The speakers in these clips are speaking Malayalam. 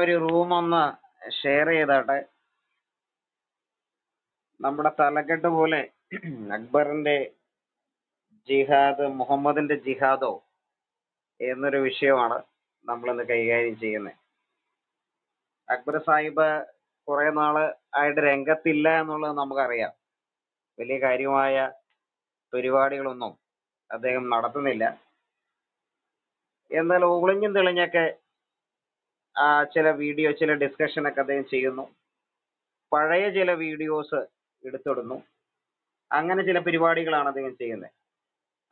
ഒരു റൂം ഒന്ന് ഷെയർ ചെയ്തോട്ടെ. നമ്മുടെ തലക്കെട്ട് പോലെ അക്ബറിന്റെ ജിഹാദ് മുഹമ്മദിന്റെ ജിഹാദോ എന്നൊരു വിഷയമാണ് നമ്മളിന്ന് കൈകാര്യം ചെയ്യുന്നത്. അക്ബർ സാഹിബ് കുറെ നാൾ ആയിട്ട് രംഗത്തില്ല എന്നുള്ളത് നമുക്കറിയാം. വലിയ കാര്യമായ പരിപാടികളൊന്നും അദ്ദേഹം നടത്തുന്നില്ല. എന്നാൽ ഒളിഞ്ഞും തെളിഞ്ഞൊക്കെ ചില വീഡിയോ ചില ഡിസ്കഷൻ ഒക്കെ അദ്ദേഹം ചെയ്യുന്നു. പഴയ ചില വീഡിയോസ് എടുത്തിടുന്നു. അങ്ങനെ ചില പരിപാടികളാണ് അദ്ദേഹം ചെയ്യുന്നത്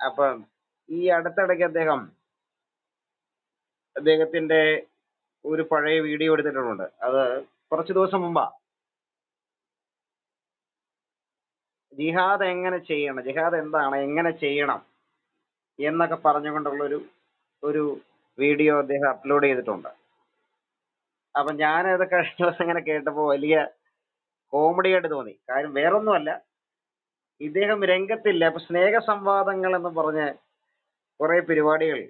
അപ്പം ഈ അടുത്തിടയ്ക്ക് അദ്ദേഹം അദ്ദേഹത്തിന്റെ ഒരു പഴയ വീഡിയോ എടുത്തിട്ടുണ്ട്. അത് കുറച്ച് ദിവസം മുമ്പാ. ജിഹാദ് എങ്ങനെ ചെയ്യണം? ജിഹാദ് എന്താണ്? എങ്ങനെ ചെയ്യണം? എന്നൊക്കെ പറഞ്ഞുകൊണ്ടുള്ള ഒരു ഒരു വീഡിയോ അദ്ദേഹം അപ്ലോഡ് ചെയ്തിട്ടുണ്ട്. അപ്പൊ ഞാൻ അത് കഴിഞ്ഞ ദിവസം ഇങ്ങനെ കേട്ടപ്പോൾ വലിയ കോമഡി ആയിട്ട് തോന്നി. കാര്യം വേറൊന്നുമല്ല. ഇദ്ദേഹം രംഗത്തില്ല. അപ്പൊ സ്നേഹ സംവാദങ്ങൾ എന്ന് പറഞ്ഞ കുറെ പരിപാടികൾ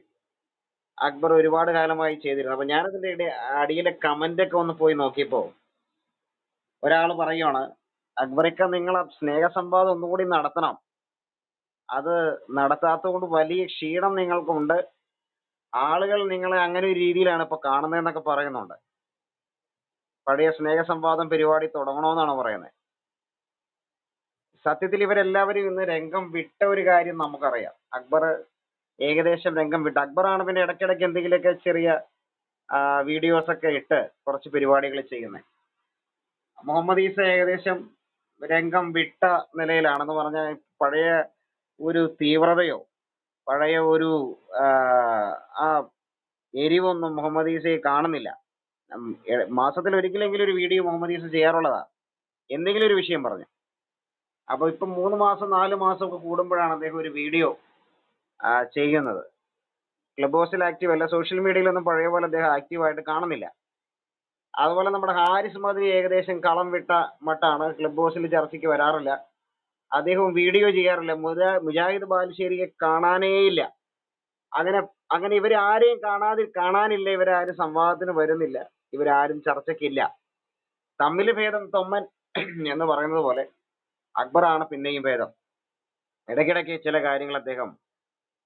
അക്ബർ ഒരുപാട് കാലമായി ചെയ്തിരുന്നു. അപ്പൊ ഞാനതിന്റെ ഇടയിൽ അടിയിലെ കമന്റ് ഒക്കെ ഒന്ന് പോയി നോക്കിയപ്പോ ഒരാൾ പറയുവാണ് അക്ബറിക്ക നിങ്ങൾ സ്നേഹ സംവാദം ഒന്നുകൂടി നടത്തണം. അത് നടത്താത്തതുകൊണ്ട് വലിയ ക്ഷീണം നിങ്ങൾക്കുണ്ട്. ആളുകൾ നിങ്ങളെ അങ്ങനെ ഒരു രീതിയിലാണ് ഇപ്പൊ കാണുന്നതെന്നൊക്കെ പറയുന്നുണ്ട്. പഴയ സ്നേഹ സംവാദം പരിപാടി തുടങ്ങണമെന്നാണ് പറയുന്നത് സത്യത്തിൽ ഇവരെല്ലാവരും ഇന്ന് രംഗം വിട്ട ഒരു കാര്യം നമുക്കറിയാം. അക്ബർ ഏകദേശം രംഗം വിട്ടു. അക്ബറാണ് പിന്നെ ഇടയ്ക്കിടയ്ക്ക് എന്തെങ്കിലുമൊക്കെ ചെറിയ വീഡിയോസ് ഒക്കെ ഇട്ട് കുറച്ച് പരിപാടികൾ ചെയ്യുന്നത് മുഹമ്മദ് ഈസ ഏകദേശം രംഗം വിട്ട നിലയിലാണെന്ന് പറഞ്ഞാൽ പഴയ ഒരു തീവ്രതയോ പഴയ ഒരു ആ, എരിവൊന്നും മുഹമ്മദ് ഈസയെ കാണുന്നില്ല. മാസത്തിൽ ഒരിക്കലെങ്കിലും ഒരു വീഡിയോ മുഹമ്മദ് യൂസഫ് ചെയ്യാറുള്ളതാ. എന്തെങ്കിലും ഒരു വിഷയം പറഞ്ഞു. അപ്പൊ ഇപ്പൊ മൂന്ന് മാസം നാല് മാസം ഒക്കെ കൂടുമ്പോഴാണ് അദ്ദേഹം ഒരു വീഡിയോ ചെയ്യുന്നത്. ക്ലബ് ഹൗസിൽ ആക്റ്റീവ് അല്ല സോഷ്യൽ മീഡിയയിലൊന്നും പഴയ പോലെ അദ്ദേഹം ആക്റ്റീവായിട്ട് കാണുന്നില്ല. അതുപോലെ നമ്മുടെ ഹാരിസ് മാതിരി ഏകദേശം കളം വിട്ട മട്ടാണ് ക്ലബ് ഹൗസിൽ ചർച്ചയ്ക്ക് വരാറില്ല. അദ്ദേഹം വീഡിയോ ചെയ്യാറില്ല. മുജാ- മുജാഹിദ് ബാലുശ്ശേരിയെ കാണാനേയില്ല. അങ്ങനെ അങ്ങനെ ഇവരാരെയും കാണാതെ കാണാനില്ല ഇവരാരും സംവാദത്തിന് വരുന്നില്ല. ഇവരാരും ചർച്ചയ്ക്കില്ല. തമ്മിൽ ഭേദം തൊമ്മൻ എന്ന് പറയുന്നത് പോലെ അക്ബറാണ് പിന്നെയും ഭേദം. ഇടയ്ക്കിടയ്ക്ക് ചില കാര്യങ്ങൾ അദ്ദേഹം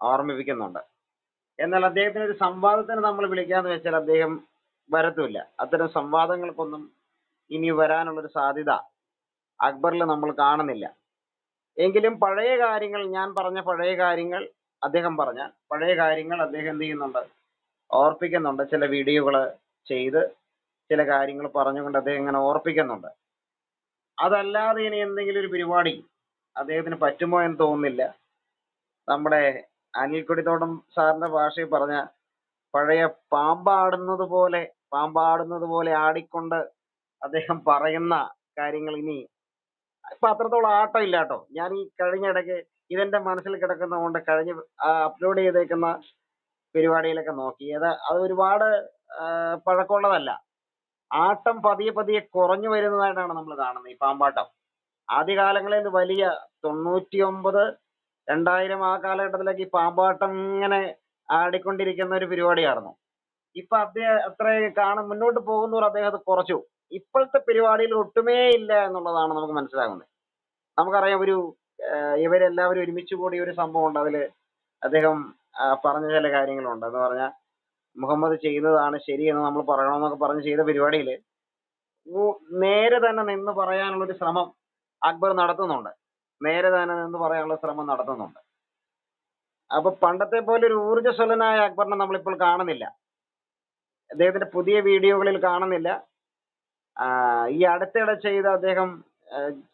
ഓർമ്മിപ്പിക്കുന്നുണ്ട്. എന്നാൽ അദ്ദേഹത്തിന് ഒരു സംവാദത്തിന് നമ്മൾ വിളിക്കാന്ന് വെച്ചാൽ അദ്ദേഹം വരത്തുമില്ല. അത്തരം സംവാദങ്ങൾക്കൊന്നും ഇനി വരാനുള്ളൊരു സാധ്യത അക്ബറിൽ നമ്മൾ കാണുന്നില്ല. എങ്കിലും പഴയ കാര്യങ്ങൾ ഞാൻ പറഞ്ഞ പഴയ കാര്യങ്ങൾ അദ്ദേഹം പറഞ്ഞ പഴയ കാര്യങ്ങൾ അദ്ദേഹം എന്ത് ചെയ്യുന്നുണ്ട്? ഓർപ്പിക്കുന്നുണ്ട്. ചില വീഡിയോകൾ ചെയ്ത് ചില കാര്യങ്ങൾ പറഞ്ഞുകൊണ്ട് അദ്ദേഹം ഇങ്ങനെ ഓർപ്പിക്കുന്നുണ്ട്. അതല്ലാതെ ഇനി എന്തെങ്കിലും ഒരു പരിപാടി അദ്ദേഹത്തിന് പറ്റുമോ എന്ന് തോന്നുന്നില്ല. നമ്മുടെ അനിൽ കൊടിത്തോട്ടം സാറിന്റെ ഭാഷയിൽ പറഞ്ഞ പഴയ പാമ്പാടുന്നത് പോലെ പാമ്പാടുന്നത് പോലെ ആടിക്കൊണ്ട് അദ്ദേഹം പറയുന്ന കാര്യങ്ങൾ ഇനി ഇപ്പൊ അത്രത്തോളം ആട്ടം ഇല്ല കേട്ടോ. ഞാൻ ഈ കഴിഞ്ഞ ഇടയ്ക്ക് ഇതെന്റെ മനസ്സിൽ കിടക്കുന്ന കൊണ്ട് കഴിഞ്ഞ അപ്ലോഡ് ചെയ്തേക്കുന്ന പരിപാടിയിലൊക്കെ നോക്കി. അത് അത് ഒരുപാട് പഴക്കമുള്ളതല്ല. ആട്ടം പതിയെ പതിയെ കുറഞ്ഞു വരുന്നതായിട്ടാണ് നമ്മൾ കാണുന്നത് ഈ പാമ്പാട്ടം. ആദ്യകാലങ്ങളിൽ വലിയ തൊണ്ണൂറ്റി ഒമ്പത് രണ്ടായിരം ആ കാലഘട്ടത്തിലേക്ക് ഈ പാമ്പാട്ടം ഇങ്ങനെ ആടിക്കൊണ്ടിരിക്കുന്ന ഒരു പരിപാടിയായിരുന്നു. ഇപ്പൊ അദ്ദേഹം അത്ര കാണാൻ മുന്നോട്ട് പോകുന്നവർ അദ്ദേഹം അത് കുറച്ചു. ഇപ്പോഴത്തെ പരിപാടിയിൽ ഒട്ടുമേ ഇല്ല എന്നുള്ളതാണ് നമുക്ക് മനസ്സിലാകുന്നത്. നമുക്കറിയാം ഒരു ഇവരെല്ലാവരും ഒരുമിച്ച് കൂടി ഒരു സംഭവം ഉണ്ട് അതിൽ അദ്ദേഹം പറഞ്ഞ ചില കാര്യങ്ങളുണ്ട്. എന്ന് പറഞ്ഞാൽ മുഹമ്മദ് ചെയ്യുന്നതാണ് ശരിയെന്ന് നമ്മൾ പറയണമെന്നൊക്കെ പറഞ്ഞ് ചെയ്ത പരിപാടിയിൽ നേരെ തന്നെ നിന്ന് പറയാനുള്ള ഒരു ശ്രമം അക്ബർ നടത്തുന്നുണ്ട്. നേരെ തന്നെ നിന്ന് പറയാനുള്ള ശ്രമം നടത്തുന്നുണ്ട്. അപ്പൊ പണ്ടത്തെ പോലെ ഒരു ഊർജസ്വലനായ അക്ബറിനെ നമ്മളിപ്പോൾ കാണുന്നില്ല. അദ്ദേഹത്തിന്റെ പുതിയ വീഡിയോകളിൽ കാണുന്നില്ല. ഈ അടുത്തിടെ ചെയ്ത അദ്ദേഹം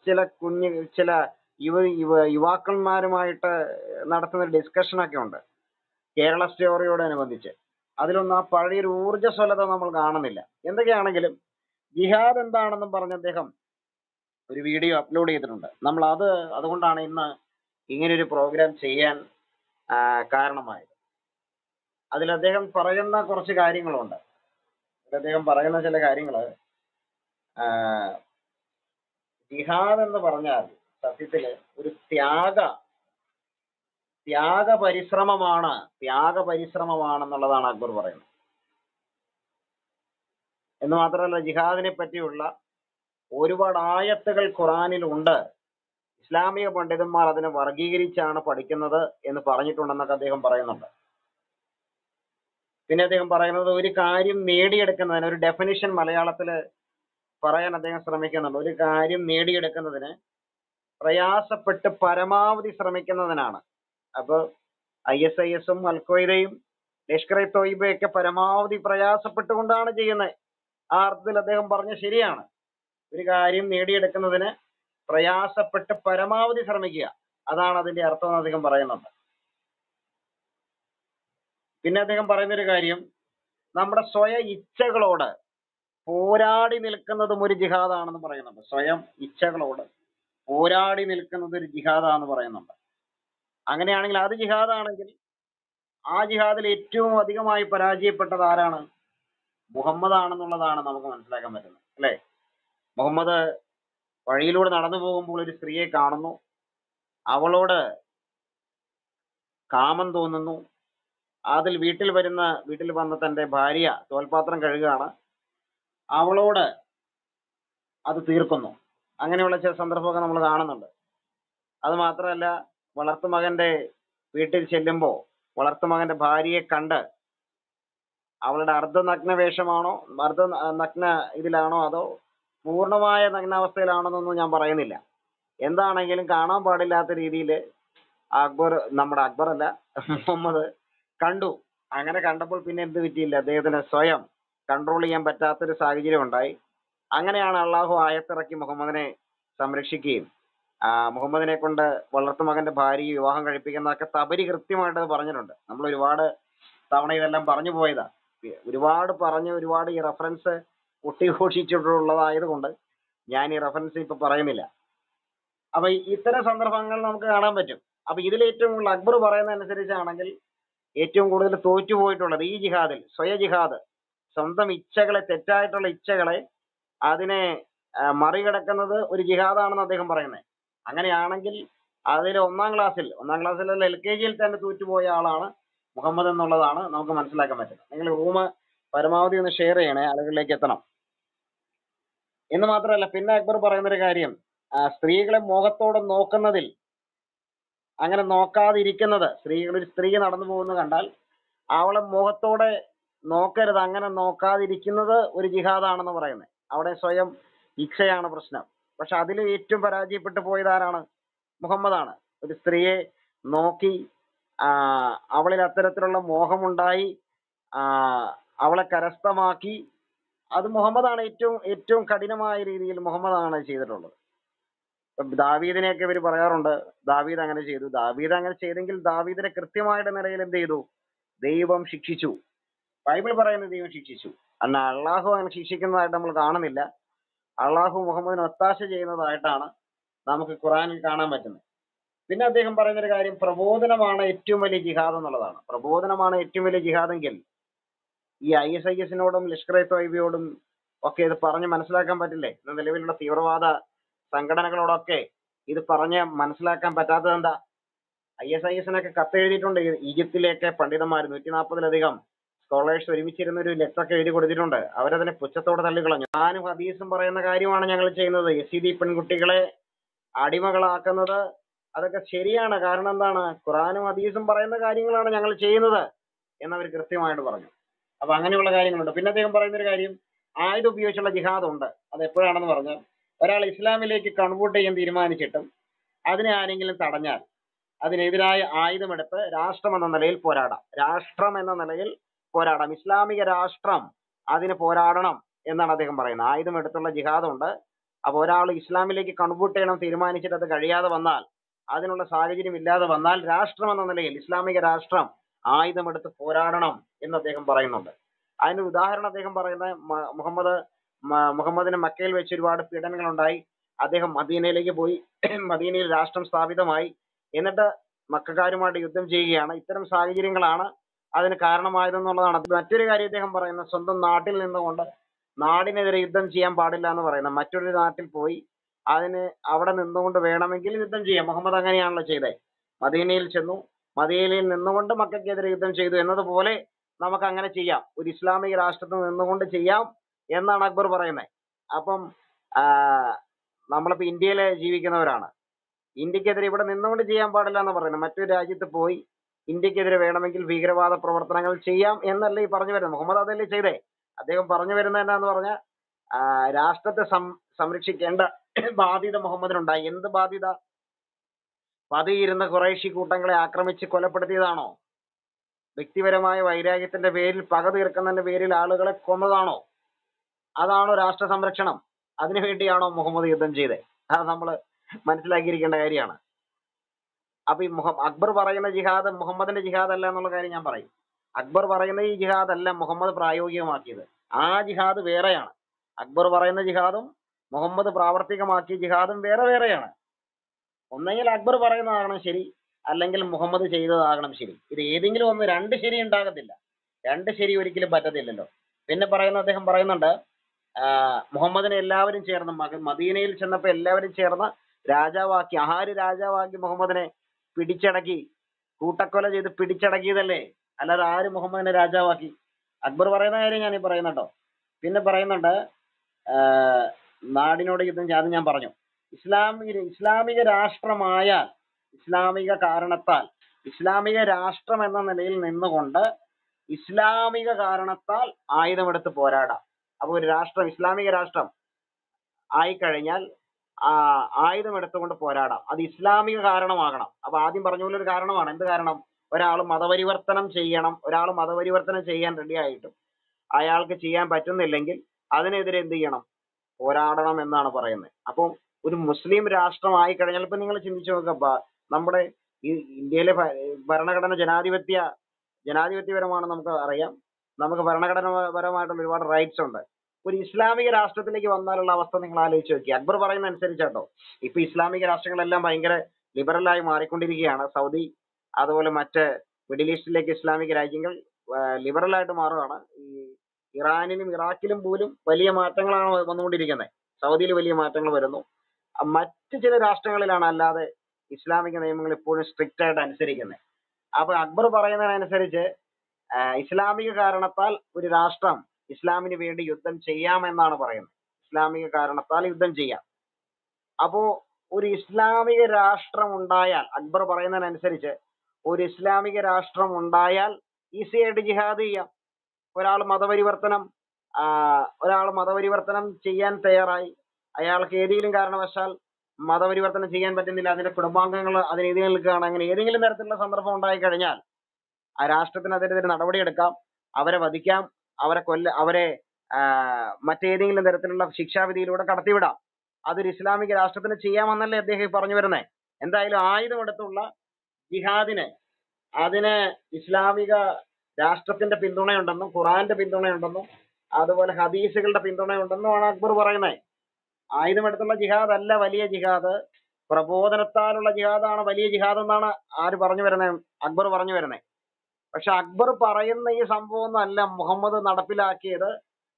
ചില കുഞ്ഞു ചില യുവ യുവ യുവാക്കന്മാരുമായിട്ട് നടത്തുന്ന ഡിസ്കഷനൊക്കെ ഉണ്ട്. കേരള സ്റ്റോറിയോടനുബന്ധിച്ച് അതിലൊന്നും ആ പഴയൊരു ഊർജസ്വലത നമ്മൾ കാണുന്നില്ല. എന്തൊക്കെയാണെങ്കിലും ജിഹാദ് എന്താണെന്നും പറഞ്ഞ് അദ്ദേഹം ഒരു വീഡിയോ അപ്ലോഡ് ചെയ്തിട്ടുണ്ട്. നമ്മൾ അത് അതുകൊണ്ടാണ് ഇന്ന് ഒരു പ്രോഗ്രാം ചെയ്യാൻ കാരണമായത്. അതിൽ അദ്ദേഹം പറയുന്ന കുറച്ച് കാര്യങ്ങളുണ്ട്. അദ്ദേഹം പറയുന്ന ചില കാര്യങ്ങൾ ജിഹാദ് എന്ന് പറഞ്ഞാൽ സത്യത്തിൽ ഒരു ത്യാഗ ത്യാഗ പരിശ്രമമാണ് ത്യാഗ അക്ബർ പറയുന്നത്. എന്ന് മാത്രമല്ല ജിഹാദിനെ പറ്റിയുള്ള ഒരുപാട് ആയത്തുകൾ ഖുറാനിൽ ഉണ്ട് ഇസ്ലാമിക പണ്ഡിതന്മാർ അതിനെ വർഗീകരിച്ചാണ് പഠിക്കുന്നത് എന്ന് പറഞ്ഞിട്ടുണ്ടെന്നൊക്കെ അദ്ദേഹം പറയുന്നുണ്ട്. പിന്നെ അദ്ദേഹം പറയുന്നത് ഒരു കാര്യം നേടിയെടുക്കുന്നതിന് ഒരു ഡെഫിനിഷൻ മലയാളത്തിൽ പറയാൻ അദ്ദേഹം ശ്രമിക്കുന്നുണ്ട്. ഒരു കാര്യം നേടിയെടുക്കുന്നതിന് പ്രയാസപ്പെട്ട് പരമാവധി ശ്രമിക്കുന്നതിനാണ്. അപ്പൊ ഐ എസ് ഐ എസും അൽഖ്വയ്ദയും ലഷ്കർ ഇ തോയിബയൊക്കെ പരമാവധി പ്രയാസപ്പെട്ടുകൊണ്ടാണ് ചെയ്യുന്നത്. ആ അർത്ഥത്തിൽ അദ്ദേഹം പറഞ്ഞ ശരിയാണ്. ഒരു കാര്യം നേടിയെടുക്കുന്നതിന് പ്രയാസപ്പെട്ട് പരമാവധി ശ്രമിക്കുക. അതാണ് അതിന്റെ അർത്ഥം എന്ന് അദ്ദേഹം പറയുന്നുണ്ട്. പിന്നെ അദ്ദേഹം പറയുന്നൊരു കാര്യം നമ്മുടെ സ്വയ ഇച്ഛകളോട് പോരാടി നിൽക്കുന്നതും ഒരു ജിഹാദാണെന്ന് പറയുന്നുണ്ട്. സ്വയം ഇച്ഛകളോട് പോരാടി നിൽക്കുന്നത് ഒരു ജിഹാദാന്ന് പറയുന്നുണ്ട്. അങ്ങനെയാണെങ്കിൽ അത് ജിഹാദാണെങ്കിൽ ആ ജിഹാദിൽ ഏറ്റവും അധികമായി പരാജയപ്പെട്ടത് ആരാണ്? മുഹമ്മദ് ആണെന്നുള്ളതാണ് നമുക്ക് മനസ്സിലാക്കാൻ പറ്റുന്നത് അല്ലേ? മുഹമ്മദ് വഴിയിലൂടെ നടന്നു പോകുമ്പോൾ ഒരു സ്ത്രീയെ കാണുന്നു. അവളോട് കാമം തോന്നുന്നു. അതിൽ വീട്ടിൽ വരുന്ന വീട്ടിൽ വന്ന തന്റെ ഭാര്യ തോൽപാത്രം കഴുകുകയാണ്. അവളോട് അത് തീർക്കുന്നു. അങ്ങനെയുള്ള ചില സന്ദർഭമൊക്കെ നമ്മൾ കാണുന്നുണ്ട്. അത് മാത്രമല്ല വളർത്തുമകന്റെ വീട്ടിൽ ചെല്ലുമ്പോൾ വളർത്തുമകന്റെ ഭാര്യയെ കണ്ട് അവളുടെ അർദ്ധനഗ്ന വേഷമാണോ അർദ്ധ നഗ്ന ഇതിലാണോ അതോ പൂർണമായ നഗ്നാവസ്ഥയിലാണെന്നൊന്നും ഞാൻ പറയുന്നില്ല. എന്താണെങ്കിലും കാണാൻ പാടില്ലാത്ത രീതിയിൽ അക്ബർ നമ്മുടെ അക്ബർ അല്ല മുഹമ്മദ് കണ്ടു. അങ്ങനെ കണ്ടപ്പോൾ പിന്നെ എന്ത് പറ്റിയില്ല അദ്ദേഹത്തിന് സ്വയം കൺട്രോൾ ചെയ്യാൻ പറ്റാത്തൊരു സാഹചര്യം ഉണ്ടായി. അങ്ങനെയാണ് അള്ളാഹു ആയത്തിറക്കി മുഹമ്മദിനെ സംരക്ഷിക്കുകയും മുഹമ്മദിനെ കൊണ്ട് വളർത്തുമകന്റെ ഭാര്യയെ വിവാഹം കഴിപ്പിക്കുന്നതൊക്കെ തബരി കൃത്യമായിട്ട് പറഞ്ഞിട്ടുണ്ട്. നമ്മൾ ഒരുപാട് തവണ ഇതെല്ലാം പറഞ്ഞു പോയതാ. ഒരുപാട് പറഞ്ഞ് ഒരുപാട് ഈ റെഫറൻസ് കൊട്ടിഘോഷിച്ചിട്ടുള്ളതായത് കൊണ്ട് ഞാൻ ഈ റെഫറൻസ് ഇപ്പൊ പറയുന്നില്ല. അപ്പൊ ഇത്തരം സന്ദർഭങ്ങൾ നമുക്ക് കാണാൻ പറ്റും. അപ്പൊ ഇതിൽ ഏറ്റവും കൂടുതൽ അക്ബർ പറയുന്ന അനുസരിച്ചാണെങ്കിൽ ഏറ്റവും കൂടുതൽ തോറ്റുപോയിട്ടുള്ളത് ഈ ജിഹാദിൽ സ്വയ ജിഹാദ്. സ്വന്തം ഇച്ഛകളെ തെറ്റായിട്ടുള്ള ഇച്ഛകളെ അതിനെ മറികടക്കുന്നത് ഒരു ജിഹാദാണെന്ന് അദ്ദേഹം പറയുന്നത്. അങ്ങനെയാണെങ്കിൽ അതിൽ ഒന്നാം ക്ലാസ്സിൽ ഒന്നാം ക്ലാസ്സിലല്ല എൽ കെ ജിയിൽ തന്നെ തോറ്റുപോയ ആളാണ് മുഹമ്മദ് എന്നുള്ളതാണ് നമുക്ക് മനസ്സിലാക്കാൻ പറ്റുന്നത്. നിങ്ങൾ റൂം പരമാവധി ഒന്ന് ഷെയർ ചെയ്യണേ ആളുകളിലേക്ക് എത്തണം. എന്ന് മാത്രമല്ല പിന്നെ അക്ബർ പറയുന്നൊരു കാര്യം സ്ത്രീകളെ മോഹത്തോടെ നോക്കുന്നതിൽ അങ്ങനെ നോക്കാതിരിക്കുന്നത് സ്ത്രീകൾ ഒരു സ്ത്രീ നടന്നു പോകുന്നത് കണ്ടാൽ അവളെ മുഖത്തോടെ നോക്കരുത് അങ്ങനെ നോക്കാതിരിക്കുന്നത് ഒരു ജിഹാദാണെന്ന് പറയുന്നത്. അവിടെ സ്വയം ഇച്ഛയാണ് പ്രശ്നം. പക്ഷെ അതിൽ ഏറ്റവും പരാജയപ്പെട്ടു പോയത് ആരാണ്? മുഹമ്മദാണ്. ഒരു സ്ത്രീയെ നോക്കി അവളിൽ അത്തരത്തിലുള്ള മോഹമുണ്ടായി അവളെ കരസ്ഥമാക്കി. അത് മുഹമ്മദാണ് ഏറ്റവും ഏറ്റവും കഠിനമായ രീതിയിൽ മുഹമ്മദാണ് ചെയ്തിട്ടുള്ളത്. ദാവീദിനെയൊക്കെ ഇവർ പറയാറുണ്ട് ദാവീദ് അങ്ങനെ ചെയ്തു ദാവീദ് അങ്ങനെ ചെയ്തെങ്കിൽ ദാവീദിനെ കൃത്യമായിട്ട് നിലയിൽ എന്ത് ചെയ്തു? ദൈവം ശിക്ഷിച്ചു. ബൈബിൾ പറയുന്നത് ദൈവം ശിക്ഷിച്ചു. അല്ല അള്ളാഹു അങ്ങനെ ശിക്ഷിക്കുന്നതായിട്ട് നമ്മൾ കാണുന്നില്ല. അള്ളാഹു മുഹമ്മദിന് ഒത്താശ ചെയ്യുന്നതായിട്ടാണ് നമുക്ക് ഖുറാനിൽ കാണാൻ പറ്റുന്നത്. പിന്നെ അദ്ദേഹം പറയുന്നൊരു കാര്യം പ്രബോധനമാണ് ഏറ്റവും വലിയ ജിഹാദ് എന്നുള്ളതാണ്. പ്രബോധനമാണ് ഏറ്റവും വലിയ ജിഹാദെങ്കിൽ ഈ ഐ എസ് ഐ എസിനോടും ലഷ്കർ എ തൊയ്ബയോടും ഒക്കെ ഇത് പറഞ്ഞ് മനസ്സിലാക്കാൻ പറ്റില്ലേ? ഇന്ന് നിലവിലുള്ള തീവ്രവാദ സംഘടനകളോടൊക്കെ ഇത് പറഞ്ഞ് മനസ്സിലാക്കാൻ പറ്റാത്തത് എന്താ? ഐ എസ് ഐ എസിനൊക്കെ കത്തെഴുതിയിട്ടുണ്ട് ഈജിപ്തിലെയൊക്കെ പണ്ഡിതന്മാർ. നൂറ്റി നാൽപ്പതിലധികം സ്കോളേഴ്സ് ഒരുമിച്ചിരുന്ന ഒരു ലെറ്ററൊക്കെ എഴുതി കൊടുത്തിട്ടുണ്ട്. അവരതിനെ പുച്ഛത്തോടെ തള്ളിക്കളഞ്ഞു. ഞാനും ഹദീസും പറയുന്ന കാര്യമാണ് ഞങ്ങൾ ചെയ്യുന്നത്. ഡി പെൺകുട്ടികളെ അടിമകളാക്കുന്നത് അതൊക്കെ ശരിയാണ്. കാരണം എന്താണ്? ഖുറാനും ഹദീസും പറയുന്ന കാര്യങ്ങളാണ് ഞങ്ങൾ ചെയ്യുന്നത് എന്നവർ കൃത്യമായിട്ട് പറഞ്ഞു. അപ്പൊ അങ്ങനെയുള്ള കാര്യങ്ങളുണ്ട്. പിന്നെ അദ്ദേഹം പറയുന്ന ഒരു കാര്യം ആയുധം ഉപയോഗിച്ചുള്ള ജിഹാദ് ഉണ്ട്. അത് എപ്പോഴാണെന്ന് പറഞ്ഞാൽ ഒരാൾ ഇസ്ലാമിലേക്ക് കൺവേർട്ട് ചെയ്യാൻ തീരുമാനിച്ചിട്ടും അതിനെ ആരെങ്കിലും തടഞ്ഞാൽ അതിനെതിരായ ആയുധമെടുത്ത് രാഷ്ട്രം എന്ന നിലയിൽ പോരാടാം. രാഷ്ട്രം എന്ന നിലയിൽ പോരാടാം ഇസ്ലാമിക രാഷ്ട്രം അതിന് പോരാടണം എന്നാണ് അദ്ദേഹം പറയുന്നത്. ആയുധം എടുത്തുള്ള ജിഹാദുണ്ട് അപ്പൊ ഒരാൾ ഇസ്ലാമിലേക്ക് കൺവേർട്ട് ചെയ്യണം തീരുമാനിച്ചിട്ട് അത് കഴിയാതെ വന്നാൽ അതിനുള്ള സാഹചര്യം ഇല്ലാതെ വന്നാൽ രാഷ്ട്രം എന്ന നിലയിൽ ഇസ്ലാമിക രാഷ്ട്രം ആയുധമെടുത്ത് പോരാടണം എന്ന് അദ്ദേഹം പറയുന്നുണ്ട്. അതിന് ഉദാഹരണം അദ്ദേഹം പറയുന്ന മുഹമ്മദ് മുഹമ്മദിന് മക്കയിൽ വെച്ച് ഒരുപാട് പീഡനങ്ങൾ ഉണ്ടായി. അദ്ദേഹം മദീനയിലേക്ക് പോയി മദീനയിൽ രാഷ്ട്രം സ്ഥാപിതമായി. എന്നിട്ട് മക്കാരുമായിട്ട് യുദ്ധം ചെയ്യുകയാണ്. ഇത്തരം സാഹചര്യങ്ങളാണ് അതിന് കാരണമായതെന്നുള്ളതാണ്. മറ്റൊരു കാര്യം ഇദ്ദേഹം പറയുന്നത് സ്വന്തം നാട്ടിൽ നിന്നുകൊണ്ട് നാടിനെതിരെ യുദ്ധം ചെയ്യാൻ പാടില്ല എന്ന് പറയുന്നത്. മറ്റൊരു നാട്ടിൽ പോയി അതിന് അവിടെ നിന്നുകൊണ്ട് വേണമെങ്കിൽ യുദ്ധം ചെയ്യാം. മുഹമ്മദ് അങ്ങനെയാണല്ലോ ചെയ്തത് മദീനയിൽ ചെന്നു. മദീനയിൽ നിന്നുകൊണ്ട് മക്കൾക്കെതിരെ യുദ്ധം ചെയ്തു എന്നതുപോലെ നമുക്ക് അങ്ങനെ ചെയ്യാം. ഒരു ഇസ്ലാമിക രാഷ്ട്രത്തിൽ നിന്നുകൊണ്ട് ചെയ്യാം എന്നാണ് അക്ബർ പറയുന്നത്. അപ്പം നമ്മളിപ്പോ ഇന്ത്യയിൽ ജീവിക്കുന്നവരാണ്. ഇന്ത്യക്കെതിരെ ഇവിടെ നിന്നുകൊണ്ട് ചെയ്യാൻ പാടില്ല എന്ന് പറയുന്നത്. മറ്റൊരു രാജ്യത്ത് പോയി ഇന്ത്യക്കെതിരെ വേണമെങ്കിൽ ഭീകരവാദ പ്രവർത്തനങ്ങൾ ചെയ്യാം എന്നല്ലേ ഈ പറഞ്ഞു വരുന്നത്? മുഹമ്മദ് അതല്ലേ ചെയ്തേ? അദ്ദേഹം പറഞ്ഞു വരുന്നത് എന്നാന്ന് പറഞ്ഞാൽ രാഷ്ട്രത്തെ സംരക്ഷിക്കേണ്ട ബാധ്യത മുഹമ്മദിനുണ്ടായി. എന്ത് ബാധ്യത? പതിയിരുന്ന കുറേശി കൂട്ടങ്ങളെ ആക്രമിച്ച് കൊലപ്പെടുത്തിയതാണോ? വ്യക്തിപരമായ വൈരാഗ്യത്തിന്റെ പേരിൽ പക തീർക്കുന്നതിന്റെ പേരിൽ ആളുകളെ കൊന്നതാണോ? അതാണോ രാഷ്ട്ര സംരക്ഷണം? അതിനുവേണ്ടിയാണോ മുഹമ്മദ് യുദ്ധം ചെയ്തത് അത് നമ്മൾ മനസ്സിലാക്കിയിരിക്കേണ്ട കാര്യമാണ്. അപ്പൊ ഈ അക്ബർ പറയുന്ന ജിഹാദ് മുഹമ്മദിന്റെ ജിഹാദ് അല്ല എന്നുള്ള കാര്യം ഞാൻ പറയും. അക്ബർ പറയുന്ന ഈ ജിഹാദ് അല്ല മുഹമ്മദ് പ്രായോഗികമാക്കിയത്. ആ ജിഹാദ് വേറെയാണ്. അക്ബർ പറയുന്ന ജിഹാദും മുഹമ്മദ് പ്രാവർത്തികമാക്കിയ ജിഹാദും വേറെ വേറെയാണ്. ഒന്നെങ്കിൽ അക്ബർ പറയുന്നതാകണം ശരി അല്ലെങ്കിൽ മുഹമ്മദ് ചെയ്തതാകണം ശരി. ഇത് ഏതെങ്കിലും ഒന്ന് രണ്ട് ശരി ഉണ്ടാകത്തില്ല. രണ്ട് ശരി ഒരിക്കലും പറ്റത്തില്ലല്ലോ. പിന്നെ പറയുന്ന അദ്ദേഹം പറയുന്നുണ്ട് മുഹമ്മദിനെ എല്ലാവരും ചേർന്ന് മദീനയിൽ ചെന്നപ്പോൾ എല്ലാവരും ചേർന്ന് രാജാവാക്കി ആര് രാജാവാക്കി മുഹമ്മദിനെ പിടിച്ചടക്കി. കൂട്ടക്കൊല ചെയ്ത് പിടിച്ചടക്കിയതല്ലേ? അല്ലാതെ ആര് മുഹമ്മദിനെ രാജാവാക്കി? അക്ബർ പറയുന്ന കാര്യം ഞാൻ ഈ പറയുന്നുണ്ടോ പിന്നെ പറയുന്നുണ്ട് നാടിനോട് യുദ്ധം ചെയ്യാതെ ഞാൻ പറഞ്ഞു. ഇസ്ലാമിക ഇസ്ലാമിക രാഷ്ട്രമായ ഇസ്ലാമിക കാരണത്താൽ ഇസ്ലാമിക രാഷ്ട്രം എന്ന നിലയിൽ നിന്നുകൊണ്ട് ഇസ്ലാമിക കാരണത്താൽ ആയുധമെടുത്ത് പോരാടാം. അപ്പൊ ഒരു രാഷ്ട്രം ഇസ്ലാമിക രാഷ്ട്രം ആയിക്കഴിഞ്ഞാൽ ആയുധം എടുത്തുകൊണ്ട് പോരാടാം. അത് ഇസ്ലാമിക കാരണമാകണം. അപ്പൊ ആദ്യം പറഞ്ഞ പോലെ ഒരു കാരണമാണ്. എന്ത് കാരണം? ഒരാൾ മതപരിവർത്തനം ചെയ്യണം. ഒരാൾ മതപരിവർത്തനം ചെയ്യാൻ റെഡി ആയിട്ടും അയാൾക്ക് ചെയ്യാൻ പറ്റുന്നില്ലെങ്കിൽ അതിനെതിരെ എന്ത് ചെയ്യണം? പോരാടണം എന്നാണ് പറയുന്നത്. അപ്പോൾ ഒരു മുസ്ലിം രാഷ്ട്രമായി കഴിഞ്ഞാൽ ഇപ്പൊ നിങ്ങൾ ചിന്തിച്ചു നോക്കപ്പ നമ്മുടെ ഈ ഇന്ത്യയിലെ ഭരണഘടന ജനാധിപത്യ ജനാധിപത്യപരമാണ് നമുക്ക് അറിയാം. നമുക്ക് ഭരണഘടനാപരമായിട്ടുള്ള ഒരുപാട് റൈറ്റ്സ് ഉണ്ട്. ഒരു ഇസ്ലാമിക രാഷ്ട്രത്തിലേക്ക് വന്നാലുള്ള അവസ്ഥ നിങ്ങൾ ആലോചിച്ച് നോക്കി അക്ബർ പറയുന്ന അനുസരിച്ചാട്ടോ. ഇപ്പൊ ഇസ്ലാമിക രാഷ്ട്രങ്ങളെല്ലാം ഭയങ്കര ലിബറലായി മാറിക്കൊണ്ടിരിക്കുകയാണ്. സൗദി അതുപോലെ മറ്റ് മിഡിൽ ഈസ്റ്റിലേക്ക് ഇസ്ലാമിക രാജ്യങ്ങൾ ലിബറലായിട്ട് മാറുകയാണ് ഈ ഇറാനിലും ഇറാഖിലും പോലും വലിയ മാറ്റങ്ങളാണ് വന്നുകൊണ്ടിരിക്കുന്നത് സൗദിയിൽ വലിയ മാറ്റങ്ങൾ വരുന്നു. മറ്റ് ചില രാഷ്ട്രങ്ങളിലാണ് അല്ലാതെ ഇസ്ലാമിക നിയമങ്ങൾ ഇപ്പോഴും സ്ട്രിക്റ്റ് ആയിട്ട് അനുസരിക്കുന്നത് അപ്പൊ അക്ബർ പറയുന്നതിനനുസരിച്ച് ഇസ്ലാമിക കാരണത്താൽ ഒരു രാഷ്ട്രം ഇസ്ലാമിന് വേണ്ടി യുദ്ധം ചെയ്യാമെന്നാണ് പറയുന്നത്. ഇസ്ലാമിക കാരണത്താൽ യുദ്ധം ചെയ്യാം. അപ്പോ ഒരു ഇസ്ലാമിക രാഷ്ട്രം ഉണ്ടായാൽ അക്ബർ പറയുന്നതിനനുസരിച്ച് ഒരു ഇസ്ലാമിക രാഷ്ട്രം ഉണ്ടായാൽ ഈസി ആയിട്ട് ജിഹാദ് ചെയ്യാം. ഒരാൾ മതപരിവർത്തനം ഒരാൾ മതപരിവർത്തനം ചെയ്യാൻ തയ്യാറായി. അയാൾക്ക് ഏതെങ്കിലും കാരണവശാൽ മതപരിവർത്തനം ചെയ്യാൻ പറ്റുന്നില്ല അതിന്റെ കുടുംബാംഗങ്ങൾ അതിന് എതിരെ നിൽക്കുകയാണ് അങ്ങനെ ഏതെങ്കിലും തരത്തിലുള്ള സന്ദർഭം ഉണ്ടായി കഴിഞ്ഞാൽ ആ രാഷ്ട്രത്തിന് അതിനെതിരെ നടപടിയെടുക്കാം അവരെ വധിക്കാം അവരെ കൊല്ല അവരെ മറ്റേതെങ്കിലും തരത്തിലുള്ള ശിക്ഷാവിധിയിലൂടെ കടത്തിവിടാം. അതൊരു ഇസ്ലാമിക രാഷ്ട്രത്തിന് ചെയ്യാമെന്നല്ലേ അദ്ദേഹം പറഞ്ഞു വരുന്നത് എന്തായാലും ആയുധമെടുത്തുള്ള ജിഹാദിനെ അതിന് ഇസ്ലാമിക രാഷ്ട്രത്തിന്റെ പിന്തുണയുണ്ടെന്നും ഖുറാന്റെ പിന്തുണയുണ്ടെന്നും അതുപോലെ ഹദീസുകളുടെ പിന്തുണയുണ്ടെന്നുമാണ് അക്ബർ പറയുന്നത് ആയുധമെടുത്തുള്ള ജിഹാദ് അല്ല വലിയ ജിഹാദ്. പ്രബോധനത്താലുള്ള ജിഹാദാണ് വലിയ ജിഹാദ് എന്നാണ് ആര് പറഞ്ഞു വരുന്നത് അക്ബർ പറഞ്ഞു വരുന്നത് പക്ഷെ അക്ബർ പറയുന്ന ഈ സംഭവം അല്ല മുഹമ്മദ് നടപ്പിലാക്കിയത്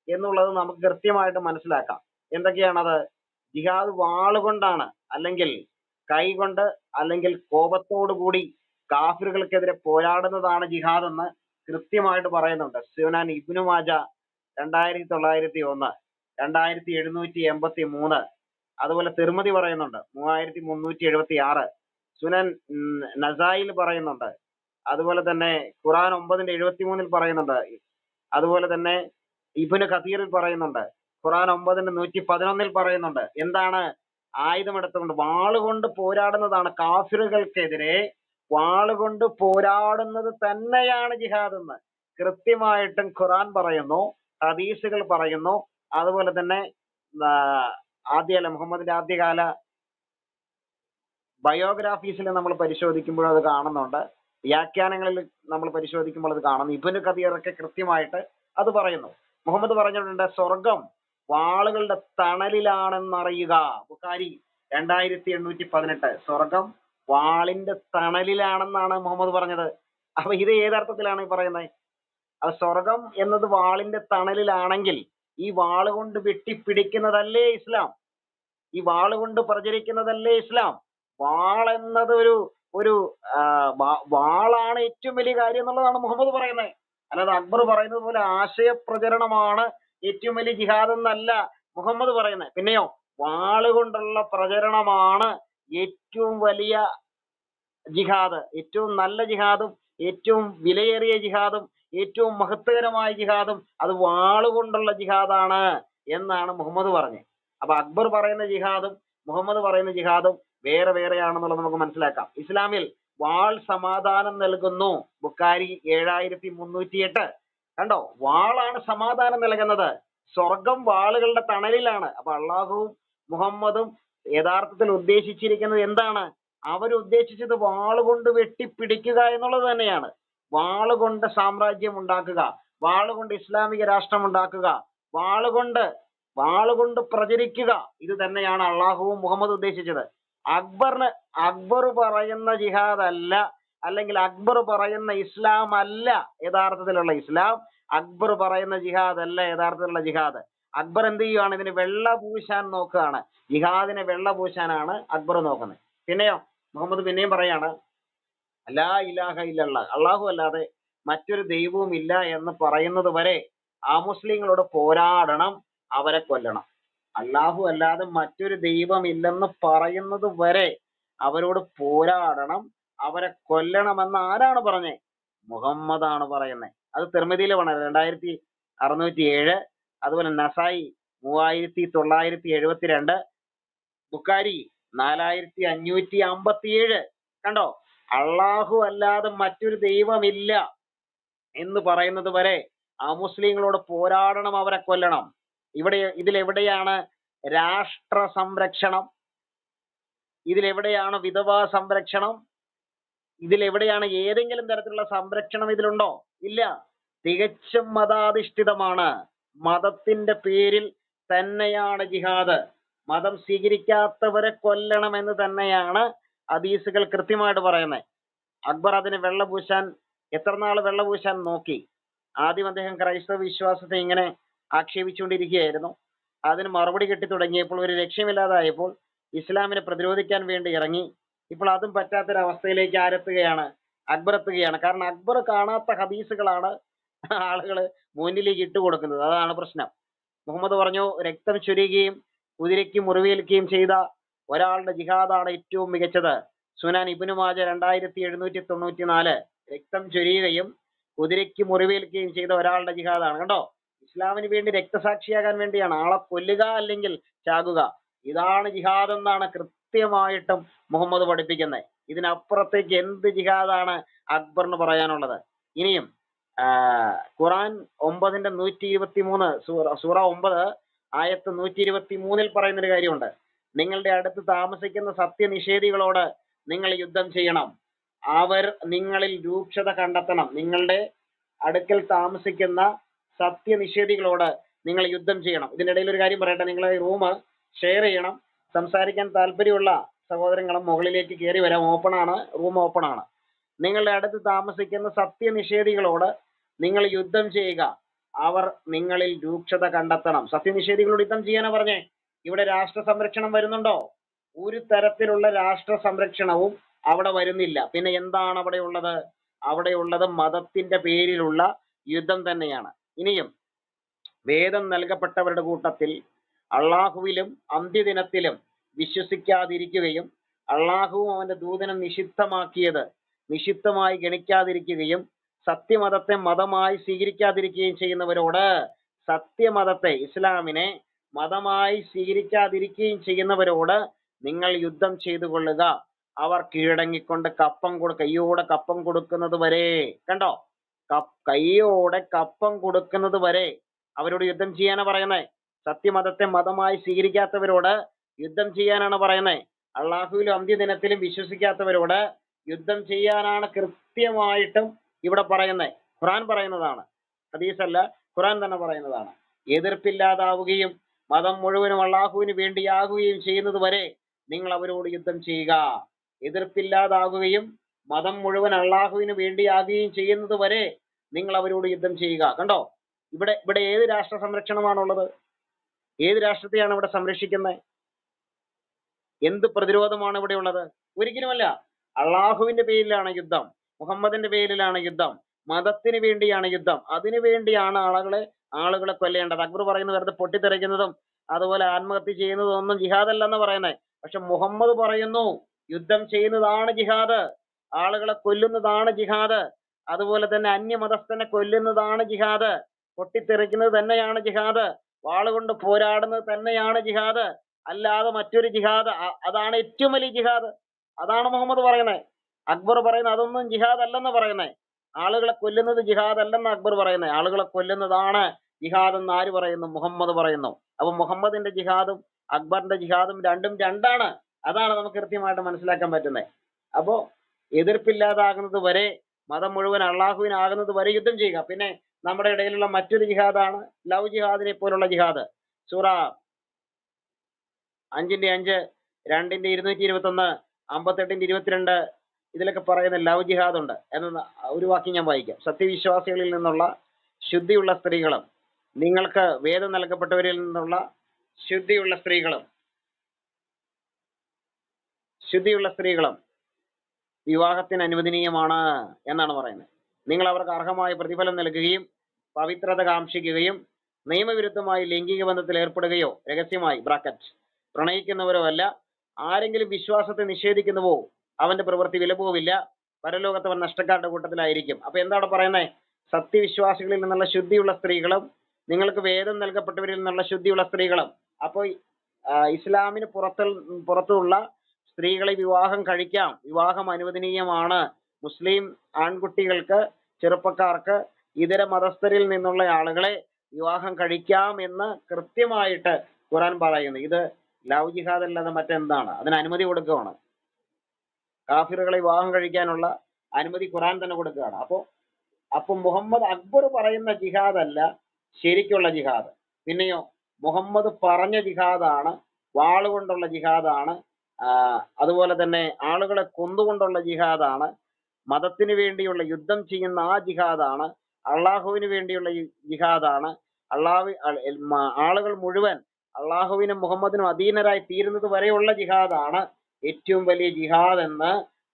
എന്നുള്ളത് നമുക്ക് കൃത്യമായിട്ട് മനസ്സിലാക്കാം. എന്തൊക്കെയാണത്? ജിഹാദ് വാളുകൊണ്ടാണ് അല്ലെങ്കിൽ കൈകൊണ്ട് അല്ലെങ്കിൽ കോപത്തോടു കൂടി കാഫിറുകൾക്കെതിരെ പോരാടുന്നതാണ് ജിഹാദ് എന്ന് കൃത്യമായിട്ട് പറയുന്നുണ്ട്. സിവനാൻ ഇബ്നു മാജ രണ്ടായിരത്തി തൊള്ളായിരത്തി ഒന്ന് രണ്ടായിരത്തി എഴുന്നൂറ്റി എൺപത്തി മൂന്ന് അതുപോലെ തിരുമതി പറയുന്നുണ്ട് മൂവായിരത്തി മുന്നൂറ്റി എഴുപത്തി ആറ് സുനൻ നസായിൽ പറയുന്നുണ്ട് അതുപോലെ തന്നെ ഖുറാൻ ഒമ്പതിന്റെ എഴുപത്തി മൂന്നിൽ പറയുന്നുണ്ട്. അതുപോലെ തന്നെ ഇബിന് കതീറിൽ പറയുന്നുണ്ട്. ഖുറാൻ ഒമ്പതിന്റെ നൂറ്റി പതിനൊന്നിൽ പറയുന്നുണ്ട്. എന്താണ്? ആയുധമെടുത്തുകൊണ്ട് വാളുകൊണ്ട് പോരാടുന്നതാണ് കാഫിറുകൾക്കെതിരെ വാളുകൊണ്ട് പോരാടുന്നത് തന്നെയാണ് ജിഹാദ് എന്ന് കൃത്യമായിട്ടും ഖുറാൻ പറയുന്നു ഹദീസുകൾ പറയുന്നു. അതുപോലെ തന്നെ ആദ്യകാല മുഹമ്മദിന്റെ ആദ്യകാല ബയോഗ്രാഫീസിൽ നമ്മൾ പരിശോധിക്കുമ്പോൾ അത് കാണുന്നുണ്ട്. വ്യാഖ്യാനങ്ങളിൽ നമ്മൾ പരിശോധിക്കുമ്പോൾ അത് കാണുന്നു. ഇബിന് കദീറൊക്കെ കൃത്യമായിട്ട് അത് പറയുന്നു. മുഹമ്മദ് പറഞ്ഞിട്ടുണ്ട് സ്വർഗം വാളുകളുടെ തണലിലാണെന്നറിയുക. ബുഖാരി രണ്ടായിരത്തി എണ്ണൂറ്റി പതിനെട്ട് സ്വർഗം വാളിന്റെ തണലിലാണെന്നാണ് മുഹമ്മദ് പറഞ്ഞത്. അപ്പൊ ഇത് ഏതർത്ഥത്തിലാണ് ഈ പറയുന്നത്? അത് സ്വർഗം എന്നത് വാളിന്റെ തണലിലാണെങ്കിൽ ഈ വാളുകൊണ്ട് വെട്ടിപ്പിടിക്കുന്നതല്ലേ ഇസ്ലാം? ഈ വാളുകൊണ്ട് പ്രചരിക്കുന്നതല്ലേ ഇസ്ലാം? വാൾ എന്നത് ഒരു ഒരു വാളാണ് ഏറ്റവും വലിയ കാര്യം എന്നുള്ളതാണ് മുഹമ്മദ് പറയുന്നത്. അല്ലാതെ അക്ബർ പറയുന്നത് പോലെ ആശയ പ്രചരണമാണ് ഏറ്റവും വലിയ ജിഹാദ് എന്നല്ല മുഹമ്മദ് പറയുന്നത്. പിന്നെയോ വാളുകൊണ്ടുള്ള പ്രചരണമാണ് ഏറ്റവും വലിയ ജിഹാദ്. ഏറ്റവും നല്ല ജിഹാദും ഏറ്റവും വിലയേറിയ ജിഹാദും ഏറ്റവും മഹത്വകരമായ ജിഹാദും അത് വാളുകൊണ്ടുള്ള ജിഹാദാണ് എന്നാണ് മുഹമ്മദ് പറഞ്ഞത്. അപ്പൊ അക്ബർ പറയുന്ന ജിഹാദും മുഹമ്മദ് പറയുന്ന ജിഹാദും വേറെ വേറെയാണെന്നുള്ളത് നമുക്ക് മനസ്സിലാക്കാം. ഇസ്ലാമിൽ വാൾ സമാധാനം നൽകുന്നു. ബുക്കാരി ഏഴായിരത്തി മുന്നൂറ്റി എട്ട് കണ്ടോ? വാളാണ് സമാധാനം നൽകുന്നത്. സ്വർഗം വാളുകളുടെ തണലിലാണ്. അപ്പൊ അള്ളാഹുവും മുഹമ്മദും യഥാർത്ഥത്തിൽ ഉദ്ദേശിച്ചിരിക്കുന്നത് എന്താണ്? അവരുദ്ദേശിച്ചത് വാളുകൊണ്ട് വെട്ടിപ്പിടിക്കുക എന്നുള്ളത് തന്നെയാണ്. വാളുകൊണ്ട് സാമ്രാജ്യം ഉണ്ടാക്കുക. വാളുകൊണ്ട് ഇസ്ലാമിക രാഷ്ട്രം ഉണ്ടാക്കുക. വാളുകൊണ്ട് വാളുകൊണ്ട് പ്രചരിക്കുക. ഇത് തന്നെയാണ് അള്ളാഹുവും മുഹമ്മദ് ഉദ്ദേശിച്ചത്. അക്ബറിന് അക്ബർ പറയുന്ന ജിഹാദ് അല്ല അല്ലെങ്കിൽ അക്ബർ പറയുന്ന ഇസ്ലാം അല്ല യഥാർത്ഥത്തിലുള്ള ഇസ്ലാം അക്ബർ പറയുന്ന ജിഹാദ് അല്ല യഥാർത്ഥത്തിലുള്ള ജിഹാദ്. അക്ബർ എന്ത് ചെയ്യുകയാണ് ഇതിന് വെള്ള പൂശാൻ നോക്കുകയാണ്. ജിഹാദിനെ വെള്ള പൂശാനാണ് അക്ബർ നോക്കുന്നത്. പിന്നെയോ മുഹമ്മദ് പിന്നെയും പറയാണ് അല്ലാ ഇലാഹ ഇല്ലല്ല അള്ളാഹു അല്ലാതെ മറ്റൊരു ദൈവവും ഇല്ല എന്ന് പറയുന്നത് വരെ ആ മുസ്ലിങ്ങളോട് പോരാടണം അവരെ കൊല്ലണം. അള്ളാഹു അല്ലാതെ മറ്റൊരു ദൈവം ഇല്ലെന്ന് പറയുന്നത് വരെ അവരോട് പോരാടണം അവരെ കൊല്ലണമെന്ന് ആരാണ് പറഞ്ഞേ? മുഹമ്മദാണ് പറയുന്നത് അത് തെർമിതിയിലെ വേണം രണ്ടായിരത്തി അറുന്നൂറ്റി ഏഴ് അതുപോലെ നസായി മൂവായിരത്തി തൊള്ളായിരത്തി എഴുപത്തിരണ്ട് ബുക്കാരി നാലായിരത്തി അഞ്ഞൂറ്റി അമ്പത്തി ഏഴ് കണ്ടോ? അള്ളാഹു അല്ലാതെ മറ്റൊരു ദൈവമില്ല എന്ന് പറയുന്നത് വരെ ആ മുസ്ലിങ്ങളോട് പോരാടണം അവരെ കൊല്ലണം. ഇവിടെ ഇതിലെവിടെയാണ് രാഷ്ട്ര സംരക്ഷണം ഇതിലെവിടെയാണ് വിധവാ സംരക്ഷണം? ഇതിലെവിടെയാണ് ഏതെങ്കിലും തരത്തിലുള്ള സംരക്ഷണം ഇതിലുണ്ടോ? ഇല്ല. തികച്ചും മതാധിഷ്ഠിതമാണ്. മതത്തിന്റെ പേരിൽ തന്നെയാണ് ജിഹാദ്. മതം സ്വീകരിക്കാത്തവരെ കൊല്ലണമെന്ന് തന്നെയാണ് ഹദീസുകൾ കൃത്യമായിട്ട് പറയുന്നത്. അക്ബർ അതിന് വെള്ളപൂശാൻ എത്ര നാൾ വെള്ളപൂശാൻ നോക്കി? ആദ്യം അദ്ദേഹം ക്രൈസ്തവ വിശ്വാസത്തെ ഇങ്ങനെ ആക്ഷേപിച്ചുകൊണ്ടിരിക്കുകയായിരുന്നു. അതിന് മറുപടി കിട്ടി തുടങ്ങിയപ്പോൾ ഒരു ലക്ഷ്യമില്ലാതായപ്പോൾ ഇസ്ലാമിനെ പ്രതിരോധിക്കാൻ വേണ്ടി ഇറങ്ങി. ഇപ്പോൾ അതും പറ്റാത്തൊരവസ്ഥയിലേക്ക് ആരെത്തുകയാണ് അക്ബർ എത്തുകയാണ്. കാരണം അക്ബർ കാണാത്ത ഹബീസുകളാണ് ആളുകൾ മുന്നിലേക്ക് ഇട്ട് കൊടുക്കുന്നത്. അതാണ് പ്രശ്നം. മുഹമ്മദ് പറഞ്ഞു രക്തം ചുരുകയും കുതിരയ്ക്ക് മുറിവേൽക്കുകയും ചെയ്ത ഒരാളുടെ ജിഹാദാണ് ഏറ്റവും മികച്ചത്. സുനാൻ ഇബിനു മാജ രണ്ടായിരത്തി എഴുന്നൂറ്റി തൊണ്ണൂറ്റി നാല് രക്തം ചൊരിയുകയും കുതിരയ്ക്ക് മുറിവേൽക്കുകയും ചെയ്ത ഒരാളുടെ ജിഹാദാണ്. കണ്ടോ? ഇസ്ലാമിന് വേണ്ടി രക്തസാക്ഷിയാകാൻ വേണ്ടിയാണ്. ആളെ കൊല്ലുക അല്ലെങ്കിൽ ചാകുക. ഇതാണ് ജിഹാദ് എന്നാണ് കൃത്യമായിട്ടും മുഹമ്മദ് പഠിപ്പിക്കുന്നത്. ഇതിനപ്പുറത്തേക്ക് എന്ത് ജിഹാദാണ് അക്ബറിന് പറയാനുള്ളത്? ഇനിയും ഖുറാൻ ഒമ്പതിന്റെ നൂറ്റി ഇരുപത്തി മൂന്ന് സൂറ സൂറ ഒമ്പത് ആയത്ത് നൂറ്റി ഇരുപത്തി മൂന്നിൽ പറയുന്നൊരു കാര്യമുണ്ട്. നിങ്ങളുടെ അടുത്ത് താമസിക്കുന്ന സത്യനിഷേധികളോട് നിങ്ങൾ യുദ്ധം ചെയ്യണം. അവർ നിങ്ങളിൽ രൂക്ഷത കണ്ടെത്തണം. നിങ്ങളുടെ അടുക്കൽ താമസിക്കുന്ന സത്യനിഷേധികളോട് നിങ്ങൾ യുദ്ധം ചെയ്യണം. ഇതിനിടയിൽ ഒരു കാര്യം പറയട്ടെ. നിങ്ങൾ റൂം ഷെയർ ചെയ്യണം. സംസാരിക്കാൻ താല്പര്യമുള്ള സഹോദരങ്ങളും മുകളിലേക്ക് കയറി വരാം. ഓപ്പൺ ആണ്. റൂം ഓപ്പൺ ആണ്. നിങ്ങളുടെ അടുത്ത് താമസിക്കുന്ന സത്യനിഷേധികളോട് നിങ്ങൾ യുദ്ധം ചെയ്യുക. അവർ നിങ്ങളിൽ രൂക്ഷത കണ്ടെത്തണം. സത്യനിഷേധികളോട് യുദ്ധം ചെയ്യാനാ പറഞ്ഞേ. ഇവിടെ രാഷ്ട്ര സംരക്ഷണം വരുന്നുണ്ടോ? ഒരു തരത്തിലുള്ള രാഷ്ട്ര സംരക്ഷണവും അവിടെ വരുന്നില്ല. പിന്നെ എന്താണ് അവിടെ ഉള്ളത് അവിടെ ഉള്ളത് മതത്തിന്റെ പേരിലുള്ള യുദ്ധം തന്നെയാണ്. ഇനിയും വേദം നൽകപ്പെട്ടവരുടെ കൂട്ടത്തിൽ അള്ളാഹുവിലും അന്ത്യദിനത്തിലും വിശ്വസിക്കാതിരിക്കുകയും അള്ളാഹുവും അവന്റെ ദൂതനം നിഷിദ്ധമാക്കിയത് നിഷിദ്ധമായി ഗണിക്കാതിരിക്കുകയും സത്യമതത്തെ മതമായി സ്വീകരിക്കാതിരിക്കുകയും ചെയ്യുന്നവരോട് സത്യമതത്തെ ഇസ്ലാമിനെ മതമായി സ്വീകരിക്കാതിരിക്കുകയും ചെയ്യുന്നവരോട് നിങ്ങൾ യുദ്ധം ചെയ്തു കൊള്ളുക. അവർ കീഴടങ്ങിക്കൊണ്ട് കപ്പം കൊടു കയ്യോടെ കപ്പം കൊടുക്കുന്നത് വരെ. കണ്ടോ? കയ്യോടെ കപ്പം കൊടുക്കുന്നത് വരെ അവരോട് യുദ്ധം ചെയ്യാനാണ് പറയുന്നത് സത്യമതത്തെ മതമായി സ്വീകരിക്കാത്തവരോട് യുദ്ധം ചെയ്യാനാണ് പറയുന്നത് അള്ളാഹുവിലും അന്ത്യദിനത്തിലും വിശ്വസിക്കാത്തവരോട് യുദ്ധം ചെയ്യാനാണ് കൃത്യമായിട്ടും ഇവിടെ പറയുന്നത് ഖുറാൻ പറയുന്നതാണ്. ഹദീസല്ല ഖുറാൻ തന്നെ പറയുന്നതാണ്. എതിർപ്പില്ലാതാവുകയും മതം മുഴുവനും അള്ളാഹുവിന് വേണ്ടിയാകുകയും ചെയ്യുന്നത് വരെ നിങ്ങൾ അവരോട് യുദ്ധം ചെയ്യുക. എതിർപ്പില്ലാതാകുകയും മതം മുഴുവൻ അള്ളാഹുവിന് വേണ്ടിയാകുകയും ചെയ്യുന്നത് വരെ നിങ്ങൾ അവരോട് യുദ്ധം ചെയ്യുക. കണ്ടോ? ഇവിടെ ഇവിടെ ഏത് രാഷ്ട്ര സംരക്ഷണമാണുള്ളത്? ഏത് രാഷ്ട്രത്തെയാണ് ഇവിടെ സംരക്ഷിക്കുന്നത്? എന്ത് പ്രതിരോധമാണ് ഇവിടെ ഉള്ളത്? ഒരിക്കലുമല്ല. അള്ളാഹുവിന്റെ പേരിലാണ് യുദ്ധം. മുഹമ്മദിന്റെ പേരിലാണ് യുദ്ധം. മതത്തിന് വേണ്ടിയാണ് യുദ്ധം. അതിനു വേണ്ടിയാണ് ആളുകളെ ആളുകളെ കൊല്ലേണ്ടത്. അക്ബർ പറയുന്നത് വെറുതെ പൊട്ടിത്തെറിക്കുന്നതും അതുപോലെ ആത്മഹത്യ ചെയ്യുന്നതും ഒന്നും ജിഹാദ് അല്ലെന്ന് പറയുന്നത്. പക്ഷെ മുഹമ്മദ് പറയുന്നു യുദ്ധം ചെയ്യുന്നതാണ് ജിഹാദ്. ആളുകളെ കൊല്ലുന്നതാണ് ജിഹാദ്. അതുപോലെ തന്നെ അന്യമതസ്ഥനെ കൊല്ലുന്നതാണ് ജിഹാദ്. പൊട്ടിത്തെറിക്കുന്നത് തന്നെയാണ് ജിഹാദ്. വാളുകൊണ്ട് പോരാടുന്നത് തന്നെയാണ് ജിഹാദ്. അല്ലാതെ മറ്റൊരു ജിഹാദ് അതാണ് ഏറ്റവും വലിയ ജിഹാദ്. അതാണ് മുഹമ്മദ് പറയുന്നത്. അക്ബർ പറയുന്നത് അതൊന്നും ജിഹാദ് അല്ലെന്ന് പറയുന്നത്. ആളുകളെ കൊല്ലുന്നത് ജിഹാദ് അല്ലെന്ന് അക്ബർ പറയുന്നത്. ആളുകളെ കൊല്ലുന്നതാണ് ജിഹാദ് എന്ന് ആര് പറയുന്നു? മുഹമ്മദ് പറയുന്നു. അപ്പൊ മുഹമ്മദിന്റെ ജിഹാദും അക്ബറിന്റെ ജിഹാദും രണ്ടും രണ്ടാണ്. അതാണ് നമുക്ക് കൃത്യമായിട്ട് മനസ്സിലാക്കാൻ പറ്റുന്നത്. അപ്പോ എതിർപ്പില്ലാതാകുന്നത് വരെ മതം മുഴുവൻ അള്ളാഹുവിനാകുന്നത് വരെ യുദ്ധം ചെയ്യുക. പിന്നെ നമ്മുടെ ഇടയിലുള്ള മറ്റൊരു ജിഹാദാണ് ലവ് ജിഹാദിനെ പോലുള്ള ജിഹാദ്. സൂറ അഞ്ചിന്റെ അഞ്ച് രണ്ടിന്റെ ഇരുന്നൂറ്റി ഇരുപത്തി ഒന്ന് അമ്പത്തെട്ടിന്റെ ഇരുപത്തിരണ്ട് ഇതിലൊക്കെ പറയുന്ന ലവ് ജിഹാദ് ഉണ്ട് എന്ന ഒരു വാക്യം ഞാൻ വായിക്കാം. സത്യവിശ്വാസികളിൽ നിന്നുള്ള ശുദ്ധിയുള്ള സ്ത്രീകളും നിങ്ങൾക്ക് വേദം നൽകപ്പെട്ടവരിൽ നിന്നുള്ള ശുദ്ധിയുള്ള സ്ത്രീകളും ശുദ്ധിയുള്ള സ്ത്രീകളും വിവാഹത്തിന് അനുവദനീയമാണ് എന്നാണ് പറയുന്നത്. നിങ്ങൾ അവർക്ക് അർഹമായ പ്രതിഫലം നൽകുകയും പവിത്രത കാംക്ഷിക്കുകയും നിയമവിരുദ്ധമായി ലൈംഗിക ബന്ധത്തിൽ ഏർപ്പെടുകയോ രഹസ്യമായി ബ്രാക്കറ്റ് പ്രണയിക്കുന്നവരോ അല്ല ആരെങ്കിലും വിശ്വാസത്തെ നിഷേധിക്കുന്നുവോ അവന്റെ പ്രവൃത്തി വിലപോവില്ല പരലോകത്ത് അവൻ നഷ്ടക്കാരുടെ കൂട്ടത്തിലായിരിക്കും. അപ്പൊ എന്താണ് പറയുന്നത് സത്യവിശ്വാസികളിൽ നിന്നുള്ള ശുദ്ധിയുള്ള സ്ത്രീകളും നിങ്ങൾക്ക് വേദം നൽകപ്പെട്ടവരിൽ നിന്നുള്ള ശുദ്ധിയുള്ള സ്ത്രീകളും. അപ്പോൾ ഇസ്ലാമിന് പുറത്തുള്ള സ്ത്രീകളെ വിവാഹം കഴിക്കാം. വിവാഹം അനുവദനീയമാണ്. മുസ്ലിം ആൺകുട്ടികൾക്ക് ചെറുപ്പക്കാർക്ക് ഇതര മതസ്ഥരിൽ നിന്നുള്ള ആളുകളെ വിവാഹം കഴിക്കാം എന്ന് കൃത്യമായിട്ട് ഖുറാൻ പറയുന്നു. ഇത് ലവ് ജിഹാദ് അല്ലാതെ മറ്റെന്താണ്? അതിന് അനുമതി കൊടുക്കുകയാണ്. കാഫിറുകളെ വിവാഹം കഴിക്കാനുള്ള അനുമതി ഖുറാൻ തന്നെ കൊടുക്കുകയാണ്. അപ്പോ അപ്പൊ മുഹമ്മദ് അക്ബർ പറയുന്ന ജിഹാദ് അല്ല ശരിക്കുള്ള ജിഹാദ്. പിന്നെയോ മുഹമ്മദ് പറഞ്ഞ ജിഹാദാണ് വാളുകൊണ്ടുള്ള ജിഹാദാണ് അതുപോലെ തന്നെ ആളുകളെ കൊന്നുകൊണ്ടുള്ള ജിഹാദാണ്. മതത്തിന് വേണ്ടിയുള്ള യുദ്ധം ചെയ്യുന്ന ആ ജിഹാദാണ്. അള്ളാഹുവിന് വേണ്ടിയുള്ള ജിഹാദാണ്. അള്ളാഹു ആളുകൾ മുഴുവൻ അള്ളാഹുവിനും മുഹമ്മദിനും അധീനരായി തീരുന്നത് വരെയുള്ള ജിഹാദാണ് ഏറ്റവും വലിയ ജിഹാദ് എന്ന്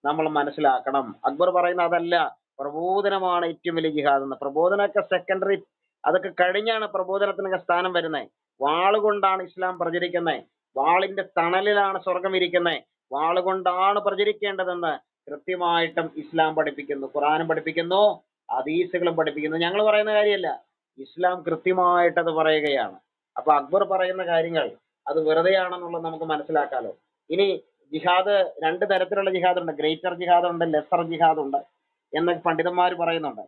നമ്മൾ മനസ്സിലാക്കണം. അക്ബർ പറയുന്ന അതല്ല പ്രബോധനമാണ് ഏറ്റവും വലിയ ജിഹാദ് എന്ന് പ്രബോധനമൊക്കെ സെക്കൻഡറി അതൊക്കെ കഴിഞ്ഞാണ് പ്രബോധനത്തിനൊക്കെ സ്ഥാനം വരുന്നത്. വാളുകൊണ്ടാണ് ഇസ്ലാം പ്രചരിക്കുന്നത്. വാളിന്റെ തണലിലാണ് സ്വർഗം ഇരിക്കുന്നത്. വാളുകൊണ്ടാണ് പ്രചരിക്കേണ്ടതെന്ന് കൃത്യമായിട്ടും ഇസ്ലാം പഠിപ്പിക്കുന്നു. ഖുറാനും പഠിപ്പിക്കുന്നു ഹദീസുകളും പഠിപ്പിക്കുന്നു. ഞങ്ങൾ പറയുന്ന കാര്യമല്ല. ഇസ്ലാം കൃത്യമായിട്ട് പറയുകയാണ്. അപ്പൊ അക്ബർ പറയുന്ന കാര്യങ്ങൾ അത് വെറുതെയാണെന്നുള്ളത് നമുക്ക് മനസ്സിലാക്കാലോ. ഇനി ജിഹാദ് രണ്ട് തരത്തിലുള്ള ജിഹാദ് ഉണ്ട് ഗ്രേറ്റർ ജിഹാദ് ഉണ്ട് ലെസർ ജിഹാദ് ഉണ്ട് എന്ന് പണ്ഡിതന്മാർ പറയുന്നുണ്ട്.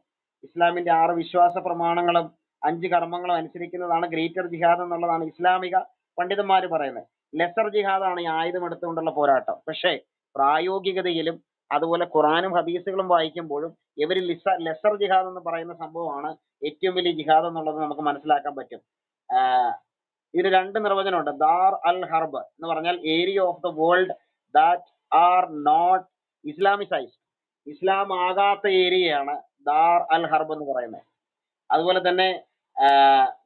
ഇസ്ലാമിന്റെ ആറ് വിശ്വാസ പ്രമാണങ്ങളും അഞ്ച് കർമ്മങ്ങളും അനുസരിക്കുന്നതാണ് ഗ്രേറ്റർ ജിഹാദ് എന്നുള്ളതാണ് ഇസ്ലാമിക പണ്ഡിതന്മാർ പറയുന്നത് ലെസർ ജിഹാദാണ് ഈ ആയുധം എടുത്തുകൊണ്ടുള്ള പോരാട്ടം. പക്ഷേ പ്രായോഗികതയിലും അതുപോലെ ഖുറാനും ഹദീസുകളും വായിക്കുമ്പോഴും ഇവർ ലിസ ലെസർ ജിഹാദ് എന്ന് പറയുന്ന സംഭവമാണ് ഏറ്റവും വലിയ ജിഹാദ് എന്നുള്ളത് നമുക്ക് മനസ്സിലാക്കാൻ പറ്റും. ഇതിന് രണ്ട് നിർവചനമുണ്ട്. ദാർ അൽ ഹർബ് എന്ന് പറഞ്ഞാൽ area of the world that are not Islamicise ഇസ്ലാം ആകാത്ത ഏരിയയാണ് ദാർ അൽ ഹർബ് എന്ന് പറയുന്നത്. അതുപോലെ തന്നെ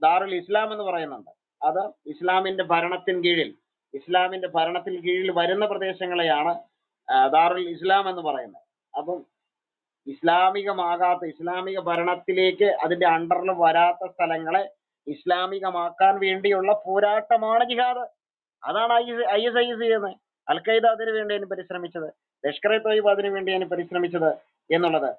ദാറുൽ ഇസ്ലാം എന്ന് പറയുന്നുണ്ട്. അത് ഇസ്ലാമിന്റെ ഭരണത്തിന് കീഴിൽ ഇസ്ലാമിന്റെ ഭരണത്തിന് കീഴിൽ വരുന്ന പ്രദേശങ്ങളെയാണ് ദാറുൽ ഇസ്ലാം എന്ന് പറയുന്നത്. അപ്പം ഇസ്ലാമികമാകാത്ത ഇസ്ലാമിക ഭരണത്തിലേക്ക് അതിന്റെ അണ്ടറിൽ വരാത്ത സ്ഥലങ്ങളെ ഇസ്ലാമികമാക്കാൻ വേണ്ടിയുള്ള പോരാട്ടമാണ് ജിഹാദ്. അതാണ് I I S I S ചെയ്യുന്നത്. അൽ ഖൈദ അതിനു വേണ്ടിയാണ് പരിശ്രമിച്ചത്. ലഷ്കർ എ തൊയ്ബ് അതിനു വേണ്ടിയാണ് പരിശ്രമിച്ചത് എന്നുള്ളത്.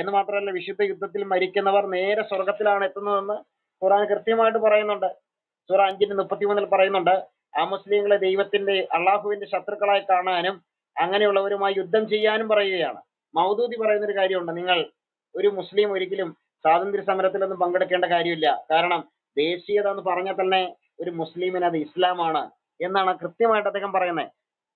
എന്ന് മാത്രമല്ല വിശുദ്ധ യുദ്ധത്തിൽ മരിക്കുന്നവർ നേരെ സ്വർഗത്തിലാണ് എത്തുന്നതെന്ന് ഖുറാൻ കൃത്യമായിട്ട് പറയുന്നുണ്ട്. സൂറ അഞ്ചിന്റെ മുപ്പത്തിമൂന്നിൽ പറയുന്നുണ്ട് ആ മുസ്ലിങ്ങളെ ദൈവത്തിന്റെ അള്ളാഹുവിന്റെ ശത്രുക്കളായി കാണാനും അങ്ങനെയുള്ളവരുമായി യുദ്ധം ചെയ്യാനും പറയുകയാണ്. മൗദൂദി പറയുന്ന ഒരു കാര്യമുണ്ട് നിങ്ങൾ ഒരു മുസ്ലിം ഒരിക്കലും സ്വാതന്ത്ര്യ സമരത്തിലൊന്നും പങ്കെടുക്കേണ്ട കാര്യമില്ല. കാരണം ദേശീയത എന്ന് പറഞ്ഞാൽ തന്നെ ഒരു മുസ്ലിമിന് അത് ഇസ്ലാമാണ് എന്നാണ് കൃത്യമായിട്ട് അദ്ദേഹം പറയുന്നത്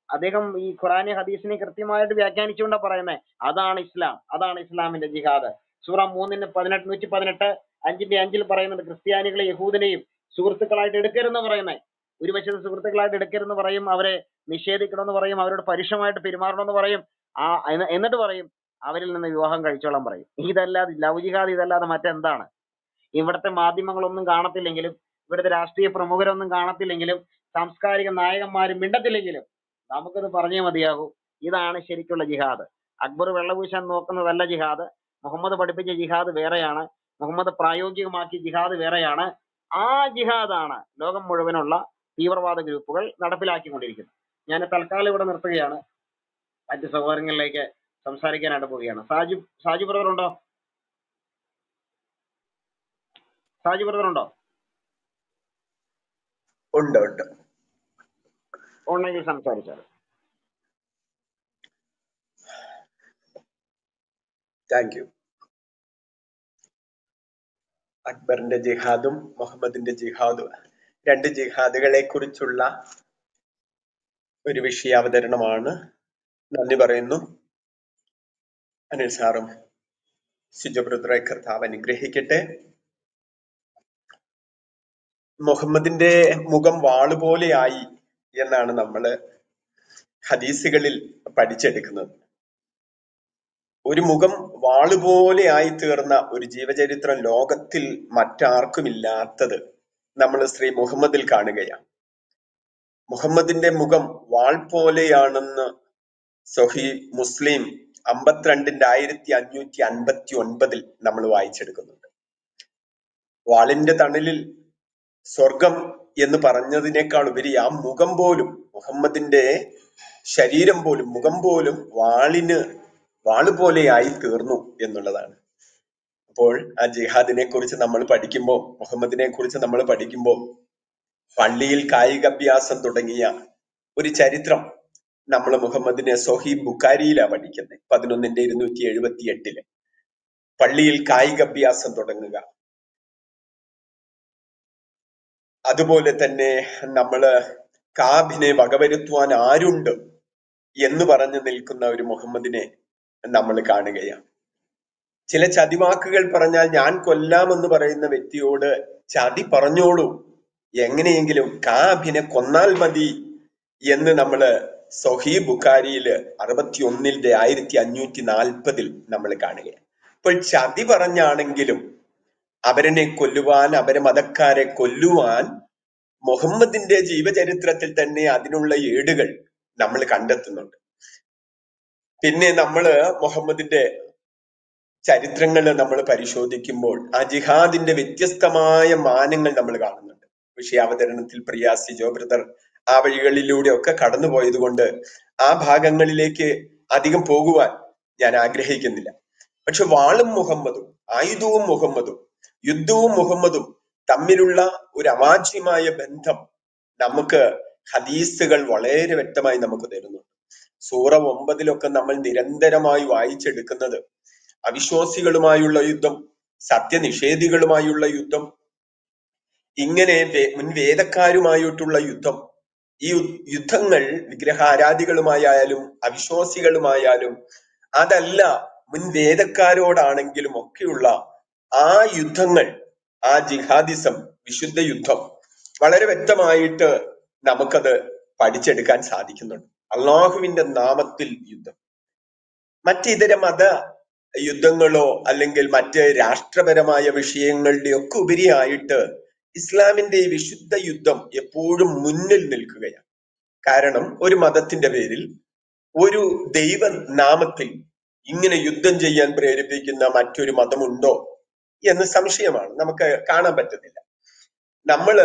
അദ്ദേഹം ഈ ഖുറാനെ ഹദീസിനെ കൃത്യമായിട്ട് വ്യാഖ്യാനിച്ചുകൊണ്ടാണ് പറയുന്നത് അതാണ് ഇസ്ലാം അതാണ് ഇസ്ലാമിന്റെ ജിഹാദ്. സൂറ മൂന്നിന് പതിനെട്ട് നൂറ്റി പതിനെട്ട് അഞ്ചിന്റെ അഞ്ചിൽ പറയുന്നുണ്ട് ക്രിസ്ത്യാനികളെ യഹൂദനെയും സുഹൃത്തുക്കളായിട്ട് എടുക്കരുതെന്ന് പറയുന്നത്. ഒരു വശത്ത് സുഹൃത്തുക്കളായിട്ട് എടുക്കരുതെന്ന് പറയും അവരെ നിഷേധിക്കണമെന്ന് പറയും അവരോട് പരുഷമായിട്ട് പെരുമാറണമെന്ന് പറയും ആ എന്നിട്ട് പറയും അവരിൽ നിന്ന് വിവാഹം കഴിച്ചോളാൻ പറയും. ഇതല്ലാതെ ലവ് ഇതല്ലാതെ മറ്റെന്താണ്? ഇവിടുത്തെ മാധ്യമങ്ങളൊന്നും കാണത്തില്ലെങ്കിലും ഇവിടുത്തെ രാഷ്ട്രീയ പ്രമുഖരൊന്നും കാണത്തില്ലെങ്കിലും സാംസ്കാരിക നായകന്മാരും മിണ്ടത്തില്ലെങ്കിലും നമുക്കത് പറഞ്ഞേ മതിയാകൂ. ഇതാണ് ശരിക്കുള്ള ജിഹാദ്. അക്ബർ വെള്ളപൂശാൻ നോക്കുന്നതല്ല ജിഹാദ്. മുഹമ്മദ് പഠിപ്പിച്ച ജിഹാദ് വേറെയാണ്. മുഹമ്മദ് പ്രായോഗികമാക്കിയ ജിഹാദ് വേറെയാണ്. ആ ജിഹാദാണ് ലോകം മുഴുവനുള്ള തീവ്രവാദ ഗ്രൂപ്പുകൾ നടപ്പിലാക്കിക്കൊണ്ടിരിക്കുന്നത്. ഞാൻ തൽക്കാലം ഇവിടെ നിർത്തുകയാണ്. മറ്റ് സഹോദരങ്ങളിലേക്ക് സംസാരിക്കാനായിട്ട് പോവുകയാണ്. സാജു സാജു ബ്രദർ ഉണ്ടോ? സാജു ബ്രദർ ഉണ്ടോ? ഉണ്ട് ഉണ്ട്. ഉണ്ടെങ്കിൽ സംസാരിച്ചാൽ താങ്ക് യു അക്ബറിന്റെ ജിഹാദും മുഹമ്മദിന്റെ ജിഹാദും. രണ്ട് ജിഹാദുകളെ കുറിച്ചുള്ള ഒരു വിഷയാവതരണമാണ് നന്ദി പറയുന്നു. അനിൽ സാറും സിജോ ബ്രദറെ കർത്താവ് അനുഗ്രഹിക്കട്ടെ. മുഹമ്മദിന്റെ മുഖം വാളുപോലെയായി എന്നാണ് നമ്മൾ ഹദീസുകളിൽ പഠിച്ചെടുക്കുന്നത്. ഒരു മുഖം വാളുപോലെ ആയി തീർന്ന ഒരു ജീവചരിത്രം ലോകത്തിൽ മറ്റാർക്കുമില്ലാത്തത് നമ്മൾ ശ്രീ മുഹമ്മദിൽ കാണുകയാണ്. മുഹമ്മദിന്റെ മുഖം വാൾ പോലെയാണെന്ന് സൊഹി മുസ്ലിം അമ്പത്തിരണ്ടിന്റെ ആയിരത്തി അഞ്ഞൂറ്റി അൻപത്തി ഒൻപതിൽ നമ്മൾ വായിച്ചെടുക്കുന്നുണ്ട്. വാളിന്റെ തണലിൽ സ്വർഗം എന്ന് പറഞ്ഞതിനേക്കാൾ ഉപരി ആ മുഖം പോലും മുഹമ്മദിന്റെ ശരീരം പോലും മുഖം പോലും വാളിന് വാൾ പോലെയായി തീർന്നു എന്നുള്ളതാണ്. അപ്പോൾ ആ ജിഹാദിനെ കുറിച്ച് നമ്മൾ പഠിക്കുമ്പോൾ മുഹമ്മദിനെ കുറിച്ച് നമ്മൾ പഠിക്കുമ്പോൾ പള്ളിയിൽ കായികാഭ്യാസം തുടങ്ങിയ ഒരു ചരിത്രം നമ്മൾ മുഹമ്മദിനെ സോഹി ബുക്കാരിയിലാ പഠിക്കുന്നത് പതിനൊന്നിന്റെ ഇരുന്നൂറ്റി എഴുപത്തി എട്ടിൽ പള്ളിയിൽ കായികാഭ്യാസം തുടങ്ങുക. അതുപോലെ തന്നെ നമ്മൾ കാബിനെ വകവരുത്തുവാൻ ആരുണ്ട് എന്ന് പറഞ്ഞു നിൽക്കുന്ന ഒരു മുഹമ്മദിനെ നമ്മൾ കാണുകയാണ്. ചില ചതിവാക്കുകൾ പറഞ്ഞാൽ ഞാൻ കൊല്ലാമെന്ന് പറയുന്ന വ്യക്തിയോട് ചതി പറഞ്ഞോളൂ. എങ്ങനെയെങ്കിലും കാബിനെ കൊന്നാൽ മതി എന്ന് നമ്മൾ സൊഹീ ബുഖാരിയിൽ അറുപത്തി ഒന്നിന്റെ ആയിരത്തി അഞ്ഞൂറ്റി നാൽപ്പതിൽ നമ്മൾ കാണുകയാണ്. അപ്പോൾ ചതി പറഞ്ഞാണെങ്കിലും അവരനെ കൊല്ലുവാൻ അവരെ മതക്കാരെ കൊല്ലുവാൻ മുഹമ്മദിന്റെ ജീവചരിത്രത്തിൽ തന്നെ അതിനുള്ള ഏടുകൾ നമ്മൾ കണ്ടെത്തുന്നുണ്ട്. പിന്നെ നമ്മൾ മുഹമ്മദിന്റെ ചരിത്രങ്ങൾ നമ്മൾ പരിശോധിക്കുമ്പോൾ ആ ജിഹാദിന്റെ വ്യത്യസ്തമായ മാനങ്ങൾ നമ്മൾ കാണുന്നുണ്ട്. വിഷയാവതരണത്തിൽ പ്രിയാസി ജോബ്രദർ ആ വഴികളിലൂടെ ഒക്കെ കടന്നുപോയത് കൊണ്ട് ആ ഭാഗങ്ങളിലേക്ക് അധികം പോകുവാൻ ഞാൻ ആഗ്രഹിക്കുന്നില്ല. പക്ഷെ വാളും മുഹമ്മദും ആയുധവും മുഹമ്മദും യുദ്ധവും മുഹമ്മദും തമ്മിലുള്ള ഒരു അവാച്യമായ ബന്ധം നമുക്ക് ഹദീസുകൾ വളരെ വ്യക്തമായി നമുക്ക് തരുന്നുണ്ട്. സൂറ ഒമ്പതിലൊക്കെ നമ്മൾ നിരന്തരമായി വായിച്ചെടുക്കുന്നത് അവിശ്വാസികളുമായുള്ള യുദ്ധം സത്യനിഷേധികളുമായുള്ള യുദ്ധം ഇങ്ങനെ മുൻ വേദക്കാരുമായിട്ടുള്ള യുദ്ധം. ഈ യുദ്ധങ്ങൾ വിഗ്രഹാരാധികളുമായാലും അവിശ്വാസികളുമായാലും അതല്ല മുൻ വേദക്കാരോടാണെങ്കിലും ഒക്കെയുള്ള ആ യുദ്ധങ്ങൾ ആ ജിഹാദിസം വിശുദ്ധ യുദ്ധം വളരെ വ്യക്തമായിട്ട് നമുക്കത് പഠിച്ചെടുക്കാൻ സാധിക്കുന്നുണ്ട്. അള്ളാഹുവിന്റെ നാമത്തിൽ യുദ്ധം. മറ്റിതര മത യുദ്ധങ്ങളോ അല്ലെങ്കിൽ മറ്റ് രാഷ്ട്രപരമായ വിഷയങ്ങളുടെ ഒക്കെ ഉപരിയായിട്ട് ഇസ്ലാമിന്റെ ഈ വിശുദ്ധ യുദ്ധം എപ്പോഴും മുന്നിൽ നിൽക്കുകയാണ്. കാരണം ഒരു മതത്തിന്റെ പേരിൽ ഒരു ദൈവ നാമത്തിൽ ഇങ്ങനെ യുദ്ധം ചെയ്യാൻ പ്രേരിപ്പിക്കുന്ന മറ്റൊരു മതമുണ്ടോ എന്ന് സംശയമാണ്. നമുക്ക് കാണാൻ പറ്റുന്നില്ല നമ്മൾ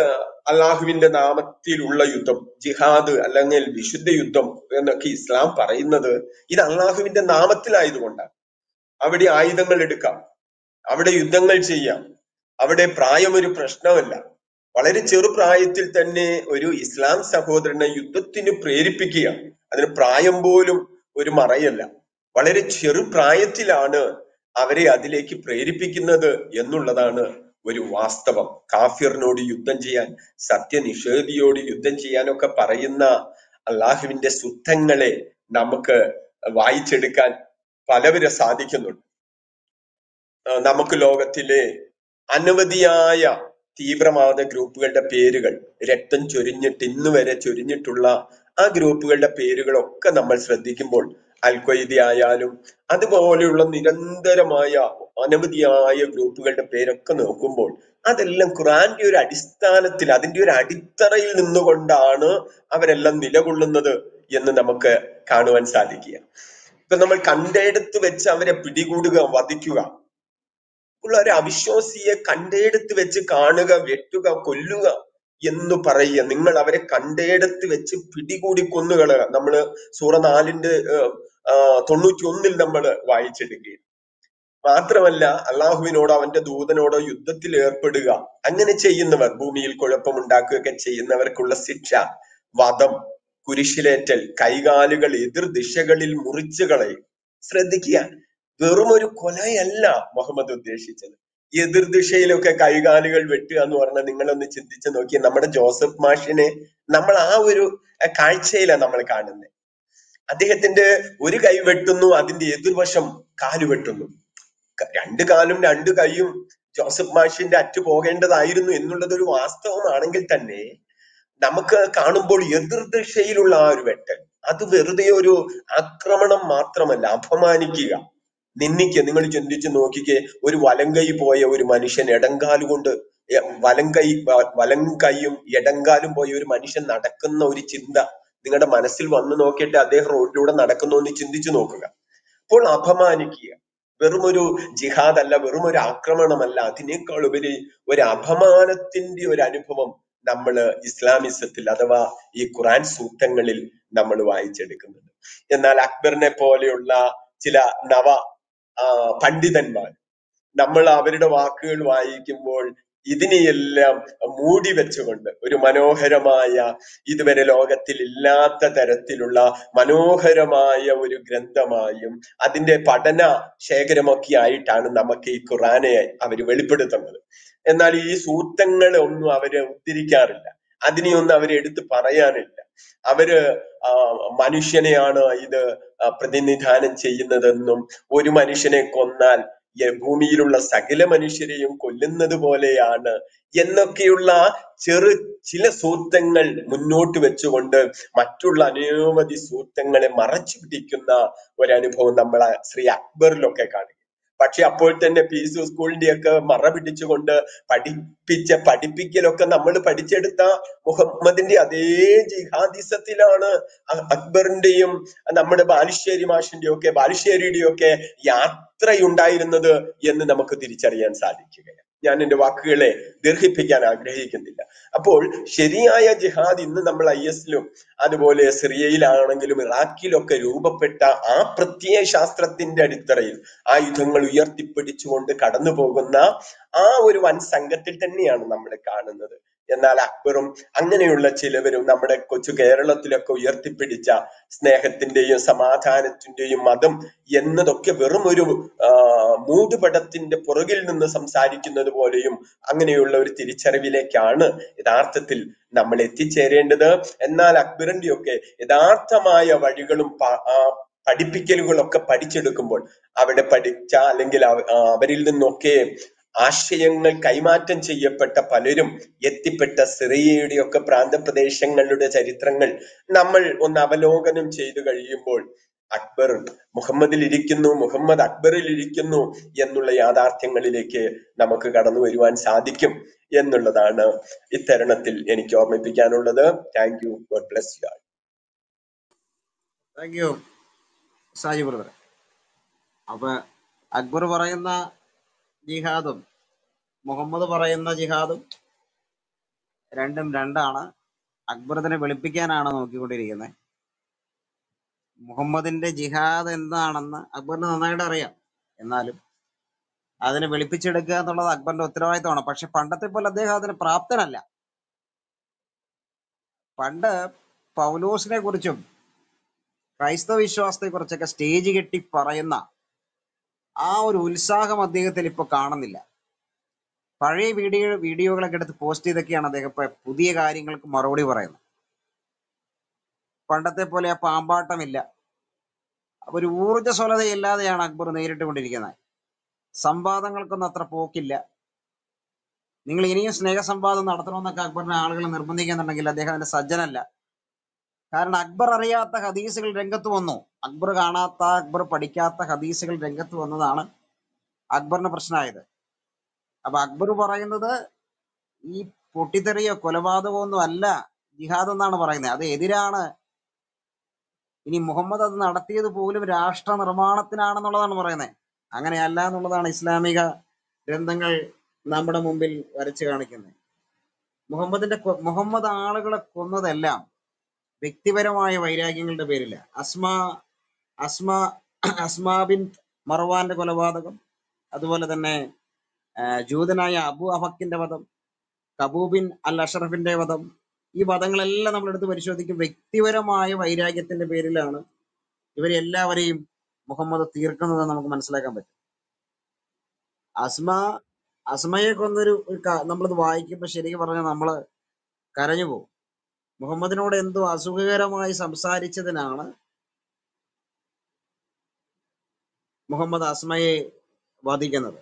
അള്ളാഹുവിന്റെ നാമത്തിലുള്ള യുദ്ധം ജിഹാദ് അല്ലെങ്കിൽ വിശുദ്ധ യുദ്ധം എന്നൊക്കെ ഇസ്ലാം പറയുന്നത് ഇത് അള്ളാഹുവിന്റെ നാമത്തിലായതുകൊണ്ടാണ്. അവിടെ ആയുധങ്ങൾ എടുക്കാം അവിടെ യുദ്ധങ്ങൾ ചെയ്യാം അവിടെ പ്രായം ഒരു പ്രശ്നമല്ല. വളരെ ചെറുപ്രായത്തിൽ തന്നെ ഒരു ഇസ്ലാം സഹോദരനെ യുദ്ധത്തിന് പ്രേരിപ്പിക്കുകയാണ്. അതിന് പ്രായം പോലും ഒരു മറയല്ല. വളരെ ചെറുപ്രായത്തിലാണ് അവരെ അതിലേക്ക് പ്രേരിപ്പിക്കുന്നത് എന്നുള്ളതാണ് ഒരു വാസ്തവം. കാഫിറിനോട് യുദ്ധം ചെയ്യാൻ സത്യനിഷേധിയോട് യുദ്ധം ചെയ്യാനൊക്കെ പറയുന്ന അള്ളാഹുവിന്റെ സുദ്ധങ്ങളെ നമുക്ക് വായിച്ചെടുക്കാൻ പലവരെ സാധിക്കുന്നുണ്ട്. നമുക്ക് ലോകത്തിലെ അനവധിയായ തീവ്രവാദ ഗ്രൂപ്പുകളുടെ പേരുകൾ രക്തം ചൊരിഞ്ഞിട്ട് ഇന്ന് വരെ ചൊരിഞ്ഞിട്ടുള്ള ആ ഗ്രൂപ്പുകളുടെ പേരുകളൊക്കെ നമ്മൾ ശ്രദ്ധിക്കുമ്പോൾ അൽ ആയാലും അതുപോലെയുള്ള നിരന്തരമായ അനവധിയായ ഗ്രൂപ്പുകളുടെ പേരൊക്കെ നോക്കുമ്പോൾ അതെല്ലാം ഖുറാന്റെ ഒരു അടിസ്ഥാനത്തിൽ അതിന്റെ ഒരു അടിത്തറയിൽ നിന്നുകൊണ്ടാണ് അവരെല്ലാം നിലകൊള്ളുന്നത് എന്ന് നമുക്ക് കാണുവാൻ സാധിക്കുക. ഇപ്പൊ നമ്മൾ കണ്ടെടുത്ത് വെച്ച് അവരെ പിടികൂടുക വധിക്കുക. ഉള്ള ഒരു അവിശ്വാസിയെ കണ്ടെടുത്ത് വെച്ച് കാണുക വെട്ടുക കൊല്ലുക. എന്ന് പറയുക. നിങ്ങൾ അവരെ കണ്ടേടത്ത് വെച്ച് പിടികൂടി കൊന്നുകളയുക നമ്മൾ സൂറ നാലിന്റെ തൊണ്ണൂറ്റി ഒന്നിൽ നമ്മൾ വായിച്ചിട്ടുണ്ട് മാത്രമല്ല അള്ളാഹുവിനോടോ അവന്റെ ദൂതനോടോ യുദ്ധത്തിൽ ഏർപ്പെടുക. അങ്ങനെ ചെയ്യുന്നവർ ഭൂമിയിൽ കുഴപ്പമുണ്ടാക്കുകയൊക്കെ ചെയ്യുന്നവർക്കുള്ള ശിക്ഷ വധം കുരിശിലേറ്റൽ കൈകാലുകൾ എതിർ ദിശകളിൽ മുറിച്ചു കളയും. ശ്രദ്ധിക്കുക. വെറും ഒരു കൊലയല്ല മുഹമ്മദ് ഉദ്ദേശിച്ചത്. എതിർ ദിശയിലൊക്കെ കൈകാലുകൾ വെട്ടുക എന്ന് പറഞ്ഞാൽ നിങ്ങളൊന്ന് ചിന്തിച്ചു നോക്കിയേ നമ്മുടെ ജോസഫ് മാഷിനെ നമ്മൾ ആ ഒരു കാഴ്ചയിലാണ് നമ്മൾ കാണുന്നത്. അദ്ദേഹത്തിന്റെ ഒരു കൈ വെട്ടുന്നു അതിന്റെ എതിർവശം കാൽ വെട്ടുന്നു. രണ്ട് കാലും രണ്ട് കൈയും ജോസഫ് മാഷിന്റെ അറ്റു പോകേണ്ടതായിരുന്നു എന്നുള്ളത് ഒരു വാസ്തവമാണെങ്കിൽ തന്നെ നമുക്ക് കാണുമ്പോൾ എതിർദിശയിലുള്ള ആ ഒരു വെട്ടൽ അത് വെറുതെ ഒരു ആക്രമണം മാത്രമല്ല അപമാനിക്കുക. നിന്ദിക്കുക നിങ്ങൾ ചിന്തിച്ച് നോക്കിക്കേ ഒരു വലങ്കൈ പോയ ഒരു മനുഷ്യൻ ഇടങ്കാലുകൊണ്ട് വലങ്കൈ വ- വലം കൈയും ഇടങ്കാലും പോയ ഒരു മനുഷ്യൻ നടക്കുന്ന ഒരു ചിന്ത നിങ്ങളുടെ മനസ്സിൽ വന്നു നോക്കിയിട്ട് അദ്ദേഹം റോഡിലൂടെ നടക്കുന്നു എന്ന് ചിന്തിച്ചു നോക്കുക. അപ്പോൾ അപമാനിക്കുക. വെറുമൊരു ജിഹാദ് അല്ല വെറും ഒരു ആക്രമണമല്ല. അതിനേക്കാൾ ഉപരി ഒരു അപമാനത്തിന്റെ ഒരു അനുഭവം നമ്മൾ ഇസ്ലാമിസത്തിൽ അഥവാ ഈ ഖുറാൻ സൂക്തങ്ങളിൽ നമ്മൾ വായിച്ചെടുക്കുന്നുണ്ട്. എന്നാൽ അക്ബറിനെ പോലെയുള്ള ചില നവ പണ്ഡിതന്മാർ. നമ്മൾ അവരുടെ വാക്കുകൾ വായിക്കുമ്പോൾ ഇതിനെയെല്ലാം മൂടി വെച്ചുകൊണ്ട് ഒരു മനോഹരമായ ഇതുവരെ ലോകത്തിൽ ഇല്ലാത്ത തരത്തിലുള്ള മനോഹരമായ ഒരു ഗ്രന്ഥമായും അതിന്റെ പഠന ശേഖരമൊക്കെ ആയിട്ടാണ് നമുക്ക് ഈ ഖുറാനെ അവർ വെളിപ്പെടുത്തുന്നത്. എന്നാൽ ഈ സൂക്തങ്ങളെ ഒന്നും അവർ ഉദ്ധരിക്കാറില്ല. അതിനെയൊന്നും അവർ എടുത്തു പറയാനില്ല. അവർ മനുഷ്യനെയാണ് ഇത് പ്രതിനിധാനം ചെയ്യുന്നതെന്നും ഒരു മനുഷ്യനെ കൊന്നാൽ ഭൂമിയിലുള്ള സകല മനുഷ്യരെയും കൊല്ലുന്നത് പോലെയാണ് എന്നൊക്കെയുള്ള ചെറു ചില സൂത്രങ്ങൾ മുന്നോട്ട് വെച്ചുകൊണ്ട് മറ്റുള്ള അനവധി സൂത്രങ്ങളെ മറച്ചു പിടിക്കുന്ന ഒരനുഭവം നമ്മൾ ശ്രീ അക്ബറിലൊക്കെ കാണുക പക്ഷെ അപ്പോൾ തന്നെ പീസ് സ്കൂളിന്റെ ഒക്കെ മറ പിടിച്ചുകൊണ്ട് പഠിപ്പിച്ച പഠിപ്പിക്കലൊക്കെ നമ്മൾ പഠിച്ചെടുത്ത മുഹമ്മദിന്റെ അതേ ജിഹാദിസത്തിലാണ് അക്ബറിന്റെയും നമ്മുടെ ബാലുശ്ശേരി മാഷിന്റെ ഒക്കെ ബാലുശ്ശേരിയുടെ ഒക്കെ യാത്രയുണ്ടായിരുന്നത് എന്ന് നമുക്ക് തിരിച്ചറിയാൻ സാധിക്കുകയാണ്. ഞാൻ എന്റെ വാക്കുകളെ ദീർഘിപ്പിക്കാൻ ആഗ്രഹിക്കുന്നില്ല. അപ്പോൾ ശരിയായ ജിഹാദ് ഇന്ന് നമ്മൾ ഐ എസിലും അതുപോലെ സിറിയയിലാണെങ്കിലും ഇറാഖിലൊക്കെ രൂപപ്പെട്ട ആ പ്രത്യയ ശാസ്ത്രത്തിന്റെ അടിത്തറയിൽ ആയുധങ്ങൾ ഉയർത്തിപ്പിടിച്ചുകൊണ്ട് കടന്നു പോകുന്ന ആ ഒരു വൻ സംഘത്തിൽ തന്നെയാണ് നമ്മൾ കാണുന്നത്. എന്നാൽ അക്ബറും അങ്ങനെയുള്ള ചിലവരും നമ്മുടെ കൊച്ചു കേരളത്തിലൊക്കെ ഉയർത്തിപ്പിടിച്ച സ്നേഹത്തിന്റെയും സമാധാനത്തിന്റെയും മതം എന്നതൊക്കെ വെറും ഒരു മൂടുപടത്തിന്റെ പുറകിൽ നിന്ന് സംസാരിക്കുന്നത് പോലെയും അങ്ങനെയുള്ള ഒരു തിരിച്ചറിവിലേക്കാണ് യഥാർത്ഥത്തിൽ നമ്മൾ എത്തിച്ചേരേണ്ടത്. എന്നാൽ അക്ബറിന്റെ ഒക്കെ യഥാർത്ഥമായ വഴികളും പഠിപ്പിക്കലുകളൊക്കെ പഠിച്ചെടുക്കുമ്പോൾ അവിടെ പഠിച്ച അല്ലെങ്കിൽ അവരിൽ നിന്നൊക്കെ ആശയങ്ങൾ കൈമാറ്റം ചെയ്യപ്പെട്ട പലരും എത്തിപ്പെട്ട സിറിയയുടെ ഒക്കെ പ്രാന്തപ്രദേശങ്ങളുടെ ചരിത്രങ്ങൾ നമ്മൾ ഒന്ന് അവലോകനം ചെയ്തു കഴിയുമ്പോൾ അക്ബർ മുഹമ്മദിൽ ഇരിക്കുന്നു മുഹമ്മദ് അക്ബറിൽ ഇരിക്കുന്നു എന്നുള്ള യാഥാർത്ഥ്യങ്ങളിലേക്ക് നമുക്ക് കടന്നു വരുവാൻ സാധിക്കും എന്നുള്ളതാണ് ഇത്തരണത്തിൽ എനിക്ക് ഓർമ്മിപ്പിക്കാനുള്ളത്. Thank you God bless you thank you Saji brother അപ്പൊ അക്ബർ പറയുന്ന ജിഹാദും മുഹമ്മദ് പറയുന്ന ജിഹാദും രണ്ടും രണ്ടാണ്. അക്ബർ തന്നെ വെളുപ്പിക്കാനാണ് നോക്കിക്കൊണ്ടിരിക്കുന്നത്. മുഹമ്മദിന്റെ ജിഹാദ് എന്താണെന്ന് അക്ബറിന് നന്നായിട്ട് അറിയാം. എന്നാലും അതിനെ വെളുപ്പിച്ചെടുക്കുക എന്നുള്ളത് അക്ബറിന്റെ ഉത്തരവാദിത്തമാണ്. പക്ഷെ പണ്ടത്തെ പോലെ അദ്ദേഹം അതിന് പ്രാപ്തനല്ല. പണ്ട് പൗലോസിനെ കുറിച്ചും ക്രൈസ്തവ വിശ്വാസത്തെ കുറിച്ചൊക്കെ സ്റ്റേജ് കെട്ടി പറയുന്ന ആ ഒരു ഉത്സാഹം അദ്ദേഹത്തിൽ ഇപ്പൊ കാണുന്നില്ല. പഴയ വീഡിയോ വീഡിയോകളൊക്കെ എടുത്ത് പോസ്റ്റ് ചെയ്തൊക്കെയാണ് അദ്ദേഹം പുതിയ കാര്യങ്ങൾക്ക് മറുപടി പറയുന്നത്. പണ്ടത്തെ പോലെ ആ പാമ്പാട്ടമില്ല. ഒരു ഊർജസ്വലതയില്ലാതെയാണ് അക്ബർ നേരിട്ട് കൊണ്ടിരിക്കുന്നത് സംവാദങ്ങൾക്കൊന്നും അത്ര പോക്കില്ല. നിങ്ങൾ ഇനിയും സ്നേഹസംവാദം നടത്തണമെന്നൊക്കെ അക്ബറിനെ ആളുകൾ നിർബന്ധിക്കുന്നുണ്ടെങ്കിൽ അദ്ദേഹം അതിന്റെ സജ്ജനല്ല. കാരണം അക്ബർ അറിയാത്ത ഹദീസുകൾ രംഗത്ത് വന്നു. അക്ബർ കാണാത്ത അക്ബർ പഠിക്കാത്ത ഹദീസുകൾ രംഗത്ത് വന്നതാണ് അക്ബറിന്റെ പ്രശ്നമായത്. അപ്പൊ അക്ബർ പറയുന്നത് ഈ പൊട്ടിത്തെറിയോ കൊലപാതകമോ ഒന്നും അല്ല. ജിഹാദ് എന്നാണ് പറയുന്നത്. അത് എതിരാണ്. ഇനി മുഹമ്മദ് അത് നടത്തിയത് പോലും രാഷ്ട്ര നിർമ്മാണത്തിനാണെന്നുള്ളതാണ് പറയുന്നത്. അങ്ങനെയല്ല എന്നുള്ളതാണ് ഇസ്ലാമിക ഗ്രന്ഥങ്ങൾ നമ്മുടെ മുമ്പിൽ വരച്ചു കാണിക്കുന്നത്. മുഹമ്മദിന്റെ മുഹമ്മദ് ആളുകളെ കൊന്നതെല്ലാം വ്യക്തിപരമായ വൈരാഗ്യങ്ങളുടെ പേരില്ല അസ്മ അസ്മ അസ്മാ ബിൻ മർവാന്റെ കൊലപാതകം അതുപോലെ തന്നെ ജൂതനായ അബു അഫക്കിന്റെ വധം കബൂബിൻ അൽ അഷറഫിന്റെ വധം ഈ വധങ്ങളെല്ലാം നമ്മളെടുത്ത് പരിശോധിക്കും. വ്യക്തിപരമായ വൈരാഗ്യത്തിന്റെ പേരിലാണ് ഇവരെല്ലാവരെയും മുഹമ്മദ് തീർക്കുന്നത് നമുക്ക് മനസ്സിലാക്കാൻ പറ്റും. അസ്മ അസ്മയെ കൊന്നൊരു നമ്മളിത് വായിക്കുമ്പോൾ ശരിക്കും പറഞ്ഞാൽ നമ്മൾ കരഞ്ഞു പോകും. മുഹമ്മദിനോട് എന്തോ അസുഖകരമായി സംസാരിച്ചതിനാണ് മുഹമ്മദ് അസ്മയെ വധിക്കുന്നത്.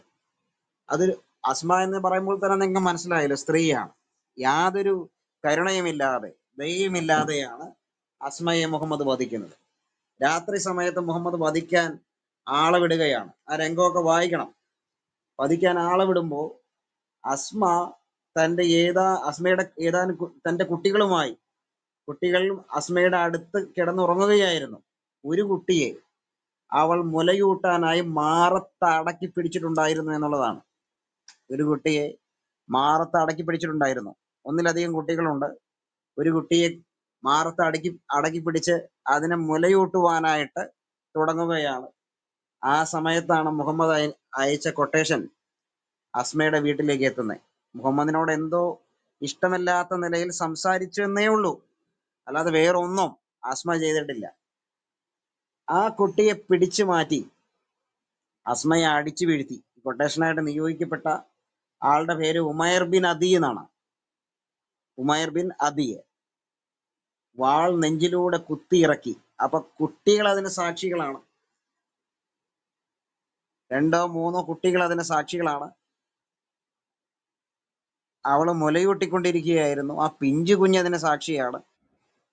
അത് അസ്മ എന്ന് പറയുമ്പോൾ തന്നെ നിങ്ങൾക്ക് മനസ്സിലായല്ലോ സ്ത്രീയാണ്. യാതൊരു കരുണയുമില്ലാതെ ദയയുമില്ലാതെയാണ് അസ്മയെ മുഹമ്മദ് വധിക്കുന്നത്. രാത്രി സമയത്ത് മുഹമ്മദ് വധിക്കാൻ ആളെ വിടുകയാണ് ആ രംഗമൊക്കെ വായിക്കണം. വധിക്കാൻ ആളെ വിടുമ്പോൾ അസ്മ തന്റെ ഏതാ അസ്മയുടെ ഏതാനും തന്റെ കുട്ടികളുമായി കുട്ടികളും അസ്മയുടെ അടുത്ത് കിടന്നുറങ്ങുകയായിരുന്നു. ഒരു കുട്ടിയെ അവൾ മുലയൂട്ടാനായി മാറത്ത് അടക്കി പിടിച്ചിട്ടുണ്ടായിരുന്നു എന്നുള്ളതാണ്. ഒരു കുട്ടിയെ മാറത്ത് അടക്കി പിടിച്ചിട്ടുണ്ടായിരുന്നു. ഒന്നിലധികം കുട്ടികളുണ്ട്. ഒരു കുട്ടിയെ മാറത്ത് അടക്കി അടക്കി പിടിച്ച് അതിനെ മുലയൂട്ടുവാനായിട്ട് തുടങ്ങുകയാണ്. ആ സമയത്താണ് മുഹമ്മദ് അയച്ച കൊട്ടേഷൻ അസ്മയുടെ വീട്ടിലേക്ക് എത്തുന്നത്. മുഹമ്മദിനോട് എന്തോ ഇഷ്ടമല്ലാത്ത നിലയിൽ സംസാരിച്ചു എന്നേ ഉള്ളൂ. അല്ലാതെ വേറൊന്നും അസ്മ ചെയ്തിട്ടില്ല. ആ കുട്ടിയെ പിടിച്ചു മാറ്റി അസ്മയെ അടിച്ചു വീഴ്ത്തി. കൊട്ടേഷനായിട്ട് നിയോഗിക്കപ്പെട്ട ആളുടെ പേര് ഉമയർ ബിൻ അദി എന്നാണ്. ഉമയർ ബിൻ അബിയെ വാൾ നെഞ്ചിലൂടെ കുത്തിയിറക്കി അപ്പൊ കുട്ടികൾ അതിന് സാക്ഷികളാണ്. രണ്ടോ മൂന്നോ കുട്ടികൾ അതിന് സാക്ഷികളാണ്. അവൾ മുലയൂട്ടിക്കൊണ്ടിരിക്കുകയായിരുന്നു. ആ പിഞ്ചു കുഞ്ഞ് അതിന് സാക്ഷിയാണ്.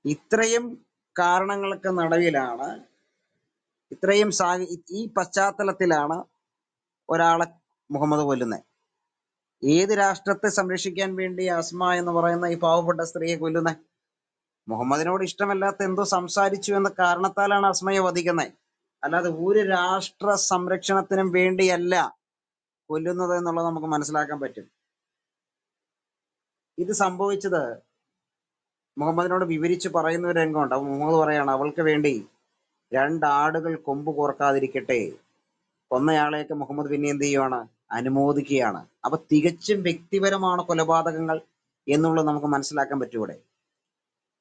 ഇത്രയും കാരണങ്ങൾക്ക് നടുവിലാണ് ഇത്രയും സാ ഈ പശ്ചാത്തലത്തിലാണ് ഒരാളെ മുഹമ്മദ് കൊല്ലുന്നത് ഏത് രാഷ്ട്രത്തെ സംരക്ഷിക്കാൻ വേണ്ടി അസ്മ എന്ന് പറയുന്ന ഈ പാവപ്പെട്ട സ്ത്രീയെ കൊല്ലുന്നത് മുഹമ്മദിനോട് ഇഷ്ടമല്ലാത്ത എന്തോ സംസാരിച്ചു എന്ന കാരണത്താലാണ് അസ്മയെ വധിക്കുന്നത് അല്ലാതെ ഒരു രാഷ്ട്ര സംരക്ഷണത്തിനും വേണ്ടിയല്ല കൊല്ലുന്നത് എന്നുള്ളത് നമുക്ക് മനസ്സിലാക്കാൻ പറ്റും. ഇത് സംഭവിച്ചത് മുഹമ്മദിനോട് വിവരിച്ച് പറയുന്ന ഒരു രംഗമുണ്ട്. അപ്പൊ മുഹമ്മദ് പറയാണ് അവൾക്ക് വേണ്ടി രണ്ടാടുകൾ കൊമ്പ് കോർക്കാതിരിക്കട്ടെ. കൊന്നയാളെയൊക്കെ മുഹമ്മദ് പിന്നെ എന്ത് ചെയ്യുവാണ്? അനുമോദിക്കുകയാണ്. അപ്പൊ തികച്ചും വ്യക്തിപരമാണ് കൊലപാതകങ്ങൾ എന്നുള്ളത് നമുക്ക് മനസ്സിലാക്കാൻ പറ്റും ഇവിടെ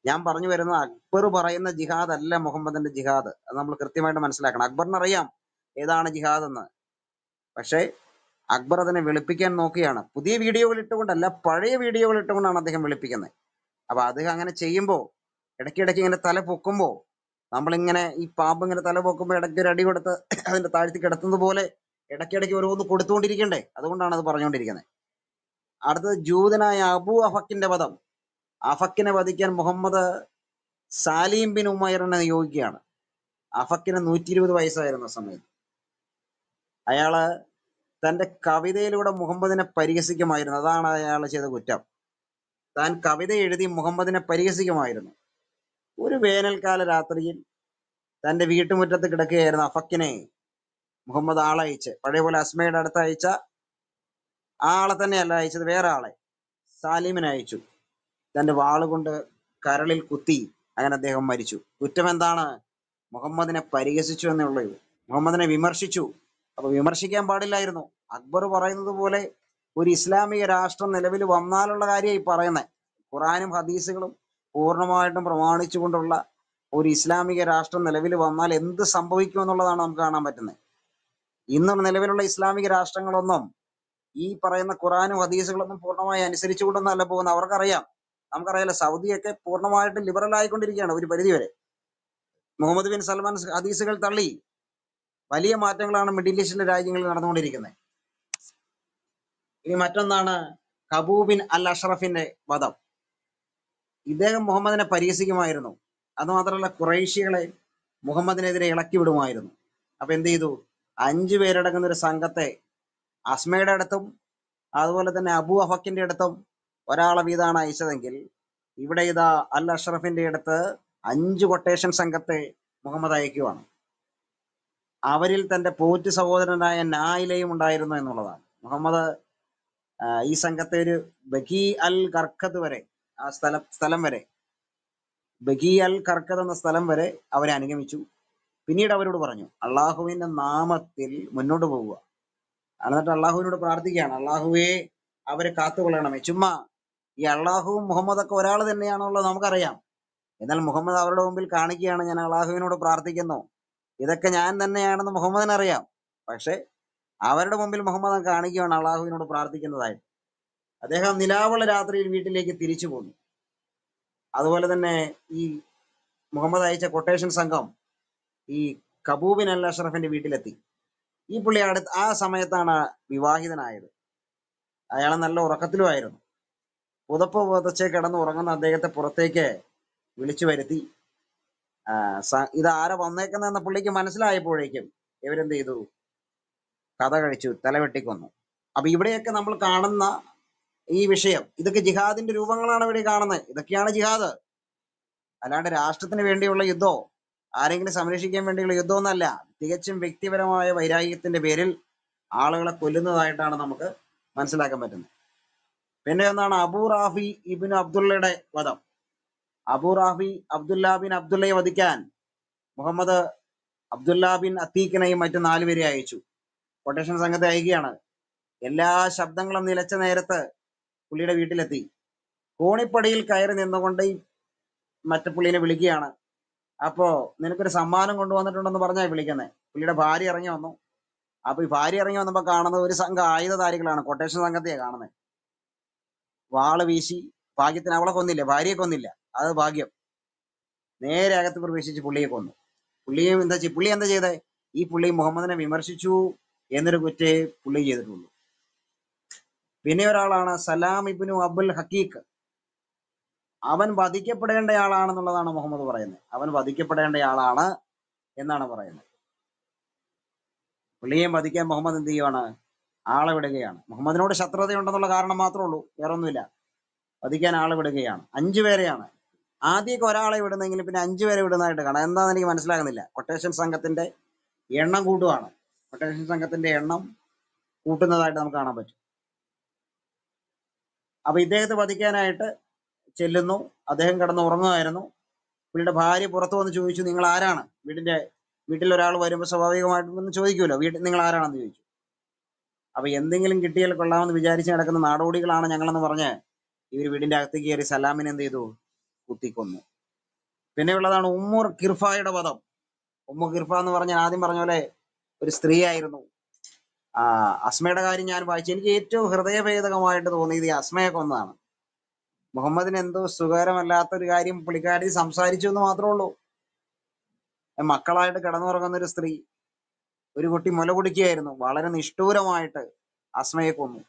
ഞാൻ പറഞ്ഞു വരുന്നത് അക്ബർ പറയുന്ന ജിഹാദ് അല്ല മുഹമ്മദിന്റെ ജിഹാദ്. അത് നമ്മൾ കൃത്യമായിട്ട് മനസ്സിലാക്കണം. അക്ബറിന് അറിയാം ഏതാണ് ജിഹാദ് എന്ന് പക്ഷേ അക്ബർ അതിനെ വെളുപ്പിക്കാൻ നോക്കുകയാണ്. പുതിയ വീഡിയോകൾ ഇട്ടുകൊണ്ടല്ല പഴയ വീഡിയോകൾ ഇട്ടുകൊണ്ടാണ് അദ്ദേഹം വെളുപ്പിക്കുന്നത്. അപ്പൊ അദ്ദേഹം അങ്ങനെ ചെയ്യുമ്പോൾ ഇടയ്ക്കിടയ്ക്ക് ഇങ്ങനെ തല പൊക്കുമ്പോൾ നമ്മളിങ്ങനെ ഈ പാമ്പ് ഇങ്ങനെ തല പൊക്കുമ്പോൾ ഇടയ്ക്ക് ഒരു അടി കൊടുത്ത് അതിന്റെ താഴ്ത്തി കിടത്തുന്നത് പോലെ ഇടയ്ക്കിടയ്ക്ക് ഓരോന്ന് കൊടുത്തുകൊണ്ടിരിക്കണ്ടേ? അതുകൊണ്ടാണ് അത് പറഞ്ഞുകൊണ്ടിരിക്കുന്നത്. അടുത്തത് ജൂതനായ അബു അഫക്കിന്റെ വധം. അഫക്കിനെ വധിക്കാൻ മുഹമ്മദ് സാലിം ബിൻ ഉമയറിനെ നിയോഗിക്കുകയാണ്. അഫക്കിന് നൂറ്റി ഇരുപത് വയസ്സായിരുന്ന സമയത്ത്. അയാൾ തന്റെ കവിതയിലൂടെ മുഹമ്മദിനെ പരിഹസിക്കുമായിരുന്നു. അതാണ് അയാൾ ചെയ്ത കുറ്റം. താൻ കവിത എഴുതി മുഹമ്മദിനെ പരിഹസിക്കുമായിരുന്നു. ഒരു വേനൽക്കാല രാത്രിയിൽ തന്റെ വീട്ടുമുറ്റത്ത് കിടക്കുകയായിരുന്നു അഫക്കിനെ. മുഹമ്മദ് ആളയച്ച് പഴയ പോലെ അസ്മയുടെ അടുത്ത് അയച്ച ആ ആളെ തന്നെയല്ല അയച്ചത് വേറെ ആളെ. സാലിമിനെ അയച്ചു. തന്റെ വാളുകൊണ്ട് കരളിൽ കുത്തി അങ്ങനെ അദ്ദേഹം മരിച്ചു. കുറ്റം എന്താണ്? മുഹമ്മദിനെ പരിഹസിച്ചു എന്നുള്ളത് മുഹമ്മദിനെ വിമർശിച്ചു. അപ്പൊ വിമർശിക്കാൻ പാടില്ലായിരുന്നു. അക്ബർ പറയുന്നത് പോലെ ഒരു ഇസ്ലാമിക രാഷ്ട്രം നിലവിൽ വന്നാലുള്ള കാര്യം ഈ പറയുന്നത്. ഖുറാനും ഹദീസുകളും പൂർണമായിട്ടും പ്രമാണിച്ചുകൊണ്ടുള്ള ഒരു ഇസ്ലാമിക രാഷ്ട്രം നിലവിൽ വന്നാൽ എന്ത് സംഭവിക്കും എന്നുള്ളതാണ് നമുക്ക് കാണാൻ പറ്റുന്നത്. ഇന്ന് നിലവിലുള്ള ഇസ്ലാമിക രാഷ്ട്രങ്ങളൊന്നും ഈ പറയുന്ന ഖുറാനും ഹദീസുകളൊന്നും പൂർണമായി അനുസരിച്ചുകൊണ്ടൊന്നല്ല പോകുന്നത്. അവർക്കറിയാം. നമുക്കറിയാലോ സൗദിയൊക്കെ പൂർണമായിട്ട് ലിബറൽ ആയിക്കൊണ്ടിരിക്കുകയാണ് ഒരു പരിധിവരെ. മുഹമ്മദ് ബിൻ സൽമാൻ ഹദീസുകൾ തള്ളി. വലിയ മാറ്റങ്ങളാണ് മിഡിൽ ഈസ്റ്റിലെ രാജ്യങ്ങളിൽ നടന്നുകൊണ്ടിരിക്കുന്നത്. ഇനി മറ്റൊന്നാണ് കബൂബിൻ അൽ അഷറഫിന്റെ വധം. ഇദ്ദേഹം മുഹമ്മദിനെ പരിഹസിക്കുമായിരുന്നു. അതുമാത്രമല്ല കുറേശ്യകളെ മുഹമ്മദിനെതിരെ ഇളക്കി വിടുമായിരുന്നു അപ്പൊ എന്ത് ചെയ്തു? അഞ്ചു പേരടങ്ങുന്ന ഒരു സംഘത്തെ അസ്മയുടെ അടുത്തും അതുപോലെ തന്നെ അബു അഫക്കിന്റെ അടുത്തും ഒരാളെ വീതാണ് അയച്ചതെങ്കിൽ ഇവിടെ ഇതാ അൽ അഷ്റഫിന്റെ അടുത്ത് അഞ്ച് കൊട്ടേഷൻ സംഘത്തെ മുഹമ്മദ് അയക്കുവാണ്. അവരിൽ തന്റെ പോറ്റ് സഹോദരനായ നായിലയും ഉണ്ടായിരുന്നു എന്നുള്ളതാണ്. മുഹമ്മദ് ഈ സംഘത്തെ ഒരു ബഗി അൽ കർക്കത് വരെ ആ സ്ഥലം സ്ഥലം വരെ ബഗി അൽ കർക്കത് എന്ന സ്ഥലം വരെ അവരെ അനുഗമിച്ചു പിന്നീട് അവരോട് പറഞ്ഞു അള്ളാഹുവിന്റെ നാമത്തിൽ മുന്നോട്ട് പോവുക. എന്നിട്ട് അള്ളാഹുവിനോട് പ്രാർത്ഥിക്കുകയാണ്. അള്ളാഹുവെ അവരെ കാത്തുകൊള്ളണമേ. ചുമ്മാ ഈ അള്ളാഹുവും മുഹമ്മദൊക്കെ ഒരാൾ തന്നെയാണുള്ളത് നമുക്കറിയാം. എന്നാൽ മുഹമ്മദ് അവരുടെ മുമ്പിൽ കാണിക്കുകയാണ് ഞാൻ അള്ളാഹുവിനോട് പ്രാർത്ഥിക്കുന്നു. ഇതൊക്കെ ഞാൻ തന്നെയാണെന്ന് മുഹമ്മദിന് അറിയാം. പക്ഷെ അവരുടെ മുമ്പിൽ മുഹമ്മദ് കാണിക്കുകയാണ് അള്ളാഹുവിനോട് പ്രാർത്ഥിക്കുന്നതായിട്ട്. അദ്ദേഹം നിലാവുള്ള രാത്രിയിൽ വീട്ടിലേക്ക് തിരിച്ചു പോന്നു. അതുപോലെ തന്നെ ഈ മുഹമ്മദ് അയച്ച കൊട്ടേഷൻ സംഘം ഈ കബൂബിൻ അൽ അഷ്റഫിന്റെ വീട്ടിലെത്തി. ഈ പുള്ളി അടുത്ത് ആ സമയത്താണ് വിവാഹിതനായത്. അയാൾ നല്ല ഉറക്കത്തിലുമായിരുന്നു പുതപ്പ് പുതച്ച് കിടന്ന് ഉറങ്ങുന്ന അദ്ദേഹത്തെ പുറത്തേക്ക് വിളിച്ചു വരുത്തി. ഇത് ആരാ വന്നേക്കുന്നതെന്ന പുള്ളിക്ക് മനസ്സിലായപ്പോഴേക്കും ഇവരെന്ത് ചെയ്തു? കഥ കഴിച്ചു തലവെട്ടിക്കൊന്നു അപ്പൊ ഇവിടെയൊക്കെ നമ്മൾ കാണുന്ന ഈ വിഷയം ഇതൊക്കെ ജിഹാദിന്റെ രൂപങ്ങളാണ് ഇവിടെ കാണുന്നത്. ഇതൊക്കെയാണ് ജിഹാദ്. അല്ലാണ്ട് രാഷ്ട്രത്തിന് വേണ്ടിയുള്ള യുദ്ധമോ ആരെങ്കിലും സംരക്ഷിക്കാൻ വേണ്ടിയുള്ള യുദ്ധമൊന്നല്ല തികച്ചും വ്യക്തിപരമായ വൈരാഗ്യത്തിന്റെ പേരിൽ ആളുകളെ കൊല്ലുന്നതായിട്ടാണ് നമുക്ക് മനസ്സിലാക്കാൻ പറ്റുന്നത്. പിന്നെ ഒന്നാണ് അബൂ റാഫി ഇബിൻ അബ്ദുള്ളയുടെ വധം. അബൂ റാഫി അബ്ദുല്ല ബിൻ അബ്ദുള്ളയെ വധിക്കാൻ മുഹമ്മദ് അബ്ദുല്ല ബിൻ അത്തീഖിനെയും മറ്റു നാലുപേരെ അയച്ചു. കൊട്ടേഷൻ സംഘത്തെ അയക്കുകയാണ്. എല്ലാ ശബ്ദങ്ങളും നിലച്ച നേരത്ത് പുള്ളിയുടെ വീട്ടിലെത്തി. കോണിപ്പടിയിൽ കയറി നിന്നുകൊണ്ട് മറ്റു പുള്ളിനെ വിളിക്കുകയാണ്. അപ്പോ നിനക്കൊരു സമ്മാനം കൊണ്ടുവന്നിട്ടുണ്ടെന്ന് പറഞ്ഞാ വിളിക്കുന്നത് പുള്ളിയുടെ ഭാര്യ ഇറങ്ങി വന്നു. അപ്പൊ ഈ ഭാര്യ ഇറങ്ങി വന്നപ്പോ കാണുന്നത് ഒരു സംഘം ആയുധധാരികളാണ്. കൊട്ടേഷൻ സംഘത്തെയാ കാണുന്നത് വാൾ വീശി ഭാഗ്യത്തിന് അവളെ കൊന്നില്ല? ഭാര്യയെ കൊന്നില്ല. അത് ഭാഗ്യം. നേരെ അകത്ത് പ്രവേശിച്ച് പുള്ളിയെ കൊന്നു. പുള്ളിയും എന്താ ചെയ്യ- പുള്ളി എന്താ ചെയ്തേ? ഈ പുള്ളി മുഹമ്മദിനെ വിമർശിച്ചു എന്നൊരു കുറ്റേ പുള്ളി ചെയ്തിട്ടുള്ളൂ. പിന്നെ ഒരാളാണ് സലാം ഇബ്നു അബുൽ ഹക്കീഖ്. അവൻ വധിക്കപ്പെടേണ്ടയാളാണെന്നുള്ളതാണ് മുഹമ്മദ് പറയുന്നത്. അവൻ വധിക്കപ്പെടേണ്ടയാളാണ് എന്നാണ് പറയുന്നത്. പുള്ളിയെ വധിക്കാൻ മുഹമ്മദ് എന്ത് ചെയ്യുവാണ്? ആളെ വിടുകയാണ്. മുഹമ്മദിനോട് ശത്രുതയുണ്ടെന്നുള്ള കാരണം മാത്രമേ ഉള്ളൂ. വേറെ ഒന്നുമില്ല വധിക്കാൻ ആളെ വിടുകയാണ്. അഞ്ചു പേരെയാണ്. ആദ്യമൊക്കെ ഒരാളെ വിടുന്നെങ്കിൽ പിന്നെ അഞ്ചു പേരെ വിടുന്നതായിട്ട് കാണാം. എന്താണെന്ന് എനിക്ക് മനസ്സിലാകുന്നില്ല. കൊട്ടേഷൻ സംഘത്തിന്റെ എണ്ണം കൂട്ടുവാണ്. കൊട്ടേഷൻ സംഘത്തിന്റെ എണ്ണം കൂട്ടുന്നതായിട്ട് നമുക്ക് കാണാൻ പറ്റും. അപ്പൊ ഇദ്ദേഹത്തെ വധിക്കാനായിട്ട് ചെല്ലുന്നു. അദ്ദേഹം കിടന്ന് ഉറങ്ങുമായിരുന്നു പുള്ളിയുടെ ഭാര്യ പുറത്തു വന്ന് ചോദിച്ചു നിങ്ങൾ ആരാണ്? വീടിന്റെ വീട്ടിൽ ഒരാൾ വരുമ്പോൾ സ്വാഭാവികമായിട്ടും ഒന്ന് ചോദിക്കുമല്ലോ വീട്ടിൽ നിങ്ങൾ ആരാണെന്ന്? ചോദിച്ചു. അപ്പൊ എന്തെങ്കിലും കിട്ടിയാൽ കൊള്ളാമെന്ന് വിചാരിച്ച് നടക്കുന്ന നാടോടികളാണ് ഞങ്ങളെന്ന് പറഞ്ഞ് ഇവർ വീടിന്റെ അകത്ത് കയറി സലാമിനെ എന്ത് ചെയ്തു? കുത്തിക്കൊന്നു. പിന്നെ ഉള്ളതാണ് ഉമ്മുർ കിർഫായുടെ പദം ഉമ്മു കിർഫ എന്ന് പറഞ്ഞാൽ ആദ്യം പറഞ്ഞ പോലെ ഒരു സ്ത്രീ ആയിരുന്നു ആ അസ്മയുടെ കാര്യം ഞാൻ വായിച്ചു. എനിക്ക് ഏറ്റവും ഹൃദയഭേദകമായിട്ട് തോന്നിയത് ഈ അസ്മയെ കൊന്നതാണ് മുഹമ്മദിന് എന്തോ സുഖകരമല്ലാത്ത ഒരു കാര്യം പുള്ളിക്കാരി സംസാരിച്ചു എന്ന് മാത്രമേ ഉള്ളൂ. മക്കളായിട്ട് കിടന്നുറങ്ങുന്ന ഒരു സ്ത്രീ ഒരു കുട്ടി മുല കുടിക്കുകയായിരുന്നു വളരെ നിഷ്ഠൂരമായിട്ട് അസ്മയെ കൊന്നു.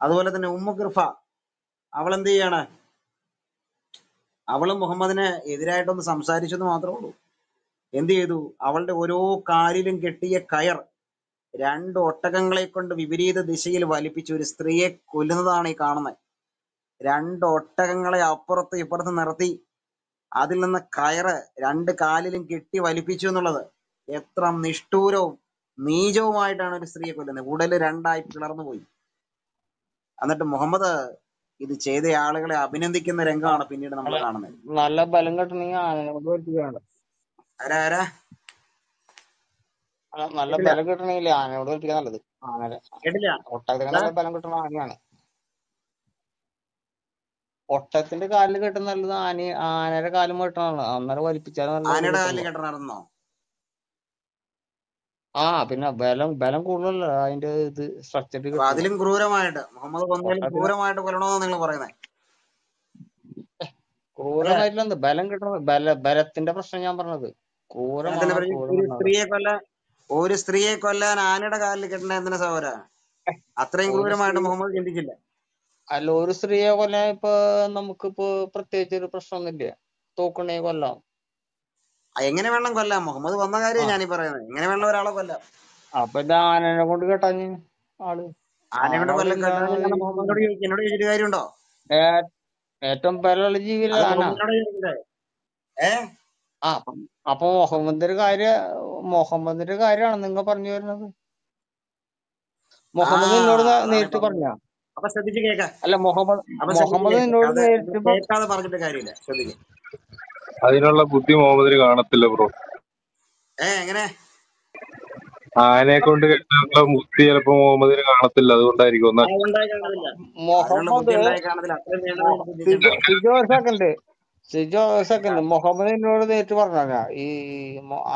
അതുപോലെ തന്നെ ഉമ്മു കിർഫ അവൾ എന്ത് ചെയ്യാണ്? അവളും മുഹമ്മദിന് എതിരായിട്ടൊന്ന് സംസാരിച്ചു എന്ന് മാത്രമേ ഉള്ളൂ. എന്ത് ചെയ്തു? അവളുടെ ഓരോ കാലിലും കെട്ടിയ കയർ രണ്ട് ഒട്ടകങ്ങളെ കൊണ്ട് വിപരീത ദിശയിൽ വലിപ്പിച്ച് ഒരു സ്ത്രീയെ കൊല്ലുന്നതാണ് ഈ കാണുന്നത്. രണ്ട് ഒട്ടകങ്ങളെ അപ്പുറത്ത് ഇപ്പുറത്ത് നിർത്തി അതിൽ നിന്ന് കയറ് രണ്ട് കാലിലും കെട്ടി വലിപ്പിച്ചു എന്നുള്ളത് എത്ര നിഷ്ഠൂരവും നീചവുമായിട്ടാണ് ഒരു സ്ത്രീയെ കൊല്ലുന്നത്. ഉടൽ രണ്ടായി പിളർന്നു പോയി. എന്നിട്ട് മുഹമ്മദ് ഇത് ചെയ്ത ആളുകളെ അഭിനന്ദിക്കുന്ന രംഗമാണ് പിന്നീട് നമ്മൾ കാണുന്നത്. നല്ല ബലം ആരാ ആരാ? നല്ല ബലം കിട്ടണമെങ്കിൽ ആനയോട് നല്ലത്. ആന കേട്ടില്ല? ഒട്ടകത്തിന് നല്ല ബലം കിട്ടണ ആനയാണ് ഒട്ടകത്തിന്റെ കാലിൽ കെട്ടുന്ന നല്ലത് ആന ആനയുടെ കാലും കെട്ടണതാണ്. അന്നേരം ഇത് ആനയുടെ കാലിൽ കിട്ടുള്ളൂ ആ പിന്നെ ബലം ബലം കൂടുതലല്ല. അതിന്റെ ഇത് സ്ട്രക്ചർ അതിലും ക്രൂരമായിട്ട് മുഹമ്മദ് ക്രൂരമായിട്ട് കൊല്ലണമെന്നാണ് നിങ്ങൾ പറയുന്നത് ക്രൂരമായിട്ടില്ല ബലം കിട്ടണ ബല ബലത്തിന്റെ പ്രശ്നം ഞാൻ പറഞ്ഞത്. അതിന്റെ ക്രൂരമാണോ പറഞ്ഞ ക്രൂരം ഒരു സ്ത്രീയെ കൊല്ലാൻ ഒരു സ്ത്രീയെ കൊല്ലാൻ ആനയുടെ കാലിൽ കെട്ടണ എന്തിനാ സഹോദര? അത്രയും ക്രൂരമായിട്ട് മുഹമ്മദ് ചിന്തിച്ചില്ല. അല്ല ഒരു സ്ത്രീയെ കൊല്ലാൻ ഇപ്പൊ നമുക്കിപ്പോ പ്രത്യേകിച്ച് ഒരു പ്രശ്നമൊന്നുമില്ല. തോക്കണേ കൊല്ലാം. എങ്ങനെ വേണം കൊല്ലാം. മുഹമ്മദ് വന്ന കാര്യം ഞാനീ പറയുന്നത്. എങ്ങനെ വേണം ഒരാളെ കൊല്ലാം. അപ്പൊ ഇത് ആനനെ കൊണ്ട് കെട്ടാഞ്ഞ് ആൾ. ആനനെ കൊണ്ട് കൊല്ലം മുഹമ്മദിനോട് എന്നോട് ചോദിച്ചിട്ട് കാര്യമുണ്ടോ? ഏറ്റവും ബലമുള്ള ജീവിയല്ലേ ഏ? ആ അപ്പം മുഹമ്മദിന്റെ കാര്യം മുഹമ്മദിന്റെ കാര്യമാണ് നിങ്ങൾ പറഞ്ഞു വരുന്നത്. മുഹമ്മദ് എന്നോട് നേരിട്ട് പറഞ്ഞ? അപ്പൊ ശ്രദ്ധിച്ച് അല്ല മുഹമ്മദ് മുഹമ്മദ് കേൾക്കാതെ പറഞ്ഞിട്ട് കാര്യമില്ല. ശ്രദ്ധിക്കാം. അതിനുള്ള ബുദ്ധി മുഹമ്മദിന് കാണത്തില്ല ബ്രോ. ഏ എങ്ങനെ? ആനയെ കൊണ്ട് കെട്ടാനുള്ള ബുദ്ധി ചിലപ്പോ മുഹമ്മദിന് കാണത്തില്ല. അതുകൊണ്ടായിരിക്കും ഒന്നാ അത്രയും സിജോ സെക്കൻഡ് മുഹമ്മദ് എന്നോട് നേരിട്ട് പറഞ്ഞ ഈ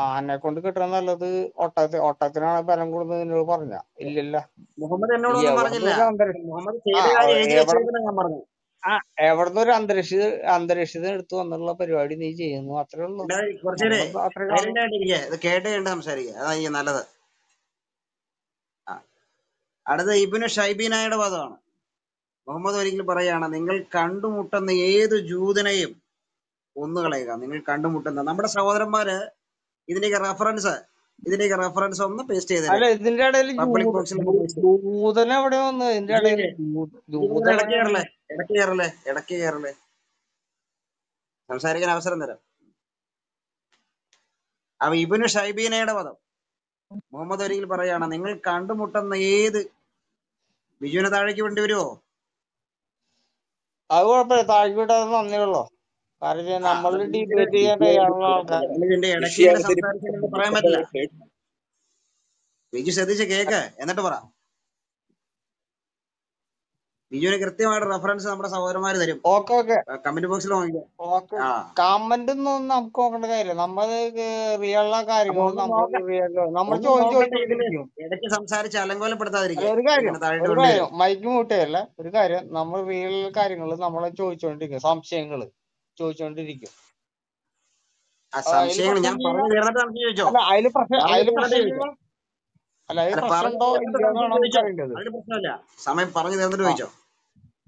ആനെ കൊണ്ട് കിട്ടണ നല്ലത് ഒട്ടത്തി ഒട്ടത്തിനാണ് ബലം കൂടുന്നത് എന്നോട് പറഞ്ഞ ഇല്ലില്ല. എവിടുന്ന് ഒരു അന്തരീക്ഷ അന്തരീക്ഷ അന്തരീക്ഷത എടുത്തു വന്നുള്ള പരിപാടി നീ ചെയ്യുന്നു. അത്രേ ഉള്ളൂ. കേട്ട് സംസാരിക്കുക അതാ നല്ലത്. അടുത്ത ഇബിന് ഷൈബീനായുടെ വാദമാണ്. മുഹമ്മദ് ഒരിക്കലും പറയാണ് നിങ്ങൾ കണ്ടുമുട്ടുന്ന ഏത് ജൂതനെയും കൊന്നുകളയുക നിങ്ങൾ കണ്ടുമുട്ടുന്ന നമ്മുടെ സഹോദരന്മാര് ഇതിന്റെയൊക്കെ റെഫറൻസ് ഇതിന്റെയൊക്കെ റെഫറൻസ് ഒന്ന് പേസ്റ്റ് കയറല്ലേ? സംസാരിക്കാൻ അവസരം തരാം. അവ ഇബിന് ഷൈബീനയുടെ പദം മുഹമ്മദ് ഒരിക്കൽ പറയാണ് നിങ്ങൾ കണ്ടുമുട്ടുന്ന ഏത് ബിജുവിനെ താഴേക്ക് വേണ്ടി വരുമോ അത് കുഴപ്പമില്ല. താഴേക്ക് വിട്ടാൽ നന്ദിയുള്ളൂ? കാരണം നമ്മൾ ഡിബേറ്റ് ചെയ്യാൻ പറയാൻ പറ്റില്ല. ബിജു ശ്രദ്ധിച്ച് കേക്ക്. എന്നിട്ട് പറ. ബിജുവിന് കൃത്യമായിട്ട് റെഫറൻസ് നമ്മുടെ സഹോദരന്മാര് തരും. Okay okay. കമന്റ് ബോക്സിൽ ഓക്കെ. കമന്റ് ഒന്നും നമുക്ക് നോക്കേണ്ട കാര്യമില്ല. നമ്മൾ റിയലുള്ള കാര്യങ്ങൾ നമ്മൾ റിയൽ നമ്മൾ ചോദിച്ചു ചോദിച്ചോണ്ടിരിക്കും ഇടയ്ക്ക് സംസാരിച്ച് അലങ്കോലപ്പെടുത്താതിരിക്കും ഒരു കാര്യം. മൈക്ക് മൂട്ടയല്ല ഒരു കാര്യം. നമ്മൾ റിയൽ കാര്യങ്ങൾ നമ്മളെ ചോദിച്ചുകൊണ്ടിരിക്കും സംശയങ്ങൾ ആ, അതിൽ പ്രശ്നം അതിൽ പ്രശ്നം പറഞ്ഞു അതിൽ തീർന്നിട്ട് അല്ല അതിൽ അല്ല പ്രശ്നം പറഞ്ഞു ഉണ്ടോ തീർന്നിട്ട് ഇല്ലയോ സംശയം എന്നാണ് നമുക്ക് ചോദിച്ചോ? അറിയേണ്ടത് അതിന് പ്രശ്നമില്ല. സമയം പറഞ്ഞു തീർന്നിട്ട് ആ. ചോദിച്ചോ?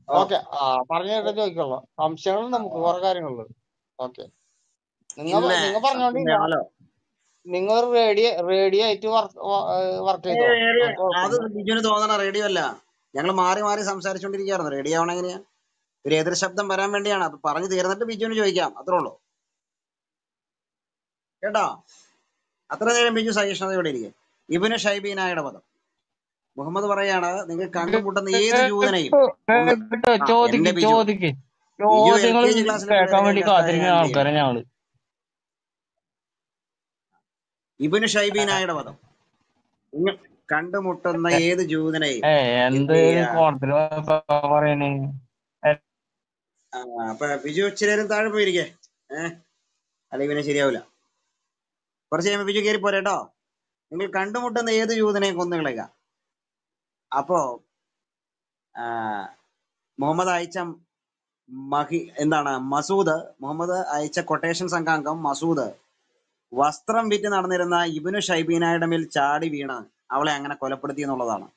ഓക്കെ ആ പറഞ്ഞു കേട്ടോ ചോദിക്കുള്ളൂ സംശയങ്ങൾ നമുക്ക് കുറെ കാര്യങ്ങളുണ്ട് ഓക്കെ. നിങ്ങൾ നിങ്ങൾ പറഞ്ഞോണ്ട് നിങ്ങൾ റേഡിയോ റേഡിയോ ആയിട്ട് വർക്ക് ചെയ്തു? അത് ബിജുവിന് തോന്നണ റേഡിയോ അല്ല. ഞങ്ങൾ മാറി മാറി സംസാരിച്ചോണ്ടിരിക്കാറുണ്ട് റേഡിയോ ആവണ എങ്ങനെയാ? ഒരു എതിർ ശബ്ദം വരാൻ വേണ്ടിയാണ്. അത് പറഞ്ഞു തീർന്നിട്ട് ബിജുവിന് ചോദിക്കാം. അത്രേ ഉള്ളൂ. കേട്ടോ? അത്ര നേരം ബിജു സഹിഷ്ണുതയോടെ ഇരിക്കും. ഇബിന് ഷൈബീനായുടെ പദം. മുഹമ്മദ് പറയാണ് നിങ്ങൾ കണ്ടുമുട്ടുന്ന ഏത് ജൂതനെയും ഇബിന് ഷൈബീനായുടെ പദം. നിങ്ങൾ കണ്ടുമുട്ടുന്ന ഏത് ജൂതനെയും എന്ത് പറയണേ അപ്പൊ ബിജു ഇച്ചിരി താഴെ പോയിരിക്കേ. ഏഹ് അല്ലെങ്കിൽ പിന്നെ ശരിയാവില്ല കുറച്ച് കഴിയുമ്പോ ബിജു കയറി പോരേട്ടോ നിങ്ങൾ കണ്ടുമുട്ടുന്ന ഏത് ജൂതനെയും കൊന്നു കളയുക. അപ്പോ മുഹമ്മദ് അയച്ച മഹി എന്താണ് മസൂദ് മുഹമ്മദ് അയച്ച കൊട്ടേഷൻ സംഘാംഗം മസൂദ് വസ്ത്രം വിറ്റ് നടന്നിരുന്ന ഇബിനു ഷൈബീനായുടെ മേൽ ചാടി വീണ് അവളെ അങ്ങനെ കൊലപ്പെടുത്തി എന്നുള്ളതാണ്.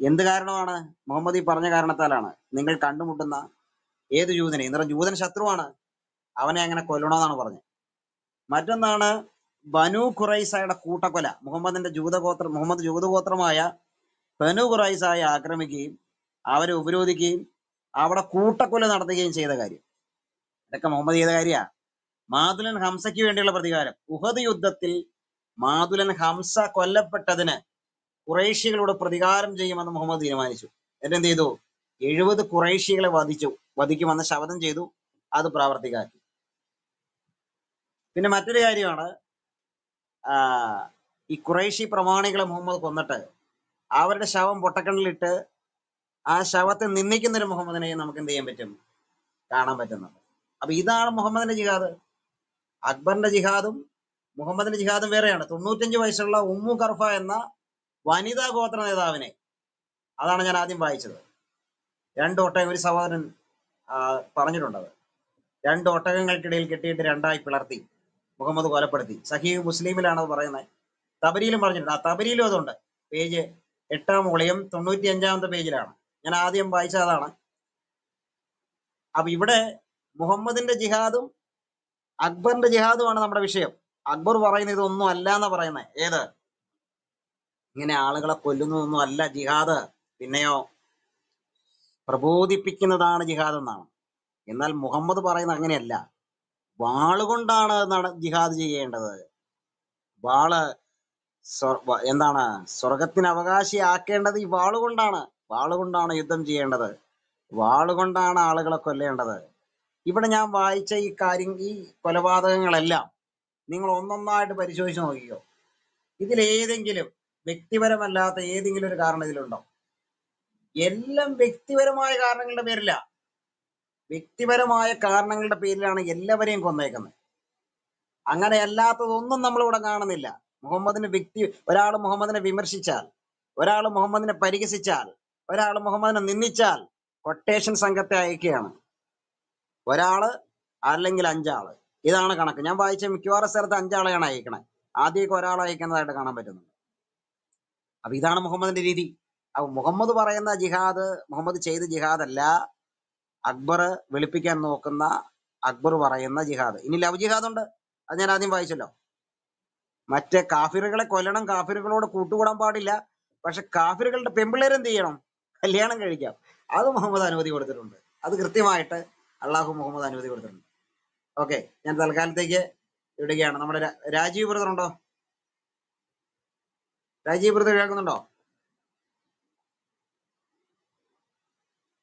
എന്ത് കാരണമാണ്? മുഹമ്മദ് ഈ പറഞ്ഞ കാരണത്താലാണ്. നിങ്ങൾ കണ്ടുമുട്ടുന്ന ഏത് ജൂതനെ? എന്ന് ജൂതൻ ശത്രുവാണ്. അവനെ അങ്ങനെ കൊല്ലണമെന്നാണ് പറഞ്ഞത്. മറ്റൊന്നാണ് ബനു ഖുറൈസായുടെ കൂട്ടക്കൊല. മുഹമ്മദിന്റെ ജൂതഗോത്ര മുഹമ്മദ് ജൂതഗോത്രമായ ബനു ഖുറൈസായെ ആക്രമിക്കുകയും അവരെ ഉപരോധിക്കുകയും അവിടെ കൂട്ടക്കൊല നടത്തുകയും ചെയ്ത കാര്യം. ഇതൊക്കെ മുഹമ്മദ് ചെയ്ത കാര്യമാണ് മാതുലൻ ഹംസയ്ക്ക് വേണ്ടിയുള്ള പ്രതികാരം. ഉഹദ് യുദ്ധത്തിൽ മാതുലൻ ഹംസ കൊല്ലപ്പെട്ടതിന് കുറേഷ്യകളോട് പ്രതികാരം ചെയ്യുമെന്ന് മുഹമ്മദ് തീരുമാനിച്ചു. എന്നിട്ട് എന്ത് ചെയ്തു? എഴുപത് കുറേഷ്യകളെ വധിച്ചു. വധിക്കുമെന്ന് ശപഥം ചെയ്തു. അത് പ്രാവർത്തികമാക്കി. പിന്നെ മറ്റൊരു കാര്യമാണ് ഈ കുറേശി പ്രമാണികളെ മുഹമ്മദ് കൊന്നിട്ട് അവരുടെ ശവം പൊട്ടക്കണ്ണിലിട്ട് ആ ശവത്തെ നിന്ദിക്കുന്ന ഒരു മുഹമ്മദിനെ നമുക്ക് എന്ത് ചെയ്യാൻ പറ്റും? കാണാൻ പറ്റുന്നുണ്ട്. അപ്പൊ ഇതാണ് മുഹമ്മദിന്റെ ജിഹാദ്. അക്ബറിന്റെ ജിഹാദും മുഹമ്മദിന്റെ ജിഹാദും വേറെയാണ്. തൊണ്ണൂറ്റഞ്ച് വയസ്സുള്ള ഉമ്മു കർഫ എന്ന വനിതാ ഗോത്ര നേതാവിനെ. അതാണ് ഞാൻ ആദ്യം വായിച്ചത്. രണ്ട് ഒട്ടകം ഒരു സഹോദരൻ പറഞ്ഞിട്ടുണ്ടത് രണ്ട് ഒട്ടകങ്ങൾക്കിടയിൽ കെട്ടിയിട്ട് രണ്ടായി പിളർത്തി മുഹമ്മദ് കൊലപ്പെടുത്തി. സഹീഹ് മുസ്ലിമിലാണത് പറയുന്നത്. തബരിയിലും പറഞ്ഞിട്ടുണ്ട്. ആ തബരിയിലും അതുണ്ട്. പേജ് എട്ടാം ഒളിയും തൊണ്ണൂറ്റി അഞ്ചാമത്തെ പേജിലാണ്. ഞാൻ ആദ്യം വായിച്ച അതാണ് അപ്പൊ ഇവിടെ മുഹമ്മദിന്റെ ജിഹാദും അക്ബറിന്റെ ജിഹാദുമാണ് നമ്മുടെ വിഷയം. അക്ബർ പറയുന്നത് ഇതൊന്നും അല്ല എന്നാ പറയുന്നത്. ഏത്? ഇങ്ങനെ ആളുകളെ കൊല്ലുന്നതൊന്നും അല്ല ജിഹാദ്. പിന്നെയോ പ്രബോധിപ്പിക്കുന്നതാണ് ജിഹാദ് എന്നാണ്. എന്നാൽ മുഹമ്മദ് പറയുന്നത് അങ്ങനെയല്ല. വാളുകൊണ്ടാണ് ജിഹാദ് ചെയ്യേണ്ടത്. വാൾ എന്താണ് സ്വർഗത്തിന് അവകാശിയാക്കേണ്ടത് ഈ വാളുകൊണ്ടാണ് വാളുകൊണ്ടാണ് യുദ്ധം ചെയ്യേണ്ടത്. വാളുകൊണ്ടാണ് ആളുകളെ കൊല്ലേണ്ടത്. ഇവിടെ ഞാൻ വായിച്ച ഈ കാര്യം ഈ കൊലപാതകങ്ങളെല്ലാം നിങ്ങൾ ഒന്നൊന്നായിട്ട് പരിശോധിച്ച് നോക്കിക്കോ. ഇതിലേതെങ്കിലും വ്യക്തിപരമല്ലാത്ത ഏതെങ്കിലും ഒരു കാരണം ഇതിലുണ്ടോ എല്ലാം വ്യക്തിപരമായ കാരണങ്ങളുടെ പേരില. വ്യക്തിപരമായ കാരണങ്ങളുടെ പേരിലാണ് എല്ലാവരെയും കൊന്നേക്കുന്നത്. അങ്ങനെ അല്ലാത്തതൊന്നും നമ്മളിവിടെ കാണുന്നില്ല. മുഹമ്മദിനെ വ്യക്തി ഒരാൾ മുഹമ്മദിനെ വിമർശിച്ചാൽ ഒരാൾ മുഹമ്മദിനെ പരിഹസിച്ചാൽ ഒരാൾ മുഹമ്മദിനെ നിന്ദിച്ചാൽ കൊട്ടേഷൻ സംഘത്തെ അയക്കുകയാണ്. ഒരാൾ അല്ലെങ്കിൽ അഞ്ചാൾ. ഇതാണ് കണക്ക്. ഞാൻ വായിച്ച മിക്കവാറും സ്ഥലത്ത് അഞ്ചാളെയാണ് അയക്കണേ. ആദ്യമൊക്കെ ഒരാൾ അയക്കുന്നതായിട്ട് കാണാൻ പറ്റുന്നുണ്ട്. അപ്പൊ ഇതാണ് മുഹമ്മദിന്റെ രീതി. അപ്പൊ മുഹമ്മദ് പറയുന്ന ജിഹാദ് മുഹമ്മദ് ചെയ്ത ജിഹാദ് അല്ല അക്ബർ വെളുപ്പിക്കാൻ നോക്കുന്ന അക്ബർ പറയുന്ന ജിഹാദ്. ഇനി ലവ് ജിഹാദ് ഉണ്ട്. അത് ഞാൻ ആദ്യം വായിച്ചല്ലോ. മറ്റേ കാഫിറുകളെ കൊല്ലണം കാഫിറുകളോട് കൂട്ടുകൂടാൻ പാടില്ല. പക്ഷെ കാഫിറുകളുടെ പെമ്പിള്ളേരെന്ത് ചെയ്യണം? കല്യാണം കഴിക്കാം. അത് മുഹമ്മദ് അനുമതി കൊടുത്തിട്ടുണ്ട്. അത് കൃത്യമായിട്ട് അള്ളാഹു മുഹമ്മദ് അനുമതി കൊടുത്തിട്ടുണ്ട്. ഓക്കെ ഞാൻ തൽക്കാലത്തേക്ക് ഇടുകയാണ് നമ്മുടെ രാജീവ് ബ്രദർ ഉണ്ടോ? രാജീവ് ബ്രദർ കേൾക്കുന്നുണ്ടോ?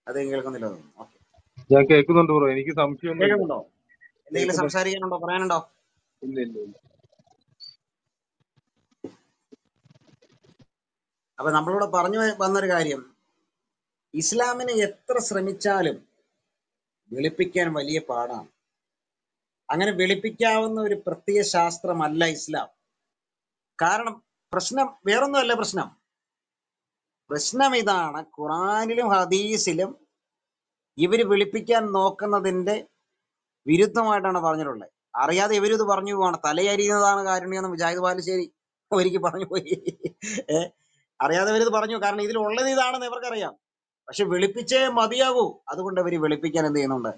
അത് കേൾക്കുന്നില്ല ഓക്കെ. ഞാൻ കേൾക്കുന്നുണ്ട് ബ്രോ. എനിക്ക് സംശയം കേൾക്കുന്നുണ്ടോ? എന്തെങ്കിലും സംസാരിക്കാനുണ്ടോ? പറയാനുണ്ടോ? ഇല്ല ഇല്ല ഇല്ല. അപ്പൊ നമ്മളിവിടെ പറഞ്ഞു വന്നൊരു കാര്യം. ഇസ്ലാമിനെ എത്ര ശ്രമിച്ചാലും വെളുപ്പിക്കാൻ വലിയ പാടാണ്. അങ്ങനെ വെളുപ്പിക്കാവുന്ന ഒരു പ്രത്യയ ശാസ്ത്രമല്ല ഇസ്ലാം. കാരണം പ്രശ്നം വേറൊന്നുമല്ല പ്രശ്നം. പ്രശ്നം ഇതാണ്. ഖുറാനിലും ഹദീസിലും ഇവർ വിളിപ്പിക്കാൻ നോക്കുന്നതിന്റെ വിരുദ്ധമായിട്ടാണ് പറഞ്ഞിട്ടുള്ളത്. അറിയാതെ ഇവരിത് പറഞ്ഞു പോവാണ്. തലയരിയുന്നതാണ് കാരുണ്യെന്ന് മുജാഹിദ് ബാലുശ്ശേരി ഒരിക്കൽ പറഞ്ഞു പോയി. ഏ? അറിയാതെ ഇവരിത് പറഞ്ഞു. കാരണം ഇതിലുള്ളത് ഇതാണെന്ന് ഇവർക്കറിയാം. പക്ഷെ വിളിപ്പിച്ചേ മതിയാകൂ. അതുകൊണ്ട് ഇവർ വിളിപ്പിക്കാൻ എന്ത് ചെയ്യുന്നുണ്ട്?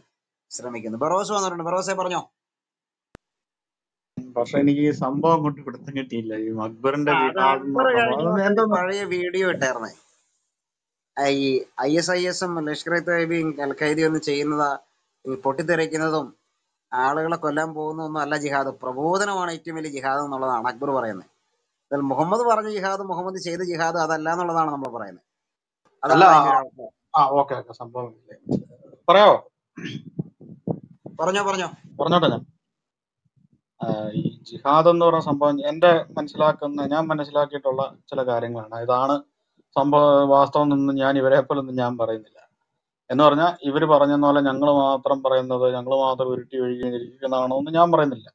ശ്രമിക്കുന്നു. ബറോസ് വന്നിട്ടുണ്ട്. ബറോസെ പറഞ്ഞോ? പക്ഷെ എനിക്ക് ഈ സംഭവം അങ്ങോട്ട് പിടുത്തം കിട്ടിയില്ല. ഈ അക്ബറിന്റെ എന്തോ പഴയ വീഡിയോ ഇട്ടായിരുന്നേ. ഈ ഐ എസ് ഐ എസും ലഷ്കർ തൈബിയും അൽഖൈദി ഒന്നും ചെയ്യുന്നതാ ഈ പൊട്ടിത്തെറിക്കുന്നതും ആളുകളെ കൊല്ലാൻ പോകുന്നതൊന്നും അല്ല ജിഹാദ്. പ്രബോധനമാണ് ഏറ്റവും വലിയ ജിഹാദ് എന്നുള്ളതാണ് അക്ബർ പറയുന്നത്. എന്നാൽ മുഹമ്മദ് പറഞ്ഞ ജിഹാദ് മുഹമ്മദ് ചെയ്ത ജിഹാദ് അതല്ല എന്നുള്ളതാണ് നമ്മൾ പറയുന്നത്. അവസ്ഥ ആ ഓക്കെ ഓക്കെ സംഭവം. ഇല്ലേ. പറയാവോ പറഞ്ഞോ പറഞ്ഞോ. പറഞ്ഞോട്ടെ ഞാൻ. ഈ ജിഹാദ് എന്ന് പറയുന്ന സംഭവം എന്റെ മനസ്സിലാക്കുന്ന ഞാൻ മനസ്സിലാക്കിയിട്ടുള്ള ചില കാര്യങ്ങളാണ്. ഇതാണ് സംഭവ വാസ്തവം നിന്ന് ഞാൻ ഇവരെ പോലൊന്നും ഞാൻ പറയുന്നില്ല. എന്ന് പറഞ്ഞാൽ ഇവർ പറഞ്ഞ പോലെ ഞങ്ങൾ മാത്രം പറയുന്നത് ഞങ്ങൾ മാത്രം ഉരുട്ടി ഒഴുകിയിരിക്കുന്നതാണോ എന്ന് ഞാൻ പറയുന്നില്ല.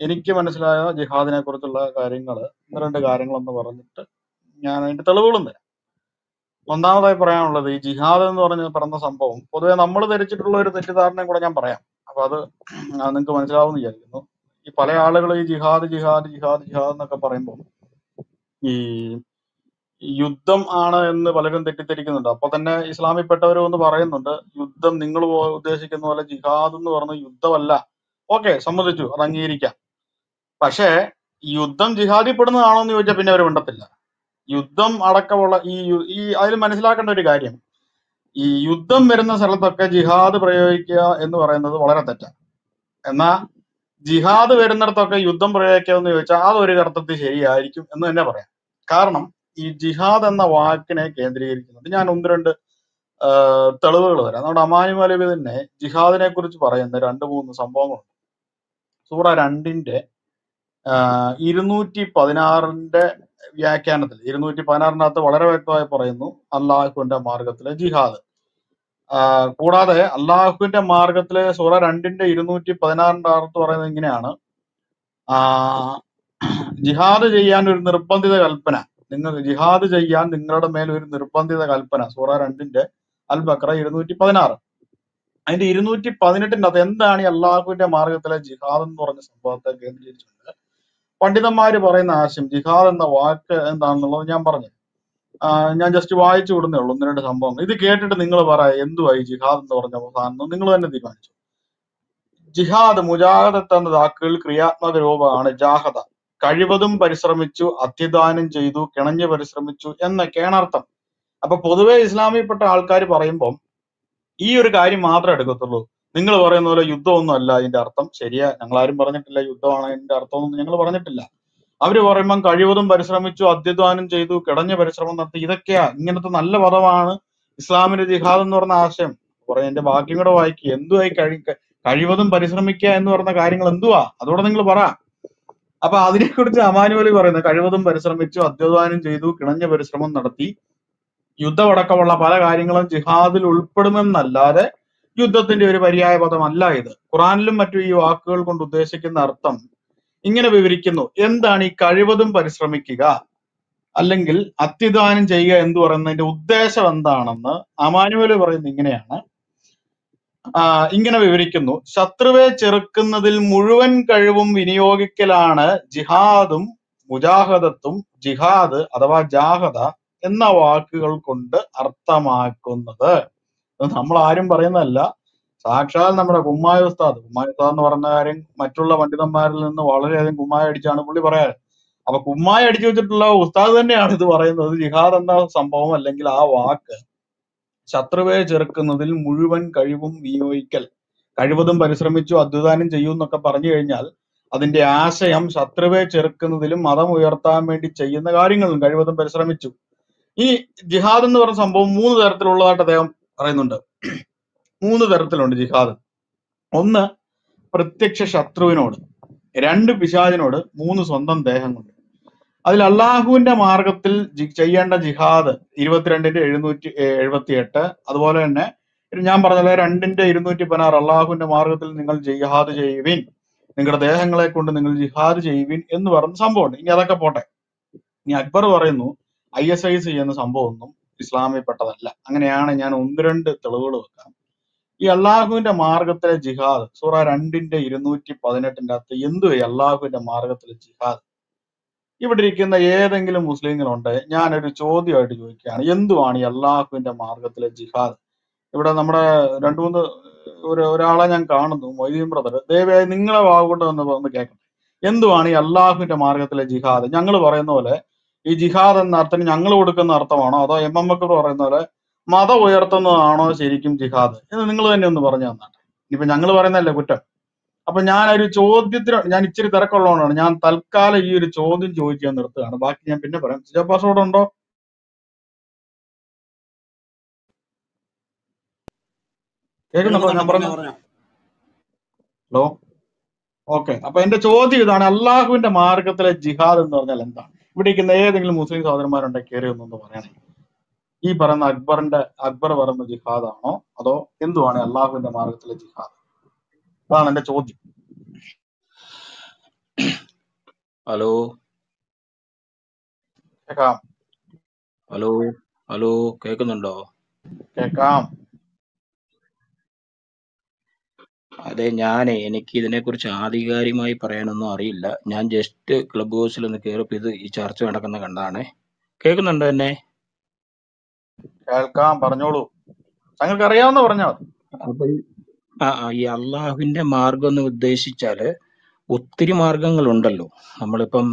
എനിക്ക് മനസ്സിലായ ജിഹാദിനെ കുറിച്ചുള്ള കാര്യങ്ങൾ ഒന്ന് രണ്ട് കാര്യങ്ങളൊന്ന് പറഞ്ഞിട്ട് ഞാൻ അതിന്റെ തെളിവുകളും തരാം. ഒന്നാമതായി പറയാനുള്ളത് ഈ ജിഹാദ് എന്ന് പറഞ്ഞ പറഞ്ഞ സംഭവം പൊതുവെ നമ്മൾ ധരിച്ചിട്ടുള്ള ഒരു തെറ്റിദ്ധാരണയും കൂടെ ഞാൻ പറയാം. അപ്പൊ അത് നിങ്ങൾക്ക് മനസ്സിലാവുമെന്ന് വിചാരിക്കുന്നു. ഈ പല ആളുകൾ ഈ ജിഹാദ് ജിഹാദ് ജിഹാദ് ജിഹാദ് എന്നൊക്കെ പറയുമ്പോൾ ഈ യുദ്ധം ആണ് എന്ന് പലരും തെറ്റിദ്ധരിക്കുന്നുണ്ട്. അപ്പൊ തന്നെ ഇസ്ലാമിൽപ്പെട്ടവരും ഒന്ന് പറയുന്നുണ്ട് യുദ്ധം നിങ്ങൾ ഉദ്ദേശിക്കുന്ന പോലെ ജിഹാദ് എന്ന് പറഞ്ഞ യുദ്ധമല്ല. ഓക്കെ സമ്മതിച്ചു അത് അംഗീകരിക്കാം. പക്ഷേ യുദ്ധം ജിഹാദിൽ പെടുന്നതാണോ എന്ന് ചോദിച്ചാൽ പിന്നെ അവർ മിണ്ടത്തില്ല. യുദ്ധം അടക്കമുള്ള ഈ ഈ അതിൽ മനസ്സിലാക്കേണ്ട ഒരു കാര്യം ഈ യുദ്ധം വരുന്ന സ്ഥലത്തൊക്കെ ജിഹാദ് പ്രയോഗിക്കുക എന്ന് പറയുന്നത് വളരെ തെറ്റാണ് എന്നാ ജിഹാദ് വരുന്നിടത്തൊക്കെ യുദ്ധം പ്രയോഗിക്കാമെന്ന് ചോദിച്ചാൽ അതൊരു അർത്ഥത്തിൽ ശരിയായിരിക്കും എന്ന് തന്നെ പറയാം. കാരണം ഈ ജിഹാദ് എന്ന വാക്കിനെ കേന്ദ്രീകരിക്കുന്നത് ഞാൻ ഒന്ന് രണ്ട് തെളിവുകൾ തരാം. നമ്മുടെ അമാനി മലബി തന്നെ ജിഹാദിനെ കുറിച്ച് പറയുന്ന രണ്ട് മൂന്ന് സംഭവങ്ങളുണ്ട്. സൂറ രണ്ടിന്റെ ഇരുന്നൂറ്റി പതിനാറിന്റെ വ്യാഖ്യാനത്തിൽ ഇരുന്നൂറ്റി പതിനാറിനകത്ത് വളരെ വ്യക്തമായി പറയുന്നു അള്ളാഹുവിന്റെ മാർഗത്തിലെ ജിഹാദ്. കൂടാതെ അള്ളാഹുവിന്റെ മാർഗത്തിലെ സൂറ രണ്ടിന്റെ ഇരുന്നൂറ്റി പതിനാറിന്റെ അർത്ഥം പറയുന്നത് ഇങ്ങനെയാണ്. ജിഹാദ് ചെയ്യാൻ ഒരു നിർബന്ധിത കൽപ്പന. നിങ്ങൾ ജിഹാദ് ചെയ്യാൻ നിങ്ങളുടെ മേൽ ഒരു നിർബന്ധിത കൽപ്പന. സൂറ രണ്ടിന്റെ അൽ ബക്ര ഇരുന്നൂറ്റി പതിനാറ്. അതിന്റെ ഇരുന്നൂറ്റി പതിനെട്ടിന്റെ അത് എന്താണ് ഈ അള്ളാഹുവിന്റെ മാർഗത്തിലെ ജിഹാദ് എന്ന് പറഞ്ഞ സംഭവത്തെ കേന്ദ്രീകരിച്ചുകൊണ്ട് പണ്ഡിതന്മാര് പറയുന്ന ആശയം ജിഹാദ് എന്ന വാക്ക് എന്താണെന്നുള്ളത് ഞാൻ പറഞ്ഞു ഞാൻ ജസ്റ്റ് വായിച്ചു വിടുന്നേ ഉള്ളൂ. ഒന്ന് രണ്ട് സംഭവങ്ങൾ. ഇത് കേട്ടിട്ട് നിങ്ങൾ പറ എന്തുവായി ജിഹാദ് എന്ന് പറഞ്ഞ സാധനം നിങ്ങൾ തന്നെ തീരുമാനിച്ചു. ജിഹാദ് മുജാഹദത്ത് എന്ന താക്കുകൾ ക്രിയാത്മക രൂപമാണ് ജാഹദ. കഴിവതും പരിശ്രമിച്ചു അത്യദാനം ചെയ്തു കിണഞ്ഞു പരിശ്രമിച്ചു എന്നൊക്കെയാണ് അർത്ഥം. അപ്പൊ പൊതുവെ ഇസ്ലാമിൽപ്പെട്ട ആൾക്കാർ പറയുമ്പോൾ ഈ ഒരു കാര്യം മാത്രമേ എടുക്കത്തുള്ളൂ. നിങ്ങൾ പറയുന്ന പോലെ യുദ്ധമൊന്നും അല്ല അതിന്റെ അർത്ഥം. ശരിയാ ഞങ്ങൾ ആരും പറഞ്ഞിട്ടില്ല യുദ്ധമാണ് അതിന്റെ അർത്ഥം ഒന്നും ഞങ്ങൾ പറഞ്ഞിട്ടില്ല. അവർ പറയുമ്പം കഴിവതും പരിശ്രമിച്ചു അധ്യധ്വാനം ചെയ്തു കിടഞ്ഞ പരിശ്രമം നടത്തി. ഇതൊക്കെയാ ഇങ്ങനത്തെ നല്ല പദമാണ് ഇസ്ലാമിന്റെ ജിഹാദ് എന്ന് പറഞ്ഞ ആശയം. കുറെ എന്റെ ബാക്കിയും കൂടെ വായിക്കുക എന്തുവായി കഴി കഴിവതും പരിശ്രമിക്കുക എന്ന് പറഞ്ഞ കാര്യങ്ങൾ എന്തുവാ? അതോടെ നിങ്ങൾ പറ. അപ്പൊ അതിനെക്കുറിച്ച് അമാനുവലി പറയുന്നത് കഴിവതും പരിശ്രമിച്ചു അധ്യധ്വാനം ചെയ്തു കിണഞ്ഞ പരിശ്രമം നടത്തി. യുദ്ധമടക്കമുള്ള പല കാര്യങ്ങളും ജിഹാദിൽ ഉൾപ്പെടുമെന്നല്ലാതെ യുദ്ധത്തിന്റെ ഒരു പര്യായ പദമല്ല ഇത്. ഖുറാനിലും മറ്റും ഈ വാക്കുകൾ കൊണ്ട് ഉദ്ദേശിക്കുന്ന അർത്ഥം ഇങ്ങനെ വിവരിക്കുന്നു. എന്താണ് ഈ കഴിവതും പരിശ്രമിക്കുക? അല്ലെങ്കിൽ അത്യധാനം ചെയ്യുക എന്ന് പറയുന്നതിന്റെ ഉദ്ദേശം എന്താണെന്ന് അമാനുവൽ പറയുന്നത് ഇങ്ങനെയാണ്. ഇങ്ങനെ വിവരിക്കുന്നു. ശത്രുവെ ചെറുക്കുന്നതിൽ മുഴുവൻ കഴിവും വിനിയോഗിക്കലാണ് ജിഹാദും മുജാഹദത്തും ജിഹാദ് അഥവാ ജാഹദ എന്ന വാക്കുകൾ കൊണ്ട് അർത്ഥമാക്കുന്നത്. നമ്മൾ ആരും പറയുന്നതല്ല. സാക്ഷാൽ നമ്മുടെ കുമ്മായ ഉസ്താദ്. കുമ്മായ ഉസ്താദ് എന്ന് പറഞ്ഞ കാര്യം മറ്റുള്ള പണ്ഡിതന്മാരിൽ നിന്ന് വളരെയധികം കുമ്മായ അടിച്ചാണ് പുള്ളി പറയാറ്. അപ്പൊ കുമ്മായ അടിച്ചു വെച്ചിട്ടുള്ള ഉസ്താദ് തന്നെയാണ് ഇത് പറയുന്നത്. ജിഹാദ് എന്ന സംഭവം അല്ലെങ്കിൽ ആ വാക്ക് ശത്രുവെ ചെറുക്കുന്നതിൽ മുഴുവൻ കഴിവും വിനിയോഗിക്കൽ. കഴിവതും പരിശ്രമിച്ചു അധ്വാനം ചെയ്യൂ എന്നൊക്കെ പറഞ്ഞു കഴിഞ്ഞാൽ അതിന്റെ ആശയം ശത്രുവെ ചെറുക്കുന്നതിലും മതം ഉയർത്താൻ വേണ്ടി ചെയ്യുന്ന കാര്യങ്ങളും കഴിവതും പരിശ്രമിച്ചു. ഈ ജിഹാദ് എന്ന് പറഞ്ഞ സംഭവം മൂന്ന് തരത്തിലുള്ളതായിട്ട് അദ്ദേഹം പറയുന്നുണ്ട്. മൂന്ന് തരത്തിലുണ്ട് ജിഹാദ്. ഒന്ന് പ്രത്യക്ഷ ശത്രുവിനോട് രണ്ട് പിശാചിനോട് മൂന്ന് സ്വന്തം ദേഹം കൊണ്ട് അതിൽ അള്ളാഹുവിന്റെ മാർഗത്തിൽ ചെയ്യേണ്ട ജിഹാദ് ഇരുപത്തിരണ്ടിന്റെ എഴുന്നൂറ്റി എഴുപത്തി എട്ട് അതുപോലെ തന്നെ ഞാൻ പറഞ്ഞ പോലെ രണ്ടിന്റെ ഇരുന്നൂറ്റി പതിനാറ് അള്ളാഹുവിന്റെ മാർഗത്തിൽ നിങ്ങൾ ജിഹാദ് ചെയ്യുവിൻ. നിങ്ങളുടെ ദേഹങ്ങളെ കൊണ്ട് നിങ്ങൾ ജിഹാദ് ചെയ്യുവിൻ എന്ന് പറഞ്ഞ സംഭവമുണ്ട്. ഇനി അതൊക്കെ പോട്ടെ. ഇനി അക്ബർ പറയുന്നു ഐ എസ് ഐ ചെയ്യുന്ന സംഭവമൊന്നും ഇസ്ലാമിൽ പെട്ടതല്ല. അങ്ങനെയാണ് ഞാൻ ഒന്ന് രണ്ട് തെളിവുകൾ വെക്കാം ഈ അള്ളാഹുവിന്റെ മാർഗത്തിലെ ജിഹാദ് സൂറ രണ്ടിന്റെ ഇരുന്നൂറ്റി പതിനെട്ടിന്റെ അകത്ത് എന്തു അള്ളാഹുവിന്റെ മാർഗത്തിലെ ജിഹാദ്? ഇവിടെ ഇരിക്കുന്ന ഏതെങ്കിലും മുസ്ലിങ്ങളുണ്ട് ഞാനൊരു ചോദ്യമായിട്ട് ചോദിക്കുകയാണ് എന്തുവാണ് ഈ അള്ളാഹുവിന്റെ മാർഗത്തിലെ ജിഹാദ്? ഇവിടെ നമ്മുടെ രണ്ടു മൂന്ന് ഒരു ഒരാളെ ഞാൻ കാണുന്നു മൊയ്തീൻ ബ്രദർ. ദയവായി നിങ്ങളെ വാഗുകൊണ്ട് ഒന്ന് ഒന്ന് കേൾക്കണം എന്തുവാണ് ഈ അള്ളാഹുവിന്റെ മാർഗത്തിലെ ജിഹാദ്? ഞങ്ങൾ പറയുന്ന പോലെ ഈ ജിഹാദ് എന്ന അർത്ഥം ഞങ്ങൾ കൊടുക്കുന്ന അർത്ഥമാണോ? അതോ എം എം ബക്കർ പറയുന്ന പോലെ മതം ഉയർത്തുന്നതാണോ ശരിക്കും ജിഹാദ്? എന്ന് നിങ്ങൾ തന്നെ ഒന്ന് പറഞ്ഞു തന്നാട്ടെ ഇനിയിപ്പോ ഞങ്ങൾ പറയുന്നതല്ലേ കുറ്റം? അപ്പൊ ഞാൻ ഒരു ചോദ്യത്തിന് ഞാൻ ഇച്ചിരി തിരക്കുള്ളതുകൊണ്ടാണ് ഞാൻ തൽക്കാലം ഈ ഒരു ചോദ്യം ചോദിക്കാൻ നിർത്തുകയാണ്. ബാക്കി ഞാൻ പിന്നെ പറയാം. സിജോ പാസ്വേഡ് ഉണ്ടോ? കേൾക്കുന്നുണ്ടോ? ഞാൻ പറഞ്ഞു ഹലോ? ഓക്കെ. അപ്പൊ എന്റെ ചോദ്യം ഇതാണ്. അള്ളാഹുവിന്റെ മാർഗത്തിലെ ജിഹാദ് എന്ന് പറഞ്ഞാൽ എന്താണ്? ഇവിടെ ഇരിക്കുന്ന ഏതെങ്കിലും മുസ്ലിം സഹോദരന്മാരുണ്ടെങ്കിൽ കയറി ഒന്നൊന്ന് പറയണേ ഈ പറയുന്ന അക്ബറിന്റെ അക്ബർ പറയുന്ന ജിഹാദ് ആണോ അതോ എന്തുവാണ് അള്ളാഹുവിന്റെ മാർഗത്തിലെ ജിഹാദ്? അതാണ് എന്റെ ചോദ്യം. ഹലോ. കേക്കാം ഹലോ. ഹലോ. കേക്കുന്നുണ്ടോ കേക്കാം അതെ ഞാനേ എനിക്ക് ഇതിനെക്കുറിച്ച് ആധികാരികമായി പറയാനൊന്നും അറിയില്ല. ഞാൻ ജസ്റ്റ് ക്ലബ് ഹൗസിൽ ഒന്ന് കയറിയപ്പോൾ ഇത് ഈ ചർച്ച നടക്കുന്ന കണ്ടാണ്. കേൾക്കുന്നുണ്ടോ എന്നെ? കേൾക്കാം പറഞ്ഞോളൂ. താങ്കൾക്ക് അറിയാവുന്ന പറഞ്ഞാൽ അപ്പൊ ഈ ആ ആ, ഈ അള്ളാഹുവിന്റെ മാർഗം എന്ന് ഉദ്ദേശിച്ചാൽ ഒത്തിരി മാർഗങ്ങളുണ്ടല്ലോ നമ്മളിപ്പം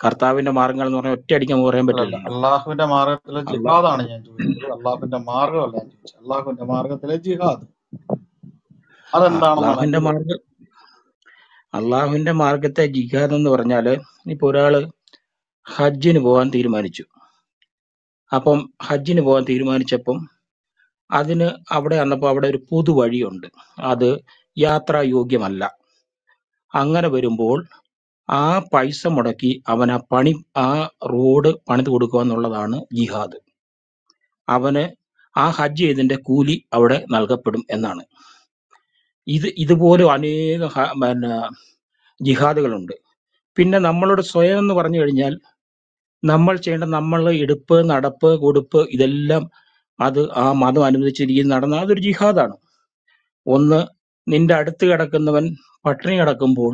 കർത്താവിന്റെ മാർഗങ്ങൾ എന്ന് പറഞ്ഞാൽ ഒറ്റയടിക്കാൻ പറയാൻ പറ്റില്ല. അള്ളാഹുവിന്റെ മാർഗത്തിലെ ജിഹാദാണ് ഞാൻ ചോദിച്ചത്. അള്ളാഹുവിന്റെ മാർഗമല്ല ഞാൻ ചോദിച്ചത്. അള്ളാഹുവിന്റെ മാർഗത്തിലെ ജിഹാദ്. അതെന്താണ് മാർഗം അള്ളാഹുവിന്റെ മാർഗത്തെ ജിഹാദ് എന്ന് പറഞ്ഞാൽ ഇപ്പൊ ഒരാൾ ഹജ്ജിന് പോകാൻ തീരുമാനിച്ചു. അപ്പം ഹജ്ജിന് പോകാൻ തീരുമാനിച്ചപ്പം അതിന് അവിടെ വന്നപ്പോൾ അവിടെ ഒരു പൊതുവഴിയുണ്ട് അത് യാത്രായോഗ്യമല്ല. അങ്ങനെ വരുമ്പോൾ ആ പൈസ മുടക്കി അവൻ ആ പണി ആ റോഡ് പണിത് കൊടുക്കുക എന്നുള്ളതാണ് ജിഹാദ്. അവന് ആ ഹജ്ജ് ചെയ്തതിന്റെ കൂലി അവിടെ നൽകപ്പെടും എന്നാണ്. ഇത് ഇതുപോലെ അനേക പിന്നെ ജിഹാദുകളുണ്ട്. പിന്നെ നമ്മളുടെ സ്വയം എന്ന് പറഞ്ഞു കഴിഞ്ഞാൽ നമ്മൾ ചെയ്യേണ്ട നമ്മൾ എടുപ്പ് നടപ്പ് കൊടുപ്പ് ഇതെല്ലാം അത് ആ മതം അനുവദിച്ച രീതിയിൽ നടന്ന അതൊരു ജിഹാദാണ്. ഒന്ന് നിന്റെ അടുത്ത് കിടക്കുന്നവൻ പട്ടിണി കിടക്കുമ്പോൾ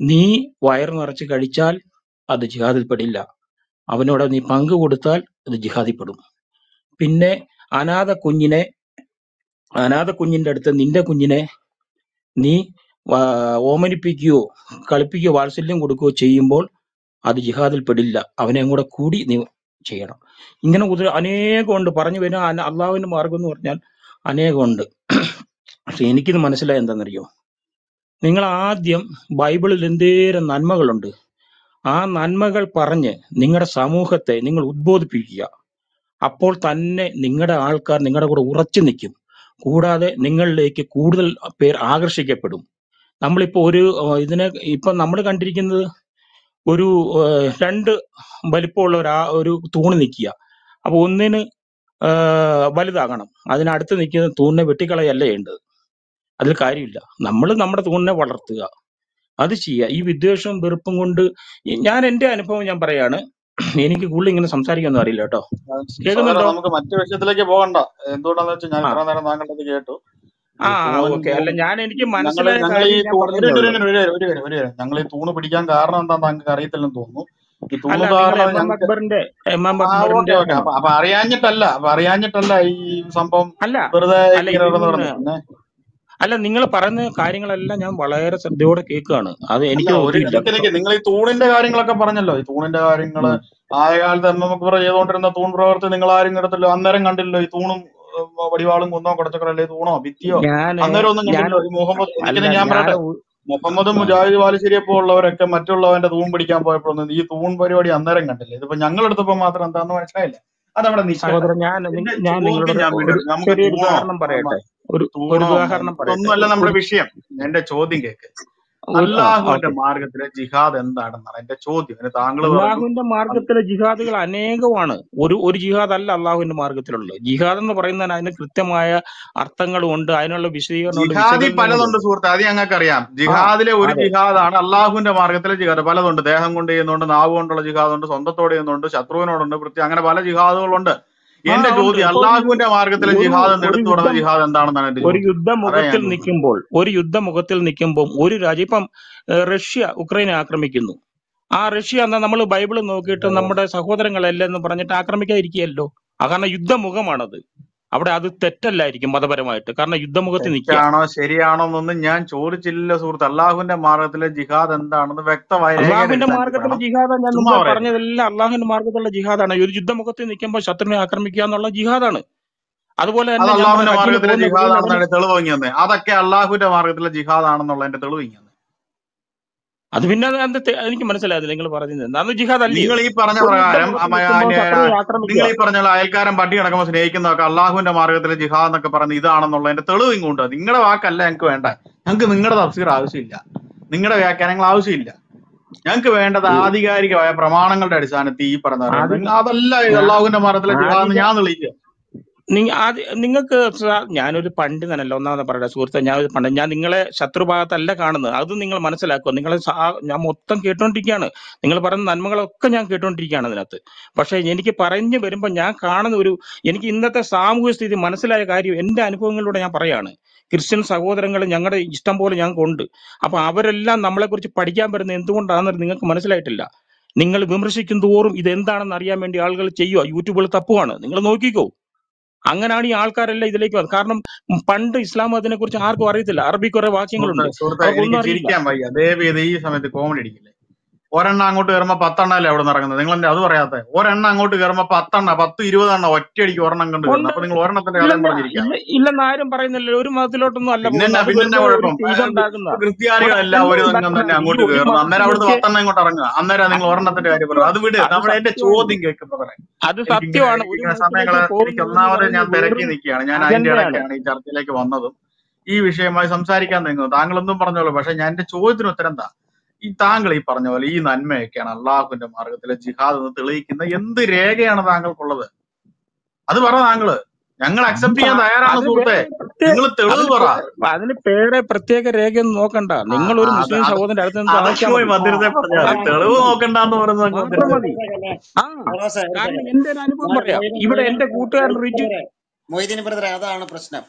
നീ വയർ നിറച്ച് കഴിച്ചാൽ അത് ജിഹാദിൽ പെടില്ല അവനോട് നീ പങ്ക് കൊടുത്താൽ അത് ജിഹാദിൽ പെടും പിന്നെ അനാഥ കുഞ്ഞിനെ അനാഥ കുഞ്ഞിന്റെ അടുത്ത് നിന്റെ കുഞ്ഞിനെ നീ ഓമനിപ്പിക്കുകയോ കളിപ്പിക്കുകയോ വാത്സല്യം കൊടുക്കുകയോ ചെയ്യുമ്പോൾ അത് ജിഹാദിൽ പെടില്ല. അവനെയും കൂടെ കൂടി നീ ചെയ്യണം. ഇങ്ങനെ കുതിര അനേകമുണ്ട്. പറഞ്ഞു വരുന്ന അള്ളാഹുവിന്റെ മാർഗം എന്ന് പറഞ്ഞാൽ അനേകമുണ്ട്. പക്ഷെ എനിക്കിത് മനസ്സിലായ എന്താണെന്നറിയോ? നിങ്ങൾ ആദ്യം ബൈബിളിൽ എന്തേരം നന്മകളുണ്ട്. ആ നന്മകൾ പറഞ്ഞ് നിങ്ങളുടെ സമൂഹത്തെ നിങ്ങൾ ഉദ്ബോധിപ്പിക്കുക. അപ്പോൾ തന്നെ നിങ്ങളുടെ ആൾക്കാർ നിങ്ങളുടെ കൂടെ ഉറച്ചു നിൽക്കും. കൂടാതെ നിങ്ങളിലേക്ക് കൂടുതൽ പേർ ആകർഷിക്കപ്പെടും. നമ്മളിപ്പോ ഒരു ഇതിനെ ഇപ്പൊ നമ്മൾ കണ്ടിരിക്കുന്നത് ഒരു രണ്ട് വലിപ്പമുള്ള ഒരു ഒരു തൂണ് നിൽക്കുക അപ്പൊ ഒന്നിന് വലുതാകണം. അതിനടുത്ത് നിൽക്കുന്ന തൂണിനെ വെട്ടിക്കളയല്ല ചെയ്യേണ്ടത് അതിൽ കാര്യമില്ല. നമ്മൾ നമ്മുടെ തൂണിനെ വളർത്തുക. അത് ചെയ്യുക. ഈ വിദ്വേഷവും വെറുപ്പും കൊണ്ട് ഞാൻ എന്റെ അനുഭവം ഞാൻ പറയാണ്. എനിക്ക് കൂടുതൽ ഇങ്ങനെ സംസാരിക്കൊന്നും അറിയില്ല കേട്ടോ. കേൾക്കുന്നുണ്ടോ? നമുക്ക് മറ്റു വിഷയത്തിലേക്ക് പോകണ്ട. എന്തുകൊണ്ടാന്ന് വെച്ചാൽ ഞാൻ ഇത്ര നേരം താങ്കളുടെ കേട്ടു. ആ ഓക്കെ. അല്ല ഞാൻ എനിക്ക് ഞങ്ങൾ മനസ്സിലായ ഞങ്ങൾ ഈ തൂണ് പിടിക്കാൻ കാരണം എന്താന്ന് താങ്കൾക്ക് അറിയത്തില്ലെന്ന് തോന്നുന്നു. ഈ തൂണ് കാരണം അക്ബറിന്റെ അപ്പൊ അറിയാഞ്ഞിട്ടല്ല അപ്പൊ അറിയാഞ്ഞിട്ടല്ല ഈ സംഭവം അല്ല വെറുതെ അല്ല നിങ്ങൾ പറയുന്ന കാര്യങ്ങളെല്ലാം ഞാൻ വളരെ ശ്രദ്ധയോടെ കേൾക്കുകയാണ്. അത് എനിക്ക് നിങ്ങൾ ഈ തൂണിന്റെ കാര്യങ്ങളൊക്കെ പറഞ്ഞല്ലോ. ഈ തൂണിന്റെ കാര്യങ്ങൾ ആയ കാലത്ത് എം എം അക്ബർ ചെയ്തുകൊണ്ടിരുന്ന തൂൺ പ്രവർത്തി നിങ്ങൾ ആരും കണ്ടല്ലോ അന്നേരം കണ്ടില്ലോ ഈ തൂണും വടിവാളും കുന്നോ കുടച്ചക്കറല്ലേ തൂണോ ഭിത്തിയോ? അന്നേരം ഒന്നും മുഹമ്മദ് ഞാൻ പറയട്ടെ. മുഹമ്മദ് മുജാഹിദ് ബാലുശ്ശേരിയെ ഉള്ളവരൊക്കെ മറ്റുള്ളവന്റെ തൂൺ പിടിക്കാൻ പോയപ്പോഴൊന്നും ഈ തൂൺ പരിപാടി അന്നേരം കണ്ടില്ല. ഇതിപ്പോ ഞങ്ങൾ എടുത്തപ്പോ മാത്രം എന്താന്ന് മനസ്സിലായില്ല. അതവിടെ നിശ്ചയം. ഇതൊന്നുമല്ല നമ്മുടെ വിഷയം. എന്റെ ചോദ്യം കേക്ക്. അള്ളാഹുവിന്റെ മാർഗത്തിലെ ജിഹാദ് എന്താണെന്നാണ് എന്റെ ചോദ്യം. താങ്കൾ അള്ളാഹുവിന്റെ മാർഗത്തിലെ ജിഹാദുകൾ അനേകമാണ്. ഒരു ഒരു ജിഹാദ് അല്ല അള്ളാഹുവിന്റെ മാർഗത്തിലുള്ളത് ജിഹാദ് എന്ന് പറയുന്നതിന് അതിന് കൃത്യമായ അർത്ഥങ്ങളും ഉണ്ട്. അതിനുള്ള വിശദീകരണം ജിഹാദി പലതുണ്ട് സുഹൃത്തെ. അത് ഞങ്ങൾക്ക് അറിയാം ജിഹാദിലെ ഒരു ജിഹാദാണ് അള്ളാഹുവിന്റെ മാർഗത്തിലെ ജിഹാദ്. പലതുണ്ട്. ദേഹം കൊണ്ട് ചെയ്യുന്നുണ്ട് നാവ് കൊണ്ടുള്ള ജിഹാദുണ്ട് സ്വന്തത്തോടെ ചെയ്യുന്നുണ്ട് ശത്രുവിനോടുണ്ട് പ്രത്യേകം അങ്ങനെ പല ജിഹാദുകളുണ്ട്. എന്റെ ചോദ്യം അള്ളാഹുവിന്റെ മാർഗത്തിലെ ജിഹാദ് എടുത്തു പറഞ്ഞ ജിഹാദ് എന്താണെന്നാണ് എന്റെ ഒരു യുദ്ധമുഖത്തിൽ നിൽക്കുമ്പോൾ ഒരു യുദ്ധമുഖത്തിൽ നിൽക്കുമ്പോൾ ഒരു രാജ്യം ഇപ്പം റഷ്യ ഉക്രൈനെ ആക്രമിക്കുന്നു. ആ റഷ്യ എന്നാ നമ്മൾ ബൈബിൾ നോക്കിയിട്ട് നമ്മുടെ സഹോദരങ്ങളല്ല എന്ന് പറഞ്ഞിട്ട് ആക്രമിക്കാതിരിക്കുകയല്ലോ. കാരണം യുദ്ധമുഖമാണത്. അവിടെ അത് തെറ്റല്ലായിരിക്കും മതപരമായിട്ട്. കാരണം യുദ്ധമുഖത്ത് നിൽക്കുകയാണോ ശരിയാണോ എന്നൊന്നും ഞാൻ ചോദിച്ചില്ല സുഹൃത്ത്. അള്ളാഹുവിന്റെ മാർഗത്തിലെ ജിഹാദ് എന്താണെന്ന് വ്യക്തമായി അള്ളാഹുവിന്റെ മാർഗത്തിലെ ജിഹാദ് ഞാൻ പറഞ്ഞതെല്ലാം അള്ളാഹുവിന്റെ മാർഗത്തിലുള്ള ജിഹാദാണ്. ഒരു യുദ്ധമുഖത്ത് നിൽക്കുമ്പോൾ ശത്രുവിനെ ആക്രമിക്കുക എന്നുള്ള ജിഹാദാണ്. അതുപോലെ തന്നെ അള്ളാഹുവിന്റെ മാർഗത്തിലെ ജിഹാദ് ആണെന്നാണ് തെളിവ് അതൊക്കെ അള്ളാഹുവിന്റെ മാർഗത്തിലെ ജിഹാദ് ആണെന്നുള്ള എന്റെ തെളിവ് അത് പിന്നെ അത് എനിക്ക് മനസ്സിലായത് നിങ്ങൾ പറഞ്ഞത് എന്താന്ന് ജിഹാദ് അല്ല നിങ്ങൾ ഈ പറഞ്ഞ പ്രകാരം നിങ്ങൾ ഈ പറഞ്ഞ അയൽക്കാരൻ പട്ടി കിടക്കുമ്പോൾ സ്നേഹിക്കുന്നതൊക്കെ അള്ളാഹുവിന്റെ മാർഗത്തിലെ ജിഹാദ് എന്നൊക്കെ പറയുന്നത് ഇതാണെന്നുള്ളതിന്റെ തെളിവ് ഇങ്ങോട്ട് നിങ്ങളുടെ വാക്കല്ല ഞങ്ങൾക്ക് വേണ്ട. ഞങ്ങൾക്ക് നിങ്ങളുടെ തഫ്സീർ ആവശ്യമില്ല. നിങ്ങളുടെ വ്യാഖ്യാനങ്ങൾ ആവശ്യമില്ല. ഞങ്ങൾക്ക് വേണ്ടത് ആധികാരികമായ പ്രമാണങ്ങളുടെ അടിസ്ഥാനത്തിൽ ഈ പറഞ്ഞ അതല്ല അള്ളാഹുവിന്റെ മാർഗത്തിലെ ജിഹാദ് ഞാൻ ആദിക തെളിയിക്കുക നിങ്ങൾക്ക് ഞാനൊരു പണ്ഡിതനല്ല ഒന്നാമത് പറയട്ടെ സുഹൃത്തെ ഞാൻ ഒരു പണ്ഡിതൻ. ഞാൻ നിങ്ങളെ ശത്രുഭാഗത്തല്ല കാണുന്നത്. അത് നിങ്ങൾ മനസ്സിലാക്കുക. നിങ്ങളെ ഞാൻ മൊത്തം കേട്ടോണ്ടിരിക്കുകയാണ് നിങ്ങൾ പറയുന്ന നന്മകളൊക്കെ ഞാൻ കേട്ടോണ്ടിരിക്കുകയാണ് അതിനകത്ത്. പക്ഷേ എനിക്ക് പറഞ്ഞു വരുമ്പോൾ ഞാൻ കാണുന്ന ഒരു എനിക്ക് ഇന്നത്തെ സാമൂഹ്യ സ്ഥിതി മനസ്സിലായ കാര്യം എന്റെ അനുഭവങ്ങളിലൂടെ ഞാൻ പറയാണ്. ക്രിസ്ത്യൻ സഹോദരങ്ങൾ ഞങ്ങളുടെ ഇഷ്ടം പോലെ ഞങ്ങൾക്കുണ്ട് അപ്പൊ അവരെല്ലാം നമ്മളെക്കുറിച്ച് പഠിക്കാൻ വരുന്നത് എന്തുകൊണ്ടാണെന്ന് നിങ്ങൾക്ക് മനസ്സിലായിട്ടില്ല. നിങ്ങൾ വിമർശിക്കും തോറും ഇത് എന്താണെന്ന് അറിയാൻ വേണ്ടി ആളുകൾ ചെയ്യുക യൂട്യൂബിൽ തപ്പുവാണ്. നിങ്ങൾ നോക്കിക്കോ. അങ്ങനെയാണ് ഈ ആൾക്കാരെല്ലാം ഇതിലേക്ക് വന്നത്. കാരണം പണ്ട് ഇസ്ലാം മതത്തിനെ കുറിച്ച് ആർക്കും അറിയത്തില്ല. അറബി കുറെ വാക്യങ്ങളുണ്ട്. ഈ സമയത്ത് കോമഡി അടിക്കില്ലേ? ഒരെണ്ണം അങ്ങോട്ട് കയറുമ്പോ പത്തെണ്ണല്ലേ അവിടെ നിന്ന് ഇറങ്ങുന്നത്? നിങ്ങൾ എന്താ അത് പറയാത്തെ? ഒരെണ്ണം അങ്ങോട്ട് കയറുമ്പോ പത്തെണ്ണ പത്ത് ഇരുപതെണ്ണ ഒറ്റയടിക്ക് ഒരെണ്ണം കണ്ടു കയറുന്നത് അപ്പൊ നിങ്ങൾ ഒരെണ്ണത്തിന്റെ കാര്യം പറഞ്ഞിരിക്കാം ഇല്ലെന്ന് ആരും പറയുന്നില്ല ഒരു മതത്തിലോട്ടൊന്നും അല്ല പിന്നെ പിന്നെ കുഴപ്പം? ക്രിസ്ത്യാനികളെല്ലാം ഒരു സംഘം തന്നെ അങ്ങോട്ട് കയറുന്നു അന്നേരം അവിടുന്ന് പത്തെണ്ണം ഇങ്ങോട്ട് ഇറങ്ങുക. അന്നേരം നിങ്ങൾ ഒരെണ്ണത്തിന്റെ കാര്യം പറയുക അത് വിട്. നമ്മുടെ എന്റെ ചോദ്യം പറയാം. അത് സത്യമാണ്. സമയങ്ങൾ എനിക്ക് ഒന്നാമത് ഞാൻ തിരക്കി നിൽക്കുകയാണ്. ഞാൻ അതിന്റെ ഇടയ്ക്കാണ് ഈ ചർച്ചയിലേക്ക് വന്നതും ഈ വിഷയമായി സംസാരിക്കാൻ നിന്നത്. താങ്കളൊന്നും പറഞ്ഞോളൂ. പക്ഷെ ഞാൻ എന്റെ ചോദ്യത്തിന് ഉത്തരം എന്താ? ഈ താങ്കൾ ഈ പറഞ്ഞ പോലെ ഈ നന്മയൊക്കെയാണ് അള്ളാഹുവിന്റെ മാർഗത്തിലെ ജിഹാദ് എന്ന് തെളിയിക്കുന്ന എന്ത് രേഖയാണ് താങ്കൾക്കുള്ളത്? അത് പറ താങ്കൾ. ഞങ്ങൾ അക്സെപ്റ്റ് ചെയ്യാൻ തയ്യാറാണ് സുഹൃത്തെ. നിങ്ങൾ തെളിവ് പറ. അതിന് പേരെ പ്രത്യേക രേഖ രേഖയൊന്നും നോക്കണ്ട. നിങ്ങൾ ഒരു മുസ്ലിം സഹോദരന്റെ അടുത്ത് തെളിവ് നോക്കണ്ടെന്ന് പറയുന്നത് മതി. ആ കാരണം എന്റെ ഒരു അനുഭവം പറയാം. ഇവിടെ എന്റെ കൂട്ടുകാരൻ റിജു മൊയ്തീൻ ബ്രദർ അതാണ് പ്രശ്നം.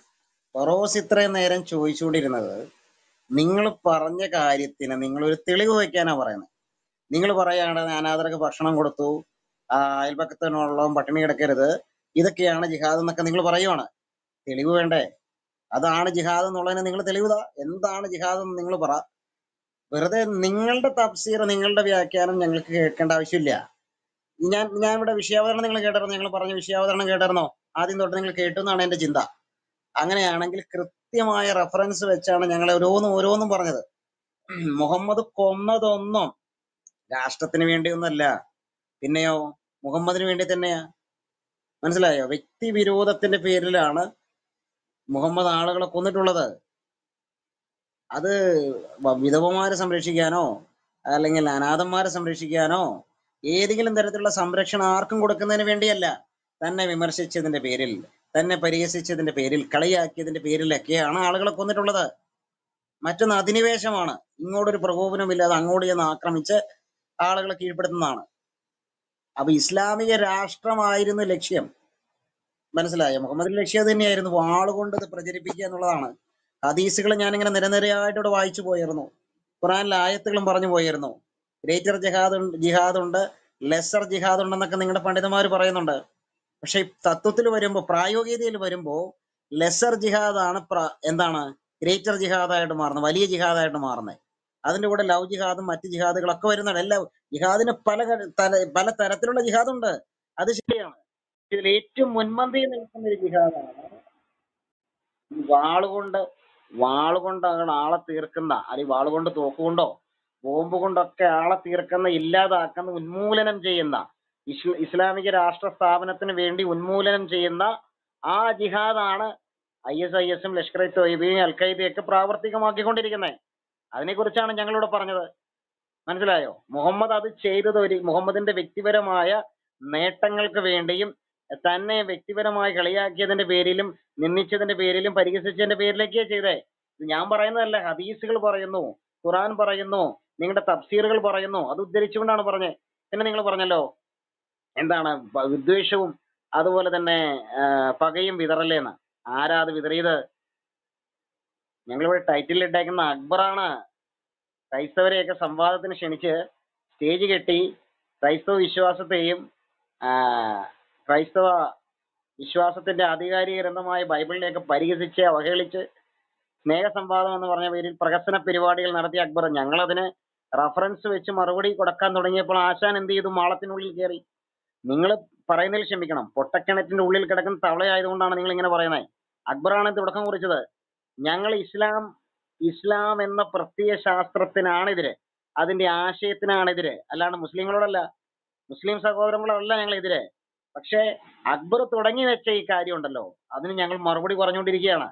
ഫറോസ് ഇത്രയും നേരം ചോദിച്ചുകൊണ്ടിരുന്നത് നിങ്ങൾ പറഞ്ഞ കാര്യത്തിന് നിങ്ങൾ ഒരു തെളിവ് വെക്കാനാ പറയുന്നത് നിങ്ങൾ പറയാണ് അനാഥർക്ക് ഭക്ഷണം കൊടുത്തു. അയൽപക്കത്തിനുള്ളവൻ പട്ടിണി കിടക്കരുത്. ഇതൊക്കെയാണ് ജിഹാദ് എന്നൊക്കെ നിങ്ങൾ പറയുവാണ്. തെളിവ് വേണ്ടേ? അതാണ് ജിഹാദ് എന്നുള്ളതിന് നിങ്ങൾ തെളിവുതാ എന്താണ് ജിഹാദ് എന്ന് നിങ്ങൾ പറ. വെറുതെ നിങ്ങളുടെ തഫ്സീർ നിങ്ങളുടെ വ്യാഖ്യാനം ഞങ്ങൾക്ക് കേൾക്കേണ്ട ആവശ്യമില്ല. ഞാൻ ഞാൻ ഇവിടെ വിഷയാവതരണം നിങ്ങൾ കേട്ടായിരുന്നു ഞങ്ങൾ പറഞ്ഞ വിഷയാവതരണം കേട്ടായിരുന്നോ ആദ്യം തൊട്ട് നിങ്ങൾ കേട്ടു എന്നാണ് എന്റെ ചിന്ത. അങ്ങനെയാണെങ്കിൽ കൃത്യമായ റെഫറൻസ് വെച്ചാണ് ഞങ്ങൾ ഓരോന്നും ഓരോന്നും പറഞ്ഞത്. മുഹമ്മദ് കൊന്നതൊന്നും രാഷ്ട്രത്തിന് വേണ്ടിയൊന്നല്ല. പിന്നെയോ മുഹമ്മദിന് വേണ്ടി തന്നെയാ? മനസ്സിലായോ? വ്യക്തി വിരോധത്തിന്റെ പേരിലാണ് മുഹമ്മദ് ആളുകളെ കൊന്നിട്ടുള്ളത്. അത് വിധവമാരെ സംരക്ഷിക്കാനോ അല്ലെങ്കിൽ അനാഥന്മാരെ സംരക്ഷിക്കാനോ ഏതെങ്കിലും തരത്തിലുള്ള സംരക്ഷണം ആർക്കും കൊടുക്കുന്നതിന് വേണ്ടിയല്ല. തന്നെ വിമർശിച്ചതിന്റെ പേരിൽ. തന്നെ പരിഹസിച്ചതിന്റെ പേരിൽ കളിയാക്കിയതിന്റെ പേരിലൊക്കെയാണ് ആളുകളെ കൊന്നിട്ടുള്ളത്. മറ്റൊന്ന് അധിനിവേശമാണ്. ഇങ്ങോട്ടൊരു പ്രകോപനമില്ലാതെ അങ്ങോട്ട് ചെന്ന് ആക്രമിച്ച് ആളുകളെ കീഴ്പ്പെടുത്തുന്നതാണ്. അപ്പൊ ഇസ്ലാമിക രാഷ്ട്രമായിരുന്നു ലക്ഷ്യം. മനസ്സിലായ? മുഹമ്മദിന്റെ ലക്ഷ്യം തന്നെയായിരുന്നു. ആളുകൊണ്ട് ഇത് പ്രചരിപ്പിക്കുക എന്നുള്ളതാണ്. ഹദീസുകൾ ഞാനിങ്ങനെ നിരനിരയായിട്ട് ഇവിടെ വായിച്ചു പോയിരുന്നു. ഖുറാനിലെ ആയത്തുകളും പറഞ്ഞു പോയിരുന്നു. ഗ്രേറ്റർ ജിഹാദ് ജിഹാദ് ഉണ്ട് ലെസർ ജിഹാദ് ഉണ്ടെന്നൊക്കെ നിങ്ങളുടെ പണ്ഡിതന്മാർ പറയുന്നുണ്ട്. പക്ഷെ തത്വത്തിൽ വരുമ്പോൾ പ്രായോഗികതയിൽ വരുമ്പോൾ ലെസർ ജിഹാദാണ് എന്താണ്? ഗ്രേറ്റർ ജിഹാദായിട്ട് മാറുന്നത് വലിയ ജിഹാദായിട്ട് മാറുന്നത്. അതിന്റെ കൂടെ ലവ് ജിഹാദും മറ്റ് ജിഹാദുകളൊക്കെ വരുന്നുണ്ട്. എല്ലാ ജിഹാദിന് പല തല പല തരത്തിലുള്ള ജിഹാദുണ്ട് അത് ശരിയാണ്. ഇതിൽ ഏറ്റവും മുൻപന്തിയിൽ നിൽക്കുന്ന ഒരു ജിഹാദാണ് വാളുകൊണ്ട് വാളുകൊണ്ട് അങ്ങനെ ആളെ തീർക്കുന്ന അല്ലെങ്കിൽ വാളുകൊണ്ട് തോക്കുകൊണ്ടോ ബോംബ് കൊണ്ടൊക്കെ ആളെ തീർക്കുന്ന ഇല്ലാതാക്കുന്ന ഉന്മൂലനം ചെയ്യുന്ന ഇസ്ല- ഇസ്ലാമിക രാഷ്ട്ര സ്ഥാപനത്തിന് വേണ്ടി ഉന്മൂലനം ചെയ്യുന്ന ആ ജിഹാദാണ് ഐ എസ് ഐ എസും ലഷ്കർ തൊയ്ബയും അൽ ഖൈദയൊക്കെ പ്രാവർത്തികമാക്കിക്കൊണ്ടിരിക്കുന്നത് അതിനെക്കുറിച്ചാണ് ഞങ്ങളിവിടെ പറഞ്ഞത്. മനസ്സിലായോ? മുഹമ്മദ് അത് ചെയ്തത് ഒരു മുഹമ്മദിന്റെ വ്യക്തിപരമായ നേട്ടങ്ങൾക്ക് വേണ്ടിയും തന്നെ വ്യക്തിപരമായി കളിയാക്കിയതിന്റെ പേരിലും നിന്ദിച്ചതിന്റെ പേരിലും പരിഹസിച്ചതിന്റെ പേരിലൊക്കെയാ ചെയ്തേ. ഞാൻ പറയുന്നതല്ല ഹദീസുകൾ പറയുന്നു ഖുറാൻ പറയുന്നു നിങ്ങളുടെ തഫ്സീറുകൾ പറയുന്നു അത് ഉദ്ധരിച്ചുകൊണ്ടാണ് പറഞ്ഞത് പിന്നെ നിങ്ങൾ പറഞ്ഞല്ലോ എന്താണ് വിദ്വേഷവും അതുപോലെ തന്നെ പകയും വിതറലേന്ന് ആരാ അത് വിതറിയത്? ഞങ്ങളിവിടെ ടൈറ്റിൽ ഇട്ടേക്കുന്ന അക്ബറാണ് ക്രൈസ്തവരെയൊക്കെ സംവാദത്തിന് ക്ഷണിച്ച് സ്റ്റേജ് കെട്ടി ക്രൈസ്തവ വിശ്വാസത്തെയും ക്രൈസ്തവ വിശ്വാസത്തിന്റെ ആധികാരിക ഗ്രന്ഥമായ ബൈബിളിനെയൊക്കെ പരിഹസിച്ച് അവഹേളിച്ച് സ്നേഹസംവാദം എന്ന് പറഞ്ഞ പേരിൽ പ്രകസന പരിപാടികൾ നടത്തിയ അക്ബർ ഞങ്ങളതിന് റഫറൻസ് വെച്ച് മറുപടി കൊടുക്കാൻ തുടങ്ങിയപ്പോൾ ആശാൻ എന്ത് ചെയ്തു? മാളത്തിനുള്ളിൽ കയറി. നിങ്ങൾ പറയുന്നതിൽ ക്ഷമിക്കണം. പൊട്ടക്കിണറ്റിന്റെ ഉള്ളിൽ കിടക്കുന്ന തവളയായതുകൊണ്ടാണ് നിങ്ങൾ ഇങ്ങനെ പറയുന്നത് അക്ബറാണ് തുടക്കം കുറിച്ചത്. ഞങ്ങൾ ഇസ്ലാം ഇസ്ലാം എന്ന പ്രത്യയ ശാസ്ത്രത്തിനാണെതിരെ അതിന്റെ ആശയത്തിനാണെതിരെ അല്ലാണ്ട് മുസ്ലിങ്ങളോടല്ല മുസ്ലിം സഹോദരങ്ങളോടല്ല ഞങ്ങൾ എതിരെ പക്ഷേ അക്ബർ തുടങ്ങി വെച്ച ഈ കാര്യം ഉണ്ടല്ലോ അതിന് ഞങ്ങൾ മറുപടി പറഞ്ഞുകൊണ്ടിരിക്കുകയാണ്.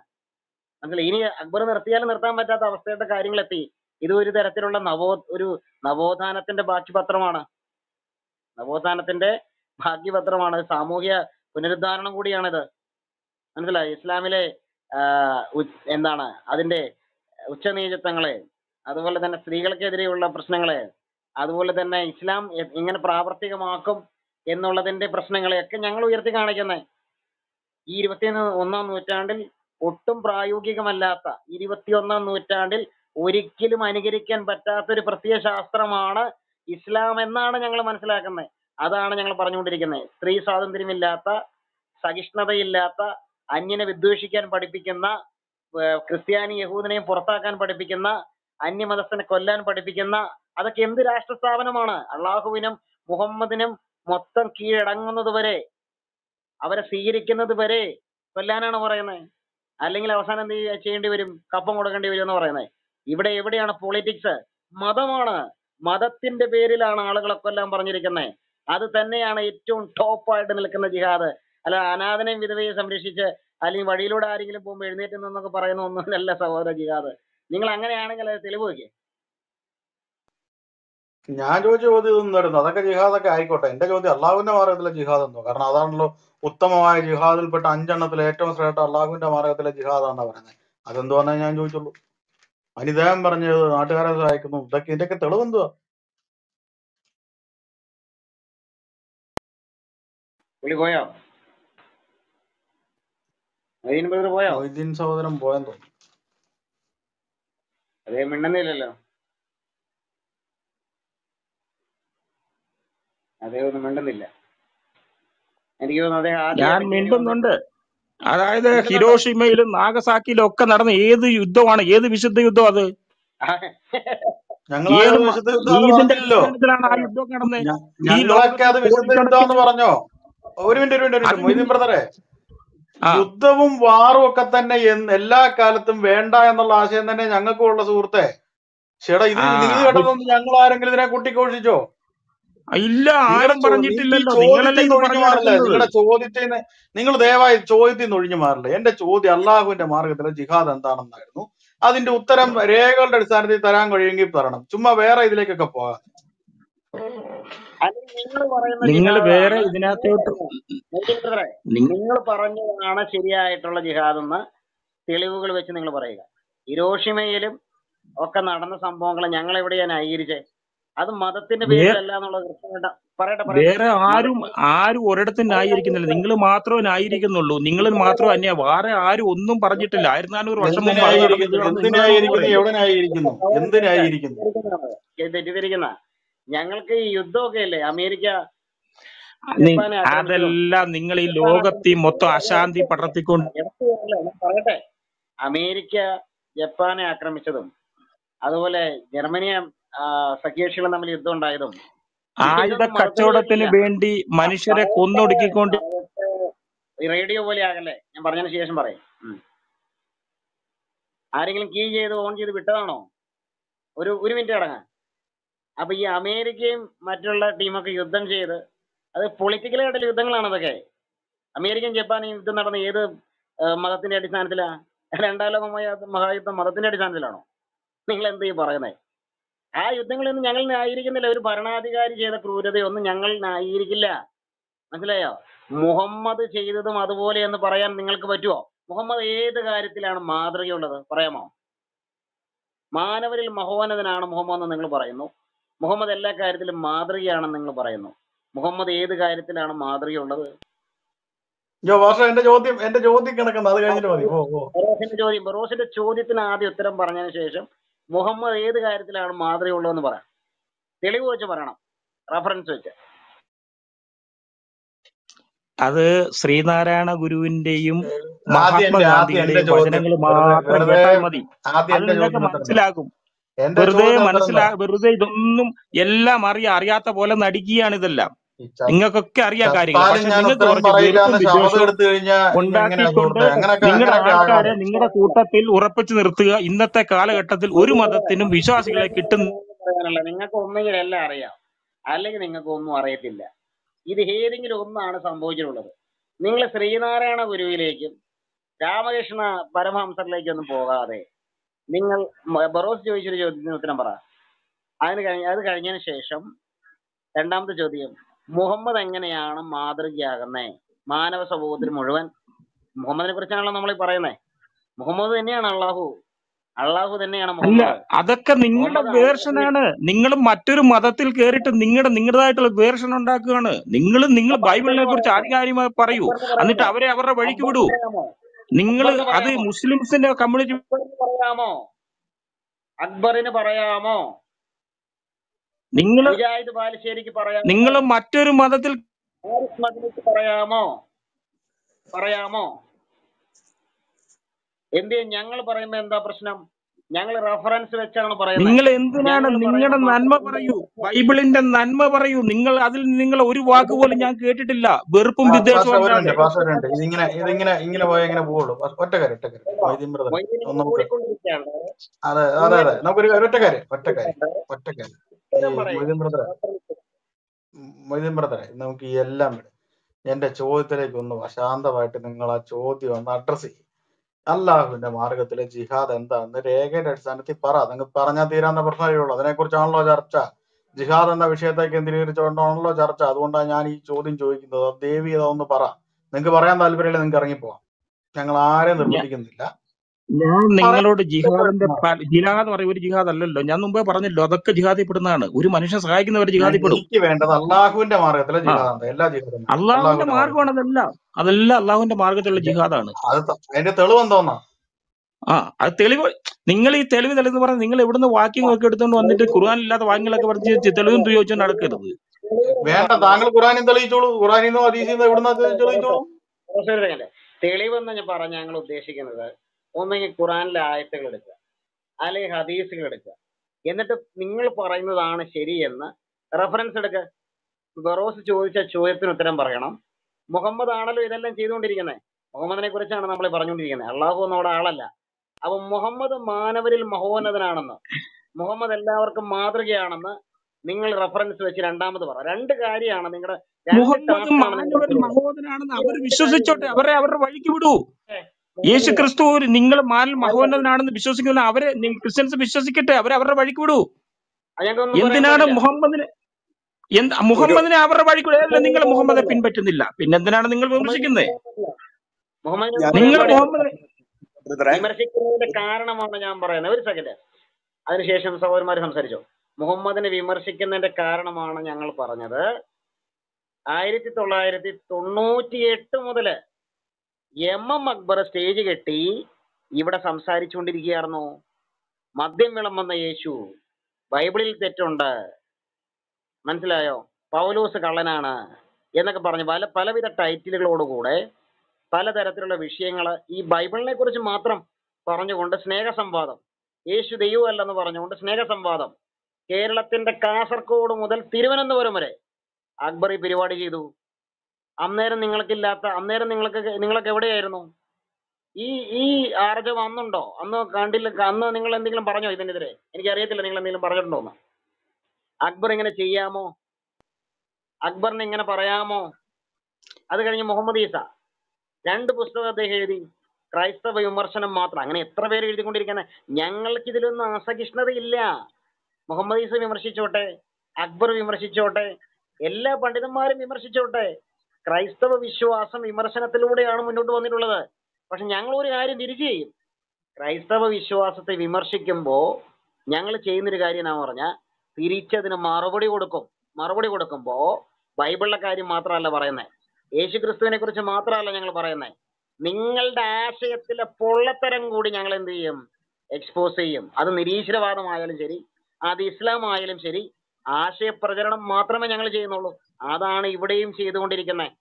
മനസ്സിലായി? ഇനി അക്ബർ നിർത്തിയാലും നിർത്താൻ പറ്റാത്ത അവസ്ഥയുടെ കാര്യങ്ങളെത്തി. ഇത് ഒരു തരത്തിലുള്ള നവോ ഒരു നവോത്ഥാനത്തിന്റെ ബാക്കി പത്രമാണ്. നവോത്ഥാനത്തിന്റെ ഭാഗ്യപത്രമാണ്. സാമൂഹ്യ പുനരുദ്ധാരണം കൂടിയാണിത്. മനസ്സിലായി? ഇസ്ലാമിലെ എന്താണ്? അതിന്റെ ഉച്ചനീചത്വങ്ങളെ അതുപോലെ തന്നെ സ്ത്രീകൾക്കെതിരെയുള്ള പ്രശ്നങ്ങളെ അതുപോലെ തന്നെ ഇസ്ലാം ഇങ്ങനെ പ്രാവർത്തികമാക്കും എന്നുള്ളതിന്റെ പ്രശ്നങ്ങളെയൊക്കെ ഞങ്ങൾ ഉയർത്തി കാണിക്കുന്നത് ഈ ഇരുപത്തി ഒന്നാം നൂറ്റാണ്ടിൽ ഒട്ടും പ്രായോഗികമല്ലാത്ത ഇരുപത്തിയൊന്നാം നൂറ്റാണ്ടിൽ ഒരിക്കലും അനുകരിക്കാൻ പറ്റാത്ത ഒരു പ്രത്യയ ശാസ്ത്രമാണ് ഇസ്ലാം എന്നാണ് ഞങ്ങൾ മനസ്സിലാക്കുന്നത് അതാണ് ഞങ്ങൾ പറഞ്ഞുകൊണ്ടിരിക്കുന്നത്. സ്ത്രീ സ്വാതന്ത്ര്യമില്ലാത്ത സഹിഷ്ണുതയില്ലാത്ത അന്യനെ വിദ്വേഷിക്കാൻ പഠിപ്പിക്കുന്ന ക്രിസ്ത്യാനി യഹൂദനെയും പുറത്താക്കാൻ പഠിപ്പിക്കുന്ന അന്യമതസ്ഥനെ കൊല്ലാൻ പഠിപ്പിക്കുന്ന അതൊക്കെ എന്ത് രാഷ്ട്ര സ്ഥാപനമാണ്? അള്ളാഹുവിനും മുഹമ്മദിനും മൊത്തം കീഴടങ്ങുന്നത് വരെ അവരെ സ്വീകരിക്കുന്നത് വരെ കൊല്ലാനാണ് പറയുന്നത്. അല്ലെങ്കിൽ അവസാനം എന്ത് ചെയ്യ- ചെയ്യേണ്ടി വരും? കപ്പം കൊടുക്കേണ്ടി വരും എന്ന് പറയുന്നത്. ഇവിടെ എവിടെയാണ് പൊളിറ്റിക്സ്? മതമാണ്. മതത്തിന്റെ പേരിലാണ് ആളുകളെ കൊല്ലാൻ പറഞ്ഞിരിക്കുന്നത്. അത് തന്നെയാണ് ഏറ്റവും ടോപ്പായിട്ട് നിൽക്കുന്ന ജിഹാദ്. അല്ല അനാഥനെയും വിധവയെ സംരക്ഷിച്ച് അല്ലെങ്കിൽ വഴിയിലൂടെ ആരെങ്കിലും പോകുമ്പോൾ എഴുന്നേറ്റ് നിന്നൊക്കെ പറയുന്ന ഒന്നല്ല സഹോദര ജിഹാദ്. നിങ്ങൾ അങ്ങനെയാണെങ്കിൽ അത് തെളിവ് വയ്ക്കേ. ഞാൻ ചോദിച്ച ചോദ്യം ഇതൊന്നും തരുന്നു അതൊക്കെ ജിഹാദൊക്കെ ആയിക്കോട്ടെ. എന്റെ ചോദ്യം അള്ളാഹുവിന്റെ മാർഗത്തിലെ ജിഹാദ് എന്തോ? കാരണം അതാണല്ലോ ഉത്തമമായ ജിഹാദിൽപ്പെട്ട അഞ്ചെണ്ണത്തിൽ ഏറ്റവും ശ്രേഷ്ഠ അള്ളാഹുവിന്റെ മാർഗത്തിലെ ജിഹാദാന്നാ പറയുന്നത് അതെന്തുവാന്നാ ഞാൻ ചോദിച്ചുള്ളൂ. അതിന് പറഞ്ഞത് നാട്ടുകാരെ സഹായിക്കുന്നു. ഇതൊക്കെ ഇതിന്റെയൊക്കെ തെളിവ് പുള്ളി പോയോ? മൊയ്തീൻ ബ്രദർ പോയോ? മൊയ്തീൻ സഹോദരൻ പോയെന്ന് തോന്നുന്നു. അതേ മിണ്ടുന്നില്ലല്ലോ. അതേ ഒന്നും മിണ്ടുന്നില്ല. എനിക്ക് തോന്നുന്നു അദ്ദേഹം ഞാൻ മിണ്ടുന്നുണ്ട്. അതായത് ഹിരോഷിമയിലും നാഗസാക്കിയിലും ഒക്കെ നടന്ന ഏത് യുദ്ധമാണ്? ഏത് വിശുദ്ധ യുദ്ധം അത്? ഞങ്ങൾ ഏത് മ- അടിസ്ഥാനത്തിലാണ് ആ യുദ്ധം നടന്നത്? ഈ ഞങ്ങളൊക്കെ അത് വിശുദ്ധ യുദ്ധം എന്ന് കോടിക്കണക്കിന് പറഞ്ഞോ? ഒരു മിനിറ്റ് ഒരു മിനിറ്റ് മൊയ്തീൻ ബ്രദറെ യുദ്ധവും വാറും ഒക്കെ തന്നെ എന്ന് എല്ലാ കാലത്തും വേണ്ട എന്നുള്ള ആശയം തന്നെ ഞങ്ങൾക്കും ഉള്ള സുഹൃത്തെ. ചേട്ടാ ഇത് നീതി നിങ്ങൾ കേട്ടതൊന്നും ഞങ്ങൾ ആരെങ്കിലും ഇതിനെ കുട്ടിക്കോഷിച്ചോ? ഇല്ല ആരും പറഞ്ഞിട്ടില്ലല്ലോ. നിങ്ങളുടെ ചോദ്യത്തിൽ നിങ്ങൾ ദയവായി ചോദ്യത്തിൽ നിന്ന് ഒഴിഞ്ഞു മാറില്ല. എന്റെ ചോദ്യം അള്ളാഹുവിന്റെ മാർഗത്തിലെ ജിഹാദ് എന്താണെന്നായിരുന്നു. അതിന്റെ ഉത്തരം രേഖകളുടെ അടിസ്ഥാനത്തിൽ തരാൻ കഴിയുമെങ്കിൽ തരണം. ചുമ്മാ വേറെ ഇതിലേക്കൊക്കെ പോകാം. നിങ്ങൾ പറയുന്ന നിങ്ങൾ വേറെ ഇതിനകത്തോട്ട് നിങ്ങൾ പറഞ്ഞതാണ് ശരിയായിട്ടുള്ള ജിഹാദ് എന്ന് തെളിവുകൾ വെച്ച് നിങ്ങൾ പറയുക. ഹിരോഷിമയിലും ഒക്കെ നടന്ന സംഭവങ്ങൾ ഞങ്ങൾ എവിടെയാ ന്യായീകരിച്ചേ അത് മതത്തിന്റെ പേരിലല്ല എന്നുള്ളത് കൃത്യമായിട്ട് പറയട്ടെ പറയട്ടെ. വേറെ ആരും ആരും ഒരിടത്തും ന്യായീകരിക്കുന്നില്ല. നിങ്ങൾ മാത്രമേ ന്യായീകരിക്കുന്നുള്ളൂ. നിങ്ങൾ മാത്രം അന്യ വേറെ ആരും ഒന്നും പറഞ്ഞിട്ടില്ല. ആയിരത്തി നാനൂറ് വർഷം മുമ്പ് തെറ്റിദ്ധരിക്കുന്ന ഞങ്ങൾക്ക് ഈ യുദ്ധമൊക്കെ അല്ലേ? അമേരിക്ക അതെല്ലാം നിങ്ങൾ ഈ ലോകത്തി മൊത്തം അശാന്തി പടർത്തിക്കൊണ്ട് പറയട്ടെ. അമേരിക്ക ജപ്പാനെ ആക്രമിച്ചതും അതുപോലെ ജർമ്മനിയെ സഖ്യകക്ഷികൾ സഖ്യകക്ഷികളും തമ്മിൽ യുദ്ധം ഉണ്ടായതും ആയുധ കച്ചവടത്തിന് വേണ്ടി മനുഷ്യരെ കൊന്നൊടുക്കിക്കൊണ്ട് റേഡിയോ പോലെ ആകല്ലേ? ഞാൻ പറഞ്ഞതിന് ശേഷം പറയും. ആരെങ്കിലും കീ ചെയ്ത് ഓൺ ചെയ്ത് വിട്ടതാണോ? ഒരു ഒരു മിനിറ്റ് അടങ്ങാൻ അപ്പൊ ഈ അമേരിക്കയും മറ്റുള്ള ടീമൊക്കെ യുദ്ധം ചെയ്ത് അത് പൊളിറ്റിക്കലായിട്ടുള്ള യുദ്ധങ്ങളാണ് അതൊക്കെ. അമേരിക്കയും ജപ്പാനും യുദ്ധം നടന്ന ഏത് മതത്തിന്റെ അടിസ്ഥാനത്തിലാ? രണ്ടാം ലോക മഹായുദ്ധം മതത്തിന്റെ അടിസ്ഥാനത്തിലാണോ? നിങ്ങൾ എന്ത് ഈ പറയുന്നത് ആ യുദ്ധങ്ങളൊന്നും ഞങ്ങൾ ന്യായീകരിക്കുന്നില്ല. ഒരു ഭരണാധികാരി ചെയ്ത ക്രൂരതയൊന്നും ഞങ്ങൾ ന്യായീകരിക്കില്ല. മനസ്സിലായോ? മുഹമ്മദ് ചെയ്തതും അതുപോലെ എന്ന് പറയാൻ നിങ്ങൾക്ക് പറ്റുമോ മുഹമ്മദ് ഏത് കാര്യത്തിലാണ് മാതൃകയുള്ളത്? പറയാമോ? മാനവരിൽ മഹോന്നതനാണ് മുഹമ്മദ് എന്ന് നിങ്ങൾ പറയുന്നു. മുഹമ്മദ് എല്ലാ കാര്യത്തിലും മാതൃകയാണെന്ന് നിങ്ങൾ പറയുന്നു. മുഹമ്മദ് ഏത് കാര്യത്തിലാണ് മാതൃകയുള്ളത്? എന്റെ ചോദ്യം എന്റെ ചോദ്യം കിടക്കുന്നത് അത് കഴിഞ്ഞിട്ട് മതി. ഓ ഓ ബറോസിന്റെ ചോദ്യം ബറോസിന്റെ ചോദ്യത്തിന് ആദ്യം ഉത്തരം പറഞ്ഞതിന് ശേഷം മുഹമ്മദ് ഏത് കാര്യത്തിലാണ് മാതൃകയുള്ളതെന്ന് പറയാം. തെളിവ് വെച്ച് പറയണം. റഫറൻസ് വെച്ച്. അത് ശ്രീനാരായണ ഗുരുവിന്റെയും മഹാത്മാഗാന്ധിയുടെയും വചനങ്ങൾ മാത്രം കേട്ടാൽ മതി. ആദ്യം അത് നിങ്ങൾക്ക് മനസ്സിലാകും. വെറുതെ മനസ്സിലാ വെറുതെ ഇതൊന്നും എല്ലാം അറിയ അറിയാത്ത പോലെ നടിക്കുകയാണ് ഇതെല്ലാം. നിങ്ങൾക്കൊക്കെ അറിയാം കാര്യങ്ങൾ. പക്ഷെ നിങ്ങൾക്ക് ഉണ്ടാക്കിക്കൊണ്ട് നിങ്ങളുടെ ആൾക്കാരെ നിങ്ങളുടെ കൂട്ടത്തിൽ ഉറപ്പിച്ചു നിർത്തുക. ഇന്നത്തെ കാലഘട്ടത്തിൽ ഒരു മതത്തിനും വിശ്വാസികളെ കിട്ടുന്ന നിങ്ങൾക്ക് ഒന്നുകിൽ എല്ലാം അറിയാം. അല്ലെങ്കിൽ നിങ്ങൾക്ക് ഒന്നും അറിയത്തില്ല. ഇത് ഏതെങ്കിലും ഒന്നാണ് സംഭവിച്ചിട്ടുള്ളത്. നിങ്ങൾ ശ്രീനാരായണ ഗുരുവിലേക്കും രാമകൃഷ്ണ പരമഹംസറിലേക്കൊന്നും പോകാതെ നിങ്ങൾ ബറോസ് ചോദിച്ചൊരു ചോദ്യത്തിന് ഉത്തരം പറ. അതിന് കഴിഞ്ഞ അത് കഴിഞ്ഞതിന് ശേഷം രണ്ടാമത്തെ ചോദ്യം മുഹമ്മദ് എങ്ങനെയാണ് മാതൃകയാകുന്നേ? മാനവ സമൂഹത്തിൽ മുഴുവൻ മുഹമ്മദിനെ കുറിച്ചാണല്ലോ നമ്മൾ പറയുന്നത് മുഹമ്മദ് തന്നെയാണ് അള്ളാഹു. അള്ളാഹു തന്നെയാണ് അല്ല അതൊക്കെ നിങ്ങളുടെ വേർഷനാണ്. നിങ്ങൾ മറ്റൊരു മതത്തിൽ കയറിയിട്ട് നിങ്ങളുടെ നിങ്ങളുടേതായിട്ടുള്ള വേർഷൻ ഉണ്ടാക്കുകയാണ്. നിങ്ങൾ നിങ്ങൾ ബൈബിളിനെ കുറിച്ച് ആധികാരികമായി പറയൂ. എന്നിട്ട് അവരെ അവരുടെ വഴിക്ക് വിടൂ. നിങ്ങൾ അത് മുസ്ലിംസിന്റെ കമ്മ്യൂണിറ്റി പറയാമോ? അക്ബറിന് പറയാമോ? നിങ്ങൾ ബാലുശ്ശേരിക്ക് പറയാമോ നിങ്ങൾ മറ്റൊരു മതത്തിൽ പറയാമോ? പറയാമോ? എന്ത് ഞങ്ങൾ പറയുമ്പോ എന്താ പ്രശ്നം? ഞങ്ങൾ റെഫറൻസ് വെച്ചാണ് പറയുന്നത്. നിങ്ങൾ എന്തിനാണ് നിങ്ങളുടെ നന്മ പറയൂ? ബൈബിളിന്റെ നന്മ പറയൂ. നിങ്ങൾ അതിൽ നിങ്ങൾ ഒരു വാക്ക് പോലും ഞാൻ കേട്ടിട്ടില്ല. വെറുപ്പും വിദ്വേഷവും ഇതിങ്ങനെ ഇതിങ്ങനെ ഇങ്ങനെ പോയാൽ എങ്ങനെ പോവുള്ളൂ. ഒറ്റ കാര്യം ഒറ്റ കാര്യം. മൊയ്തീൻ ബ്രദർ ഒന്ന് നമുക്ക് അതെ അതെ അതെ. നമുക്കൊരു ഒറ്റ കാര്യം ഒറ്റ കാര്യം ഒറ്റ കാര്യം. മൊയ്തീൻ ബ്രദറെ മൊയ്തീൻ ബ്രദറെ നമുക്ക് ഈ എല്ലാം എന്റെ ചോദ്യത്തിലേക്ക് ഒന്ന് ശാന്തമായിട്ട് നിങ്ങൾ ആ ചോദ്യം ഒന്ന് അഡ്രസ് ചെയ്യും. അള്ളാഹുവിന്റെ മാർഗത്തിലെ ജിഹാദ് എന്താണെന്ന് രേഖയുടെ അടിസ്ഥാനത്തിൽ പറ. നിങ്ങൾ പറഞ്ഞാൽ തീരാവുന്ന പ്രശ്നമേ ഉള്ളൂ അതിനെക്കുറിച്ചാണല്ലോ ചർച്ച. ജിഹാദ് എന്ന വിഷയത്തെ കേന്ദ്രീകരിച്ചുകൊണ്ടാണല്ലോ ചർച്ച. അതുകൊണ്ടാണ് ഞാൻ ഈ ചോദ്യം ചോദിക്കുന്നത്. ദേവി അതൊന്ന് പറ. നിങ്ങൾക്ക് പറയാൻ താല്പര്യമില്ല നിങ്ങൾക്ക് ഇറങ്ങിപ്പോവാം. ഞങ്ങൾ ആരെയും നിർബന്ധിക്കുന്നില്ല. ഞാൻ നിങ്ങളോട് ജിഹാദിന്റെ. പല- ജിഹാദ് പറയും ഒരു ജിഹാദ് അല്ലല്ലോ ഞാൻ മുമ്പേ പറഞ്ഞല്ലോ അതൊക്കെ ജിഹാദിൽ പെടുന്നതാണ് ഒരു മനുഷ്യൻ സഹായിക്കുന്നവർ ജിഹാദിൽ പെടും എനിക്ക് വേണ്ടത് അള്ളാഹുവിന്റെ മാർഗത്തിലെ ആ. ജിഹാദാണ്. എല്ലാ ജിഹാദും അള്ളാഹുവിന്റെ അള്ളാഹുവിന്റെ മാർഗമാണ് മാർഗത്തിൽ അതെല്ലാം. അതെല്ലാം അള്ളാഹുവിന്റെ മാർഗത്തിലുള്ള ജിഹാദാണ്. അത് ത- അതിന്റെ ആ അത് തെളിവ് നിങ്ങൾ ഈ തെളിവ് തെളിവ് പറഞ്ഞാൽ നിങ്ങൾ എവിടുന്ന് വാക്യം ഒക്കെ എടുത്തുകൊണ്ട് വന്നിട്ട് ഖുർആൻ ഇല്ലാത്ത വാക്യങ്ങളൊക്കെ പറഞ്ഞ് തെളിവും ഉപയോഗിച്ചുകൊണ്ട് നടക്കരുത്. വേണ്ട താങ്കൾ ഖുറാനും തെളിയിച്ചോളൂ. ഖുറാനിന്നോ ഹദീസിന്നോ എവിടുന്നാ തെളിയിച്ചോളൂ? തെളിവെന്ന് ഞാൻ പറഞ്ഞ ഞങ്ങൾ ഉദ്ദേശിക്കുന്നത്. ഒന്നെങ്കിൽ ഖുറാനിലെ ആയത്തുകൾ എടുക്കുക. അല്ലെങ്കിൽ ഹദീസുകൾ എടുക്കുക. എന്നിട്ട് നിങ്ങൾ പറയുന്നതാണ് ശരിയെന്ന് റെഫറൻസ് എടുക്കുക ബറോസ് ചോദിച്ച ചോദ്യത്തിന് ഉത്തരം പറയണം. മുഹമ്മദ് ആണല്ലോ ഇതെല്ലാം ചെയ്തുകൊണ്ടിരിക്കുന്നത്. മുഹമ്മദിനെ കുറിച്ചാണ് നമ്മൾ പറഞ്ഞുകൊണ്ടിരിക്കുന്നത്. അള്ളാഹു എന്നോട് ആളല്ല. അപ്പൊ മുഹമ്മദ് മാനവരിൽ മഹോന്നതനാണെന്ന് മുഹമ്മദ് എല്ലാവർക്കും മാതൃകയാണെന്ന് നിങ്ങൾ റെഫറൻസ് വെച്ച് രണ്ടാമത് പറ. രണ്ട് കാര്യമാണ് നിങ്ങളുടെ അവർ വിശ്വസിച്ചോട്ടെ. അവരെ അവരുടെ വഴിക്ക് വിടൂ. യേശു ക്രിസ്തു നിങ്ങൾ മാനൽ മഹോന്നതനാണെന്ന് വിശ്വസിക്കുന്ന അവരെ നി- ക്രിസ്ത്യൻസ് വിശ്വസിക്കട്ടെ. അവരെ അവരുടെ വഴിക്ക് വിടൂ. ഞങ്ങൾക്കൊന്നും പറയാൻ എന്തിനാണ് മുഹമ്മദിന് മുഹമ്മദിനെ എന്ത് ഒരു മുഹമ്മദിനെ അവരുടെ വഴിക്ക് വിടൂ. അല്ല നിങ്ങൾ മുഹമ്മദിനെ പിൻപറ്റുന്നില്ല. പിന്നെന്തിനാണ് നിങ്ങൾ മുഹമ്മദിനെ വിമർശിക്കുന്നത് മുഹമ്മദിനെ ഞാൻ നിങ്ങൾ മുഹമ്മദിനെ ബ്രദറെ. വിമർശിക്കുന്നതിന്റെ കാരണമാണ് ഞാൻ പറയുന്നത്. ഒരു സെക്കൻഡ് അതിനുശേഷം സഹോദരന്മാർ സംസാരിച്ചോ. മുഹമ്മദിനെ വിമർശിക്കുന്നതിന്റെ കാരണമാണ് ഞങ്ങൾ പറഞ്ഞത്. ആയിരത്തി തൊള്ളായിരത്തി തൊണ്ണൂറ്റി എട്ട് മുതൽ എം എം അക്ബർ സ്റ്റേജ് കെട്ടി ഇവിടെ സംസാരിച്ചുകൊണ്ടിരിക്കുകയായിരുന്നു. മദ്യം വന്ന യേശു ബൈബിളിൽ തെറ്റുണ്ട്. മനസ്സിലായോ? പൗലോസ് കള്ളനാണ് എന്നൊക്കെ പറഞ്ഞ് പല പലവിധ ടൈറ്റിലുകളോടുകൂടെ പലതരത്തിലുള്ള വിഷയങ്ങൾ ഈ ബൈബിളിനെ കുറിച്ച് മാത്രം പറഞ്ഞുകൊണ്ട് സ്നേഹസംവാദം. യേശു ദൈവമല്ലെന്ന് പറഞ്ഞുകൊണ്ട് സ്നേഹസംവാദം. കേരളത്തിന്റെ കാസർഗോഡ് മുതൽ തിരുവനന്തപുരം വരെ അക്ബർ ഈ പരിപാടി ചെയ്തു. അന്നേരം നിങ്ങൾക്കില്ലാത്ത അന്നേരം നിങ്ങൾക്ക് നിങ്ങളൊക്കെ എവിടെയായിരുന്നു? ഈ ഈ ആർജവം അന്നുണ്ടോ? അന്ന് കണ്ടില്ല അന്ന് നിങ്ങൾ എന്തെങ്കിലും പറഞ്ഞോ ഇതിനെതിരെ? എനിക്കറിയത്തില്ല നിങ്ങൾ എന്തെങ്കിലും പറഞ്ഞിട്ടുണ്ടോ അക്ബർ ഇങ്ങനെ ചെയ്യാമോ? അക്ബറിന് ഇങ്ങനെ പറയാമോ? അത് കഴിഞ്ഞ് മുഹമ്മദ് ഈസ. രണ്ട് പുസ്തകം അദ്ദേഹം എഴുതി. ക്രൈസ്തവ വിമർശനം മാത്രം. അങ്ങനെ എത്ര പേര് എഴുതിക്കൊണ്ടിരിക്കുന്നത്? ഞങ്ങൾക്ക് ഇതിലൊന്നും അസഹിഷ്ണുതയില്ല. മുഹമ്മദ് ഈസ വിമർശിച്ചോട്ടെ അക്ബർ വിമർശിച്ചോട്ടെ എല്ലാ പണ്ഡിതന്മാരും വിമർശിച്ചോട്ടെ. ക്രൈസ്തവ വിശ്വാസം വിമർശനത്തിലൂടെയാണ് മുന്നോട്ട് വന്നിട്ടുള്ളത്. പക്ഷെ ഞങ്ങൾ ഒരു കാര്യം തിരിച്ചു ചെയ്യും. ക്രൈസ്തവ വിശ്വാസത്തെ വിമർശിക്കുമ്പോൾ ഞങ്ങൾ ചെയ്യുന്നൊരു കാര്യം എന്നാ പറഞ്ഞാൽ തിരിച്ചതിന് മറുപടി കൊടുക്കും. മറുപടി കൊടുക്കുമ്പോ ബൈബിളിലെ കാര്യം മാത്രമല്ല പറയുന്നത് യേശു ക്രിസ്തുവിനെ കുറിച്ച് മാത്രമല്ല ഞങ്ങൾ പറയുന്നത് നിങ്ങളുടെ ആശയത്തിലെ പൊള്ളത്തരം കൂടി ഞങ്ങൾ എന്ത് ചെയ്യും? എക്സ്പോസ് ചെയ്യും. അത് നിരീശ്വരവാദമായാലും ശരി അത് ഇസ്ലാം ആയാലും ശരി ആശയപ്രചരണം മാത്രമേ ഞങ്ങൾ ചെയ്യുന്നുള്ളൂ. അതാണ് ഇവിടെയും ചെയ്തുകൊണ്ടിരിക്കുന്നത്.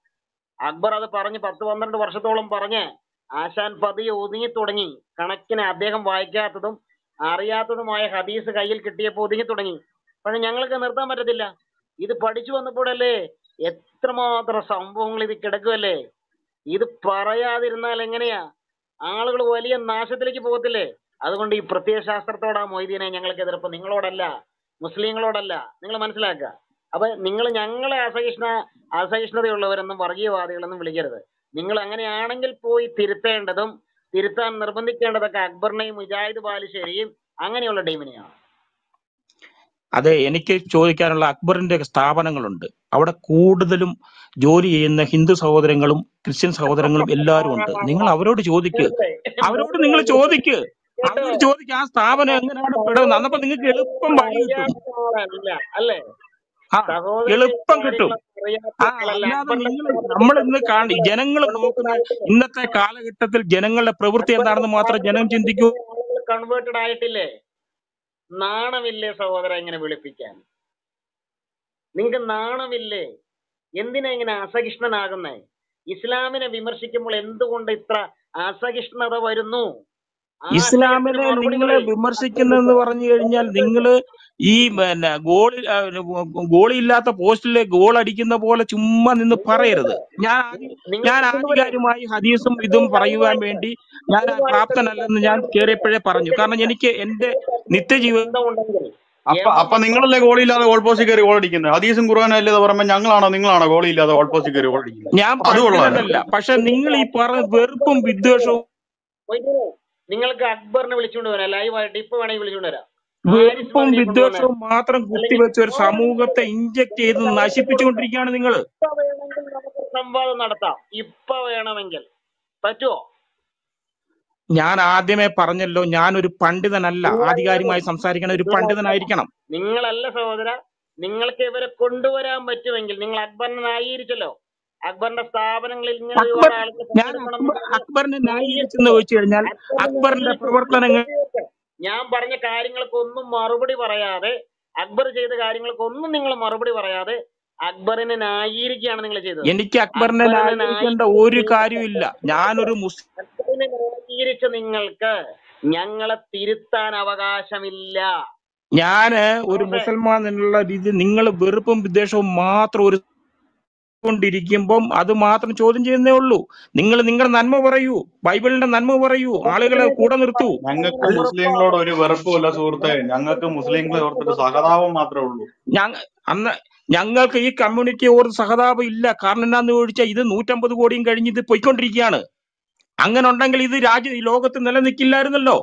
അക്ബർ അത് പറഞ്ഞ് പത്ത് പന്ത്രണ്ട് വർഷത്തോളം പറഞ്ഞ് ആശാൻ പതിയെ ഒതുങ്ങി തുടങ്ങി. കണക്കിന് അദ്ദേഹം വായിക്കാത്തതും അറിയാത്തതുമായ ഹദീസ് കയ്യിൽ കിട്ടിയപ്പോൾ ഒതുങ്ങി തുടങ്ങി. പക്ഷെ ഞങ്ങൾക്ക് നിർത്താൻ പറ്റത്തില്ല. ഇത് പഠിച്ചു വന്നപ്പോഴല്ലേ എത്രമാത്രം സംഭവങ്ങൾ ഇത് കിടക്കുമല്ലേ ഇത് പറയാതിരുന്നാൽ എങ്ങനെയാ? ആളുകൾ വലിയ നാശത്തിലേക്ക് പോകത്തില്ലേ? അതുകൊണ്ട് ഈ പ്രത്യയശാസ്ത്രത്തോടാ മൊയ്തീനെ ഞങ്ങൾക്ക് എതിർപ്പ്. നിങ്ങളോടല്ല. മുസ്ലിങ്ങളോടല്ല. നിങ്ങൾ മനസ്സിലാക്കുക. അപ്പൊ നിങ്ങൾ ഞങ്ങളെ അസഹിഷ്ണ അസഹിഷ്ണുതയുള്ളവരെന്നും വർഗീയവാദികളെന്നും വിളിക്കരുത്. നിങ്ങൾ അങ്ങനെയാണെങ്കിൽ പോയി തിരുത്തേണ്ടതും തിരുത്താൻ നിർബന്ധിക്കേണ്ടതൊക്കെ അക്ബറിനെയും മുജാഹിദ് ബാലുശ്ശേരിയും അങ്ങനെയുള്ള ടീമിനെയാണ് അതെ എനിക്ക് ചോദിക്കാനുള്ള അക്ബറിന്റെ സ്ഥാപനങ്ങളുണ്ട്. അവിടെ കൂടുതലും ജോലി ചെയ്യുന്ന ഹിന്ദു സഹോദരങ്ങളും ക്രിസ്ത്യൻ സഹോദരങ്ങളും എല്ലാവരും ഉണ്ട്. നിങ്ങൾ അവരോട് ചോദിക്ക്. അവരോട് നിങ്ങൾ ചോദിക്ക്. അവരോട് ചോദിക്കും ആ സ്ഥാപനം എങ്ങനെയാണ് പെടുന്നത്? അന്നപ്പോ നിങ്ങൾക്ക് എളുപ്പം വഴി അല്ലേ? എളുപ്പം കിട്ടും. നമ്മൾ ഇന്ന് കാണി ജനങ്ങൾ നോക്കുന്ന ഇന്നത്തെ കാലഘട്ടത്തിൽ ജനങ്ങളുടെ പ്രവൃത്തി എന്താണെന്ന് മാത്രം ജനം ചിന്തിക്കൂ. കൺവേർട്ടഡ് ആയിട്ടില്ലേ? നാണമില്ലേ സഹോദര ഇങ്ങനെ വിളിപ്പിക്കാൻ? നിങ്ങൾക്ക് നാണമില്ലേ? എന്തിനാ ഇങ്ങനെ അസഹിഷ്ണനാകുന്നേ? ഇസ്ലാമിനെ വിമർശിക്കുമ്പോൾ എന്തുകൊണ്ട് ഇത്ര അസഹിഷ്ണുത വരുന്നു? ഇസ്ലാമിനെ നിങ്ങളെ വിമർശിക്കുന്നെന്ന് പറഞ്ഞു കഴിഞ്ഞാൽ നിങ്ങൾ ഈ പിന്നെ ഗോളി ആ, ഗോളിയില്ലാത്ത പോസ്റ്റിലെ ഗോൾ അടിക്കുന്ന പോലെ ചുമ്മാ നിന്ന് പറയരുത്. ഞാൻ ഞാൻ ആധികാരികമായി ഹദീസും ഇതും പറയുവാൻ വേണ്ടി ഞാൻ പ്രാപ്തനല്ലെന്ന് ഞാൻ കയറിയപ്പോഴേ പറഞ്ഞു. കാരണം എനിക്ക് എന്റെ നിത്യജീവിതം ഉണ്ടെങ്കിൽ അപ്പൊ അപ്പൊ നിങ്ങളല്ലേ ഗോളില്ലാതെ ഗോൾ പോസ്റ്റ് കയറി ഗോൾ അടിക്കുന്നത്? ഹദീസും ഖുർആാനും അല്ലേ പറയുമ്പോ ഞങ്ങളാണോ നിങ്ങളാണോ ഗോളില്ലാതെ ഗോൾ പോസ്റ്റ് കയറി ഗോൾ അടിക്കുന്നത്? ഞാൻ. പക്ഷെ നിങ്ങൾ ഈ പറഞ്ഞ വെറുപ്പും വിദ്വേഷവും നിങ്ങൾക്ക് അക്ബറിനെ വിളിച്ചുകൊണ്ട് വരാം ലൈവായിട്ട് ഇപ്പൊ വേണമെങ്കിൽ വിളിച്ചുകൊണ്ട് വരാം. വെറുപ്പും വിദ്വേഷവും മാത്രം കുത്തിവെച്ച ഒരു സമൂഹത്തെ ഇഞ്ചക്ട് ചെയ്ത് നശിപ്പിച്ചുകൊണ്ടിരിക്കുകയാണ് നിങ്ങൾ സംവാദം നടത്താം. ഇപ്പൊ വേണമെങ്കിൽ. പറ്റുമോ ഞാൻ ആദ്യമേ പറഞ്ഞല്ലോ ഞാൻ ഒരു പണ്ഡിതനല്ല ആധികാരികമായി സംസാരിക്കണ ഒരു പണ്ഡിതനായിരിക്കണം. നിങ്ങളല്ല സഹോദര നിങ്ങൾക്ക് ഇവരെ കൊണ്ടുവരാൻ പറ്റുമെങ്കിൽ നിങ്ങൾ അക്ബറിനെ ന്യായീകരിച്ചല്ലോ. അക്ബറിന്റെ സ്ഥാപനങ്ങളിൽ ഞാൻ അക്ബറിനെ ന്യായീകരിച്ചെന്ന് ചോദിച്ചു കഴിഞ്ഞാൽ അക്ബറിന്റെ പ്രവർത്തനങ്ങൾ ഞാൻ പറഞ്ഞ കാര്യങ്ങൾക്ക് ഒന്നും മറുപടി പറയാതെ അക്ബർ ചെയ്ത കാര്യങ്ങൾക്ക് ഒന്നും നിങ്ങൾ മറുപടി പറയാതെ അക്ബറിനെ ന്യായീകരിക്കുകയാണ് നിങ്ങൾ ചെയ്തത്. എനിക്ക് അക്ബറിനെ ന്യായീകരിക്കേണ്ട ഒരു കാര്യമില്ല ഞാനൊരു മുസ്ലിം ന്യായീകരിച്ച നിങ്ങൾക്ക് ഞങ്ങളെ തിരുത്താൻ അവകാശമില്ല. ഞാൻ ഒരു മുസൽമാൻ എന്നുള്ള രീതി നിങ്ങൾ വെറുപ്പും വിദ്വേഷവും മാത്രം ഒരു കൊണ്ടിരിക്കുമ്പം അത് മാത്രം ചോദ്യം ചെയ്യുന്നേ ഉള്ളൂ. നിങ്ങൾ നിങ്ങളുടെ നന്മ പറയൂ. ബൈബിളിന്റെ നന്മ പറയൂ. ആളുകളെ കൂടെ നിർത്തൂ. ഞങ്ങൾക്ക് മുസ്ലിങ്ങളോട് ഒരു വെറുപ്പുമില്ല സുഹൃത്തെ. ഞങ്ങൾക്ക് മുസ്ലിങ്ങളെ ഓർത്തിട്ട് സഹതാപം മാത്രമേ ഉള്ളൂ. അന്ന് ഞങ്ങൾക്ക് ഈ കമ്മ്യൂണിറ്റി ഓർത്ത് സഹതാപം ഇല്ല. കാരണം എന്താന്ന് ചോദിച്ചാൽ ഇത് നൂറ്റമ്പത് കോടിയും കഴിഞ്ഞ് ഇത് പൊയ്ക്കൊണ്ടിരിക്കുകയാണ്. അങ്ങനെ ഉണ്ടെങ്കിൽ ഇത് രാജ്യ ഈ ലോകത്ത് നിലനിൽക്കില്ലായിരുന്നല്ലോ.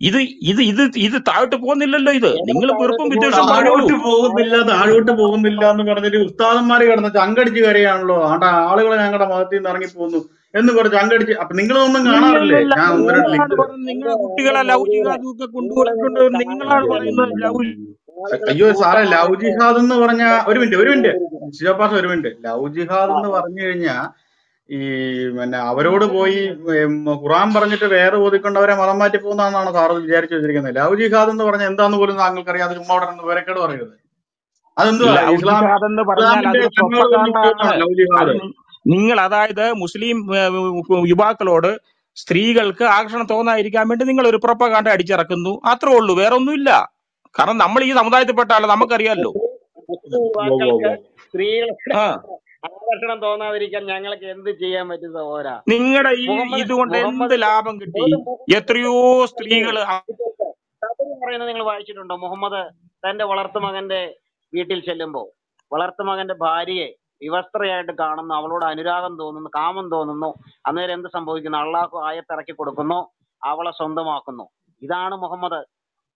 ഇത് ഇത് ഇത് ഇത് താഴോട്ട് പോകുന്നില്ലല്ലോ ഇത്. നിങ്ങൾ വെറുപ്പും പറഞ്ഞോളൂ താഴോട്ട് പോകുന്നില്ല താഴോട്ട് പോകുന്നില്ല എന്ന് പറഞ്ഞിട്ട് ഉസ്താദന്മാര് കിടന്ന് ചങ്കടിച്ച് കരയാണല്ലോ. ആണ്ടാ ആളുകൾ ഞങ്ങളുടെ മതത്തിൽ നിന്ന് ഇറങ്ങി പോകുന്നു എന്ന് പറഞ്ഞ് ചങ്കടിച്ച് അപ്പൊ നിങ്ങളൊന്നും കാണാറില്ലേ? ഞാൻ കുട്ടികളെ കൊണ്ടുപോയിട്ടുണ്ട് നിങ്ങളാണ് പറയുന്നത്. അയ്യോ സാറേ ലൗ ജിഹാദ് എന്ന് പറഞ്ഞ ഒരു മിനിറ്റ് ഒരു മിനിറ്റ്. ശിവപാസ് ഒരു മിനിറ്റ്. ലൗ ജിഹാദ് എന്ന് പറഞ്ഞു കഴിഞ്ഞാ ഈ പിന്നെ അവരോട് പോയി ഖുറാൻ പറഞ്ഞിട്ട് വേറെ ഓതിക്കൊണ്ടവരെ മതം മാറ്റി പോകുന്നതാണെന്നാണ് സാറ് വിചാരിച്ചു വെച്ചിരിക്കുന്നത്. ലവ് ജിഹാദ് എന്ന് പറഞ്ഞാൽ എന്താന്ന് പോലും താങ്കൾക്ക് അറിയാതെ ചുമ്മാ അവിടെ നിന്ന് വിവരക്കേട് പറയരുത്. അതെന്തുവാ? ഇസ്ലാമിന്റെ നിങ്ങൾ അതായത് മുസ്ലിം യുവാക്കളോട് സ്ത്രീകൾക്ക് ആകർഷണം തോന്നാതിരിക്കാൻ വേണ്ടി നിങ്ങൾ ഒരു പ്രൊപ്പഗാണ്ട അടിച്ചിറക്കുന്നു. അത്രേ ഉള്ളൂ. വേറെ ഒന്നുമില്ല കാരണം നമ്മൾ ഈ സമുദായത്തിൽപ്പെട്ട ആളെ നമുക്കറിയാമല്ലോ. സ്ത്രീകളുടെ ആകർഷണം തോന്നാതിരിക്കാൻ ഞങ്ങൾക്ക് എന്ത് ചെയ്യാൻ പറ്റും സഹോദര നിങ്ങളുടെ ഈ ഇതുകൊണ്ട് എന്ത് ലാഭം കിട്ടി? എത്രയോ സ്ത്രീകൾ പറയുന്നത് നിങ്ങൾ വായിച്ചിട്ടുണ്ടോ? മുഹമ്മദ് തന്റെ വളർത്തുമകന്റെ വീട്ടിൽ ചെല്ലുമ്പോ വളർത്തുമകന്റെ ഭാര്യയെ വിവസ്ത്രയായിട്ട് കാണുന്നു. അവളോട് അനുരാഗം തോന്നുന്നു കാമം തോന്നുന്നു. അന്നേരം എന്ത് സംഭവിക്കുന്നു? അള്ളാഹു ആയത്തിറക്കി കൊടുക്കുന്നു അവളെ സ്വന്തമാക്കുന്നു. ഇതാണ് മുഹമ്മദ്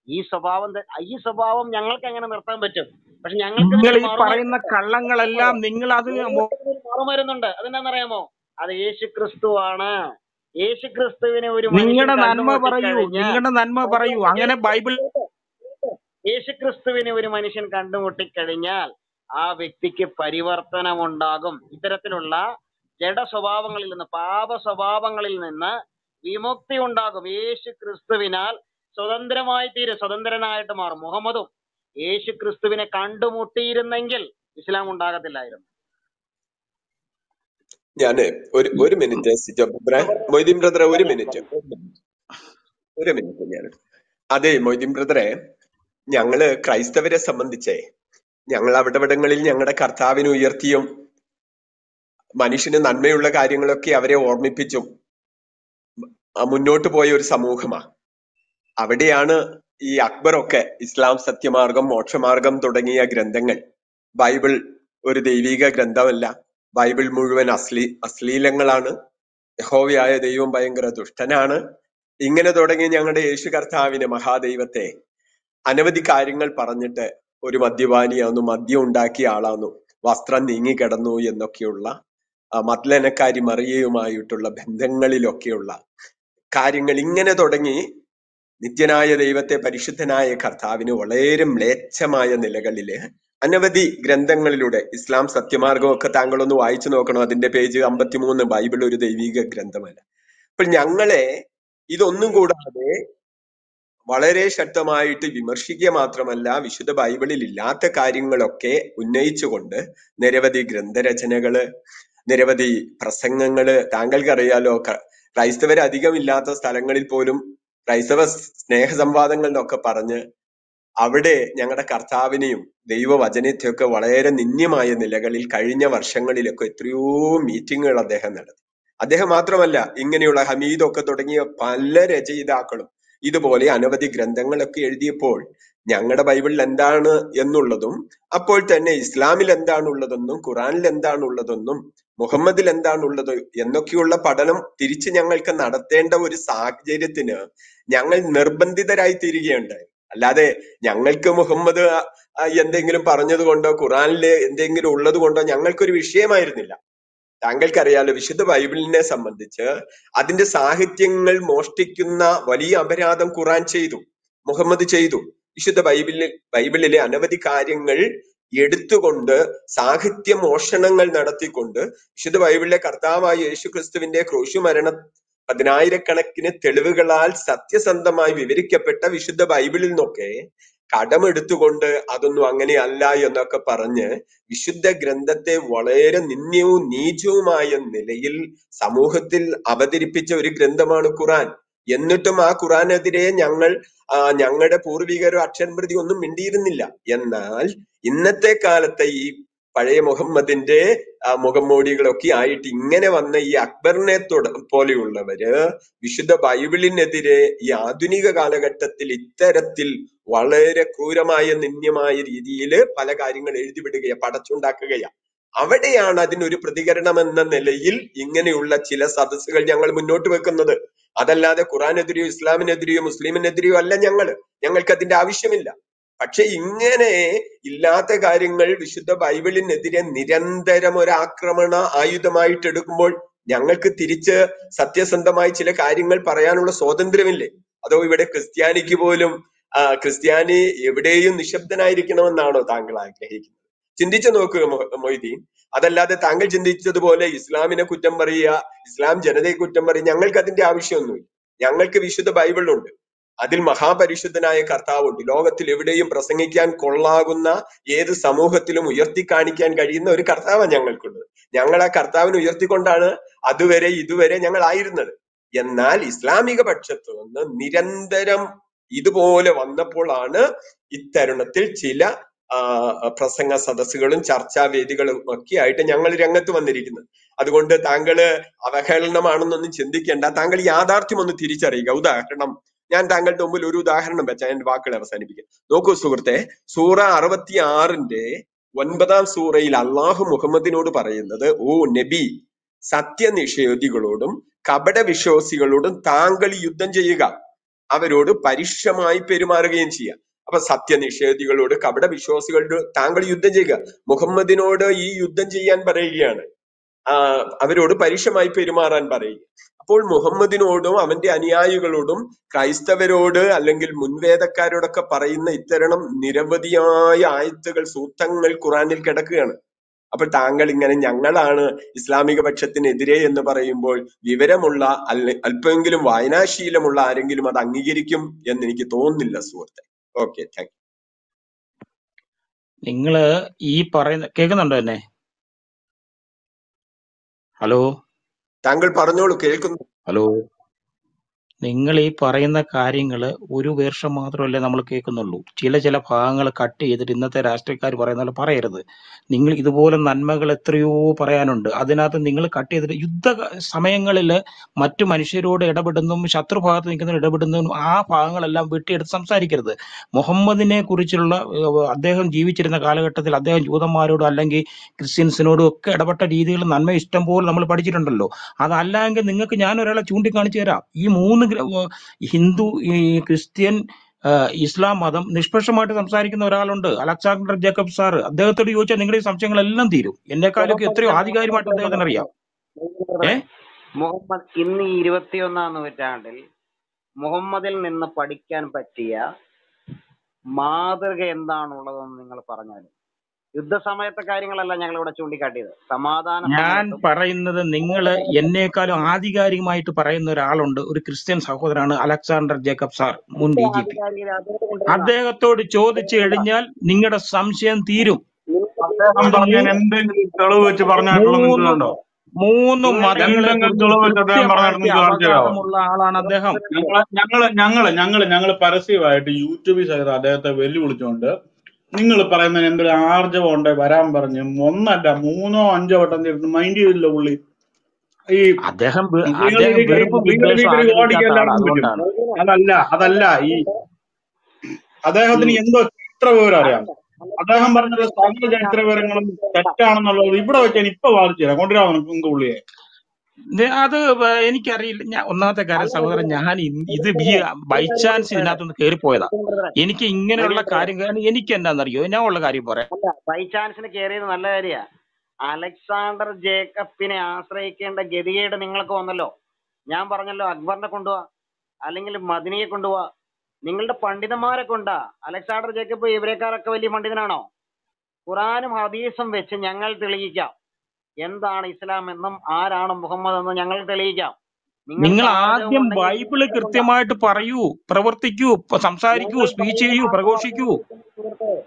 ഈ സ്വഭാവം ഈ സ്വഭാവം ഞങ്ങൾക്ക് എങ്ങനെ നിർത്താൻ പറ്റും? പക്ഷെ ഞങ്ങൾക്ക് ഈ പറയുന്ന കള്ളങ്ങളെല്ലാം നിങ്ങൾ അത് മറുമരുന്നുണ്ട്. അതെന്താണെന്നറിയാമോ? അത് യേശു ക്രിസ്തു ആണ് യേശു ക്രിസ്തുവിനെ ഒരു നിങ്ങളുടെ നന്മ പറയൂ നിങ്ങളുടെ നന്മ പറയൂ. അങ്ങനെ ബൈബിൾ യേശു ക്രിസ്തുവിനെ ഒരു മനുഷ്യൻ കണ്ടുമുട്ടിക്കഴിഞ്ഞാൽ ആ വ്യക്തിക്ക് പരിവർത്തനം ഉണ്ടാകും ഇത്തരത്തിലുള്ള ജഡ സ്വഭാവങ്ങളിൽ നിന്ന് പാപ സ്വഭാവങ്ങളിൽ നിന്ന് വിമുക്തി ഉണ്ടാകും. യേശു ക്രിസ്തുവിനാൽ സ്വതന്ത്രമായി തീരെ സ്വതന്ത്രനായിട്ട് മാറും. മുഹമ്മദും യേശു ക്രിസ്തുവിനെ കണ്ടുമുട്ടിയിരുന്നെങ്കിൽ ഇസ്ലാം ഉണ്ടാകത്തില്ലായിരുന്നു. ഞാൻ ഒരു ഒരു മിനിറ്റ് മൊയ്തീൻ ബ്രദറെ ഒരു മിനിറ്റ്. ഒരു മിനിറ്റ് ഞാൻ അതെ മൊയ്തീൻ ബ്രദറെ ഞങ്ങൾ ക്രൈസ്തവരെ സംബന്ധിച്ചേ ഞങ്ങൾ അവിടവിടങ്ങളിൽ ഞങ്ങളുടെ കർത്താവിനെ ഉയർത്തിയും മനുഷ്യന് നന്മയുള്ള കാര്യങ്ങളൊക്കെ അവരെ ഓർമ്മിപ്പിച്ചും മുന്നോട്ട് പോയ ഒരു സമൂഹമാ. അവിടെയാണ് ഈ അക്ബറൊക്കെ ഇസ്ലാം സത്യമാർഗം മോക്ഷമാർഗം തുടങ്ങിയ ഗ്രന്ഥങ്ങൾ. ബൈബിൾ ഒരു ദൈവിക ഗ്രന്ഥമല്ല. ബൈബിൾ മുഴുവൻ അശ്ലീ അശ്ലീലങ്ങളാണ്. യഹോവയായ ദൈവം ഭയങ്കര ദുഷ്ടനാണ്. ഇങ്ങനെ തുടങ്ങി ഞങ്ങളുടെ യേശു കർത്താവിനെ മഹാദൈവത്തെ അനവധി കാര്യങ്ങൾ പറഞ്ഞിട്ട് ഒരു മദ്യപാനിയാന്നു മദ്യം ഉണ്ടാക്കിയ ആളാന്നു വസ്ത്രം നീങ്ങിക്കിടന്നു എന്നൊക്കെയുള്ള മദ്ലനക്കാരി മറിയയുമായിട്ടുള്ള ബന്ധങ്ങളിലൊക്കെയുള്ള കാര്യങ്ങൾ ഇങ്ങനെ തുടങ്ങി നിത്യനായ ദൈവത്തെ പരിശുദ്ധനായ കർത്താവിന് വളരെ മ്ലേച്ഛമായ നിലകളിൽ അനവധി ഗ്രന്ഥങ്ങളിലൂടെ ഇസ്ലാം സത്യമാർഗമൊക്കെ താങ്കളൊന്ന് വായിച്ചു നോക്കണം. അതിന്റെ പേജ് അമ്പത്തിമൂന്ന് ബൈബിൾ ഒരു ദൈവിക ഗ്രന്ഥമല്ല. അപ്പോൾ ഞങ്ങളെ ഇതൊന്നും കൂടാതെ വളരെ ശക്തമായിട്ട് വിമർശിക്കുക മാത്രമല്ല വിശുദ്ധ ബൈബിളിൽ ഇല്ലാത്ത കാര്യങ്ങളൊക്കെ ഉന്നയിച്ചുകൊണ്ട് നിരവധി ഗ്രന്ഥരചനകൾ നിരവധി പ്രസംഗങ്ങൾ താങ്കൾക്കറിയാലോ ക്രൈസ്തവർ അധികം ഇല്ലാത്ത സ്ഥലങ്ങളിൽ പോലും ക്രൈസ്തവ സ്നേഹ സംവാദങ്ങളിലൊക്കെ പറഞ്ഞ് അവിടെ ഞങ്ങളുടെ കർത്താവിനെയും ദൈവവചനത്തെയൊക്കെ വളരെ നിന്യമായ നിലകളിൽ കഴിഞ്ഞ വർഷങ്ങളിലൊക്കെ എത്രയോ മീറ്റിങ്ങുകൾ അദ്ദേഹം നടത്തി. അദ്ദേഹം മാത്രമല്ല ഇങ്ങനെയുള്ള ഹമീദൊക്കെ തുടങ്ങിയ പല രചയിതാക്കളും ഇതുപോലെ അനവധി ഗ്രന്ഥങ്ങളൊക്കെ എഴുതിയപ്പോൾ ഞങ്ങളുടെ ബൈബിളിൽ എന്താണ് എന്നുള്ളതും അപ്പോൾ തന്നെ ഇസ്ലാമിൽ എന്താണുള്ളതെന്നും ഖുറാനിൽ എന്താണുള്ളതെന്നും മുഹമ്മദിൽ എന്താണുള്ളത് എന്നൊക്കെയുള്ള പഠനം തിരിച്ച് ഞങ്ങൾക്ക് നടത്തേണ്ട ഒരു സാഹചര്യത്തിന് ഞങ്ങൾ നിർബന്ധിതരായി തീരുകയുണ്ടായി അല്ലാതെ ഞങ്ങൾക്ക് മുഹമ്മദ് എന്തെങ്കിലും പറഞ്ഞത് കൊണ്ടോ ഖുറാനിൽ എന്തെങ്കിലും ഉള്ളത് കൊണ്ടോ ഞങ്ങൾക്കൊരു വിഷയമായിരുന്നില്ല. താങ്കൾക്കറിയാലോ വിശുദ്ധ ബൈബിളിനെ സംബന്ധിച്ച് അതിന്റെ സാഹിത്യങ്ങൾ മോഷ്ടിക്കുന്ന വലിയ അപരാധം ഖുറാൻ ചെയ്തു മുഹമ്മദ് ചെയ്തു. വിശുദ്ധ ബൈബിളിൽ ബൈബിളിലെ അനവധി കാര്യങ്ങൾ എടുത്തുകൊണ്ട് സാഹിത്യ മോഷണങ്ങൾ നടത്തിക്കൊണ്ട് വിശുദ്ധ ബൈബിളിലെ കർത്താവായ യേശു ക്രിസ്തുവിന്റെ ക്രൂശു മരണ പതിനായിരക്കണക്കിന് തെളിവുകളാൽ സത്യസന്ധമായി വിവരിക്കപ്പെട്ട വിശുദ്ധ ബൈബിളിൽ നിന്നൊക്കെ കടമെടുത്തുകൊണ്ട് അതൊന്നും അങ്ങനെയല്ല എന്നൊക്കെ പറഞ്ഞ് വിശുദ്ധ ഗ്രന്ഥത്തെ വളരെ നിന്ദ്യവും നീചവുമായ നിലയിൽ സമൂഹത്തിൽ അവതരിപ്പിച്ച ഒരു ഗ്രന്ഥമാണ് ഖുറാൻ എന്നിട്ടും ആ ഖുറാനെതിരെ ഞങ്ങൾ ഞങ്ങളുടെ പൂർവികരോ അക്ഷരപ്രതി ഒന്നും മിണ്ടിയിരുന്നില്ല. എന്നാൽ ഇന്നത്തെ കാലത്തെ ഈ പഴയ മുഹമ്മദിന്റെ ആ, മുഖംമൂടികളൊക്കെ ആയിട്ട് ഇങ്ങനെ വന്ന ഈ അക്ബറിനെ തൊട പോലെയുള്ളവര് വിശുദ്ധ ബൈബിളിനെതിരെ ഈ ആധുനിക കാലഘട്ടത്തിൽ ഇത്തരത്തിൽ വളരെ ക്രൂരമായ നിന്ദ്യമായ രീതിയിൽ പല കാര്യങ്ങൾ എഴുതിവിടുകയാ പടച്ചുണ്ടാക്കുകയാ. അവിടെയാണ് അതിനൊരു പ്രതികരണം എന്ന നിലയിൽ ഇങ്ങനെയുള്ള ചില സദസ്സുകൾ ഞങ്ങൾ മുന്നോട്ട് വെക്കുന്നത്. അതല്ലാതെ ഖുറാനെതിരെയോ ഇസ്ലാമിനെതിരെയോ മുസ്ലിമിനെതിരെയോ അല്ല ഞങ്ങൾ ഞങ്ങൾക്ക് അതിന്റെ ആവശ്യമില്ല. പക്ഷെ ഇങ്ങനെ ഇല്ലാത്ത കാര്യങ്ങൾ വിശുദ്ധ ബൈബിളിനെതിരെ നിരന്തരം ഒരു ആക്രമണ ആയുധമായിട്ട് എടുക്കുമ്പോൾ ഞങ്ങൾക്ക് തിരിച്ച് സത്യസന്ധമായി ചില കാര്യങ്ങൾ പറയാനുള്ള സ്വാതന്ത്ര്യമില്ലേ? അതോ ഇവിടെ ക്രിസ്ത്യാനിക്ക് പോലും ക്രിസ്ത്യാനി എവിടെയും നിശബ്ദനായിരിക്കണമെന്നാണോ താങ്കൾ ആഗ്രഹിക്കുന്നത്? ചിന്തിച്ചു നോക്കുക മൊയ്തീൻ. അതല്ലാതെ താങ്കൾ ചിന്തിച്ചതുപോലെ ഇസ്ലാമിനെ കുറ്റം പറയുക ഇസ്ലാം ജനതയെ കുറ്റം പറയുക ഞങ്ങൾക്ക് അതിന്റെ ആവശ്യമൊന്നുമില്ല. ഞങ്ങൾക്ക് വിശുദ്ധ ബൈബിളുണ്ട്. അതിൽ മഹാപരിശുദ്ധനായ കർത്താവുണ്ട്. ലോകത്തിൽ എവിടെയും പ്രസംഗിക്കാൻ കൊള്ളാകുന്ന ഏത് സമൂഹത്തിലും ഉയർത്തി കാണിക്കാൻ കഴിയുന്ന ഒരു കർത്താവാണ് ഞങ്ങൾക്കുള്ളത്. ഞങ്ങൾ ആ കർത്താവിനെ ഉയർത്തിക്കൊണ്ടാണ് അതുവരെ ഇതുവരെ ഞങ്ങൾ ആയിരുന്നത്. എന്നാൽ ഇസ്ലാമിക പക്ഷത്ത് നിന്ന് നിരന്തരം ഇതുപോലെ വന്നപ്പോഴാണ് ഇത്തരുണത്തിൽ ചില പ്രസംഗ സദസ്സുകളും ചർച്ചാവേദികളും ഒക്കെ ആയിട്ട് ഞങ്ങൾ രംഗത്ത് വന്നിരിക്കുന്നത്. അതുകൊണ്ട് താങ്കൾ അവഹേളനമാണെന്നൊന്നും ചിന്തിക്കേണ്ട. താങ്കൾ യാഥാർത്ഥ്യം ഒന്ന് തിരിച്ചറിയുക. ഉദാഹരണം ഞാൻ താങ്കളുടെ മുമ്പിൽ ഒരു ഉദാഹരണം വെച്ചാൽ എന്റെ വാക്കുകൾ അവസാനിപ്പിക്കാം. നോക്കൂ സുഹൃത്തെ സൂറ അറുപത്തി ആറിന്റെ ഒൻപതാം സൂറയിൽ അള്ളാഹു മുഹമ്മദിനോട് പറയുന്നത് ഓ നബി സത്യനിഷേധികളോടും കപട വിശ്വാസികളോടും താങ്കൾ യുദ്ധം ചെയ്യുക. അവരോട് പരുഷമായി പെരുമാറുകയും ചെയ്യുക. അപ്പൊ സത്യനിഷേധികളോട് കപട വിശ്വാസികളോട് താങ്കൾ യുദ്ധം ചെയ്യുക. മുഹമ്മദിനോട് ഈ യുദ്ധം ചെയ്യാൻ പറയുകയാണ്. അവരോട് പരുഷമായി പെരുമാറാൻ പറയുക. അപ്പോൾ മുഹമ്മദിനോടും അവന്റെ അനുയായികളോടും ക്രൈസ്തവരോട് അല്ലെങ്കിൽ മുൻവേദക്കാരോടൊക്കെ പറയുന്ന ഇത്തരം നിരവധിയായ ആയത്തുകൾ സൂത്രങ്ങൾ ഖുറാനിൽ കിടക്കുകയാണ്. അപ്പൊ താങ്കൾ ഇങ്ങനെ ഞങ്ങളാണ് ഇസ്ലാമിക പക്ഷത്തിനെതിരെ എന്ന് പറയുമ്പോൾ വിവരമുള്ള അല്ലെ അല്പമെങ്കിലും വായനാശീലമുള്ള ആരെങ്കിലും അത് അംഗീകരിക്കും എന്ന് എനിക്ക് തോന്നുന്നില്ല സുഹൃത്തെ. ഓക്കെ താങ്ക് നിങ്ങൾ ഈ പറയുന്ന കേൾക്കുന്നുണ്ടോ എന്നെ? ഹലോ? താങ്കൾ പറഞ്ഞോളൂ കേൾക്കുന്നു. ഹലോ. നിങ്ങൾ ഈ പറയുന്ന കാര്യങ്ങൾ ഒരു വേർഷം മാത്രമല്ലേ നമ്മൾ കേൾക്കുന്നുള്ളൂ. ചില ചില ഭാഗങ്ങൾ കട്ട് ചെയ്തിട്ട് ഇന്നത്തെ രാഷ്ട്രീയക്കാർ പറയുന്ന പോലെ പറയരുത്. നിങ്ങൾ ഇതുപോലെ നന്മകൾ എത്രയോ പറയാനുണ്ട്. അതിനകത്ത് നിങ്ങൾ കട്ട് ചെയ്തിട്ട് യുദ്ധ സമയങ്ങളിൽ മറ്റു മനുഷ്യരോട് ഇടപെടുന്നതും ശത്രുഭാഗത്ത് നിൽക്കുന്ന ഇടപെടുന്നതും ആ ഭാഗങ്ങളെല്ലാം വെട്ടിയെടുത്ത് സംസാരിക്കരുത്. മുഹമ്മദിനെ കുറിച്ചുള്ള അദ്ദേഹം ജീവിച്ചിരുന്ന കാലഘട്ടത്തിൽ അദ്ദേഹം ജൂതന്മാരോടും അല്ലെങ്കിൽ ക്രിസ്ത്യൻസിനോടും ഒക്കെ ഇടപെട്ട രീതികൾ നന്മ ഇഷ്ടം പോലെ നമ്മൾ പഠിച്ചിട്ടുണ്ടല്ലോ. അതല്ലെങ്കിൽ നിങ്ങൾക്ക് ഞാൻ ഒരാളെ ചൂണ്ടിക്കാണിച്ചു തരാം. ഈ മൂന്ന് ഗ്ര- ഹിന്ദു ഈ ക്രിസ്ത്യൻ ഇസ്ലാം മതം നിഷ്പക്ഷമായിട്ട് സംസാരിക്കുന്ന ഒരാളുണ്ട്. അലക്സാണ്ടർ ജേക്കബ് സാർ അദ്ദേഹത്തോട് ചോദിച്ചാൽ നിങ്ങളുടെ ഈ സംശയങ്ങളെല്ലാം തീരും. എന്നെക്കാളൊക്കെ എത്രയോ ആധികാരികമായിട്ട് അദ്ദേഹത്തിന് അറിയാം. ഏ? മുഹമ്മദ് ഇന്ന് ഇരുപത്തിയൊന്നാം നൂറ്റാണ്ടിൽ മുഹമ്മദിൽ നിന്ന് പഠിക്കാൻ പറ്റിയ മാതൃക എന്താണുള്ളതെന്ന് നിങ്ങൾ പറഞ്ഞാലും? യുദ്ധസമയത്തെ കാര്യങ്ങളല്ല ഞങ്ങൾ ഇവിടെ ചൂണ്ടിക്കാട്ടിയത്. സമാധാനം ഞാൻ പറയുന്നത് നിങ്ങൾ എന്നെക്കാളും ആധികാരികമായിട്ട് പറയുന്ന ഒരാളുണ്ട്. ഒരു ക്രിസ്ത്യൻ സഹോദരാണ് അലക്സാണ്ടർ ജേക്കബ് സാർ മുൻ ഡി ജി പി അദ്ദേഹത്തോട് ചോദിച്ചു കഴിഞ്ഞാൽ നിങ്ങളുടെ സംശയം തീരും. അദ്ദേഹം എന്തെങ്കിലും തെളിവ് വെച്ച് പറഞ്ഞായിട്ടുള്ള മൂന്ന് കണ്ടോ മൂന്ന് മതങ്ങളെ എന്തെങ്കിലും കുറിച്ച് തെളിവ് വെച്ച് അദ്ദേഹം പറഞ്ഞായിട്ട് കൃത്യമായിട്ട് നിങ്ങൾക്ക് കാണിച്ചു തരാമോ അവഗാഹമുള്ള ആളാണ് അദ്ദേഹം. ഞങ്ങൾ ഞങ്ങൾ ഞങ്ങൾ ഞങ്ങൾ പരസ്യമായിട്ട് യൂട്യൂബിൽ സഹിതം അദ്ദേഹത്തെ വെല്ലുവിളിച്ചുകൊണ്ട് നിങ്ങൾ പറയുന്നതിന് എന്തൊരു ആർജവം ഉണ്ട് വരാൻ പറഞ്ഞു. ഒന്നല്ല മൂന്നോ അഞ്ചോ വട്ടം തീർന്നു മൈൻഡ് ചെയ്തില്ല പുള്ളി. ഈ അദ്ദേഹം അതല്ല അതല്ല ഈ അദ്ദേഹത്തിന് എന്തോ ചരിത്ര വിവരം അറിയാം. അദ്ദേഹം പറഞ്ഞത് സകല ചരിത്ര വിവരങ്ങളും തെറ്റാണെന്നുള്ളത് ഇവിടെ വെച്ച് ഞാൻ ഇപ്പൊ വാദിച്ചു തരാം. കൊണ്ടുവരാമോ നിങ്ങൾക്ക് പുള്ളിയെ? അത് എനിക്കറിയില്ല. ഞാൻ ഒന്നാമത്തെ കാര്യം സഹോദരൻ ഞാൻ ഇത് ബൈ ചാൻസ് ഇതിനകത്തുനിന്ന് കയറി പോയതാ എനിക്ക് ഇങ്ങനെയുള്ള കാര്യം കാരണം എനിക്ക് എന്താണെന്നറിയോ ഞാൻ ഉള്ള കാര്യം പറയാം. ബൈ ചാൻസിന് കയറിയത് നല്ല കാര്യമാ അലക്സാണ്ടർ ജേക്കബിനെ ആശ്രയിക്കേണ്ട ഗതികേട് നിങ്ങൾക്ക് വന്നല്ലോ. ഞാൻ പറഞ്ഞല്ലോ അക്ബറിനെ കൊണ്ടുപോവാ അല്ലെങ്കിൽ മദിനിയെ കൊണ്ടുപോവാ നിങ്ങളുടെ പണ്ഡിതന്മാരെ കൊണ്ടാ. അലക്സാണ്ടർ ജേക്കബ് ഇവരെക്കാളൊക്കെ വലിയ പണ്ഡിതനാണോ? ഖുറാനും ഹദീസും വെച്ച് ഞങ്ങൾ തെളിയിക്കാം. എന്താണ് ഇസ്ലാം എന്നും ആരാണ് മുഹമ്മദ് എന്നും ഞങ്ങൾ തെളിയിക്കാം. നിങ്ങൾ ആദ്യം ബൈബിൾ കൃത്യമായിട്ട് പറയൂ പ്രവർത്തിക്കൂ സംസാരിക്കൂ സ്പീച്ച് ചെയ്യൂ പ്രഘോഷിക്കൂ.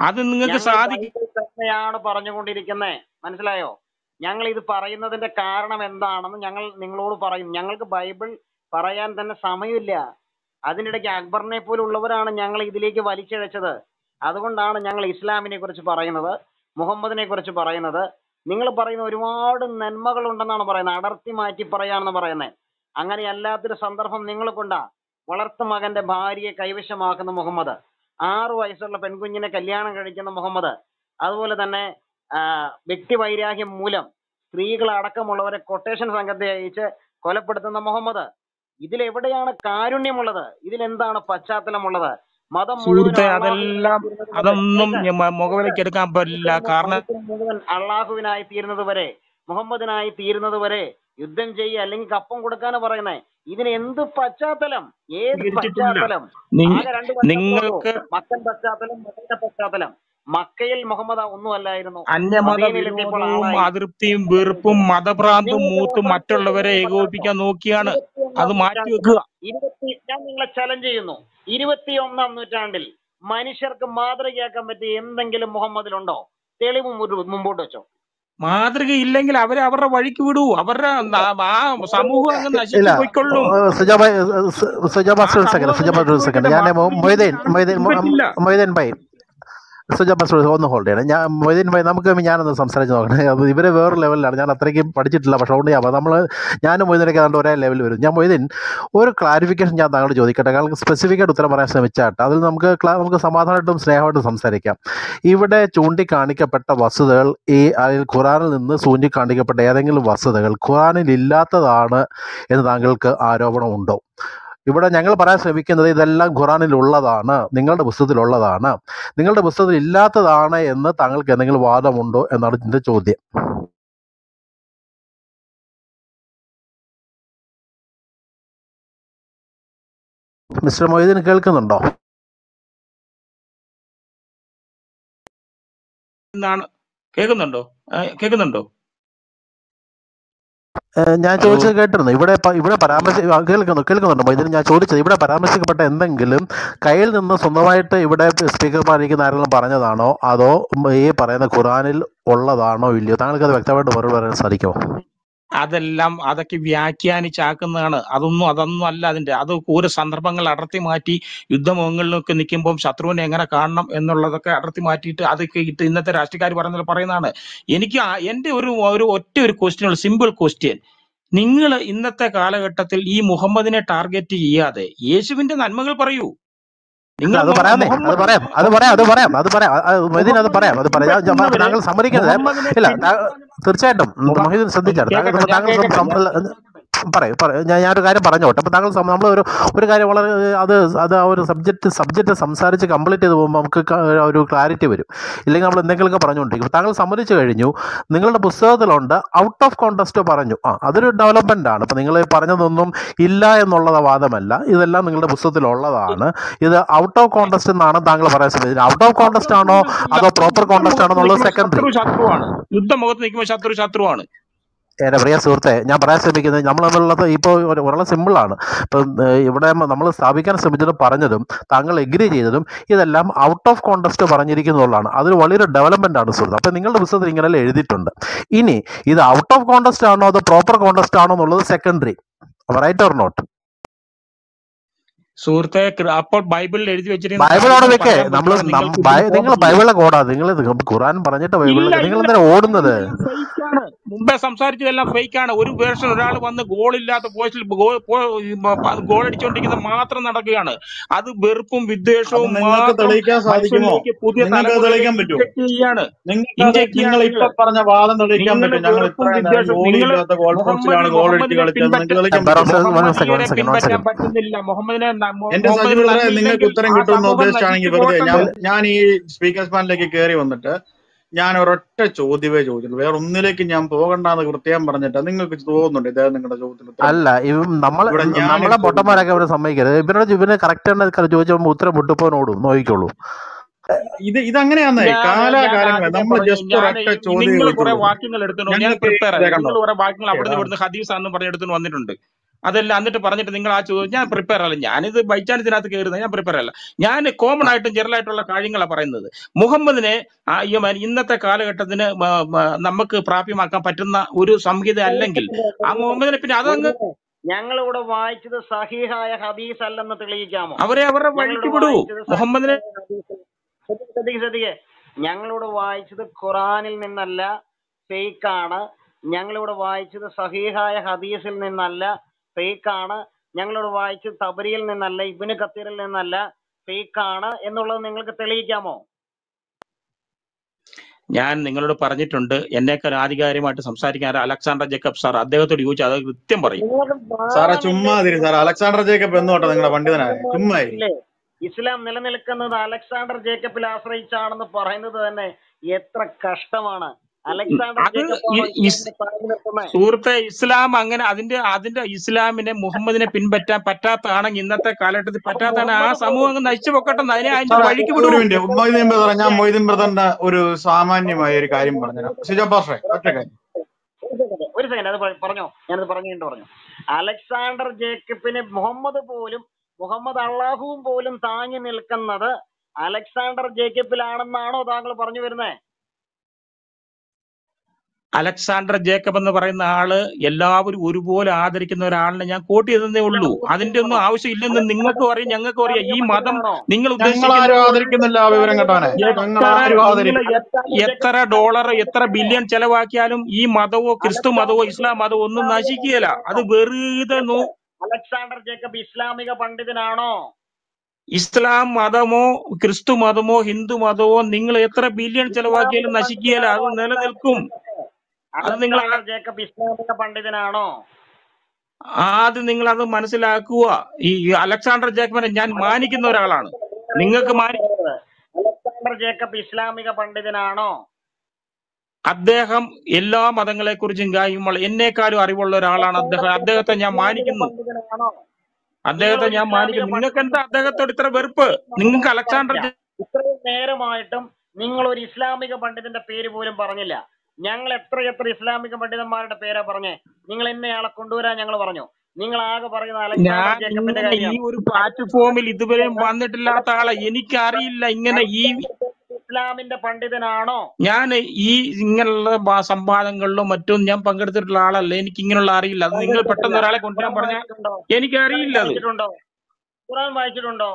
അത് നിങ്ങൾക്ക് സാധിക്കും തന്നെയാണ് പറഞ്ഞുകൊണ്ടിരിക്കുന്നത് മനസ്സിലായോ? ഞങ്ങൾ ഇത് പറയുന്നതിന്റെ കാരണം എന്താണെന്ന് ഞങ്ങൾ നിങ്ങളോട് പറയും. ഞങ്ങൾക്ക് ബൈബിൾ പറയാൻ തന്നെ സമയമില്ല. അതിനിടയ്ക്ക് അക്ബറിനെ പോലുള്ളവരാണ് ഞങ്ങൾ ഇതിലേക്ക് വലിച്ചിഴച്ചത്. അതുകൊണ്ടാണ് ഞങ്ങൾ ഇസ്ലാമിനെ കുറിച്ച് പറയുന്നത് മുഹമ്മദിനെ കുറിച്ച് പറയുന്നത്. നിങ്ങൾ പറയുന്ന ഒരുപാട് നന്മകൾ ഉണ്ടെന്നാണ് പറയുന്നത്. അടർത്തി മാറ്റി പറയാണെന്ന് പറയുന്നത്. അങ്ങനെ അല്ലാത്തൊരു സന്ദർഭം നിങ്ങൾ കൊണ്ടാ വളർത്തു മകന്റെ ഭാര്യയെ കൈവശമാക്കുന്ന മുഹമ്മദ്. ആറു വയസ്സുള്ള പെൺകുഞ്ഞിനെ കല്യാണം കഴിക്കുന്ന മുഹമ്മദ്. അതുപോലെ തന്നെ വ്യക്തി വൈരാഗ്യം മൂലം സ്ത്രീകൾ അടക്കമുള്ളവരെ കൊട്ടേഷൻ സംഘത്തെ അയച്ച് കൊലപ്പെടുത്തുന്ന മുഹമ്മദ്. ഇതിലെവിടെയാണ് കാരുണ്യമുള്ളത്? ഇതിലെന്താണ് പശ്ചാത്തലമുള്ളത്? മതം സുഹൃത്തെ അതെല്ലാം അള്ളാഹുവിനായി അതൊന്നും മുഖവിലേക്ക് എടുക്കാൻ പറ്റില്ല. കാരണം മുഴുവൻ അള്ളാഹുവിനായി തീരുന്നത് വരെ മുഹമ്മദിനായി തീരുന്നത് വരെ യുദ്ധം ചെയ്യുക അല്ലെങ്കിൽ കപ്പം കൊടുക്കാനാ പറയുന്നേ. ഇതിന് എന്ത് പശ്ചാത്തലം? ഏത് പശ്ചാത്തലം? നിങ്ങൾക്ക് മക്കൻ പശ്ചാത്തലം മകന്റെ പശ്ചാത്തലം. മക്കയിൽ മുഹമ്മദ് ഒന്നും അല്ലായിരുന്നു അന്യമത മദീനയിലെത്തിയപ്പോൾ വിരോധവും അതൃപ്തിയും വെറുപ്പും മതഭ്രാന്തും മൂത്തും മറ്റുള്ളവരെ ഏകോപിപ്പിക്കാൻ നോക്കിയാണ്. അത് ഇരുപത്തിയൊന്നാം മാറ്റി വെക്കുക. ഇരുപത്തി ഞാൻ നിങ്ങളെ ചലഞ്ച് ചെയ്യുന്നു. ഇരുപത്തിയൊന്നാം നൂറ്റാണ്ടിൽ മനുഷ്യർക്ക് മാതൃകയാക്കാൻ പറ്റിയ എന്തെങ്കിലും മുഹമ്മദിലുണ്ടോ? തെളിവ് മുരു- മുമ്പോട്ട് വെച്ചോ. മാതൃക ഇല്ലെങ്കിൽ അവരെ അവരുടെ വഴിക്ക് വിടൂ. അവരുടെ ആ സമൂഹം അങ്ങ് ഞാൻ മൊയ്തീൻ മൊയ്തീൻ മൊയ്തീൻ ഭായ്. സുജാബ സുജ- ഒന്ന് ഹോൾഡ് ചെയ്യണം. ഞാൻ മൊയ്തീൻ ഭായി നമുക്ക് ഞാനൊന്ന് സംസാരിച്ച് നോക്കണേ. അത് ഇവരെ വേറെ ലെവലിലാണ് ഞാൻ അത്രയ്ക്കും പഠിച്ചിട്ടില്ല പക്ഷേ അതുകൊണ്ട് ഞാൻ നമ്മൾ ഞാനും മൊയ്തീനൊക്കെ ഏതാണ്ട് ഒരേ ലെവലിൽ വരും. ഞാൻ മൊയ്തീൻ ഒരു ക്ലാരിഫിക്കേഷൻ ഞാൻ താങ്കളോട് ചോദിക്കട്ടെ. കാരണം സ്പെസിഫിക്കായിട്ട് ഉത്തരം പറയാൻ ശ്രമിച്ചാട്ട് അതിൽ നമുക്ക് നമുക്ക് സമാധാനമായിട്ടും സ്നേഹമായിട്ടും സംസാരിക്കാം. ഇവിടെ ചൂണ്ടിക്കാണിക്കപ്പെട്ട വസ്തുതകൾ ഈ അതിൽ ഖുറാനിൽ നിന്ന് ചൂണ്ടിക്കാണിക്കപ്പെട്ട ഏതെങ്കിലും വസ്തുതകൾ ഖുറാനിൽ ഇല്ലാത്തതാണ് എന്ന് താങ്കൾക്ക് ആരോപണമുണ്ടോ? ഇവിടെ ഞങ്ങൾ പറയാൻ ശ്രമിക്കുന്നത് ഇതെല്ലാം ഖുറാനിൽ ഉള്ളതാണ് നിങ്ങളുടെ പുസ്തകത്തിലുള്ളതാണ്. നിങ്ങളുടെ പുസ്തകത്തിൽ ഇല്ലാത്തതാണ് എന്ന് താങ്കൾക്ക് എന്തെങ്കിലും വാദമുണ്ടോ എന്നാണ് ഇതിന്റെ ചോദ്യം. മിസ്റ്റർ മൊയ്തീൻ കേൾക്കുന്നുണ്ടോ? കേൾക്കുന്നുണ്ടോ? കേൾക്കുന്നുണ്ടോ? ഞാൻ ചോദിച്ചത് കേട്ടിരുന്നു? ഇവിടെ ഇവിടെ പരാമർശി കേൾക്കുന്നു കേൾക്കുന്നുണ്ടോ? ഇതിന് ഞാൻ ചോദിച്ചത് ഇവിടെ പരാമർശിക്കപ്പെട്ട എന്തെങ്കിലും കയ്യിൽ നിന്ന് സ്വന്തമായിട്ട് ഇവിടെ സ്പീക്കർമാരിക്കുന്ന ആരെങ്കിലും പറഞ്ഞതാണോ? അതോ ഈ പറയുന്ന ഖുറാനിൽ ഉള്ളതാണോ ഇല്ലയോ? താങ്കൾക്ക് അത് വ്യക്തമായിട്ട് മറുപടി പറയാൻ സാധിക്കുമോ? അതെല്ലാം അതൊക്കെ വ്യാഖ്യാനിച്ചാക്കുന്നതാണ്. അതൊന്നും അതൊന്നും അല്ല അതിന്റെ അത് ഓരോ സന്ദർഭങ്ങൾ അടർത്തി മാറ്റി യുദ്ധമുഖങ്ങളിലൊക്കെ നിൽക്കുമ്പോൾ ശത്രുവിനെ എങ്ങനെ കാണണം എന്നുള്ളതൊക്കെ അടർത്തി മാറ്റിയിട്ട് അതൊക്കെ ഇട്ട് ഇന്നത്തെ രാഷ്ട്രീയക്കാർ പറയുന്നത് പറയുന്നതാണ്. എനിക്ക് എന്റെ ഒരു ഒരു ഒറ്റ ഒരു ക്വസ്റ്റ്യൻ ഉള്ളു. സിമ്പിൾ ക്വസ്റ്റ്യൻ നിങ്ങൾ ഇന്നത്തെ കാലഘട്ടത്തിൽ ഈ മുഹമ്മദിനെ ടാർഗറ്റ് ചെയ്യാതെ യേശുവിന്റെ നന്മകൾ പറയൂ. അത് മൊ- പറയാമേ അത് മുഹമ്മദ് പറയാം. അത് പറയാം. അത് പറയാം. അത് പറയാം. അത് അത് മൊയ്തീൻ അത് പറയാം. അത് പറയാം. ഞാൻ- ഞാൻ- മുഹമ്മദിനെ താങ്കൾ സമ്മതിക്കരുത്. മുഹമ്മദിനെ ഇല്ല പിൻ- താ- തീർച്ചയായിട്ടും മുഹ- മൊഹീദ് ശ്രദ്ധിച്ചാണ് താങ്കൾ കേക്കട്ടെ ഞാൻ താങ്കൾ പറയൂ പറയും. ഞാൻ ഞാനൊരു കാര്യം പറഞ്ഞോട്ടെ. അപ്പോൾ താങ്കൾ നമ്മൾ ഒരു ഒരു കാര്യം വളരെ അത് അത് ആ ഒരു സബ്ജക്റ്റ് സബ്ജക്റ്റ് സംസാരിച്ച് കംപ്ലീറ്റ് ചെയ്ത് പോകുമ്പോൾ നമുക്ക് ഒരു ക്ലാരിറ്റി വരും. ഇല്ലെങ്കിൽ നമ്മൾ എന്തെങ്കിലുമൊക്കെ പറഞ്ഞുകൊണ്ടിരിക്കും താങ്കൾ സമ്മതിച്ചു കഴിഞ്ഞു. നിങ്ങളുടെ പുസ്തകത്തിലുണ്ട് ഔട്ട് ഓഫ് കോണ്ടസ്റ്റ് പറഞ്ഞു. ആ അതൊരു ഡെവലപ്മെന്റ് ആണ്. അപ്പോൾ നിങ്ങൾ പറഞ്ഞതൊന്നും ഇല്ല എന്നുള്ള വാദമല്ല. ഇതെല്ലാം നിങ്ങളുടെ പുസ്തകത്തിലുള്ളതാണ്. ഇത് ഔട്ട് ഓഫ് കോണ്ടസ്റ്റ് എന്നാണ് താങ്കൾ പറയാൻ ശ്രമിച്ചത്. ഔട്ട് ഓഫ് കോണ്ടസ്റ്റ് ആണോ? അതോ പ്രോപ്പർ കോണ്ടസ്റ്റ് ആണോ എന്നുള്ളത് സെക്കൻഡറി ശത്രു ശത്രുവാണ്. യുദ്ധമുഖത്ത് നിൽക്കുമ്പോൾ ശത്രു ശത്രുവാണ്. എന്റെ പ്രിയ സുഹൃത്തെ ഞാൻ പറയാൻ ശ്രമിക്കുന്നത് നമ്മൾ തമ്മിലുള്ളത് ഇപ്പോൾ വളരെ സിമ്പിളാണ് ഇപ്പം ഇവിടെ നമ്മൾ സ്ഥാപിക്കാൻ ശ്രമിച്ചതും പറഞ്ഞതും താങ്കൾ എഗ്രി ചെയ്തതും ഇതെല്ലാം ഔട്ട് ഓഫ് കോണ്ടസ്റ്റ് പറഞ്ഞിരിക്കുന്നുള്ളതാണ് അതൊരു വലിയൊരു ഡെവലപ്മെന്റ് ആണ് സുഹൃത്ത്. അപ്പം നിങ്ങളുടെ പുസ്തകത്തിൽ ഇങ്ങനെ എഴുതിയിട്ടുണ്ട്. ഇനി ഇത് ഔട്ട് ഓഫ് കോണ്ടസ്റ്റ് ആണോ അതോ പ്രോപ്പർ കോണ്ടസ്റ്റ് ആണോ എന്നുള്ളത് സെക്കൻഡറി റൈറ്റ് ഓർ നോട്ട് സുഹൃത്തെ അപ്പോൾ ബൈബിളിൽ എഴുതി വെച്ചിരുന്ന ബൈബിൾ അവിടെ വെക്കേ. നമ്മൾ നിങ്ങൾ ബൈബിളെ കോടാ നിങ്ങൾ ഖുറാൻ പറഞ്ഞിട്ട് ബൈബിളിൽ നിങ്ങൾ എന്തിനാ ഓടുന്നത്? മുമ്പേ സംസാരിച്ചതെല്ലാം ഫേക്ക് ആണ് ഒരു വേർഷൻ ഒരാൾ വന്ന് ഗോൾ ഇല്ലാത്ത പോസ്റ്റിൽ ഗോൾ അടിച്ചുകൊണ്ടിരിക്കുന്നത് മാത്രം നടക്കുകയാണ്. അത് വെറുപ്പും വിദ്വേഷവും പുതിയ നിങ്ങൾ ഇപ്പൊ പറഞ്ഞ വാദം തെളിയിക്കാൻ പറ്റും. പിൻപറ്റാൻ പറ്റുന്നില്ല. മുഹമ്മദിനെ എന്റെ നിങ്ങൾക്ക് ഉത്തരം കിട്ടുന്ന കിട്ടുമെന്ന് ഉദ്ദേശിച്ചാണെങ്കിൽ വെറുതെ ഞാൻ ഞാൻ ഈ സ്പീക്കർ പാനിലേക്ക് കയറി വന്നിട്ട് ഞാൻ ഒരൊറ്റ ചോദ്യമേ ചോദിച്ചുള്ളൂ വേറെ ഒന്നിലേക്ക് ഞാൻ പോകണ്ടെന്ന് കൃത്യം പറഞ്ഞിട്ട് നിങ്ങൾക്ക് തോന്നുന്നുണ്ട് ഇദ്ദേഹം നിങ്ങളുടെ ചോദ്യത്തിൽ അല്ല ഇവ നമ്മളെ പൊട്ടന്മാരൊക്കെ അവരെ സമ്മതിക്കരുത്. ഇവരുടെ ഇവന് കറക്റ്റ് ആണ് ചോദിച്ചാൽ ഉത്തരം വിട്ടുപോനോടും നോക്കിക്കോളൂ ഇത് ഇതങ്ങനെയാന്നേ കാലാകാലങ്ങളെ നമ്മൾ ജസ്റ്റ് ഒരൊറ്റ ചോദ്യം വാക്യങ്ങൾ എടുത്തു ഞാൻ പ്രിപ്പയർ ആയി വാക്യങ്ങൾ അവിടെ ഹദീസ് ആണെന്ന് പറഞ്ഞ് എടുത്തുകൊണ്ട് വന്നിട്ടുണ്ട്. അതെല്ലാം എന്നിട്ട് പറഞ്ഞിട്ട് നിങ്ങൾ ആ ചോദിച്ചു ഞാൻ പ്രിപ്പയർ അല്ല. ഞാനിത് ബൈ ചാൻസ് ഇതിനകത്ത് കയറുന്നത് ഞാൻ പ്രിപ്പയർ അല്ല. ഞാൻ കോമൺ ആയിട്ടും ജനറൽ ആയിട്ടുള്ള കാര്യങ്ങളാണ് പറയുന്നത്. മുഹമ്മദിനെ ഇന്നത്തെ കാലഘട്ടത്തിന് നമുക്ക് പ്രാപ്യമാക്കാൻ പറ്റുന്ന ഒരു സംഹിത അല്ലെങ്കിൽ ആ മുഹമ്മദിനെ പിന്നെ അതങ്ങ് ഞങ്ങൾ ഇവിടെ വായിച്ചത് സഹിഹായ ഹദീസ് അല്ലെന്ന് തെളിയിക്കാമോ? അവരെ അവരുടെ വഴിക്ക് വിടൂ. മുഹമ്മദിനെ ഞങ്ങളിവിടെ വായിച്ചത് ഖുറാനിൽ നിന്നല്ല ഫേക്കാണ് ഞങ്ങളിവിടെ വായിച്ചത് സഹീഹായ ഹദീസിൽ നിന്നല്ല ഫേക്ക് ആണ്. ഞങ്ങളിവിടെ വായിച്ചത് തബരിയിൽ നിന്നല്ല ഇബിന് കത്തീറിൽ നിന്നല്ല ഫേക്ക് ആണ് എന്നുള്ളത് നിങ്ങൾക്ക് തെളിയിക്കാമോ? ഞാൻ നിങ്ങളോട് പറഞ്ഞിട്ടുണ്ട് എന്നേക്കാൾ ആധികാരികമായിട്ട് സംസാരിക്കാൻ. ആരാ? അലക്സാണ്ടർ ജേക്കബ് സാർ അദ്ദേഹത്തോട് ചോദിച്ചാൽ അത് കൃത്യം പറയും. സാറേ ചുമ്മാ ചുമ്മാതിരി സാർ അലക്സാണ്ടർ ജേക്കബ് എന്നോട്ടെ നിങ്ങളുടെ പണ്ഡിതനായ ചുമ്മാ ഇസ്ലാം നിലനിൽക്കുന്നത് അലക്സാണ്ടർ ജേക്കബിൽ ആശ്രയിച്ചാണെന്ന് പറയുന്നത് തന്നെ എത്ര കഷ്ടമാണ്. സുഹൃത്തെ ഇസ്ലാം അങ്ങനെ അതിന്റെ അതിന്റെ ഇസ്ലാമിനെ മുഹമ്മദിനെ പിൻപറ്റാൻ പറ്റാത്തതാണെങ്കിൽ ഇന്നത്തെ കാലഘട്ടത്തിൽ പറ്റാത്തതാണ്. ആ മുഹമ്മദ് സമൂഹം അങ്ങ് നശിച്ചു പൊക്കട്ടെ അതിനെ അതിന്റെ വഴിക്ക് മൊയ്തീൻ ഞാൻ മൊയ്തീൻ ബ്രദറിന്റെ ഒരു സാമാന്യമായ ഒരു കാര്യം സിജോ ഒറ്റ കാര്യം. ഒരു സെക്കൻഡ്. അത് പറഞ്ഞോ? ഞാനത് പറഞ്ഞു പറഞ്ഞു. അലക്സാണ്ടർ ജേക്കബിനെ മുഹമ്മദ് പോലും മുഹമ്മദ് അള്ളാഹുവും പോലും താങ്ങി നിൽക്കുന്നത് അലക്സാണ്ടർ ജേക്കബിലാണെന്നാണോ താങ്കൾ പറഞ്ഞു വരുന്നത് അലക്സാണ്ടർ ജേക്കബ് എന്ന് പറയുന്ന ആൾ എല്ലാവരും ഒരുപോലെ ആദരിക്കുന്ന ഒരാളിനെ ഞാൻ കോട്ട് ചെയ്തതേ ഉള്ളൂ. അതിന്റെ ഒന്നും ആവശ്യമില്ലെന്ന് നിങ്ങൾക്കും അറിയാം. ഞങ്ങൾക്കും അറിയാം. ഈ മതം നിങ്ങൾ എത്ര ഡോളർ എത്ര ബില്യൺ ചെലവാക്കിയാലും ഈ മതവോ ക്രിസ്തു മതവോ ഇസ്ലാം മതമോ ഒന്നും നശിക്കുകയില്ല. അത് വെറുതെ അലക്സാണ്ടർ ജേക്കബ് ഇസ്ലാമിക പണ്ഡിതനാണോ? ഇസ്ലാം മതമോ ക്രിസ്തു മതമോ ഹിന്ദു മതമോ നിങ്ങൾ എത്ര ബില്യൺ ചെലവാക്കിയാലും നശിക്കുകയില്ല. അത് നിലനിൽക്കും. അത് നിങ്ങൾ ജേക്കബ് ഇസ്ലാമിക പണ്ഡിതനാണോ? ആദ്യം നിങ്ങൾ അത് മനസ്സിലാക്കുക. ഈ അലക്സാണ്ടർ ജേക്കബിനെ ഞാൻ മാനിക്കുന്ന ഒരാളാണ്. നിങ്ങൾക്ക് അലക്സാണ്ടർ ജേക്കബ് ഇസ്ലാമിക പണ്ഡിതനാണോ? അദ്ദേഹം എല്ലാ മതങ്ങളെ കുറിച്ചും കാര്യങ്ങൾ എന്നെക്കാളും അറിവുള്ള ഒരാളാണ് അദ്ദേഹം. അദ്ദേഹത്തെ ഞാൻ മാനിക്കുന്നു. അദ്ദേഹത്തെ ഞാൻ മാനിക്കുന്നു. നിങ്ങൾക്ക് എന്താ അദ്ദേഹത്തോട് ഇത്ര വെറുപ്പ്? നിങ്ങൾക്ക് അലക്സാണ്ടർ ഇത്രയും നേരമായിട്ടും നിങ്ങൾ ഒരു ഇസ്ലാമിക പണ്ഡിതന്റെ പേര് പോലും പറഞ്ഞില്ല. ഞങ്ങൾ എത്ര എത്ര ഇസ്ലാമിക പണ്ഡിതന്മാരുടെ പേരാ പറഞ്ഞേ? നിങ്ങൾ എന്നെയാളെ കൊണ്ടുവരാൻ ഞങ്ങൾ പറഞ്ഞു. നിങ്ങൾ ആകെ പറയുന്ന ഈ ഒരു പ്ലാറ്റ്ഫോമിൽ ഇതുവരെ വന്നിട്ടില്ലാത്ത ആളെ എനിക്കറിയില്ല ഇങ്ങനെ ഈ ഇസ്ലാമിന്റെ പണ്ഡിതനാണോ? ഞാൻ ഈ ഇങ്ങനെയുള്ള സംവാദങ്ങളിലും മറ്റും ഞാൻ പങ്കെടുത്തിട്ടുള്ള ആളല്ല. എനിക്ക് ഇങ്ങനെയുള്ള അറിയില്ല. അത് നിങ്ങൾ പെട്ടെന്ന് ഒരാളെ കൊണ്ടുവരാൻ പറഞ്ഞു എനിക്ക് അറിയില്ല ഖുറാൻ വായിച്ചിട്ടുണ്ടോ?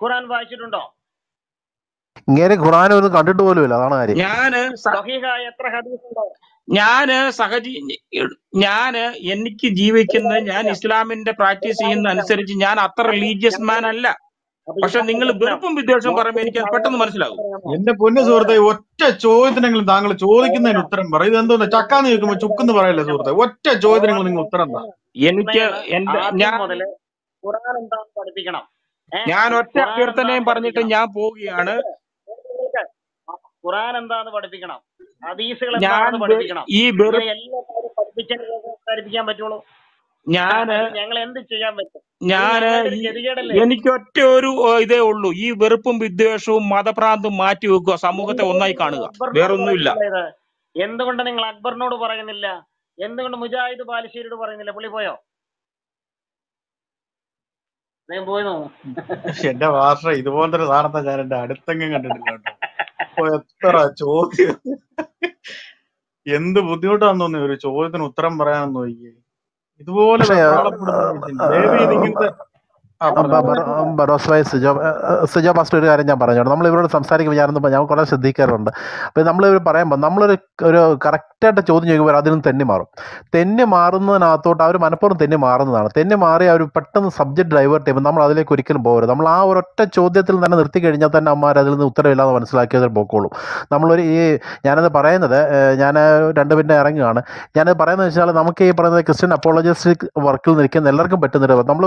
ഖുറാൻ വായിച്ചിട്ടുണ്ടോ? ഇങ്ങനെ ഖുറാൻ ഒന്നും കണ്ടിട്ട് പോലുമില്ല അതാണ് കാര്യം. ഞാൻ സഹിഹായ എത്ര ഹദീസ് ഉണ്ടോ? ഞാൻ സഹജി ഞാൻ എനിക്ക് ജീവിക്കുന്ന ഞാൻ ഇസ്ലാമിന്റെ പ്രാക്ടീസ് ചെയ്യുന്ന അനുസരിച്ച് ഞാൻ അത്ര റിലീജിയസ് മാൻ അല്ല. പക്ഷെ നിങ്ങൾ വെറുപ്പും വിദ്വേഷവും പറയുമ്പോൾ എനിക്ക് പെട്ടെന്ന് മനസ്സിലാകും. എന്റെ പൊന്നു സുഹൃത്തെ ഒറ്റ ചോദ്യത്തിനെങ്കിലും താങ്കൾ ചോദിക്കുന്നതിന് ഉത്തരം പറയും. ഇത് എന്തോന്ന് ചക്കാന്ന് ചോദിക്കുമ്പോൾ ചുക്കെന്ന് പറയല്ലേ സുഹൃത്തെ? ഒറ്റ ചോദ്യത്തിനെങ്കിലും നിങ്ങൾ ഉത്തരം താ എനിക്ക് എന്റെ ഞാൻ ഞാൻ ഒറ്റ അഭ്യർത്ഥനയും പറഞ്ഞിട്ട് ഞാൻ പോവുകയാണ്. ഖുറാൻ എന്താന്ന് പഠിപ്പിക്കണം ഹദീസുകൾ എന്താണെന്ന് പഠിപ്പിക്കണം. ഈ നിങ്ങൾ വെറു എല്ലാ കാര്യം പഠിപ്പിച്ചാൽ സംസാരിപ്പിക്കാൻ പറ്റുള്ളൂ. ഞാൻ ഞങ്ങൾ എന്ത് ചെയ്യാൻ പറ്റും? ഞാൻ എനിക്ക് ഒറ്റ ഒരു ഇതേ ഉള്ളൂ. ഈ വെറുപ്പും വിദ്വേഷവും മതഭ്രാന്തും മാറ്റി വെക്കുക സമൂഹത്തെ ഒന്നായി കാണുക. വേറൊന്നുമില്ല. എന്തുകൊണ്ട് നിങ്ങൾ അക്ബറിനോട് പറയുന്നില്ല? എന്തുകൊണ്ട് മുജാഹിദ് ബാലുശ്ശേരിയോട് പറയുന്നില്ല? പുള്ളി പോയോ? പോയി എന്റെ ഭാഷ ഇതുപോലത്തെ ഒരു സാധനത്തെ ഞാൻ എന്റെ അടുത്തെങ്കിലും കണ്ടിട്ടില്ല കേട്ടോ. അപ്പൊ എത്ര ചോദ്യം? എന്ത് ബുദ്ധിമുട്ടാന്ന് തോന്നി ഒരു ചോദ്യത്തിന് ഉത്തരം പറയാൻ നോക്കിയേ ഇതുപോലെ ബറോസ് ഭായ് സിജോ ഏഹ് സിജോ പാസ്റ്റർ ഒരു കാര്യം ഞാൻ പറഞ്ഞോളൂ നമ്മൾ ഇവരോട് സംസാരിക്കുമ്പോൾ ഞാൻ ഞാൻ കുറേ ശ്രദ്ധിക്കാറുണ്ട്. അപ്പോൾ നമ്മൾ ഇവർ പറയുമ്പോൾ നമ്മളൊരു ഒരു കറക്റ്റായിട്ട് ചോദ്യം ചോദിക്കുമ്പോൾ അതിൽ നിന്ന് തെന്നി മാറും. തെന്നി മാറുന്നതിനകത്തോട്ട് അവർ മനഃപൂർവം തെന്നി മാറുന്നതാണ്. തെന്നി മാറി അവർ പെട്ടെന്ന് സബ്ജക്ട് ഡൈവേർട്ട് ചെയ്യുമ്പോൾ നമ്മൾ അതിലേക്ക് ഒരിക്കലും പോകരുത്. നമ്മൾ ആ ഒരൊറ്റ ചോദ്യത്തിൽ തന്നെ നിർത്തി കഴിഞ്ഞാൽ തന്നെ അമ്മമാർ അതിൽ നിന്ന് ഉത്തരവില്ലാതെ മനസ്സിലാക്കിയത് പോക്കോളൂ. നമ്മളൊരു ഈ ഞാനത് പറയുന്നത് ഞാൻ രണ്ട് മിനിറ്റ് ഇറങ്ങുകയാണ്. ഞാനത് പറയുന്നത് വെച്ചാൽ നമുക്ക് ഈ പറയുന്നത് ക്രിസ്ത്യൻ അപ്പോളജിസ്റ്റിക് വർക്കിൽ നിൽക്കുന്ന എല്ലാവർക്കും പറ്റുന്നുണ്ട് നമ്മൾ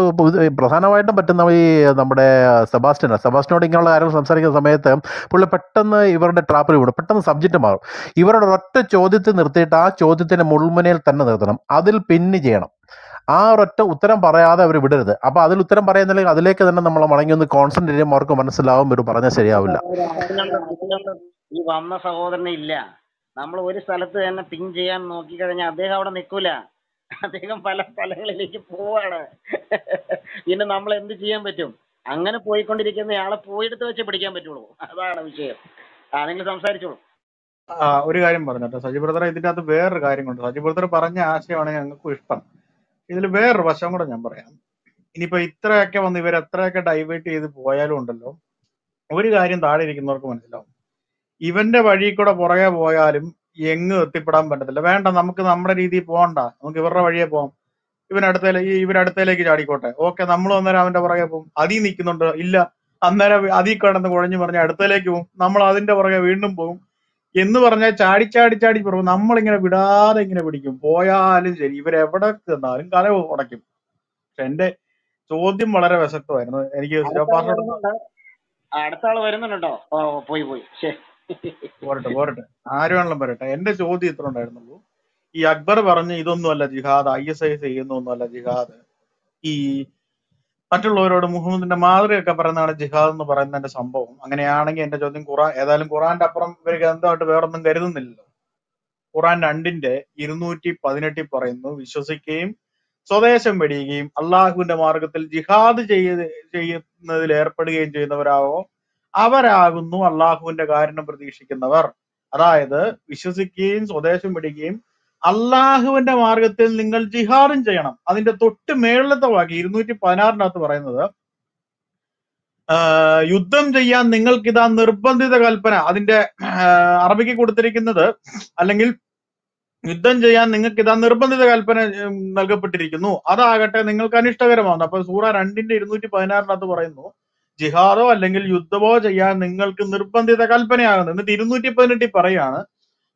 പ്രധാനമായിട്ടും പറ്റുന്ന ഈ നമ്മുടെ സെബാസ്റ്റിനാണ് സെബാസ്റ്റിനോട് ഇങ്ങനെയുള്ള കാര്യങ്ങൾ സംസാരിക്കുന്ന സമയത്ത് പുള്ളി പെട്ടെന്ന് ഇവരുടെ ട്രാപ്പിൽ വിടും പെട്ടെന്ന് സബ്ജക്റ്റ് മാറും. ഇവരുടെ ഒരൊറ്റ ചോദ്യത്തിൽ നിർത്തിയിട്ട് ആ ചോദ്യത്തിന്റെ മുൾമുനയിൽ തന്നെ നിർത്തണം. അതിൽ പിന്ന് ചെയ്യണം. ആ ഒരൊറ്റ ഉത്തരം പറയാതെ അവർ വിടരുത്. അപ്പൊ അതിൽ ഉത്തരം പറയുന്നില്ലെങ്കിൽ അതിലേക്ക് തന്നെ നമ്മൾ മടങ്ങി ഒന്ന് കോൺസെൻട്രേറ്റ് ചെയ്യുമ്പോൾ അവർക്ക് മനസ്സിലാവും ഇവർ പറഞ്ഞാൽ ശരിയാവില്ല. ഈ വന്ന സഹോദരനെ ഇല്ല. നമ്മൾ ഒരു സ്ഥലത്ത് തന്നെ പിൻ ചെയ്യാൻ നോക്കി കഴിഞ്ഞാൽ അദ്ദേഹം അവിടെ നിൽക്കൂല. അദ്ദേഹം പല സ്ഥലങ്ങളിലേക്ക് പോവാണ്. പിന്നെ നമ്മൾ എന്ത് ചെയ്യാൻ പറ്റും? അങ്ങനെ പോയിക്കൊണ്ടിരിക്കുന്ന ആളെ പോയെടുത്ത് വെച്ച് പിടിക്കാൻ പറ്റുള്ളൂ. അതാണ് വിഷയം. ആ നിങ്ങൾ സംസാരിച്ചോളൂ. ഒരു കാര്യം പറഞ്ഞോട്ടെ. സജി ബ്രദർ ഇതിന്റെ അകത്ത് വേറൊരു കാര്യമുണ്ട്. സജി ബ്രദർ പറഞ്ഞ ആശയമാണ് ഞങ്ങൾക്ക് ഇഷ്ടം. ഇതിൽ വേറൊരു വശം കൂടെ ഞാൻ പറയാം. ഇനിയിപ്പോ ഇത്രയൊക്കെ വന്ന് ഇവർ എത്രയൊക്കെ ഡൈവേർട്ട് ചെയ്ത് പോയാലും ഉണ്ടല്ലോ. ഒരു കാര്യം താഴെ ഇരിക്കുന്നവർക്ക് മനസ്സിലാവും. ഇവന്റെ വഴി കൂടെ പുറകെ പോയാലും എങ്ങും എത്തിപ്പെടാൻ പറ്റത്തില്ല. വേണ്ട നമുക്ക് നമ്മുടെ രീതിയിൽ പോകണ്ട. നമുക്ക് ഇവരുടെ വഴിയെ പോകാം. ഇവൻ ഈ ഇവൻ അടുത്തേലേക്ക് ചാടിക്കോട്ടെ. ഓക്കെ നമ്മൾ അന്നേരം അവന്റെ പുറകെ പോകും അതി നിൽക്കുന്നുണ്ട്. ഇല്ല അന്നേരം അതി കിടന്ന് കുഴഞ്ഞു പറഞ്ഞ അടുത്തേലേക്ക് പോകും നമ്മൾ അതിന്റെ പുറകെ വീണ്ടും പോകും എന്ന് പറഞ്ഞാൽ ചാടി ചാടി ചാടി പോകും. നമ്മളിങ്ങനെ വിടാതെ ഇങ്ങനെ പിടിക്കും. പോയാലും ശരി ഇവരെവിടെ ചെന്നാലും കല ഉടയ്ക്കും. പക്ഷെ എന്റെ ചോദ്യം വളരെ വിശക്തമായിരുന്നു എനിക്ക് അടുത്ത ആൾ വരുന്നുണ്ട്. പോയി പോയി. ശരി പോരട്ടെ പോരട്ടെ. ആര് വേണമെങ്കിലും വരട്ടെ എന്റെ ചോദ്യം ഇത്ര ഉണ്ടായിരുന്നുള്ളൂ. ഈ അക്ബർ പറഞ്ഞ് ഇതൊന്നുമല്ല ജിഹാദ് ഐ എസ് ഐ ചെയ്യുന്നൊന്നുമല്ല ജിഹാദ്. ഈ മറ്റുള്ളവരോട് മുഹമ്മദിന്റെ മാതൃകയൊക്കെ പറയുന്നതാണ് ജിഹാദ് എന്ന് പറയുന്നതിന്റെ സംഭവം. അങ്ങനെയാണെങ്കിൽ എന്റെ ചോദ്യം ഖുറാൻ ഏതായാലും ഖുറാന്റെ അപ്പുറം ഇവർ ഗ്രന്ഥമായിട്ട് വേറൊന്നും കരുതുന്നില്ലല്ലോ. ഖുറാൻ രണ്ടിന്റെ ഇരുന്നൂറ്റി പതിനെട്ടിൽ പറയുന്നു വിശ്വസിക്കുകയും സ്വദേശം വെടിയുകയും അള്ളാഹുവിന്റെ മാർഗത്തിൽ ജിഹാദ് ചെയ്ത് ചെയ്യുന്നതിൽ ഏർപ്പെടുകയും ചെയ്യുന്നവരാവോ? അവരാകുന്നു അള്ളാഹുവിന്റെ കാരണം പ്രതീക്ഷിക്കുന്നവർ. അതായത് വിശ്വസിക്കുകയും സ്വദേശം വിടുകയും അള്ളാഹുവിന്റെ മാർഗത്തിൽ നിങ്ങൾ ജിഹാദും ചെയ്യണം. അതിന്റെ തൊട്ട് മേളിലത്തെ വാക്ക് ഇരുന്നൂറ്റി പതിനാറിനകത്ത് പറയുന്നത് യുദ്ധം ചെയ്യാൻ നിങ്ങൾക്ക് ഇതാ നിർബന്ധിത കൽപ്പന. അതിന്റെ അറബിക്ക് കൊടുത്തിരിക്കുന്നത് അല്ലെങ്കിൽ യുദ്ധം ചെയ്യാൻ നിങ്ങൾക്ക് ഇതാ നിർബന്ധിത കൽപ്പന നൽകപ്പെട്ടിരിക്കുന്നു. അതാകട്ടെ നിങ്ങൾക്ക് അനിഷ്ടകരമാകുന്നു. അപ്പൊ സൂറ രണ്ടിന്റെ ഇരുന്നൂറ്റി പതിനാറിനകത്ത് പറയുന്നു ജിഹാദോ അല്ലെങ്കിൽ യുദ്ധമോ ചെയ്യാൻ നിങ്ങൾക്ക് നിർബന്ധിത കൽപ്പനയാകുന്നു. എന്നിട്ട് ഇരുന്നൂറ്റി പതിനെട്ടിൽ പറയാണ്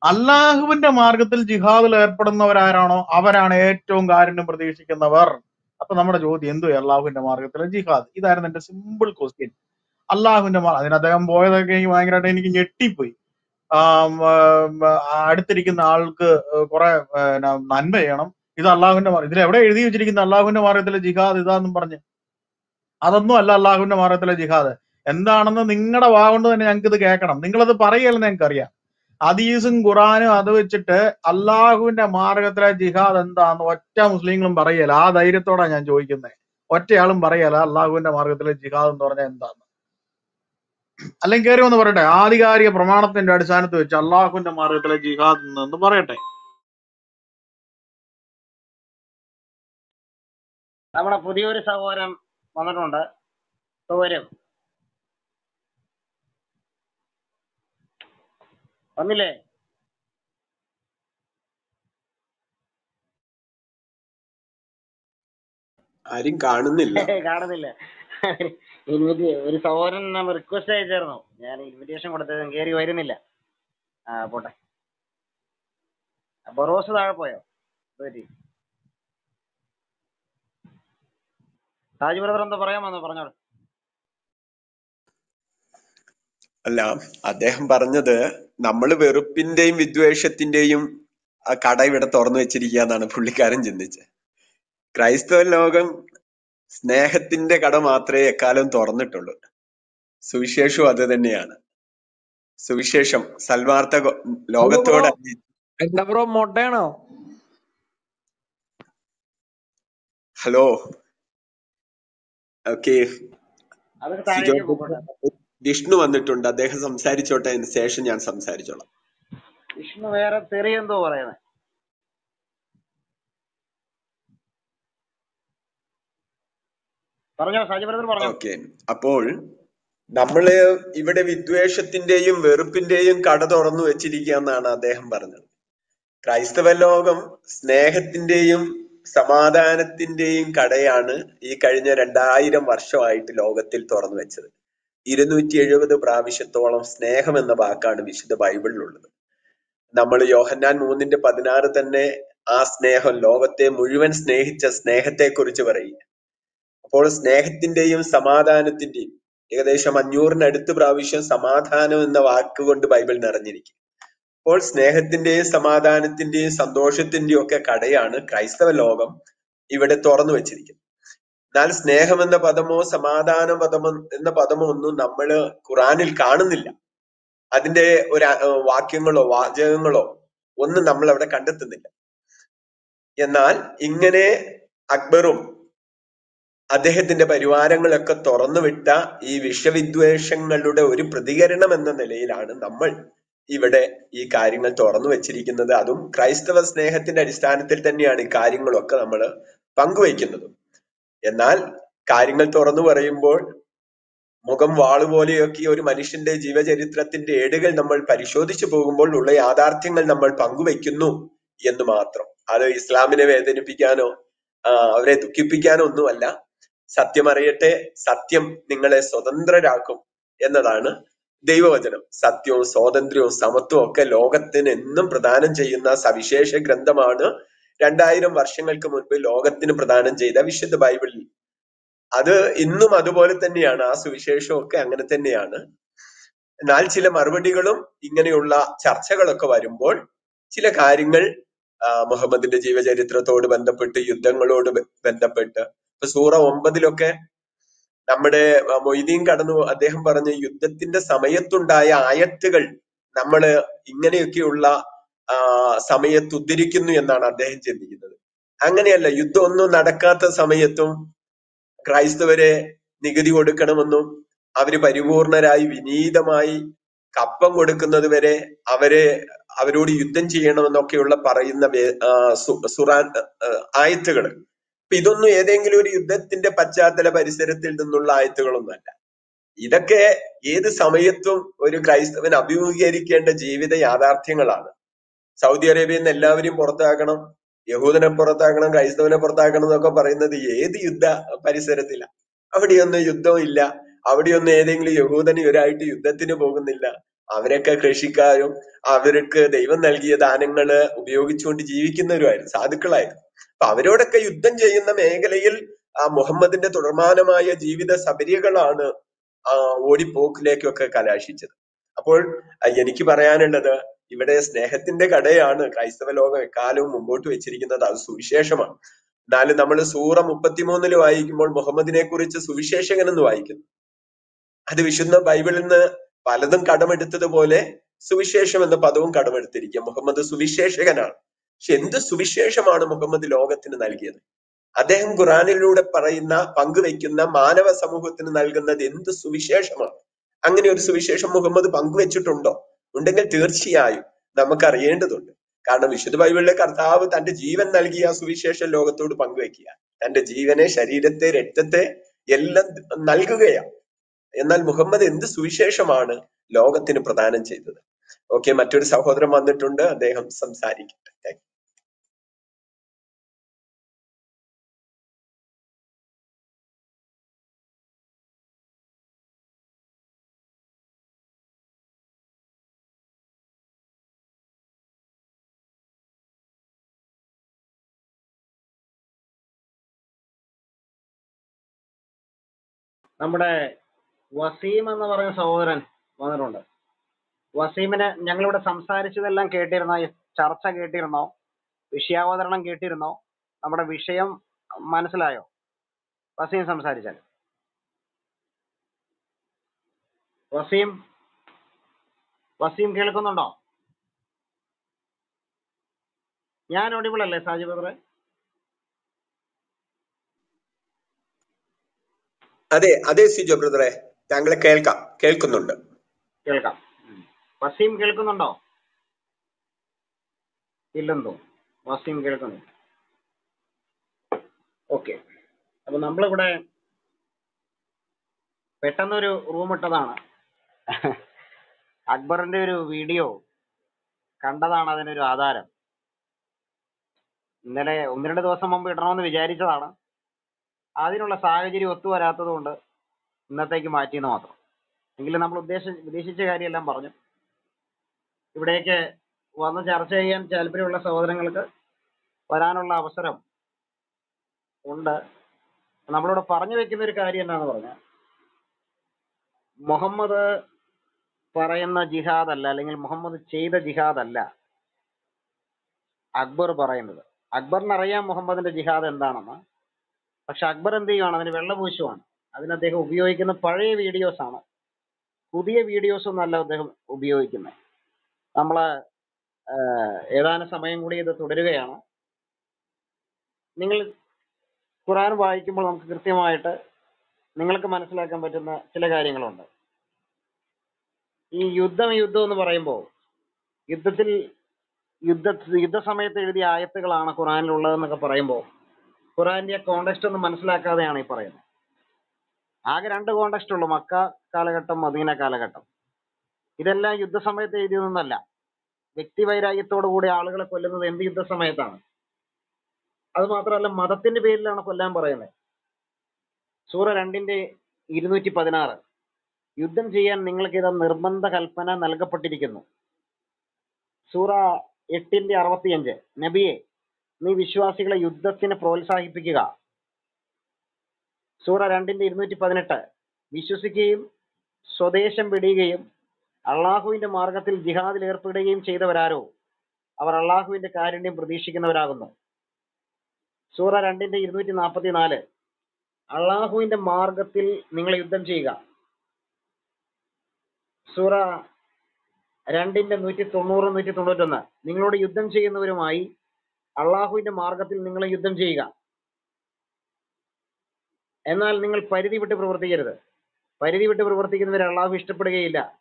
അള്ളാഹുവിന്റെ മാർഗത്തിൽ ജിഹാദിൽ ഏർപ്പെടുന്നവരാരാണോ? അവരാണ് ഏറ്റവും കാരുണ്യം പ്രതീക്ഷിക്കുന്നവർ. അപ്പൊ നമ്മുടെ ചോദ്യം എന്തുവാ അള്ളാഹുവിന്റെ മാർഗത്തിലെ ജിഹാദ്? ഇതായിരുന്നു എന്റെ സിമ്പിൾ ക്വസ്റ്റ്യൻ അള്ളാഹുവിന്റെ മാർഗം അതിന് അദ്ദേഹം പോയതൊക്കെ എനിക്ക് ഭയങ്കരമായിട്ട് എനിക്ക് ഞെട്ടിപ്പോയി. അടുത്തിരിക്കുന്ന ആൾക്ക് കുറെ നന്മ ചെയ്യണം. ഇത് അള്ളാഹുവിന്റെ മാർഗം ഇതിൽ എവിടെ എഴുതി വെച്ചിരിക്കുന്ന അള്ളാഹുവിന്റെ മാർഗത്തിലെ ജിഹാദ് ഇതാന്നും പറഞ്ഞ്. അതൊന്നും അല്ല അള്ളാഹുവിന്റെ മാർഗത്തിലെ ജിഹാദ്. എന്താണെന്ന് നിങ്ങളുടെ വാ കൊണ്ട് തന്നെ ഞങ്ങൾക്ക് ഇത് കേൾക്കണം. നിങ്ങളത് പറയല്ലെന്ന് ഞങ്ങൾക്ക് അറിയാം അദീസും ഖുറാനും അത് വെച്ചിട്ട് അള്ളാഹുവിന്റെ മാർഗത്തിലെ ജിഹാദ് എന്താന്ന് ഒറ്റ മുസ്ലിങ്ങളും പറയല ആ ധൈര്യത്തോടെ ഞാൻ ചോദിക്കുന്നത് ഒറ്റയാളും പറയല അള്ളാഹുവിന്റെ മാർഗത്തിലെ ജിഹാദ് എന്ന് പറഞ്ഞാൽ എന്താന്ന്. അല്ലെങ്കിൽ കയറി വന്ന് പറയട്ടെ. ആധികാരിക പ്രമാണത്തിന്റെ അടിസ്ഥാനത്തിൽ വെച്ച് അള്ളാഹുവിന്റെ മാർഗത്തിലെ ജിഹാദ് എന്ന് പറയട്ടെ. നമ്മുടെ പുതിയൊരു സഹോദരൻ വന്നിട്ടുണ്ട്. സൗകര്യം വന്നില്ലേ? ആരും കാണുന്നില്ല. കാണുന്നില്ല. ഒരു സഹോദരൻ റിക്വസ്റ്റ് അയച്ചായിരുന്നു. ഞാൻ ഇൻവിറ്റേഷൻ കൊടുത്തത് കയറി വരുന്നില്ല. ആ പോട്ടെ. ബൊറോസ് താഴെ പോയോ? പറ്റി താജ് ബ്രദർ എന്താ പറയാൻ വന്നു പറഞ്ഞോളൂ. അല്ല അദ്ദേഹം പറഞ്ഞത് നമ്മൾ വെറുപ്പിന്റെയും വിദ്വേഷത്തിന്റെയും ആ കട ഇവിടെ തുറന്നു വെച്ചിരിക്കുക എന്നാണ് പുള്ളിക്കാരൻ ചിന്തിച്ചത്. ക്രൈസ്തവ ലോകം സ്നേഹത്തിന്റെ കട മാത്രമേ എക്കാലം തുറന്നിട്ടുള്ളൂ. സുവിശേഷവും അത് തന്നെയാണ്. സുവിശേഷം സൽവാർത്ത ലോകത്തോട് എന്താ ബ്രോ മൊട്ടയാണോ? ഹലോ? ഓക്കെ വിഷ്ണു വന്നിട്ടുണ്ട്. അദ്ദേഹം സംസാരിച്ചോട്ടെ അതിന് ശേഷം ഞാൻ സംസാരിച്ചോളാം. വിഷ്ണു വേറെ തെറി എന്തോ പറയുന്നത് പറഞ്ഞോ സാജി ബ്രദർ പറഞ്ഞോ. ഓക്കെ അപ്പോൾ നമ്മൾ ഇവിടെ വിദ്വേഷത്തിന്റെയും വെറുപ്പിന്റെയും കട തുറന്നു വെച്ചിരിക്കുക എന്നാണ് അദ്ദേഹം പറഞ്ഞത്. ക്രൈസ്തവ ലോകം സ്നേഹത്തിന്റെയും സമാധാനത്തിന്റെയും കടയാണ് ഈ കഴിഞ്ഞ രണ്ടായിരം വർഷമായിട്ട് ലോകത്തിൽ തുറന്നു വെച്ചത്. ഇരുന്നൂറ്റി എഴുപത് പ്രാവശ്യത്തോളം സ്നേഹം എന്ന വാക്കാണ് വിശുദ്ധ ബൈബിളിലുള്ളത്. നമ്മൾ യോഹന്നാൻ മൂന്നിന്റെ പതിനാറ് തന്നെ ആ സ്നേഹം ലോകത്തെ മുഴുവൻ സ്നേഹിച്ച സ്നേഹത്തെ കുറിച്ച് പറയും. അപ്പോൾ സ്നേഹത്തിന്റെയും സമാധാനത്തിന്റെയും ഏകദേശം അഞ്ഞൂറിനടുത്ത് പ്രാവശ്യം സമാധാനം എന്ന വാക്കുകൊണ്ട് ബൈബിൾ നിറഞ്ഞിരിക്കും. അപ്പോൾ സ്നേഹത്തിന്റെയും സമാധാനത്തിന്റെയും സന്തോഷത്തിന്റെയും ഒക്കെ കടയാണ് ക്രൈസ്തവ ലോകം ഇവിടെ തുറന്നു വെച്ചിരിക്കുന്നത്. എന്നാൽ സ്നേഹം എന്ന പദമോ സമാധാന പദമോ എന്ന പദമോ ഒന്നും നമ്മൾ ഖുറാനിൽ കാണുന്നില്ല. അതിന്റെ ഒരു വാക്യങ്ങളോ വാചകങ്ങളോ ഒന്നും നമ്മൾ അവിടെ കണ്ടെത്തുന്നില്ല. എന്നാൽ ഇങ്ങനെ അക്ബറും അദ്ദേഹത്തിന്റെ പരിവാരങ്ങളൊക്കെ തുറന്നുവിട്ട ഈ വിഷവിദ്വേഷങ്ങളുടെ ഒരു പ്രതികരണം എന്ന നിലയിലാണ് നമ്മൾ ഇവിടെ ഈ കാര്യങ്ങൾ തുറന്നു വെച്ചിരിക്കുന്നത് അതും ക്രൈസ്തവ സ്നേഹത്തിന്റെ അടിസ്ഥാനത്തിൽ തന്നെയാണ് ഈ കാര്യങ്ങളൊക്കെ നമ്മൾ പങ്കുവയ്ക്കുന്നത്. എന്നാൽ കാര്യങ്ങൾ തുറന്നു പറയുമ്പോൾ മുഖം വാളുപോലെയൊക്കെ ഒരു മനുഷ്യന്റെ ജീവചരിത്രത്തിന്റെ ഏടുകൾ നമ്മൾ പരിശോധിച്ചു പോകുമ്പോൾ ഉള്ള യാഥാർത്ഥ്യങ്ങൾ നമ്മൾ പങ്കുവയ്ക്കുന്നു എന്ന് മാത്രം. അത് ഇസ്ലാമിനെ വേദനിപ്പിക്കാനോ അവരെ ദുഃഖിപ്പിക്കാനോ ഒന്നുമല്ല. സത്യമറിയട്ടെ സത്യം നിങ്ങളെ സ്വതന്ത്രരാക്കും എന്നതാണ് ദൈവവചനം. സത്യവും സ്വാതന്ത്ര്യവും സമത്വവും ഒക്കെ ലോകത്തിന് എന്നും പ്രദാനം ചെയ്യുന്ന സവിശേഷ ഗ്രന്ഥമാണ് രണ്ടായിരം വർഷങ്ങൾക്ക് മുൻപ് ലോകത്തിന് പ്രദാനം ചെയ്ത വിശുദ്ധ ബൈബിളിൽ അത് ഇന്നും അതുപോലെ തന്നെയാണ്. ആ സുവിശേഷമൊക്കെ അങ്ങനെ തന്നെയാണ്. എന്നാൽ ചില മറുപടികളും ഇങ്ങനെയുള്ള ചർച്ചകളൊക്കെ വരുമ്പോൾ ചില കാര്യങ്ങൾ മുഹമ്മദിന്റെ ജീവചരിത്രത്തോട് ബന്ധപ്പെട്ട് യുദ്ധങ്ങളോട് ബന്ധപ്പെട്ട് ഇപ്പൊ സൂറ ഒമ്പതിലൊക്കെ നമ്മുടെ മൊയ്തീൻ കടന്നു അദ്ദേഹം പറഞ്ഞ യുദ്ധത്തിന്റെ സമയത്തുണ്ടായ ആയത്തുകൾ നമ്മൾ ഇങ്ങനെയൊക്കെയുള്ള സമയത്ത് ഉദ്ധരിക്കുന്നു എന്നാണ് അദ്ദേഹം ചിന്തിക്കുന്നത്. അങ്ങനെയല്ല യുദ്ധം ഒന്നും നടക്കാത്ത സമയത്തും ക്രൈസ്തവരെ നികുതി കൊടുക്കണമെന്നും അവർ പരിപൂർണരായി വിനീതമായി കപ്പം കൊടുക്കുന്നത് വരെ അവരെ അവരോട് യുദ്ധം ചെയ്യണമെന്നൊക്കെയുള്ള പറയുന്ന സുറാൻ ആയത്തുകൾ അപ്പൊ ഇതൊന്നും ഏതെങ്കിലും ഒരു യുദ്ധത്തിന്റെ പശ്ചാത്തല പരിസരത്തിൽ നിന്നുള്ള ആയത്തുകളൊന്നുമല്ല. ഇതൊക്കെ ഏത് സമയത്തും ഒരു ക്രൈസ്തവൻ അഭിമുഖീകരിക്കേണ്ട ജീവിത യാഥാർത്ഥ്യങ്ങളാണ്. സൗദി അറേബ്യയിൽ നിന്ന് എല്ലാവരെയും പുറത്താക്കണം യഹൂദനെ പുറത്താക്കണം ക്രൈസ്തവനെ പുറത്താക്കണം എന്നൊക്കെ പറയുന്നത് ഏത് യുദ്ധ പരിസരത്തിലാണ് അവിടെയൊന്നും യുദ്ധമില്ല അവിടെയൊന്നും ഏതെങ്കിലും യഹൂദന് ഇവരായിട്ട് യുദ്ധത്തിന് പോകുന്നില്ല. അവരൊക്കെ കൃഷിക്കാരും അവർക്ക് ദൈവം നൽകിയ ദാനങ്ങൾ ഉപയോഗിച്ചുകൊണ്ട് ജീവിക്കുന്നവരുമായിരുന്നു സാധുക്കളായിരുന്നു. അപ്പൊ അവരോടൊക്കെ യുദ്ധം ചെയ്യുന്ന മേഖലയിൽ ആ മുഹമ്മദിന്റെ തുടർമാനമായ ജീവിത സബരികളാണ് ആ ഓടിപ്പോക്കിലേക്കൊക്കെ കലാശിച്ചത്. അപ്പോൾ എനിക്ക് പറയാനുള്ളത് ഇവിടെ സ്നേഹത്തിന്റെ കടയാണ് ക്രൈസ്തവ ലോകം എക്കാലവും മുമ്പോട്ട് വെച്ചിരിക്കുന്നത്. അത് സുവിശേഷമാണ്. എന്നാലും നമ്മൾ സൂറ മുപ്പത്തിമൂന്നിൽ വായിക്കുമ്പോൾ മുഹമ്മദിനെ കുറിച്ച് സുവിശേഷകൻ എന്ന് വായിക്കുന്നു. അത് വിശുദ്ധ ബൈബിളിൽ നിന്ന് പലതും കടമെടുത്തതുപോലെ സുവിശേഷം എന്ന പദവും കടമെടുത്തിരിക്കുക. മുഹമ്മദ് സുവിശേഷകനാണ്. പക്ഷെ എന്ത് സുവിശേഷമാണ് മുഹമ്മദ് ലോകത്തിന് നൽകിയത്? അദ്ദേഹം ഖുറാനിലൂടെ പറയുന്ന പങ്കുവെക്കുന്ന മാനവ സമൂഹത്തിന് നൽകുന്നത് എന്ത് സുവിശേഷമാണ്? അങ്ങനെ ഒരു സുവിശേഷം മുഹമ്മദ് പങ്കുവെച്ചിട്ടുണ്ടോ ഉണ്ടെങ്കിൽ തീർച്ചയായും നമുക്ക് അറിയേണ്ടതുണ്ട്. കാരണം വിശുദ്ധ ബൈബിളിലെ കർത്താവ് തന്റെ ജീവൻ നൽകിയ സുവിശേഷം ലോകത്തോട് പങ്കുവെക്കുക തന്റെ ജീവനെ ശരീരത്തെ രക്തത്തെ എല്ലാം നൽകുകയാണ്. എന്നാൽ മുഹമ്മദ് എന്ത് സുവിശേഷമാണ് ലോകത്തിന് പ്രദാനം ചെയ്തത്? ഓക്കെ മറ്റൊരു സഹോദരൻ വന്നിട്ടുണ്ട്. അദ്ദേഹം സംസാരിക്കട്ടെ. നമ്മുടെ വസീം എന്ന് പറയുന്ന സഹോദരൻ വന്നിട്ടുണ്ട്. വസീമിനെ ഞങ്ങളിവിടെ സംസാരിച്ചതെല്ലാം കേട്ടിരുന്നോ? ചർച്ച കേട്ടിരുന്നോ? വിഷയാവതരണം കേട്ടിരുന്നോ? നമ്മുടെ വിഷയം മനസ്സിലായോ? വസീം സംസാരിച്ചാൽ. വസീം വസീം കേൾക്കുന്നുണ്ടോ? ഞാൻ ഒടിവിളല്ലേ സാജി അതെ അതെ സിജോ ബ്രദറെ. താങ്കളെ കേൾക്കാം. കേൾക്കുന്നുണ്ട്. കേൾക്കാം. വസീം കേൾക്കുന്നുണ്ടോ? ഇല്ലെന്തോ വസീം കേൾക്കുന്നു ഓക്കെ. അപ്പൊ നമ്മളിവിടെ പെട്ടെന്നൊരു റൂം ഇട്ടതാണ്. അക്ബറിന്റെ ഒരു വീഡിയോ കണ്ടതാണ് അതിനൊരു ആധാരം. ഇന്നലെ ഒന്ന് രണ്ട് ദിവസം മുമ്പ് ഇടണമെന്ന് വിചാരിച്ചതാണ്. അതിനുള്ള സാഹചര്യം ഒത്തുവരാത്തത് കൊണ്ട് ഇന്നത്തേക്ക് മാറ്റിയെന്ന് മാത്രം. എങ്കിലും നമ്മൾ ഉദ്ദേശ ഉദ്ദേശിച്ച കാര്യമെല്ലാം പറഞ്ഞു. ഇവിടേക്ക് വന്ന് ചർച്ച ചെയ്യാൻ താല്പര്യമുള്ള സഹോദരങ്ങൾക്ക് വരാനുള്ള അവസരം ഉണ്ട്. നമ്മളിവിടെ പറഞ്ഞു വെക്കുന്ന ഒരു കാര്യം എന്താന്ന് പറഞ്ഞാൽ മുഹമ്മദ് പറയുന്ന ജിഹാദ് അല്ല അല്ലെങ്കിൽ മുഹമ്മദ് ചെയ്ത ജിഹാദ് അല്ല. അക്ബർ പറയുന്നത്. അക്ബറിനറിയാം മുഹമ്മദിന്റെ ജിഹാദ് എന്താണെന്ന്. പക്ഷെ അക്ബർ എന്ത് ചെയ്യുവാണ്? അതിന് വെള്ളപൂശുവാണ് അതിന് അദ്ദേഹം ഉപയോഗിക്കുന്ന പഴയ വീഡിയോസ് ആണ്. പുതിയ വീഡിയോസ് ഒന്നും അല്ല അദ്ദേഹം ഉപയോഗിക്കുന്നത്. നമ്മൾ ആഹ് ഏതാനും സമയം കൂടി ഇത് തുടരുകയാണ്. നിങ്ങൾ ഖുറാൻ വായിക്കുമ്പോൾ നമുക്ക് കൃത്യമായിട്ട് നിങ്ങൾക്ക് മനസ്സിലാക്കാൻ പറ്റുന്ന ചില കാര്യങ്ങളുണ്ട്. ഈ യുദ്ധം യുദ്ധം എന്ന് പറയുമ്പോൾ യുദ്ധത്തിൽ യുദ്ധ യുദ്ധസമയത്ത് എഴുതിയ ആയത്തുകളാണ് ഖുറാനിലുള്ളതെന്നൊക്കെ പറയുമ്പോൾ ഖുറാന്റെ കോണ്ടെക്സ്റ്റ് ഒന്നും മനസ്സിലാക്കാതെയാണ് ഈ പറയുന്നത്. ആകെ രണ്ട് കോണ്ടക്സ്റ്റ് ഉള്ളൂ മക്ക കാലഘട്ടം മദീന കാലഘട്ടം. ഇതെല്ലാം യുദ്ധസമയത്ത് എഴുതിയതൊന്നല്ല വ്യക്തിവൈരാഗ്യത്തോടു കൂടി ആളുകളെ കൊല്ലുന്നത് എന്ത് യുദ്ധസമയത്താണ്? അത് മാത്രമല്ല മതത്തിന്റെ പേരിലാണ് കൊല്ലാൻ പറയുന്നത്. സൂറ രണ്ടിന്റെ ഇരുന്നൂറ്റി പതിനാറ്. യുദ്ധം ചെയ്യാൻ നിങ്ങൾക്ക് ഇത് നിർബന്ധ കൽപ്പന നൽകപ്പെട്ടിരിക്കുന്നു. സൂറ എട്ടിന്റെ അറുപത്തിയഞ്ച്. നബിയെ നീ വിശ്വാസികളെ യുദ്ധത്തിന് പ്രോത്സാഹിപ്പിക്കുക. സൂറ രണ്ടിന്റെ ഇരുന്നൂറ്റി പതിനെട്ട്. വിശ്വസിക്കുകയും സ്വദേശം വിടുകയും അള്ളാഹുവിന്റെ മാർഗത്തിൽ ജിഹാദിൽ ഏർപ്പെടുകയും ചെയ്തവരാരോ? അവർ അള്ളാഹുവിന്റെ കാരുണ്യം പ്രതീക്ഷിക്കുന്നവരാകുന്നു. സൂറ രണ്ടിന്റെ ഇരുന്നൂറ്റി നാൽപ്പത്തി നാല് അള്ളാഹുവിന്റെ മാർഗത്തിൽ നിങ്ങൾ യുദ്ധം ചെയ്യുക. സൂറ രണ്ടിന്റെ നൂറ്റി തൊണ്ണൂറ് നൂറ്റി തൊണ്ണൂറ്റൊന്ന്. നിങ്ങളോട് യുദ്ധം ചെയ്യുന്നവരുമായി അള്ളാഹുവിന്റെ മാർഗത്തിൽ നിങ്ങൾ യുദ്ധം ചെയ്യുക. എന്നാൽ നിങ്ങൾ പരിധി വിട്ട് പ്രവർത്തിക്കരുത്. പരിധി വിട്ട് പ്രവർത്തിക്കുന്നവരെ അള്ളാഹു ഇഷ്ടപ്പെടുകയില്ല.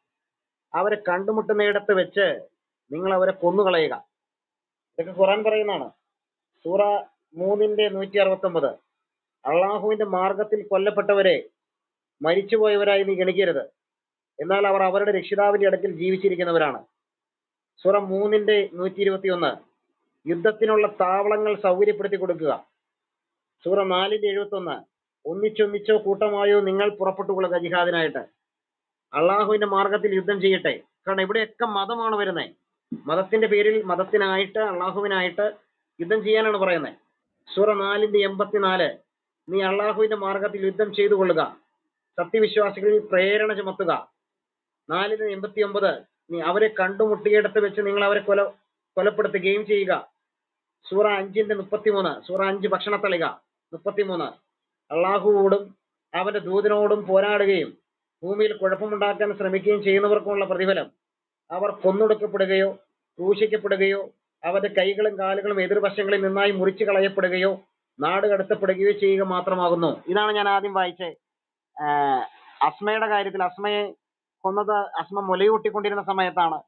അവരെ കണ്ടുമുട്ടുന്നയിടത്ത് വെച്ച് നിങ്ങൾ അവരെ കൊന്നുകളയുക. ഇതൊക്കെ ഖുറാൻ പറയുന്നതാണ്. സൂറ മൂന്നിന്റെ നൂറ്റി അറുപത്തി ഒമ്പത് അള്ളാഹുവിന്റെ മാർഗത്തിൽ കൊല്ലപ്പെട്ടവരെ മരിച്ചുപോയവരായി നീ ഗണിക്കരുത്. എന്നാൽ അവർ അവരുടെ രക്ഷിതാവിന്റെ അടുക്കൽ ജീവിച്ചിരിക്കുന്നവരാണ്. സൂറ മൂന്നിന്റെ നൂറ്റി ഇരുപത്തി ഒന്ന് യുദ്ധത്തിനുള്ള താവളങ്ങൾ സൗകര്യപ്പെടുത്തി കൊടുക്കുക. സൂറ നാലിന്റെ എഴുപത്തി ഒന്ന് ഒന്നിച്ചൊന്നിച്ചോ കൂട്ടമായോ നിങ്ങൾ പുറപ്പെട്ടു കൊള്ളുക ജിഹാദിനായിട്ട്. അള്ളാഹുവിന്റെ മാർഗത്തിൽ യുദ്ധം ചെയ്യട്ടെ. കാരണം ഇവിടെയൊക്കെ മതമാണ് വരുന്നത് മതത്തിന്റെ പേരിൽ മതത്തിനായിട്ട് അള്ളാഹുവിനായിട്ട് യുദ്ധം ചെയ്യാനാണ് പറയുന്നത് സൂറ നാലിന്റെ എൺപത്തിനാല് നീ അള്ളാഹുവിന്റെ മാർഗത്തിൽ യുദ്ധം ചെയ്തു കൊള്ളുക സത്യവിശ്വാസികളിൽ പ്രേരണ ചുമത്തുക. നാലിന് എൺപത്തി ഒമ്പത് നീ അവരെ കണ്ടുമുട്ടിയെടുത്ത് വെച്ച് നിങ്ങൾ അവരെ കൊല കൊലപ്പെടുത്തുകയും ചെയ്യുക. സൂറ അഞ്ചിന്റെ മുപ്പത്തിമൂന്ന് സൂറ അഞ്ച് ഭക്ഷണ ഭക്ഷണത്തളിക മുപ്പത്തിമൂന്ന്. അള്ളാഹുവോടും അവന്റെ ദൂതനോടും പോരാടുകയും ഭൂമിയിൽ കുഴപ്പമുണ്ടാക്കാൻ ശ്രമിക്കുകയും ചെയ്യുന്നവർക്കുള്ള പ്രതിഫലം. അവർ കൊന്നൊടുക്കപ്പെടുകയോ ക്രൂശിക്കപ്പെടുകയോ അവരുടെ കൈകളും കാലുകളും എതിർവശങ്ങളിൽ നിന്നായി മുറിച്ചു കളയപ്പെടുകയോ നാട് കടത്തപ്പെടുകയോ ചെയ്യുക മാത്രമാകുന്നു. ഇതാണ് ഞാൻ ആദ്യം വായിച്ചത് അസ്മയുടെ കാര്യത്തിൽ. അസ്മയെ കൊന്നത് അസ്മ മുലയൂട്ടിക്കൊണ്ടിരുന്ന സമയത്താണ്.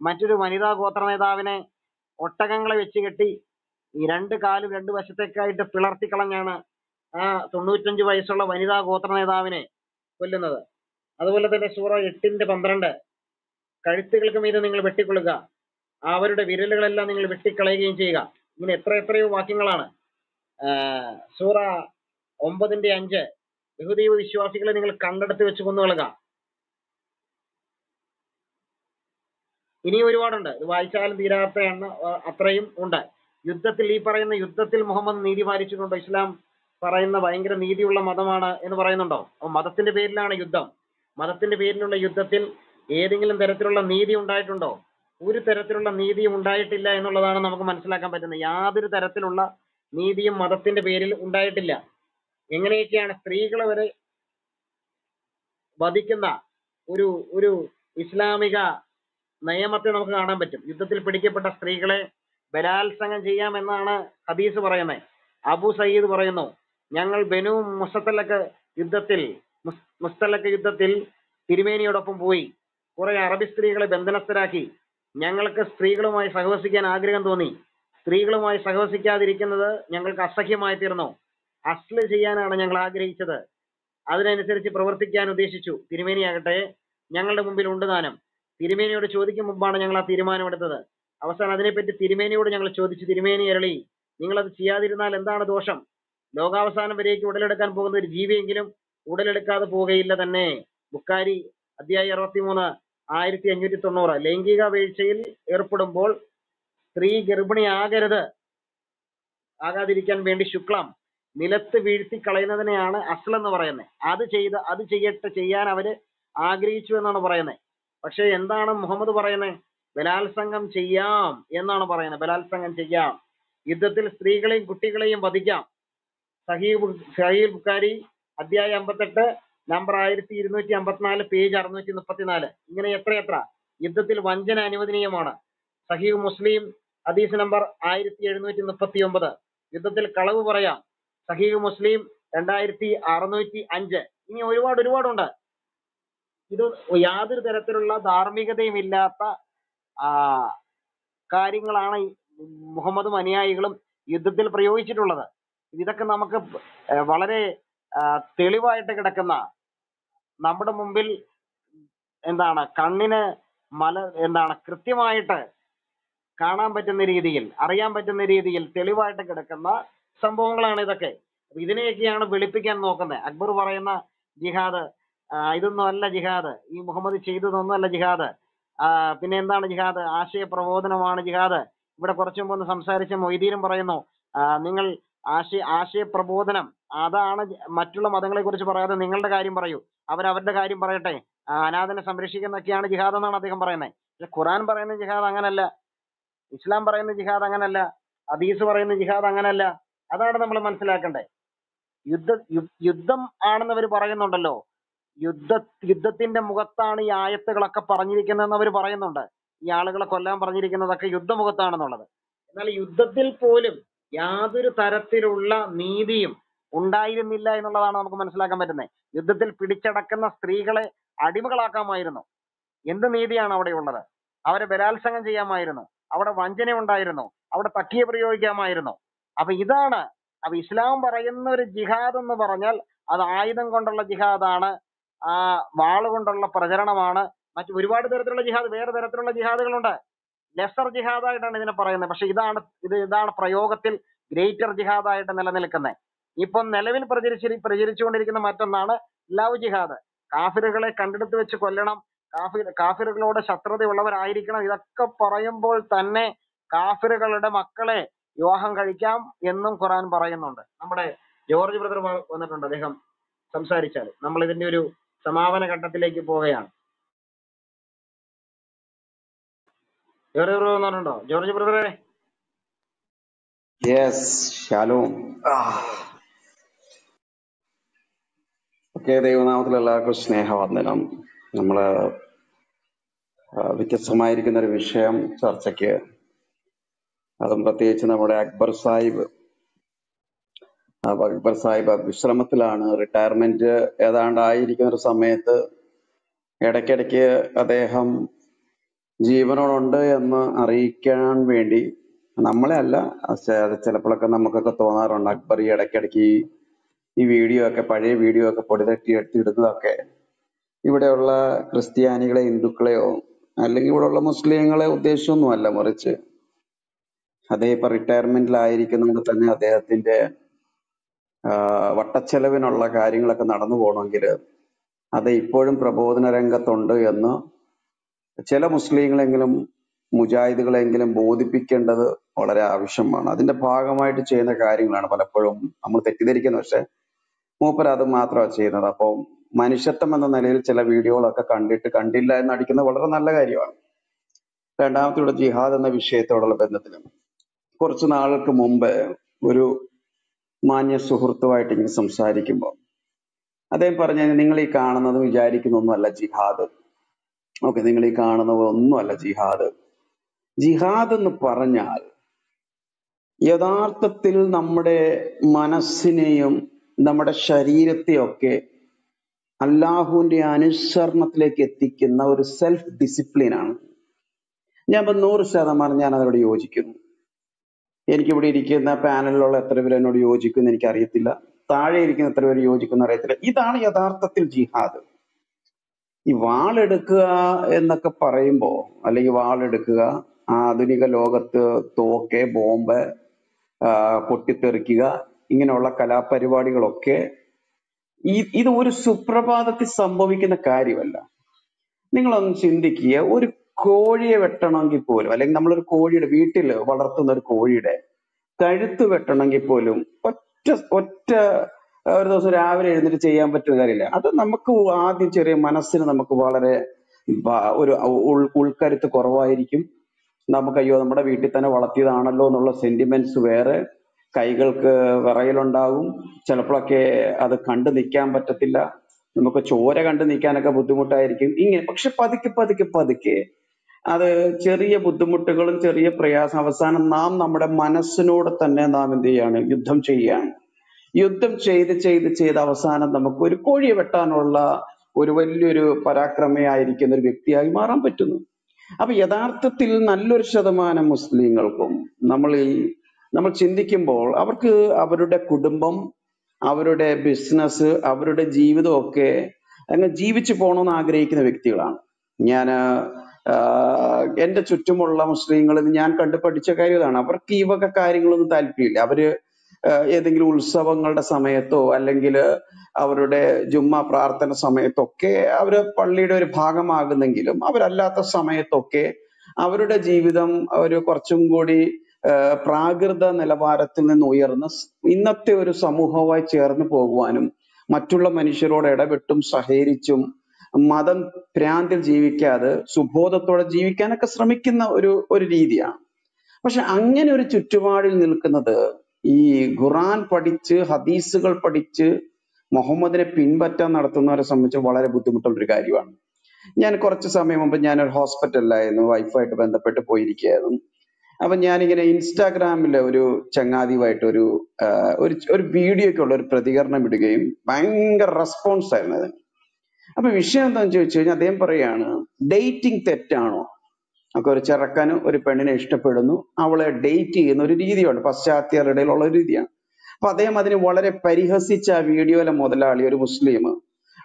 മറ്റൊരു വനിതാ ഗോത്ര നേതാവിനെ ഒട്ടകങ്ങളെ വെച്ച് കെട്ടി ഈ രണ്ട് കാലും രണ്ട് വശത്തേക്കായിട്ട് പിളർത്തി കളഞ്ഞാണ് ആ തൊണ്ണൂറ്റഞ്ച് വയസ്സുള്ള വനിതാ ഗോത്ര നേതാവിനെ കൊല്ലുന്നത്. അതുപോലെ തന്നെ സൂറ എട്ടിന്റെ പന്ത്രണ്ട്. കഴുത്തുകൾക്ക് മീതെ നിങ്ങൾ വെട്ടിക്കൊള്ളുക. അവരുടെ വിരലുകളെല്ലാം നിങ്ങൾ വെട്ടിക്കളയുകയും ചെയ്യുക. ഇങ്ങനെ എത്ര എത്രയോ വാക്യങ്ങളാണ്. സൂറ ഒമ്പതിന്റെ അഞ്ച്. ബഹുദൈവ വിശ്വാസികളെ നിങ്ങൾ കണ്ടെടുത്ത് വെച്ച് കൊന്നുകളക. ഇനി ഒരുപാടുണ്ട്. ഇത് വായിച്ചാലും തീരാത്ത എണ്ണ അത്രയും ഉണ്ട്. യുദ്ധത്തിൽ ഈ പറയുന്ന യുദ്ധത്തിൽ മുഹമ്മദ് നീതി പാലിച്ചിട്ടുണ്ടോ? ഇസ്ലാം പറയുന്ന ഭയങ്കര നീതിയുള്ള മതമാണ് എന്ന് പറയുന്നുണ്ടോ? അപ്പൊ മതത്തിന്റെ പേരിലാണ് യുദ്ധം. മതത്തിന്റെ പേരിലുള്ള യുദ്ധത്തിൽ ഏതെങ്കിലും തരത്തിലുള്ള നീതി ഉണ്ടായിട്ടുണ്ടോ? ഒരു തരത്തിലുള്ള നീതിയും ഉണ്ടായിട്ടില്ല എന്നുള്ളതാണ് നമുക്ക് മനസ്സിലാക്കാൻ പറ്റുന്നത്. യാതൊരു തരത്തിലുള്ള നീതിയും മതത്തിന്റെ പേരിൽ ഉണ്ടായിട്ടില്ല. എങ്ങനെയൊക്കെയാണ് സ്ത്രീകളെ വരെ വധിക്കുന്ന ഒരു ഒരു ഇസ്ലാമിക നിയമത്തെ നമുക്ക് കാണാൻ പറ്റും. യുദ്ധത്തിൽ പിടിക്കപ്പെട്ട സ്ത്രീകളെ ബലാത്സംഗം ചെയ്യാമെന്നാണ് ഹദീസ് പറയുന്നത്. അബു സയ്യിദ് പറയുന്നു ഞങ്ങൾ ബനു മുസത്തലക്ക് യുദ്ധത്തിൽ മുസ്- മുസ്തലക്ക് യുദ്ധത്തിൽ തിരുമേനിയോടൊപ്പം പോയി. കുറെ അറബി സ്ത്രീകളെ ബന്ധനസ്ഥരാക്കി. ഞങ്ങൾക്ക് സ്ത്രീകളുമായി സഹവസിക്കാൻ ആഗ്രഹം തോന്നി. സ്ത്രീകളുമായി സഹവസിക്കാതിരിക്കുന്നത് ഞങ്ങൾക്ക് അസഹ്യമായി തീർന്നു. അസ്ല് ചെയ്യാനാണ് ഞങ്ങൾ ആഗ്രഹിച്ചത്. അതിനനുസരിച്ച് പ്രവർത്തിക്കാൻ ഉദ്ദേശിച്ചു. തിരുമേനിയാകട്ടെ ഞങ്ങളുടെ മുമ്പിൽ ഉണ്ട് തിരുമേനിയോട് ചോദിക്കും മുമ്പാണ് ഞങ്ങൾ ആ തീരുമാനമെടുത്തത് അവസാനം അതിനെപ്പറ്റി തിരുമേനിയോട് ഞങ്ങൾ ചോദിച്ചു തിരുമേനി അരളി നിങ്ങൾ അത് ചെയ്യാതിരുന്നാൽ എന്താണ് ദോഷം? ലോകാവസാനം വരേക്ക് ഉടലെടുക്കാൻ പോകുന്ന ഒരു ജീവിയെങ്കിലും ഉടലെടുക്കാതെ പോവുകയില്ല തന്നെ. ബുക്കാരി അധ്യായം അറുപത്തിമൂന്ന് ആയിരത്തി അഞ്ഞൂറ്റി തൊണ്ണൂറ് ലൈംഗിക വീഴ്ചയിൽ ഏർപ്പെടുമ്പോൾ സ്ത്രീ ഗർഭിണിയാകരുത് ആകാതിരിക്കാൻ വേണ്ടി ശുക്ലം. നിലത്ത് വീഴ്ത്തി കളയുന്നതിനെയാണ് അസ്ൽ എന്ന് പറയുന്നത്. അത് ചെയ്ത് അത് ചെയ്യട്ടെ ചെയ്യാൻ അവർ ആഗ്രഹിച്ചു എന്നാണ് പറയുന്നത്. പക്ഷെ എന്താണ് മുഹമ്മദ് പറയുന്നത് ബലാത്സംഗം ചെയ്യാം എന്നാണ് പറയുന്നത്. ബലാത്സംഗം ചെയ്യാം. യുദ്ധത്തിൽ സ്ത്രീകളെയും കുട്ടികളെയും വധിക്കാം. സഹീബ് സഹീബ് ബുക്കാരി അധ്യായം അമ്പത്തെട്ട് നമ്പർ ആയിരത്തി ഇരുന്നൂറ്റി അമ്പത്തിനാല് പേജ് അറുന്നൂറ്റി മുപ്പത്തിനാല് ഇങ്ങനെ എത്രയെത്ര യുദ്ധത്തിൽ വഞ്ചന അനുവദനീയമാണ്. സഹീബ് മുസ്ലിം ഹദീസ് നമ്പർ ആയിരത്തി എഴുന്നൂറ്റി മുപ്പത്തി ഒമ്പത് യുദ്ധത്തിൽ കളവ് പറയാം. സഹീബ് മുസ്ലിം രണ്ടായിരത്തി അറുന്നൂറ്റി അഞ്ച് ഇനി ഒരുപാട് ഒരുപാടുണ്ട്. ഇത് യാതൊരു തരത്തിലുള്ള ധാർമ്മികതയും ഇല്ലാത്ത കാര്യങ്ങളാണ് മുഹമ്മദും അനുയായികളും യുദ്ധത്തിൽ പ്രയോഗിച്ചിട്ടുള്ളത്. ഇതൊക്കെ നമുക്ക് വളരെ തെളിവായിട്ട് കിടക്കുന്ന നമ്മുടെ മുമ്പിൽ എന്താണ് കണ്ണിന് മല എന്താണ് കൃത്യമായിട്ട് കാണാൻ പറ്റുന്ന രീതിയിൽ അറിയാൻ പറ്റുന്ന രീതിയിൽ തെളിവായിട്ട് കിടക്കുന്ന സംഭവങ്ങളാണ് ഇതൊക്കെ. ഇതിനെയൊക്കെയാണ് വെളുപ്പിക്കാൻ നോക്കുന്നത്. അക്ബർ പറയുന്ന ജിഹാദ് ഇതൊന്നും അല്ല ജിഹാദ്. ഈ മുഹമ്മദ് ചെയ്തതൊന്നും അല്ല ജിഹാദ്. പിന്നെ എന്താണ് ജിഹാദ്? ആശയ പ്രബോധനമാണ് ജിഹാദ്. ഇവിടെ കുറച്ചു മുമ്പ് ഒന്ന് സംസാരിച്ച മൊയ്തീനും പറയുന്നു. നിങ്ങൾ ആശയ ആശയ പ്രബോധനം അതാണ് മറ്റുള്ള മതങ്ങളെ കുറിച്ച് പറയാതെ നിങ്ങളുടെ കാര്യം പറയൂ. അവരവരുടെ കാര്യം പറയട്ടെ. അനാഥനെ സംരക്ഷിക്കുന്നൊക്കെയാണ് ജിഹാദ് എന്നാണ് അദ്ദേഹം പറയുന്നത്. പക്ഷെ ഖുറാൻ പറയുന്ന ജിഹാദ് അങ്ങനല്ല. ഇസ്ലാം പറയുന്ന ജിഹാദ് അങ്ങനല്ല. അദീസ് പറയുന്ന ജിഹാദ് അങ്ങനല്ല. അതാണ് നമ്മൾ മനസ്സിലാക്കേണ്ടത്. യുദ്ധ യുദ്ധം ആണെന്ന് അവർ പറയുന്നുണ്ടല്ലോ. യുദ്ധ യുദ്ധത്തിന്റെ മുഖത്താണ് ഈ ആയത്തുകളൊക്കെ പറഞ്ഞിരിക്കുന്നതെന്ന് അവർ പറയുന്നുണ്ട്. ഈ ആളുകളെ കൊല്ലാൻ പറഞ്ഞിരിക്കുന്നതൊക്കെ യുദ്ധമുഖത്താണെന്നുള്ളത്. എന്നാൽ യുദ്ധത്തിൽ പോലും യാതൊരു തരത്തിലുള്ള നീതിയും ഉണ്ടായിരുന്നില്ല എന്നുള്ളതാണ് നമുക്ക് മനസ്സിലാക്കാൻ പറ്റുന്നത്. യുദ്ധത്തിൽ പിടിച്ചടക്കുന്ന സ്ത്രീകളെ അടിമകളാക്കാമായിരുന്നു. എന്ത് നീതിയാണ് അവിടെ ഉള്ളത്? അവരെ ബലാത്സംഗം ചെയ്യാമായിരുന്നു. അവിടെ വഞ്ചന ഉണ്ടായിരുന്നു. അവിടെ തക്കിയ പ്രയോഗിക്കാമായിരുന്നു. അപ്പൊ ഇതാണ് അപ്പൊ ഇസ്ലാം പറയുന്ന ഒരു ജിഹാദ് എന്ന് പറഞ്ഞാൽ അത് ആയുധം കൊണ്ടുള്ള ജിഹാദാണ്. വാൾ കൊണ്ടുള്ള പ്രചരണമാണ്. മറ്റു ഒരുപാട് തരത്തിലുള്ള ജിഹാദ് വേറെ തരത്തിലുള്ള ജിഹാദുകളുണ്ട്. ലെസർ ജിഹാദായിട്ടാണ് ഇതിനെ പറയുന്നത്. പക്ഷെ ഇതാണ് ഇത് ഇതാണ് പ്രയോഗത്തിൽ ഗ്രേറ്റർ ജിഹാദായിട്ട് നിലനിൽക്കുന്നത്. ഇപ്പം നിലവിൽ പ്രചരിച്ച് പ്രചരിച്ചുകൊണ്ടിരിക്കുന്ന മറ്റൊന്നാണ് ലവ് ജിഹാദ്. കാഫിറുകളെ കണ്ടെടുത്ത് വെച്ച് കൊല്ലണം. കാഫി കാഫിറുകളോട് ശത്രുതയുള്ളവരായിരിക്കണം. ഇതൊക്കെ പറയുമ്പോൾ തന്നെ കാഫിറുകളുടെ മക്കളെ വിവാഹം കഴിക്കാം എന്നും ഖുറാൻ പറയുന്നുണ്ട്. നമ്മുടെ ജോർജ് ബ്രദർ വന്നിട്ടുണ്ട് അദ്ദേഹം സംസാരിച്ചാൽ നമ്മൾ ഇതിന്റെ ഒരു സമാപന ഘട്ടത്തിലേക്ക് പോവുകയാണ്. ജോർജ് ബ്രദർ വന്നിട്ടുണ്ടോ? ജോർജ് ബ്രദറെ? യെസ് ഷാലോം ഓക്കെ ദൈവനാമത്തിൽ എല്ലാവർക്കും സ്നേഹവന്ദനം നമ്മൾ വ്യത്യസ്തമായിരിക്കുന്ന ഒരു വിഷയം ചർച്ചയ്ക്ക്. അതും പ്രത്യേകിച്ച് നമ്മുടെ അക്ബർ സാഹിബ് അക്ബർ സാഹിബ് വിശ്രമത്തിലാണ്. റിട്ടയർമെന്റ് ഏതാണ്ട് ആയിരിക്കുന്ന ഒരു സമയത്ത് ഇടയ്ക്കിടയ്ക്ക് അദ്ദേഹം ജീവനോടുണ്ട് എന്ന് അറിയിക്കാൻ വേണ്ടി നമ്മളെ അല്ല ചിലപ്പോഴൊക്കെ നമുക്കൊക്കെ തോന്നാറുണ്ട്. അക്ബർ ഈ ഇടയ്ക്കിടയ്ക്ക് ഈ വീഡിയോ ഒക്കെ പഴയ വീഡിയോ ഒക്കെ പൊടിതട്ടി എടുത്തിടുന്നതൊക്കെ. ഇവിടെയുള്ള ക്രിസ്ത്യാനികളെ ഹിന്ദുക്കളെയോ അല്ലെങ്കിൽ ഇവിടെയുള്ള മുസ്ലിങ്ങളെ ഉദ്ദേശമൊന്നുമല്ല മറിച്ച്. അദ്ദേഹം ഇപ്പൊ റിട്ടയർമെന്റിലായിരിക്കുന്നതുകൊണ്ട് തന്നെ അദ്ദേഹത്തിന്റെ വട്ടച്ചെലവിനുള്ള കാര്യങ്ങളൊക്കെ നടന്നു പോകണമെങ്കിൽ അത് ഇപ്പോഴും പ്രബോധന രംഗത്തുണ്ട് എന്ന് ചില മുസ്ലിങ്ങളെങ്കിലും മുജാഹിദുകളെങ്കിലും ബോധിപ്പിക്കേണ്ടത് വളരെ ആവശ്യമാണ്. അതിന്റെ ഭാഗമായിട്ട് ചെയ്യുന്ന കാര്യങ്ങളാണ് പലപ്പോഴും നമ്മൾ തെറ്റിദ്ധരിക്കുന്നത്. പക്ഷെ മൂപ്പർ അത് മാത്രമാണ് ചെയ്യുന്നത്. അപ്പോൾ മനുഷ്യത്വം എന്ന നിലയിൽ ചില വീഡിയോകളൊക്കെ കണ്ടിട്ട് കണ്ടില്ല എന്ന് അടിക്കുന്നത് വളരെ നല്ല കാര്യമാണ്. രണ്ടാമത്തെ ഇവിടെ ജിഹാദ് എന്ന വിഷയത്തോടുള്ള ബന്ധത്തിൽ കുറച്ച് നാളുകൾക്ക് മുമ്പ് ഒരു മാന്യ സുഹൃത്തുമായിട്ട് ഇങ്ങനെ സംസാരിക്കുമ്പോൾ അദ്ദേഹം പറഞ്ഞു നിങ്ങൾ ഈ കാണുന്നത് വിചാരിക്കുന്ന ഒന്നുമല്ല ജിഹാദ്. ഓക്കെ നിങ്ങൾ ഈ കാണുന്നത് ഒന്നുമല്ല ജിഹാദ്. ജിഹാദ് എന്ന് പറഞ്ഞാൽ യഥാർത്ഥത്തിൽ നമ്മുടെ മനസ്സിനെയും നമ്മുടെ ശരീരത്തെയൊക്കെ അള്ളാഹുവിന്റെ അനുസരണത്തിലേക്ക് എത്തിക്കുന്ന ഒരു സെൽഫ് ഡിസിപ്ലിൻ ആണ്. ഞാൻ ഇപ്പൊ നൂറ് ശതമാനം ഞാൻ അതിനോട് യോജിക്കുന്നു. എനിക്കിവിടെ ഇരിക്കുന്ന പാനലിലുള്ള എത്ര പേര് എന്നോട് യോജിക്കുന്നു എനിക്ക് അറിയത്തില്ല താഴെ ഇരിക്കുന്ന എത്ര പേര് യോജിക്കുന്നു അറിയത്തില്ല. ഇതാണ് യഥാർത്ഥത്തിൽ ജിഹാദ്. ഈ വാളെടുക്കുക എന്നൊക്കെ പറയുമ്പോൾ അല്ലെങ്കിൽ വാളെടുക്കുക ആധുനിക ലോകത്ത് തോക്ക് ബോംബ് പൊട്ടിത്തെറിക്കുക ഇങ്ങനെയുള്ള കലാപരിപാടികളൊക്കെ ഈ ഇത് ഒരു സുപ്രഭാതത്തിൽ സംഭവിക്കുന്ന കാര്യമല്ല. നിങ്ങളൊന്ന് ചിന്തിക്കുക ഒരു കോഴിയെ വെട്ടണമെങ്കിൽ പോലും അല്ലെങ്കിൽ നമ്മളൊരു കോഴിയുടെ വീട്ടിൽ വളർത്തുന്ന ഒരു കോഴിയുടെ കഴുത്ത് വെട്ടണമെങ്കിൽ പോലും ഒറ്റ ഒറ്റ ഒരു ദിവസം രാവിലെ എഴുന്നേറ്റ് ചെയ്യാൻ പറ്റുന്ന കാര്യമില്ല. അത് നമുക്ക് ആദ്യം ചെറിയ മനസ്സിന് നമുക്ക് വളരെ ഒരു ഉൾ ഉൾക്കരുത്ത് കുറവായിരിക്കും. നമുക്ക് അയ്യോ നമ്മുടെ വീട്ടിൽ തന്നെ വളർത്തിയതാണല്ലോ എന്നുള്ള സെന്റിമെന്റ്സ് വേറെ കൈകൾക്ക് വിറയലുണ്ടാകും ചിലപ്പോഴൊക്കെ അത് കണ്ടു നിൽക്കാൻ പറ്റത്തില്ല. നമുക്ക് ചോര കണ്ടു നിൽക്കാനൊക്കെ ബുദ്ധിമുട്ടായിരിക്കും. ഇങ്ങനെ പക്ഷെ പതുക്കെ പതുക്കെ പതുക്കെ അത് ചെറിയ ബുദ്ധിമുട്ടുകളും ചെറിയ പ്രയാസം. അവസാനം നാം നമ്മുടെ മനസ്സിനോട് തന്നെ നാം എന്ത് ചെയ്യാണ്? യുദ്ധം ചെയ്യുകയാണ്. യുദ്ധം ചെയ്ത് ചെയ്ത് ചെയ്ത് അവസാനം നമുക്ക് ഒരു കോഴിയെ വെട്ടാനുള്ള ഒരു വലിയൊരു പരാക്രമയായിരിക്കുന്ന ഒരു വ്യക്തിയായി മാറാൻ പറ്റുന്നു. അപ്പൊ യഥാർത്ഥത്തിൽ നല്ലൊരു ശതമാനം മുസ്ലിങ്ങൾക്കും നമ്മൾ ഈ നമ്മൾ ചിന്തിക്കുമ്പോൾ അവർക്ക് അവരുടെ കുടുംബം അവരുടെ ബിസിനസ് അവരുടെ ജീവിതമൊക്കെ അങ്ങ് ജീവിച്ചു പോകണമെന്ന് ആഗ്രഹിക്കുന്ന വ്യക്തികളാണ്. ഞാൻ എന്റെ ചുറ്റുമുള്ള മുസ്ലിങ്ങളിൽ ഞാൻ കണ്ടു പഠിച്ച കാര്യം ഇതാണ് അവർക്ക് ഈ വക കാര്യങ്ങളൊന്നും താല്പര്യമില്ല. അവർ ഏതെങ്കിലും ഉത്സവങ്ങളുടെ സമയത്തോ അല്ലെങ്കിൽ അവരുടെ ജുമ്മ പ്രാർത്ഥന സമയത്തൊക്കെ അവർ പള്ളിയുടെ ഒരു ഭാഗമാകുന്നെങ്കിലും അവരല്ലാത്ത സമയത്തൊക്കെ അവരുടെ ജീവിതം ഒരു കുറച്ചും കൂടി പ്രാകൃത നിലവാരത്തിൽ നിന്ന് ഉയർന്ന് ഇന്നത്തെ ഒരു സമൂഹവുമായി ചേർന്ന് പോകുവാനും മറ്റുള്ള മനുഷ്യരോട് ഇടപെട്ടും സഹകരിച്ചും മതം ഭ്രാന്തിൽ ജീവിക്കാതെ സുബോധത്തോടെ ജീവിക്കാനൊക്കെ ശ്രമിക്കുന്ന ഒരു ഒരു രീതിയാണ്. പക്ഷെ അങ്ങനെ ഒരു ചുറ്റുപാടിൽ നിൽക്കുന്നത് ഈ ഖുറാൻ പഠിച്ച് ഹദീസുകൾ പഠിച്ച് മുഹമ്മദിനെ പിൻപറ്റാൻ നടത്തുന്നവരെ സംബന്ധിച്ച് വളരെ ബുദ്ധിമുട്ടുള്ള ഒരു കാര്യമാണ്. ഞാൻ കുറച്ച് സമയം മുമ്പ് ഞാൻ ഒരു ഹോസ്പിറ്റലിലായിരുന്നു വൈഫായിട്ട് ബന്ധപ്പെട്ട് പോയിരിക്കുകയായിരുന്നു. അപ്പൊ ഞാനിങ്ങനെ ഇൻസ്റ്റാഗ്രാമിലെ ഒരു ചങ്ങാതിയുമായിട്ട് ഒരു ഒരു ഉള്ള ഒരു പ്രതികരണം ഇടുകയും ഭയങ്കര റെസ്പോൺസ് ആയിരുന്നു അതിന്. അപ്പൊ വിഷയം എന്താണെന്ന് ചോദിച്ചു കഴിഞ്ഞാൽ അദ്ദേഹം പറയാണ് ഡേറ്റിംഗ് തെറ്റാണോ? നമുക്ക് ഒരു ചെറുക്കന് ഒരു പെണ്ണിനെ ഇഷ്ടപ്പെടുന്നു. അവളെ ഡേറ്റ് ചെയ്യുന്ന ഒരു രീതിയുണ്ട്. പാശ്ചാത്യരുടെ ഇടയിലുള്ള ഒരു രീതിയാണ്. അപ്പൊ അദ്ദേഹം അതിന് വളരെ പരിഹസിച്ച ആ വീഡിയോയിലെ മുതലാളി ഒരു മുസ്ലിം.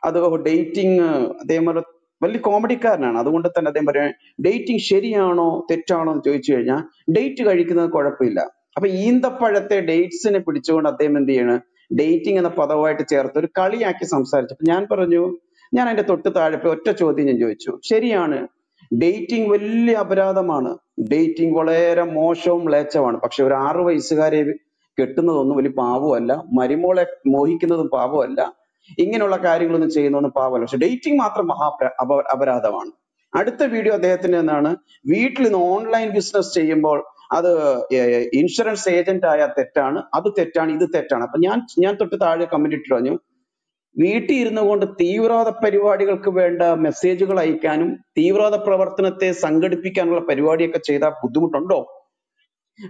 അത് ഡേറ്റിംഗ് അദ്ദേഹം ഒരു വലിയ കോമഡിക്കാരനാണ്. അതുകൊണ്ട് തന്നെ അദ്ദേഹം പറയാൻ ഡേറ്റിംഗ് ശരിയാണോ? തെറ്റാണോ? എന്ന് ചോദിച്ചു കഴിഞ്ഞാൽ ഡേറ്റ് കഴിക്കുന്നത് കുഴപ്പമില്ല. അപ്പൊ ഈന്തപ്പഴത്തെ ഡേറ്റ്സിനെ പിടിച്ചുകൊണ്ട് അദ്ദേഹം എന്ത് ചെയ്യണം ഡേറ്റിംഗ് എന്ന പദവുമായിട്ട് ചേർത്ത് ഒരു കളിയാക്കി സംസാരിച്ചു. ഞാൻ പറഞ്ഞു ഞാൻ അതിന്റെ തൊട്ട് താഴെ ഒറ്റ ചോദ്യം ഞാൻ ചോദിച്ചു. ശരിയാണ് ഡേറ്റിംഗ് വലിയ അപരാധമാണ്. ഡേറ്റിംഗ് വളരെ മോശവും ലേച്ചവുമാണ്. പക്ഷെ ഒരു ആറു വയസ്സുകാരെ കെട്ടുന്നതൊന്നും വലിയ പാവമല്ല മരുമോളെ മോഹിക്കുന്നതും പാവമല്ല ഇങ്ങനെയുള്ള കാര്യങ്ങളൊന്നും ചെയ്യുന്നതൊന്നും പാവമല്ല പക്ഷെ ഡേറ്റിംഗ് മാത്രം മഹാ അപരാധമാണ്. അടുത്ത വീഡിയോ അദ്ദേഹത്തിന്റെ എന്നാണ് വീട്ടിൽ നിന്ന് ഓൺലൈൻ ബിസിനസ് ചെയ്യുമ്പോൾ അത് ഇൻഷുറൻസ് ഏജന്റ് ആയ തെറ്റാണ്. അത് തെറ്റാണ് ഇത് തെറ്റാണ്. അപ്പൊ ഞാൻ ഞാൻ തൊട്ട് താഴെ കമന്റ് ഇട്ട് പറഞ്ഞു വീട്ടിൽ ഇരുന്നു കൊണ്ട് തീവ്രവാദ പരിപാടികൾക്ക് വേണ്ട മെസ്സേജുകൾ അയക്കാനും തീവ്രവാദ പ്രവർത്തനത്തെ സംഘടിപ്പിക്കാനുള്ള പരിപാടിയൊക്കെ ചെയ്താൽ ബുദ്ധിമുട്ടുണ്ടോ?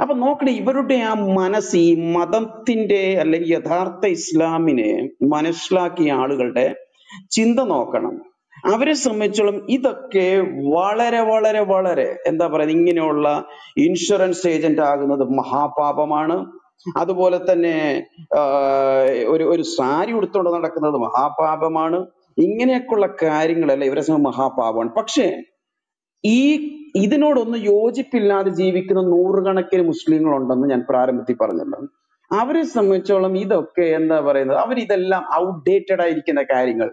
അപ്പൊ നോക്കണേ ഇവരുടെ ആ മനസ്സ് ഈ മതത്തിന്റെ അല്ലെങ്കിൽ യഥാർത്ഥ ഇസ്ലാമിനെ മനസ്സിലാക്കിയ ആളുകളുടെ ചിന്ത നോക്കണം. അവരെ സംബന്ധിച്ചോളം ഇതൊക്കെ വളരെ വളരെ വളരെ എന്താ പറയുക ഇങ്ങനെയുള്ള ഇൻഷുറൻസ് ഏജന്റ് ആകുന്നത് മഹാപാപമാണ്. അതുപോലെ തന്നെ ഒരു ഒരു സാരി ഉടുത്തുകൊണ്ട് നടക്കുന്നത് മഹാപാപമാണ്. ഇങ്ങനെയൊക്കെയുള്ള കാര്യങ്ങളല്ല ഇവരെ സംബന്ധിച്ച് മഹാപാപമാണ്. പക്ഷേ ഈ ഇതിനോടൊന്നും യോജിപ്പില്ലാതെ ജീവിക്കുന്ന നൂറുകണക്കിന് മുസ്ലിങ്ങളുണ്ടെന്ന് ഞാൻ പ്രാരംഭത്തിൽ പറഞ്ഞല്ലോ. അവരെ സംബന്ധിച്ചോളം ഇതൊക്കെ എന്താ പറയുന്നത്? അവരിതെല്ലാം ഔട്ട്ഡേറ്റഡ് ആയിരിക്കുന്ന കാര്യങ്ങൾ.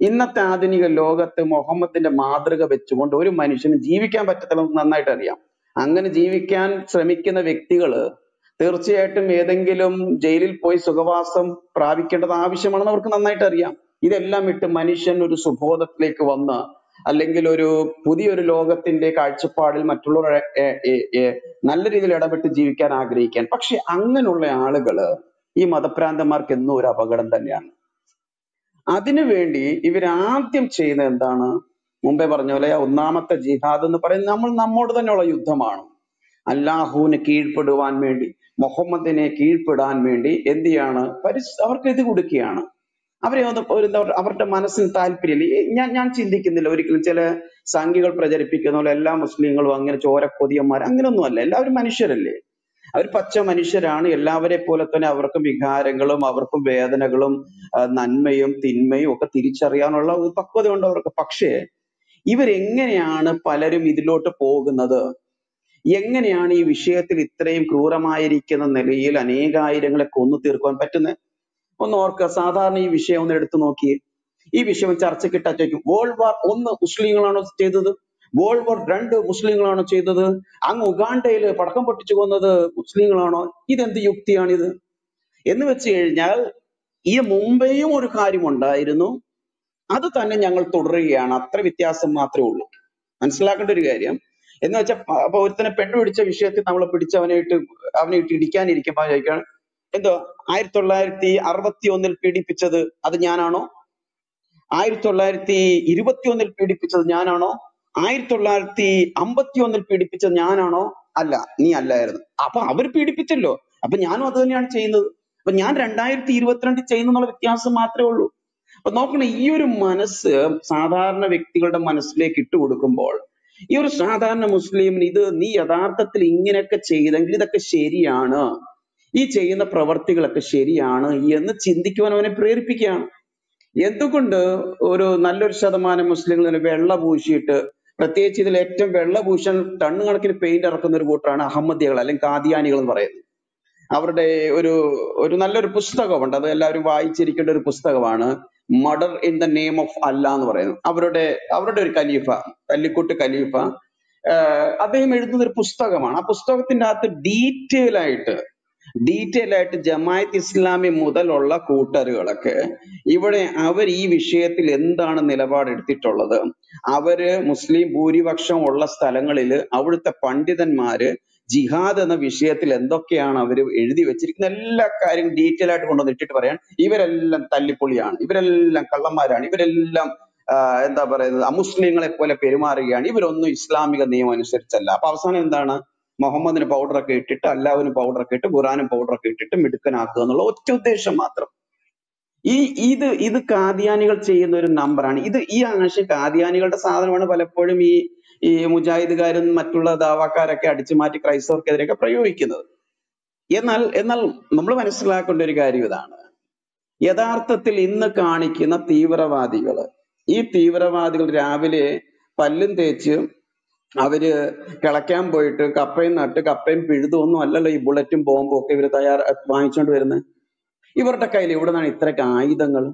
ഇന്നത്തെ ആധുനിക ലോകത്ത് മുഹമ്മദിന്റെ മാതൃക വെച്ചുകൊണ്ട് ഒരു മനുഷ്യന് ജീവിക്കാൻ പറ്റത്തില്ലെന്ന് നന്നായിട്ട് അറിയാം അങ്ങനെ ജീവിക്കാൻ ശ്രമിക്കുന്ന വ്യക്തികൾ തീർച്ചയായിട്ടും ഏതെങ്കിലും ജയിലിൽ പോയി സുഖവാസം പ്രാപിക്കേണ്ടത് ആവശ്യമാണെന്ന് അവർക്ക് നന്നായിട്ട് അറിയാം. ഇതെല്ലാം ഇട്ട് മനുഷ്യൻ ഒരു സുബോധത്തിലേക്ക് വന്ന് അല്ലെങ്കിൽ ഒരു പുതിയൊരു ലോകത്തിന്റെ കാഴ്ചപ്പാടിൽ ഏ, നല്ല രീതിയിൽ ഇടപെട്ട് ജീവിക്കാൻ ആഗ്രഹിക്കാൻ. പക്ഷെ അങ്ങനെയുള്ള ആളുകൾ ഈ മതഭ്രാന്തന്മാർക്ക് എന്നും ഒരു അപകടം തന്നെയാണ്. അതിനുവേണ്ടി ഇവരാദ്യം ചെയ്യുന്ന എന്താണ്? മുമ്പേ പറഞ്ഞ പോലെ ഒന്നാമത്തെ ജിഹാദ് എന്ന് പറയുന്നത് നമ്മൾ നമ്മോട് തന്നെയുള്ള യുദ്ധമാണ്. അല്ലാഹുവിന് കീഴ്പ്പെടുവാൻ വേണ്ടി. മുഹമ്മദിനെ കീഴ്പ്പെടാൻ വേണ്ടി എന്ത് ചെയ്യാണ് അവർക്ക് ഇത് കൊടുക്കുകയാണ്. അവരെ ഒന്ന് ഒരു അവരുടെ മനസ്സിന് താല്പര്യമില്ല. ഞാൻ ഞാൻ ചിന്തിക്കുന്നില്ല. ഒരിക്കലും ചില സംഖ്യകൾ പ്രചരിപ്പിക്കുന്ന പോലെ എല്ലാ മുസ്ലിങ്ങളും അങ്ങനെ ചോരക്കൊതിയന്മാർ അങ്ങനെയൊന്നും അല്ല. എല്ലാവരും മനുഷ്യരല്ലേ? അവർ പച്ച മനുഷ്യരാണ്. എല്ലാവരെ പോലെ തന്നെ അവർക്കും വികാരങ്ങളും അവർക്കും വേദനകളും നന്മയും തിന്മയും ഒക്കെ തിരിച്ചറിയാനുള്ള പക്വതയുണ്ട് അവർക്ക്. പക്ഷേ ഇവരെങ്ങനെയാണ് പലരും ഇതിലോട്ട് പോകുന്നത്? എങ്ങനെയാണ് ഈ വിഷയത്തിൽ ഇത്രയും ക്രൂരമായിരിക്കുന്ന നിലയിൽ അനേകായിരങ്ങളെ കൊന്നു തീർക്കുവാൻ പറ്റുന്നത്? ഒന്ന് ഓർക്കുക സാധാരണ ഈ വിഷയം ഒന്ന് എടുത്തു നോക്കിയേ. ഈ വിഷയം ചർച്ചയ്ക്കിട്ടാ ചോദിക്കും വേൾഡ് വാർ ഒന്ന് മുസ്ലിങ്ങളാണോ ചെയ്തത്? വേൾഡ് വാർ രണ്ട് മുസ്ലിങ്ങളാണോ ചെയ്തത്? അങ്ങ് ഉഗാണ്ടയിൽ പടക്കം പൊട്ടിച്ചു കൊന്നത് മുസ്ലിങ്ങളാണോ? ഇതെന്ത് യുക്തിയാണിത്? എന്ന് വെച്ച് കഴിഞ്ഞാൽ ഈ മുമ്പേയും ഒരു കാര്യമുണ്ടായിരുന്നു അത് തന്നെ ഞങ്ങൾ തുടരുകയാണ്. അത്ര വ്യത്യാസം മാത്രമേ ഉള്ളൂ. മനസ്സിലാക്കേണ്ട ഒരു കാര്യം എന്ന് വെച്ചാൽ അപ്പൊ ഒരുത്തനെ പെണ്ണ് പിടിച്ച വിഷയത്തിൽ നമ്മൾ പിടിച്ചവനെ ഇട്ട് അവനെ ഇട്ട് ഇടിക്കാനിരിക്കുമ്പോ ചോദിക്കാൻ എന്തോ ആയിരത്തി തൊള്ളായിരത്തി അറുപത്തി ഒന്നിൽ പീഡിപ്പിച്ചത് അത് ഞാനാണോ? ആയിരത്തി തൊള്ളായിരത്തി ഇരുപത്തി ഒന്നിൽ പീഡിപ്പിച്ചത് ഞാനാണോ? ആയിരത്തി തൊള്ളായിരത്തി അമ്പത്തി ഒന്നിൽ പീഡിപ്പിച്ചത് ഞാനാണോ? അല്ല നീ അല്ലായിരുന്നു. അപ്പൊ അവർ പീഡിപ്പിച്ചല്ലോ. അപ്പൊ ഞാനും അത് തന്നെയാണ് ചെയ്യുന്നത്. അപ്പൊ ഞാൻ രണ്ടായിരത്തി ഇരുപത്തിരണ്ടിൽ ചെയ്യുന്നുള്ള വ്യത്യാസം മാത്രമേ ഉള്ളൂ. അപ്പൊ നോക്കണേ ഈ ഒരു മനസ്സ് സാധാരണ വ്യക്തികളുടെ മനസ്സിലേക്ക് ഇട്ടു കൊടുക്കുമ്പോൾ ഈ ഒരു സാധാരണ മുസ്ലിമിന് ഇത് നീ യഥാർത്ഥത്തിൽ ഇങ്ങനെയൊക്കെ ചെയ്തെങ്കിൽ ഇതൊക്കെ ശരിയാണ്. ഈ ചെയ്യുന്ന പ്രവർത്തികളൊക്കെ ശരിയാണ് എന്ന് ചിന്തിക്കുവാൻ അവനെ പ്രേരിപ്പിക്കുകയാണ്. എന്തുകൊണ്ട് ഒരു നല്ലൊരു ശതമാനം മുസ്ലിങ്ങൾ വെള്ള പൂശിയിട്ട് പ്രത്യേകിച്ച് ഇതിൽ ഏറ്റവും വെള്ള പൂശാൻ ടണ്ണ് കണക്കിന് പെയിന്റ് ഇറക്കുന്ന ഒരു കൂട്ടരാണ് അഹമ്മദികൾ അല്ലെങ്കിൽ കാദിയാനികൾ എന്ന് പറയുന്നത്. അവരുടെ ഒരു ഒരു നല്ലൊരു പുസ്തകമുണ്ട്. അത് എല്ലാവരും വായിച്ചിരിക്കേണ്ട ഒരു പുസ്തകമാണ്. Murder in the name of അല്ല എന്ന് പറയുന്നു. അവരുടെ അവരുടെ ഒരു ഖലീഫ കല്ലിക്കുട്ട് ഖലീഫ അദ്ദേഹം എഴുതുന്ന ഒരു പുസ്തകമാണ്. ആ പുസ്തകത്തിന്റെ അകത്ത് ഡീറ്റെയിൽ ആയിട്ട് ഡീറ്റെയിൽ ആയിട്ട് ജമായത്ത് ഇസ്ലാമി മുതലുള്ള കൂട്ടരുകളൊക്കെ ഇവിടെ അവർ ഈ വിഷയത്തിൽ എന്താണ് നിലപാടെടുത്തിട്ടുള്ളത്? അവർ മുസ്ലിം ഭൂരിപക്ഷം ഉള്ള സ്ഥലങ്ങളിൽ അവിടുത്തെ പണ്ഡിതന്മാര് ജിഹാദ് എന്ന വിഷയത്തിൽ എന്തൊക്കെയാണ് അവർ എഴുതി വെച്ചിരിക്കുന്ന എല്ലാ കാര്യവും ഡീറ്റെയിൽ ആയിട്ട് കൊണ്ടുവന്ന് ഇട്ടിട്ട് പറയാൻ ഇവരെല്ലാം തല്ലിപ്പൊളിയാണ്. ഇവരെല്ലാം കള്ളന്മാരാണ്. ഇവരെല്ലാം എന്താ പറയുന്നത് അമുസ്ലിങ്ങളെ പോലെ പെരുമാറുകയാണ്. ഇവരൊന്നും ഇസ്ലാമിക നിയമം അനുസരിച്ചല്ല. അപ്പൊ അവസാനം എന്താണ്? മുഹമ്മദിന് പൗഡറൊക്കെ ഇട്ടിട്ട് അല്ലാവിന് പൗഡറൊക്കെ ഇട്ട് ഖുറാനും പൗഡറൊക്കെ ഇട്ടിട്ട് മിടുക്കനാക്കുക എന്നുള്ള ഒറ്റ ഉദ്ദേശം മാത്രം. ഈ ഇത് ഇത് കാദിയാനികൾ ചെയ്യുന്ന ഒരു നമ്പറാണ് ഇത് ഈ ആശയം കാദിയാനികളുടെ സാധനമാണ് പലപ്പോഴും ഈ ഈ മുജാഹിദുകാരും മറ്റുള്ള ദാവാക്കാരൊക്കെ അടിച്ചു മാറ്റി ക്രൈസ്തവർക്കെതിരെയൊക്കെ പ്രയോഗിക്കുന്നത്. എന്നാൽ എന്നാൽ നമ്മൾ മനസ്സിലാക്കേണ്ട ഒരു കാര്യം ഇതാണ്. യഥാർത്ഥത്തിൽ ഇന്ന് കാണിക്കുന്ന തീവ്രവാദികൾ ഈ തീവ്രവാദികൾ രാവിലെ പല്ലും തേച്ച് അവർ കിളയ്ക്കാൻ പോയിട്ട് കപ്പയും നട്ട് കപ്പയും പിഴുതും ഒന്നും അല്ലല്ലോ ഈ ബുള്ളറ്റും ബോംബും ഒക്കെ ഇവർ തയ്യാർ വാങ്ങിച്ചുകൊണ്ട് വരുന്നത് ഇവരുടെ കയ്യിൽ ഇവിടെ നിന്നാണ് ഇത്രയൊക്കെ ആയുധങ്ങൾ?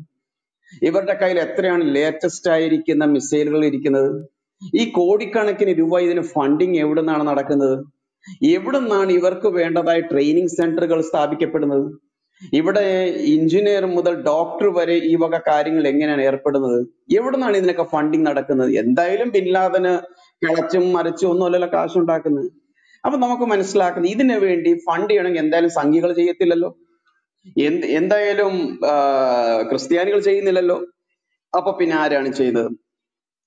ഇവരുടെ കയ്യിൽ എത്രയാണ് ലേറ്റസ്റ്റ് ആയിരിക്കുന്ന മിസൈലുകൾ ഇരിക്കുന്നത്? ഈ കോടിക്കണക്കിന് രൂപ ഇതിന് ഫണ്ടിങ് എവിടെ നിന്നാണ് നടക്കുന്നത്? എവിടെ നിന്നാണ് ഇവർക്ക് വേണ്ടതായ ട്രെയിനിങ് സെന്ററുകൾ സ്ഥാപിക്കപ്പെടുന്നത്? ഇവിടെ എഞ്ചിനീയർ മുതൽ ഡോക്ടർ വരെ ഈ വക കാര്യങ്ങൾ എങ്ങനെയാണ് ഏർപ്പെടുന്നത്? എവിടെ നിന്നാണ് ഇതിനൊക്കെ ഫണ്ടിങ് നടക്കുന്നത്? എന്തായാലും ബിൻലാദന് കിളച്ചും മറിച്ചും ഒന്നും അല്ലല്ലോ കാശുണ്ടാക്കുന്നത് അപ്പൊ നമുക്ക് മനസ്സിലാക്കുന്നത് ഇതിനു വേണ്ടി ഫണ്ട് ചെയ്യണമെങ്കിൽ എന്തായാലും സംഘികൾ ചെയ്യത്തില്ലല്ലോ. എന്ത് എന്തായാലും ക്രിസ്ത്യാനികൾ ചെയ്യുന്നില്ലല്ലോ. അപ്പൊ പിന്നെ ആരാണ് ചെയ്തത്?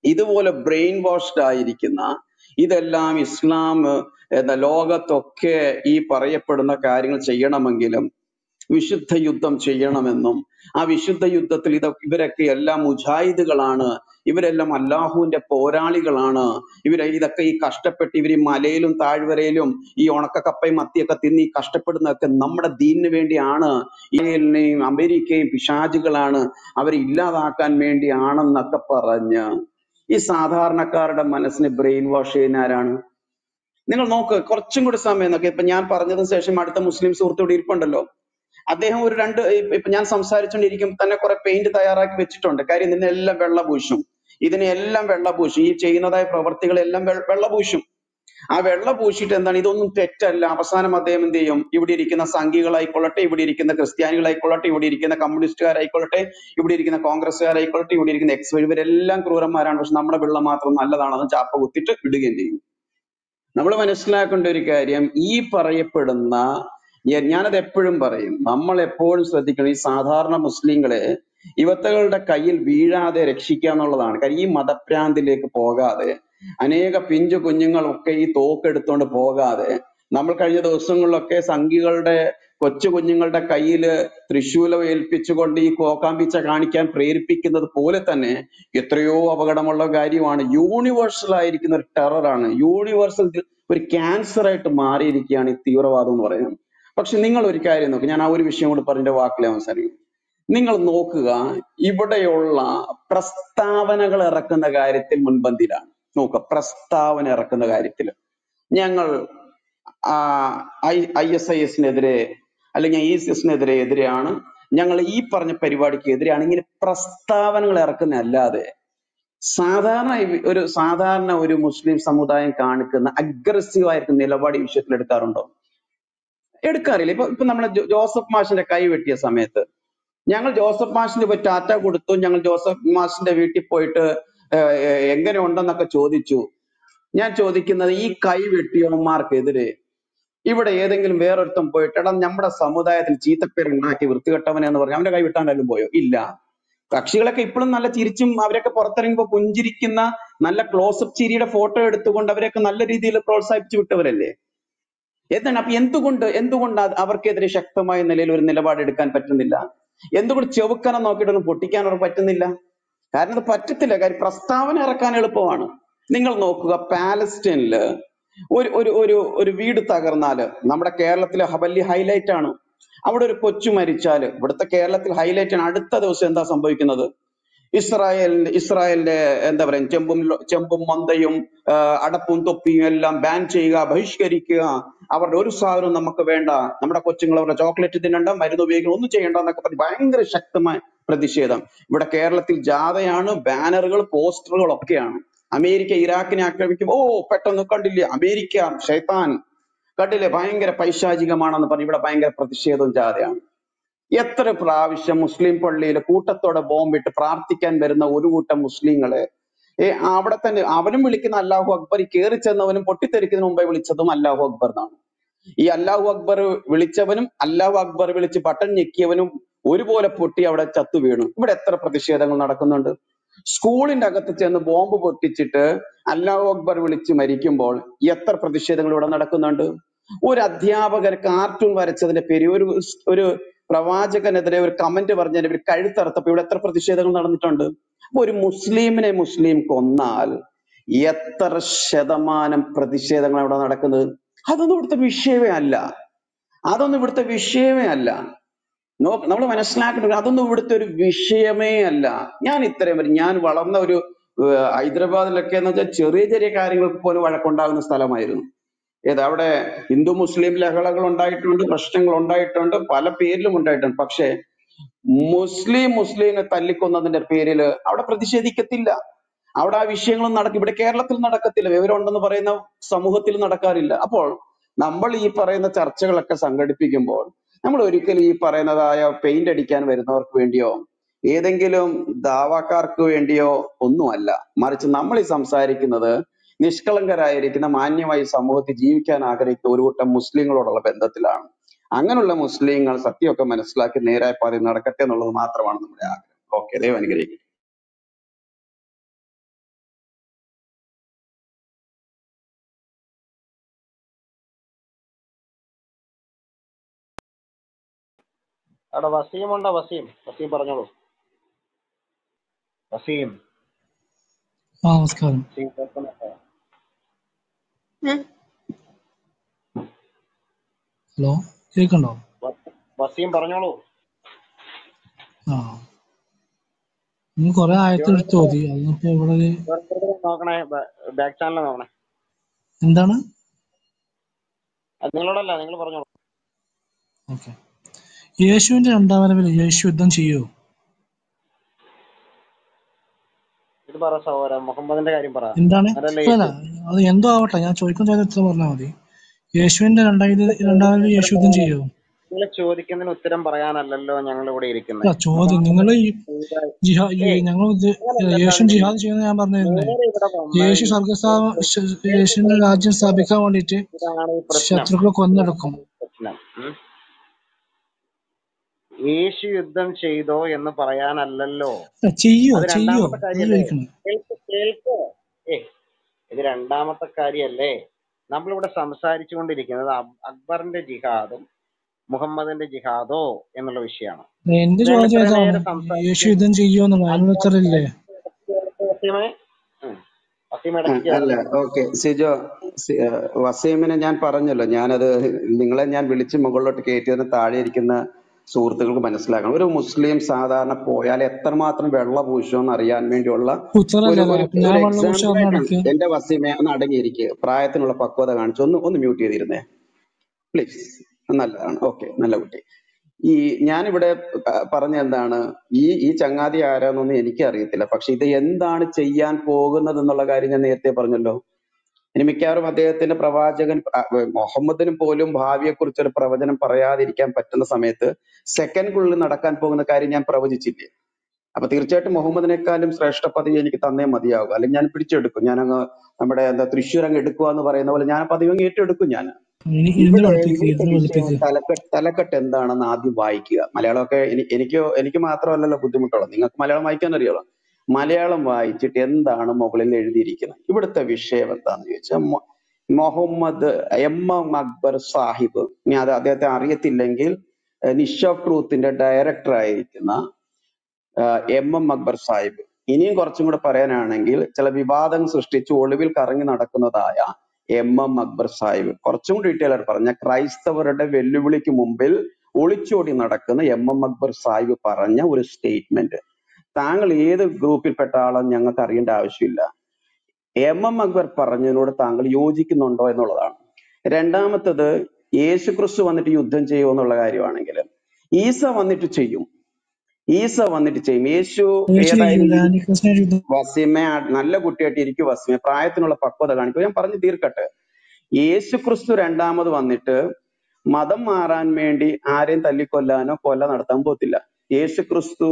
ഇതുപോലെ ബ്രെയിൻ വാഷ്ഡ് ആയിരിക്കുന്ന ഇതെല്ലാം ഇസ്ലാം എന്ന ലോകത്തൊക്കെ ഈ പറയപ്പെടുന്ന കാര്യങ്ങൾ ചെയ്യണമെങ്കിലും വിശുദ്ധ യുദ്ധം ചെയ്യണമെന്നും ആ വിശുദ്ധ യുദ്ധത്തിൽ ഇത് ഇവരൊക്കെ എല്ലാം മുജാഹിദുകളാണ്. ഇവരെല്ലാം അല്ലാഹുവിന്റെ പോരാളികളാണ്. ഇവരെ ഇതൊക്കെ ഈ കഷ്ടപ്പെട്ട് ഇവർ ഈ മലയിലും താഴ്വരയിലും ഈ ഉണക്കക്കപ്പയും മത്തിയൊക്കെ തിന്ന് ഈ കഷ്ടപ്പെടുന്നതൊക്കെ നമ്മുടെ ദീനിന് വേണ്ടിയാണ്. ഇന്ത്യയിലെയും അമേരിക്കയും പിശാചുകളാണ്. അവരെ ഇല്ലാതാക്കാൻ വേണ്ടിയാണെന്നൊക്കെ പറഞ്ഞ് ഈ സാധാരണക്കാരുടെ മനസ്സിനെ ബ്രെയിൻ വാഷ് ചെയ്യുന്ന ആരാണ് നിങ്ങൾ നോക്ക് കുറച്ചും കൂടി സമയം നോക്കി. ഇപ്പൊ ഞാൻ പറഞ്ഞതിന് ശേഷം അടുത്ത മുസ്ലിം സുഹൃത്ത് ഇവിടെ ഇരിപ്പുണ്ടല്ലോ. അദ്ദേഹം ഒരു രണ്ട് ഇപ്പൊ ഞാൻ സംസാരിച്ചുകൊണ്ടിരിക്കും തന്നെ കുറെ പെയിന്റ് തയ്യാറാക്കി വെച്ചിട്ടുണ്ട്. കാര്യം ഇതിനെല്ലാം വെള്ള പൂശും. ഇതിനെല്ലാം വെള്ള ഈ ചെയ്യുന്നതായ പ്രവർത്തികളെല്ലാം വെള്ള പൂശും. ആ വെള്ള പൂശിയിട്ട് എന്താണ്? ഇതൊന്നും തെറ്റല്ല. അവസാനം അദ്ദേഹം എന്ത് ചെയ്യും? ഇവിടെ ഇരിക്കുന്ന സംഘികളായിക്കൊള്ളട്ടെ ഇവിടെ ഇരിക്കുന്ന ക്രിസ്ത്യാനികളായിക്കൊള്ളട്ടെ ഇവിടെ ഇരിക്കുന്ന കമ്മ്യൂണിസ്റ്റുകാരായിക്കൊള്ളട്ടെ ഇവിടെ ഇരിക്കുന്ന കോൺഗ്രസ്സുകാരായിക്കൊള്ളട്ടെ ഇവിടെ ഇരിക്കുന്ന എക്സ് ഇവരെല്ലാം ക്രൂരന്മാരാണ്. പക്ഷെ നമ്മുടെ പിള്ള മാത്രം നല്ലതാണെന്ന് ചാപ്പ കുത്തിട്ട് ഇടുകയും ചെയ്യും. നമ്മൾ മനസ്സിലാക്കേണ്ട ഒരു കാര്യം ഈ പറയപ്പെടുന്ന ഞാനത് എപ്പോഴും പറയും നമ്മൾ എപ്പോഴും ശ്രദ്ധിക്കണം ഈ സാധാരണ മുസ്ലിങ്ങളെ യുവത്തകളുടെ കയ്യിൽ വീഴാതെ രക്ഷിക്കുക എന്നുള്ളതാണ്. കാര്യം ഈ മതഭ്രാന്തിലേക്ക് പോകാതെ അനേക പിഞ്ചു കുഞ്ഞുങ്ങളൊക്കെ ഈ തോക്കെടുത്തോണ്ട് പോകാതെ നമ്മൾ കഴിഞ്ഞ ദിവസങ്ങളിലൊക്കെ സംഘികളുടെ കൊച്ചു കുഞ്ഞുങ്ങളുടെ കയ്യിൽ ത്രിശൂലം ഏൽപ്പിച്ചുകൊണ്ട് ഈ കോക്കാമ്പിച്ച കാണിക്കാൻ പ്രേരിപ്പിക്കുന്നത് പോലെ തന്നെ എത്രയോ അപകടമുള്ള കാര്യമാണ്. യൂണിവേഴ്സൽ ആയിരിക്കുന്ന ഒരു ടെററാണ് യൂണിവേഴ്സൽ ഒരു ക്യാൻസർ ആയിട്ട് മാറിയിരിക്കുകയാണ് ഈ തീവ്രവാദം എന്ന് പറയുന്നത്. പക്ഷെ നിങ്ങൾ ഒരു കാര്യം നോക്ക്. ഞാൻ ആ ഒരു വിഷയം കൂടി പറഞ്ഞ വാക്കിൽ അവസാനിക്കും നിങ്ങൾ നോക്കുക ഇവിടെയുള്ള പ്രസ്താവനകൾ ഇറക്കുന്ന കാര്യത്തിൽ മുൻപന്തിയിലാണ്. നോക്കുക. പ്രസ്താവന ഇറക്കുന്ന കാര്യത്തിൽ ഞങ്ങൾ ഐ എസ് ഐ എസിനെതിരെ അല്ലെങ്കിൽ ഐ എസ് എസിനെതിരെ എതിരെയാണ് ഞങ്ങൾ ഈ പറഞ്ഞ പരിപാടിക്ക് എതിരെയാണ് ഇങ്ങനെ പ്രസ്താവനകൾ ഇറക്കുന്നതല്ലാതെ സാധാരണ ഒരു സാധാരണ ഒരു മുസ്ലിം സമുദായം കാണിക്കുന്ന അഗ്രസീവ് ആയിരിക്കുന്ന നിലപാട് ഈ വിഷയത്തിൽ എടുക്കാറുണ്ടോ? എടുക്കാറില്ല. ഇപ്പൊ ഇപ്പൊ നമ്മളെ ജോസഫ് മാഷിന്റെ കൈ വെട്ടിയ സമയത്ത് ഞങ്ങൾ ജോസഫ് മാഷിന് പോയി ടാറ്റ കൊടുത്തു. ഞങ്ങൾ ജോസഫ് മാഷിന്റെ വീട്ടിൽ പോയിട്ട് എങ്ങനെ ഉണ്ടെന്നൊക്കെ ചോദിച്ചു. ഞാൻ ചോദിക്കുന്നത് ഈ കൈ വെട്ടിയവന്മാർക്കെതിരെ ഇവിടെ ഏതെങ്കിലും വേറൊരുത്തം പോയിട്ട് എടാ നമ്മുടെ സമുദായത്തിൽ ചീത്തപ്പേര് ഉണ്ടാക്കി വൃത്തികെട്ടവനെ എന്ന് പറഞ്ഞു അവന്റെ കൈ വിട്ടാണ്ടാലും പോയോ? ഇല്ല. കക്ഷികളൊക്കെ ഇപ്പോഴും നല്ല ചിരിച്ചും അവരൊക്കെ പുറത്തിറങ്ങുമ്പോൾ പുഞ്ചിരിക്കുന്ന നല്ല ക്ലോസപ്പ് ചിരിയുടെ ഫോട്ടോ എടുത്തുകൊണ്ട് അവരെയൊക്കെ നല്ല രീതിയിൽ പ്രോത്സാഹിപ്പിച്ചു വിട്ടവരല്ലേ? എന്താണ് അപ്പൊ എന്തുകൊണ്ട് എന്തുകൊണ്ട് അവർക്കെതിരെ ശക്തമായ നിലയിൽ ഒരു നിലപാട് എടുക്കാൻ പറ്റുന്നില്ല? എന്തുകൊണ്ട് ചെവുക്കനെ നോക്കിയിട്ടൊന്നും പൊട്ടിക്കാൻ അവർക്ക് പറ്റുന്നില്ല? കാരണം അത് പറ്റത്തില്ല. കാര്യം പ്രസ്താവന ഇറക്കാൻ എളുപ്പമാണ്. നിങ്ങൾ നോക്കുക പാലസ്റ്റൈനിൽ ഒരു ഒരു ഒരു ഒരു വീട് തകർന്നാൽ നമ്മുടെ കേരളത്തിലെ വലിയ ഹൈലൈറ്റ് ആണ്. അവിടെ ഒരു കൊച്ചു മരിച്ചാൽ ഇവിടുത്തെ കേരളത്തിൽ ഹൈലൈറ്റ് ആണ്. അടുത്ത ദിവസം എന്താ സംഭവിക്കുന്നത്? ഇസ്രായേലിന്റെ ഇസ്രായേലിന്റെ എന്താ പറയുക ചെമ്പും ചെമ്പും മന്തയും അടപ്പും തൊപ്പിയും എല്ലാം ബാൻ ചെയ്യുക ബഹിഷ്കരിക്കുക അവരുടെ ഒരു സാധനവും നമുക്ക് വേണ്ട. നമ്മുടെ കൊച്ചുങ്ങൾ അവരുടെ ചോക്ലേറ്റ് തിന്നണ്ട മരുന്ന് ഉപയോഗിക്കണം ഒന്നും ചെയ്യണ്ട എന്നൊക്കെ പറഞ്ഞ് ഭയങ്കര ശക്തമായ പ്രതിഷേധം. ഇവിടെ കേരളത്തിൽ ജാഥയാണ് ബാനറുകൾ പോസ്റ്ററുകൾ ഒക്കെയാണ്. അമേരിക്ക ഇറാഖിനെ ആക്രമിക്കും ഓ പെട്ടെന്ന് കണ്ടില്ല അമേരിക്ക ഷെയ്ത്താൻ കണ്ടില്ലേ ഭയങ്കര പൈശാചികമാണെന്ന് പറഞ്ഞ് ഇവിടെ ഭയങ്കര പ്രതിഷേധവും ജാഥയാണ്. എത്ര പ്രാവശ്യം മുസ്ലിം പള്ളിയിൽ കൂട്ടത്തോടെ ബോംബിട്ട് പ്രാർത്ഥിക്കാൻ വരുന്ന ഒരു കൂട്ടം മുസ്ലിങ്ങളെ? ഏ അവിടെ തന്നെ അവനും വിളിക്കുന്ന അല്ലാഹു അക്ബർ ഈ കയറി ചെന്നവനും പൊട്ടിത്തെറിക്കുന്നതിന് മുമ്പേ വിളിച്ചതും അല്ലാഹു അക്ബർ എന്നാണ്. ഈ അല്ലാഹു അക്ബർ വിളിച്ചവനും അല്ലാഹു അക്ബർ വിളിച്ച് ബട്ടൺ ഞെക്കിയവനും ഒരുപോലെ പൊട്ടി അവിടെ ചത്തു വീണു. ഇവിടെ എത്ര പ്രതിഷേധങ്ങൾ നടക്കുന്നുണ്ട്? സ്കൂളിന്റെ അകത്ത് ചെന്ന് ബോംബ് പൊട്ടിച്ചിട്ട് അല്ലാഹു അക്ബർ വിളിച്ച് മരിക്കുമ്പോൾ എത്ര പ്രതിഷേധങ്ങൾ ഇവിടെ നടക്കുന്നുണ്ട്? ഒരു അധ്യാപകർ കാർട്ടൂൺ വരച്ചതിന്റെ പേര് ഒരു ഒരു പ്രവാചകനെതിരെ ഒരു കമന്റ് പറഞ്ഞ ഇവർ കഴുത്തറുത്തപ്പോ ഇവിടെ എത്ര പ്രതിഷേധങ്ങൾ നടന്നിട്ടുണ്ട്? അപ്പൊ ഒരു മുസ്ലിമിനെ മുസ്ലിം കൊന്നാൽ എത്ര ശതമാനം പ്രതിഷേധങ്ങൾ അവിടെ നടക്കുന്നത്? അതൊന്നും ഇവിടുത്തെ വിഷയമേ അല്ല. അതൊന്നും ഇവിടുത്തെ വിഷയമേ അല്ല. നമ്മൾ മനസ്സിലാക്കുന്നത് അതൊന്നും ഇവിടുത്തെ ഒരു വിഷയമേ അല്ല. ഞാൻ ഇത്രയും വരും ഞാൻ വളർന്ന ഒരു ഹൈദരാബാദിലൊക്കെ എന്ന് വെച്ചാൽ ചെറിയ ചെറിയ കാര്യങ്ങൾക്ക് പോലും വഴക്കുണ്ടാകുന്ന സ്ഥലമായിരുന്നു. ഏത് അവിടെ ഹിന്ദു മുസ്ലിം ലഹളകൾ ഉണ്ടായിട്ടുണ്ട് പ്രശ്നങ്ങൾ ഉണ്ടായിട്ടുണ്ട് പല പേരിലും ഉണ്ടായിട്ടുണ്ട്. പക്ഷേ മുസ്ലിം മുസ്ലിമിനെ തല്ലിക്കൊന്നതിന്റെ പേരിൽ അവിടെ പ്രതിഷേധിക്കത്തില്ല. അവിടെ ആ വിഷയങ്ങളും നടക്കും ഇവിടെ കേരളത്തിൽ നടക്കത്തില്ല. വിവരമുണ്ടെന്ന് പറയുന്ന സമൂഹത്തിൽ നടക്കാറില്ല. അപ്പോൾ നമ്മൾ ഈ പറയുന്ന ചർച്ചകളൊക്കെ സംഘടിപ്പിക്കുമ്പോൾ നമ്മൾ ഒരിക്കലും ഈ പറയുന്നതായ പെയിന്റ് അടിക്കാൻ വരുന്നവർക്ക് വേണ്ടിയോ ഏതെങ്കിലും ദാവാക്കാർക്ക് വേണ്ടിയോ ഒന്നുമല്ല. മറിച്ച് നമ്മൾ ഈ സംസാരിക്കുന്നത് നിഷ്കളങ്കരായിരിക്കുന്ന മാന്യമായി സമൂഹത്തിൽ ജീവിക്കാൻ ആഗ്രഹിക്കുന്ന ഒരു കൂട്ടം മുസ്ലിങ്ങളോടുള്ള ബന്ധത്തിലാണ്. അങ്ങനെയുള്ള മുസ്ലിങ്ങൾ സത്യമൊക്കെ മനസ്സിലാക്കി നേരായ പാതയിൽ നടക്കട്ടെ എന്നുള്ളത് മാത്രമാണ് നമ്മുടെ ആഗ്രഹം. ഓക്കെ ദൈവം അനുഗ്രഹിക്കട്ടെ. അവിടെ വസീം ഉണ്ടോ? വസീം വസീം പറഞ്ഞോളൂ. വസീം. ആ നമസ്കാരം. വസീം കേൾക്കുന്നുണ്ടോ? ഹലോ കേൾക്കണ്ടോ? വസീം പറഞ്ഞോളൂ. ആ. നീ കുറെ ആയത്ത് എടുത്തു മതി. അതിനിപ്പോ ഇവിടെ നോക്കണേ. ബാക്ക് ചാനൽ നോക്കണേ. എന്താണ്? നിങ്ങളോടല്ല നിങ്ങൾ പറഞ്ഞോളൂ. ഓക്കെ. യേശുവിന്റെ രണ്ടാം വരവിൽ യേശു യുദ്ധം ചെയ്യോ പറ സഹോദരൻ മുഹമ്മദിന്റെ കാര്യം പറ. എന്താണ്? അത് എന്തോ ആവട്ടെ ഞാൻ ചോദിക്കുന്ന ചോദ്യം ഉത്തരം പറഞ്ഞാൽ മതി. യേശുവിന്റെ രണ്ടായിരത്തി രണ്ടാം വരവിൽ യേശു യുദ്ധം ചെയ്യോ? നിങ്ങൾ ചോദിക്കുന്നതിന് ഉത്തരം പറയാനല്ലല്ലോ ഞങ്ങൾ ഇവിടെ ഇരിക്കുന്നത് ചോദ്യം നിങ്ങൾ ഞങ്ങൾ ഇത് യേശു ജിഹാദ് ചെയ്യുന്ന ഞാൻ പറഞ്ഞിരുന്നു. യേശു സ്വർഗസ്ഥാപ യേശുവിന്റെ രാജ്യം സ്ഥാപിക്കാൻ വേണ്ടിയിട്ട് ശത്രുക്കളെ കൊന്നെടുക്കും ഇതാണ് ഈ പ്രശ്നം ഉം. യേശു യുദ്ധം ചെയ്തോ എന്ന് പറയാനല്ലല്ലോ. ചെയ്യോ രണ്ടാമത്തെ ചോദിക്കുന്നത് കേൾക്ക് ഏ ഇത് രണ്ടാമത്തെ കാര്യല്ലേ? നമ്മളിവിടെ സംസാരിച്ചുകൊണ്ടിരിക്കുന്നത് കൊണ്ടിരിക്കുന്നത് അക്ബറിന്റെ ജിഹാദും മുഹമ്മദിന്റെ ജിഹാദോ എന്നുള്ള വിഷയമാണ്. എന്റെ ചോദ്യം യേശു യുദ്ധം അല്ല ഓക്കെ. സിജോ വസീമിനെ ഞാൻ പറഞ്ഞല്ലോ. ഞാനത് നിങ്ങളെ ഞാൻ വിളിച്ച് മുകളിലോട്ട് കയറ്റിയതിന് താഴെ ഇരിക്കുന്ന സുഹൃത്തുക്കൾക്ക് മനസ്സിലാക്കണം. ഒരു മുസ്ലിം സാധാരണ പോയാൽ എത്രമാത്രം വെള്ള എന്ന് അറിയാൻ വേണ്ടിയുള്ള എന്റെ വസീമ ഒന്ന് അടങ്ങിയിരിക്കുക പ്രായത്തിനുള്ള പക്വത കാണിച്ചു ഒന്ന് ഒന്ന് മ്യൂട്ട് ചെയ്തിരുന്നേ. പ്ലീസ് നല്ലതാണ്. ഓക്കെ നല്ല കുട്ടി. ഈ ഞാനിവിടെ പറഞ്ഞ എന്താണ്? ഈ ഈ ചങ്ങാതി ആരാന്നൊന്നും എനിക്ക് അറിയത്തില്ല പക്ഷെ ഇത് എന്താണ് ചെയ്യാൻ പോകുന്നത് എന്നുള്ള കാര്യം ഞാൻ നേരത്തെ പറഞ്ഞല്ലോ. ഇനി മിക്കവാറും അദ്ദേഹത്തിന്റെ പ്രവാചകൻ മുഹമ്മദിനും പോലും ഭാവിയെ കുറിച്ച് ഒരു പ്രവചനം പറയാതിരിക്കാൻ പറ്റുന്ന സമയത്ത് സെക്കൻഡ് സെക്കൻഡുള്ളിൽ നടക്കാൻ പോകുന്ന കാര്യം ഞാൻ പ്രവചിച്ചില്ലേ? അപ്പൊ തീർച്ചയായിട്ടും മുഹമ്മദിനേക്കാളും ശ്രേഷ്ഠ പദവി എനിക്ക് തന്നേ മതിയാവുക. അല്ലെങ്കിൽ ഞാൻ പിടിച്ചെടുക്കും. ഞാൻ അങ്ങ് നമ്മുടെ എന്താ തൃശ്ശൂർ അങ്ങ് എടുക്കുക എന്ന് പറയുന്ന പോലെ ഞാൻ പദവി അങ്ങ് ഏറ്റെടുക്കും ഞാൻ. തലക്കെട്ട് തലക്കെട്ട് എന്താണെന്ന് ആദ്യം വായിക്കുക. മലയാളമൊക്കെ എനിക്ക് എനിക്ക് മാത്രമല്ലല്ലോ ബുദ്ധിമുട്ടുള്ളത്. നിങ്ങൾക്ക് മലയാളം വായിക്കാൻ അറിയാലോ മലയാളം വായിച്ചിട്ട് എന്താണ് മുകളിൽ എഴുതിയിരിക്കുന്നത്? ഇവിടുത്തെ വിഷയം എന്താണെന്ന് ചോദിച്ചാൽ മുഹമ്മദ് എം. എം. അക്ബർ സാഹിബ്. ഇനി അത് അദ്ദേഹത്തെ അറിയത്തില്ലെങ്കിൽ നിഷ് ട്രൂത്തിന്റെ ഡയറക്ടർ ആയിരിക്കുന്ന എം. എം. അക്ബർ സാഹിബ്. ഇനിയും കുറച്ചും കൂടെ പറയാനാണെങ്കിൽ ചില വിവാദങ്ങൾ സൃഷ്ടിച്ച് ഒളിവിൽ കറങ്ങി നടക്കുന്നതായ എം. എം. അക്ബർ സാഹിബ്. കുറച്ചും കൂടി ഡീറ്റെയിൽ പറഞ്ഞ ക്രൈസ്തവരുടെ വെല്ലുവിളിക്ക് മുമ്പിൽ ഒളിച്ചോടി നടക്കുന്ന എം. എം. അക്ബർ സാഹിബ് പറഞ്ഞ ഒരു സ്റ്റേറ്റ്മെന്റ് താങ്കൾ ഏത് ഗ്രൂപ്പിൽപ്പെട്ട ആളാണെന്ന് ഞങ്ങൾക്ക് അറിയേണ്ട ആവശ്യമില്ല. എം എം അക്ബർ പറഞ്ഞതിനോട് താങ്കൾ യോജിക്കുന്നുണ്ടോ എന്നുള്ളതാണ്. രണ്ടാമത്തത് യേശു ക്രിസ്തു വന്നിട്ട് യുദ്ധം ചെയ്യുമോ എന്നുള്ള കാര്യമാണെങ്കിൽ ഈസ വന്നിട്ട് ചെയ്യും. ഈസ വന്നിട്ട് ചെയ്യും. യേശു ഏതായാലും വസീമ നല്ല കുട്ടിയായിട്ട് ഇരിക്കും വസീമ. പ്രായത്തിനുള്ള പക്വത കാണിക്കും. ഞാൻ പറഞ്ഞു തീർക്കട്ടെ. യേശു ക്രിസ്തു രണ്ടാമത് വന്നിട്ട് മതം മാറാൻ വേണ്ടി ആരെയും തല്ലിക്കൊല്ലാനോ കൊല്ല നടത്താൻ പോത്തില്ല യേശു ക്രിസ്തു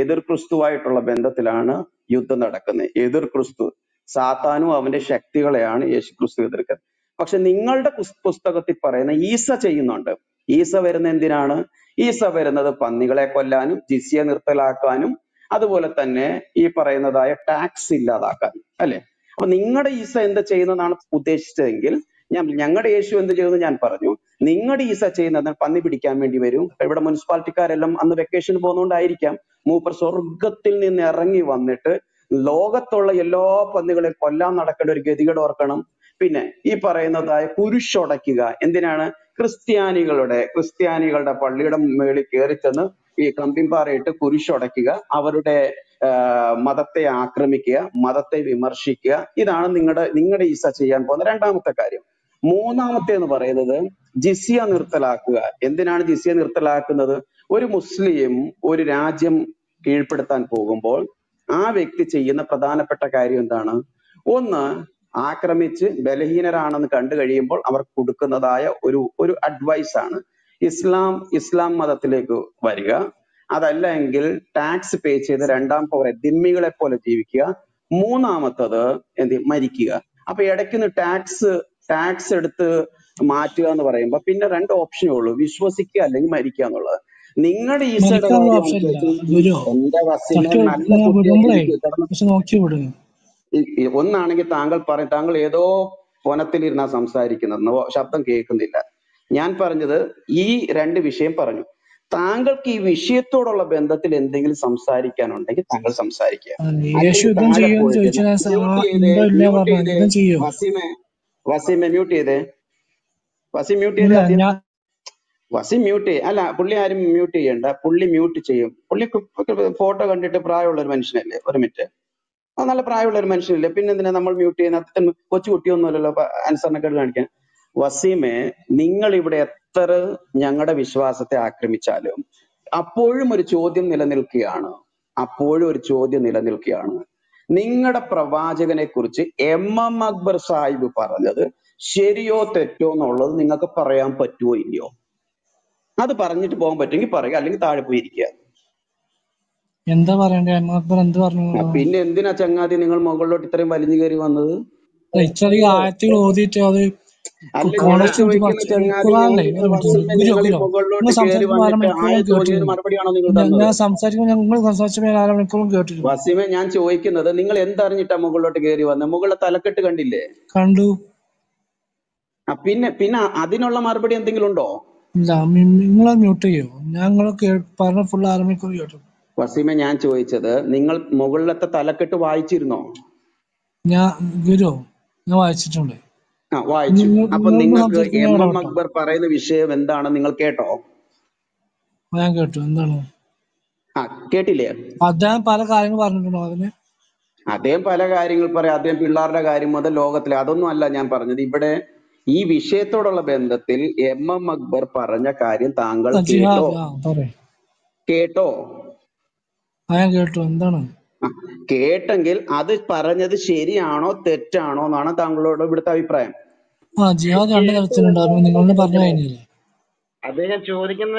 എതിർ ക്രിസ്തുവായിട്ടുള്ള ബന്ധത്തിലാണ് യുദ്ധം നടക്കുന്നത്. എതിർ ക്രിസ്തു സാത്താനും അവന്റെ ശക്തികളെയാണ് യേശു ക്രിസ്തു എതിർക്കുന്നത്. പക്ഷെ നിങ്ങളുടെ പുസ്തകത്തിൽ പറയുന്ന ഈസ ചെയ്യുന്നുണ്ട്. ഈസ വരുന്ന എന്തിനാണ്? ഈസ വരുന്നത് പന്നികളെ കൊല്ലാനും ജിസിയ നിർത്തലാക്കാനും അതുപോലെ തന്നെ ഈ പറയുന്നതായ ടാക്സ് ഇല്ലാതാക്കാനും അല്ലെ? അപ്പൊ നിങ്ങളുടെ ഈസ എന്താ ചെയ്യുന്നതാണ് ഉദ്ദേശിച്ചതെങ്കിൽ ഞാൻ ഞങ്ങളുടെ യേശു എന്ത് ചെയ്തെന്ന് ഞാൻ പറഞ്ഞു. നിങ്ങളുടെ ഈസ ചെയ്യുന്നത് പന്നി പിടിക്കാൻ വേണ്ടി വരും. ഇവിടെ മുനിസിപ്പാലിറ്റിക്കാരെല്ലാം അന്ന് വെക്കേഷൻ പോകുന്നതുകൊണ്ടായിരിക്കാം മൂപ്പർ സ്വർഗത്തിൽ നിന്ന് ഇറങ്ങി വന്നിട്ട് ലോകത്തുള്ള എല്ലാ പന്നികളെ കൊല്ലാൻ നടക്കേണ്ട ഒരു ഗതികേട് ഓർക്കണം. പിന്നെ ഈ പറയുന്നതായ കുരിശുടയ്ക്കുക. എന്തിനാണ്? ക്രിസ്ത്യാനികളുടെ ക്രിസ്ത്യാനികളുടെ പള്ളിയുടെ മേളിൽ കയറി ചെന്ന് ഈ കമ്പിംപാറയിട്ട് കുരിശുടയ്ക്കുക. അവരുടെ മതത്തെ ആക്രമിക്കുക മതത്തെ വിമർശിക്കുക. ഇതാണ് നിങ്ങളുടെ നിങ്ങളുടെ ഈസ ചെയ്യാൻ പോകുന്ന രണ്ടാമത്തെ കാര്യം. മൂന്നാമത്തെ എന്ന് പറയുന്നത് ജിസിയ നിർത്തലാക്കുക. എന്തിനാണ് ജിസിയ നിർത്തലാക്കുന്നത്? ഒരു മുസ്ലിം ഒരു രാജ്യം കീഴ്പ്പെടുത്താൻ പോകുമ്പോൾ ആ വ്യക്തി ചെയ്യുന്ന പ്രധാനപ്പെട്ട കാര്യം എന്താണ്? ഒന്ന് ആക്രമിച്ച് ബലഹീനരാണെന്ന് കണ്ടു കഴിയുമ്പോൾ അവർക്ക് കൊടുക്കുന്നതായ ഒരു ഒരു അഡ്വൈസ് ആണ്. ഇസ്ലാം ഇസ്ലാം മതത്തിലേക്ക് വരിക. അതല്ല എങ്കിൽ ടാക്സ് പേ ചെയ്ത് രണ്ടാം പൗരൻ ദിമ്മികളെ പോലെ ജീവിക്കുക. മൂന്നാമത്തത് എന്ത്? മരിക്കുക. അപ്പൊ ഇടയ്ക്കുന്ന് ടാക്സ് ടാക്സ് എടുത്ത് മാറ്റുക എന്ന് പറയുമ്പോൾ പിന്നെ രണ്ട് ഓപ്ഷനേ ഉള്ളൂ. വിശ്വസിക്കുക അല്ലെങ്കിൽ മരിക്കുക എന്നുള്ളത്. നിങ്ങളുടെ ഈ- ഈ ഒന്നാണെങ്കിൽ താങ്കൾ പറയും താങ്കൾ ഏതോ വനത്തിലിരുന്നാ സംസാരിക്കുന്നത്. ശബ്ദം കേൾക്കുന്നില്ല. ഞാൻ പറഞ്ഞത് ഈ രണ്ട് വിഷയം പറഞ്ഞു. താങ്കൾക്ക് ഈ വിഷയത്തോടുള്ള ബന്ധത്തിൽ എന്തെങ്കിലും സംസാരിക്കാനുണ്ടെങ്കിൽ താങ്കൾ സംസാരിക്കുക. വസീമെ മ്യൂട്ട് ചെയ്തേ. വസീം മ്യൂട്ട് ചെയ്തേ ആദ്യം. വസീം മ്യൂട്ട് ചെയ്യും അല്ല പുള്ളി ആരും മ്യൂട്ട് ചെയ്യണ്ട. പുള്ളി മ്യൂട്ട് ചെയ്യും. പുള്ളി ഫോട്ടോ കണ്ടിട്ട് പ്രായമുള്ള ഒരു മനുഷ്യനല്ലേ? ഒരു മിനിറ്റ് അത് നല്ല പ്രായമുള്ള ഒരു മനുഷ്യനല്ലേ? പിന്നെ എന്തിനാ നമ്മൾ മ്യൂട്ട് ചെയ്യുന്ന? അത്ര കൊച്ചു കുട്ടിയൊന്നുമല്ലല്ലോ അനുസരണക്കേട് കാണിക്കാൻ. വസീമെ നിങ്ങൾ ഇവിടെ എത്ര ഞങ്ങളുടെ വിശ്വാസത്തെ ആക്രമിച്ചാലും അപ്പോഴും ഒരു ചോദ്യം നിലനിൽക്കുകയാണ്. അപ്പോഴും ഒരു ചോദ്യം നിലനിൽക്കുകയാണ്. നിങ്ങളുടെ പ്രവാചകനെ കുറിച്ച് എം എം അക്ബർ സാഹിബ് പറഞ്ഞത് ശരിയോ തെറ്റോ എന്നുള്ളത് നിങ്ങൾക്ക് പറയാൻ പറ്റുമോ ഇല്ലയോ? അത് പറഞ്ഞിട്ട് പോകാൻ പറ്റുമെങ്കിൽ പറയുക അല്ലെങ്കിൽ താഴെ പോയി ഇരിക്കുക. എന്താ പറയണ്ടേ? എം അക്ബർ എന്ത് പറഞ്ഞു? പിന്നെ എന്തിനാ ചങ്ങാതി നിങ്ങൾ മുകളിലോട്ട് ഇത്രയും വലിഞ്ഞു കയറി വന്നത്? ഇത്രയും ആയത്തുകൾ ഓതിയിട്ട് അത് ഞാൻ നിങ്ങൾ സംസാരിക്കുമ്പോൾ ഞാൻ കേട്ടിരുന്നു വസീമെ ഞാൻ ചോദിക്കുന്നത് നിങ്ങൾ എന്തറിഞ്ഞിട്ടാ മുകളിലോട്ട് കയറി വന്നത് മുകളിലെ തലക്കെട്ട് കണ്ടില്ലേ? കണ്ടു. ആ, പിന്നെ പിന്നെ അതിനുള്ള മറുപടി എന്തെങ്കിലും ഉണ്ടോ? ഇല്ല മ്യൂട്ട് ചെയ്യോ? ഞങ്ങൾ പറഞ്ഞ ഫുൾ കേട്ടു. വസീമെ ഞാൻ ചോദിച്ചത് നിങ്ങൾ മുകളിലത്തെ തലക്കെട്ട് വായിച്ചിരുന്നോ? ഞാൻ ഗുരു ഞാൻ വായിച്ചിട്ടുണ്ട്. ആ വായിച്ചു. അപ്പൊ നിങ്ങൾക്ക് എം എം അക്ബർ പറയുന്ന വിഷയം എന്താണ്? നിങ്ങൾ കേട്ടോ. ഞാൻ കേട്ടു. എന്താണ്? ആ കേട്ടില്ലേ? അദ്ദേഹം പല കാര്യങ്ങൾ പറഞ്ഞിട്ടുണ്ടോ അതിന്? അദ്ദേഹം പല കാര്യങ്ങൾ പറയാം. അദ്ദേഹം പിള്ളേരുടെ കാര്യം മുതൽ ലോകത്തിലെ അതൊന്നും അല്ല ഞാൻ പറഞ്ഞത്. ഇവിടെ ഈ വിഷയത്തോടുള്ള ബന്ധത്തിൽ എം എം അക്ബർ പറഞ്ഞ കാര്യം താങ്കൾ കേട്ടോ. കേട്ടോ. ഞാൻ കേട്ടു. എന്താണ്? കേട്ടെങ്കിൽ അത് പറഞ്ഞത് ശരിയാണോ തെറ്റാണോ എന്നാണ് താങ്കളോട് ഇവിടുത്തെ അഭിപ്രായം. ആ ജിഹാദ് രണ്ട് തരത്തിലുണ്ടായിരുന്നു. നിങ്ങളെ പറഞ്ഞു കഴിഞ്ഞില്ലേ? അദ്ദേഹം ചോദിക്കുന്ന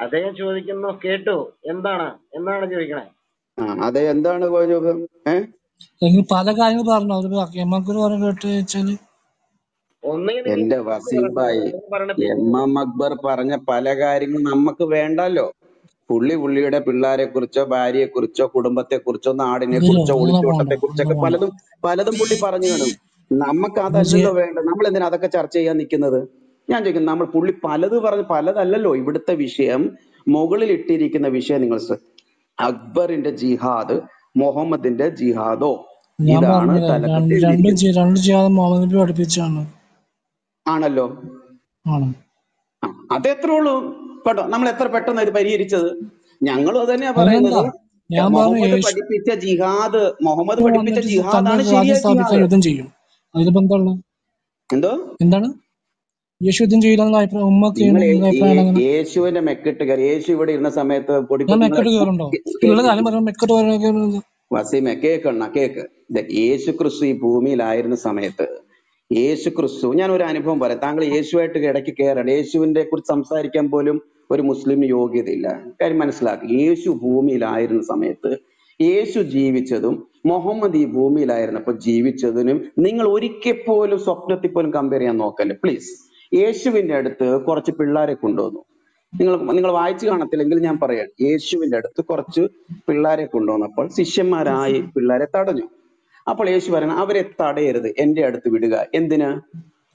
അദ്ദേഹം ചോദിക്കുന്നു കേട്ടു. എന്താണ്? എന്താണ് ചോദിക്കണേ? അതെ എന്താണ് പല കാര്യങ്ങൾ പറഞ്ഞു. അത് എമ്മക്കൂർ പറഞ്ഞു കേട്ട് വെച്ചാൽ. എന്റെ വസീം ഭായി എം എം അക്ബർ പറഞ്ഞ പല കാര്യങ്ങളും നമുക്ക് വേണ്ടല്ലോ. പുള്ളി പുള്ളിയുടെ പിള്ളേരെ കുറിച്ചോ ഭാര്യയെ കുറിച്ചോ കുടുംബത്തെ കുറിച്ചോ നാടിനെ കുറിച്ചോ ഒളിച്ചോട്ടത്തെ കുറിച്ചൊക്കെ പലതും പലതും പുള്ളി പറഞ്ഞു കാണും നമുക്ക് അതല്ലല്ലോ വേണ്ടത്. നമ്മൾ എന്തിനാ അതൊക്കെ ചർച്ച ചെയ്യാൻ നിൽക്കുന്നത്? ഞാൻ ചോദിക്കുന്നു നമ്മൾ പുള്ളി പലത് പറഞ്ഞു പലതല്ലല്ലോ ഇവിടുത്തെ വിഷയം മുകളിൽ ഇട്ടിരിക്കുന്ന വിഷയം നിങ്ങൾ അക്ബറിന്റെ ജിഹാദ് മുഹമ്മദിന്റെ ജിഹാദോ? ഇതാണ് പഠിപ്പിച്ചാണ് ആണല്ലോ? ആണ്. ആ, ഉള്ളൂ. കേട്ടോ നമ്മൾ എത്ര പെട്ടെന്ന് ഇത് പരിഹരിച്ചത്? ഞങ്ങളും അത് തന്നെയാ പറയുന്നത്. മുഹമ്മദ് പഠിപ്പിച്ച ജിഹാദ് മുഹമ്മദ് പഠിപ്പിച്ച ജിഹാദാണ് ശരിയായ യുദ്ധം ചെയ്യും. അതിലിപ്പോ എന്താ എന്തോ? എന്താണ്? യേശു യുദ്ധം ചെയ്യില്ലെന്നുള്ള അഭിപ്രായം ഉമ്മക്ക് യേശുവിന്റെ മെക്കിട്ട് കയറി. യേശു ഇവിടെ ഇരുന്ന സമയത്ത് മെക്കട്ട് കയറുണ്ടോ? മെക്കട്ട് വസീമെ കേക്കണ്ണ കേക്ക്. യേശു ക്രിസ്തു ഈ ഭൂമിയിലായിരുന്ന സമയത്ത് യേശു ക്രിസ്തു ഞാൻ ഒരു അനുഭവം പറയാം. താങ്കൾ യേശുവായിട്ട് ഇടയ്ക്ക് കയറണം. യേശുവിനെ കുറിച്ച് സംസാരിക്കാൻ പോലും ഒരു മുസ്ലിമിന് യോഗ്യതയില്ല. കാര്യം മനസ്സിലാക്കി. യേശു ഭൂമിയിലായിരുന്ന സമയത്ത് യേശു ജീവിച്ചതും മുഹമ്മദ് ഈ ഭൂമിയിലായിരുന്നപ്പോൾ ജീവിച്ചതിനും നിങ്ങൾ ഒരിക്കൽ പോലും സ്വപ്നത്തിൽ പോലും കമ്പയർ ചെയ്യാൻ നോക്കല്ലേ? പ്ലീസ് യേശുവിന്റെ അടുത്ത് കുറച്ച് പിള്ളേരെ കൊണ്ടുവന്നു. നിങ്ങൾ നിങ്ങൾ വായിച്ചു കാണത്തില്ലെങ്കിൽ ഞാൻ പറയാം. യേശുവിന്റെ അടുത്ത് കുറച്ച് പിള്ളേരെ കൊണ്ടുവന്നപ്പോൾ ശിഷ്യന്മാരായി പിള്ളേരെ തടഞ്ഞു. അപ്പോൾ യേശു പറയുന്നത് അവരെ തടയരുത് എന്റെ അടുത്ത് വിടുക. എന്തിന്?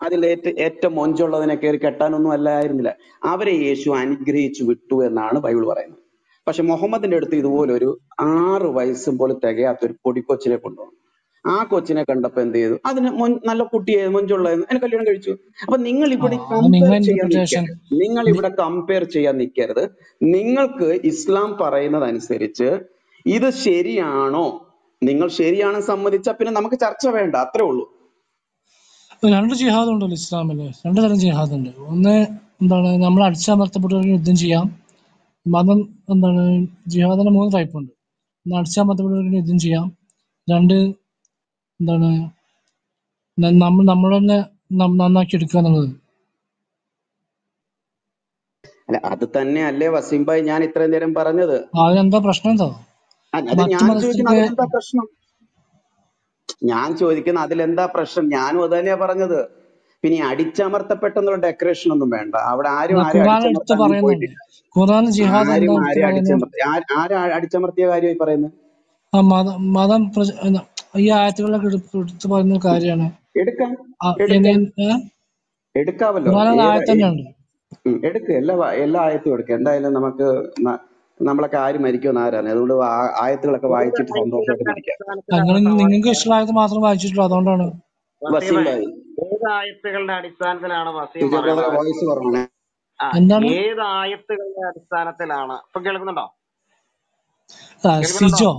അതിൽ ഏറ്റ ഏറ്റവും മൊഞ്ചുള്ളതിനെ കയറി കെട്ടാനൊന്നും അല്ലായിരുന്നില്ല. അവരെ യേശു അനുഗ്രഹിച്ചു വിട്ടു എന്നാണ് ബൈബിൾ പറയുന്നത്. പക്ഷെ മുഹമ്മദിന്റെ അടുത്ത് ഇതുപോലെ ഒരു ആറ് വയസ്സും പോലെ തികയാത്ത ഒരു പൊടിക്കൊച്ചിനെ കൊണ്ടുവന്നു. ആ കൊച്ചിനെ കണ്ടപ്പോ എന്ത് ചെയ്തു? അതിന് നല്ല കുട്ടിയെ മൊഞ്ചുള്ളതെന്ന് എന്നെ കല്യാണം കഴിച്ചു. അപ്പൊ നിങ്ങൾ ഇവിടെ കമ്പയർ ചെയ്യാൻ നിങ്ങൾ ഇവിടെ കമ്പയർ ചെയ്യാൻ നിൽക്കരുത്. നിങ്ങൾക്ക് ഇസ്ലാം പറയുന്നത് അനുസരിച്ച് ഇത് ശരിയാണോ നിങ്ങൾ ശരിയാണ് സമ്മതിച്ച പിന്നെ നമുക്ക് ചർച്ച വേണ്ട അത്രേ ഉള്ളൂ. രണ്ട് ജിഹാദ് ഉണ്ടല്ലോ ഇസ്ലാമിൽ? രണ്ട് തരം ജിഹാദ് ഉണ്ട് ഒന്ന് എന്താണ് നമ്മൾ അടിച്ചമർത്തപ്പെട്ടവർക്ക് യുദ്ധം ചെയ്യാം. മതം എന്താണ് ജിഹാദിന്റെ മൂന്ന് ടൈപ്പ് ഉണ്ട്. ഒന്ന് അടിച്ചമർത്തപ്പെട്ടവർക്ക് യുദ്ധം ചെയ്യാം. രണ്ട് എന്താണ് നമ്മൾ നമ്മൾ തന്നെ നന്നാക്കി എടുക്കുക എന്നുള്ളത്. അല്ല അത് തന്നെയല്ലേ വസീം ഭായ് ഞാൻ ഇത്രയും നേരം പറഞ്ഞത്. അതിനെന്താ പ്രശ്നം എന്താ? അല്ല, അത് ഞാൻ ചോദിക്കുന്ന അതിലെന്താ പ്രശ്നം? ഞാൻ ചോദിക്കുന്ന അതിലെന്താ പ്രശ്നം? ഞാനും അത് തന്നെയാ പറഞ്ഞത്. പിന്നെ അടിച്ചമർത്തപ്പെട്ടെന്നുള്ള ഡെക്കറേഷൻ ഒന്നും വേണ്ട. അവിടെ ആരും ആരും അടിച്ചമർത്തിയ കാര്യമായി പറയുന്നത്? മതം ഈ ആയത്തുകളൊക്കെ എടുത്ത് പറയുന്ന കാര്യമാണ്. എടുക്കാം. ആ, എടുക്കാം. എടുക്ക്. എല്ലാ എല്ലാ ആയത്തും എടുക്കുക എന്തായാലും നമുക്ക് നമ്മളൊക്കെ ആര് മരിക്കുമെന്ന് ആരാണ്? അതുകൊണ്ട് ആയത്തുകളൊക്കെ വായിച്ചിട്ട് സന്തോഷമായിട്ട് നിങ്ങൾക്ക് ഇഷ്ടമായത് മാത്രം വായിച്ചിട്ടുള്ളൂ. അതുകൊണ്ടാണ്. വസീം വസീമെ ഏത് ആയത്തുകളുടെ അടിസ്ഥാനത്തിലാണ് വസീം വോയിസ് ഏത് ആയത്തുകളുടെ അടിസ്ഥാനത്തിലാണ്? ഇപ്പൊ കേൾക്കുന്നുണ്ടോ? സിജോ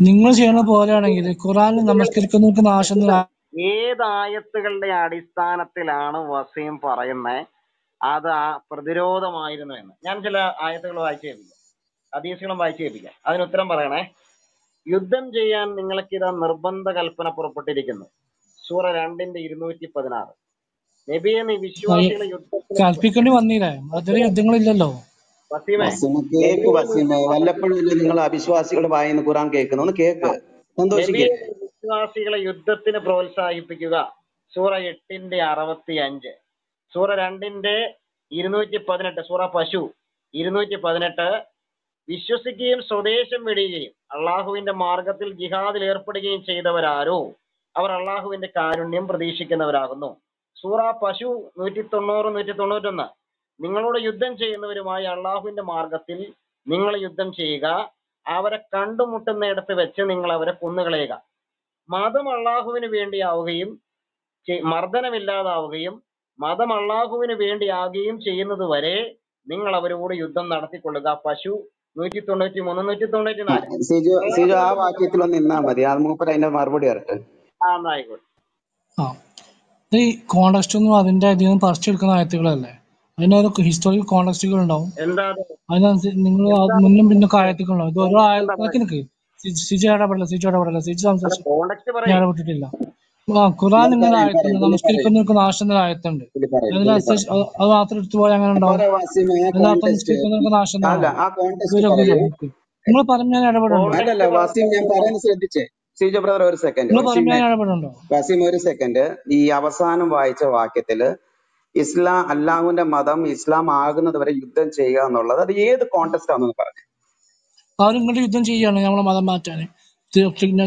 നിങ്ങൾ ചെയ്യണ പോലെയാണെങ്കിൽ ഖുറാനിൽ നമസ്കരിക്കുന്നവർക്ക് നാശം ഏതായത്തുകളുടെ ഏത് ആയത്തുകളുടെ അടിസ്ഥാനത്തിലാണ് വസീം പറയുന്നത്? അത് ആ പ്രതിരോധമായിരുന്നു എന്ന്. ഞാൻ ചില ആയത്തുകൾ വായിച്ചു ഹദീസുകളും വായിച്ചു കേൾപ്പിക്കാം. അതിന് ഉത്തരം പറയണേ. യുദ്ധം ചെയ്യാൻ നിങ്ങൾക്ക് ഇതാ നിർബന്ധ കൽപ്പന പുറപ്പെട്ടിരിക്കുന്നു. സൂറ രണ്ടിന്റെ ഇരുന്നൂറ്റി പതിനാറ്. നബിയെ നീ വിശ്വാസികളെ കൽപ്പിക്കേണ്ടി വന്നില്ലേ? അതുവരെ യുദ്ധങ്ങളില്ലല്ലോ. വസീമ. കേക്ക് നബിയെ വസീമ. വല്ലപ്പോഴും നിങ്ങൾ അവിശ്വാസികളുടെ വായിന്ന് ഖുറാൻ കേൾക്കുന്നു? ഒന്ന് കേക്ക്. സന്തോഷിക്കേ. വിശ്വാസികളെ യുദ്ധത്തിന് പ്രോത്സാഹിപ്പിക്കുക. സൂറ എട്ടിന്റെ അറുപത്തി അഞ്ച് സൂറ രണ്ടിന്റെ ഇരുന്നൂറ്റി പതിനെട്ട്. സൂറ പശു. ഇരുന്നൂറ്റി പതിനെട്ട്. വിശ്വസിക്കുകയും സ്വദേശം വെടിയുകയും അള്ളാഹുവിന്റെ മാർഗത്തിൽ ജിഹാദിൽ ഏർപ്പെടുകയും ചെയ്തവരാരോ? അവർ അള്ളാഹുവിന്റെ കാരുണ്യം പ്രതീക്ഷിക്കുന്നവരാകുന്നു. സൂറ പശു നൂറ്റി തൊണ്ണൂറ് നൂറ്റി തൊണ്ണൂറ്റൊന്ന് നിങ്ങളോട് യുദ്ധം ചെയ്യുന്നവരുമായി അള്ളാഹുവിന്റെ മാർഗത്തിൽ നിങ്ങൾ യുദ്ധം ചെയ്യുക. അവരെ കണ്ടുമുട്ടുന്നിടത്ത് വെച്ച് നിങ്ങൾ അവരെ കൊന്നുകളയുക. മതം അള്ളാഹുവിന് വേണ്ടിയാവുകയും മർദ്ദനമില്ലാതാവുകയും മതം അള്ളാഹുവിന് വേണ്ടിയാകുകയും ചെയ്യുന്നത് വരെ നിങ്ങൾ അവരോട് യുദ്ധം നടത്തിക്കൊള്ളുക. പശു നൂറ്റി തൊണ്ണൂറ്റി മൂന്ന് നൂറ്റി തൊണ്ണൂറ്റി നാല് സിജു സിജു ആ വാക്യത്തിൽ ഒന്ന് നിന്നാ മതി. മൂപ്പർ അതിന്റെ മറുപടി വരട്ടെ ആ എന്നായിക്കോട്ടെ ആ. ഇത് ഈ കോണ്ടക്സ്റ്റ് ഒന്നും അതിന്റെ അധികം പറിച്ചെടുക്കുന്ന ആയത്തുകളല്ലേ? അതിനൊരു ഹിസ്റ്റോറിക്കൽ കോണ്ടക്സ്റ്റുകൾ ഉണ്ടാവും അതിനനുസരിച്ച് നിങ്ങൾ മുന്നും പിന്നൊക്കെ ആയത്തുകൾ ഉണ്ടാവും ഇത് ഓരോ ആയത്തിനൊക്കെ സിജു ഇടപെടില്ല സിജു ഇടപെടില്ല സിജു സംസാരിച്ചു. ഞാൻ ഇടപെട്ടിട്ടില്ല. ആ ഖുറാൻ ഇങ്ങനെ ആയത്തുണ്ട് നമസ്കരിക്കുന്നവർക്ക് നാശം എന്നൊരു ആയത്തുണ്ട് അത് മാത്രം എടുത്തു പോയാൽ അങ്ങനെ ഉണ്ടാവും. നിസ്കരിക്കുന്നവർക്ക് നാശം പറയൂ നിങ്ങൾ ഇടപെടുന്നുണ്ടോ വാസിം ഞാൻ ശ്രദ്ധിച്ചേ. ബ്രദർ ഒരു സെക്കൻഡ് വസീം ഒരു സെക്കൻഡ് ഈ അവസാനം വായിച്ച വാക്യത്തിൽ ഇസ്ലാം അല്ലാഹുവിന്റെ മതം ഇസ്ലാം ആകുന്നത് വരെ യുദ്ധം ചെയ്യുക എന്നുള്ളത് അത് ഏത് കോൺടെസ്റ്റ് ആണെന്ന് പറഞ്ഞു. അവരും ഇങ്ങോട്ട് യുദ്ധം ചെയ്യുകയാണ് നമ്മളെ മതം മാറ്റാൻ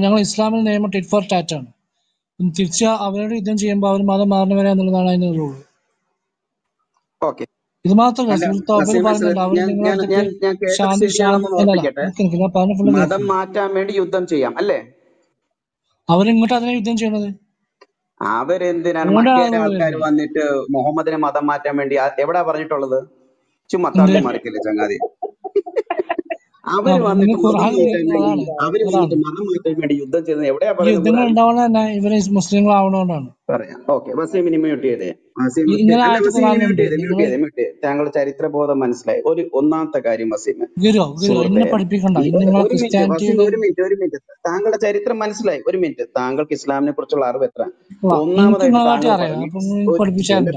ഞങ്ങൾ ഇസ്ലാമിൽ നിയമം ടിറ്റ് ഫോർ ടാറ്റ് ആണ്. തിരിച്ച് അവരോട് യുദ്ധം ചെയ്യുമ്പോൾ അവർ മതം മാറണവരെ എന്നുള്ളതാണ് അതിന്റെ റൂൾ ഓക്കെ ഇത് മാത്രമല്ല മാറ്റാൻ വേണ്ടി യുദ്ധം ചെയ്യാം അല്ലേ? അവരിങ്ങോട്ട് അതിനെ യുദ്ധം ചെയ്യണത്? അവരെന്തിനാണ്? മറ്റേ ആൾക്കാർ വന്നിട്ട് മുഹമ്മദിനെ മതം മാറ്റാൻ വേണ്ടി എവിടെ പറഞ്ഞിട്ടുള്ളത്? ചുമ്മാ തള്ളി മറിക്കില്ല ചങ്ങാതി. അവർ വന്നിട്ട് മതം മാറ്റാൻ വേണ്ടി അവർ വന്നിട്ട് മതം മാറ്റാൻ വേണ്ടി യുദ്ധം ചെയ്യുന്നത് എവിടെയാ പറയുന്നത് യുദ്ധങ്ങൾ തന്നെ ഇവർ പറയാം. ഓക്കെ വസീമിനി മ്യൂട്ട് ചെയ്തേ. താങ്കളുടെ ചരിത്രബോധം മനസ്സിലായി. ഒരു ഒന്നാമത്തെ കാര്യം വസീം. ഗുരു ഗുരു പഠിപ്പിക്കണ്ട. ഈ ഇന്ന് ഒരു മിനിറ്റ് ഒരു മിനിറ്റ് താങ്കളുടെ ചരിത്രം മനസ്സിലായി. ഒരു മിനിറ്റ്. താങ്കൾക്ക് ഇസ്ലാമിനെ കുറിച്ചുള്ള അറിവ് എത്ര? ഒന്നാമതായിട്ട് താങ്കൾ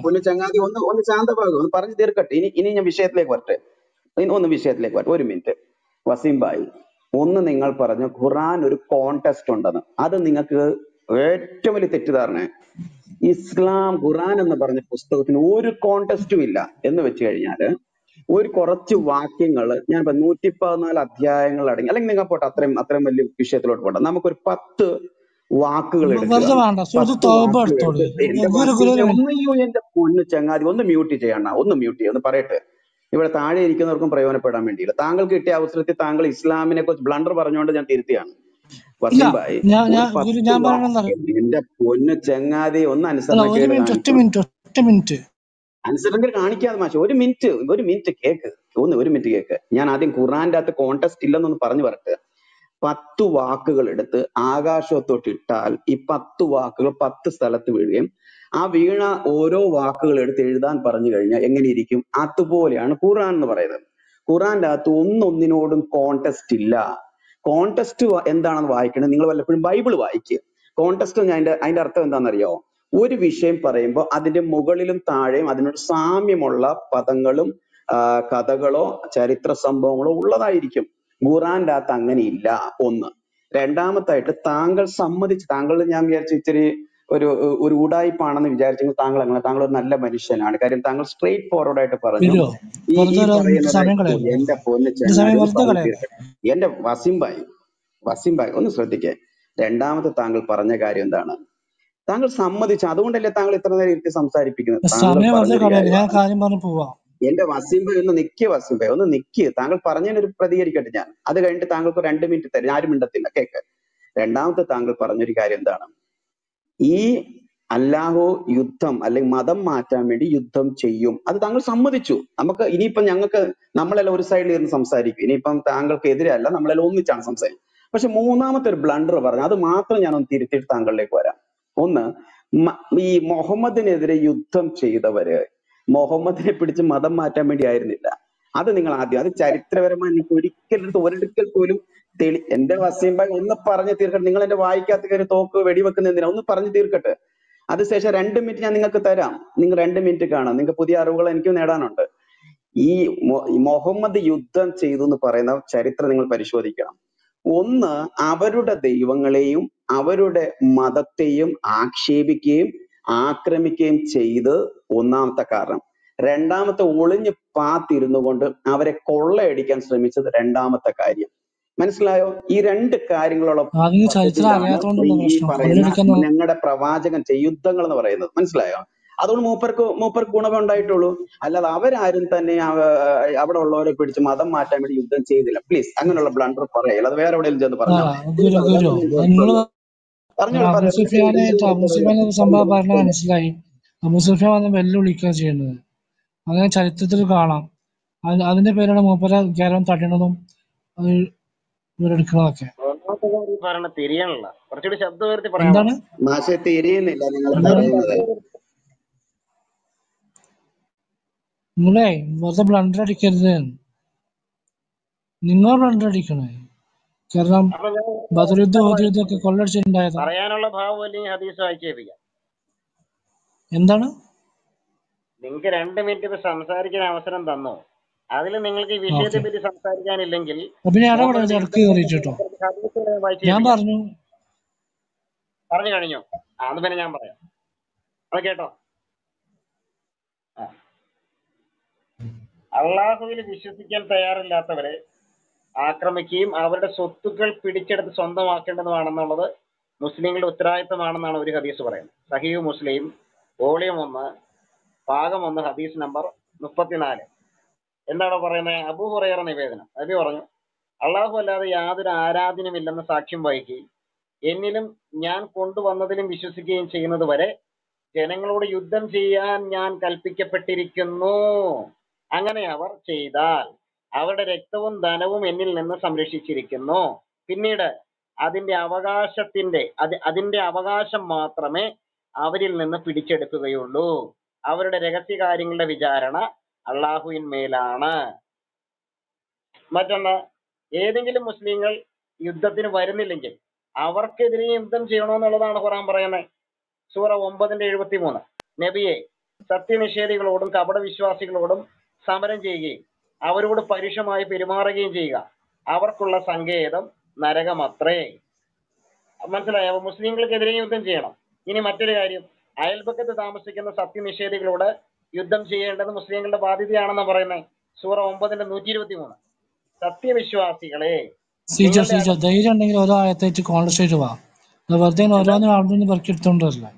പൊന്നു ചങ്ങാതി ഒന്ന് ഒന്ന് ശാന്തഭാഗം ഒന്ന് പറഞ്ഞു തീർക്കട്ടെ. ഇനി ഇനി ഞാൻ വിഷയത്തിലേക്ക് വരട്ടെ. ഇനി ഒന്ന് വിഷയത്തിലേക്ക് വരട്ടെ. ഒരു മിനിറ്റ്. വസീം ഭായി ഒന്ന് നിങ്ങൾ പറഞ്ഞു ഖുറാൻ ഒരു കോൺടെസ്റ്റ് ഉണ്ടെന്ന്. അത് നിങ്ങൾക്ക് ഏറ്റവും വലിയ തെറ്റിദ്ധാരണ ഇസ്ലാം ഖുറാൻ എന്ന് പറഞ്ഞ പുസ്തകത്തിന് ഒരു കോൺടെസ്റ്റും ഇല്ല. എന്ന് വെച്ച് കഴിഞ്ഞാൽ ഒരു കുറച്ച് വാക്യങ്ങൾ ഞാൻ ഇപ്പൊ നൂറ്റി പതിനാല് അധ്യായങ്ങൾ അടങ്ങി അല്ലെങ്കിൽ നിങ്ങൾ പോട്ടെ അത്രയും അത്രയും വലിയ വിഷയത്തിലോട്ട് പോട്ടെ. നമുക്കൊരു പത്ത് വാക്കുകൾ എന്റെ പൊന്നു ചങ്ങാതി ഒന്ന് മ്യൂട്ട് ചെയ്യണ ഒന്ന് മ്യൂട്ട് ചെയ്യ ഒന്ന് പറയട്ടെ. ഇവിടെ താഴെ ഇരിക്കുന്നവർക്കും പ്രയോജനപ്പെടാൻ വേണ്ടിയില്ല. താങ്കൾക്ക് കിട്ടിയ അവസരത്തിൽ താങ്കൾ ഇസ്ലാമിനെ കുറിച്ച് ബ്ലണ്ടർ പറഞ്ഞുകൊണ്ട് ഞാൻ തിരുത്തിയാണ്. എന്റെ പൊന്നു ചെങ്ങാതി ഒന്ന് അനുസരണം അനുസരണക്കേട് അനുസരണക്കേട് കാണിക്കാതെ മാഷെ ഒരു മിനിറ്റ് ഒരു മിനിറ്റ് കേക്ക്. ഒന്ന് ഒരു മിനിറ്റ് കേക്ക്. ഞാൻ ആദ്യം ഖുറാന്റെ അകത്ത് കോണ്ടസ്റ്റ് ഇല്ലെന്നൊന്ന് പറഞ്ഞു പറട്ടെ പത്ത് വാക്കുകൾ എടുത്ത് ആകാശത്തോട്ട് ഇട്ടാൽ ഈ പത്ത് വാക്കുകൾ പത്ത് സ്ഥലത്ത് വീഴുകയും ആ വീണ ഓരോ വാക്കുകൾ എടുത്ത് എഴുതാൻ പറഞ്ഞു കഴിഞ്ഞാൽ എങ്ങനെ ഇരിക്കും? അതുപോലെയാണ് ഖുർആൻ എന്ന് പറയുന്നത്. ഖുറാന്റെ അകത്ത് ഒന്നൊന്നിനോടും കോൺടെസ്റ്റ് ഇല്ല. കോൺടെസ്റ്റ് എന്താണെന്ന് വായിക്കണം? നിങ്ങൾ വല്ലപ്പോഴും ബൈബിൾ വായിക്കുക കോൺടെസ്റ്റ് അതിന്റെ അതിന്റെ അർത്ഥം എന്താണെന്നറിയോ? ഒരു വിഷയം പറയുമ്പോൾ അതിന്റെ മുകളിലും താഴെയും അതിനോട് സാമ്യമുള്ള പദങ്ങളും കഥകളോ ചരിത്ര സംഭവങ്ങളോ ഉള്ളതായിരിക്കും. ഖുറാന്റെ അകത്ത് അങ്ങനെയില്ല. ഒന്ന്. രണ്ടാമത്തായിട്ട് താങ്കൾ സമ്മതിച്ച് താങ്കൾ ഞാൻ വിചാരിച്ചു ഇച്ചിരി ഒരു ഒരു ഉടായ്പാണെന്ന് വിചാരിച്ചെങ്കിൽ താങ്കൾ അങ്ങനെ താങ്കൾ ഒരു നല്ല മനുഷ്യനാണ്. കാര്യം താങ്കൾ സ്ട്രേറ്റ് ഫോർവേഡ് ആയിട്ട് പറഞ്ഞു. ഈ എന്റെ പൊന്ന് എന്റെ വസിം ഒന്ന് ഭായി വസിം ഭായി ഒന്ന് ശ്രദ്ധിക്കേ. രണ്ടാമത്തെ താങ്കൾ പറഞ്ഞ കാര്യം എന്താണ്? താങ്കൾ സമ്മതിച്ചു അതുകൊണ്ടല്ലേ താങ്കൾ ഇത്ര നേരം ഇരുത്തി സംസാരിപ്പിക്കുന്നത്? എന്റെ വസീം ഭായി ഒന്ന് നിക്ക് വസീം ഭായി ഒന്ന് നിക്ക്. താങ്കൾ പറഞ്ഞതിനൊരു പ്രതികരിക്കട്ടെ ഞാൻ. അത് കഴിഞ്ഞിട്ട് താങ്കൾക്ക് രണ്ട് മിനിറ്റ് തരും. ആരും മിണ്ടത്തില്ല. കേക്ക്. രണ്ടാമത്തെ താങ്കൾ പറഞ്ഞൊരു കാര്യം എന്താണ്? ഈ അല്ലാഹു യുദ്ധം അല്ലെങ്കിൽ മതം മാറ്റാൻ വേണ്ടി യുദ്ധം ചെയ്യും. അത് താങ്കൾ സമ്മതിച്ചു. നമുക്ക് ഇനിയിപ്പം ഞങ്ങൾക്ക് നമ്മളെല്ലാം ഒരു സൈഡിൽ ഇരുന്ന് സംസാരിക്കും. ഇനിയിപ്പം താങ്കൾക്ക് എതിരല്ല നമ്മളെല്ലാം ഒന്നിച്ചാണ് സംസാരിക്കും. പക്ഷെ മൂന്നാമത്തെ ഒരു ബ്ലണ്ടർ പറഞ്ഞു അത് മാത്രം ഞാനൊന്ന് തിരുത്തിയിട്ട് താങ്കളിലേക്ക് വരാം. ഒന്ന് ഈ മുഹമ്മദിനെതിരെ യുദ്ധം ചെയ്തവര് മുഹമ്മദിനെ പിടിച്ച് മതം മാറ്റാൻ വേണ്ടി ആയിരുന്നില്ല. അത് നിങ്ങൾ ആദ്യം അത് ചരിത്രപരമായി നിങ്ങൾക്ക് ഒരിക്കലും ഒരിക്കൽ പോലും തെളി എന്റെ വസീം ഭായ് ഒന്ന് പറഞ്ഞു തീർക്കട്ടെ. നിങ്ങൾ എന്റെ വായിക്കാത്ത കയറി തോക്ക് വെടിവെക്കുന്ന എന്തിനാ? ഒന്ന് പറഞ്ഞു തീർക്കട്ടെ. അതിനുശേഷം രണ്ട് മിനിറ്റ് ഞാൻ നിങ്ങൾക്ക് തരാം. നിങ്ങൾ രണ്ട് മിനിറ്റ് കാണാം. നിങ്ങൾക്ക് പുതിയ അറിവുകൾ എനിക്ക് നേടാനുണ്ട്. ഈ മുഹമ്മദ് യുദ്ധം ചെയ്തു എന്ന് പറയുന്ന ചരിത്രം നിങ്ങൾ പരിശോധിക്കണം. ഒന്ന് അവരുടെ ദൈവങ്ങളെയും അവരുടെ മതത്തെയും ആക്ഷേപിക്കുകയും ആക്രമിക്കുകയും ചെയ്ത് ഒന്നാമത്തെ കാരണം. രണ്ടാമത്തെ ഒളിഞ്ഞു പാത്തിരുന്നു കൊണ്ട് അവരെ കൊള്ളയടിക്കാൻ ശ്രമിച്ചത് രണ്ടാമത്തെ കാര്യം. മനസ്സിലായോ? ഈ രണ്ട് കൊള്ളയടിക്കുന്ന ഞങ്ങളുടെ പ്രവാചകൻ യുദ്ധങ്ങൾ എന്ന് പറയുന്നത്. മനസ്സിലായോ? അതുകൊണ്ട് മൂപ്പർക്ക് മൂപ്പർക്ക് ഗുണമേ ഉണ്ടായിട്ടുള്ളൂ. അല്ലാതെ അവരാരും തന്നെ അവ- അവിടെ ഉള്ളവരെ പിടിച്ച് മതം മാറ്റാൻ വേണ്ടി യുദ്ധം ചെയ്തില്ല. പ്ലീസ് അങ്ങനെയുള്ള ബ്ലണ്ടർ പറയല്ല അത് വേറെ എവിടെയെങ്കിലും ചെന്ന് പറഞ്ഞാൽ പറഞ്ഞു സംഭവം പറഞ്ഞ മനസ്സിലായി. അബു സുഫിയാൻ വന്ന് വെല്ലുവിളിക്കുക ചെയ്യുന്നത്. അങ്ങനെ ചരിത്രത്തിൽ കാണാം. അതിന്റെ പേരാണ് മൂപ്പര കേരളം തടയണതും. അത് ഇവരെടുക്കണതൊക്കെ തിരിയണല്ല കുറച്ചുകൂടി ശബ്ദം ഉയർത്തി പറയാമോ? എന്താണ്? മാഷെ തിരിയുന്നില്ല നിങ്ങൾ നിങ്ങളെ വെറുതെ ബ്ലണ്ടർ അടിക്കരുത്. നിങ്ങൾ ബ്ലണ്ടർ അടിക്കണേ. കാരണം ഓദ് യുദ്ധം ഒക്കെ കൊള്ളടിച്ചിട്ടുണ്ടായതാ. പറയാനുള്ള ഭാവം അല്ലെങ്കിൽ ഹദീസ് വായിച്ചേപ്പിക്കാം എന്താണ്? നിങ്ങക്ക് രണ്ട് മിനിറ്റ് ഇത് സംസാരിക്കാൻ അവസരം തന്നു? അതിൽ നിങ്ങൾക്ക് ഈ വിഷയത്തെ പറ്റി സംസാരിക്കാനില്ലെങ്കിൽ ഞാൻ പറഞ്ഞു. പറഞ്ഞു കഴിഞ്ഞു. അത് പിന്നെ ഞാൻ പറയാം. അത് കേട്ടോ. അള്ളാഹുവിൽ വിശ്വസിക്കാൻ തയ്യാറില്ലാത്തവരെ ആക്രമിക്കുകയും അവരുടെ സ്വത്തുക്കൾ പിടിച്ചെടുത്ത് സ്വന്തമാക്കേണ്ടതുമാണെന്നുള്ളത് മുസ്ലിങ്ങളുടെ ഉത്തരവാദിത്തമാണെന്നാണ് ഒരു ഹദീസ് പറയുന്നത്. സഹീവ് മുസ്ലിം വോളിയം ഒന്ന് ഭാഗം ഒന്ന് ഹദീസ് നമ്പർ മുപ്പത്തിനാല്. എന്താണ് പറയുന്നത് അബൂ ഹുറൈറ നിവേദനം. നബി പറഞ്ഞു അള്ളാഹു അല്ലാതെ യാതൊരു ആരാധനമില്ലെന്ന് സാക്ഷ്യം വഹിക്കുകയും എന്നിലും ഞാൻ കൊണ്ടുവന്നതിലും വിശ്വസിക്കുകയും ചെയ്യുന്നത് വരെ ജനങ്ങളോട് യുദ്ധം ചെയ്യാൻ ഞാൻ കൽപ്പിക്കപ്പെട്ടിരിക്കുന്നു. അങ്ങനെ അവർ ചെയ്താൽ അവരുടെ രക്തവും ധനവും എന്നിൽ നിന്ന് സംരക്ഷിച്ചിരിക്കുന്നു. പിന്നീട് അതിന്റെ അവകാശത്തിന്റെ അത് അതിന്റെ അവകാശം മാത്രമേ അവരിൽ നിന്ന് പിടിച്ചെടുക്കുകയുള്ളൂ. അവരുടെ രഹസ്യ കാര്യങ്ങളുടെ വിചാരണ അള്ളാഹുവിന്മേലാണ് മറ്റൊന്ന് ഏതെങ്കിലും മുസ്ലിങ്ങൾ യുദ്ധത്തിന് വരുന്നില്ലെങ്കിൽ അവർക്കെതിരെ യുദ്ധം ചെയ്യണമെന്നുള്ളതാണ് ഖുറാൻ പറയുന്നത്. സൂറ ഒമ്പതിന്റെ എഴുപത്തി മൂന്ന് നബിയെ സത്യനിഷേധികളോടും കപടവിശ്വാസികളോടും സമരം ചെയ്യുകയും അവരോട് പരുഷമായി പെരുമാറുകയും ചെയ്യുക. അവർക്കുള്ള സങ്കേതം നരകമത്രേ. മനസ്സിലായോ? അപ്പൊ മുസ്ലിങ്ങൾക്കെതിരെ യുദ്ധം ചെയ്യണം. ഇനി മറ്റൊരു കാര്യം. അയൽപക്കത്ത് താമസിക്കുന്ന സത്യനിഷേധികളോട് യുദ്ധം ചെയ്യേണ്ടത് മുസ്ലിങ്ങളുടെ ബാധ്യതയാണെന്ന് പറയുന്നത് സൂറ ഒമ്പതിന്റെ നൂറ്റി ഇരുപത്തി മൂന്ന് സത്യവിശ്വാസികളെ സീജോ നിങ്ങളുടെ സീജോ ധൈര്യം ഉണ്ടെങ്കിൽ ഓരോ ആയത്തായിട്ട് കോൺഗ്രസ് വാ വെറുതെ ഓരോന്നും അവിടെ നിന്ന്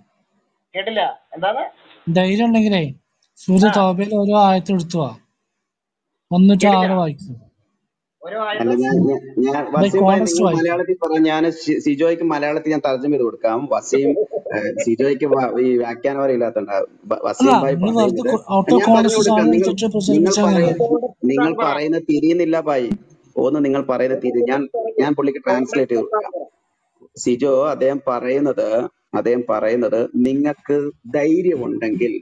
കേട്ടില്ല. എന്താണ്? ധൈര്യം ഉണ്ടെങ്കിലേ സൂര്യ തൗബയിൽ ഓരോ ആയത്ത് എടുത്തു വാ ആറ് വായിക്കും. മലയാളത്തിൽ ഞാൻ സിജോയ്ക്ക് മലയാളത്തിൽ ഞാൻ തർജം ചെയ്ത് കൊടുക്കാം. വസീം സിജോയ്ക്ക് ഈ വ്യാഖ്യാനം അറിയില്ലാത്തോണ്ട് നിങ്ങൾ പറയുന്ന തിരിയുന്നില്ല ഭായി. ഒന്ന് നിങ്ങൾ പറയുന്ന തിരി ഞാൻ ഞാൻ പുള്ളിക്ക് ട്രാൻസ്ലേറ്റ് ചെയ്ത്. കൊടുക്കാം സിജോ അദ്ദേഹം പറയുന്നത് അദ്ദേഹം പറയുന്നത് നിങ്ങൾക്ക് ധൈര്യമുണ്ടെങ്കിൽ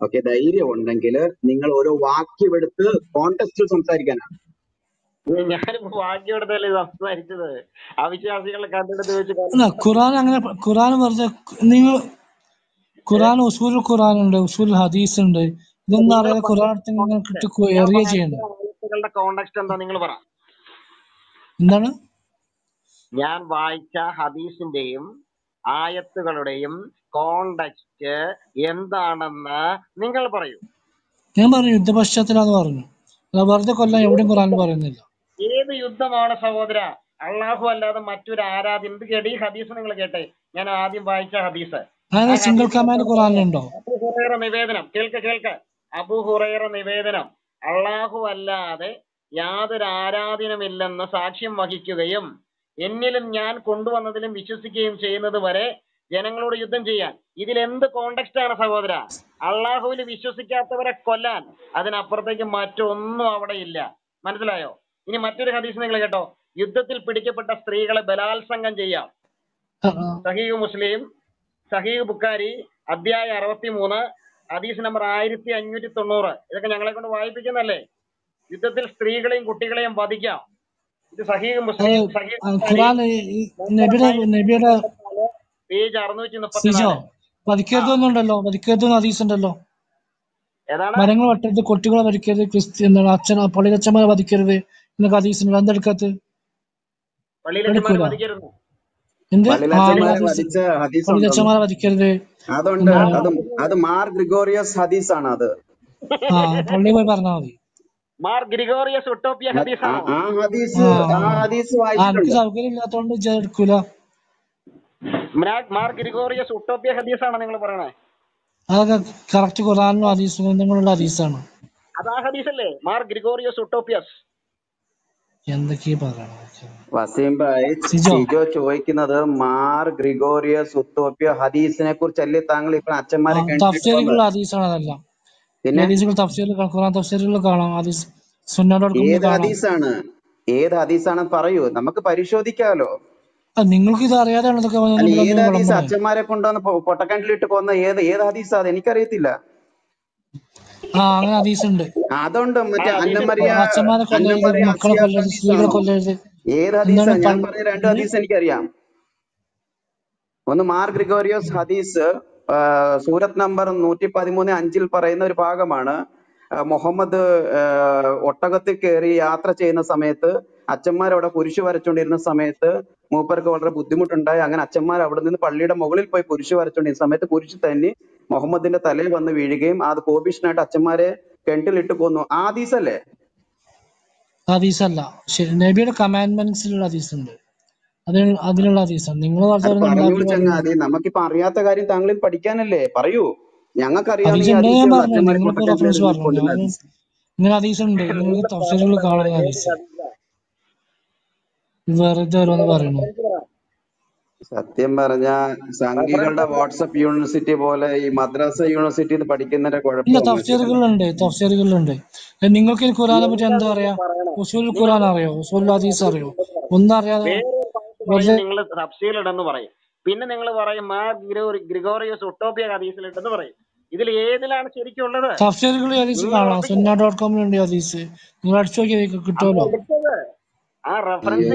ഓക്കെ ധൈര്യമുണ്ടെങ്കിൽ നിങ്ങൾ ഓരോ വാക്യമെടുത്ത് കോണ്ടസ്റ്റിൽ സംസാരിക്കാനാണ്. ഞാനിപ്പോ ഭാഗ്യമെടുത്തല്ലേ സംസാരിച്ചത് അവിശ്വാസികളെ കണ്ടെടുത്ത് വെച്ച് അല്ല കണ്ടു ഖുറാൻ അങ്ങനെ ഖുറാൻ വെറുതെ നിങ്ങൾ ഖുറാൻ ഉസൂൽ ഖുറാൻ ഉണ്ട് ഉസൂൽ ഹദീസ് ഉണ്ട്. ഇതൊന്നും അറിയാതെ ഖുറാൻ ഇങ്ങനെ കിട്ടി എറിയ ചെയ്യണ്ട? എന്താ നിങ്ങൾ പറ. എന്താണ്? ഞാൻ വായിച്ച ഹദീസിന്റെയും ആയത്തുകളുടെയും കോണ്ടക്സ്റ്റ് എന്താണെന്ന് നിങ്ങൾ പറയൂ. ഞാൻ പറഞ്ഞു യുദ്ധപശ്ചാത്തലാന്ന് പറഞ്ഞു. വെറുതെ കൊല്ലാൻ എവിടെയും ഖുറാൻ പറയുന്നില്ല. ഏത് യുദ്ധമാണ് സഹോദര? അള്ളാഹു അല്ലാതെ മറ്റൊരു ആരാധ്യ എന്ത് കേട്ട് ഈ ഹദീസ് നിങ്ങൾ കേട്ടെ. ഞാൻ ആദ്യം വായിച്ച ഹദീസ്. സിംഗിൾ ഹദീസ് കമാൻഡ് ഖുറാനിലുണ്ടോ അബു ഹുറൈറ നിവേദനം. കേൾക്ക കേൾക്ക. അബു ഹുറൈറ നിവേദനം. അള്ളാഹു അല്ലാതെ യാതൊരു ആരാധനമില്ലെന്ന് സാക്ഷ്യം വഹിക്കുകയും എന്നിലും ഞാൻ കൊണ്ടുവന്നതിലും വിശ്വസിക്കുകയും ചെയ്യുന്നത് വരെ ജനങ്ങളോട് യുദ്ധം ചെയ്യാൻ. ഇതിൽ എന്ത് കോണ്ടക്സ്റ്റ് ആണ് സഹോദര? അള്ളാഹുവിൽ വിശ്വസിക്കാത്തവരെ കൊല്ലാൻ. അതിനപ്പുറത്തേക്ക് മറ്റൊന്നും അവിടെ ഇല്ല. മനസ്സിലായോ? ഇനി മറ്റൊരു ഹദീസ് നിങ്ങൾ കേട്ടോ. യുദ്ധത്തിൽ പിടിക്കപ്പെട്ട സ്ത്രീകളെ ബലാത്സംഗം ചെയ്യാം. സഹീഹ് മുസ്ലിം സഹീഹ് ബുക്കാരി അധ്യായം അറുപത്തി മൂന്ന് ഹദീസ് നമ്പർ ആയിരത്തി അഞ്ഞൂറ്റി തൊണ്ണൂറ് ഇതൊക്കെ ഞങ്ങളെ കൊണ്ട് വായിപ്പിക്കുന്നല്ലേ യുദ്ധത്തിൽ സ്ത്രീകളെയും കുട്ടികളെയും വധിക്കാം. ഇത് സഹീഹ് മുസ്ലിം പേജ് അറുന്നൂറ്റി വധിക്കരുതെന്നുണ്ടല്ലോ വധിക്കരുതെന്ന് ഹദീസ് ഉണ്ടല്ലോ ഏതാണ്? മരങ്ങൾ വെട്ടരുത് കുട്ടികളെ വധിക്കരുത് ക്രിസ്ത്യ അച്ഛനോ അച്ഛൻ പള്ളിയിലച്ഛന്മാരെ വധിക്കരുത്. എന്നൊക്കെ ഹദീസ് ഉണ്ട് എന്തെടുക്കത്ത്? എന്ത്? ഹദീസ് ഹദീസ് വധിക്കരുത്. അത് മാർ ഗ്രിഗോറിയസ് ഹദീസ് ആണ് അത്. ആ പള്ളി പോയി പറഞ്ഞാൽ മതി. മാർ ഗ്രിഗോറിയസ് ഒട്ടോപ്പിയ ആ ഹദീസ് ആ ഹദീസ് വായിച്ചിട്ടുണ്ട്. സൗകര്യം എടുക്കൂല. മാർ ഗ്രിഗോറിയസ് ഒട്ടോപ്പിയ നിങ്ങൾ പറയണേ? അതൊക്കെ കറക്റ്റ് ഖുറാനിലും ഹദീസും ഗ്രന്ഥങ്ങളുള്ള ഹദീസാണ്. അത് ആ ഹദീസല്ലേ? മാർ ഗ്രിഗോറിയസ് ഒട്ടോപ്പിയസ് എന്തൊക്കെയാ പറയണത് വസീം ഭായ് സിജോ. ചോദിക്കുന്നത് മാർ ഗ്രിഗോറിയസ് ഉത്തോപ്യ ഹദീസിനെ കുറിച്ചല്ലേ താങ്കൾ ഇപ്പൊ ആ അച്ഛന്മാരെ കേട്ടിട്ട് ഹദീസാണ് അതെല്ലാം. പിന്നെ? ഹദീസുകൾ കാണാം. ഹദീസ് കൊടുക്കുമ്പോൾ ഏത് ഹദീസ് ഹദീസാണ്? ഏത് ഹദീസാണ് പറയൂ. നമുക്ക് പരിശോധിക്കാലോ. നിങ്ങൾക്ക് ഇത് അറിയാതെയാണ് ഇതൊക്കെ ഏത് ഹദീസ് അച്ഛന്മാരെ കൊണ്ടുവന്ന് പൊട്ടക്കണ്ടിലിട്ട് പോകുന്ന കൊന്ന ഏത് ഏത് ഹദീസാ അത്? എനിക്കറിയത്തില്ല. ആ അങ്ങനെ ഹദീസ് ഉണ്ട്. അതുണ്ട്. മറ്റേ അന്നമറിയ അച്ഛന്മാരെ കൊല്ലരുത് മക്കളെ കൊല്ലരുത് സ്ത്രീകളെ കൊല്ലരുത് ഏത് ഹദീസാ ഞാൻ പറഞ്ഞ രണ്ട് ഹദീസ് എനിക്കറിയാം. ഒന്ന് മാർ ഗ്രിഗോറിയോസ് ഹദീസ് സൂറത്ത് നമ്പർ നൂറ്റി പതിമൂന്ന് അഞ്ചിൽ പറയുന്ന ഒരു ഭാഗമാണ്. മുഹമ്മദ് ഒട്ടകത്തിൽ കയറി യാത്ര ചെയ്യുന്ന സമയത്ത് അച്ഛന്മാർ അവിടെ കുരിശ് വരച്ചുകൊണ്ടിരുന്ന സമയത്ത് മൂപ്പർക്ക് വളരെ ബുദ്ധിമുട്ടുണ്ടായി. അങ്ങനെ അച്ഛന്മാർ അവിടെ നിന്ന് പള്ളിയുടെ മുകളിൽ പോയി കുരിശ് വരച്ചുകൊണ്ടിരുന്ന സമയത്ത് കുരിശ് തന്നെ മുഹമ്മദിന്റെ തലയിൽ വന്ന് വീഴുകയും അത് കോപിഷനായിട്ട് അച്ഛന്മാരെ കിണറ്റിലിട്ട് കൊന്നു. ആദീസ് അല്ലേ ഹദീസ് അല്ല ശരി നബിയുടെ കമാൻഡ്മെന്റ്സിലുള്ള ഹദീസ് ഉണ്ട് അതിന് അതിലുള്ള ഹദീസാണ് നിങ്ങൾ ചങ്ങാതി നമുക്കിപ്പോ അറിയാത്ത കാര്യം താങ്കളിൽ പഠിക്കാനല്ലേ? പറയൂ. ഞങ്ങൾക്ക് ഹദീസ് അറിയാവുന്ന ഈ ഉണ്ട് ഞാൻ ഹദീസുകൾ പറഞ്ഞു അച്ഛന്മാരെ നിങ്ങൾക്ക് പൊട്ടക്കിണറ്റിൽ റെഫറൻസ് എറിഞ്ഞ് പറഞ്ഞു കൊല്ലുന്ന ഞാൻ ഹദീസ് ഉണ്ട് നിങ്ങൾ നിങ്ങൾക്ക് തഫ്സീറുകൾ കാണുന്ന ഹദീസ് ഹദീസാ വെറുതെ ഓരോന്ന് പറയണു. സത്യം പറഞ്ഞ സംഘികളുടെ വാട്സപ്പ് യൂണിവേഴ്സിറ്റി പോലെ ഈ മദ്രാസ യൂണിവേഴ്സിറ്റിയിൽ പഠിക്കുന്നതിന്റെ വെച്ചിട്ടില്ല തഫ്സീറുകളുണ്ട് തഫ്സീറുകളുണ്ട് നിങ്ങൾക്ക് ഈ ഖുറാനെ പറ്റി എന്താ അറിയാ ഉസൂൽ ഖുർആൻ ഖുറാൻ അറിയോ? ഉസൂൽ ഹദീസ് അറിയോ? ഒന്നും അറിയാതെ നിങ്ങൾ തഫ്സീൽ ഇടന്ന് പറയും പറയും. പിന്നെ നിങ്ങൾ പറയും മാ ഗ്രിഗോറി ഗ്രിഗോറിയസ് ഒട്ടോപ്പിയ ഹദീസിലിട്ടെന്ന് പറയും. ഇതിൽ ഏതിലാണ് ശരിക്കും ഉള്ളത്? തഫ്സീറുകൾ ഹദീസ് കാണാം. സുന്നാ ഡോട്ട് കോമിലുണ്ട് ഹദീസ്. നിങ്ങൾ അടിച്ചു നോക്കിയാൽ കിട്ടുമല്ലോ ആ റഫറൻസ്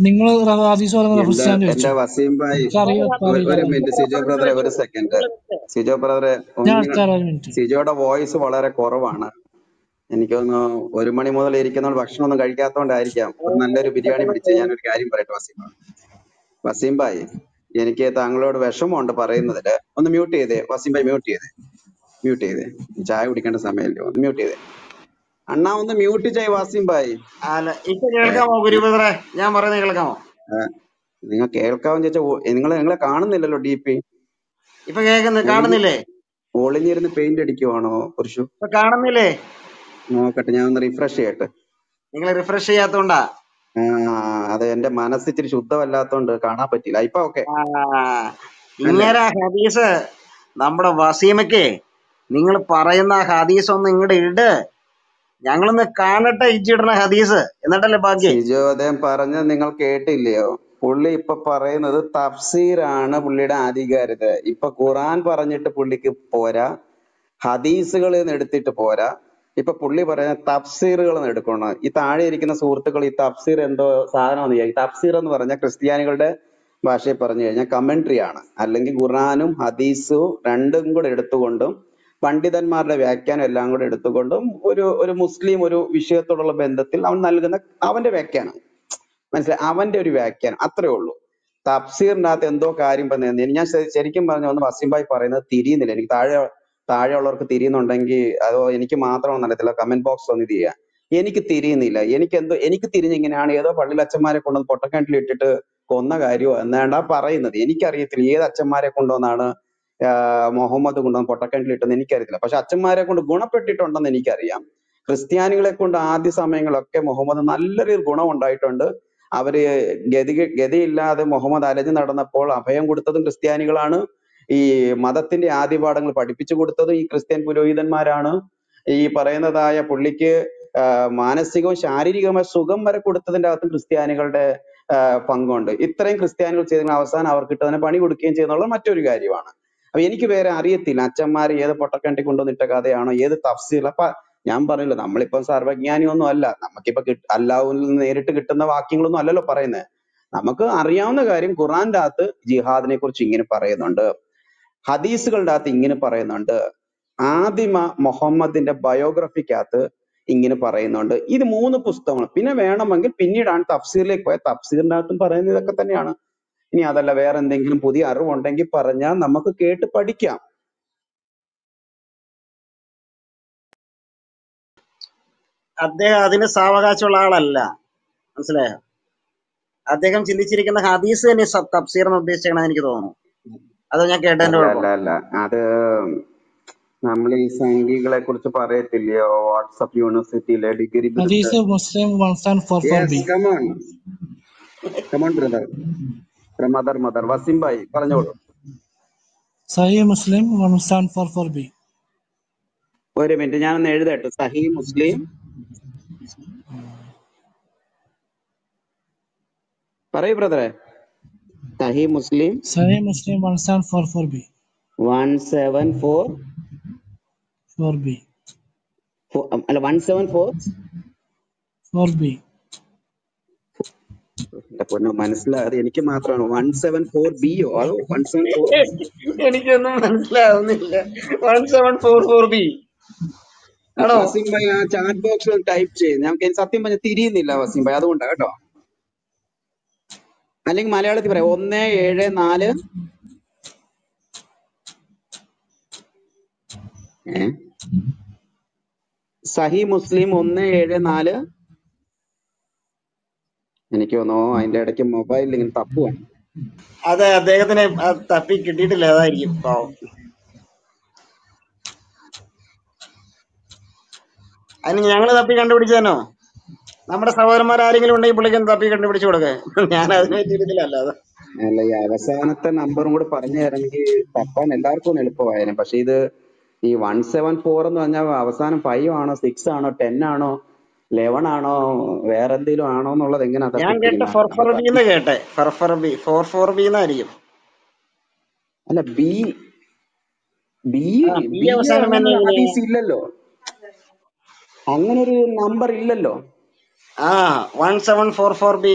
നിങ്ങൾ ചോദിച്ചു. വസീം ഭായി? ഒരു മിനിറ്റ് സിജോ ബ്രദറെ ഒരു സെക്കൻഡ് സിജോ ബ്രദറെ സിജോയുടെ വോയിസ് വളരെ കുറവാണ്. എനിക്കൊന്ന് ഒരു മണി മുതൽ ഇരിക്കുന്ന ഭക്ഷണം ഒന്നും കഴിക്കാത്തോണ്ടായിരിക്കാം. ഒരു നല്ലൊരു ബിരിയാണി പിടിച്ച് ഞാൻ ഒരു കാര്യം പറയട്ടെ വസീം. വസീം ഭായി എനിക്ക് താങ്കളോട് വിഷമമുണ്ട് പറയുന്നതിൽ. ഒന്ന് മ്യൂട്ട് ചെയ്തേ. വസീം ഭായി മ്യൂട്ട് ചെയ്തേ. മ്യൂട്ട് ചെയ്തേ. ചായ കുടിക്കേണ്ട സമയമല്ലേ? ഒന്ന് മ്യൂട്ട് ചെയ്തേ. അണ്ണാ ഒന്ന് മ്യൂട്ട് ചെയ് വാസിം ഭായി. അല്ല ഇപ്പൊ കേൾക്കാമോ ഗുരുബദറെ? ഞാൻ പറയുന്നത് കേൾക്കാമോ? നിങ്ങൾ കേൾക്കാവും ചോദിച്ചാൽ നിങ്ങൾ നിങ്ങളെ കാണുന്നില്ലല്ലോ ഡി പി ഇപ്പൊ കേൾക്കുന്നു കാണുന്നില്ലേ? ഒളിഞ്ഞിരുന്ന് പെയിന്റ് അടിക്കുവാണോ കുറച്ചു ഇപ്പൊ കാണുന്നില്ലേ? നോക്കട്ടെ ഞാൻ ഒന്ന് റിഫ്രഷ് ചെയ്യട്ടെ. നിങ്ങൾ റിഫ്രഷ് ചെയ്യാത്തോണ്ടാ? ആ അത് എന്റെ മനസ്സ് ഇച്ചിരി ശുദ്ധമല്ലാത്തോണ്ട് കാണാൻ പറ്റില്ല ഇപ്പൊ ഓക്കെ ആ, അല്ലേ ഹദീസ് നമ്മുടെ വസീമയ്ക്ക്. നിങ്ങൾ പറയുന്ന ഹദീസ് ഒന്ന് ഇങ്ങോട്ട് ഇട്. ഞങ്ങളൊന്ന് കാണട്ടെ ഇച്ചിടുന്ന ഹദീസ്. എന്നിട്ടല്ലേ ബാക്കി? സിജോദയം പറഞ്ഞത് നിങ്ങൾ കേട്ടില്ലയോ? പുള്ളി ഇപ്പൊ പറയുന്നത് തഫ്സീറാണ് പുള്ളിയുടെ ആധികാരികത. ഇപ്പൊ ഖുറാൻ പറഞ്ഞിട്ട് പുള്ളിക്ക് പോരാ ഹദീസുകളിൽ നിന്ന് എടുത്തിട്ട് പോരാ. ഇപ്പൊ പുള്ളി പറയുന്ന തഫ്സീറുകൾ എടുക്കണം. ഈ താഴെ ഇരിക്കുന്ന സുഹൃത്തുക്കൾ ഈ തഫ്സീർ എന്തോ സാധനമെന്ന് ഈ തഫ്സീർ എന്ന് പറഞ്ഞാൽ ക്രിസ്ത്യാനികളുടെ ഭാഷയിൽ പറഞ്ഞു കഴിഞ്ഞാൽ കമന്ററി ആണ് അല്ലെങ്കിൽ ഖുറാനും ഹദീസും രണ്ടും കൂടെ എടുത്തുകൊണ്ടും പണ്ഡിതന്മാരുടെ വ്യാഖ്യാനം എല്ലാം കൂടെ എടുത്തുകൊണ്ടും ഒരു ഒരു മുസ്ലിം ഒരു വിഷയത്തോടുള്ള ബന്ധത്തിൽ അവൻ നൽകുന്ന അവന്റെ വ്യാഖ്യാനം. മനസ്സിലായി? അവന്റെ ഒരു വ്യാഖ്യാനം. അത്രേ ഉള്ളൂ. തഫ്സീറിന്റെ അകത്ത് എന്തോ കാര്യം പറഞ്ഞു ഞാൻ ശരിക്കും പറഞ്ഞു വന്ന് വസീം ഭായി പറയുന്നത് തിരിയുന്നില്ല. എനിക്ക് താഴെ താഴെയുള്ളവർക്ക് തിരിയുന്നുണ്ടെങ്കിൽ അതോ എനിക്ക് മാത്രമാണെന്ന് അറിയത്തില്ല. കമന്റ് ബോക്സ് ഒന്ന് ഇത് ചെയ്യാം. എനിക്ക് തിരിയുന്നില്ല. എനിക്ക് എന്തോ എനിക്ക് തിരിഞ്ഞ് ഇങ്ങനെയാണ് ഏതോ പള്ളിയിൽ അച്ഛന്മാരെ കൊണ്ടുവന്ന് പൊട്ടക്കിണറ്റിൽ ഇട്ടിട്ട് കൊന്ന കാര്യമോ എന്നാണ്ടാ പറയുന്നത്. എനിക്കറിയത്തില്ല. ഏത് അച്ഛന്മാരെ കൊണ്ടുവന്നാണ് മുഹമ്മദ് കൊണ്ടുവന്ന് ഇട്ടെന്ന് എനിക്കറിയത്തില്ല. പക്ഷെ അച്ഛന്മാരെ കൊണ്ട് ഗുണപ്പെട്ടിട്ടുണ്ടെന്ന് എനിക്കറിയാം. ക്രിസ്ത്യാനികളെ കൊണ്ട് ആദ്യ സമയങ്ങളൊക്കെ മുഹമ്മദ് നല്ല രീതിയിൽ ഗുണം ഉണ്ടായിട്ടുണ്ട് അവർ ഗതി ഗതിയില്ലാതെ മുഹമ്മദ് അലഞ്ഞു നടന്നപ്പോൾ അഭയം കൊടുത്തതും ക്രിസ്ത്യാനികളാണ്. ഈ മതത്തിന്റെ ആദ്യപാഠങ്ങൾ പഠിപ്പിച്ചു കൊടുത്തതും ഈ ക്രിസ്ത്യൻ പുരോഹിതന്മാരാണ്. ഈ പറയുന്നതായ പുള്ളിക്ക് മാനസികവും ശാരീരികവുമായ സുഖം വരെ കൊടുത്തതിന്റെ അകത്തും ക്രിസ്ത്യാനികളുടെ പങ്കുണ്ട്. ഇത്രയും ക്രിസ്ത്യാനികൾ ചെയ്തതിന് അവസാനം അവർക്ക് തന്നെ പണി കൊടുക്കുകയും ചെയ്യുന്നുള്ള മറ്റൊരു കാര്യമാണ്. അപ്പൊ എനിക്ക് വേറെ അറിയത്തില്ല. അച്ഛന്മാർ ഏത് പൊട്ടക്കണ്ടി കൊണ്ടുവന്നിട്ട കഥയാണോ ഏത് തഫ്സീൽ അപ്പൊ ഞാൻ പറഞ്ഞില്ല നമ്മളിപ്പം സർവജ്ഞാനിയൊന്നും അല്ല. നമുക്കിപ്പോ കിട്ട അല്ലാഹുവിൽ നിന്ന് നേരിട്ട് കിട്ടുന്ന വാക്യങ്ങളൊന്നും അല്ലല്ലോ പറയുന്നത് നമുക്ക് അറിയാവുന്ന കാര്യം ഖുറാന്റെ അകത്ത് ജിഹാദിനെ കുറിച്ച് ഇങ്ങനെ പറയുന്നുണ്ട്. ഹദീസുകളുടെ അകത്ത് ഇങ്ങനെ പറയുന്നുണ്ട്. ആദിമ മുഹമ്മദിന്റെ ബയോഗ്രഫിക്കകത്ത് ഇങ്ങനെ പറയുന്നുണ്ട്. ഇത് മൂന്ന് പുസ്തകങ്ങൾ പിന്നെ വേണമെങ്കിൽ പിന്നീടാണ് തഫ്സീറിലേക്ക് പോയ. അകത്തും പറയുന്നത് ഇതൊക്കെ തന്നെയാണ്. ഇനി അതല്ല വേറെ എന്തെങ്കിലും പുതിയ അറിവുണ്ടെങ്കിൽ പറഞ്ഞാൽ നമുക്ക് കേട്ട് പഠിക്കാം. അദ്ദേഹം അതിന് സാവകാശമുള്ള ആളല്ല. മനസ്സിലായോ? അദ്ദേഹം ചിന്തിച്ചിരിക്കുന്ന ഹദീസ് തന്നെ തഫ്സീർ എന്ന് ഉദ്ദേശിക്കണമെന്ന് എനിക്ക് തോന്നുന്നു. അത് ഞാൻ കേട്ടതിന്റെ അല്ല അത് നമ്മൾ ഈ സംഘികളെ കുറിച്ച് പറയത്തില്ലയോ വാട്സപ്പ് യൂണിവേഴ്സിറ്റിയിലെ degree Muslim one stand four four B. Come on come on brother mother mother Wasim bhai പറഞ്ഞോളൂ. സഹി മുസ്ലിം one stand four four B. ഒരു മിനിറ്റ് ഞാനൊന്ന് എഴുതട്ടെ. സഹി മുസ്ലിം. പറയൂ ബ്രദറെ. സഹി മുസ്ലിം. സഹി മുസ്ലിം one stand four four B. One seven four four B. അല്ല one seven four four B. എന്റെ പൊന്നു മനസ്സിലായത് എനിക്ക് മാത്രമാണ്? വൺ സെവൻ ഫോർ ബിയോ അതോ വൺ സെവൻ ഫോർ എനിക്കൊന്നും മനസ്സിലാവുന്നില്ല. One seven four four B ആണോ? വസീം ഭായി ആ ചാറ്റ് ബോക്സിൽ ടൈപ്പ് ചെയ്ത് ഞങ്ങൾക്ക് എനിക്ക് സത്യം പറഞ്ഞ തിരിയുന്നില്ല വസീം ഭായി. അതുകൊണ്ടാ കേട്ടോ. അല്ലെങ്കിൽ മലയാളത്തിൽ പറയാം. ഒന്ന് ഏഴ് നാല്. സഹി മുസ്ലിം ഒന്ന് ഏഴ് നാല്. എനിക്ക് തോന്നുന്നു അതിന്റെ ഇടയ്ക്ക് മൊബൈലിൽ ഇങ്ങനെ തപ്പുവാണ് അതെ അദ്ദേഹത്തിന് തപ്പി കിട്ടിയിട്ടില്ല. അതായിരിക്കും പാവം. അതിന് ഞങ്ങൾ തപ്പി കണ്ടുപിടിച്ചതനോ നമ്മുടെ സഹോദരന്മാർ ആരെങ്കിലും ഉണ്ടെങ്കിൽ പുള്ളിക്ക് തപ്പി കണ്ടുപിടിച്ചു കൊടുക്കേ. ഞാൻ അതിനെ അല്ലാതെ. അല്ല ഈ അവസാനത്തെ നമ്പറും കൂടെ പറഞ്ഞു തരണമെങ്കിൽ തപ്പാൻ എല്ലാവർക്കും ഒന്ന് എളുപ്പമായേനെ പക്ഷെ ഇത് ഈ വൺ സെവൻ ഫോർ എന്ന് പറഞ്ഞാൽ അവസാനം ഫൈവ് ആണോ സിക്സ് ആണോ ടെൻ ആണോ ലെവൻ ആണോ വേറെ എന്തെങ്കിലും ആണോ എന്നുള്ളത് എങ്ങനെ ഞാൻ കേട്ട ബി എന്ന് കേട്ടെ. ഫർഫർ ബി ഫോർ ഫോർ ബി എന്നായിരിക്കും അല്ല ബി ബി ബി അവസാനം ഇല്ലല്ലോ അങ്ങനെ ഒരു നമ്പർ ഇല്ലല്ലോ. ആ one seven four four B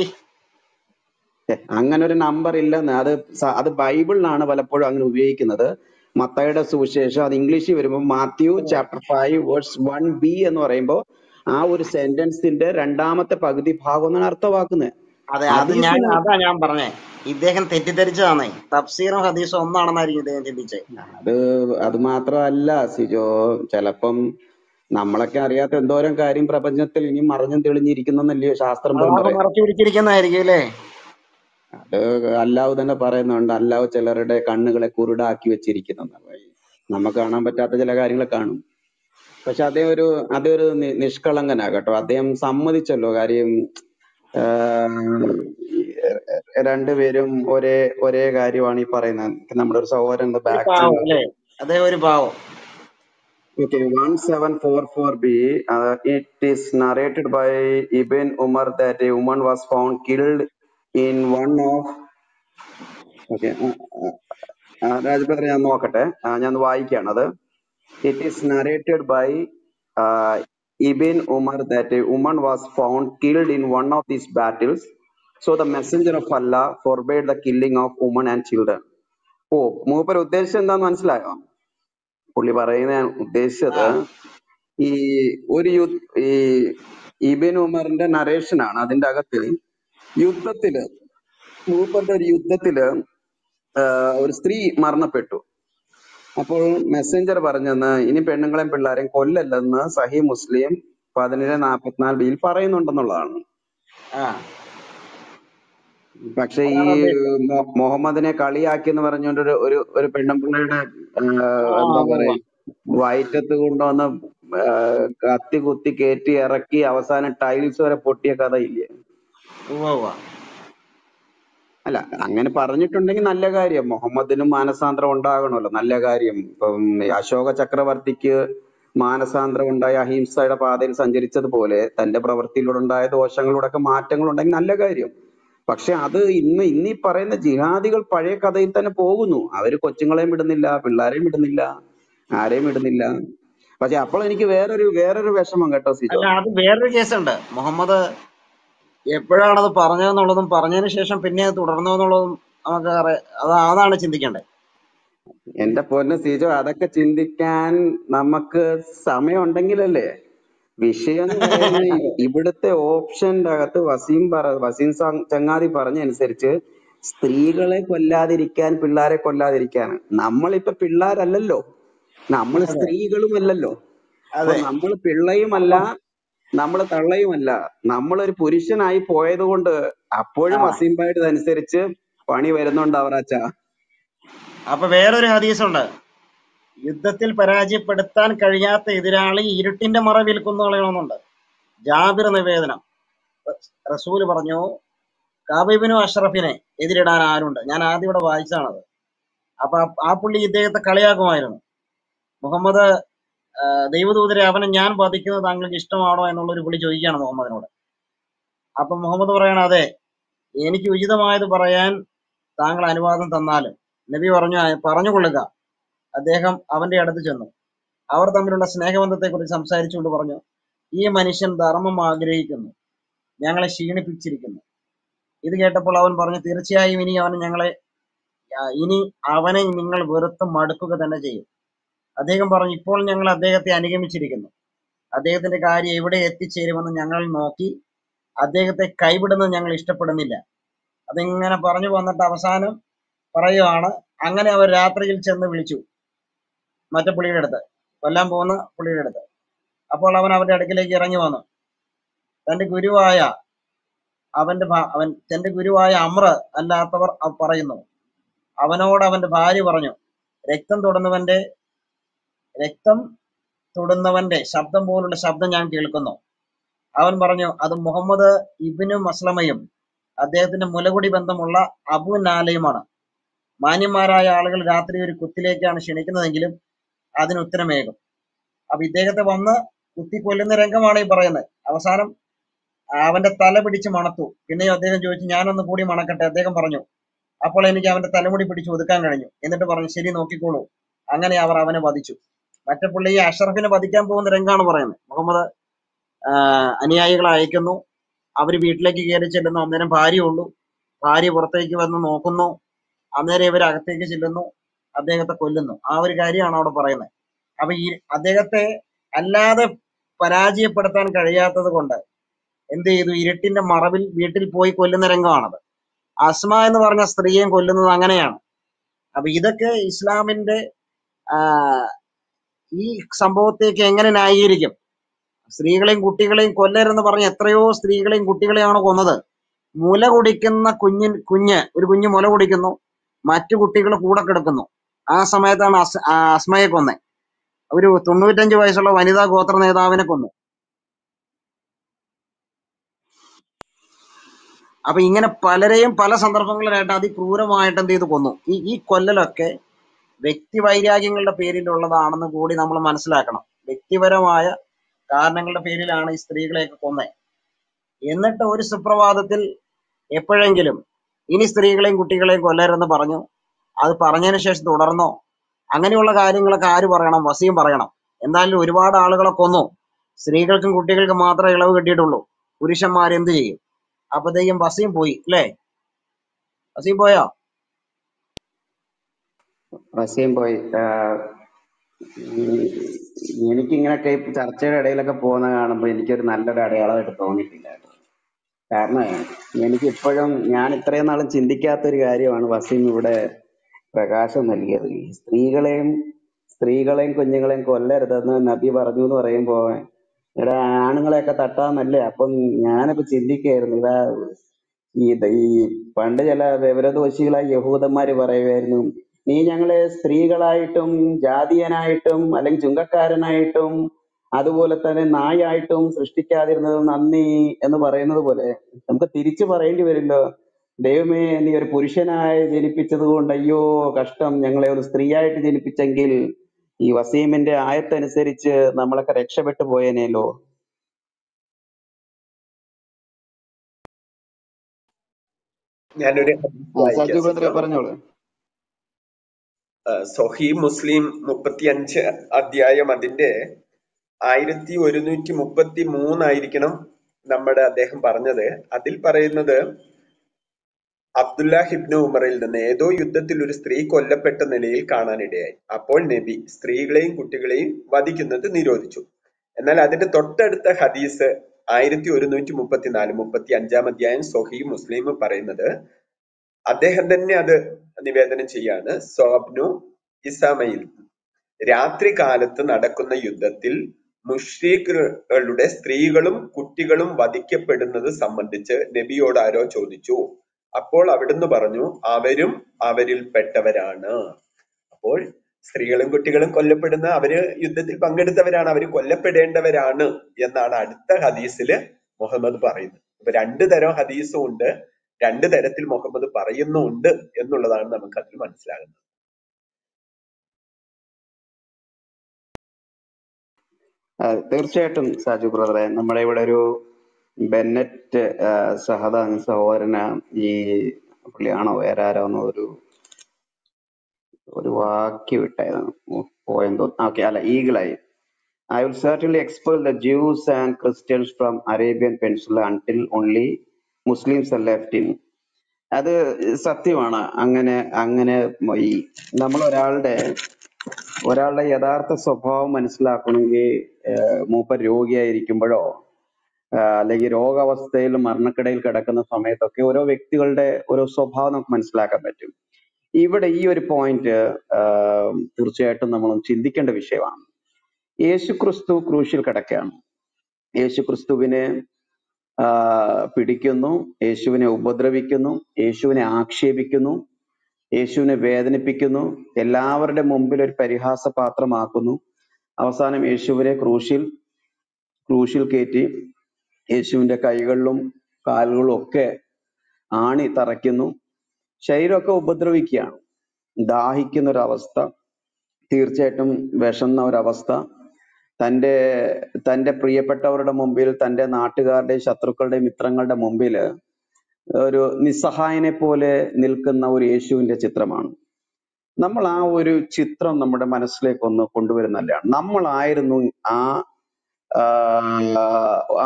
അങ്ങനെ ഒരു നമ്പർ ഇല്ലെന്ന്. അത് അത് ബൈബിളിലാണ് പലപ്പോഴും അങ്ങനെ ഉപയോഗിക്കുന്നത്. മത്തായിയുടെ സുവിശേഷം അത് ഇംഗ്ലീഷിൽ വരുമ്പോൾ Matthew chapter five verse one B എന്ന് പറയുമ്പോൾ ആ ഒരു സെന്റൻസിന്റെ രണ്ടാമത്തെ പകുതി ഭാഗം എന്നാണ് അർത്ഥമാക്കുന്നത്. അതെ അത് ഞാൻ അതാ ഞാൻ പറഞ്ഞേ. ഇദ്ദേഹം തെറ്റിദ്ധരിച്ചതാണ്. തഫ്സീറും ഹദീസും ഒന്നാണെന്നായിരിക്കും ഇദ്ദേഹം ചിന്തിച്ചേ. അത് അത് മാത്രമല്ല സിജോ ചിലപ്പം നമ്മളൊക്കെ അറിയാത്ത എന്തോരം കാര്യം പ്രപഞ്ചത്തിൽ ഇനി മറിഞ്ഞും തെളിഞ്ഞിരിക്കുന്നല്ലയോ ശാസ്ത്രം പറയുന്നത് മറച്ചു പിടിച്ചിരിക്കുന്നതായിരിക്കും അല്ലേ? അത് അല്ലാഹു തന്നെ പറയുന്നുണ്ട് അല്ലാഹു ചിലരുടെ കണ്ണുകളെ കുരുടാക്കി വെച്ചിരിക്കുന്നു. നമുക്ക് കാണാൻ പറ്റാത്ത ചില കാര്യങ്ങൾ കാണും. പക്ഷെ അദ്ദേഹം ഒരു അദ്ദേഹം ഒരു നിഷ്കളങ്കനാ കേട്ടോ. അദ്ദേഹം സമ്മതിച്ചല്ലോ കാര്യം. രണ്ടുപേരും ഒരേ ഒരേ കാര്യമാണ് ഈ പറയുന്നത്. നമ്മുടെ ഒരു സഹോദരൻ അദ്ദേഹം ഒരു പാവം. Okay, 1744b, uh, it is narrated by Ibn Umar that a woman was found killed in one of. Okay, രാജപത്ര ഞാൻ നോക്കട്ടെ. ഞാൻ ഒന്ന് വായിക്കുകയാണത് is narrated by uh, Ibn Umar that a woman was found killed in one of these battles. So the messenger of അല്ല forbade the killing of women and children ഓ മൂപ്പർ ഉദ്ദേശിച്ചത് എന്താന്ന് മനസ്സിലായോ? പുള്ളി പറയുന്ന ഞാൻ ഉദ്ദേശിച്ചത് ഈ ഒരു യു ഈ ഇബിൻ ഉമറിന്റെ നരേഷൻ ആണ് അതിന്റെ അകത്ത്. യുദ്ധത്തിൽ മൂപ്പറിന്റെ ഒരു യുദ്ധത്തിൽ ആഹ് ഒരു സ്ത്രീ മരണപ്പെട്ടു. അപ്പോൾ മെസ്സഞ്ചർ പറഞ്ഞെന്ന് ഇനി പെണ്ണുങ്ങളെയും പിള്ളേരെയും കൊല്ലല്ലെന്ന് സഹി മുസ്ലിം പതിനേഴ് നാപ്പത്തിനാല് ബിയിൽ പറയുന്നുണ്ടെന്നുള്ളതാണ്. പക്ഷെ ഈ മുഹമ്മദിനെ കളിയാക്കി എന്ന് പറഞ്ഞുകൊണ്ട് ഒരു ഒരു ഒരു പെണ്ണുപിള്ളയുടെ എന്താ പറയാ വയറ്റത്ത് കൊണ്ടുവന്ന് കത്തി കുത്തി കയറ്റി ഇറക്കി അവസാനം ടൈൽസ് വരെ പൊട്ടിയ കഥയില്ലേ? അല്ല അങ്ങനെ പറഞ്ഞിട്ടുണ്ടെങ്കിൽ നല്ല കാര്യം. മുഹമ്മദിനും മാനസാന്തരം ഉണ്ടാകണമല്ലോ. നല്ല കാര്യം. ഇപ്പം അശോക ചക്രവർത്തിക്ക് മാനസാന്തരം ഉണ്ടായ അഹിംസയുടെ പാതയിൽ സഞ്ചരിച്ചതുപോലെ തന്റെ പ്രവൃത്തിയിലൂടെ ഉണ്ടായ ദോഷങ്ങളിലൂടെ മാറ്റങ്ങൾ ഉണ്ടെങ്കിൽ നല്ല കാര്യം. പക്ഷെ അത് ഇന്ന് ഇന്നീ പറയുന്ന ജിഹാദികൾ പഴയ കഥയിൽ തന്നെ പോകുന്നു. അവർ കൊച്ചുങ്ങളെയും വിടുന്നില്ല പിള്ളേരെയും വിടുന്നില്ല ആരെയും വിടുന്നില്ല. പക്ഷെ അപ്പോൾ എനിക്ക് വേറൊരു വേറൊരു വിഷമം കേട്ടോ സിജോ. അത് വേറൊരു കേസുണ്ട്. മുഹമ്മദ് എപ്പോഴാണ് അത് പറഞ്ഞതെന്നുള്ളതും പറഞ്ഞതിന് ശേഷം പിന്നെ അത് തുടർന്നു എന്നുള്ളതും നമുക്ക് അത് അതാണ് ചിന്തിക്കേണ്ടത്. എന്റെ പൊന്ന് സിജോ അതൊക്കെ ചിന്തിക്കാൻ നമുക്ക് സമയമുണ്ടെങ്കിലല്ലേ? വിഷയം ഇവിടുത്തെ ഓപ്ഷന്റെ അകത്ത് വസീം പറ വസീം ചങ്ങാതി പറഞ്ഞ അനുസരിച്ച് സ്ത്രീകളെ കൊല്ലാതിരിക്കാൻ പിള്ളാരെ കൊല്ലാതിരിക്കാൻ. നമ്മളിപ്പോ പിള്ളാരല്ലല്ലോ. നമ്മൾ സ്ത്രീകളുമല്ലല്ലോ. നമ്മൾ പിള്ളയുമല്ല നമ്മൾ തള്ളയുമല്ല. നമ്മളൊരു പുരുഷനായി പോയത് കൊണ്ട് അപ്പോഴും അസീംബായിട്ട് അനുസരിച്ച് പണി വരുന്നുണ്ട് അവറാച്ച അപ്പൊ വേറൊരു ഹദീസുണ്ട്. യുദ്ധത്തിൽ പരാജയപ്പെടുത്താൻ കഴിയാത്ത എതിരാളി ഇരുട്ടിന്റെ മറവിൽ കുന്നുകളയണമെന്നുണ്ട് ജാബിർ നിവേദനം റസൂൽ പറഞ്ഞു കാബിബിനു അഷ്റഫിനെ എതിരിടാൻ ആരുണ്ട്? ഞാൻ ആദ്യം ഇവിടെ വായിച്ചതാണത്. അപ്പൊ ആ പുള്ളി ഇദ്ദേഹത്തെ കളിയാക്കുമായിരുന്നു. മുഹമ്മദ് ദൈവദൂതരെ അവനെ ഞാൻ വധിക്കുന്നത് താങ്കൾക്ക് ഇഷ്ടമാണോ എന്നുള്ളൊരു പുള്ളി ചോദിക്കുകയാണ് മുഹമ്മദിനോട്. അപ്പൊ മുഹമ്മദ് പറയണം അതെ എനിക്ക് ഉചിതമായത് പറയാൻ താങ്കൾ അനുവാദം തന്നാലും നബി പറഞ്ഞു പറഞ്ഞു പറഞ്ഞുകൊള്ളുക. അദ്ദേഹം അവന്റെ അടുത്ത് ചെന്നു. അവർ തമ്മിലുള്ള സ്നേഹബന്ധത്തെക്കുറിച്ച് സംസാരിച്ചുകൊണ്ട് പറഞ്ഞു ഈ മനുഷ്യൻ ധർമ്മം ആഗ്രഹിക്കുന്നു ഞങ്ങളെ ക്ഷീണിപ്പിച്ചിരിക്കുന്നു. ഇത് കേട്ടപ്പോൾ അവൻ പറഞ്ഞു തീർച്ചയായും ഇനി അവൻ ഞങ്ങളെ ഇനി അവനെ നിങ്ങൾ വെറുത്ത് മടുക്കുക തന്നെ ചെയ്യും. അദ്ദേഹം പറഞ്ഞു ഇപ്പോൾ ഞങ്ങൾ അദ്ദേഹത്തെ അനുഗമിച്ചിരിക്കുന്നു. അദ്ദേഹത്തിന്റെ കാര്യം എവിടെ എത്തിച്ചേരുമെന്ന് ഞങ്ങൾ നോക്കി. അദ്ദേഹത്തെ കൈവിടുന്നത് ഞങ്ങൾ ഇഷ്ടപ്പെടുന്നില്ല. അതിങ്ങനെ പറഞ്ഞു വന്നിട്ട് അവസാനം പറയുവാണ് അങ്ങനെ അവർ രാത്രിയിൽ ചെന്ന് വിളിച്ചു മറ്റേ പുള്ളിയുടെ അടുത്ത് കൊല്ലാൻ പോകുന്ന പുള്ളിയുടെ അടുത്ത്. അപ്പോൾ അവൻ അവന്റെ അടുക്കിലേക്ക് ഇറങ്ങി വന്നു. തന്റെ ഗുരുവായ അവന്റെ അവൻ തന്റെ ഗുരുവായ അമ്ര അല്ലാത്തവർ പറയുന്നു. അവനോട് അവന്റെ ഭാര്യ പറഞ്ഞു രക്തം തൊടുന്നവന്റെ രക്തം തൊടുന്നവന്റെ ശബ്ദം പോലുള്ള ശബ്ദം ഞാൻ കേൾക്കുന്നു. അവൻ പറഞ്ഞു അത് മുഹമ്മദ് ഇബിനു മസ്ലമയും അദ്ദേഹത്തിന്റെ മുലകുടി ബന്ധമുള്ള അബു നാലയുമാണ്. മാന്യന്മാരായ ആളുകൾ രാത്രി ഒരു കുത്തിലേക്കാണ് ക്ഷണിക്കുന്നതെങ്കിലും അതിന് ഉത്തരമേകും. അപ്പൊ ഇദ്ദേഹത്തെ വന്ന് കുത്തി കൊല്ലുന്ന രംഗമാണ് ഈ പറയുന്നത്. അവസാനം അവന്റെ തല പിടിച്ച് മണത്തു. പിന്നെയും അദ്ദേഹം ചോദിച്ചു ഞാനൊന്ന് കൂടി മണക്കട്ടെ? അദ്ദേഹം പറഞ്ഞു അപ്പോൾ എനിക്ക് അവന്റെ തലമുടി പിടിച്ച് ഒതുക്കാൻ കഴിഞ്ഞു. എന്നിട്ട് പറഞ്ഞു ശരി നോക്കിക്കോളൂ. അങ്ങനെ അവർ അവനെ വധിച്ചു. മറ്റേ പുള്ളി ഈ അഷറഫിനെ വധിക്കാൻ പോകുന്ന രംഗമാണ് പറയുന്നത്. മുഹമ്മദ് അനുയായികളെ അയക്കുന്നു. അവർ വീട്ടിലേക്ക് കയറി ചെല്ലുന്നു. അന്നേരം ഭാര്യയുള്ളൂ ഭാര്യ പുറത്തേക്ക് വന്ന് നോക്കുന്നു. അന്നേരം ഇവർ അകത്തേക്ക് ചെല്ലുന്നു. അദ്ദേഹത്തെ കൊല്ലുന്നു. ആ ഒരു കാര്യമാണ് അവിടെ പറയുന്നത്. അപ്പൊ ഈ അദ്ദേഹത്തെ അല്ലാതെ പരാജയപ്പെടുത്താൻ കഴിയാത്തത് കൊണ്ട് എന്ത് ചെയ്തു? ഇരുട്ടിന്റെ മറവിൽ വീട്ടിൽ പോയി കൊല്ലുന്ന രംഗമാണത്. അസ്മ എന്ന് പറഞ്ഞ സ്ത്രീയെ കൊല്ലുന്നത് അങ്ങനെയാണ്. അപ്പൊ ഇതൊക്കെ ഇസ്ലാമിന്റെ ഈ സംഭവത്തേക്ക് എങ്ങനെ ന്യായീകരിക്കും? സ്ത്രീകളെയും കുട്ടികളെയും കൊല്ലരുതെന്ന് പറഞ്ഞ എത്രയോ സ്ത്രീകളെയും കുട്ടികളെയാണ് കൊന്നത്. മുല കുടിക്കുന്ന കുഞ്ഞിൻ കുഞ്ഞ് ഒരു കുഞ്ഞ് മുല കുടിക്കുന്നു മറ്റു കുട്ടികൾ കൂടെ കിടക്കുന്നു. ആ സമയത്താണ് അസ് അസ്മയെ കൊന്നെ. ഒരു തൊണ്ണൂറ്റഞ്ച് വയസ്സുള്ള വനിതാ ഗോത്ര നേതാവിനെ കൊന്നു. അപ്പൊ ഇങ്ങനെ പലരെയും പല സന്ദർഭങ്ങളിലായിട്ട് അതിക്രൂരമായിട്ട് എന്ത് ചെയ്ത് കൊന്നു. ഈ ഈ കൊല്ലലൊക്കെ വ്യക്തി വൈരാഗ്യങ്ങളുടെ പേരിലുള്ളതാണെന്ന് കൂടി നമ്മൾ മനസ്സിലാക്കണം. വ്യക്തിപരമായ കാരണങ്ങളുടെ പേരിലാണ് ഈ സ്ത്രീകളെയൊക്കെ കൊന്നത് എന്നിട്ട് ഒരു സുപ്രഭാതത്തിൽ എപ്പോഴെങ്കിലും ഇനി സ്ത്രീകളെയും കുട്ടികളെയും കൊല്ലരുതെന്ന് പറഞ്ഞു അത് പറഞ്ഞതിന് ശേഷം തുടർന്നോ? അങ്ങനെയുള്ള കാര്യങ്ങളൊക്കെ ആര് പറയണം? വസീം പറയണം. എന്തായാലും ഒരുപാട് ആളുകളെ കൊന്നു. സ്ത്രീകൾക്കും കുട്ടികൾക്കും മാത്രമേ ഇളവ് കിട്ടിയിട്ടുള്ളൂ. പുരുഷന്മാർ എന്ത് ചെയ്യും? അപ്പത്തേക്കും വസീം പോയി അല്ലേ? വസീം പോയോ? വസീം പോയി ആഹ് എനിക്കിങ്ങനൊക്കെ ഈ ചർച്ചയുടെ ഇടയിലൊക്കെ പോകുന്ന കാണുമ്പോൾ എനിക്കൊരു നല്ലൊരു അടയാളമായിട്ട് തോന്നിയിട്ടില്ല. കാരണം എനിക്ക് ഇപ്പോഴും ഞാൻ ഇത്രയും നാളും ചിന്തിക്കാത്ത ഒരു കാര്യമാണ് വസീം ഇവിടെ പ്രകാശം നൽകിയത്. സ്ത്രീകളെയും സ്ത്രീകളെയും കുഞ്ഞുങ്ങളെയും കൊല്ലരുതെന്ന് നബി പറഞ്ഞു എന്ന് പറയുമ്പോ ഇവിടെ ആണുങ്ങളെയൊക്കെ തട്ടാന്നല്ലേ? അപ്പം ഞാനൊക്കെ ചിന്തിക്കായിരുന്നു ഇതാ ഈ ഈ പണ്ട് ചില വിവരദോഷികളായ യഹൂദന്മാര് പറയുമായിരുന്നു നീ ഞങ്ങളെ സ്ത്രീകളായിട്ടും ജാതീയനായിട്ടും അല്ലെങ്കിൽ ചുങ്കക്കാരനായിട്ടും അതുപോലെ തന്നെ നായായിട്ടും സൃഷ്ടിക്കാതിരുന്നത് നന്ദി എന്ന് പറയുന്നത് പോലെ നമുക്ക് തിരിച്ചു പറയേണ്ടി വരുമല്ലോ ദൈവമേ നീ ഒരു പുരുഷനായി ജനിപ്പിച്ചത് കൊണ്ട് അയ്യോ കഷ്ടം. ഞങ്ങളെ ഒരു സ്ത്രീയായിട്ട് ജനിപ്പിച്ചെങ്കിൽ ഈ വസീമിന്റെ ആയത്തനുസരിച്ച് നമ്മളൊക്കെ രക്ഷപ്പെട്ടു പോയേനേലോ? ഞാനൊരു പറഞ്ഞോളൂ. സൊഹീ മുസ്ലിം മുപ്പത്തി അഞ്ച് അധ്യായം അതിന്റെ ആയിരത്തി ഒരുന്നൂറ്റി മുപ്പത്തി മൂന്നായിരിക്കണം നമ്മുടെ അദ്ദേഹം പറഞ്ഞത്. അതിൽ പറയുന്നത് അബ്ദുല്ലാ ഹിബ്നു ഉമറിൽ നിന്ന് ഏതോ യുദ്ധത്തിൽ ഒരു സ്ത്രീ കൊല്ലപ്പെട്ട നിലയിൽ കാണാനിടയായി. അപ്പോൾ നബി സ്ത്രീകളെയും കുട്ടികളെയും വധിക്കുന്നത് നിരോധിച്ചു. എന്നാൽ അതിന്റെ തൊട്ടടുത്ത ഹദീസ് ആയിരത്തി ഒരുന്നൂറ്റി മുപ്പത്തിനാല് മുപ്പത്തി അഞ്ചാം അധ്യായം സൊഹി മുസ്ലിം പറയുന്നത് അദ്ദേഹം തന്നെ അത് നിവേദനം ചെയ്യാണ്. സ്വാബ്നു ഇസാമയിൽ രാത്രി കാലത്ത് നടക്കുന്ന യുദ്ധത്തിൽ മുഷ്രീഖുകളുടെ സ്ത്രീകളും കുട്ടികളും വധിക്കപ്പെടുന്നത് സംബന്ധിച്ച് നബിയോട് ആരോ ചോദിച്ചു. അപ്പോൾ അവിടുന്ന് പറഞ്ഞു അവരും അവരിൽ പെട്ടവരാണ് അപ്പോൾ സ്ത്രീകളും കുട്ടികളും കൊല്ലപ്പെടുന്ന അവർ യുദ്ധത്തിൽ പങ്കെടുത്തവരാണ് അവർ കൊല്ലപ്പെടേണ്ടവരാണ് എന്നാണ് അടുത്ത ഹദീസിൽ മുഹമ്മദ് പറയുന്നത്. അപ്പൊ രണ്ടു തരം ഹദീസും ഉണ്ട്. രണ്ട് തരത്തിൽ മുഹമ്മദ് പറയുന്നുണ്ട് എന്നുള്ളതാണ് നമുക്ക് അതിൽ മനസ്സിലാകുന്നത്. തീർച്ചയായിട്ടും സാജു ബ്രദറെ നമ്മുടെ ഇവിടെ ഒരു ബെന്നറ്റ് ആ, സഹദ എന്ന സഹോദരന് ഈ പുള്ളിയാണോ വേറെ ആരോ ഒരു ഒരു വിട്ടായിരുന്നു ഇട്ടായിരുന്നു പോയെന്തോ ഓക്കെ അല്ല ഈഗിളായി. I will certainly expel the Jews and Christians from Arabian peninsula until only Muslims are left in അത് സത്യമാണ്. അങ്ങനെ അങ്ങനെ ഈ നമ്മൾ ഒരാളുടെ ഒരാളുടെ യഥാർത്ഥ സ്വഭാവം മനസ്സിലാക്കണമെങ്കിൽ മൂപ്പർ രോഗിയായിരിക്കുമ്പോഴോ അല്ലെങ്കിൽ രോഗാവസ്ഥയിൽ മരണക്കിടയിൽ കിടക്കുന്ന സമയത്തൊക്കെ ഓരോ വ്യക്തികളുടെ ഓരോ സ്വഭാവം നമുക്ക് മനസ്സിലാക്കാൻ പറ്റും. ഇവിടെ ഈ ഒരു പോയിന്റ് തീർച്ചയായിട്ടും നമ്മൾ ചിന്തിക്കേണ്ട വിഷയമാണ്. യേശു ക്രിസ്തു ക്രൂശിൽ കിടക്കുകയാണ്. യേശു ക്രിസ്തുവിനെ ആഹ് പിടിക്കുന്നു യേശുവിനെ ഉപദ്രവിക്കുന്നു യേശുവിനെ ആക്ഷേപിക്കുന്നു യേശുവിനെ വേദനിപ്പിക്കുന്നു എല്ലാവരുടെ മുമ്പിൽ ഒരു പരിഹാസ പാത്രമാക്കുന്നു അവസാനം യേശുവിനെ ക്രൂശിൽ ക്രൂശിൽ കയറ്റി യേശുവിന്റെ കൈകളിലും കാലുകളും ഒക്കെ ആണി തറയ്ക്കുന്നു. ശരീരമൊക്കെ ഉപദ്രവിക്കുകയാണ്. ദാഹിക്കുന്ന ഒരവസ്ഥ തീർച്ചയായിട്ടും വിശന്ന ഒരവസ്ഥ. തന്റെ തന്റെ പ്രിയപ്പെട്ടവരുടെ മുമ്പിൽ തന്റെ നാട്ടുകാരുടെയും ശത്രുക്കളുടെ മിത്രങ്ങളുടെ മുമ്പിൽ ഒരു നിസ്സഹായനെ പോലെ നിൽക്കുന്ന ഒരു യേശുവിന്റെ ചിത്രമാണ്. നമ്മൾ ആ ഒരു ചിത്രം നമ്മുടെ മനസ്സിലേക്ക് ഒന്ന് കൊണ്ടുവരുന്നല്ലാണ് നമ്മളായിരുന്നു ആ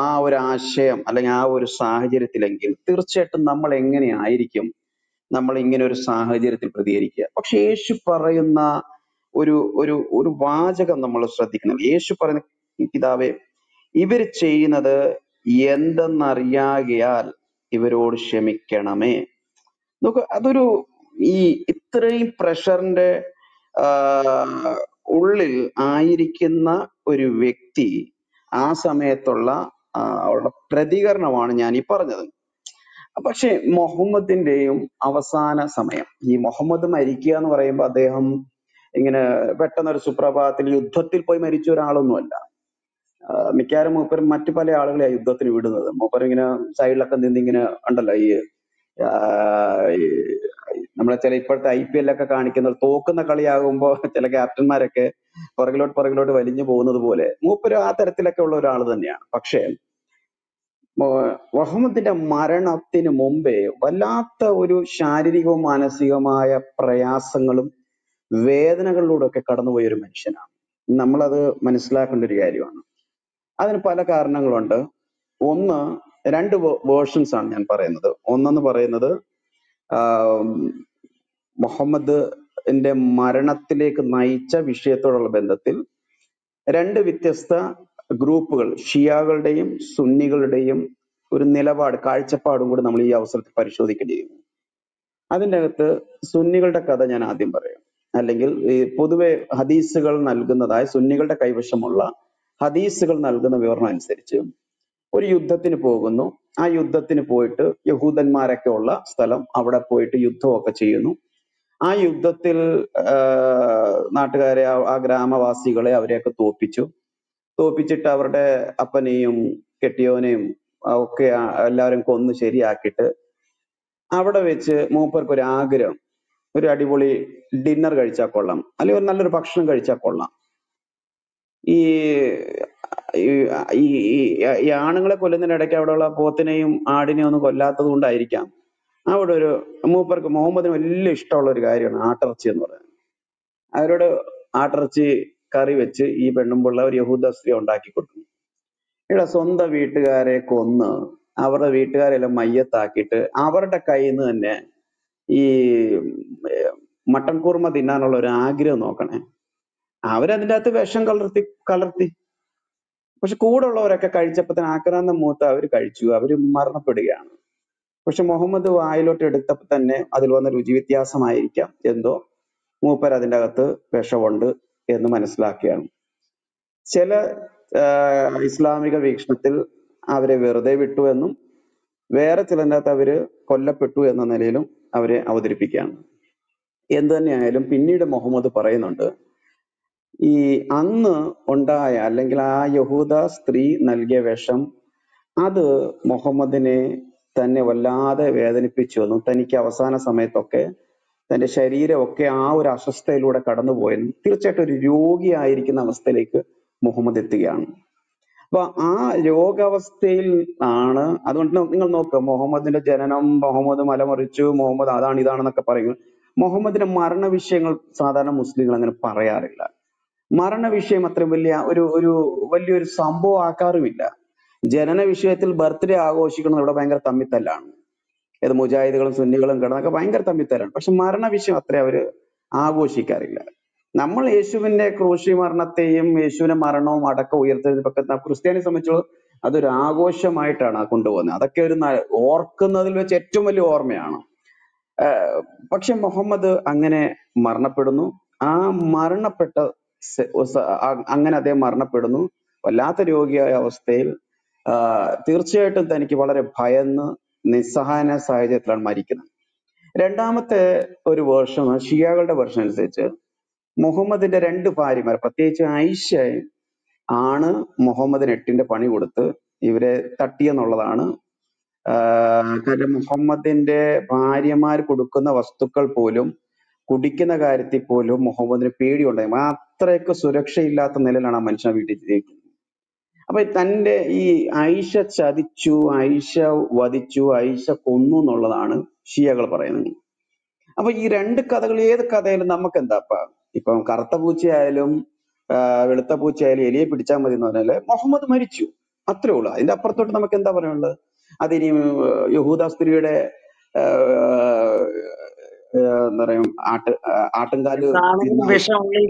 ആ ഒരു ആശയം അല്ലെങ്കിൽ ആ ഒരു സാഹചര്യത്തിലെങ്കിൽ തീർച്ചയായിട്ടും നമ്മൾ എങ്ങനെയായിരിക്കും നമ്മൾ ഇങ്ങനെ ഒരു സാഹചര്യത്തിൽ പ്രതികരിക്കുക. പക്ഷെ യേശു പറയുന്ന ഒരു ഒരു ഒരു വാചകം നമ്മൾ ശ്രദ്ധിക്കണം. യേശു പറഞ്ഞ പിതാവേ ഇവർ ചെയ്യുന്നത് എന്തെന്നറിയാകിയാൽ ഇവരോട് ക്ഷമിക്കണമേ. നോക്ക് അതൊരു ഈ ഇത്രയും പ്രഷറിന്റെ ഉള്ളിൽ ആയിരിക്കുന്ന ഒരു വ്യക്തി ആ സമയത്തുള്ള അവളുടെ പ്രതികരണമാണ് ഞാൻ ഈ പറഞ്ഞത്. പക്ഷെ മുഹമ്മദിന്റെയും അവസാന സമയം ഈ മുഹമ്മദ് മരിക്കുക എന്ന് പറയുമ്പോൾ അദ്ദേഹം ഇങ്ങനെ പെട്ടെന്ന് ഒരു സുപ്രഭാതത്തിൽ യുദ്ധത്തിൽ പോയി മരിച്ച ഒരാളൊന്നുമല്ല. മിക്കവാറും മൂപ്പർ മറ്റു പല ആളുകളെ യുദ്ധത്തിന് വിടുന്നത്. മൂപ്പർ ഇങ്ങനെ സൈഡിലൊക്കെ നിന്ന് ഇങ്ങനെ ഉണ്ടല്ലോ ഈ നമ്മളെ ചില ഇപ്പോഴത്തെ ഐ പി എല്ലൊക്കെ കാണിക്കുന്ന തോക്കുന്ന കളിയാകുമ്പോ ചില ക്യാപ്റ്റന്മാരൊക്കെ പുറകിലോട്ട് പുറകിലോട്ട് വലിഞ്ഞു പോകുന്നത് പോലെ മൂപ്പര് ആ തരത്തിലൊക്കെ ഉള്ള ഒരാൾ തന്നെയാണ്. പക്ഷേ മുഹമ്മദിന്റെ മരണത്തിന് മുമ്പേ വല്ലാത്ത ഒരു ശാരീരികവും മാനസികവുമായ പ്രയാസങ്ങളും വേദനകളിലൂടെ ഒക്കെ കടന്നുപോയ ഒരു മനുഷ്യനാണ്. നമ്മളത് മനസ്സിലാക്കേണ്ട ഒരു കാര്യമാണ്. അതിന് പല കാരണങ്ങളുണ്ട്. ഒന്ന് രണ്ട് വേർഷൻസ് ആണ് ഞാൻ പറയുന്നത്. ഒന്നെന്ന് പറയുന്നത് മുഹമ്മദ് മുഹമ്മദിന്റെ മരണത്തിലേക്ക് നയിച്ച വിഷയത്തോടുള്ള ബന്ധത്തിൽ രണ്ട് വ്യത്യസ്ത ഗ്രൂപ്പുകൾ ഷിയാകളുടെയും സുന്നികളുടെയും ഒരു നിലപാട് കാഴ്ചപ്പാടും കൂടി നമ്മൾ ഈ അവസരത്തിൽ പരിശോധിക്കേണ്ടിയിരിക്കുന്നു. അതിന്റെ അകത്ത് സുന്നികളുടെ കഥ ഞാൻ ആദ്യം പറയാം. അല്ലെങ്കിൽ ഈ പൊതുവെ ഹദീസുകൾ നൽകുന്നതായ സുന്നികളുടെ കൈവശമുള്ള ഹദീസുകൾ നൽകുന്ന വിവരണം അനുസരിച്ച് ഒരു യുദ്ധത്തിന് പോകുന്നു. ആ യുദ്ധത്തിന് പോയിട്ട് യഹൂദന്മാരൊക്കെ ഉള്ള സ്ഥലം അവിടെ പോയിട്ട് യുദ്ധമൊക്കെ ചെയ്യുന്നു. ആ യുദ്ധത്തിൽ നാട്ടുകാരെ ആ ഗ്രാമവാസികളെ അവരെയൊക്കെ തോപ്പിച്ചു. തോപ്പിച്ചിട്ട് അവരുടെ അപ്പനെയും കെട്ടിയോനെയും ഒക്കെ എല്ലാവരും കൊന്ന് ശരിയാക്കിയിട്ട് അവിടെ വെച്ച് മൂപ്പർക്ക് ഒരു ആഗ്രഹം ഒരു അടിപൊളി ഡിന്നർ കഴിച്ചാൽ കൊള്ളാം. അല്ലെങ്കിൽ ഒരു നല്ലൊരു ഭക്ഷണം കഴിച്ചാൽ കൊള്ളാം. ഈ ഈ ആണുങ്ങളെ കൊല്ലുന്നതിനിടയ്ക്ക് അവിടെയുള്ള പോത്തിനെയും ആടിനെയും ഒന്നും കൊല്ലാത്തത് കൊണ്ടായിരിക്കാം. അവിടെ ഒരു മൂപ്പർക്ക് മുഹമ്മദിന് വലിയ ഇഷ്ടമുള്ള ഒരു കാര്യമാണ് ആട്ടിറച്ചി എന്ന് പറയുന്നത്. അവരോട് ആട്ടിറച്ചി കറി വെച്ച് ഈ പെണ്ണുമ്പുള്ള ഒരു യഹൂദ സ്ത്രീ ഉണ്ടാക്കി കൊടുത്തു ഇവിടെ സ്വന്തം വീട്ടുകാരെ കൊന്ന് അവരുടെ വീട്ടുകാരെല്ലാം മയ്യത്താക്കിയിട്ട് അവരുടെ കയ്യിൽ നിന്ന് തന്നെ ഈ മട്ടൻ കുർമ തിന്നാനുള്ള ഒരു ആഗ്രഹം നോക്കണേ. അവരതിന്റെ അകത്ത് വിഷം കലർത്തി കലർത്തി. പക്ഷെ കൂടെ ഉള്ളവരൊക്കെ കഴിച്ചപ്പോ തന്നെ ആക്രാന്തം മൂത്ത് അവർ കഴിച്ചു. അവർ മരണപ്പെടുകയാണ്. പക്ഷെ മുഹമ്മദ് വായിലോട്ട് എടുത്തപ്പോൾ തന്നെ അതിൽ വന്ന രുചി വ്യത്യാസമായിരിക്കാം. എന്തോ? മൂപ്പർ അതിന്റെ അകത്ത് വിഷമുണ്ട് എന്ന് മനസ്സിലാക്കിയാണ് ചില ഇസ്ലാമിക വീക്ഷണത്തിൽ അവരെ വെറുതെ വിട്ടു എന്നും വേറെ ചിലതിന്റെ അകത്ത് അവർ കൊല്ലപ്പെട്ടു എന്ന നിലയിലും അവരെ അവതരിപ്പിക്കുകയാണ്. എന്ത് തന്നെയായാലും പിന്നീട് മുഹമ്മദ് പറയുന്നുണ്ട് ഈ അന്ന് ഉണ്ടായ അല്ലെങ്കിൽ ആ യഹൂദ സ്ത്രീ നൽകിയ വേഷം അത് മുഹമ്മദിനെ തന്നെ വല്ലാതെ വേദനിപ്പിച്ചു വന്നു തനിക്ക് അവസാന സമയത്തൊക്കെ തന്റെ ശരീരമൊക്കെ ആ ഒരു അസ്വസ്ഥയിലൂടെ കടന്നുപോയെന്നും തീർച്ചയായിട്ടും ഒരു രോഗിയായിരിക്കുന്ന അവസ്ഥയിലേക്ക് മുഹമ്മദ് എത്തുകയാണ്. അപ്പൊ ആ രോഗാവസ്ഥയിൽ ആണ്. അതുകൊണ്ട് നിങ്ങൾ നോക്കുക മുഹമ്മദിന്റെ ജനനം മുഹമ്മദ് മലമറിച്ചു മുഹമ്മദ് അതാണ് ഇതാണെന്നൊക്കെ പറയും. മുഹമ്മദിന്റെ മരണ വിഷയങ്ങൾ സാധാരണ മുസ്ലിങ്ങൾ അങ്ങനെ പറയാറില്ല. മരണ വിഷയം അത്രയും വലിയ ഒരു ഒരു വലിയൊരു സംഭവം ആക്കാറുമില്ല. ജനന വിഷയത്തിൽ ബർത്ത്ഡേ ആഘോഷിക്കുന്നത് ഇവിടെ ഭയങ്കര തമ്മിത്തല്ലാണ്. ഏത് മുജാഹിദുകളും സുന്നികളും കിടന്നൊക്കെ ഭയങ്കര തമ്മിത്തല്ലാണ്. പക്ഷെ മരണ വിഷയം അത്ര അവർ ആഘോഷിക്കാറില്ല. നമ്മൾ യേശുവിന്റെ ക്രൂശി മരണത്തെയും യേശുവിന്റെ മരണവും അടക്കം ഉയർത്തെഴുന്നേൽപ്പൊക്കെ ക്രിസ്ത്യാനി സംബന്ധിച്ചോളം അതൊരു ആഘോഷമായിട്ടാണ് കൊണ്ടുപോകുന്നത്. അതൊക്കെ ഒരു ഓർക്കുന്നതിൽ വെച്ച് ഏറ്റവും വലിയ ഓർമ്മയാണ്. പക്ഷെ മുഹമ്മദ് അങ്ങനെ മരണപ്പെടുന്നു. ആ മരണപ്പെട്ട അങ്ങനെ അദ്ദേഹം മരണപ്പെടുന്നു. വല്ലാത്ത രോഗിയായ അവസ്ഥയിൽ തീർച്ചയായിട്ടും തനിക്ക് വളരെ ഭയന്ന് നിസ്സഹായന സാഹചര്യത്തിലാണ് മരിക്കുന്നത്. രണ്ടാമത്തെ ഒരു വേർഷൻ ഷിയാകളുടെ വേർഷൻ അനുസരിച്ച് മുഹമ്മദിന്റെ രണ്ട് ഭാര്യമാർ പ്രത്യേകിച്ച് ആയിഷ ആണ് മുഹമ്മദിന് എട്ടിന്റെ പണി കൊടുത്ത് ഇവരെ തട്ടിയെന്നുള്ളതാണ്. കാര്യം മുഹമ്മദിന്റെ ഭാര്യമാർ കൊടുക്കുന്ന വസ്തുക്കൾ പോലും കുടിക്കുന്ന കാര്യത്തിൽ പോലും മുഹമ്മദിന് പേടിയുണ്ടായി. അത്രയൊക്കെ സുരക്ഷയില്ലാത്ത നിലയിലാണ് ആ മനുഷ്യൻ ആ വീട്ടിൽ ജീവിക്കുന്നത്. അപ്പൊ തന്റെ ഈ ഐഷ ചതിച്ചു ഐഷ വധിച്ചു ഐഷ കൊന്നു എന്നുള്ളതാണ് ഷിയകൾ പറയുന്നത്. അപ്പൊ ഈ രണ്ട് കഥകൾ ഏത് കഥയിലും നമുക്ക് എന്താ ഇപ്പം കറുത്ത പൂച്ചയായാലും വെളുത്ത പൂച്ചയായാലും എലിയെ പിടിച്ചാൽ മതി എന്ന് പറഞ്ഞാൽ മുഹമ്മദ് മരിച്ചു. അത്രേ ഉള്ളൂ. അതിന്റെ അപ്പുറത്തോട്ട് നമുക്ക് എന്താ പറയാനുള്ളത്? അതിനി യഹൂദ സ്ത്രീയുടെ എന്താ പറയാ ആട്ട് ആട്ടുംകാൽ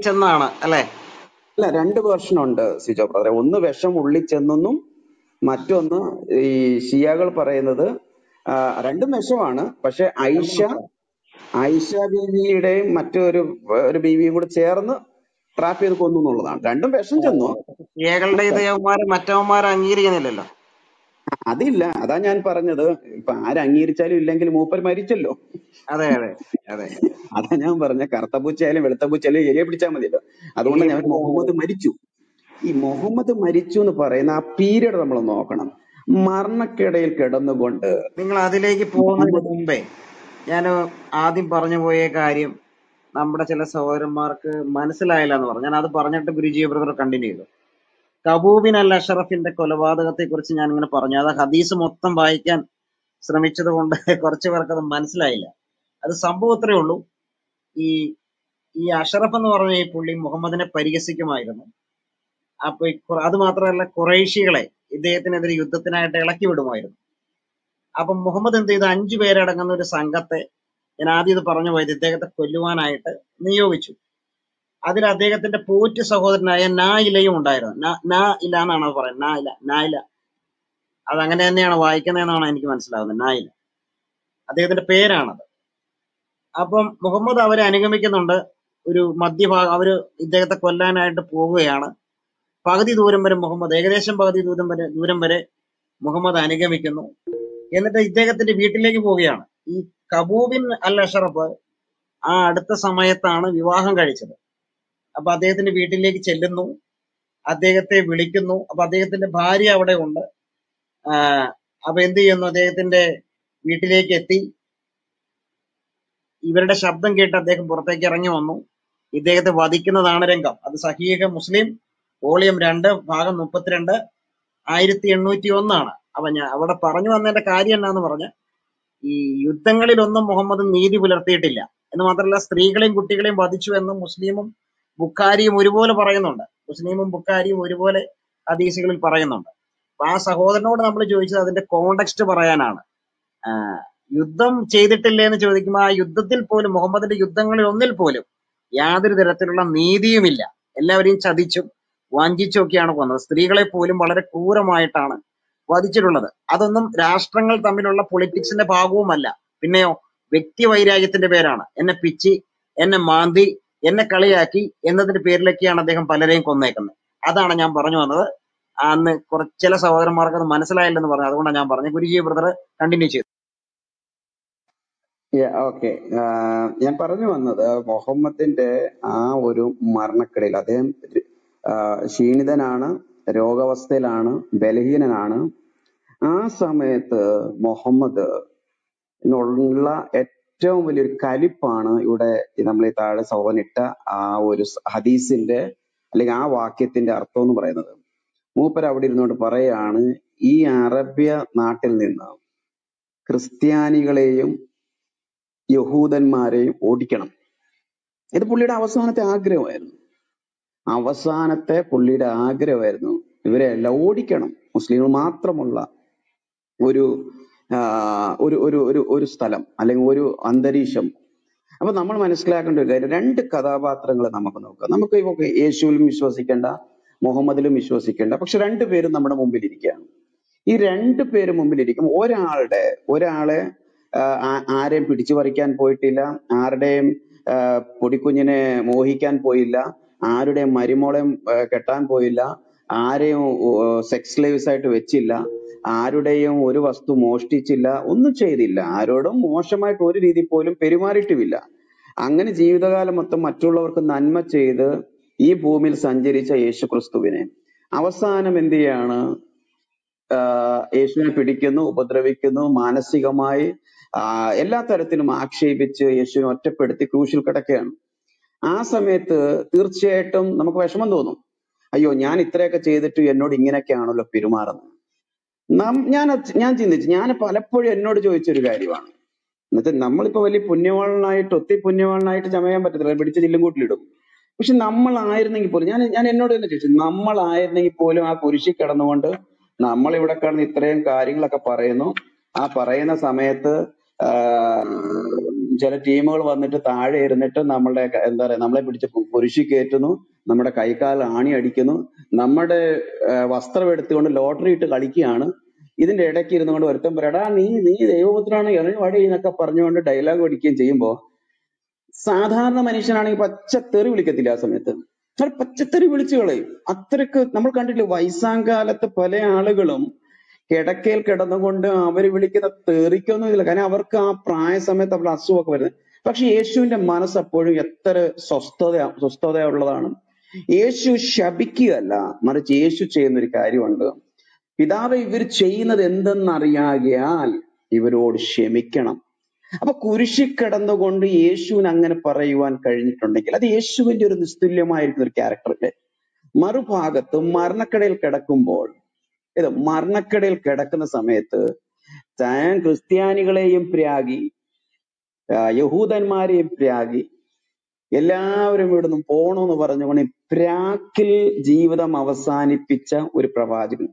ചെന്നാണ് അല്ലെ? അല്ല രണ്ട് വേർഷൻ ഉണ്ട് സിജോ ബ്രദറെ. ഒന്ന് വിഷം ഉള്ളിച്ചെന്നെന്നും മറ്റൊന്ന് ഈ ഷിയാകൾ പറയുന്നത് രണ്ടും വിഷമാണ്. പക്ഷെ ഐഷ ഐഷ ബീവിയുടെയും മറ്റൊരു ഒരു ബീവിയും കൂടെ ചേർന്ന് ട്രാപ്പ് ചെയ്ത് കൊന്നു എന്നുള്ളതാണ്. രണ്ടും വിഷം ചെന്നു. ഇത് യവന്മാര് മറ്റവന്മാരെ അംഗീകരിക്കുന്നില്ലല്ലോ. അതില്ല. അതാ ഞാൻ പറഞ്ഞത്. ഇപ്പൊ ആര് അംഗീകരിച്ചാലും ഇല്ലെങ്കിൽ മൂപ്പർ മരിച്ചല്ലോ. അതെ അതെ അതെ. അതാ ഞാൻ പറഞ്ഞ. കറുത്ത പൂച്ചയായാലും വെളുത്ത പൂച്ചയായാലും എലിയെ പിടിച്ചാൽ മതിയല്ലോ. അതുകൊണ്ട് ഞാൻ മുഹമ്മദ് മരിച്ചു. ഈ മുഹമ്മദ് മരിച്ചു എന്ന് പറയുന്ന ആ പീരീഡ് നമ്മൾ നോക്കണം. മരണക്കിടയിൽ കിടന്നുകൊണ്ട് നിങ്ങൾ അതിലേക്ക് പോകുന്നതിന് മുമ്പേ ഞാൻ ആദ്യം പറഞ്ഞു പോയ കാര്യം നമ്മുടെ ചില സഹോദരന്മാർക്ക് മനസ്സിലായില്ല എന്ന് പറഞ്ഞു. ഞാൻ അത് പറഞ്ഞിട്ട് ഗുരുജി ബ്രദർ കണ്ടിന്യൂ ചെയ്തു. കബൂബിൻ അൽ അഷറഫിന്റെ കൊലപാതകത്തെ കുറിച്ച് ഞാൻ ഇങ്ങനെ പറഞ്ഞു. അത് ഹദീസ് മൊത്തം വായിക്കാൻ ശ്രമിച്ചത് കൊണ്ട് കുറച്ചു പേർക്ക് അത് മനസ്സിലായില്ല. അത് സംഭവം അത്രേ ഉള്ളൂ. ഈ ഈ അഷറഫ് എന്ന് പറഞ്ഞ ഈ പുള്ളി മുഹമ്മദിനെ പരിഹസിക്കുമായിരുന്നു. അപ്പൊ അത് മാത്രമല്ല കുറേശികളെ ഇദ്ദേഹത്തിനെതിരെ യുദ്ധത്തിനായിട്ട് ഇളക്കി വിടുമായിരുന്നു. അപ്പൊ മുഹമ്മദ് എന്ത് ചെയ്തു? അഞ്ചു പേരടങ്ങുന്ന ഒരു സംഘത്തെ ഞാൻ ആദ്യം ഇത് പറഞ്ഞു പോയത് ഇദ്ദേഹത്തെ കൊല്ലുവാനായിട്ട് നിയോഗിച്ചു. അതിൽ അദ്ദേഹത്തിന്റെ പോറ്റ് സഹോദരനായ നായിലയും ഉണ്ടായിരുന്നു. നാ ഇല എന്നാണ് അത് പറയുന്നത്? നായില നായില. അത് അങ്ങനെ തന്നെയാണ് വായിക്കുന്നതെന്നാണ് എനിക്ക് മനസ്സിലാവുന്നത്. നായില. അദ്ദേഹത്തിന്റെ പേരാണത്. അപ്പം മുഹമ്മദ് അവരെ അനുഗമിക്കുന്നുണ്ട്. ഒരു മധ്യഭാഗം അവർ ഇദ്ദേഹത്തെ കൊല്ലാനായിട്ട് പോവുകയാണ്. പകുതി ദൂരം വരെ മുഹമ്മദ് ഏകദേശം പകുതി ദൂരം വരെ ദൂരം വരെ മുഹമ്മദ് അനുഗമിക്കുന്നു. എന്നിട്ട് ഇദ്ദേഹത്തിന്റെ വീട്ടിലേക്ക് പോവുകയാണ്. ഈ കബൂബിൻ അൽ അഷറഫ് ആ അടുത്ത സമയത്താണ് വിവാഹം കഴിച്ചത്. അപ്പൊ അദ്ദേഹത്തിന്റെ വീട്ടിലേക്ക് ചെല്ലുന്നു. അദ്ദേഹത്തെ വിളിക്കുന്നു. അപ്പൊ അദ്ദേഹത്തിന്റെ ഭാര്യ അവിടെ ഉണ്ട്. അപ്പൊ എന്ത് ചെയ്യുന്നു? അദ്ദേഹത്തിന്റെ വീട്ടിലേക്ക് എത്തി. ഇവരുടെ ശബ്ദം കേട്ട് അദ്ദേഹം പുറത്തേക്ക് ഇറങ്ങി വന്നു. ഇദ്ദേഹത്തെ വധിക്കുന്നതാണ് രംഗം. അത് സഹീഹ മുസ്ലിം വോളിയം രണ്ട് ഭാഗം മുപ്പത്തിരണ്ട് ആയിരത്തി എണ്ണൂറ്റി ഒന്നാണ്. അപ്പൊ ഞാൻ അവിടെ പറഞ്ഞു വന്നതിന്റെ കാര്യം എന്നാന്ന് പറഞ്ഞ ഈ യുദ്ധങ്ങളിലൊന്നും മുഹമ്മദ് നീതി പുലർത്തിയിട്ടില്ല. എന്ന് മാത്രമല്ല സ്ത്രീകളെയും കുട്ടികളെയും വധിച്ചു എന്ന് മുസ്ലിമും ബുക്കാരിയും ഒരുപോലെ പറയുന്നുണ്ട്. മുസ്ലിമും ബുക്കാരിയും ഒരുപോലെ ഹദീസുകളിൽ പറയുന്നുണ്ട്. അപ്പൊ ആ സഹോദരനോട് നമ്മൾ ചോദിച്ചത് അതിന്റെ കോണ്ടക്സ്റ്റ് പറയാനാണ്. യുദ്ധം ചെയ്തിട്ടില്ലേ എന്ന് ചോദിക്കുമ്പോൾ ആ യുദ്ധത്തിൽ പോലും മുഹമ്മദിന്റെ യുദ്ധങ്ങളിൽ ഒന്നിൽ പോലും യാതൊരു തരത്തിലുള്ള നീതിയുമില്ല. എല്ലാവരെയും ചതിച്ചും വഞ്ചിച്ചും ഒക്കെയാണ് കൊന്നത് സ്ത്രീകളെ പോലും വളരെ ക്രൂരമായിട്ടാണ് വധിച്ചിട്ടുള്ളത്. അതൊന്നും രാഷ്ട്രങ്ങൾ തമ്മിലുള്ള പൊളിറ്റിക്സിന്റെ ഭാഗവുമല്ല. പിന്നെയോ വ്യക്തി വൈരാഗ്യത്തിന്റെ പേരാണ്. എന്നെ പിച്ചി എന്നെ മാന്തി എന്നെ കളിയാക്കി എന്നതിന്റെ പേരിലൊക്കെയാണ് അദ്ദേഹം പലരെയും കൊന്നേക്കുന്നത്. അതാണ് ഞാൻ പറഞ്ഞു വന്നത്. അന്ന് കുറച്ച് ചില സഹോദരന്മാർക്ക് അത് മനസ്സിലായില്ലെന്ന് പറഞ്ഞു. അതുകൊണ്ടാണ് ഞാൻ പറഞ്ഞത്. ഗുരുജി ബ്രദർ കണ്ടിന്യൂ ചെയ്തു ഓക്കെ ഞാൻ പറഞ്ഞു വന്നത് മുഹമ്മദിന്റെ ആ ഒരു മരണക്കിടയിൽ അദ്ദേഹം ക്ഷീണിതനാണ്. രോഗാവസ്ഥയിലാണ് ബലഹീനനാണ്. ആ സമയത്ത് മുഹമ്മദ് ഉള്ള ഏറ്റവും വലിയൊരു കലിപ്പാണ് ഇവിടെ നമ്മൾ ഈ താഴെ സോവനിട്ട ആ ഒരു ഹദീസിന്റെ അല്ലെങ്കിൽ ആ വാക്യത്തിന്റെ അർത്ഥം എന്ന് പറയുന്നത്. മൂപ്പർ അവിടെ ഇരുന്നുകൊണ്ട് പറയാണ് ഈ അറബ്യ നാട്ടിൽ നിന്ന് ക്രിസ്ത്യാനികളെയും യഹൂദന്മാരെയും ഓടിക്കണം. ഇത് പുള്ളിയുടെ അവസാനത്തെ ആഗ്രഹമായിരുന്നു. അവസാനത്തെ പുള്ളിയുടെ ആഗ്രഹമായിരുന്നു ഇവരെ എല്ലാം ഓടിക്കണം. മുസ്ലിങ്ങൾ മാത്രമുള്ള ഒരു ഒരു ഒരു ഒരു ഒരു സ്ഥലം അല്ലെങ്കിൽ ഒരു അന്തരീക്ഷം. അപ്പൊ നമ്മൾ മനസ്സിലാക്കേണ്ട ഒരു കാര്യം രണ്ട് കഥാപാത്രങ്ങൾ നമുക്ക് നോക്കാം. നമുക്ക് ഇപ്പൊ യേശുവിലും വിശ്വസിക്കേണ്ട മുഹമ്മദിലും വിശ്വസിക്കേണ്ട പക്ഷെ രണ്ടു പേരും നമ്മുടെ മുമ്പിൽ ഇരിക്കുകയാണ് ഈ രണ്ടു പേര് മുമ്പിലിരിക്കും ഒരാളുടെ ഒരാളെ ആരെയും പിടിച്ചു പറിക്കാൻ പോയിട്ടില്ല ആരുടെയും പൊടിക്കുഞ്ഞിനെ മോഹിക്കാൻ പോയില്ല ആരുടെയും മരുമോളെയും കെട്ടാൻ പോയില്ല ആരെയും സെക്സ് സ്ലേവ്സ് ആയിട്ട് വെച്ചില്ല ആരുടെയും ഒരു വസ്തു മോഷ്ടിച്ചില്ല ഒന്നും ചെയ്തില്ല. ആരോടും മോശമായിട്ട് ഒരു രീതി പോലും പെരുമാറിയിട്ടുമില്ല. അങ്ങനെ ജീവിതകാലം മൊത്തം മറ്റുള്ളവർക്ക് നന്മ ചെയ്ത് ഈ ഭൂമിയിൽ സഞ്ചരിച്ച യേശു ക്രിസ്തുവിനെ അവസാനം എന്ത് ചെയ്യാണ്? യേശുവിനെ പിടിക്കുന്നു ഉപദ്രവിക്കുന്നു മാനസികമായി എല്ലാ തരത്തിലും ആക്ഷേപിച്ച് യേശുവിനെ ഒറ്റപ്പെടുത്തി ക്രൂശിൽ കിടക്കുകയാണ്. ആ സമയത്ത് തീർച്ചയായിട്ടും നമുക്ക് വിഷമം തോന്നും. അയ്യോ ഞാൻ ഇത്രയൊക്കെ ചെയ്തിട്ട് എന്നോട് ഇങ്ങനെയൊക്കെയാണല്ലോ പെരുമാറുന്നത്. നാം ഞാൻ ഞാൻ ചിന്തിച്ചു. ഞാൻ പലപ്പോഴും എന്നോട് ചോദിച്ചൊരു കാര്യമാണ്. എന്നുവെച്ചാൽ നമ്മളിപ്പോ വലിയ പുണ്യവാളനായിട്ട് ഒത്തിരി പുണ്യവാളനായിട്ട് ചമയാൻ പറ്റത്തില്ല. പിടിച്ച ചില്ലും കൂട്ടിലിടും. പക്ഷെ നമ്മളായിരുന്നെങ്കിൽ പോലും ഞാൻ ഞാൻ എന്നോട് തന്നെ ചോദിച്ചു നമ്മളായിരുന്നെങ്കിൽ പോലും ആ കുരിശി കിടന്നുകൊണ്ട് നമ്മൾ ഇവിടെ കിടന്ന് ഇത്രയും കാര്യങ്ങളൊക്കെ പറയുന്നു. ആ പറയുന്ന സമയത്ത് ചില ടീമുകൾ വന്നിട്ട് താഴെ ഇരുന്നിട്ട് നമ്മളുടെ എന്താ പറയാ നമ്മളെ പിടിച്ച് കുരിശി കയറ്റുന്നു നമ്മുടെ കൈക്കാൽ ആണി അടിക്കുന്നു നമ്മുടെ വസ്ത്രം എടുത്തുകൊണ്ട് ലോട്ടറി ഇട്ട് കളിക്കുകയാണ്. ഇതിന്റെ ഇടയ്ക്ക് ഇരുന്നുകൊണ്ട് ഒരുത്തൻ പറയടാ നീ നീ ദൈവപുത്രനാണ് ഇറങ്ങി വാടി എന്നൊക്കെ പറഞ്ഞുകൊണ്ട് ഡയലോഗ് അടിക്കുകയും ചെയ്യുമ്പോൾ സാധാരണ മനുഷ്യനാണെങ്കിൽ പച്ചത്തെറി വിളിക്കത്തില്ല ആ സമയത്ത്. പച്ചത്തെറി വിളിച്ചു കളയും. അത്രയ്ക്ക് നമ്മൾ കണ്ടിട്ടില്ല വയസ്സാം കാലത്ത് പല ആളുകളും കിടക്കയിൽ കിടന്നുകൊണ്ട് അവർ വിളിക്കുന്ന തെറിക്കൊന്നുമില്ല. കാരണം അവർക്ക് ആ പ്രായ സമയത്ത് അവരുടെ അസുഖമൊക്കെ വരുന്നത്. പക്ഷെ യേശുവിന്റെ മനസ്സ് അപ്പോഴും എത്ര സ്വസ്ഥത സ്വസ്ഥതയുള്ളതാണ്. യേശു ശപിക്കുകയല്ല മറിച്ച് യേശു ചെയ്യുന്ന ഒരു കാര്യമുണ്ട്. പിതാവ് ഇവർ ചെയ്യുന്നത് എന്തെന്നറിയാകിയാൽ ഇവരോട് ക്ഷമിക്കണം. അപ്പൊ കുരിശി കിടന്നുകൊണ്ട് യേശുവിന് അങ്ങനെ പറയുവാൻ കഴിഞ്ഞിട്ടുണ്ടെങ്കിൽ അത് യേശുവിന്റെ ഒരു നിസ്തുല്യമായിരിക്കുന്ന ഒരു ക്യാരക്ടറല്ലേ. മറുഭാഗത്ത് മരണക്കടയിൽ കിടക്കുമ്പോൾ ഇത് മരണക്കടയിൽ കിടക്കുന്ന സമയത്ത് താൻ ക്രിസ്ത്യാനികളെയും പ്രാഗി യഹൂദന്മാരെയും പ്രാഗി എല്ലാവരും ഇവിടുന്ന് പോണമെന്ന് പറഞ്ഞുകൊണ്ട് ഈ പ്രാക്കിൽ ജീവിതം അവസാനിപ്പിച്ച ഒരു പ്രവാചകൻ.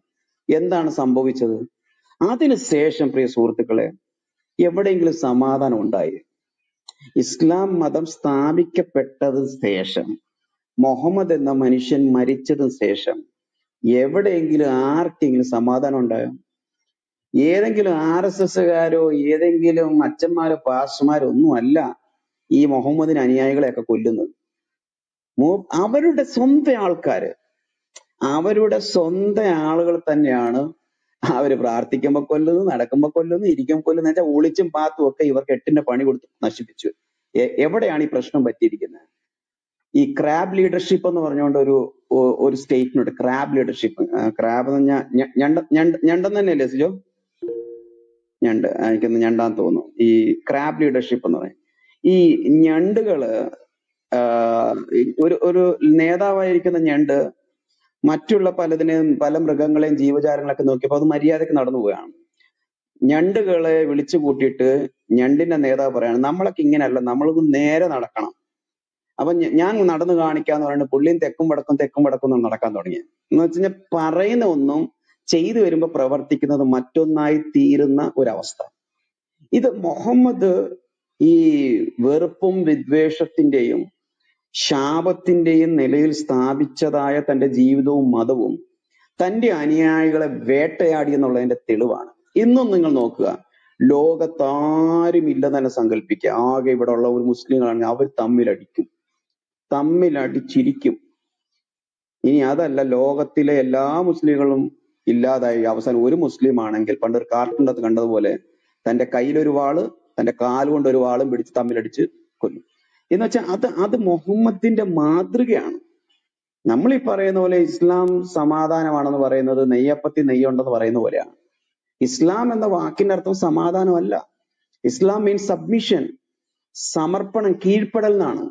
എന്താണ് സംഭവിച്ചത്? അതിനുശേഷം പ്രിയ സുഹൃത്തുക്കളെ എവിടെയെങ്കിലും സമാധാനം ഉണ്ടായി? ഇസ്ലാം മതം സ്ഥാപിക്കപ്പെട്ടതിന് ശേഷം മുഹമ്മദ് എന്ന മനുഷ്യൻ മരിച്ചതിന് ശേഷം. എവിടെയെങ്കിലും ആർക്കെങ്കിലും സമാധാനം ഉണ്ടായോ? ഏതെങ്കിലും ആർ എസ് എസ്സുകാരോ ഏതെങ്കിലും അച്ഛന്മാരോ പാസ്റ്റർമാരോ ഒന്നുമല്ല ഈ മുഹമ്മദിന് അനുയായികളെയൊക്കെ കൊല്ലുന്നത്. അവരുടെ സ്വന്തം ആൾക്കാര് അവരുടെ സ്വന്തം ആളുകൾ തന്നെയാണ് അവർ പ്രാർത്ഥിക്കുമ്പോ കൊല്ലുന്നു നടക്കുമ്പോ കൊല്ലുന്നു ഇരിക്കുമ്പോ കൊല്ലുന്നു വെച്ചാൽ ഒളിച്ചും പാത്തും ഒക്കെ ഇവർക്ക് എട്ടിന്റെ പണി കൊടുത്ത് നശിപ്പിച്ചു. എവിടെയാണ് ഈ പ്രശ്നം പറ്റിയിരിക്കുന്നത്? ഈ ക്രാബ് ലീഡർഷിപ്പ് എന്ന് പറഞ്ഞുകൊണ്ട് ഒരു ഒരു സ്റ്റേറ്റ്മെന്റ് ക്രാബ് ലീഡർഷിപ്പ് ക്രാബ് എന്ന് പറഞ്ഞാൽ ഞ- ഞണ്ട ഞണ്ട് ഞണ്ടെന്ന് തന്നെയല്ലേ സിജോ? ഞണ്ട് ആ, എനിക്കൊന്ന് ഞണ്ടാന്ന് തോന്നുന്നു. ഈ ക്രാബ് ലീഡർഷിപ്പ് എന്ന് പറയും. ഈ ഞണ്ടുകൾ ഒരു ഒരു നേതാവായിരിക്കുന്ന ഞണ്ട് മറ്റുള്ള പലതിനെയും പല മൃഗങ്ങളെയും ജീവജാലങ്ങളൊക്കെ നോക്കിയപ്പോൾ അത് മര്യാദയ്ക്ക് നടന്നു പോവുകയാണ്. ഞണ്ടുകളെ വിളിച്ചു കൂട്ടിയിട്ട് ഞണ്ടിന്റെ നേതാവ് പറയാണ് നമ്മളൊക്കെ ഇങ്ങനെയല്ല നമ്മൾക്ക് നേരെ നടക്കണം. അപ്പൊ ഞാൻ നടന്നു കാണിക്കാന്ന് പറയുന്നത് പുള്ളിയും തെക്കും വടക്കും തെക്കും വടക്കും നടക്കാൻ തുടങ്ങി. എന്ന് വെച്ച് കഴിഞ്ഞാൽ പറയുന്ന ഒന്നും ചെയ്തു വരുമ്പോ പ്രവർത്തിക്കുന്നത് മറ്റൊന്നായി തീരുന്ന ഒരവസ്ഥ. ഇത് മുഹമ്മദ് ഈ വെറുപ്പും വിദ്വേഷത്തിന്റെയും ശാപത്തിന്റെയും നിലയിൽ സ്ഥാപിച്ചതായ തന്റെ ജീവിതവും മതവും തന്റെ അനുയായികളെ വേട്ടയാടി എന്നുള്ളതിന്റെ തെളിവാണ്. ഇന്നും നിങ്ങൾ നോക്കുക ലോകത്താരും ഇല്ലെന്ന് തന്നെ സങ്കല്പിക്കുക ആകെ ഇവിടെ ഉള്ള ഒരു മുസ്ലിങ്ങളാണെങ്കിൽ അവർ തമ്മിലടിക്കും. തമ്മിലടിച്ചിരിക്കും. ഇനി അതല്ല ലോകത്തിലെ എല്ലാ മുസ്ലിങ്ങളും ഇല്ലാതായി. അവസാനം ഒരു മുസ്ലിം ആണെങ്കിൽ പണ്ട് ഒരു കാർട്ടൂണ്ടത്ത് കണ്ടതുപോലെ തന്റെ കയ്യിലൊരു വാൾ തന്റെ കാലുകൊണ്ട് ഒരു വാളും പിടിച്ച് തമ്മിലടിച്ച് കൊല്ലും. എന്ന് വെച്ചാൽ അത് അത് മുഹമ്മദിന്റെ മാതൃകയാണ്. നമ്മൾ ഈ പറയുന്ന പോലെ ഇസ്ലാം സമാധാനമാണെന്ന് പറയുന്നത് നെയ്യപ്പത്തി നെയ്യുണ്ടെന്ന് പറയുന്ന പോലെയാണ്. ഇസ്ലാം എന്ന വാക്കിന്റെ അർത്ഥം സമാധാനമല്ല. ഇസ്ലാം മീൻസ് സബ്മിഷൻ സമർപ്പണം കീഴ്പ്പെടൽ എന്നാണ്.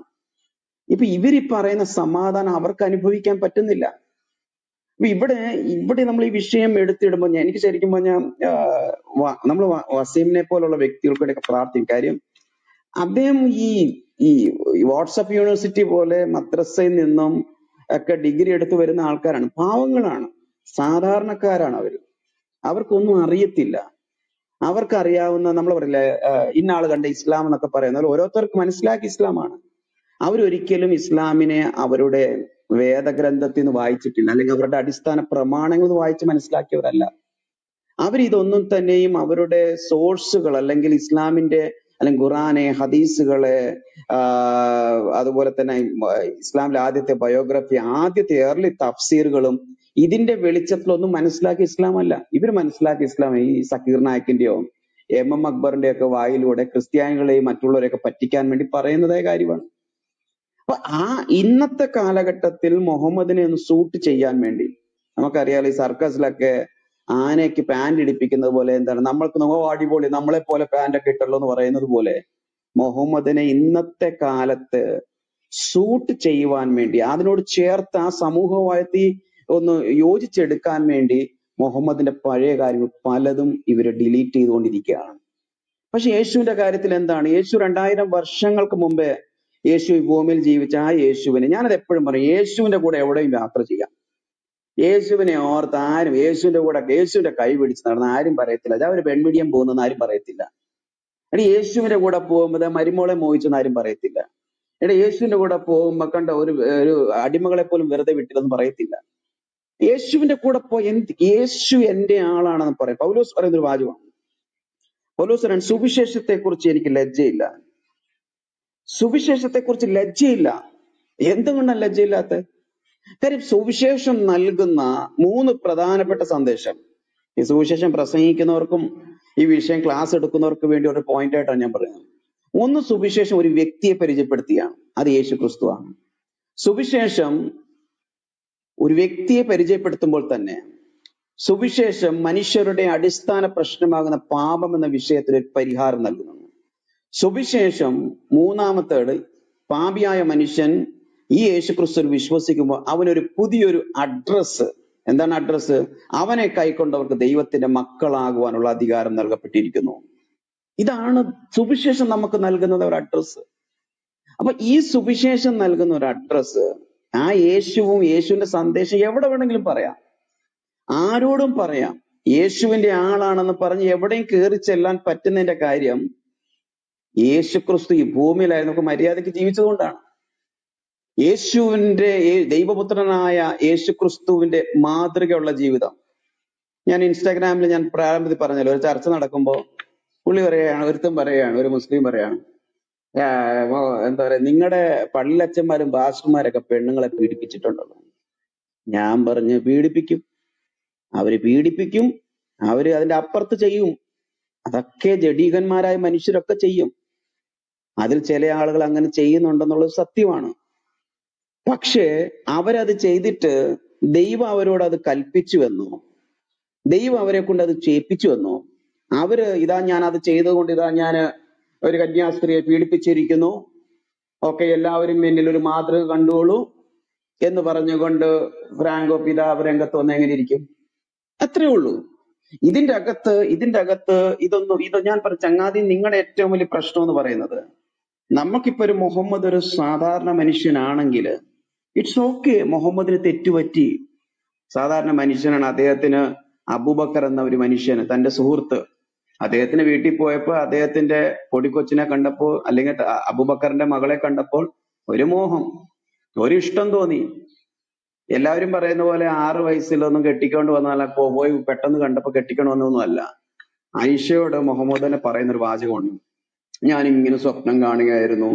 ഇപ്പൊ ഇവർ പറയുന്ന സമാധാനം അവർക്ക് അനുഭവിക്കാൻ പറ്റുന്നില്ല. അപ്പൊ ഇവിടെ ഇവിടെ നമ്മൾ ഈ വിഷയം എടുത്തിടുമ്പോൾ ഞാൻ എനിക്ക് ശരിക്കും പറഞ്ഞാൽ നമ്മൾ വസീമിനെ പോലുള്ള വ്യക്തികൾക്കിടയൊക്കെ പ്രാർത്ഥിക്കും. കാര്യം അദ്ദേഹം ഈ ഈ വാട്സപ്പ് യൂണിവേഴ്സിറ്റി പോലെ മദ്രസയിൽ നിന്നും ഒക്കെ ഡിഗ്രി എടുത്തു വരുന്ന ആൾക്കാരാണ്. പാവങ്ങളാണ്. സാധാരണക്കാരാണ് അവർ അവർക്കൊന്നും അറിയത്തില്ല. അവർക്കറിയാവുന്ന നമ്മൾ പറയില്ലേ ഇന്ന ആൾ കണ്ട ഇസ്ലാം എന്നൊക്കെ പറയുന്നത് ഓരോരുത്തർക്ക് മനസ്സിലാക്കിയ ഇസ്ലാമാണ്. അവരൊരിക്കലും ഇസ്ലാമിനെ അവരുടെ വേദഗ്രന്ഥത്തിൽ നിന്ന് വായിച്ചിട്ടില്ല. അല്ലെങ്കിൽ അവരുടെ അടിസ്ഥാന പ്രമാണങ്ങൾ വായിച്ച് മനസ്സിലാക്കിയവരല്ല. അവർ ഇതൊന്നും തന്നെയും അവരുടെ സോഴ്സുകൾ അല്ലെങ്കിൽ ഇസ്ലാമിന്റെ അല്ലെങ്കിൽ ഖുറാനെ ഹദീസുകളെ അതുപോലെ തന്നെ ഇസ്ലാമിലെ ആദ്യത്തെ ബയോഗ്രഫി ആദ്യത്തെ ഏർലി തഫ്സീറുകളും ഇതിന്റെ വെളിച്ചത്തിലൊന്നും മനസ്സിലാക്കിയ ഇസ്ലാം അല്ല ഇവർ മനസ്സിലാക്കിയ ഇസ്ലാം ഈ സക്കീർ നായക്കിന്റെയോ എം എം അക്ബറിന്റെ ഒക്കെ വായിലൂടെ ക്രിസ്ത്യാനികളെയും മറ്റുള്ളവരെയൊക്കെ പറ്റിക്കാൻ വേണ്ടി പറയുന്നതായ കാര്യമാണ്. അപ്പൊ ആ ഇന്നത്തെ കാലഘട്ടത്തിൽ മുഹമ്മദിനെ ഒന്ന് സൂട്ട് ചെയ്യാൻ വേണ്ടി നമുക്കറിയാലോ ഈ സർക്കസിലൊക്കെ ആനയ്ക്ക് പാന്റ് ഇടിപ്പിക്കുന്നത് പോലെ എന്താണ്? നമ്മൾക്ക് അടിപൊളി. നമ്മളെ പോലെ പാന്റ് ഒക്കെ ഇട്ടല്ലോ എന്ന് പറയുന്നത് പോലെ മുഹമ്മദിനെ ഇന്നത്തെ കാലത്ത് സൂട്ട് ചെയ്യുവാൻ വേണ്ടി അതിനോട് ചേർത്ത് ആ സമൂഹമായി ഒന്ന് യോജിച്ചെടുക്കാൻ വേണ്ടി മുഹമ്മദിന്റെ പഴയ കാര്യങ്ങൾ പലതും ഇവർ ഡിലീറ്റ് ചെയ്തുകൊണ്ടിരിക്കുകയാണ്. പക്ഷെ യേശുവിന്റെ കാര്യത്തിൽ എന്താണ്? യേശു രണ്ടായിരം വർഷങ്ങൾക്ക് മുമ്പേ യേശു ഈ ഭൂമിയിൽ ജീവിച്ച ആ യേശുവിനെ ഞാനത് എപ്പോഴും പറയും യേശുവിന്റെ കൂടെ എവിടെയും യാത്ര ചെയ്യാം. യേശുവിനെ ഓർത്ത് ആരും യേശുവിന്റെ കൂടെ യേശുവിന്റെ കൈ പിടിച്ച് നടന്ന ആരും പറയത്തില്ല. അത് ഒരു പെൺമിടിയം പോകുന്നെന്ന് ആരും പറയത്തില്ല. എടി യേശുവിന്റെ കൂടെ പോകുമ്പോൾ മരുമോളെ മോഹിച്ചെന്ന് ആരും പറയത്തില്ല. എടി യേശുവിന്റെ കൂടെ പോകുമ്പോ കണ്ട ഒരു ഒരു അടിമകളെ പോലും വെറുതെ വിട്ടില്ലെന്ന് പറയത്തില്ല. യേശുവിന്റെ കൂടെ പോയി എന്ത് യേശു എന്റെ ആളാണെന്ന് പറയും. പൗലോസ് പറയുന്ന ഒരു വാചകമാണ്. പൗലോസ് സുവിശേഷത്തെ കുറിച്ച് എനിക്ക് ലജ്ജയില്ല. സുവിശേഷത്തെ കുറിച്ച് ലജ്ജയില്ല. എന്തുകൊണ്ടാണ് ലജ്ജയില്ലാത്ത? കാര്യം സുവിശേഷം നൽകുന്ന മൂന്ന് പ്രധാനപ്പെട്ട സന്ദേശം. ഈ സുവിശേഷം പ്രസംഗിക്കുന്നവർക്കും ഈ വിഷയം ക്ലാസ് എടുക്കുന്നവർക്കും വേണ്ടി ഒരു പോയിന്റ് ആയിട്ടാണ് ഞാൻ പറയുന്നത്. ഒന്ന് സുവിശേഷം ഒരു വ്യക്തിയെ പരിചയപ്പെടുത്തിയാണ്. അത് യേശു ക്രിസ്തുവാണ് സുവിശേഷം ഒരു വ്യക്തിയെ പരിചയപ്പെടുത്തുമ്പോൾ തന്നെ സുവിശേഷം മനുഷ്യരുടെ അടിസ്ഥാന പ്രശ്നമാകുന്ന പാപം എന്ന വിഷയത്തിൽ ഒരു പരിഹാരം നൽകുന്നു സുവിശേഷം മൂന്നാമത്തേട് പാപിയായ മനുഷ്യൻ ഈ യേശുക്രിസ്തുവിൽ വിശ്വസിക്കുമ്പോൾ അവനൊരു പുതിയൊരു അഡ്രസ്സ്. എന്താണ് അഡ്രസ്സ്? അവനെ കൈക്കൊണ്ടവർക്ക് ദൈവത്തിന്റെ മക്കളാകുവാനുള്ള അധികാരം നൽകപ്പെട്ടിരിക്കുന്നു. ഇതാണ് സുവിശേഷം നമുക്ക് നൽകുന്നത് ഒരു അഡ്രസ്സ്. അപ്പൊ ഈ സുവിശേഷം നൽകുന്ന ഒരു അഡ്രസ്സ് ആ യേശുവും യേശുവിന്റെ സന്ദേശം എവിടെ വേണമെങ്കിലും പറയാം. ആരോടും പറയാം. യേശുവിന്റെ ആളാണെന്ന് പറഞ്ഞ് എവിടെയും കയറി ചെല്ലാൻ പറ്റുന്നതിന്റെ കാര്യം യേശുക്രിസ്തു ഈ ഭൂമിയിലായിരുന്നു മര്യാദയ്ക്ക് ജീവിച്ചതുകൊണ്ടാണ്. യേശുവിന്റെ ദൈവപുത്രനായ യേശുക്രിസ്തുവിന്റെ മാതൃകയുള്ള ജീവിതം. ഞാൻ ഇൻസ്റ്റാഗ്രാമിൽ ഞാൻ പ്രാരംഭത്തിൽ പറഞ്ഞല്ലോ ഒരു ചർച്ച നടക്കുമ്പോൾ പുള്ളി പറയുകയാണ് ഒരുത്തൻ പറയുകയാണ് ഒരു മുസ്ലിം പറയാണ് എന്താ പറയാ നിങ്ങളുടെ പള്ളിയച്ചന്മാരും പാസ്റ്റർമാരൊക്കെ പെണ്ണുങ്ങളെ പീഡിപ്പിച്ചിട്ടുണ്ടല്ലോ. ഞാൻ പറഞ്ഞ് പീഡിപ്പിക്കും. അവർ പീഡിപ്പിക്കും. അവർ അതിന്റെ അപ്പുറത്ത് ചെയ്യും. അതൊക്കെ ജഡീകന്മാരായ മനുഷ്യരൊക്കെ ചെയ്യും. അതിൽ ചില ആളുകൾ അങ്ങനെ ചെയ്യുന്നുണ്ടെന്നുള്ളത് സത്യമാണ്. പക്ഷേ അവരത് ചെയ്തിട്ട് ദൈവം അവരോട് അത് കൽപ്പിച്ചുവെന്നോ ദൈവം അവരെ കൊണ്ട് അത് ചെയ്യിപ്പിച്ചുവെന്നോ അവർ ഇതാ ഞാൻ അത് ചെയ്തുകൊണ്ട് ഇതാ ഞാൻ ഒരു കന്യാസ്ത്രീയെ പീഡിപ്പിച്ചിരിക്കുന്നു ഒക്കെ എല്ലാവരും എന്നിൽ ഒരു മാതൃക കണ്ടോളൂ എന്ന് പറഞ്ഞുകൊണ്ട് ഫ്രാങ്കോ പിതാവ് രംഗത്ത് വന്ന് എങ്ങനെ ഇരിക്കും? അത്രേ ഉള്ളൂ. ഇതിന്റെ അകത്ത് ഇതിന്റെ അകത്ത് ഇതൊന്നും ഇത് ഞാൻ പറഞ്ഞ ചങ്ങാതി നിങ്ങളുടെ ഏറ്റവും വലിയ പ്രശ്നം എന്ന് പറയുന്നത് നമുക്കിപ്പോ ഒരു മുഹമ്മദ് ഒരു സാധാരണ മനുഷ്യനാണെങ്കിൽ ഇറ്റ്സ് ഓക്കെ മുഹമ്മദിന് തെറ്റുപറ്റി. സാധാരണ മനുഷ്യനാണ് അദ്ദേഹത്തിന് അബൂബക്കർ എന്ന ഒരു മനുഷ്യന് തന്റെ സുഹൃത്ത്. അദ്ദേഹത്തിന് വീട്ടിൽ പോയപ്പോൾ അദ്ദേഹത്തിന്റെ പൊടിക്കൊച്ചിനെ കണ്ടപ്പോൾ അല്ലെങ്കിൽ അബൂബക്കറിന്റെ മകളെ കണ്ടപ്പോൾ ഒരു മോഹം ഒരു ഇഷ്ടം തോന്നി. എല്ലാവരും പറയുന്ന പോലെ ആറ് വയസ്സിലൊന്നും കെട്ടിക്കൊണ്ട് വന്നാൽ പോയി പെട്ടെന്ന് കണ്ടപ്പോൾ കെട്ടിക്കൊണ്ട് വന്നതൊന്നും അല്ല. ഐഷയോട് മുഹമ്മദിനെ പറയുന്ന ഒരു വാചകമുണ്ട്. ഞാൻ ഇങ്ങനെ സ്വപ്നം കാണുകയായിരുന്നു.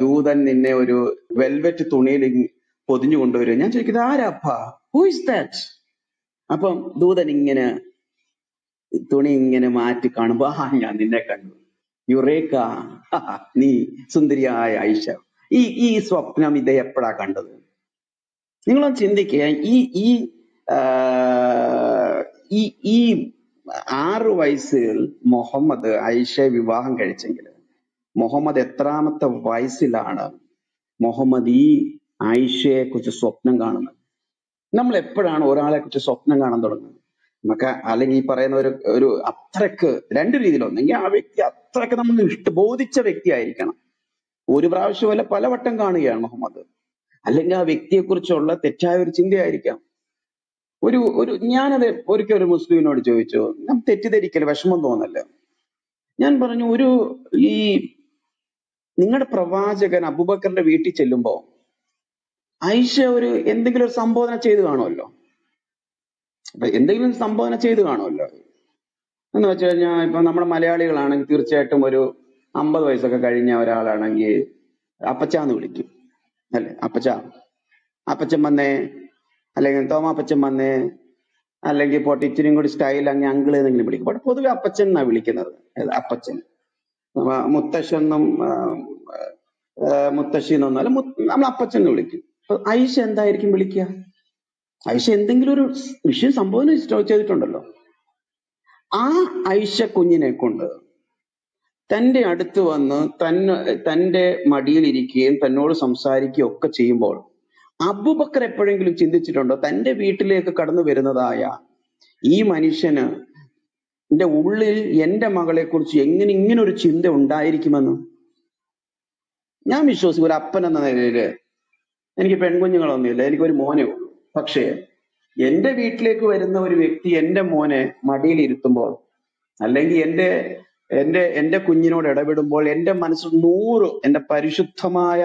ദൂതൻ നിന്നെ ഒരു വെൽവെറ്റ് തുണിയിൽ പൊതിഞ്ഞു കൊണ്ടുവരും ഞാൻ ചോദിക്കുന്നത് ആരാപ്പ ഹൂ ഇസ് ദാറ്റ് അപ്പം ദൂതൻ ഇങ്ങനെ തുണി ഇങ്ങനെ മാറ്റി കാണുമ്പോ ആ ഞാൻ നിന്നെ കണ്ടു. യുറേക്ക നീ സുന്ദരിയായ ഐഷ. ഈ ഈ സ്വപ്നം ഇത് എപ്പോഴാ കണ്ടത്? നിങ്ങളൊന്ന് ചിന്തിക്കുക ഈ ഈ ഈ ആറ് വയസ്സിൽ മുഹമ്മദ് ഐഷയെ വിവാഹം കഴിച്ചെങ്കിൽ മുഹമ്മദ് എത്രാമത്തെ വയസ്സിലാണ് മുഹമ്മദ് ഈ ആയിഷയെ കുറിച്ച് സ്വപ്നം കാണുന്നത്? നമ്മൾ എപ്പോഴാണ് ഒരാളെ കുറിച്ച് സ്വപ്നം കാണാൻ തുടങ്ങുന്നത്? നമുക്ക് അല്ലെങ്കിൽ ഈ പറയുന്ന ഒരു ഒരു അത്രയ്ക്ക് രണ്ട് രീതിയിൽ ഒന്നെങ്കിൽ ആ വ്യക്തി അത്രയ്ക്ക് നമ്മൾ ഇഷ്ട ബോധിച്ച വ്യക്തി ആയിരിക്കണം ഒരു പ്രാവശ്യമല്ല പലവട്ടം കാണുകയാണ് മുഹമ്മദ്. അല്ലെങ്കിൽ ആ വ്യക്തിയെ കുറിച്ചുള്ള തെറ്റായ ഒരു ചിന്തയായിരിക്കാം. ഒരു ഒരു ഞാനത് ഒരിക്കൽ ഒരു മുസ്ലിമിനോട് ചോദിച്ചു ഞാൻ തെറ്റിദ്ധരിക്കൽ വിഷമം തോന്നല്ല. ഞാൻ പറഞ്ഞു ഒരു ഈ നിങ്ങളുടെ പ്രവാചകൻ അബൂബക്കറിന്റെ വീട്ടിൽ ചെല്ലുമ്പോ ഐഷ ഒരു എന്തെങ്കിലും ഒരു സംബോധന ചെയ്തു കാണുമല്ലോ? അപ്പൊ എന്തെങ്കിലും സംബോധന ചെയ്തു കാണുമല്ലോ? എന്ന് വെച്ച് കഴിഞ്ഞാൽ ഇപ്പൊ നമ്മുടെ മലയാളികളാണെങ്കിൽ തീർച്ചയായിട്ടും ഒരു അമ്പത് വയസ്സൊക്കെ കഴിഞ്ഞ ഒരാളാണെങ്കിൽ അപ്പച്ചാന്ന് വിളിക്കും. അല്ലെ? അപ്പച്ച അപ്പച്ചൻ വന്നേ അല്ലെങ്കിൽ തോമാ അപ്പച്ചൻ വന്നേ അല്ലെങ്കിൽ പോട്ടെ ഇച്ചിരി കൂടി സ്റ്റൈൽ അങ്ങ് അങ്കിൾ എന്നെങ്കിലും വിളിക്കും. പക്ഷെ പൊതുവെ അപ്പച്ചൻ എന്നാ വിളിക്കുന്നത്. അപ്പച്ചൻ. മുത്തശ്ശൻ ആ, മുത്തശ്ശി അല്ല നമ്മൾ അപ്പച്ചൻ എന്ന് വിളിക്കും. ഐഷ എന്തായിരിക്കും വിളിക്കുക ഐഷ എന്തെങ്കിലും ഒരു വിഷയം സംഭവം ചെയ്തിട്ടുണ്ടല്ലോ. ആ ഐഷ കുഞ്ഞിനെ കൊണ്ട് തന്റെ അടുത്ത് വന്ന് തന്നെ തന്റെ മടിയിലിരിക്കുകയും തന്നോട് സംസാരിക്കുകയും ഒക്കെ ചെയ്യുമ്പോൾ അബുബക്കർ എപ്പോഴെങ്കിലും ചിന്തിച്ചിട്ടുണ്ടോ? തന്റെ വീട്ടിലേക്ക് കടന്നു വരുന്നതായ ഈ മനുഷ്യന് എന്റെ ഉള്ളിൽ എന്റെ മകളെ കുറിച്ച് എങ്ങനെ ഇങ്ങനെ ഒരു ചിന്ത ഉണ്ടായിരിക്കുമെന്ന്? ഞാൻ വിശ്വസിക്കും ഒരു അപ്പൻ എന്ന നിലയിൽ എനിക്ക് പെൺകുഞ്ഞുങ്ങളൊന്നുമില്ല എനിക്ക് ഒരു മോനേ ഉള്ളൂ. പക്ഷേ എന്റെ വീട്ടിലേക്ക് വരുന്ന ഒരു വ്യക്തി എന്റെ മോനെ മടിയിൽ ഇരുത്തുമ്പോൾ അല്ലെങ്കിൽ എന്റെ എന്റെ എന്റെ കുഞ്ഞിനോട് ഇടപെടുമ്പോൾ എന്റെ മനസ്സിൽ നൂറ് എന്റെ പരിശുദ്ധമായ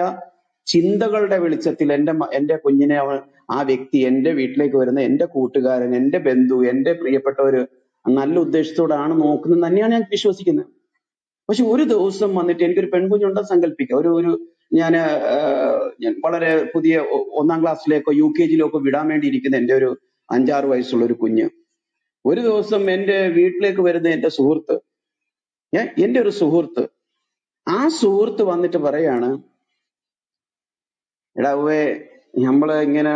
ചിന്തകളുടെ വെളിച്ചത്തിൽ എന്റെ എന്റെ കുഞ്ഞിനെ അവൻ ആ വ്യക്തി എന്റെ വീട്ടിലേക്ക് വരുന്ന എന്റെ കൂട്ടുകാരൻ എന്റെ ബന്ധു എന്റെ പ്രിയപ്പെട്ടവര് നല്ല ഉദ്ദേശത്തോടാണ് നോക്കുന്നത് തന്നെയാണ് ഞാൻ വിശ്വസിക്കുന്നത്. പക്ഷെ ഒരു ദിവസം വന്നിട്ട് എനിക്കൊരു പെൺകുഞ്ഞുണ്ടെന്ന് സങ്കല്പിക്കാം. ഒരു ഒരു ഞാൻ വളരെ പുതിയ ഒന്നാം ക്ലാസ്സിലേക്കോ യു കെ ജിയിലേക്കോ വിടാൻ വേണ്ടി ഇരിക്കുന്ന എന്റെ ഒരു അഞ്ചാറ് വയസ്സുള്ള ഒരു കുഞ്ഞ്. ഒരു ദിവസം എന്റെ വീട്ടിലേക്ക് വരുന്ന എന്റെ സുഹൃത്ത് എന്റെ ഒരു സുഹൃത്ത് ആ സുഹൃത്ത് വന്നിട്ട് പറയാണ് എടാ ഉവേ നമ്മൾ ഇങ്ങനെ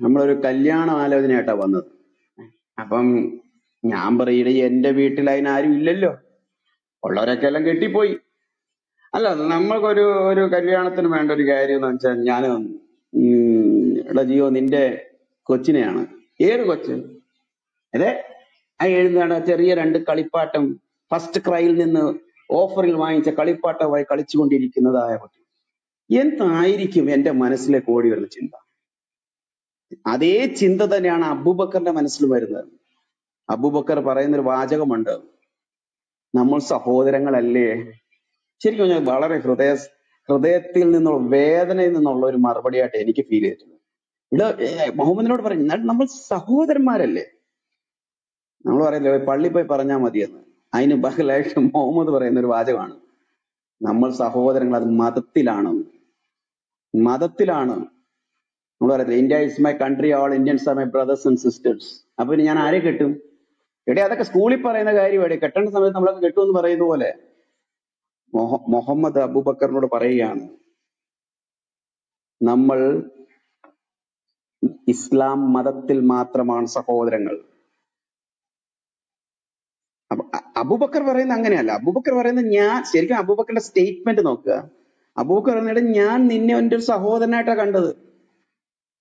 നമ്മളൊരു കല്യാണ ആലോചനയായിട്ടാ വന്നത്. അപ്പം ഞാൻ പറയുടെ എന്റെ വീട്ടിൽ അതിനാരും ഇല്ലല്ലോ. ഉള്ളവരൊക്കെ എല്ലാം കെട്ടിപ്പോയി. അല്ല നമ്മൾക്കൊരു ഒരു കല്യാണത്തിന് വേണ്ട ഒരു കാര്യം എന്ന് വെച്ചാൽ ഞാൻ എടാ ജിയോ നിന്റെ കൊച്ചിനെയാണ്. ഏത് കൊച്ച്? അതെ ആ എഴുതാണ് ചെറിയ രണ്ട് കളിപ്പാട്ടം. ഫസ്റ്റ് ക്രൈയിൽ നിന്ന് ഓഫറിൽ വാങ്ങിച്ച കളിപ്പാട്ടമായി കളിച്ചുകൊണ്ടിരിക്കുന്നതായ കുട്ടി എന്തായിരിക്കും എന്റെ മനസ്സിലേക്ക് ഓടി വരുന്ന ചിന്ത? അതേ ചിന്ത തന്നെയാണ് അബൂബക്കറിന്റെ മനസ്സിൽ വരുന്നത്. അബൂബക്കർ പറയുന്ന ഒരു വാചകമുണ്ട്. നമ്മൾ സഹോദരങ്ങളല്ലേ? ശരിക്കും പറഞ്ഞാൽ വളരെ ഹൃദയ ഹൃദയത്തിൽ നിന്നുള്ള വേദനയിൽ നിന്നുള്ള ഒരു മറുപടിയായിട്ട് എനിക്ക് ഫീൽ ചെയ്തിട്ടുണ്ട്. ഇവിടെ മുഹമ്മദിനോട് പറഞ്ഞു "എന്നാൽ നമ്മൾ സഹോദരന്മാരല്ലേ? നമ്മൾ പറയില്ലേ പള്ളി പോയി പറഞ്ഞാൽ മതിയെന്ന്. അതിന് ബഹലായിട്ട് മുഹമ്മദ് പറയുന്ന ഒരു വാചകമാണ് നമ്മൾ സഹോദരങ്ങൾ അത് മതത്തിലാണ് മതത്തിലാണ്. നമ്മൾ പറയുന്നത് India is my country all Indians are my brothers and sisters അപ്പൊ ഇനി ഞാൻ ആരെ കെട്ടും? എടേ അതൊക്കെ സ്കൂളിൽ പറയുന്ന കാര്യം എടേ കെട്ടേണ്ട സമയത്ത് നമ്മളൊക്കെ കെട്ടുമെന്ന് പറയുന്ന പോലെ. മൊഹ- മുഹമ്മദ് അബൂബക്കറിനോട് പറയുകയാണ് നമ്മൾ ഇസ്ലാം മതത്തിൽ മാത്രമാണ് സഹോദരങ്ങൾ. അബൂബക്കർ പറയുന്നത് അങ്ങനെയല്ല. അബൂബക്കർ പറയുന്നത് ഞാൻ ശരിക്കും അബൂബക്കറിന്റെ സ്റ്റേറ്റ്മെന്റ് നോക്കുക. അബൂബക്കർ എന്നിട്ട് ഞാൻ നിന്നെ എന്റെ ഒരു സഹോദരനായിട്ടാണ് കണ്ടത്.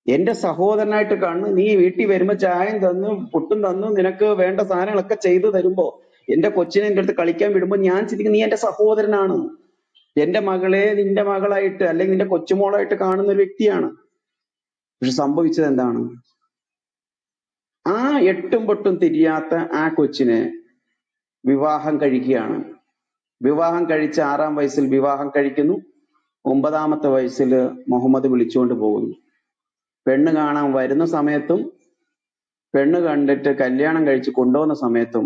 എന്റെ സഹോദരനായിട്ട് കണ്ണ് നീ വീട്ടിൽ വരുമ്പോ ചായം തന്നു പുട്ടും തന്നു നിനക്ക് വേണ്ട സാധനങ്ങളൊക്കെ ചെയ്തു തരുമ്പോ എന്റെ കൊച്ചിനെ എന്റെ അടുത്ത് കളിക്കാൻ വിടുമ്പോ ഞാൻ ചിന്തിക്കും നീ എന്റെ സഹോദരനാണ്. എന്റെ മകളെ നിന്റെ മകളായിട്ട് അല്ലെങ്കിൽ നിന്റെ കൊച്ചുമോളായിട്ട് കാണുന്ന ഒരു വ്യക്തിയാണ്. പക്ഷെ സംഭവിച്ചത് എന്താണ്? ആ എട്ടും പൊട്ടും തിരിയാത്ത ആ കൊച്ചിനെ വിവാഹം കഴിക്കുകയാണ്. വിവാഹം കഴിച്ച് ആറാം വയസ്സിൽ വിവാഹം കഴിക്കുന്നു. ഒമ്പതാമത്തെ വയസ്സിൽ മുഹമ്മദ് വിളിച്ചുകൊണ്ട് പോകുന്നു. പെണ്ണ് കാണാൻ വരുന്ന സമയത്തും പെണ്ണ് കണ്ടിട്ട് കല്യാണം കഴിച്ച് കൊണ്ടുപോകുന്ന സമയത്തും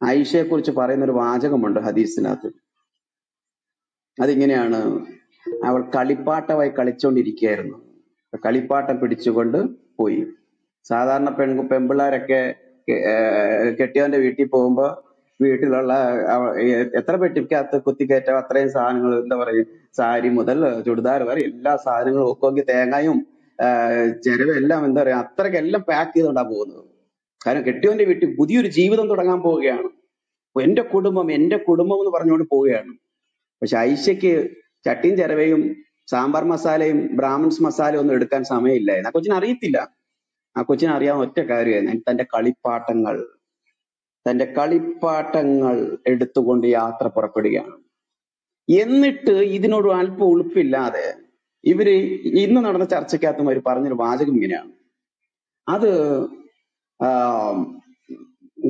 ആയിഷയെ കുറിച്ച് പറയുന്ന ഒരു വാചകമുണ്ട് ഹദീസിനകത്ത്. അതിങ്ങനെയാണ് അവൾ കളിപ്പാട്ടമായി കളിച്ചുകൊണ്ടിരിക്കുകയായിരുന്നു കളിപ്പാട്ടം പിടിച്ചുകൊണ്ട് പോയി. സാധാരണ പെൺ പെൺപിള്ളേരൊക്കെ കെട്ടിയവന്റെ വീട്ടിൽ പോകുമ്പോ വീട്ടിലുള്ള എത്ര പെട്ടിക്കകത്ത് കുത്തിക്കയറ്റാം അത്രയും സാധനങ്ങൾ എന്താ പറയും സാരി മുതൽ ചുടിദാർ വരെ എല്ലാ സാധനങ്ങളും ഒക്കെ തേങ്ങയും ആഹ് എല്ലാം എന്താ പറയാ അത്രയ്ക്കെല്ലാം പാക്ക് ചെയ്തുകൊണ്ടാ പോകുന്നത്. കാരണം കെട്ടിയോന്റെ വീട്ടിൽ പുതിയൊരു ജീവിതം തുടങ്ങാൻ പോവുകയാണ്. എന്റെ കുടുംബം എന്റെ കുടുംബം എന്ന് പറഞ്ഞുകൊണ്ട് പോവുകയാണ്. പക്ഷെ ഐശയ്ക്ക് ചട്ടിയും ചെരവയും സാമ്പാർ മസാലയും ബ്രാഹ്മിൺസ് മസാലയും ഒന്നും എടുക്കാൻ സമയമില്ലായിരുന്നു. ആ കൊച്ചിന് അറിയത്തില്ല. ആ കൊച്ചിന് അറിയാവുന്ന ഒറ്റ കാര്യമായിരുന്നു. തന്റെ കളിപ്പാട്ടങ്ങൾ തന്റെ കളിപ്പാട്ടങ്ങൾ എടുത്തുകൊണ്ട് യാത്ര പുറപ്പെടുകയാണ്. എന്നിട്ട് ഇതിനോട് അല്പം ഉളുപ്പില്ലാതെ ഇവർ ഇന്ന് നടന്ന ചർച്ചയ്ക്കകത്തും അവർ പറഞ്ഞൊരു വാചകം ഇങ്ങനെയാണ്. അത്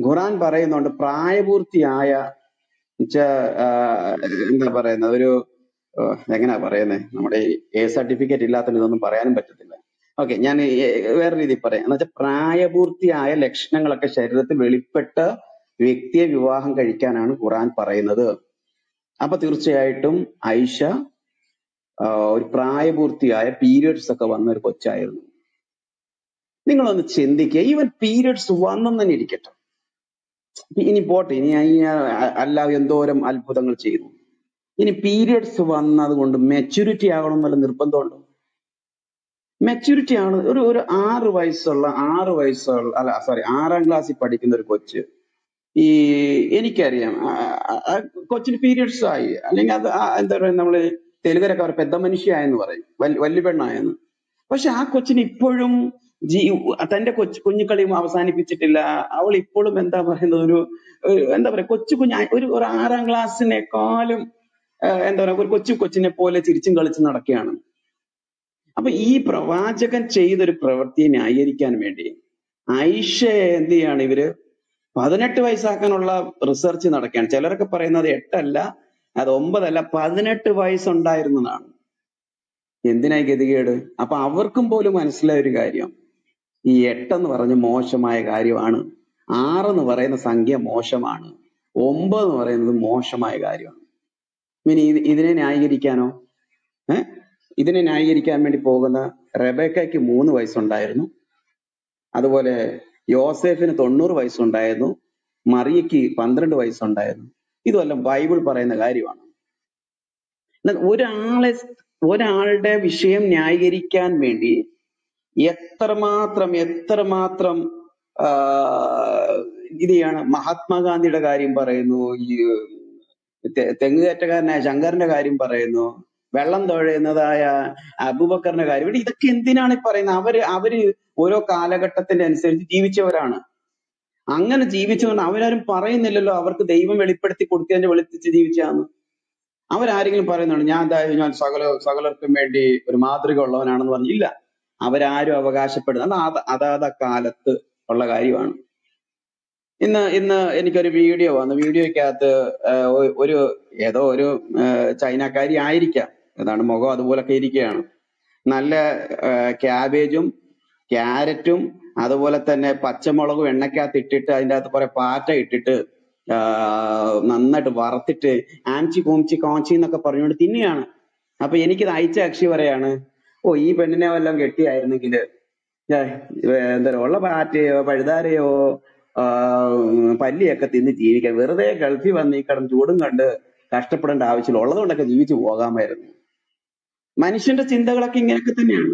ഖുറാൻ പറയുന്നുണ്ട് പ്രായപൂർത്തിയായ എന്താ പറയുന്നത് ഒരു എങ്ങനെയാ പറയുന്നത് നമ്മുടെ എ സർട്ടിഫിക്കറ്റ് ഇല്ലാത്തതിന് ഇതൊന്നും പറയാനും പറ്റത്തില്ല. ഓക്കെ ഞാൻ വേറെ രീതിയിൽ പറയാം. എന്ന് വെച്ചാൽ പ്രായപൂർത്തിയായ ലക്ഷണങ്ങളൊക്കെ ശരീരത്തിൽ വെളിപ്പെട്ട വ്യക്തിയെ വിവാഹം കഴിക്കാനാണ് ഖുറാൻ പറയുന്നത്. അപ്പൊ തീർച്ചയായിട്ടും ഐഷ ഒരു പ്രായപൂർത്തിയായ പീരിയഡ്സ് ഒക്കെ വന്ന ഒരു കൊച്ചായിരുന്നു. നിങ്ങളൊന്ന് ചിന്തിക്കുക ഈവൻ പീരിയഡ്സ് വന്നെന്ന് തന്നെ ഇരിക്കട്ടെ. ഇനി പോട്ടെ ഇനി അല്ല എന്തോരം അത്ഭുതങ്ങൾ ചെയ്യുന്നു ഇനി പീരിയഡ്സ് വന്നത് കൊണ്ട് മെച്യൂരിറ്റി ആകണം എന്നുള്ള നിർബന്ധമുണ്ടോ? മെച്യൂരിറ്റി ആണ് ഒരു ഒരു ആറ് വയസ്സുള്ള ആറ് വയസ്സുള്ള അല്ല സോറി ആറാം ക്ലാസ്സിൽ പഠിക്കുന്ന ഒരു കൊച്ച് ഈ എനിക്കറിയാം. കൊച്ചിന് പീരിയഡ്സ് ആയി അല്ലെങ്കിൽ അത് എന്താ പറയുക നമ്മൾ തെലുങ്കരൊക്കെ അവർ പെദ്ദ മനുഷ്യായെന്ന് പറയും. വല്യ വല്യ പെണ്ണായെന്ന്. പക്ഷെ ആ കൊച്ചിന് ഇപ്പോഴും ജീ തന്റെ കൊച്ചു കുഞ്ഞുകളിയും അവസാനിപ്പിച്ചിട്ടില്ല. അവൾ ഇപ്പോഴും എന്താ പറയുന്നത് ഒരു ഒരു എന്താ പറയാ കൊച്ചു കുഞ്ഞ് ഒരു ഒരു ആറാം ക്ലാസ്സിനെക്കാളും എന്താ പറയാ ഒരു കൊച്ചു കൊച്ചിനെ പോലെ ചിരിച്ചും കളിച്ചും നടക്കുകയാണ്. അപ്പൊ ഈ പ്രവാചകൻ ചെയ്തൊരു പ്രവൃത്തിയെ ന്യായീകരിക്കാൻ വേണ്ടി ഐഷയെ എന്ത് ചെയ്യാണ് ഇവർ പതിനെട്ട് വയസ്സാക്കാനുള്ള റിസർച്ച് നടക്കുകയാണ്. ചിലരൊക്കെ പറയുന്നത് എട്ടല്ല അത് ഒമ്പതല്ല പതിനെട്ട് വയസ്സുണ്ടായിരുന്നതാണ്. എന്തിനായി ഗതികേട്? അപ്പൊ അവർക്കും പോലും മനസ്സിലായ ഒരു കാര്യം. ഈ എട്ടെന്ന് പറഞ്ഞ മോശമായ കാര്യമാണ്. ആറെന്ന് പറയുന്ന സംഖ്യ മോശമാണ്. ഒമ്പത് എന്ന് പറയുന്നത് മോശമായ കാര്യമാണ്. ഇനി ഇതിനെ ന്യായീകരിക്കാനോ? ഏഹ് ഇതിനെ ന്യായീകരിക്കാൻ വേണ്ടി പോകുന്ന റെബേക്കയ്ക്ക് മൂന്ന് വയസ്സുണ്ടായിരുന്നു. അതുപോലെ യോസേഫിന് തൊണ്ണൂറ് വയസ്സുണ്ടായിരുന്നു മറിയയ്ക്ക് പന്ത്രണ്ട് വയസ്സുണ്ടായിരുന്നു. ഇതുമല്ല ബൈബിൾ പറയുന്ന കാര്യമാണ്. ഒരാളെ ഒരാളുടെ വിഷയം ന്യായീകരിക്കാൻ വേണ്ടി എത്രമാത്രം എത്രമാത്രം ഇതാണ് മഹാത്മാഗാന്ധിയുടെ കാര്യം പറയുന്നു ഈ തെങ്ങുകയറ്റക്കാരനായ ശങ്കറിന്റെ കാര്യം പറയുന്നു വെള്ളം തുഴയുന്നതായ അബൂബക്കറിന്റെ കാര്യം. ഇതൊക്കെ എന്തിനാണ് ഈ പറയുന്നത്? അവർ അവർ ഓരോ കാലഘട്ടത്തിന്റെ അനുസരിച്ച് ജീവിച്ചവരാണ്. അങ്ങനെ ജീവിച്ചുകൊണ്ട് അവരാരും പറയുന്നില്ലല്ലോ അവർക്ക് ദൈവം വെളിപ്പെടുത്തി കൊടുത്തതിന്റെ വെളിപ്പിച്ച് ജീവിച്ചാന്ന്. അവരാരെങ്കിലും പറയുന്നുണ്ട്? ഞാൻ എന്തായാലും ഞാൻ സകല സകലർക്കും വേണ്ടി ഒരു മാതൃക ഉള്ളവനാണെന്ന് പറഞ്ഞില്ല അവരാരും അവകാശപ്പെടുന്നത് അത് അതാത് കാലത്ത് ഉള്ള കാര്യമാണ്. ഇന്ന് ഇന്ന് എനിക്കൊരു വീഡിയോ വന്നു. വീഡിയോയ്ക്കകത്ത് ഒരു ഏതോ ഒരു ചൈനക്കാരി ആയിരിക്കാം. ഏതാണ് മുഖം അതുപോലൊക്കെ ഇരിക്കുകയാണ്. നല്ല ക്യാബേജും ക്യാരറ്റും അതുപോലെ തന്നെ പച്ചമുളകും എണ്ണക്കകത്ത് ഇട്ടിട്ട് അതിന്റെ അകത്ത് കുറെ പാറ്റ ഇട്ടിട്ട് നന്നായിട്ട് വറുത്തിട്ട് ആംചി കോംചി കോഞ്ചി എന്നൊക്കെ പറഞ്ഞുകൊണ്ട് തിന്നുകയാണ്. അപ്പൊ എനിക്കിത് അയച്ച അക്ഷി പറയാണ് ഓ ഈ പെണ്ണിനെ വല്ലതും കെട്ടിയായിരുന്നെങ്കിൽ എന്താ ഉള്ള പാറ്റയോ പഴുതാരയോ പല്ലിയൊക്കെ തിന്ന് ജീവിക്കാം വെറുതെ ഗൾഫിൽ വന്ന് ഈ കടം ചൂടും കണ്ട് കഷ്ടപ്പെടേണ്ട ആവശ്യമില്ല. ഉള്ളതുകൊണ്ടൊക്കെ ജീവിച്ചു പോകാമായിരുന്നു. മനുഷ്യന്റെ ചിന്തകളൊക്കെ ഇങ്ങനെയൊക്കെ തന്നെയാണ്.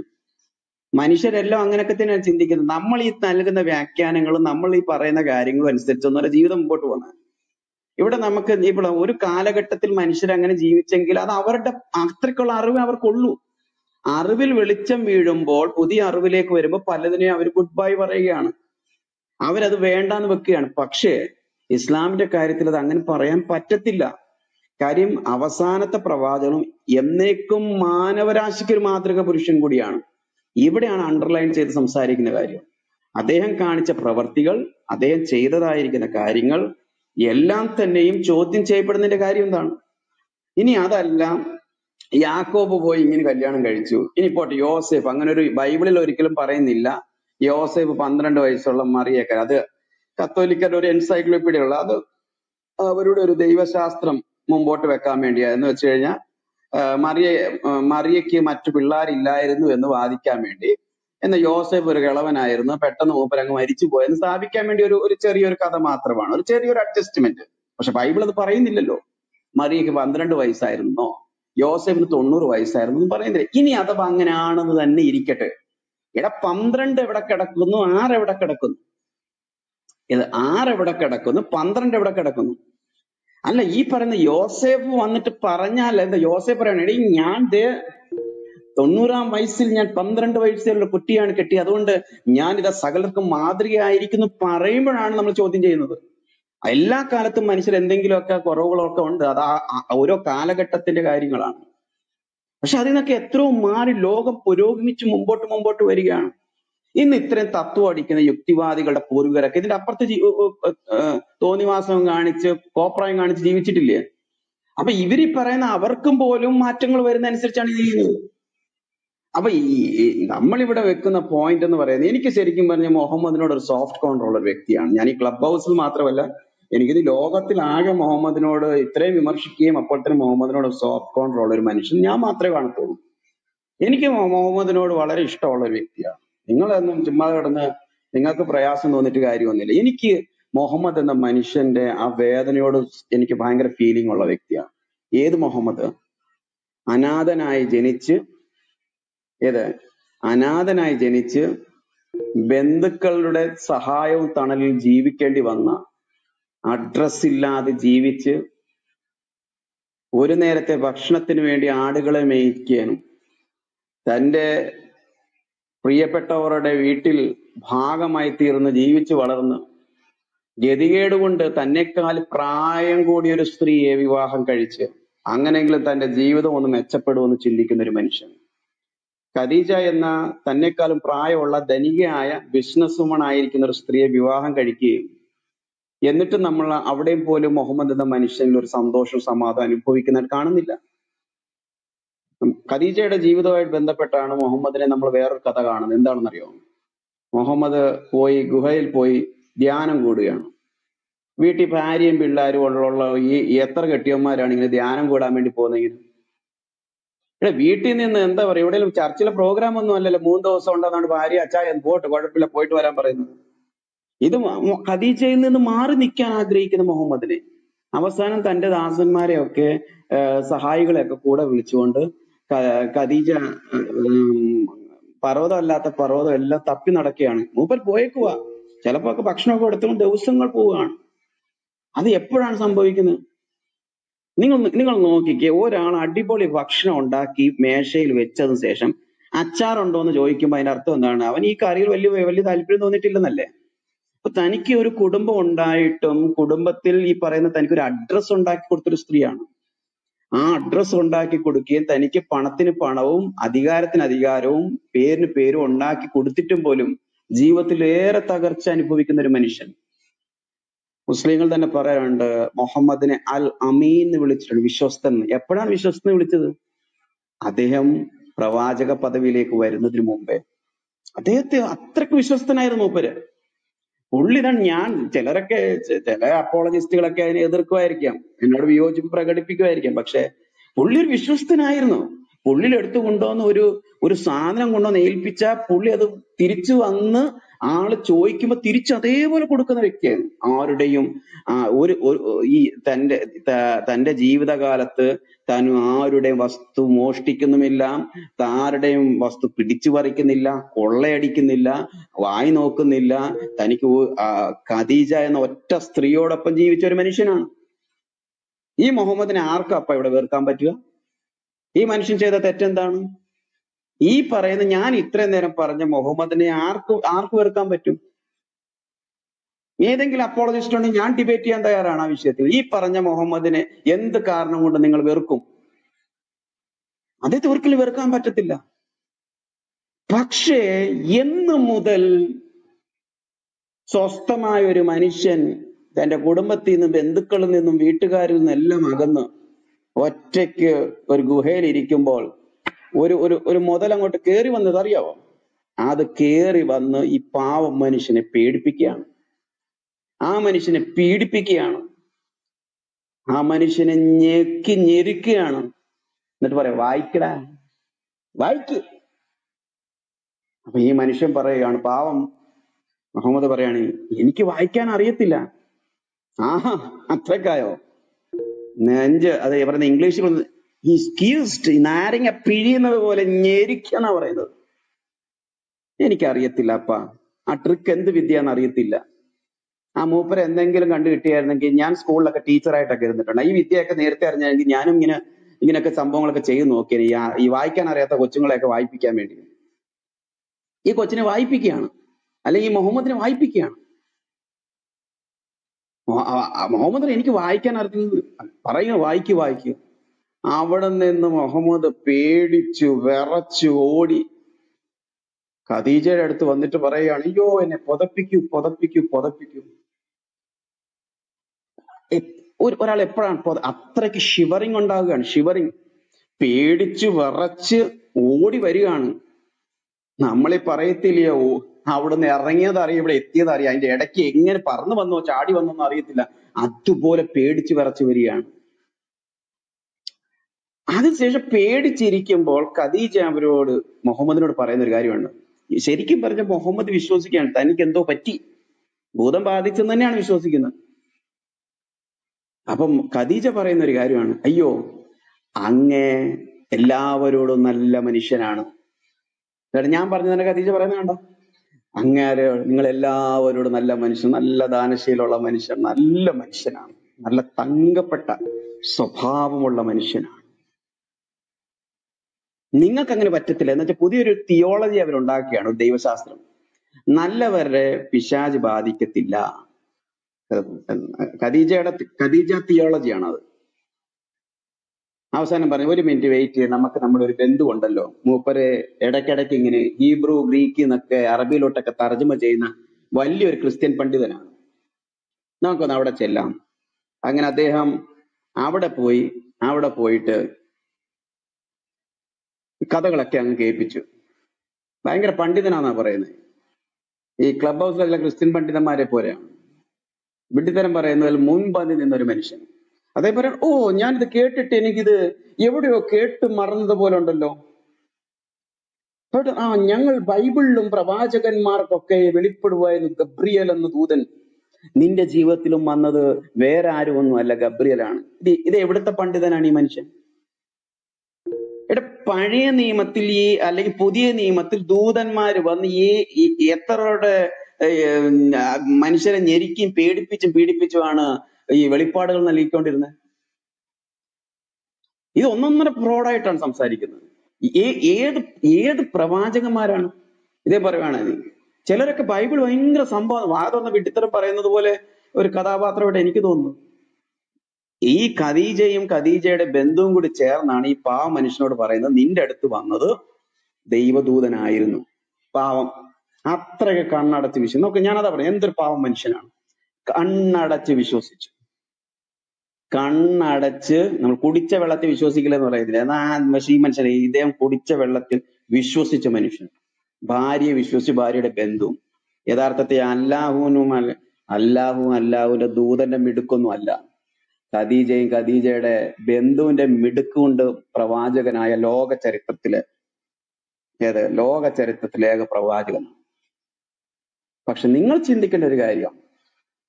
മനുഷ്യരെല്ലാം അങ്ങനെയൊക്കെ തന്നെയാണ് ചിന്തിക്കുന്നത്. നമ്മൾ ഈ നൽകുന്ന വ്യാഖ്യാനങ്ങളും നമ്മൾ ഈ പറയുന്ന കാര്യങ്ങളും അനുസരിച്ചൊന്നും ജീവിതം മുമ്പോട്ട് പോകുന്നത്. ഇവിടെ നമുക്ക് ഇവിടെ ഒരു കാലഘട്ടത്തിൽ മനുഷ്യർ അങ്ങനെ ജീവിച്ചെങ്കിൽ അത് അവരുടെ അത്രയ്ക്കുള്ള അറിവ് അവർക്കുള്ളൂ. അറിവിൽ വെളിച്ചം വീഴുമ്പോൾ പുതിയ അറിവിലേക്ക് വരുമ്പോൾ പലതിനെയും അവർ ഗുഡ് ബൈ പറയുകയാണ്. അവരത് വേണ്ടാന്ന് വെക്കുകയാണ്. പക്ഷേ ഇസ്ലാമിന്റെ കാര്യത്തിൽ അത് അങ്ങനെ പറയാൻ പറ്റത്തില്ല. കാര്യം അവസാനത്തെ പ്രവാചകനും എന്നേക്കും മാനവരാശിക്ക് ഒരു മാതൃക പുരുഷൻ കൂടിയാണ്. ഇവിടെയാണ് അണ്ടർലൈൻ ചെയ്ത് സംസാരിക്കുന്ന കാര്യം. അദ്ദേഹം കാണിച്ച പ്രവർത്തികൾ അദ്ദേഹം ചെയ്തതായിരിക്കുന്ന കാര്യങ്ങൾ എല്ലാം തന്നെയും ചോദ്യം ചെയ്യപ്പെടുന്നതിന്റെ കാര്യം എന്താണ്? ഇനി അതല്ല യാക്കോബ് പോയി ഇങ്ങനെ കല്യാണം കഴിച്ചു. ഇനി പോട്ടെ യോസേഫ് അങ്ങനെ ഒരു ബൈബിളിൽ ഒരിക്കലും പറയുന്നില്ല. യോസേഫ് പന്ത്രണ്ട് വയസ്സുള്ള മറിയേക്കർ അത് കത്തോലിക്കരുടെ ഒരു എൻസൈക്ലോപ്പീഡിയ ഉള്ള അത് അവരുടെ ഒരു ദൈവശാസ്ത്രം മുമ്പോട്ട് വെക്കാൻ വേണ്ടിയാ. എന്ന് വെച്ച് കഴിഞ്ഞാൽ മറിയ മറിയയ്ക്ക് മറ്റു പിള്ളേരില്ലായിരുന്നു എന്ന് വാദിക്കാൻ വേണ്ടി. എന്ന യോസേഫ് ഒരു കിളവനായിരുന്നു. പെട്ടെന്ന് മൂപ്പരങ്ങ് മരിച്ചു പോയെന്ന് സ്ഥാപിക്കാൻ വേണ്ടി ഒരു ഒരു ചെറിയൊരു കഥ മാത്രമാണ്. ഒരു ചെറിയൊരു അഡ്ജസ്റ്റ്മെന്റ് പക്ഷെ ബൈബിൾ അത് പറയുന്നില്ലല്ലോ. മറിയയ്ക്ക് പന്ത്രണ്ട് വയസ്സായിരുന്നോ? യോസേഫിന് തൊണ്ണൂറ് വയസ്സായിരുന്നു എന്ന് പറയുന്നില്ല. ഇനി അഥവാ അങ്ങനെയാണെന്ന് തന്നെ ഇരിക്കട്ടെ. എടാ പന്ത്രണ്ട് എവിടെ കിടക്കുന്നു? ആറെവിടെ കിടക്കുന്നു? ഇത് ആറെവിടെ കിടക്കുന്നു? പന്ത്രണ്ട് എവിടെ കിടക്കുന്നു? അല്ല ഈ പറയുന്ന യോസേഫ് വന്നിട്ട് പറഞ്ഞാൽ എന്താ? യോസേഫ് പറയണ ഞാൻ തൊണ്ണൂറാം വയസ്സിൽ ഞാൻ പന്ത്രണ്ട് വയസ്സുള്ള കുട്ടിയാണ് കെട്ടി. അതുകൊണ്ട് ഞാൻ ഇതാ സകലർക്കും മാതൃകയായിരിക്കുന്നു പറയുമ്പോഴാണ് നമ്മൾ ചോദ്യം ചെയ്യുന്നത്. എല്ലാ കാലത്തും മനുഷ്യർ എന്തെങ്കിലുമൊക്കെ കുറവുകളൊക്കെ ഉണ്ട്. അത് ഓരോ കാലഘട്ടത്തിന്റെ കാര്യങ്ങളാണ്. പക്ഷെ അതിൽ നിന്നൊക്കെ എത്രയോ മാറി ലോകം പുരോഗമിച്ച് മുമ്പോട്ട് മുമ്പോട്ട് വരികയാണ്. ഇന്ന് ഇത്രയും തത്വം അടിക്കുന്ന യുക്തിവാദികളുടെ പൂർവികരൊക്കെ ഇതിന്റെ അപ്പുറത്ത് തോന്നിവാസം കാണിച്ച് കോപ്രായം കാണിച്ച് ജീവിച്ചിട്ടില്ലേ? അപ്പൊ ഇവർ പറയുന്ന അവർക്കും പോലും മാറ്റങ്ങൾ വരുന്ന അനുസരിച്ചാണ് ഇത് ചെയ്യുന്നത്. അപ്പൊ ഈ നമ്മളിവിടെ വെക്കുന്ന പോയിന്റ് എന്ന് പറയുന്നത് എനിക്ക് ശരിക്കും പറഞ്ഞ മുഹമ്മദിനോട് ഒരു സോഫ്റ്റ് കോൺട്രോൾ ഒരു വ്യക്തിയാണ്. ഞാൻ ഈ ക്ലബ് ഹൗസിൽ മാത്രമല്ല എനിക്കിത് ലോകത്തിലാകെ മുഹമ്മദിനോട് ഇത്രയും വിമർശിക്കുകയും അപ്പോൾ തന്നെ മുഹമ്മദിനോട് സോഫ്റ്റ് കോൺട്രോൾ ഒരു മനുഷ്യൻ ഞാൻ മാത്രമേ കാണത്തുള്ളൂ. എനിക്ക് മുഹമ്മദിനോട് വളരെ ഇഷ്ടമുള്ള ഒരു വ്യക്തിയാണ്. നിങ്ങളൊന്നും ചുമ്മാ കിടന്ന് നിങ്ങൾക്ക് പ്രയാസം തോന്നിയിട്ട് കാര്യമൊന്നുമില്ല. എനിക്ക് മുഹമ്മദ് എന്ന മനുഷ്യന്റെ ആ വേദനയോട് എനിക്ക് ഭയങ്കര ഫീലിംഗ് ഉള്ള വ്യക്തിയാണ്. ഏത് മുഹമ്മദ്? അനാഥനായി ജനിച്ച് ഏത്? അനാഥനായി ജനിച്ച് ബന്ധുക്കളുടെ സഹായവും തണലിൽ ജീവിക്കേണ്ടി വന്ന അഡ്രസ് ഇല്ലാതെ ജീവിച്ച് ഒരു നേരത്തെ ഭക്ഷണത്തിന് വേണ്ടി ആടുകളെ മേയ്ക്കാനും തന്റെ പ്രിയപ്പെട്ടവരുടെ വീട്ടിൽ ഭാഗമായി തീർന്ന് ജീവിച്ചു വളർന്ന് ഗതികേട് കൊണ്ട് തന്നെക്കാൾ പ്രായം കൂടിയ ഒരു സ്ത്രീയെ വിവാഹം കഴിച്ച് അങ്ങനെയെങ്കിലും തന്റെ ജീവിതം ഒന്ന് മെച്ചപ്പെടുമെന്ന് ചിന്തിക്കുന്ന ഒരു മനുഷ്യൻ. ഖദീജ എന്ന തന്നെക്കാളും പ്രായമുള്ള ധനികയായ ബിസിനസ് വുമൺ ആയിരിക്കുന്ന ഒരു സ്ത്രീയെ വിവാഹം കഴിക്കുകയും എന്നിട്ട് നമ്മൾ അവിടെയും പോലും മുഹമ്മദ് എന്ന മനുഷ്യനിൽ ഒരു സന്തോഷവും സമാധാനം അനുഭവിക്കുന്നത് കാണുന്നില്ല. ഖദീജയുടെ ജീവിതവുമായിട്ട് ബന്ധപ്പെട്ടാണ് മുഹമ്മദിനെ നമ്മൾ വേറൊരു കഥ കാണുന്നത്. എന്താണെന്നറിയോ? മുഹമ്മദ് പോയി ഗുഹയിൽ പോയി ധ്യാനം കൂടുകയാണ്. വീട്ടിൽ ഭാര്യയും പിള്ളേരും ഉള്ള ഈ എത്ര കെട്ടിയന്മാരാണ് ഇങ്ങനെ ധ്യാനം കൂടാൻ വേണ്ടി പോകുന്നെങ്കിൽ ഇവിടെ വീട്ടിൽ നിന്ന് എന്താ പറയുക എവിടെയെങ്കിലും ചർച്ചിലെ പ്രോഗ്രാം ഒന്നും അല്ലല്ലോ മൂന്ന് ദിവസം ഉണ്ടെന്നാണ് ഭാര്യ അച്ചായ പോട്ട് കുഴപ്പമില്ല പോയിട്ട് വരാൻ പറയുന്നത്. ഇത് ഖദീജയിൽ നിന്ന് മാറി നിൽക്കാൻ ആഗ്രഹിക്കുന്ന മുഹമ്മദിനെ. അവസാനം തന്റെ ദാസന്മാരെയൊക്കെ സഹായികളെയൊക്കെ കൂടെ വിളിച്ചുകൊണ്ട് ഖദീജ പർവതമല്ലാത്ത പർവതം എല്ലാം തപ്പി നടക്കുകയാണ്. മൂപ്പർ പോയേക്കുവാ. ചിലപ്പോ ഒക്കെ ഭക്ഷണമൊക്കെ എടുത്തുകൊണ്ട് ദിവസങ്ങൾ പോവുകയാണ്. അത് എപ്പോഴാണ് സംഭവിക്കുന്നത്? നിങ്ങൾ നിങ്ങൾ നോക്കിക്കേ ഒരാൾ അടിപൊളി ഭക്ഷണം ഉണ്ടാക്കി മേശയിൽ വെച്ചതിന് ശേഷം അച്ചാറുണ്ടോ എന്ന് ചോദിക്കുമ്പോൾ അതിന്റെ അർത്ഥം എന്താണ്? അവൻ ഈ കറിയിൽ വലിയ വലിയ താല്പര്യം തോന്നിയിട്ടില്ലെന്നല്ലേ? അപ്പൊ തനിക്ക് ഒരു കുടുംബം ഉണ്ടായിട്ടും കുടുംബത്തിൽ ഈ പറയുന്ന തനിക്ക് ഒരു അഡ്രസ് ഉണ്ടാക്കി കൊടുത്തൊരു സ്ത്രീയാണ്. ആ അഡ്രസ് ഉണ്ടാക്കി കൊടുക്കുകയും തനിക്ക് പണത്തിന് പണവും അധികാരത്തിന് അധികാരവും പേരിന് പേരും ഉണ്ടാക്കി കൊടുത്തിട്ടും പോലും ജീവിതത്തിൽ ഏറെ തകർച്ച അനുഭവിക്കുന്ന ഒരു മനുഷ്യൻ. മുസ്ലിങ്ങൾ തന്നെ പറയാറുണ്ട് മുഹമ്മദിനെ അൽ അമീൻ എന്ന് വിളിച്ചിട്ടുണ്ട് വിശ്വസ്തൻ. എപ്പോഴാണ് വിശ്വസ്തൻ എന്ന് വിളിച്ചത്? അദ്ദേഹം പ്രവാചക പദവിയിലേക്ക് വരുന്നതിന് മുമ്പേ. അദ്ദേഹത്തെ അത്രയ്ക്ക് വിശ്വസ്തനായിരുന്നു മൂപ്പര്. പുള്ളിതാണ് ഞാൻ ചിലരൊക്കെ ചില അപ്പോളജിസ്റ്റുകളൊക്കെ അതിനെ എതിർക്കുമായിരിക്കാം. എന്നോട് വിയോജിപ്പ് പ്രകടിപ്പിക്കുമായിരിക്കാം. പക്ഷെ പുള്ളി ഒരു വിശ്വസ്തനായിരുന്നു. പുള്ളിയിൽ എടുത്തു കൊണ്ടുവന്ന് ഒരു ഒരു സാധനം കൊണ്ടുവന്ന് ഏൽപ്പിച്ച പുള്ളി അത് തിരിച്ചു വന്ന് ആൾ ചോദിക്കുമ്പോ തിരിച്ചു അതേപോലെ കൊടുക്കുന്ന വ്യക്തിയാണ് ആരുടെയും ഒരു- ഈ തന്റെ തന്റെ ജീവിതകാലത്ത് താൻ ആരുടെയും വസ്തു മോഷ്ടിക്കുന്നുമില്ല ആരുടെയും വസ്തു പിടിച്ചു പറിക്കുന്നില്ല കൊള്ളയടിക്കുന്നില്ല വായി നോക്കുന്നില്ല. തനിക്ക് ഖദീജ എന്ന ഒറ്റ സ്ത്രീയോടൊപ്പം ജീവിച്ച ഒരു മനുഷ്യനാണ്. ഈ മുഹമ്മദിനെ ആർക്കും അപ്പ ഇവിടെ വെറുക്കാൻ പറ്റുക? ഈ മനുഷ്യൻ ചെയ്ത തെറ്റെന്താണ്? ഈ പറയുന്ന ഞാൻ ഇത്രയും നേരം പറഞ്ഞ മുഹമ്മദിനെ ആർക്ക് ആർക്ക് വെറുക്കാൻ പറ്റും? ഏതെങ്കിലും അപ്പോളജിസ്റ്റ് ഉണ്ടെങ്കിൽ ഞാൻ ഡിബേറ്റ് ചെയ്യാൻ തയ്യാറാണ് ആ വിഷയത്തിൽ. ഈ പറഞ്ഞ മുഹമ്മദിനെ എന്ത് കാരണം കൊണ്ട് നിങ്ങൾ വെറുക്കും? അദ്ദേഹത്തെ ഒരിക്കലും വെറുക്കാൻ പറ്റത്തില്ല. പക്ഷേ എന്ന് മുതൽ സ്വസ്ഥമായ ഒരു മനുഷ്യൻ തന്റെ കുടുംബത്തിൽ നിന്നും ബന്ധുക്കളിൽ നിന്നും വീട്ടുകാരിൽ നിന്നും എല്ലാം അകന്ന് ഒറ്റയ്ക്ക് ഒരു ഗുഹയിൽ ഇരിക്കുമ്പോൾ ഒരു ഒരു ഒരു മുതൽ അങ്ങോട്ട് കേറി വന്നത് അറിയാവോ? അത് കയറി വന്ന് ഈ പാവം മനുഷ്യനെ പേടിപ്പിക്കുകയാണ്. ആ മനുഷ്യനെ പീഡിപ്പിക്കുകയാണ്. ആ മനുഷ്യനെ ഞെക്കി ഞെരുക്കുകയാണ്. എന്നിട്ട് പറയാം വായിക്കടാ വായിക്ക്. അപ്പൊ ഈ മനുഷ്യൻ പറയുകയാണ് പാവം മുഹമ്മദ് പറയാണ് എനിക്ക് വായിക്കാൻ അറിയത്തില്ല. ആഹാ അത്രക്കായോ നെഞ്ച് അത് പറയുന്ന ഇംഗ്ലീഷിൽ ഈ സ്ക്യൂസ്ഡ് നാരങ്ങ പിഴിയുന്നത് പോലെ ഞെരിക്കാന്നാ പറയുന്നത്. എനിക്കറിയത്തില്ല അപ്പ. ആ ട്രിക്ക് എന്ത് വിദ്യ അറിയത്തില്ല. ആ മൂപ്പര് എന്തെങ്കിലും കണ്ടു കിട്ടിയായിരുന്നെങ്കിൽ ഞാൻ സ്കൂളിലൊക്കെ ടീച്ചറായിട്ടൊക്കെ ഇരുന്നിട്ടുണ്ട്. ഈ വിദ്യയൊക്കെ നേരത്തെ അറിഞ്ഞെങ്കിൽ ഞാനും ഇങ്ങനെ ഇങ്ങനെയൊക്കെ സംഭവങ്ങളൊക്കെ ചെയ്തു നോക്കിയത് ഈ വായിക്കാൻ അറിയാത്ത കൊച്ചുങ്ങളെയൊക്കെ വായിപ്പിക്കാൻ വേണ്ടി. ഈ കൊച്ചിനെ വായിപ്പിക്കുകയാണ്. അല്ലെങ്കിൽ ഈ മുഹമ്മദിനെ വായിപ്പിക്കുകയാണ്. മുഹമ്മദിനെ എനിക്ക് വായിക്കാൻ അറിയുന്നത് പറയുക വായിക്കു വായിക്കൂ. അവിടെ നിന്ന് മുഹമ്മദ് പേടിച്ചു വിറച്ചു ഓടി. ഖദീജയുടെ അടുത്ത് വന്നിട്ട് പറയുകയാണ് അയ്യോ എന്നെ പുതപ്പിക്കൂ പുതപ്പിക്കൂ പുതപ്പിക്കൂ. ഒരാൾ എപ്പോഴാണ് അത്രയ്ക്ക് ഷിവറിങ് ഉണ്ടാവുകയാണ്. ഷിവറിങ് പേടിച്ച് വിറച്ച് ഓടി വരികയാണ്. നമ്മളീ പറയത്തില്ലയോ? അവിടുന്ന് ഇറങ്ങിയത് അറിയാം ഇവിടെ എത്തിയത് അറിയാം അതിന്റെ ഇടയ്ക്ക് എങ്ങനെ പറന്നു വന്നോ ചാടി വന്നോ എന്ന് അറിയത്തില്ല. അതുപോലെ പേടിച്ച് വിറച്ചു വരികയാണ്. അതിനുശേഷം പേടിച്ചിരിക്കുമ്പോൾ ഖദീജ അവരോട് മുഹമ്മദിനോട് പറയുന്ന ഒരു കാര്യമുണ്ട്. ശരിക്കും പറഞ്ഞ മുഹമ്മദ് വിശ്വസിക്കുകയാണ്. തനിക്ക് എന്തോ പറ്റി. ഭൂതം ബാധിച്ചെന്ന് തന്നെയാണ് വിശ്വസിക്കുന്നത്. അപ്പം ഖദീജ പറയുന്ന ഒരു കാര്യമാണ് അയ്യോ അങ്ങേ എല്ലാവരോടും നല്ല മനുഷ്യനാണ്. എന്നിട്ട് ഞാൻ പറഞ്ഞതിനെ ഖദീജ പറയുന്നത് കണ്ടോ? അങ്ങേരെ നിങ്ങൾ എല്ലാവരോടും നല്ല മനുഷ്യൻ നല്ല ദാനശീലമുള്ള മനുഷ്യൻ നല്ല മനുഷ്യനാണ്. നല്ല തങ്കപ്പെട്ട സ്വഭാവമുള്ള മനുഷ്യനാണ്. നിങ്ങൾക്ക് അങ്ങനെ പറ്റത്തില്ല. എന്ന് വെച്ചാൽ പുതിയൊരു തിയോളജി അവരുണ്ടാക്കിയാണ് ഒരു ദൈവശാസ്ത്രം. നല്ലവരെ പിശാജ് ബാധിക്കത്തില്ല. ഖദീജയുടെ ഖദീജ തിയോളജിയാണ് അത് അവസാനം പറഞ്ഞു ഒരു മിനിറ്റ് വെയിറ്റ് ചെയ്ത് നമുക്ക് നമ്മുടെ ഒരു ബന്ധുണ്ടല്ലോ മൂപ്പര് ഇടയ്ക്കിടയ്ക്ക് ഇങ്ങനെ ഹീബ്രു ഗ്രീക്ക് എന്നൊക്കെ അറബിയിലോട്ടൊക്കെ തർജമ ചെയ്യുന്ന വലിയൊരു ക്രിസ്ത്യൻ പണ്ഡിതനാണ്. നമുക്കൊന്ന് അവിടെ ചെല്ലാം. അങ്ങനെ അദ്ദേഹം അവിടെ പോയി അവിടെ പോയിട്ട് കഥകളൊക്കെ അങ്ങ് കേൾപ്പിച്ചു. ഭയങ്കര പണ്ഡിതനാന്നാ പറയുന്നത് ഈ ക്ലബ് ഹൗസിലുള്ള ക്രിസ്ത്യൻ പണ്ഡിതന്മാരെ പോലെയാണ്. വിഡ്ഢിത്തരം പറയുന്നതിൽ മുൻപന്തി നിന്നൊരു മനുഷ്യൻ. അതേ പറയാം ഓ ഞാനിത് കേട്ടിട്ട് എനിക്കിത് എവിടെയോ കേട്ട് മറന്നത് പോലെ ഉണ്ടല്ലോ. ആ ഞങ്ങൾ ബൈബിളിലും പ്രവാചകന്മാർക്കൊക്കെ വെളിപ്പെടുവായിരുന്നു ഗബ്രിയൽ എന്ന ദൂതൻ. നിന്റെ ജീവിതത്തിലും വന്നത് വേറെ ആരും ഒന്നും അല്ല ഗബ്രിയലാണ്. ഇത് ഇത് എവിടുത്തെ പണ്ഡിതനാണ് ഈ മനുഷ്യൻ? എടാ പഴയ നിയമത്തിൽ ഈ അല്ലെങ്കിൽ പുതിയ നിയമത്തിൽ ദൂതന്മാർ വന്ന് ഈ എത്രയുടെ മനുഷ്യരെ ഞെരിക്കും പേടിപ്പിച്ചും പീഡിപ്പിച്ചുമാണ് ഈ വെളിപ്പാടുകൾ നൽകിക്കൊണ്ടിരുന്നത്. ഇത് ഒന്നൊന്നര ഫ്രോഡായിട്ടാണ് സംസാരിക്കുന്നത്. ഏത് ഏത് പ്രവാചകന്മാരാണ്? ഇതേ പറയുവാണ്. ചിലരൊക്കെ ബൈബിൾ ഭയങ്കര സംഭവം വാദമെന്ന വിട്ടിത്തരം പറയുന്നത് പോലെ ഒരു കഥാപാത്രമായിട്ട് എനിക്ക് തോന്നുന്നു. ഈ ഖദീജയും ഖദീജയുടെ ബന്ധുവും കൂടി ചേർന്നാണ് ഈ പാവ മനുഷ്യനോട് പറയുന്നത് നിന്റെ അടുത്ത് വന്നത് ദൈവദൂതനായിരുന്നു. പാവം. അത്രയൊക്കെ കണ്ണടച്ച് വിശ്വസിച്ചു നോക്ക് ഞാനതാ പറഞ്ഞു എന്തൊരു പാവം മനുഷ്യനാണ്. കണ്ണടച്ച് വിശ്വസിച്ചു. കണ്ണടച്ച് നമ്മൾ കുടിച്ച വെള്ളത്തിൽ വിശ്വസിക്കില്ല എന്ന് പറയുന്നില്ല എന്നാ പക്ഷേ ഈ മനുഷ്യനെ ഇദ്ദേഹം കുടിച്ച വെള്ളത്തിൽ വിശ്വസിച്ച മനുഷ്യൻ. ഭാര്യയെ വിശ്വസിച്ച് ഭാര്യയുടെ ബന്ധു യഥാർത്ഥത്തിൽ അല്ലാഹുവിനും അല്ല അല്ലാഹുവും അല്ലാഹുവിന്റെ ദൂതന്റെ മിടുക്കൊന്നും അല്ല. ഖദീജയും ഖദീജയുടെ ബന്ധുവിന്റെ മിടുക്ക് കൊണ്ട് പ്രവാചകനായ ലോക ചരിത്രത്തിലെ ഏത്? ലോക ചരിത്രത്തിലെ ഏക പ്രവാചകനാണ്. പക്ഷെ നിങ്ങൾ ചിന്തിക്കേണ്ട ഒരു കാര്യം.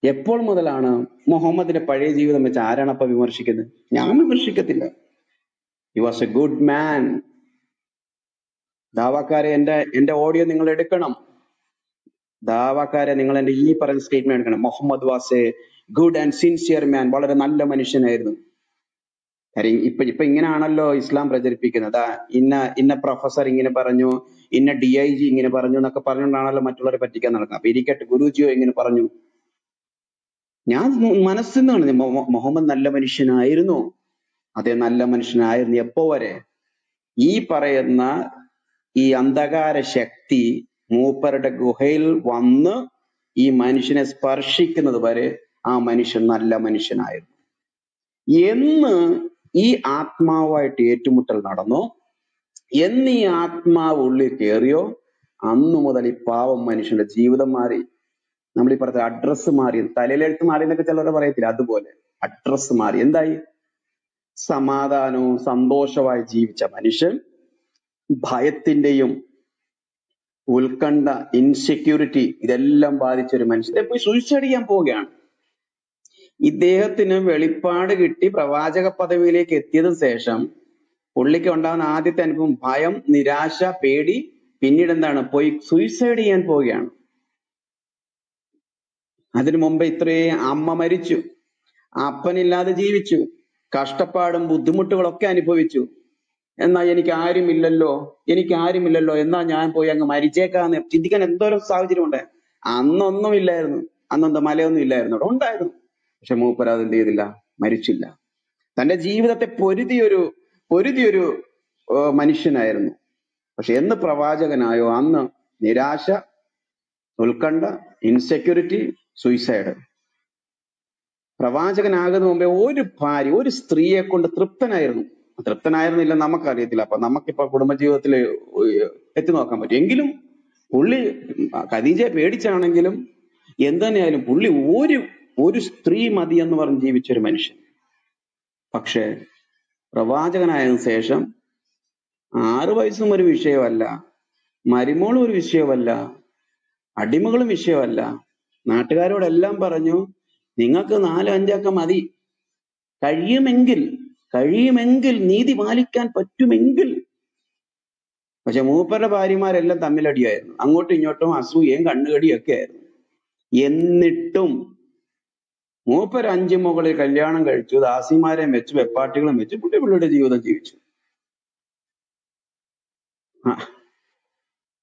എപ്പോൾ മുതലാണ് മുഹമ്മദിന്റെ പഴയ ജീവിതം വെച്ച് ആരാണ് അപ്പൊ വിമർശിക്കുന്നത്? ഞാൻ വിമർശിക്കത്തില്ല. He was a good man ദാവാക്കാരെ എന്റെ എന്റെ ഓഡിയോ നിങ്ങൾ എടുക്കണം. ദാവാക്കാരെ നിങ്ങൾ എന്റെ ഈ പറഞ്ഞ സ്റ്റേറ്റ്മെന്റ് എടുക്കണം. Muhammad was a good and sincere man വളരെ നല്ല മനുഷ്യനായിരുന്നു. കാര്യം ഇപ്പൊ ഇപ്പൊ ഇങ്ങനെയാണല്ലോ ഇസ്ലാം പ്രചരിപ്പിക്കുന്നത്. ഇന്ന ഇന്ന പ്രൊഫസർ ഇങ്ങനെ പറഞ്ഞു ഇന്ന ഡി ഐ ജി ഇങ്ങനെ പറഞ്ഞു എന്നൊക്കെ പറഞ്ഞുകൊണ്ടാണല്ലോ മറ്റുള്ളവരെ പറ്റിക്കാൻ നടക്കുന്നത്. അപ്പൊ ഇരിക്കട്ടെ ഗുരുജിയോ ഇങ്ങനെ പറഞ്ഞു. ഞാൻ മനസ്സിൽ നിന്നാണ് മുഹമ്മദ് നല്ല മനുഷ്യനായിരുന്നു. അതെ നല്ല മനുഷ്യനായിരുന്നു എപ്പോ വരെ? ഈ പറയുന്ന ഈ അന്ധകാര ശക്തി മൂപ്പരുടെ ഗുഹയിൽ വന്ന് ഈ മനുഷ്യനെ സ്പർശിക്കുന്നത് വരെ ആ മനുഷ്യൻ നല്ല മനുഷ്യനായിരുന്നു. എന്ന് ഈ ആത്മാവായിട്ട് ഏറ്റുമുട്ടൽ നടന്നു. എന്ന് ആത്മാവ് ഉള്ളിൽ കയറിയോ അന്നു മുതൽ ഈ പാവം മനുഷ്യന്റെ ജീവിതം മാറി. നമ്മൾ ഈ പറഞ്ഞ അഡ്രസ്സ് മാറി തലയിലെഴുത്ത് മാറി എന്നൊക്കെ ചിലർ പറയത്തില്ല? അതുപോലെ. അഡ്രസ്സ് മാറി. എന്തായി? സമാധാനവും സന്തോഷമായി ജീവിച്ച മനുഷ്യൻ ഭയത്തിന്റെയും ഉത്കണ്ഠ ഇൻസെക്യൂരിറ്റി ഇതെല്ലാം ബാധിച്ച ഒരു മനുഷ്യൻ. ദേ പോയി ചെയ്യാൻ പോവുകയാണ്. ഇദ്ദേഹത്തിന് വെളിപ്പാട് കിട്ടി പ്രവാചക പദവിയിലേക്ക് എത്തിയതിനു ശേഷം പുള്ളിക്ക് ഉണ്ടാകുന്ന ആദ്യത്തെ അനുഭവം ഭയം നിരാശ പേടി പിന്നീട് എന്താണ്? പോയി സൂയിസൈഡ് ചെയ്യാൻ പോവുകയാണ്. അതിനു മുമ്പ് ഇത്രയും അമ്മ മരിച്ചു. അപ്പനില്ലാതെ ജീവിച്ചു. കഷ്ടപ്പാടും ബുദ്ധിമുട്ടുകളൊക്കെ അനുഭവിച്ചു. എന്നാ എനിക്ക് ആരുമില്ലല്ലോ എനിക്ക് ആരുമില്ലല്ലോ എന്നാ ഞാൻ പോയി അങ്ങ് മരിച്ചേക്കാന്ന് ചിന്തിക്കാൻ എന്തോരം സാഹചര്യം ഉണ്ട് അന്നൊന്നും ഇല്ലായിരുന്നു അന്നെന്താ മലയൊന്നും ഇല്ലായിരുന്നു അവിടെ ഉണ്ടായിരുന്നു. പക്ഷെ മൂപ്പർ അത് ചെയ്തില്ല? മരിച്ചില്ല. തന്റെ ജീവിതത്തെ പൊരുതിയൊരു പൊരുതിയൊരു മനുഷ്യനായിരുന്നു. പക്ഷെ എന്ന് പ്രവാചകനായോ? അന്ന് നിരാശ ഉത്കണ്ഠ ഇൻസെക്യൂരിറ്റി സൂയിസൈഡ് പ്രവാചകനാകുന്ന മുമ്പേ ഒരു ഭാര്യ ഒരു സ്ത്രീയെ കൊണ്ട് തൃപ്തനായിരുന്നു. തൃപ്തനായിരുന്നില്ല നമുക്കറിയത്തില്ല. അപ്പൊ നമുക്കിപ്പോ കുടുംബജീവിതത്തിൽ എത്തി നോക്കാൻ പറ്റും. എങ്കിലും പുള്ളി ഖദീജയെ പേടിച്ചാണെങ്കിലും എന്ത് തന്നെയായാലും പുള്ളി ഒരു ഒരു സ്ത്രീ മതി എന്ന് പറഞ്ഞ് ജീവിച്ച ഒരു മനുഷ്യൻ. പക്ഷെ പ്രവാചകനായതിനു ശേഷം ആറു വയസ്സും ഒരു വിഷയമല്ല മരുമോളും ഒരു വിഷയമല്ല അടിമകളും വിഷയമല്ല. നാട്ടുകാരോടെല്ലാം പറഞ്ഞു നിങ്ങൾക്ക് നാലോ അഞ്ചൊക്കെ മതി. കഴിയുമെങ്കിൽ കഴിയുമെങ്കിൽ നീതി പാലിക്കാൻ പറ്റുമെങ്കിൽ. പക്ഷെ മൂപ്പരുടെ ഭാര്യമാരെല്ലാം തമ്മിലടിയായിരുന്നു. അങ്ങോട്ടും ഇങ്ങോട്ടും അസൂയയും കണ്ണുകടിയും ഒക്കെ ആയിരുന്നു. എന്നിട്ടും മൂപ്പർ അഞ്ചു മുകളിൽ കല്യാണം കഴിച്ചു ദാസിമാരെയും വെച്ച് വെപ്പാട്ടികളും വെച്ച് പുള്ളി പുള്ളിയുടെ ജീവിതം ജീവിച്ചു.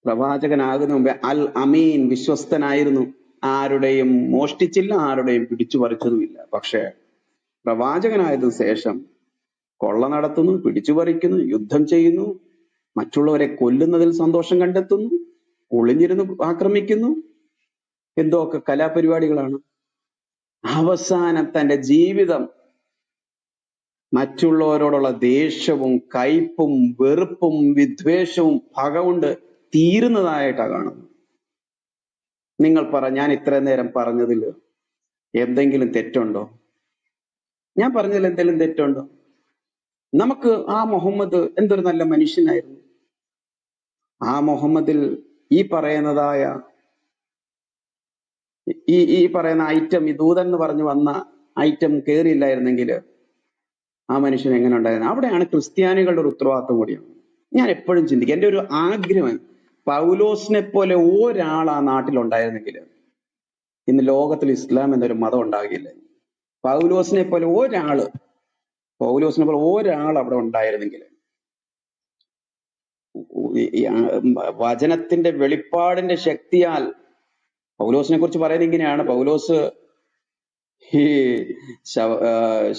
പ്രവാചകനാകുന്ന മുമ്പേ അൽ അമീൻ വിശ്വസ്തനായിരുന്നു. ആരുടെയും മോഷ്ടിച്ചില്ല ആരുടെയും പിടിച്ചു പറിച്ചതുമില്ല. പക്ഷെ പ്രവാചകനായതിനു ശേഷം കൊള്ള നടത്തുന്നു പിടിച്ചു പറിക്കുന്നു യുദ്ധം ചെയ്യുന്നു മറ്റുള്ളവരെ കൊല്ലുന്നതിൽ സന്തോഷം കണ്ടെത്തുന്നു ഒളിഞ്ഞിരുന്ന് ആക്രമിക്കുന്നു. എന്തോ ഒക്കെ കലാപരിപാടികളാണ്. അവസാനം തന്റെ ജീവിതം മറ്റുള്ളവരോടുള്ള ദേഷ്യവും കയ്പും വെറുപ്പും വിദ്വേഷവും പക കൊണ്ട് തീരുന്നതായിട്ടാണ് കാണുന്നത്. നിങ്ങൾ പറ ഞാൻ ഇത്രയും നേരം പറഞ്ഞതിൽ എന്തെങ്കിലും തെറ്റുണ്ടോ? ഞാൻ പറഞ്ഞതിൽ എന്തെങ്കിലും തെറ്റുണ്ടോ? നമുക്ക് ആ മുഹമ്മദ് എന്തൊരു നല്ല മനുഷ്യനായിരുന്നു. ആ മുഹമ്മദിൽ ഈ പറയുന്നതായ ഈ ഈ പറയുന്ന ഐറ്റം ഈ ദൂതൻ എന്ന് പറഞ്ഞു വന്ന ഐറ്റം കയറിയില്ലായിരുന്നെങ്കിൽ ആ മനുഷ്യൻ എങ്ങനെ ഉണ്ടായിരുന്നു? അവിടെയാണ് ക്രിസ്ത്യാനികളുടെ ഒരു ഉത്തരവാദിത്വം കൂടിയാണ്. ഞാൻ എപ്പോഴും ചിന്തിക്കും. എന്റെ ഒരു ആഗ്രഹം പൗലോസിനെ പോലെ ഒരാൾ ആ നാട്ടിൽ ഉണ്ടായിരുന്നെങ്കിൽ ഇന്ന് ലോകത്തിൽ ഇസ്ലാം എന്നൊരു മതം ഉണ്ടാകില്ല. പൗലോസിനെ പോലെ ഒരാൾ പൗലോസിനെ പോലെ ഒരാൾ അവിടെ ഉണ്ടായിരുന്നെങ്കിൽ വചനത്തിന്റെ വെളിപ്പാടിന്റെ ശക്തിയാൽ പൗലോസിനെ കുറിച്ച് പറയുന്നത് ഇങ്ങനെയാണ്. പൗലോസ് ഈ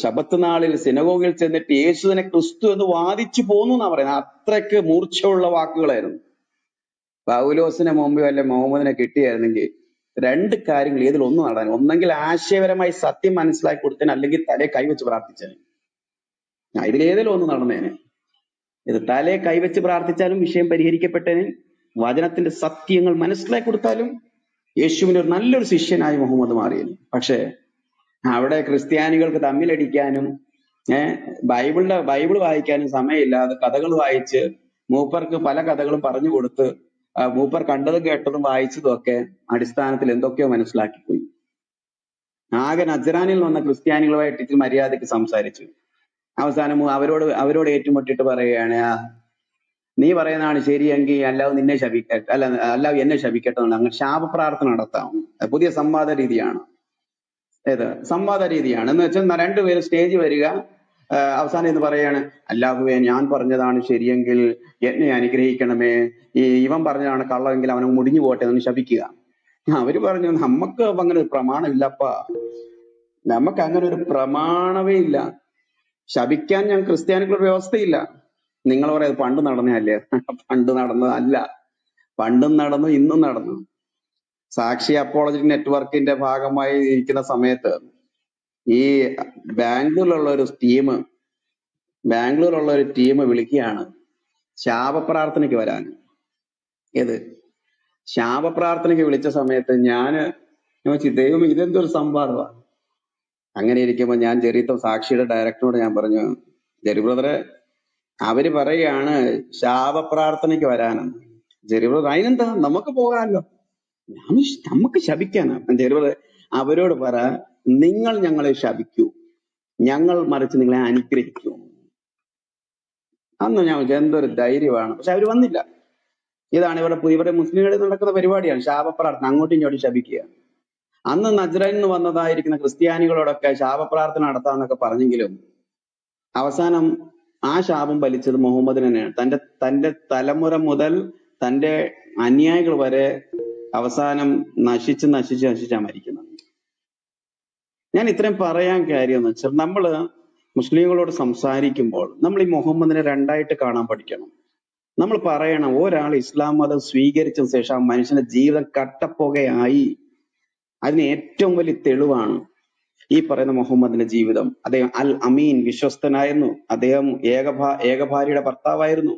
ശബത്ത് നാളിൽ സിനഗോഗിൽ ചെന്നിട്ട് യേശുവിനെ ക്രിസ്തു എന്ന് വാദിച്ചു പോന്നു എന്നാ പറയുന്നത്. അത്രയ്ക്ക് മൂർച്ചയുള്ള വാക്കുകളായിരുന്നു. പൗലോസിനെ മുമ്പ് വല്ല മുഹമ്മദിനെ കിട്ടിയായിരുന്നെങ്കിൽ രണ്ട് കാര്യങ്ങൾ ഏതിൽ ഒന്ന് നടന്നു ഒന്നെങ്കിൽ ആശയപരമായി സത്യം മനസ്സിലാക്കി കൊടുത്തേനെ അല്ലെങ്കിൽ തലയെ കൈവച്ച് പ്രാർത്ഥിച്ചതിന് ആ, ഇതിലേതിലും ഒന്ന് നടന്നേനെ. ഇത് തലയെ കൈവച്ച് പ്രാർത്ഥിച്ചാലും വിഷയം പരിഹരിക്കപ്പെട്ടേനെ. വചനത്തിന്റെ സത്യങ്ങൾ മനസ്സിലാക്കി കൊടുത്താലും യേശുവിന്റെ ഒരു നല്ലൊരു ശിഷ്യനായി മുഹമ്മദ് മാറിയത് പക്ഷേ അവിടെ ക്രിസ്ത്യാനികൾക്ക് തമ്മിലടിക്കാനും ഏഹ് ബൈബിളിന്റെ ബൈബിൾ വായിക്കാനും സമയമില്ലാതെ കഥകൾ വായിച്ച് മൂപ്പർക്ക് പല കഥകളും പറഞ്ഞു കൊടുത്ത് മൂപ്പർ കണ്ടതും കേട്ടതും വായിച്ചതും ഒക്കെ അടിസ്ഥാനത്തിൽ എന്തൊക്കെയോ മനസ്സിലാക്കി പോയി ആകെ നജറാനിൽ വന്ന ക്രിസ്ത്യാനികളുമായിട്ട് ഇച്ചിരി മര്യാദയ്ക്ക് സംസാരിച്ചു. അവസാനം അവരോട് അവരോട് ഏറ്റുമുട്ടിട്ട് പറയുകയാണ് "ആ, നീ പറയുന്നതാണ് ശരിയെങ്കിൽ അല്ലാതെ നിന്നെ ശപിക്ക അല്ല അല്ലാതെ എന്നെ ശപിക്കട്ടെ എന്നാണ് അങ്ങനെ ശാപപ്രാർത്ഥന നടത്താം. പുതിയ സംവാദ രീതിയാണ്. ഏത്? സംവാദ രീതിയാണ്. എന്ന് വെച്ചാൽ രണ്ടുപേരും സ്റ്റേജ് വരിക. അവസാനം എന്ന് പറയാണ് അല്ലാഹുവേ ഞാൻ പറഞ്ഞതാണ് ശരിയെങ്കിൽ എന്നെ അനുഗ്രഹിക്കണമേ. ഈ ഇവൻ പറഞ്ഞതാണ് കള്ളമെങ്കിൽ അവനെ മുടിഞ്ഞു പോട്ടെ എന്ന് ശപിക്കുക. അവർ പറഞ്ഞു നമുക്ക് അങ്ങനെ ഒരു പ്രമാണമില്ലപ്പാ നമുക്ക് അങ്ങനെ ഒരു പ്രമാണമേ ഇല്ല. ശപിക്കാൻ ഞാൻ ക്രിസ്ത്യാനികളുടെ വ്യവസ്ഥയില്ല. നിങ്ങൾ പറയാം പണ്ട് നടന്നതല്ലേ? പണ്ട് നടന്നതല്ല. പണ്ടും നടന്നു ഇന്നും നടന്നു. സാക്ഷി അപ്പോളജി നെറ്റ്വർക്കിന്റെ ഭാഗമായി ഇരിക്കുന്ന സമയത്ത് ഈ ബാംഗ്ലൂരിലുള്ള ഒരു ടീം ബാംഗ്ലൂരിലുള്ള ഒരു ടീം വിളിക്കുകയാണ് ശാപപ്രാർത്ഥനയ്ക്ക് വരാൻ. ഏത്? ശാപപ്രാർത്ഥനയ്ക്ക് വിളിച്ച സമയത്ത് ഞാൻ വെച്ചു ദൈവം ഇതെന്തൊരു സംവാദമാണ് അങ്ങനെ ഇരിക്കുമ്പോൾ ഞാൻ ജെറീത്തം സാക്ഷിയുടെ ഡയറക്ടറോട് ഞാൻ പറഞ്ഞു ജെറി ബ്രദറെ അവർ പറയാണ് ശാപപ്രാർത്ഥനയ്ക്ക് വരാനെന്ന്. ജെറി ബ്രദർ അതിനെന്താ? നമുക്ക് പോകാമല്ലോ. നമുക്ക് ശപിക്കാനാ. ജെറി ബ്രദർ അവരോട് പറ നിങ്ങൾ ഞങ്ങളെ ശപിക്കൂ. ഞങ്ങൾ മറിച്ച് നിങ്ങളെ അനുഗ്രഹിക്കൂ. അന്ന് ഞാൻ എന്തൊരു ധൈര്യമാണ്. പക്ഷെ അവർ വന്നില്ല. ഇതാണ് ഇവിടെ ഇവിടെ മുസ്ലിങ്ങളിൽ നടക്കുന്ന പരിപാടിയാണ് ശാപപ്രാർത്ഥന. അങ്ങോട്ടും ഇങ്ങോട്ടും ശപിക്കുക. അന്ന് നജ്രയിൽ നിന്ന് വന്നതായിരിക്കുന്ന ക്രിസ്ത്യാനികളോടൊക്കെ ശാപപ്രാർത്ഥന നടത്താന്നൊക്കെ പറഞ്ഞെങ്കിലും അവസാനം ആ ശാപം വലിച്ചത് മുഹമ്മദിന് തന്നെയാണ്. തന്റെ തന്റെ തലമുറ മുതൽ തന്റെ അനുയായികൾ വരെ അവസാനം നശിച്ച് നശിച്ച് നശിച്ചാ മരിക്കുന്നത്. ഞാൻ ഇത്രയും പറയാൻ കാര്യം എന്ന് വെച്ചാൽ നമ്മൾ മുസ്ലിങ്ങളോട് സംസാരിക്കുമ്പോൾ നമ്മൾ ഈ മുഹമ്മദിനെ രണ്ടായിട്ട് കാണാൻ പഠിക്കണം. നമ്മൾ പറയണം ഒരാൾ ഇസ്ലാം മതം സ്വീകരിച്ച ശേഷം ആ മനുഷ്യന്റെ ജീവിതം കട്ടപ്പുകയായി. അതിന് ഏറ്റവും വലിയ തെളിവാണ് ഈ പറയുന്ന മുഹമ്മദിന്റെ ജീവിതം. അദ്ദേഹം അൽ അമീൻ വിശ്വസ്തനായിരുന്നു. അദ്ദേഹം ഏകഭാ ഏകഭാര്യയുടെ ഭർത്താവായിരുന്നു.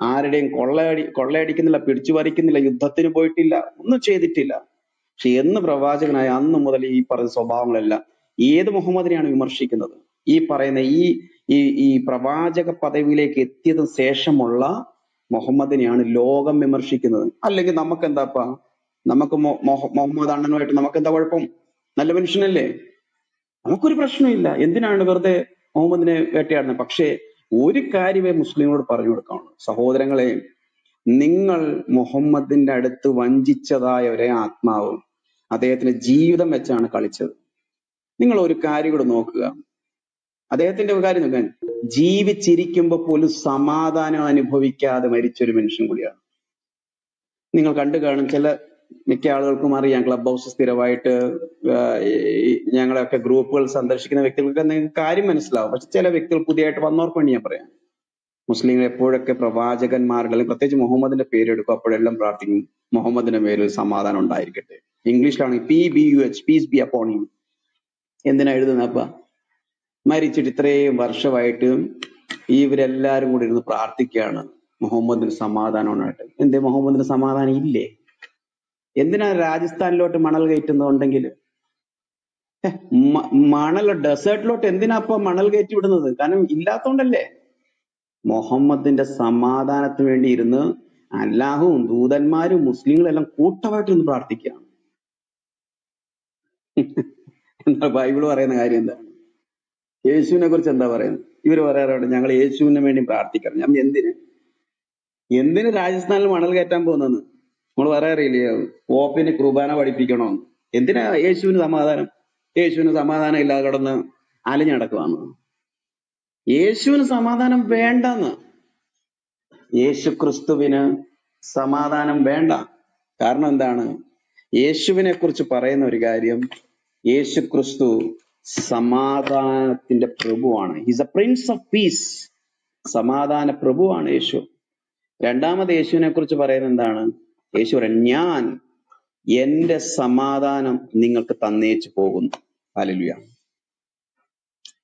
ആരുടെയും കൊള്ളയടി കൊള്ളയടിക്കുന്നില്ല പിടിച്ചു വരയ്ക്കുന്നില്ല യുദ്ധത്തിന് പോയിട്ടില്ല ഒന്നും ചെയ്തിട്ടില്ല. പക്ഷെ എന്ന് പ്രവാചകനായ അന്ന് മുതൽ ഈ പറയുന്ന സ്വഭാവങ്ങളെല്ലാം ഏത് മുഹമ്മദിനെയാണ് വിമർശിക്കുന്നത്? ഈ പറയുന്ന ഈ ഈ ഈ പ്രവാചക പദവിയിലേക്ക് എത്തിയതിനു ശേഷമുള്ള മുഹമ്മദിനെയാണ് ലോകം വിമർശിക്കുന്നത്. അല്ലെങ്കിൽ നമുക്ക് എന്താപ്പാ നമുക്ക് മുഹമ്മദ് അണ്ണനുമായിട്ട് നമുക്ക് എന്താ കുഴപ്പം? നല്ല മനുഷ്യനല്ലേ? നമുക്കൊരു പ്രശ്നമില്ല. എന്തിനാണ് വെറുതെ മുഹമ്മദിനെ വേട്ടയാടുന്നത്? പക്ഷേ ഒരു കാര്യമേ മുസ്ലിങ്ങളോട് പറഞ്ഞു കൊടുക്കാനുള്ളൂ സഹോദരങ്ങളെ നിങ്ങൾ മുഹമ്മദിന്റെ അടുത്ത് വഞ്ചിച്ചതായ ഒരേ ആത്മാവ് അദ്ദേഹത്തിന്റെ ജീവിതം വെച്ചാണ് കളിച്ചത്. നിങ്ങൾ ഒരു കാര്യം കൂടെ നോക്കുക. അദ്ദേഹത്തിന്റെ ഒരു കാര്യം നോക്കാൻ. ജീവിച്ചിരിക്കുമ്പോൾ പോലും സമാധാനം അനുഭവിക്കാതെ മരിച്ച ഒരു മനുഷ്യൻ കൂടിയാണ്. നിങ്ങൾ കണ്ടു കാണും ചില മിക്ക ആളുകൾക്കും അറിയാം ക്ലബ് ഹൗസ് സ്ഥിരമായിട്ട് ഞങ്ങളൊക്കെ ഗ്രൂപ്പുകൾ സന്ദർശിക്കുന്ന വ്യക്തികൾക്ക് എന്തെങ്കിലും കാര്യം മനസ്സിലാവും. പക്ഷെ ചില വ്യക്തികൾ പുതിയതായിട്ട് വന്നവർക്ക് വേണ്ടി ഞാൻ പറയാം. മുസ്ലിങ്ങൾ എപ്പോഴൊക്കെ പ്രവാചകന്മാരുടെ അല്ലെങ്കിൽ പ്രത്യേകിച്ച് മുഹമ്മദിന്റെ പേരെടുക്കും അപ്പോഴെല്ലാം പ്രാർത്ഥിക്കും മുഹമ്മദിന്റെ മേലിൽ സമാധാനം ഉണ്ടായിരിക്കട്ടെ. ഇംഗ്ലീഷിലാണെങ്കിൽ P B U H peace be upon you എന്തിനാ എഴുതുന്നപ്പ മരിച്ചിട്ട് ഇത്രയും വർഷമായിട്ട് ഇവരെല്ലാരും കൂടി ഇരുന്ന് പ്രാർത്ഥിക്കുകയാണ്. മുഹമ്മദിന് സമാധാനം ഉണ്ടായിട്ട് എന്തേ മുഹമ്മദിന് സമാധാനം ഇല്ലേ? എന്തിനാ രാജസ്ഥാനിലോട്ട് മണൽ കയറ്റുന്നുണ്ടെങ്കിൽ മണൽ ഡെസേർട്ടിലോട്ട് എന്തിനാ അപ്പൊ മണൽ കയറ്റി വിടുന്നത്? കാരണം ഇല്ലാത്തോണ്ടല്ലേ. മുഹമ്മദിന്റെ സമാധാനത്തിന് വേണ്ടി ഇരുന്ന് അല്ലാഹും ദൂതന്മാരും മുസ്ലിങ്ങളും എല്ലാം കൂട്ടമായിട്ട് ഇരുന്ന് പ്രാർത്ഥിക്കുകയാണ് എന്താ ബൈബിൾ പറയുന്ന കാര്യം എന്താ? യേശുവിനെ കുറിച്ച് എന്താ പറയുന്നത്? ഇവർ പറയാറുണ്ട് ഞങ്ങൾ യേശുവിന് വേണ്ടി പ്രാർത്ഥിക്കണം. ഞാൻ എന്തിന്? എന്തിന് രാജസ്ഥാനിൽ മണൽ കയറ്റാൻ പോകുന്നെന്ന് നമ്മൾ പറയാറില്ലേ പോപ്പിന് കുർബാന പഠിപ്പിക്കണമെന്ന് എന്തിനാ യേശുവിന് സമാധാനം? യേശുവിന് സമാധാനം ഇല്ലാതെ കിടന്ന് അലഞ്ഞു യേശുവിന് സമാധാനം വേണ്ടെന്ന്. യേശു ക്രിസ്തുവിന് സമാധാനം വേണ്ട. കാരണം എന്താണ്? യേശുവിനെ കുറിച്ച് പറയുന്ന ഒരു കാര്യം യേശു ക്രിസ്തു സമാധാനത്തിന്റെ പ്രഭുവാണ്. He's a prince of peace സമാധാന പ്രഭുവാണ് യേശു. രണ്ടാമത് യേശുവിനെ കുറിച്ച് പറയുന്നത് എന്താണ്? യേശു ഞാൻ എന്റെ സമാധാനം നിങ്ങൾക്ക് തന്നേച്ചു പോകുന്നു. അലലുയ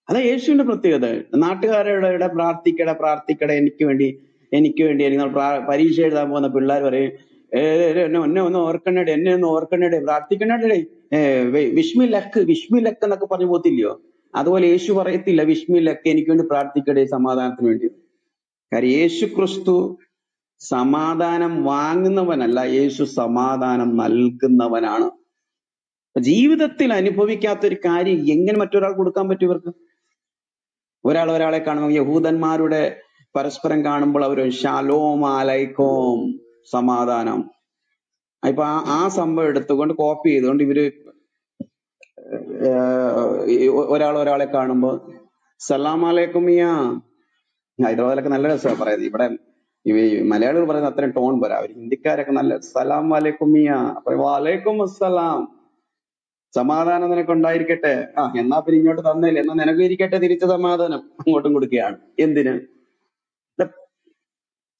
അതാ യേശുവിന്റെ പ്രത്യേകത. നാട്ടുകാരുടെ പ്രാർത്ഥിക്കട പ്രാർത്ഥിക്കട എനിക്ക് വേണ്ടി എനിക്ക് വേണ്ടി നിങ്ങൾ പരീക്ഷ എഴുതാൻ പോകുന്ന പിള്ളേർ പറയും "ഏ, ഏ, എന്നെ എന്നെ ഒന്ന് ഓർക്കണേടെ എന്നെ ഒന്ന് ഓർക്കണേടെ പ്രാർത്ഥിക്കണേടെ wish me luck wish me luck എന്നൊക്കെ പറഞ്ഞു പോത്തില്ലയോ അതുപോലെ യേശു പറയത്തില്ല വിഷ്മി ലക്ക് എനിക്ക് വേണ്ടി പ്രാർത്ഥിക്കടേ സമാധാനത്തിന് വേണ്ടി. കാര്യം യേശു ക്രിസ്തു സമാധാനം വാങ്ങുന്നവനല്ല യേശു സമാധാനം നൽകുന്നവനാണ്. ജീവിതത്തിൽ അനുഭവിക്കാത്ത ഒരു കാര്യം എങ്ങനെ മറ്റൊരാൾ കൊടുക്കാൻ പറ്റും ഇവർക്ക്? ഒരാൾ ഒരാളെ കാണുമ്പോൾ യഹൂദന്മാരുടെ പരസ്പരം കാണുമ്പോൾ അവർ ഷാലോം സമാധാനം. ഇപ്പൊ ആ ആ സംഭവം എടുത്തുകൊണ്ട് കോപ്പി ചെയ്തുകൊണ്ട് ഇവർ ഒരാൾ ഒരാളെ കാണുമ്പോൾ സലാം അലൈക്കും മിയാ ഹൈദരാബാദിലൊക്കെ നല്ല രസമാണ് പറയുന്നത്. ഇവിടെ ഈ മലയാളികൾ പറയുന്ന അത്രയും ടോൺ പോരാ. അവർ ഹിന്ദിക്കാരൊക്കെ നല്ല സലാം വലൈക്കും വാലേക്കും അസ്സലാം സമാധാനം നിനക്ക് ഉണ്ടായിരിക്കട്ടെ. ആ എന്നാ പിന്നെ ഇങ്ങോട്ട് തന്നേലേ. എന്നാ നിനക്ക് ഇരിക്കട്ടെ തിരിച്ച സമാധാനം. അങ്ങോട്ടും കൊടുക്കുകയാണ്. എന്തിന്?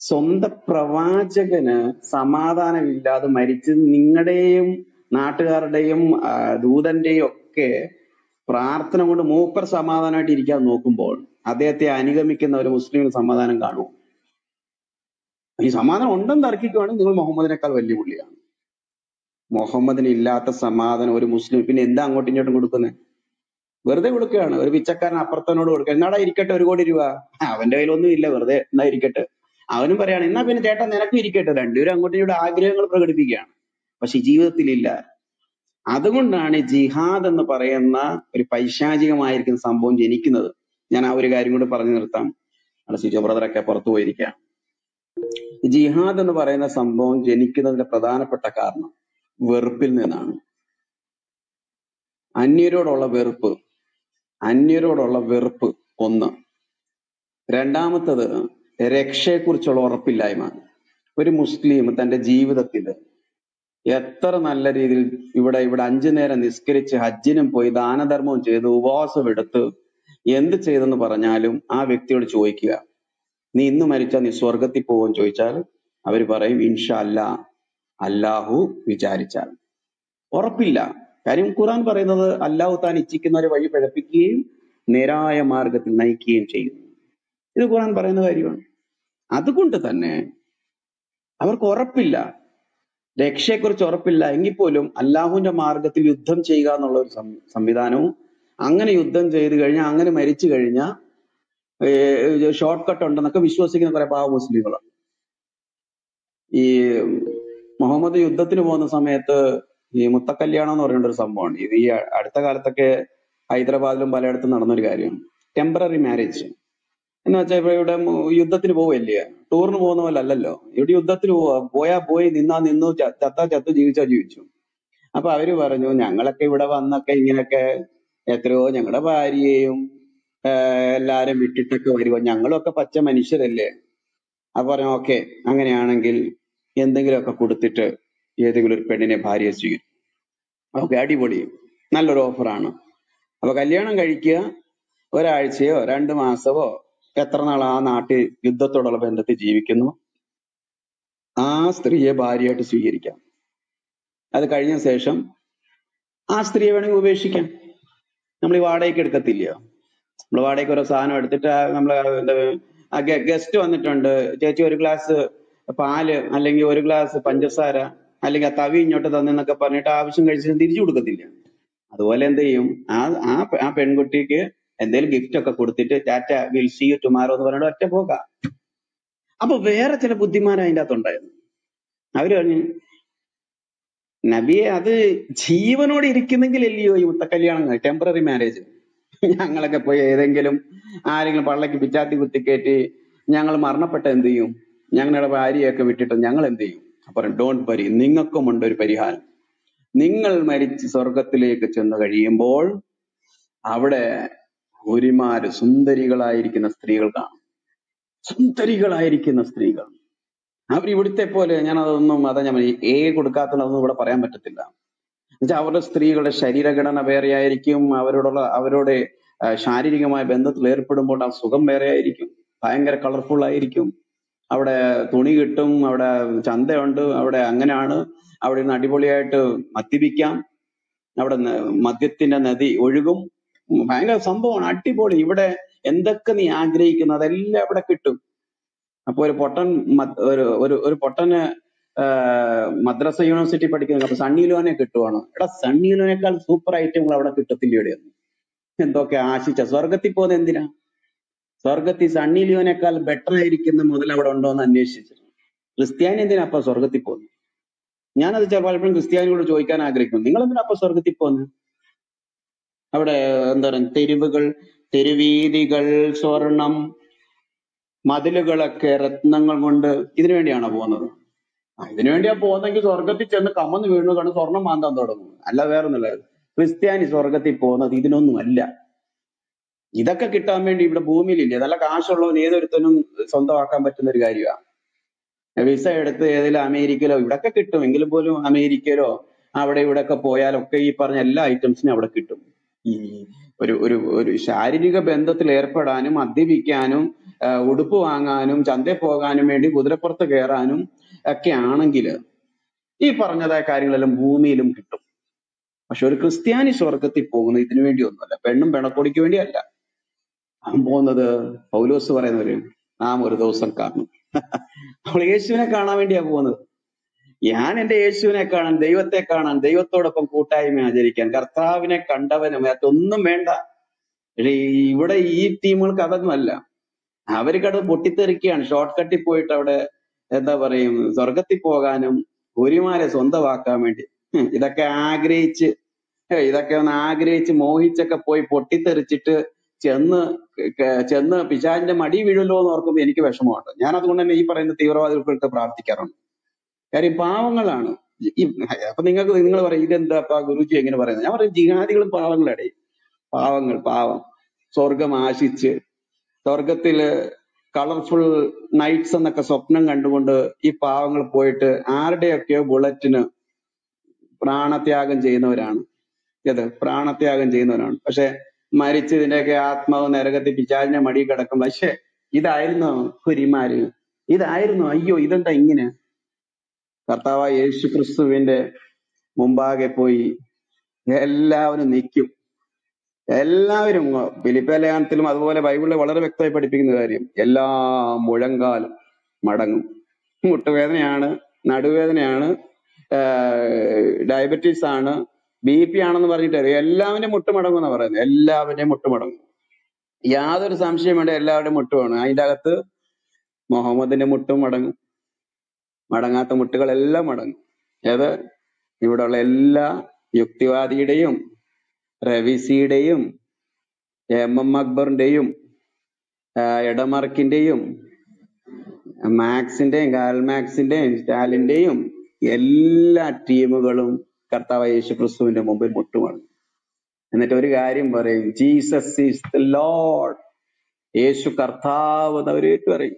സ്വന്തം പ്രവാചകന് സമാധാനമില്ലാതെ മരിച്ച് നിങ്ങളുടെയും നാട്ടുകാരുടെയും ദൂതന്റെയും ഒക്കെ പ്രാർത്ഥന കൊണ്ട് മൂപ്പർ സമാധാനമായിട്ട് ഇരിക്കാൻ നോക്കുമ്പോൾ അദ്ദേഹത്തെ അനുഗമിക്കുന്ന ഒരു മുസ്ലിം സമാധാനം കാണുമോ? ഈ സമാധാനം ഉണ്ടെന്ന് തർക്കിക്കുവാണെങ്കിൽ നിങ്ങൾ മുഹമ്മദിനേക്കാൾ വലിയ പുള്ളിയാണ്. മുഹമ്മദിന് ഇല്ലാത്ത സമാധാനം ഒരു മുസ്ലിം പിന്നെ എന്താ അങ്ങോട്ടും ഇങ്ങോട്ടും കൊടുക്കുന്നത് വെറുതെ കൊടുക്കുകയാണ്. ഒരു പിച്ചക്കാരൻ അപ്പുറത്തനോട് കൊടുക്കുക. എന്നാടാ ഇരിക്കട്ടെ ഒരു കോടി രൂപ? അവന്റെ കയ്യിലൊന്നും ഇല്ല. വെറുതെ എന്നാ ഇരിക്കട്ടെ? അവനും പറയാണ് എന്നാ പിന്നെ ചേട്ടൻ നിനക്കും ഇരിക്കട്ടെ. രണ്ടുപേരും അങ്ങോട്ടും ഇങ്ങോട്ടും ആഗ്രഹങ്ങൾ പ്രകടിപ്പിക്കുകയാണ്. പക്ഷെ ജീവിതത്തിൽ ഇല്ല അതുകൊണ്ടാണ് ജിഹാദ് എന്ന് പറയുന്ന ഒരു പൈശാചികമായിരിക്കുന്ന സംഭവം ജനിക്കുന്നത്. ഞാൻ ആ ഒരു കാര്യം കൂടി പറഞ്ഞു നിർത്താം. അവിടെ സിജോ ബ്രദറൊക്കെ പുറത്തു പോയിരിക്കാം ജിഹാദ് എന്ന് പറയുന്ന സംഭവം ജനിക്കുന്നതിന്റെ പ്രധാനപ്പെട്ട കാരണം വെറുപ്പിൽ നിന്നാണ്. അന്യരോടുള്ള വെറുപ്പ് അന്യരോടുള്ള വെറുപ്പ് ഒന്ന്. രണ്ടാമത്തത് രക്ഷയെക്കുറിച്ചുള്ള ഉറപ്പില്ലായ്മ. ഒരു മുസ്ലിം തന്റെ ജീവിതത്തിൽ എത്ര നല്ല രീതിയിൽ ഇവിടെ ഇവിടെ അഞ്ചു നേരം നിസ്കരിച്ച് ഹജ്ജിനും പോയി ദാനധർമ്മവും ചെയ്ത് ഉപവാസം എടുത്ത് എന്ത് ചെയ്തെന്ന് പറഞ്ഞാലും ആ വ്യക്തിയോട് ചോദിക്കുക. നീ ഇന്ന് മരിച്ചാൽ നീ സ്വർഗത്തിൽ പോകുമെന്ന് ചോദിച്ചാൽ അവർ പറയും ഇൻഷാ അല്ലാ അല്ലാഹു വിചാരിച്ചാൽ. ഉറപ്പില്ല. കാര്യം ഖുറാൻ പറയുന്നത് അല്ലാഹു താൻ ഇച്ഛിക്കുന്നവരെ വഴി പഴപ്പിക്കുകയും നേരായ മാർഗത്തിൽ നയിക്കുകയും ചെയ്യുന്നു ഇത് ഖുറാൻ പറയുന്ന കാര്യമാണ്. അതുകൊണ്ട് തന്നെ അവർക്ക് ഉറപ്പില്ല. രക്ഷയെക്കുറിച്ച് ഉറപ്പില്ല. എങ്കിൽ പോലും അല്ലാഹുവിന്റെ മാർഗത്തിൽ യുദ്ധം ചെയ്യുക എന്നുള്ള ഒരു സംവിധാനവും അങ്ങനെ യുദ്ധം ചെയ്തു കഴിഞ്ഞാൽ അങ്ങനെ മരിച്ചു കഴിഞ്ഞാൽ ഷോർട്ട് കട്ട് ഉണ്ടെന്നൊക്കെ വിശ്വസിക്കുന്ന കുറെ പാവ മുസ്ലിങ്ങളാണ് ഈ മുഹമ്മദ് യുദ്ധത്തിന് പോകുന്ന സമയത്ത് ഈ മുത്തക്കല്യാണം എന്ന് പറയുന്ന ഒരു സംഭവമാണ്. ഇത് ഈ അടുത്ത കാലത്തൊക്കെ ഹൈദരാബാദിലും പലയിടത്തും നടന്നൊരു കാര്യമാണ് ടെമ്പററി മാരേജ് എന്ന് വെച്ചാൽ ഇപ്പൊ ഇവിടെ യുദ്ധത്തിന് പോവല്ലേ? ടൂറിന് പോകുന്ന പോലെ അല്ലല്ലോ. ഇവിടെ യുദ്ധത്തിന് പോവാ. പോയാ പോയി നിന്നാ നിന്നു ചത്താ ചത്തു ജീവിച്ചാ ജീവിച്ചു. അപ്പൊ അവർ പറഞ്ഞു ഞങ്ങളൊക്കെ ഇവിടെ വന്നൊക്കെ ഇങ്ങനെയൊക്കെ എത്രയോ ഞങ്ങളുടെ ഭാര്യയെയും എല്ലാരും വിട്ടിട്ടൊക്കെ വരുവാ? ഞങ്ങളൊക്കെ പച്ച മനുഷ്യരല്ലേ. അപ്പൊ പറഞ്ഞു ഓക്കെ അങ്ങനെയാണെങ്കിൽ എന്തെങ്കിലുമൊക്കെ കൊടുത്തിട്ട് ഏതെങ്കിലും ഒരു പെണ്ണിനെ ഭാര്യയെ സ്വീകരിക്കും. ഓക്കെ അടിപൊളി. നല്ലൊരു ഓഫറാണ്. അപ്പൊ കല്യാണം കഴിക്കുക ഒരാഴ്ചയോ രണ്ട് മാസമോ എത്ര നാൾ ആ നാട്ടിൽ യുദ്ധത്തോടുള്ള ബന്ധത്തിൽ ജീവിക്കുന്നു? ആ സ്ത്രീയെ ഭാര്യയായിട്ട് സ്വീകരിക്കാം. അത് കഴിഞ്ഞ ശേഷം ആ സ്ത്രീയെ വേണമെങ്കിൽ ഉപേക്ഷിക്കാം. നമ്മൾ ഈ വാടകയ്ക്ക് എടുക്കത്തില്ലയോ? നമ്മൾ വാടകയ്ക്ക് ഓരോ സാധനം എടുത്തിട്ട് നമ്മൾ ഗസ്റ്റ് വന്നിട്ടുണ്ട്. ചേച്ചി ഒരു ഗ്ലാസ് പാൽ അല്ലെങ്കിൽ ഒരു ഗ്ലാസ് പഞ്ചസാര അല്ലെങ്കിൽ ആ തവി ഇങ്ങോട്ട് തന്നെന്നൊക്കെ പറഞ്ഞിട്ട് ആവശ്യം കഴിച്ചിട്ട് തിരിച്ചു കൊടുക്കത്തില്ല. അതുപോലെ എന്ത് ചെയ്യും? ആ ആ ആ പെൺകുട്ടിക്ക് എന്തെങ്കിലും ഗിഫ്റ്റ് ഒക്കെ കൊടുത്തിട്ട് tata will see you tomorrow എന്ന് പറഞ്ഞിട്ട് ഒറ്റ പോകാം അപ്പൊ വേറെ ചില ബുദ്ധിമാർ അതിന്റെ അകത്തുണ്ടായിരുന്നു. അവർ പറഞ്ഞു നബിയെ അത് ജീവനോടെ ഇരിക്കുന്നെങ്കിൽ അല്ലയോ ഈ മുത്തക്കല്യാണം ടെമ്പററി മാരേജ്. ഞങ്ങളൊക്കെ പോയി ഏതെങ്കിലും ആരെങ്കിലും പള്ളക്ക് പിച്ചാത്തി കുത്തിക്കേറ്റി ഞങ്ങൾ മരണപ്പെട്ട എന്ത് ചെയ്യും? ഞങ്ങളുടെ ഭാര്യയൊക്കെ വിട്ടിട്ട് ഞങ്ങൾ എന്ത് ചെയ്യും? അപ്പൊ ഡോണ്ട് വരി നിങ്ങൾക്കുമുണ്ട് ഒരു പരിഹാരം. നിങ്ങൾ മരിച്ച് സ്വർഗത്തിലേക്ക് ചെന്ന് കഴിയുമ്പോൾ അവിടെ ഒരുമാര് സുന്ദരികളായിരിക്കുന്ന സ്ത്രീകൾ കാണും. സുന്ദരികളായിരിക്കുന്ന സ്ത്രീകൾ. അവർ ഇവിടുത്തെ പോലെ ഞാൻ അതൊന്നും അതാ ഞാൻ എ കൊടുക്കാത്തതൊന്നും ഇവിടെ പറയാൻ പറ്റത്തില്ല. എന്നുവെച്ചാൽ അവരുടെ സ്ത്രീകളുടെ ശരീരഘടന വേറെ ആയിരിക്കും അവരോടുള്ള അവരുടെ ശാരീരികമായ ബന്ധത്തിൽ ഏർപ്പെടുമ്പോൾ ആ സുഖം വേറെ ആയിരിക്കും ഭയങ്കര കളർഫുൾ ആയിരിക്കും. അവിടെ തുണി കിട്ടും അവിടെ ചന്തയുണ്ട് അവിടെ അങ്ങനെയാണ്. അവിടെ നിന്ന് അടിപൊളിയായിട്ട് മദ്യപിക്കാം. അവിടെ മദ്യത്തിന്റെ നദി ഒഴുകും. ഭയങ്കര സംഭവമാണ് അടിപൊളി. ഇവിടെ എന്തൊക്കെ നീ ആഗ്രഹിക്കുന്നു അതെല്ലാം ഇവിടെ കിട്ടും. അപ്പൊ ഒരു പൊട്ടൻ ഒരു ഒരു പൊട്ടന് മദ്രസ യൂണിവേഴ്സിറ്റി പഠിക്കുന്ന അപ്പൊ സണ്ണി ലോനെ കിട്ടുവാണ്? എടാ സണ്ണി ലോനേക്കാൾ സൂപ്പർ ഐറ്റങ്ങൾ അവിടെ കിട്ടത്തില്ല ഇവിടെ എന്തൊക്കെ ആശിച്ച. സ്വർഗത്തിൽ പോകുന്നത് എന്തിനാ? സ്വർഗത്തിൽ സണ്ണി ലിയോനേക്കാൾ ബെറ്റർ ആയിരിക്കുന്ന മുതൽ അവിടെ ഉണ്ടോ എന്ന് അന്വേഷിച്ചു. ക്രിസ്ത്യാനി എന്തിനാ അപ്പൊ സ്വർഗത്തിൽ പോകുന്നത് ഞാനത് പലപ്പോഴും ക്രിസ്ത്യാനികളോട് ചോദിക്കാൻ ആഗ്രഹിക്കുന്നു. നിങ്ങൾ എന്തിനാ അപ്പൊ സ്വർഗത്തിൽ പോകുന്നത് അവിടെ എന്താ പറയുക തെരുവുകൾ തെരുവീതികൾ സ്വർണം മതിലുകളൊക്കെ രത്നങ്ങൾ കൊണ്ട് ഇതിനു വേണ്ടിയാണോ പോകുന്നത്? ഇതിനു വേണ്ടിയാ പോകുന്നെങ്കിൽ സ്വർഗത്തിൽ ചെന്ന് കമന്ന് വീണു കണ്ട് സ്വർണം മാന്താൻ തുടങ്ങും അല്ല വേറൊന്നുമില്ല. ക്രിസ്ത്യാനി സ്വർഗത്തിൽ പോകുന്നത് ഇതിനൊന്നുമല്ല. ഇതൊക്കെ കിട്ടാൻ വേണ്ടി ഇവിടെ ഭൂമിയിലില്ല. നല്ല കാശുള്ളവൻ ഏതൊരുത്തനും സ്വന്തമാക്കാൻ പറ്റുന്ന ഒരു കാര്യമാണ് വിസ എടുത്ത് ഏതെങ്കിലും അമേരിക്കയിലോ ഇവിടൊക്കെ കിട്ടും. എങ്കിലും പോലും അമേരിക്കയിലോ അവിടെ ഇവിടെ ഒക്കെ പോയാലൊക്കെ ഈ പറഞ്ഞ എല്ലാ ഐറ്റംസിനും അവിടെ കിട്ടും. ഈ ഒരു ഒരു ഒരു ശാരീരിക ബന്ധത്തിൽ ഏർപ്പെടാനും മദ്യപിക്കാനും ഉടുപ്പ് വാങ്ങാനും ചന്തയിൽ പോകാനും വേണ്ടി കുതിരപ്പുറത്ത് കയറാനും ഒക്കെ ആണെങ്കിൽ ഈ പറഞ്ഞതായ കാര്യങ്ങളെല്ലാം ഭൂമിയിലും കിട്ടും. പക്ഷെ ഒരു ക്രിസ്ത്യാനി സ്വർഗത്തിൽ പോകുന്നത് ഇതിനു വേണ്ടിയൊന്നുമല്ല. പെണ്ണും പെണക്കോടിക്ക് വേണ്ടിയല്ല. അവൻ പോകുന്നത് പൗലോസ് പറയുന്നവര് നാം ഒരു ദിവസം കാണും. അവൾ യേശുവിനെ കാണാൻ വേണ്ടിയാ പോകുന്നത്. ഞാൻ എന്റെ യേശുവിനെ കാണാൻ ദൈവത്തെ കാണാൻ ദൈവത്തോടൊപ്പം കൂട്ടായ്മ ആചരിക്കാൻ കർത്താവിനെ കണ്ടവനും അതൊന്നും വേണ്ട. ഇവിടെ ഈ ടീമുകൾക്ക് അതൊന്നുമല്ല. അല്ല അത് പൊട്ടിത്തെറിക്കുകയാണ്. ഷോർട്ട് കട്ടിൽ പോയിട്ട് അവിടെ എന്താ പറയും സ്വർഗത്തിൽ പോകാനും ഗുരുമാരെ സ്വന്തമാക്കാൻ വേണ്ടി. ഇതൊക്കെ ആഗ്രഹിച്ച് ഇതൊക്കെ ഒന്ന് ആഗ്രഹിച്ച് മോഹിച്ചൊക്കെ പോയി പൊട്ടിത്തെറിച്ചിട്ട് ചെന്ന് ചെന്ന് പിശാചിന്റെ മടി വീഴുമല്ലോ എന്ന് ഓർക്കുമ്പോൾ എനിക്ക് വിഷമമുണ്ട്. ഞാൻ അതുകൊണ്ട് തന്നെ ഈ പറയുന്ന തീവ്രവാദികൾക്ക് പ്രാർത്ഥിക്കാറുണ്ട്. കാര്യം പാവങ്ങളാണ്. അപ്പൊ നിങ്ങൾക്ക് നിങ്ങൾ പറയും ഇതെന്താ ഗുരുജി എങ്ങനെ പറയുന്നത്? ഞാൻ പറയും ജിഹാദികളും പാവങ്ങളടെ പാവങ്ങൾ പാവം. സ്വർഗം ആശിച്ച് സ്വർഗത്തിൽ കളർഫുൾ നൈറ്റ്സ് എന്നൊക്കെ സ്വപ്നം കണ്ടുകൊണ്ട് ഈ പാവങ്ങൾ പോയിട്ട് ആരുടെയൊക്കെയോ ബുള്ളറ്റിന് പ്രാണത്യാഗം ചെയ്യുന്നവരാണ്. ഇത് പ്രാണത്യാഗം ചെയ്യുന്നവരാണ്. പക്ഷെ മരിച്ചതിന്റെയൊക്കെ ആത്മാവ് നരകത്തി പിശാചിന്റെ മടി കിടക്കും. പക്ഷെ ഇതായിരുന്നു കുരിമാര് ഇതായിരുന്നു അയ്യോ ഇതെന്താ ഇങ്ങനെ? കർത്താവായ യേശു ക്രിസ്തുവിന്റെ മുമ്പാകെ പോയി എല്ലാവരും നിൽക്കും. എല്ലാവരും ഫിലിപ്പലയാനത്തിലും അതുപോലെ ബൈബിളിൽ വളരെ വ്യക്തമായി പഠിപ്പിക്കുന്ന കാര്യം എല്ലാ മുഴങ്കാലും മടങ്ങും. മുട്ടുവേദനയാണ് നടുവേദനയാണ് ഡയബറ്റീസ് ആണ് ബി പി ആണെന്ന് പറഞ്ഞിട്ട് അറിയാം. എല്ലാവരുടെയും മുട്ടുമടങ്ങും പറയുന്നത്. എല്ലാവരുടെയും മുട്ടുമടങ്ങും യാതൊരു സംശയം വേണ്ട എല്ലാവരുടെയും മുട്ടുമാണ് അതിന്റെ അകത്ത് മുഹമ്മദിന്റെ മുട്ടും മടങ്ങും. മടങ്ങാത്ത മുട്ടുകളെല്ലാം മടങ്ങും. ഏത്? ഇവിടെയുള്ള എല്ലാ യുക്തിവാദിയുടെയും റവിസിയുടെയും എം എം അക്ബറിന്റെയും എടമർക്കിന്റെയും മാക്സിന്റെയും കാൽമാക്സിന്റെയും സ്റ്റാലിന്റെയും എല്ലാ ടീമുകളും കർത്താവ് യേശു ക്രിസ്തുവിന്റെ മുമ്പിൽ മുട്ടുമാണ് എന്നിട്ട് ഒരു കാര്യം പറയും ജീസസ് ഈസ് ദ ലോഡ്. യേശു കർത്താവ് എന്ന് പറയും.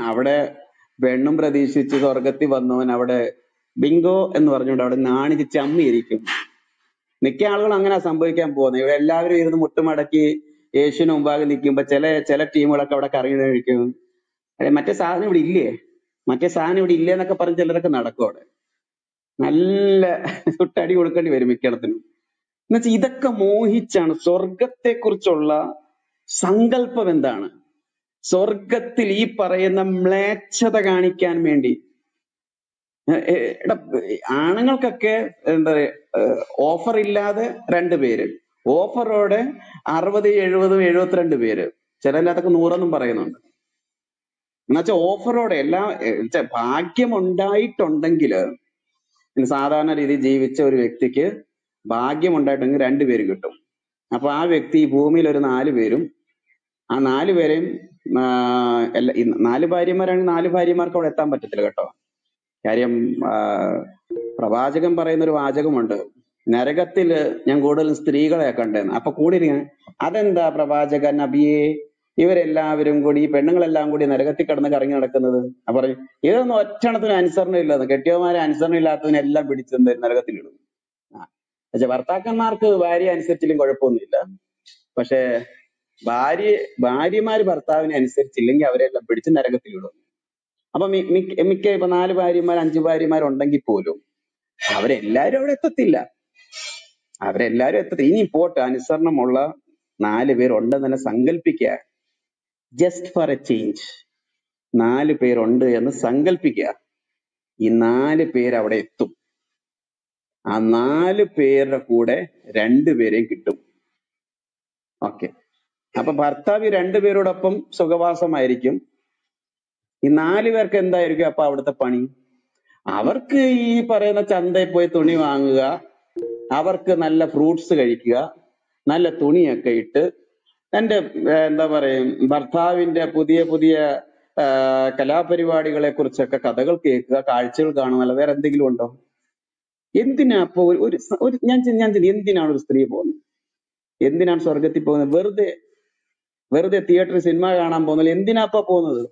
അവിടെ പെണ്ണും പ്രതീക്ഷിച്ച് സ്വർഗത്തിൽ വന്നവൻ അവിടെ ബിങ്കോ എന്ന് പറഞ്ഞുകൊണ്ട് അവിടെ നാണിച്ച് ചമ്മിയിരിക്കും. മിക്ക ആളുകളും അങ്ങനെ സംഭവിക്കാൻ പോകുന്നത്. ഇവിടെ എല്ലാവരും ഇരുന്ന് മുട്ടുമടക്കി യേശുവിന് മുമ്പാകെ നിൽക്കുമ്പോ ചില ചില ടീമുകളൊക്കെ അവിടെ കറങ്ങി കഴിക്കും അല്ലെ മറ്റേ സാധനം ഇവിടെ ഇല്ലേ? മറ്റേ സാധനം ഇവിടെ ഇല്ലേ എന്നൊക്കെ പറഞ്ഞ് ചിലരൊക്കെ നടക്കും അവിടെ. നല്ല ചുട്ടടി കൊടുക്കേണ്ടി വരും മിക്കയിടത്തിനും. എന്നുവെച്ചാൽ ഇതൊക്കെ മോഹിച്ചാണ് സ്വർഗത്തെ കുറിച്ചുള്ള സങ്കല്പം എന്താണ്? സ്വർഗത്തിൽ ഈ പറയുന്ന മ്ലേച്ഛത കാണിക്കാൻ വേണ്ടി. ആണുങ്ങൾക്കൊക്കെ എന്താ ഓഫർ ഇല്ലാതെ രണ്ട് പേര്. ഓഫറോടെ അറുപത് എഴുപതും എഴുപത്തിരണ്ട് പേര്. ചിലതിനകത്തൊക്കെ നൂറെന്നും പറയുന്നുണ്ട്. എന്നുവെച്ചാൽ ഓഫറോടെ എല്ലാ ഭാഗ്യം ഉണ്ടായിട്ടുണ്ടെങ്കിൽ സാധാരണ രീതിയിൽ ജീവിച്ച ഒരു വ്യക്തിക്ക് ഭാഗ്യം ഉണ്ടായിട്ടുണ്ടെങ്കിൽ രണ്ടുപേര് കിട്ടും. അപ്പൊ ആ വ്യക്തി ഭൂമിയിൽ ഒരു നാല് പേരും ആ നാല് പേരെയും നാല് ഭാര്യമാരാണെങ്കിൽ നാല് ഭാര്യമാർക്ക് അവിടെ എത്താൻ പറ്റത്തില്ല കേട്ടോ. കാര്യം പ്രവാചകൻ പറയുന്ന ഒരു വാചകമുണ്ട്. നരകത്തിൽ ഞാൻ കൂടുതലും സ്ത്രീകളെ കണ്ടെന്ന്. അപ്പൊ കൂടി ഇരിക്കാൻ അതെന്താ പ്രവാചകൻ നബിയെ? ഇവരെല്ലാവരും കൂടി ഈ പെണ്ണുങ്ങളെല്ലാം കൂടി നരകത്തിൽ കിടന്ന് കറങ്ങി നടക്കുന്നത്? അപ്പൊ പറയും. ഇതൊന്നും ഒറ്റണത്തിന് അനുസരണം ഇല്ലെന്ന്. കെട്ടിയവന്മാരെ അനുസരണം ഇല്ലാത്തതിനെല്ലാം പിടിച്ചെന്ത് നരകത്തിലിടും. പക്ഷെ ഭർത്താക്കന്മാർക്ക് ഭാര്യ അനുസരിച്ചില്ലെങ്കിൽ കുഴപ്പമൊന്നുമില്ല. പക്ഷെ ഭാര്യ ഭാര്യമാര് ഭർത്താവിനെ അനുസരിച്ചില്ലെങ്കിൽ അവരെല്ലാം പിടിച്ച് നരകത്തിലിടും. അപ്പൊ മിക്ക മിക്ക ഇപ്പൊ നാല് ഭാര്യമാർ അഞ്ച് ഭാര്യമാരുണ്ടെങ്കിൽ പോലും അവരെല്ലാരും അവിടെ എത്തത്തില്ല. അവരെല്ലാരും എത്തത്തില്ല. ഇനി പോട്ടെ അനുസരണമുള്ള നാല് പേരുണ്ടെന്ന് തന്നെ സങ്കല്പിക്കുക ജസ്റ്റ് ഫോർ എ ചേഞ്ച് നാല് പേരുണ്ട് എന്ന് സങ്കല്പിക്കുക ഈ നാല് പേര് അവിടെ എത്തും. ആ നാല് പേരുടെ കൂടെ രണ്ടുപേരെയും കിട്ടും. ഓക്കെ അപ്പൊ ഭർത്താവ് രണ്ടുപേരോടൊപ്പം സുഖവാസമായിരിക്കും. ഈ നാല് പേർക്ക് എന്തായിരിക്കും അപ്പൊ അവിടുത്തെ പണി? അവർക്ക് ഈ പറയുന്ന ചന്തയിൽ പോയി തുണി വാങ്ങുക അവർക്ക് നല്ല ഫ്രൂട്ട്സ് കഴിക്കുക നല്ല തുണിയൊക്കെ ഇട്ട് എന്റെ എന്താ പറയും ഭർത്താവിന്റെ പുതിയ പുതിയ കലാപരിപാടികളെ കുറിച്ചൊക്കെ കഥകൾ കേൾക്കുക കാഴ്ചകൾ കാണുക അല്ല വേറെ എന്തെങ്കിലും ഉണ്ടോ? എന്തിനാ അപ്പൊ ഒരു ഒരു ഞാൻ ഞാൻ എന്തിനാണ് ഒരു സ്ത്രീ പോകുന്നത്? എന്തിനാണ് സ്വർഗത്തിൽ പോകുന്നത്? വെറുതെ വെറുതെ തിയേറ്ററിൽ സിനിമ കാണാൻ പോകുന്നില്ല എന്തിനാപ്പ പോകുന്നത്?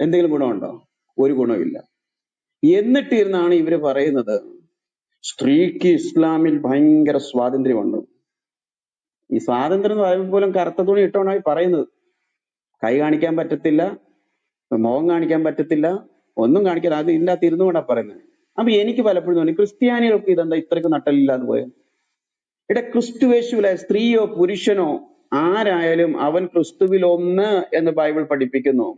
എന്തെങ്കിലും ഗുണമുണ്ടോ? ഒരു ഗുണമില്ല എന്നിട്ടിരുന്നാണ് ഇവർ പറയുന്നത് സ്ത്രീക്ക് ഇസ്ലാമിൽ ഭയങ്കര സ്വാതന്ത്ര്യമുണ്ട്. ഈ സ്വാതന്ത്ര്യം എന്ന് പറയുമ്പോൾ പോലും കറുത്ത തുണി ഇട്ടോണായി പറയുന്നത്. കൈ കാണിക്കാൻ പറ്റത്തില്ല മോഹം കാണിക്കാൻ പറ്റത്തില്ല ഒന്നും കാണിക്കാൻ അത് ഇല്ലാത്തിരുന്നു കൊണ്ടാ പറയുന്നത്. അപ്പൊ എനിക്ക് പലപ്പോഴും തോന്നി ക്രിസ്ത്യാനികൾക്ക് ഇതെന്താ ഇത്രയ്ക്ക് നട്ടലില്ലാതെ പോയത്? ഇവിടെ ക്രിസ്തുവേശുവിലെ സ്ത്രീയോ പുരുഷനോ ആരായാലും അവൻ ക്രിസ്തുവിൽ ഒന്ന് എന്ന് ബൈബിൾ പഠിപ്പിക്കുന്നു.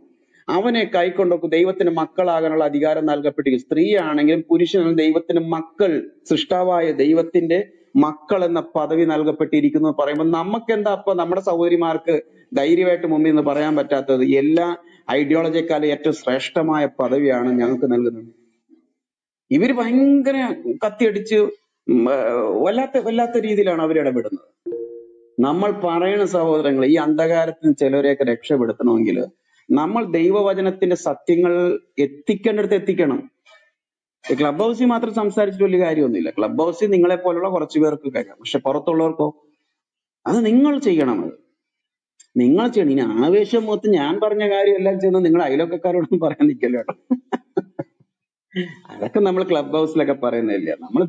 അവനെ കൈക്കൊണ്ടൊക്കെ ദൈവത്തിന് മക്കളാകാനുള്ള അധികാരം നൽകപ്പെട്ടിരിക്കും സ്ത്രീയാണെങ്കിലും പുരുഷനും ദൈവത്തിന് മക്കൾ സൃഷ്ടാവായ ദൈവത്തിന്റെ മക്കൾ എന്ന പദവി നൽകപ്പെട്ടിരിക്കുന്നു പറയുമ്പോൾ നമുക്ക് എന്താ അപ്പൊ നമ്മുടെ സഹോദരിമാർക്ക് ധൈര്യമായിട്ട് മുമ്പിൽ നിന്ന് പറയാൻ പറ്റാത്തത്? എല്ലാ ഐഡിയോളജിക്കാലും ഏറ്റവും ശ്രേഷ്ഠമായ പദവിയാണ് ഞങ്ങൾക്ക് നൽകുന്നത്. ഇവർ ഭയങ്കര കത്തിയടിച്ച് വല്ലാത്ത വല്ലാത്ത രീതിയിലാണ് അവർ ഇടപെടുന്നത് നമ്മൾ പറയണ സഹോദരങ്ങൾ ഈ അന്ധകാരത്തിന് ചിലരെയൊക്കെ രക്ഷപ്പെടുത്തണമെങ്കിൽ നമ്മൾ ദൈവവചനത്തിന്റെ സത്യങ്ങൾ എത്തിക്കേണ്ടടുത്ത് എത്തിക്കണം. ക്ലബ് ഹൗസിൽ മാത്രം സംസാരിച്ചിട്ട് വലിയ കാര്യമൊന്നുമില്ല. ക്ലബ് ഹൗസിൽ നിങ്ങളെ പോലുള്ള കുറച്ചു പേർക്ക് കഴിയാം പക്ഷെ പുറത്തുള്ളവർക്കോ? അത് നിങ്ങൾ ചെയ്യണം. അത് നിങ്ങൾ ചെയ്യണം. ഇനി ആവേശം മൊത്തം ഞാൻ പറഞ്ഞ കാര്യം എല്ലാം ചെയ്യുന്നത് നിങ്ങൾ അയലൊക്കക്കാരോടൊന്നും പറയാൻ നിൽക്കല്ലോ അതൊക്കെ നമ്മൾ ക്ലബ് ഹൗസിലൊക്കെ പറയുന്നില്ല നമ്മൾ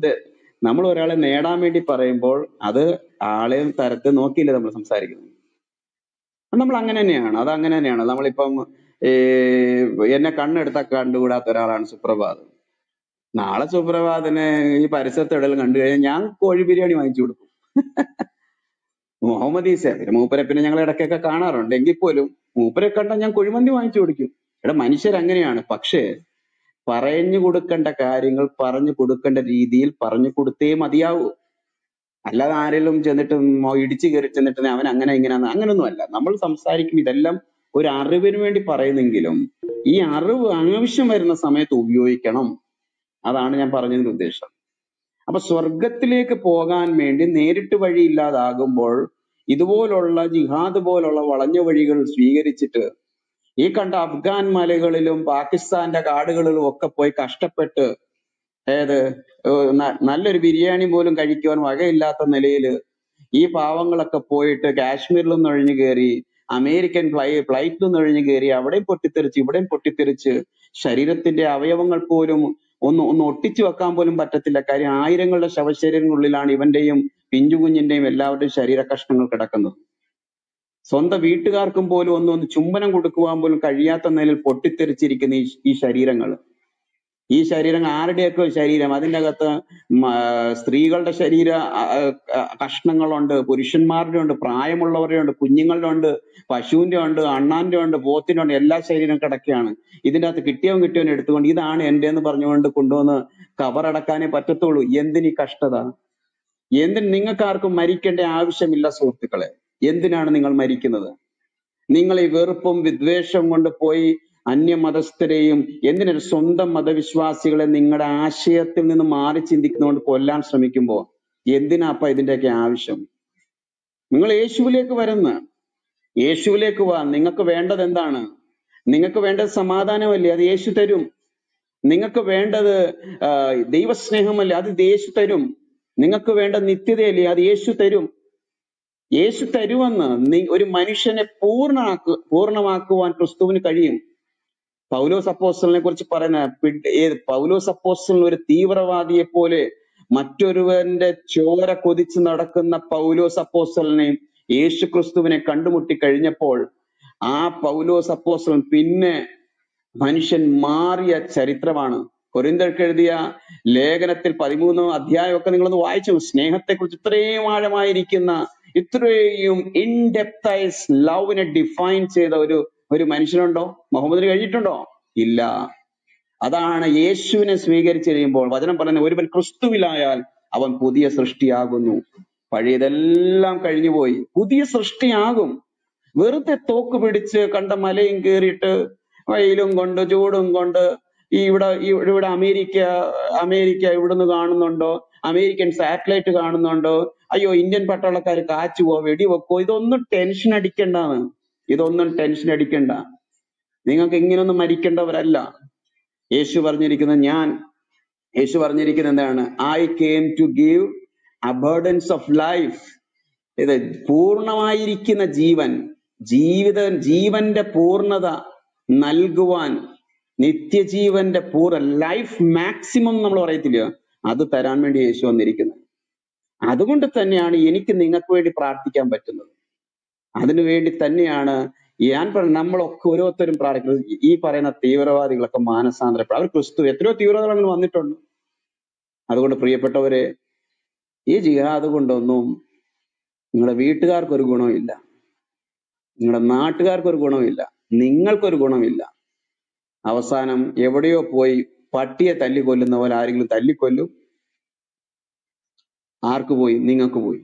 നമ്മൾ ഒരാളെ നേടാൻ വേണ്ടി പറയുമ്പോൾ അത് ആളെയും തരത്തെ നോക്കിയില്ല നമ്മൾ സംസാരിക്കുന്നത്? നമ്മൾ അങ്ങനെ തന്നെയാണ്. അത് അങ്ങനെ തന്നെയാണ്. നമ്മളിപ്പം എന്നെ കണ്ണെടുത്താൽ കണ്ടുകൂടാത്ത ഒരാളാണ് സുപ്രഭാത്. നാളെ സുപ്രഭാതിനെ ഈ പരിസരത്ത് എവിടെയെങ്കിലും കണ്ടു കഴിഞ്ഞാൽ ഞാൻ കോഴി ബിരിയാണി വാങ്ങിച്ചു കൊടുക്കും. മുഹമ്മദ് ഈസ. പിന്നെ മൂപ്പരെ പിന്നെ ഞങ്ങൾ ഇടയ്ക്കൊക്കെ കാണാറുണ്ട്. എങ്കിൽ പോലും മൂപ്പരെ കണ്ടാൽ ഞാൻ കുഴിമന്തി വാങ്ങിച്ചു കൊടുക്കും. ഇവിടെ മനുഷ്യർ അങ്ങനെയാണ്. പക്ഷേ പറഞ്ഞു കൊടുക്കേണ്ട കാര്യങ്ങൾ പറഞ്ഞു കൊടുക്കേണ്ട രീതിയിൽ പറഞ്ഞു കൊടുത്തേ മതിയാവൂ. അല്ലാതെ ആരെങ്കിലും ചെന്നിട്ട് ഇടിച്ചു കയറി ചെന്നിട്ട് അവൻ അങ്ങനെ ഇങ്ങനെ അങ്ങനൊന്നും അല്ല. നമ്മൾ സംസാരിക്കും ഇതെല്ലാം ഒരു അറിവിന് വേണ്ടി പറയുന്നെങ്കിലും ഈ അറിവ് ആവശ്യം വരുന്ന സമയത്ത് ഉപയോഗിക്കണം. അതാണ് ഞാൻ പറഞ്ഞതിന്റെ ഉദ്ദേശം. അപ്പൊ സ്വർഗത്തിലേക്ക് പോകാൻ വേണ്ടി നേരിട്ട് വഴിയില്ലാതാകുമ്പോൾ ഇതുപോലുള്ള ജിഹാദ് പോലുള്ള വളഞ്ഞ വഴികൾ സ്വീകരിച്ചിട്ട് ഈ കണ്ട അഫ്ഗാൻ മലകളിലും പാകിസ്ഥാന്റെ കാടുകളിലും ഒക്കെ പോയി കഷ്ടപ്പെട്ട് ഏത്? നല്ലൊരു ബിരിയാണി പോലും കഴിക്കുവാൻ വകയില്ലാത്ത നിലയിൽ ഈ പാവങ്ങളൊക്കെ പോയിട്ട് കാശ്മീരിൽ നിന്ന് ഒഴിഞ്ഞു കയറി അമേരിക്കൻ ഫ്ലൈ ഫ്ലൈറ്റിൽ നിന്ന് ഒഴിഞ്ഞു കയറി അവിടെയും പൊട്ടിത്തെറിച്ച് ഇവിടെയും പൊട്ടിത്തെറിച്ച് ശരീരത്തിന്റെ അവയവങ്ങൾ പോലും ഒന്ന് ഒന്ന് ഒട്ടിച്ചു വെക്കാൻ പോലും പറ്റത്തില്ല. കാര്യം ആയിരങ്ങളുടെ ശവശരീരങ്ങളുള്ളിലാണ് ഇവന്റെയും പിഞ്ചു കുഞ്ഞിന്റെയും എല്ലാവരുടെയും ശരീര കഷ്ണങ്ങൾ കിടക്കുന്നത്. സ്വന്തം വീട്ടുകാർക്കും പോലും ഒന്ന് ഒന്ന് ചുംബനം കൊടുക്കുവാൻ പോലും കഴിയാത്ത നിലയിൽ പൊട്ടിത്തെറിച്ചിരിക്കുന്ന ഈ ഈ ശരീരങ്ങൾ. ഈ ശരീരം ആരുടെയൊക്കെ ശരീരം? അതിന്റെ അകത്ത് സ്ത്രീകളുടെ ശരീര കഷ്ണങ്ങളുണ്ട് പുരുഷന്മാരുടെ ഉണ്ട് പ്രായമുള്ളവരുടെ ഉണ്ട് കുഞ്ഞുങ്ങളുടെ ഉണ്ട് പശുവിന്റെ ഉണ്ട് അണ്ണാന്റെ ഉണ്ട് പോത്തിന്റെ ഉണ്ട് എല്ലാ ശരീരം കിടക്കുകയാണ്. ഇതിന്റെ അകത്ത് കിട്ടിയവൻ കിട്ടിയവൻ എടുത്തുകൊണ്ട് ഇതാണ് എന്റെ എന്ന് പറഞ്ഞുകൊണ്ട് കൊണ്ടുവന്ന് കവറടക്കാനേ പറ്റത്തുള്ളൂ. എന്തിനീ കഷ്ടത? എന്തിന് നിങ്ങൾക്കാർക്കും മരിക്കേണ്ട ആവശ്യമില്ല സുഹൃത്തുക്കളെ? എന്തിനാണ് നിങ്ങൾ മരിക്കുന്നത്? നിങ്ങൾ ഈ വെറുപ്പും വിദ്വേഷവും കൊണ്ട് പോയി അന്യമതസ്ഥരെയും എന്തിനൊരു സ്വന്തം മതവിശ്വാസികളെ നിങ്ങളുടെ ആശയത്തിൽ നിന്ന് മാറി ചിന്തിക്കുന്നതുകൊണ്ട് കൊല്ലാൻ ശ്രമിക്കുമ്പോൾ എന്തിനാപ്പ ഇതിന്റെയൊക്കെ ആവശ്യം? നിങ്ങൾ യേശുവിലേക്ക് വരുന്ന. യേശുവിലേക്ക് വാ. നിങ്ങൾക്ക് വേണ്ടത് എന്താണ്? നിങ്ങൾക്ക് വേണ്ടത് സമാധാനമല്ലേ? അത് യേശു തരും. നിങ്ങൾക്ക് വേണ്ടത് ദൈവസ്നേഹമല്ലേ? അത് യേശു തരും. നിങ്ങൾക്ക് വേണ്ട നിത്യതയല്ലേ? അത് യേശു തരും. യേശു തരുമെന്ന് ഒരു മനുഷ്യനെ പൂർണമാക്കു പൂർണമാക്കുവാൻ ക്രിസ്തുവിന് കഴിയും. പൗലോസ് അപ്പോസ്റ്റലിനെ കുറിച്ച് പറയുന്ന പൗലോസ് അപ്പോസ്റ്റലിന് ഒരു തീവ്രവാദിയെ പോലെ മറ്റൊരുവന്റെ ചോര കൊതിച്ച് നടക്കുന്ന പൗലോസ് സപ്പോസലിനെ യേശു ക്രിസ്തുവിനെ കണ്ടുമുട്ടി കഴിഞ്ഞപ്പോൾ ആ പൗലോസ് അപ്പോസ്റ്റലൻ പിന്നെ മനുഷ്യൻ മാറിയ ചരിത്രമാണ്. കൊരിന്തർക്ക് എഴുതിയ ലേഖനത്തിൽ പതിമൂന്ന് അധ്യായമൊക്കെ നിങ്ങളൊന്ന് വായിച്ചു. സ്നേഹത്തെക്കുറിച്ച് ഇത്രയും ആഴമായിരിക്കുന്ന ഇത്രയും ഇൻഡെപ്തായി ലവിനെ ഡിഫൈൻ ചെയ്ത ഒരു ഒരു മനുഷ്യനുണ്ടോ? മുഹമ്മദിന് കഴിഞ്ഞിട്ടുണ്ടോ? ഇല്ല. അതാണ് യേശുവിനെ സ്വീകരിച്ചു കഴിയുമ്പോൾ വചനം പറയുന്നത് ഒരുവൻ ക്രിസ്തുവിലായാൽ അവൻ പുതിയ സൃഷ്ടിയാകുന്നു. പഴയതെല്ലാം കഴിഞ്ഞുപോയി. പുതിയ സൃഷ്ടിയാകും. വെറുതെ തോക്ക് പിടിച്ച് കണ്ട മലയും കയറിയിട്ട് വെയിലും കൊണ്ട് ചൂടും കൊണ്ട് ഈ ഇവിടെ ഇവിടെ അമേരിക്ക അമേരിക്ക ഇവിടുന്ന് കാണുന്നുണ്ടോ? അമേരിക്കൻ സാറ്റലൈറ്റ് കാണുന്നുണ്ടോ? അയ്യോ ഇന്ത്യൻ പട്ടാളക്കാർ കാച്ചുവോ വെടിവെക്കോ ഇതൊന്നും ടെൻഷൻ അടിക്കണ്ടാണ് ഇതൊന്നും ടെൻഷൻ അടിക്കണ്ട. നിങ്ങൾക്ക് ഇങ്ങനൊന്നും മരിക്കേണ്ടവരല്ല. യേശു പറഞ്ഞിരിക്കുന്ന ഞാൻ. യേശു പറഞ്ഞിരിക്കുന്ന എന്താണ്? I came to give abundance of life ഇത് പൂർണമായിരിക്കുന്ന ജീവൻ. ജീവിത ജീവന്റെ പൂർണത നൽകുവാൻ നിത്യജീവന്റെ പൂർണ ലൈഫ് മാക്സിമം നമ്മൾ പറയത്തില്ല അത് തരാൻ വേണ്ടി യേശു വന്നിരിക്കുന്നത് അതുകൊണ്ട് തന്നെയാണ് എനിക്ക് നിങ്ങൾക്ക് വേണ്ടി പ്രാർത്ഥിക്കാൻ പറ്റുന്നത്. അതിനു വേണ്ടി തന്നെയാണ് ഞാൻ പറഞ്ഞു നമ്മളൊക്കെ ഓരോരുത്തരും പ്രാർത്ഥിക്കുന്നത്. ഈ പറയുന്ന തീവ്രവാദികളൊക്കെ മാനസാന്തരപ്പെടും. അവർ ക്രിസ്തു എത്രയോ തീവ്രവാദികൾ വന്നിട്ടുണ്ട്. അതുകൊണ്ട് പ്രിയപ്പെട്ടവരെ ഈ ജിഹാദ് കൊണ്ടൊന്നും നിങ്ങളുടെ വീട്ടുകാർക്ക് ഒരു ഗുണമില്ല നിങ്ങളുടെ നാട്ടുകാർക്ക് ഒരു ഗുണമില്ല നിങ്ങൾക്കൊരു ഗുണമില്ല അവസാനം എവിടെയോ പോയി പട്ടിയെ തല്ലിക്കൊല്ലുന്ന പോലെ ആരെങ്കിലും തല്ലിക്കൊല്ലും? ആർക്ക് പോയി? നിങ്ങൾക്ക് പോയി.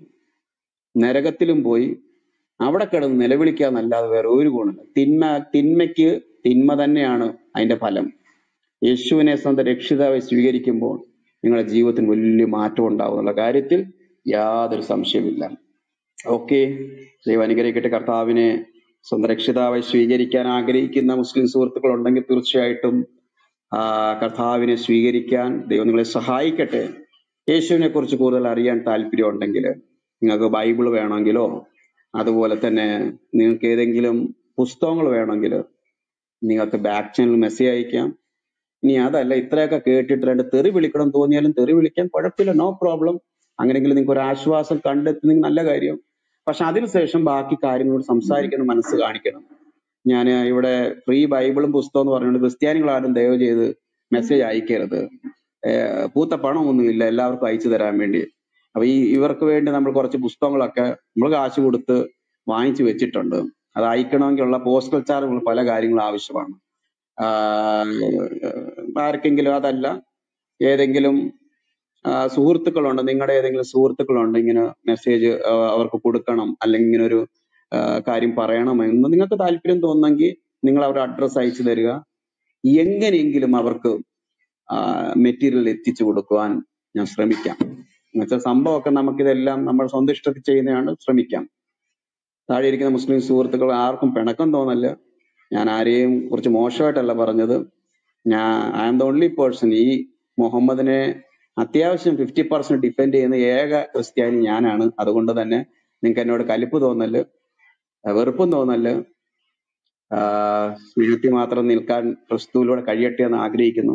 നരകത്തിലും പോയി. അവിടെ കിടന്ന് നിലവിളിക്കാന്നല്ലാതെ വേറെ ഒരു ഗുണമില്ല. തിന്മ തിന്മയ്ക്ക് തിന്മ തന്നെയാണ് അതിന്റെ ഫലം. യേശുവിനെ സ്വന്തം രക്ഷിതാവായി സ്വീകരിക്കുമ്പോൾ നിങ്ങളുടെ ജീവിതത്തിന് വലിയ മാറ്റം ഉണ്ടാവും എന്നുള്ള കാര്യത്തിൽ യാതൊരു സംശയമില്ല ഓക്കെ. ദൈവം അനുഗ്രഹിക്കട്ടെ. കർത്താവിനെ സ്വന്തം രക്ഷിതാവായി സ്വീകരിക്കാൻ ആഗ്രഹിക്കുന്ന മുസ്ലിം സുഹൃത്തുക്കൾ ഉണ്ടെങ്കിൽ തീർച്ചയായിട്ടും ആ കർത്താവിനെ സ്വീകരിക്കാൻ ദൈവം നിങ്ങളെ സഹായിക്കട്ടെ. യേശുവിനെ കുറിച്ച് കൂടുതൽ അറിയാൻ താല്പര്യം ഉണ്ടെങ്കിൽ നിങ്ങൾക്ക് ബൈബിൾ വേണമെങ്കിലോ അതുപോലെ തന്നെ നിങ്ങൾക്ക് ഏതെങ്കിലും പുസ്തകങ്ങൾ വേണമെങ്കിൽ നിങ്ങൾക്ക് ബാക്ക് ചാനൽ മെസ്സേജ് അയക്കാം. ഇനി അതല്ല ഇത്രയൊക്കെ കേട്ടിട്ട് രണ്ട് തെറി വിളിക്കണം തോന്നിയാലും തെറി വിളിക്കാം കുഴപ്പമില്ല നോ പ്രോബ്ലം അങ്ങനെയെങ്കിലും നിങ്ങൾക്ക് ഒരു ആശ്വാസം കണ്ടെത്തുന്നെങ്കിൽ നല്ല കാര്യം. പക്ഷെ അതിനുശേഷം ബാക്കി കാര്യങ്ങളോട് സംസാരിക്കണം മനസ്സ് കാണിക്കണം. ഞാൻ ഇവിടെ ഫ്രീ ബൈബിളും പുസ്തകം എന്ന് പറഞ്ഞുകൊണ്ട് ക്രിസ്ത്യാനികൾ ആരും ദയവ് ചെയ്ത് മെസ്സേജ് അയക്കരുത്. പൂത്ത പണമൊന്നുമില്ല എല്ലാവർക്കും അയച്ചു തരാൻ വേണ്ടി. അപ്പൊ ഈ ഇവർക്ക് വേണ്ടി നമ്മൾ കുറച്ച് പുസ്തകങ്ങളൊക്കെ നമ്മൾ കാശ് കൊടുത്ത് വാങ്ങിച്ചു വെച്ചിട്ടുണ്ട്. അത് അയക്കണമെങ്കിലുള്ള പോസ്റ്റൽ ചാർജുകൾ പല കാര്യങ്ങളും ആവശ്യമാണ്. ആർക്കെങ്കിലും അതല്ല ഏതെങ്കിലും സുഹൃത്തുക്കളുണ്ട് നിങ്ങളുടെ ഏതെങ്കിലും സുഹൃത്തുക്കളുണ്ട് ഇങ്ങനെ മെസ്സേജ് അവർക്ക് കൊടുക്കണം അല്ലെങ്കിൽ ഇങ്ങനെ ഒരു കാര്യം പറയണം എന്ന് നിങ്ങൾക്ക് താല്പര്യം തോന്നുന്നെങ്കിൽ നിങ്ങൾ അവരുടെ അഡ്രസ്സ് അയച്ചു തരിക. എങ്ങനെയെങ്കിലും അവർക്ക് മെറ്റീരിയൽ എത്തിച്ചു കൊടുക്കുവാൻ ഞാൻ ശ്രമിക്കാം. എന്നുവെച്ചാൽ സംഭവമൊക്കെ നമുക്കിതെല്ലാം നമ്മൾ സ്വന്തം ഇഷ്ടത്തിൽ ചെയ്യുന്നതാണ് ശ്രമിക്കാം. താഴെ ഇരിക്കുന്ന മുസ്ലിം സുഹൃത്തുക്കൾ ആർക്കും പിണക്കം തോന്നല്ല. ഞാൻ ആരെയും കുറച്ച് മോശമായിട്ടല്ല പറഞ്ഞത്. ഞാൻ I am the only person ഈ മുഹമ്മദിനെ അത്യാവശ്യം ഫിഫ്റ്റി പെർസെന്റ് ഡിപ്പെൻഡ് ചെയ്യുന്ന ഏക ക്രിസ്ത്യാനി ഞാനാണ്. അതുകൊണ്ട് തന്നെ നിങ്ങൾക്ക് എന്നോട് കലിപ്പ് തോന്നൽ വെറുപ്പും തോന്നൽ സ്നേഹത്തിൽ മാത്രം നിൽക്കാൻ ക്രിസ്തുവിലൂടെ കഴിയട്ടെ എന്ന് ആഗ്രഹിക്കുന്നു.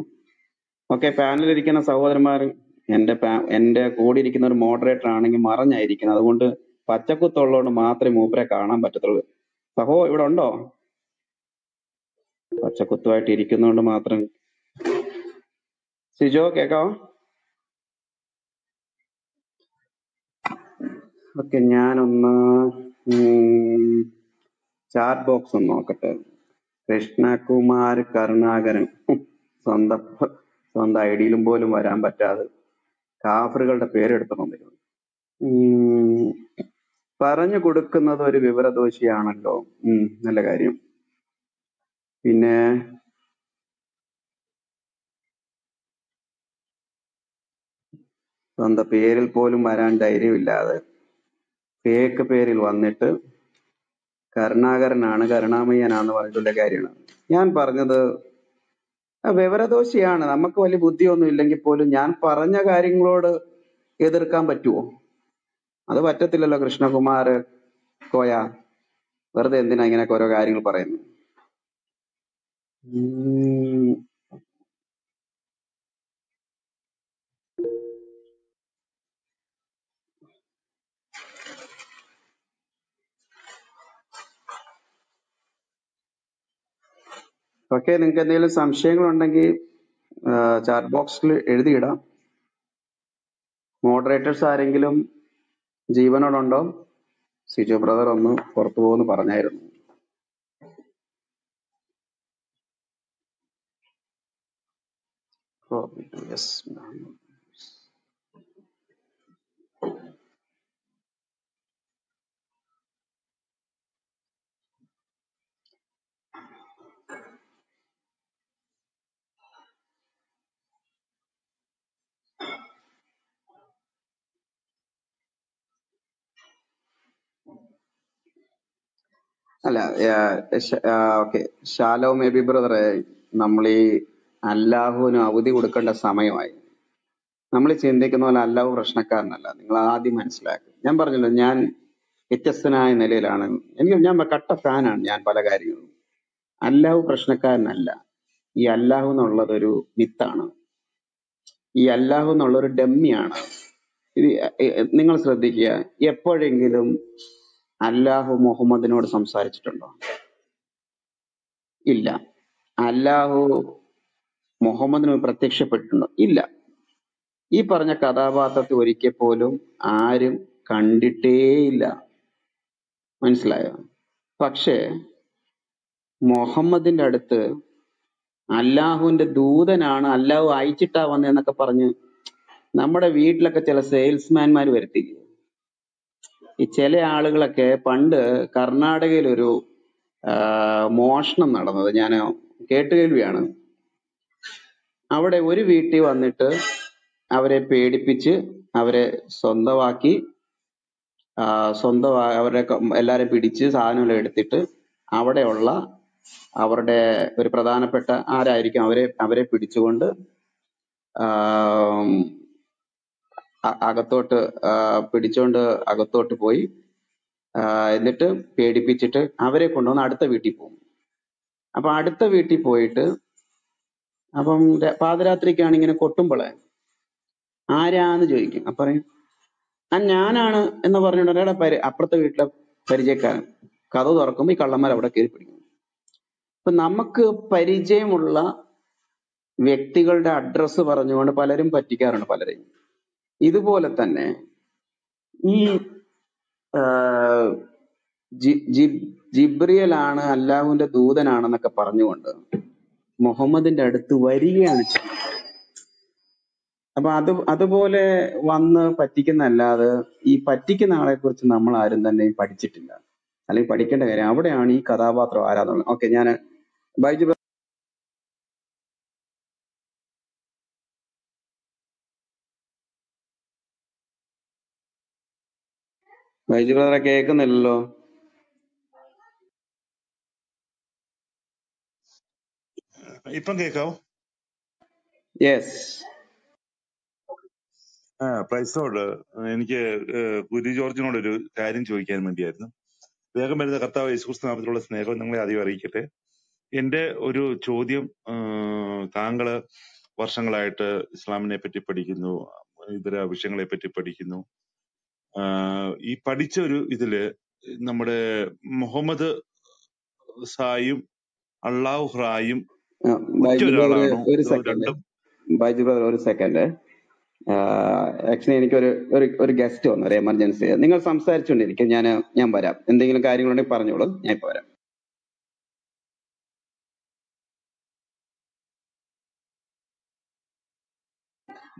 ഓക്കെ പാനലിൽ ഇരിക്കുന്ന സഹോദരന്മാർ എന്റെ പാ- എന്റെ കൂടെ ഇരിക്കുന്ന ഒരു മോഡറേറ്റർ ആണെങ്കിൽ മറഞ്ഞായിരിക്കുന്നത് അതുകൊണ്ട് പച്ചക്കുത്തുള്ളതുകൊണ്ട് മാത്രമേ മൂപ്പരെ കാണാൻ പറ്റത്തുള്ളൂ. സഹോ ഇവിടെ ഉണ്ടോ? പച്ചക്കുത്തുമായിട്ട് ഇരിക്കുന്നതുകൊണ്ട് മാത്രം. സിജോ കേക്കാവോ? ഓക്കെ ഞാനൊന്ന് ചാറ്റ് ബോക്സ് ഒന്ന് നോക്കട്ടെ. കൃഷ്ണകുമാർ കരുണാകരൻ. സ്വന്തം സ്വന്തം ഐഡിയിലും പോലും വരാൻ പറ്റാതെ. കാഫറുകളുടെ പേരെടുത്ത് വന്നിരുന്നു പറഞ്ഞു കൊടുക്കുന്നത് ഒരു വിവരദോഷിയാണല്ലോ. ഉം, നല്ല കാര്യം. പിന്നെ സ്വന്തം പേരിൽ പോലും വരാൻ ധൈര്യമില്ലാതെ ഫേക്ക് പേരിൽ വന്നിട്ട് കരുണാകരനാണ് കരുണാമയ്യനാന്ന് പറഞ്ഞിട്ടുള്ള കാര്യമാണ്. ഞാൻ പറഞ്ഞത് വിവരദോഷിയാണ്. നമുക്ക് വലിയ ബുദ്ധിയൊന്നും ഇല്ലെങ്കിൽ പോലും ഞാൻ പറഞ്ഞ കാര്യങ്ങളോട് എതിർക്കാൻ പറ്റുമോ അത് പറ്റത്തില്ലല്ലോ കൃഷ്ണകുമാർ കോയ. വെറുതെ എന്തിനാ ഇങ്ങനെയൊക്കെ ഓരോ കാര്യങ്ങൾ പറയുന്നത്? ഉം, ഓക്കെ നിങ്ങൾക്ക് എന്തെങ്കിലും സംശയങ്ങളുണ്ടെങ്കിൽ ചാറ്റ് ബോക്സിൽ എഴുതിയിടാം. മോഡറേറ്റേഴ്സ് ആരെങ്കിലും ജീവനോടുണ്ടോ? സിജു ബ്രദർ ഒന്ന് പുറത്തു പോകുന്നു പറഞ്ഞായിരുന്നു. യെസ് അല്ല ഓക്കെ. ഷാലോ മേബി ബ്രദറെ നമ്മൾ ഈ അല്ലാഹുവിന് അവധി കൊടുക്കേണ്ട സമയമായി. നമ്മൾ ചിന്തിക്കുന്ന പോലെ അല്ലാഹു പ്രശ്നക്കാരനല്ല. നിങ്ങൾ ആദ്യം മനസ്സിലാക്കുക. ഞാൻ പറഞ്ഞല്ലോ ഞാൻ വ്യത്യസ്തനായ നിലയിലാണ്. എനിക്ക് ഞാൻ കട്ട ഫാനാണ് ഞാൻ പല കാര്യങ്ങളും. അല്ലാഹു പ്രശ്നക്കാരനല്ല. ഈ അല്ലാഹു എന്നുള്ളത് ഒരു മിത്താണ് ഈ അല്ലാഹു എന്നുള്ള ഒരു ഡമ്മിയാണ്. ഇത് നിങ്ങൾ ശ്രദ്ധിക്കുക. എപ്പോഴെങ്കിലും അല്ലാഹു മുഹമ്മദിനോട് സംസാരിച്ചിട്ടുണ്ടോ? ഇല്ല. അല്ലാഹു മുഹമ്മദിന് പ്രത്യക്ഷപ്പെട്ടിട്ടുണ്ടോ? ഇല്ല. ഈ പറഞ്ഞ കഥാപാത്രത്തെ ഒരിക്കൽ പോലും ആരും കണ്ടിട്ടേയില്ല. മനസ്സിലായോ? പക്ഷേ മുഹമ്മദിന്റെ അടുത്ത് അല്ലാഹുവിന്റെ ദൂതനാണ് അല്ലാഹു അയച്ചിട്ടാ വന്നതെന്നൊക്കെ പറഞ്ഞ് നമ്മുടെ വീട്ടിലൊക്കെ ചില സെയിൽസ്മാൻമാർ വരുത്തില്ലേ? ഈ ചില ആളുകളൊക്കെ പണ്ട് കർണാടകയിൽ ഒരു മോഷണം നടന്നത് ഞാൻ കേട്ടുകേൾവിയാണ് അവിടെ ഒരു വീട്ടിൽ വന്നിട്ട് അവരെ പേടിപ്പിച്ച് അവരെ സ്വന്തമാക്കി ആ, സ്വന്തം അവരെ എല്ലാരെ പിടിച്ച് സാധനങ്ങൾ എടുത്തിട്ട് അവിടെയുള്ള അവരുടെ ഒരു പ്രധാനപ്പെട്ട ആരായിരിക്കും അവരെ അവരെ പിടിച്ചുകൊണ്ട് ആം, അ- അകത്തോട്ട് ആ, പിടിച്ചോണ്ട് അകത്തോട്ട് പോയി എന്നിട്ട് പേടിപ്പിച്ചിട്ട് അവരെ കൊണ്ടുവന്ന് അടുത്ത വീട്ടിൽ പോകും. അപ്പൊ അടുത്ത വീട്ടിൽ പോയിട്ട് അപ്പം പാതിരാത്രിക്കാണ് ഇങ്ങനെ കൊട്ടുമ്പോളെ ആരാന്ന് ചോദിക്കും. അപ്പൊ പറയും ആ ഞാനാണ് എന്ന് പറഞ്ഞുകൊണ്ട് ഒരാളെ പരി അപ്പുറത്തെ വീട്ടിലെ പരിചയക്കാരൻ കഥ തുറക്കുമ്പോൾ ഈ കള്ളന്മാർ അവിടെ കയറി പിടിക്കും. അപ്പൊ നമുക്ക് പരിചയമുള്ള വ്യക്തികളുടെ അഡ്രസ്സ് പറഞ്ഞുകൊണ്ട് പലരും പറ്റിക്കാറുണ്ട് പലരെയും. ഇതുപോലെ തന്നെ ഈ ജി- ജി- ജിബ്രിയലാണ് അല്ലാഹുവിന്റെ ദൂതനാണെന്നൊക്കെ പറഞ്ഞുകൊണ്ട് മുഹമ്മദിന്റെ അടുത്ത് വരികയാണ്. അപ്പൊ അത് അതുപോലെ വന്ന് പറ്റിക്കുന്നല്ലാതെ ഈ പറ്റിക്കുന്ന ആളെ കുറിച്ച് നമ്മൾ ആരും തന്നെ പഠിച്ചിട്ടില്ല അല്ലെങ്കിൽ പഠിക്കേണ്ട കാര്യം അവിടെയാണ് ഈ കഥാപാത്രം ആരാന്നുള്ളത് ഓക്കെ ഞാൻ ബൈജു ബൈജു ബ്രദറെ കേൾക്കുന്നില്ലല്ലോ. ഇപ്പം കേൾക്കാവോ? യെസ് ആ പ്രൈസോട് എനിക്ക് ഏഹ്, ഗുരു ജോർജിനോട് ഒരു കാര്യം ചോദിക്കാൻ വേണ്ടിയായിരുന്നു. വേഗം വരുന്ന കർത്താവ് യേശുക്രിസ്തു നാമത്തിലുള്ള സ്നേഹം നിങ്ങളെ ആദ്യം അറിയിക്കട്ടെ. എന്റെ ഒരു ചോദ്യം ഏഹ്, താങ്കൾ വർഷങ്ങളായിട്ട് ഇസ്ലാമിനെ പറ്റി പഠിക്കുന്നു ഇതര വിഷയങ്ങളെ പറ്റി പഠിക്കുന്നു. ഈ പഠിച്ച ഒരു ഇതിൽ നമ്മുടെ മുഹമ്മദ് സായും അള്ളാഹു റായും ഒരു സെക്കൻഡ് ബൈജു ബ്രദർ ഒരു സെക്കൻഡ് ആക്ച്വലി എനിക്കൊരു ഒരു ഒരു ഗസ്റ്റ് വന്നു ഒരു എമർജൻസി നിങ്ങൾ സംസാരിച്ചുകൊണ്ടിരിക്കും ഞാൻ ഞാൻ വരാം. എന്തെങ്കിലും കാര്യങ്ങളുണ്ടെങ്കിൽ പറഞ്ഞോളൂ. ഞാൻ ഇപ്പൊ വരാം.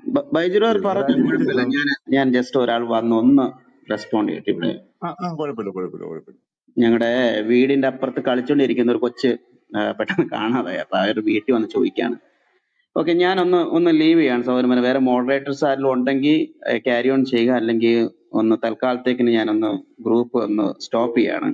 ബ- ബൈജു പറഞ്ഞു ഞാൻ ഞാൻ ജസ്റ്റ് ഒരാൾ വന്ന് ഒന്ന് റെസ്പോണ്ട് ചെയ്തിട്ട് ഇവിടെ ആ ആ കുഴപ്പമില്ല കുഴപ്പമില്ല കുഴപ്പമില്ല. ഞങ്ങളുടെ വീടിന്റെ അപ്പുറത്ത് കളിച്ചുകൊണ്ടിരിക്കുന്ന ഒരു കൊച്ച് ആ, പെട്ടെന്ന് കാണാതായി. അപ്പൊ ആ ഒരു വീട്ടിൽ വന്ന് ചോദിക്കാണ്. ഓക്കെ ഞാൻ ഒന്ന് ഒന്ന് ലീവ് ചെയ്യാണ് സൗകര്യം വേറെ മോഡറേറ്റേഴ്സ് ആരെങ്കിലും ഉണ്ടെങ്കിൽ ക്യാരി ഓൺ ചെയ്യുക. അല്ലെങ്കിൽ ഒന്ന് തൽക്കാലത്തേക്കിന് ഞാനൊന്ന് ഗ്രൂപ്പ് ഒന്ന് സ്റ്റോപ്പ് ചെയ്യാണ്.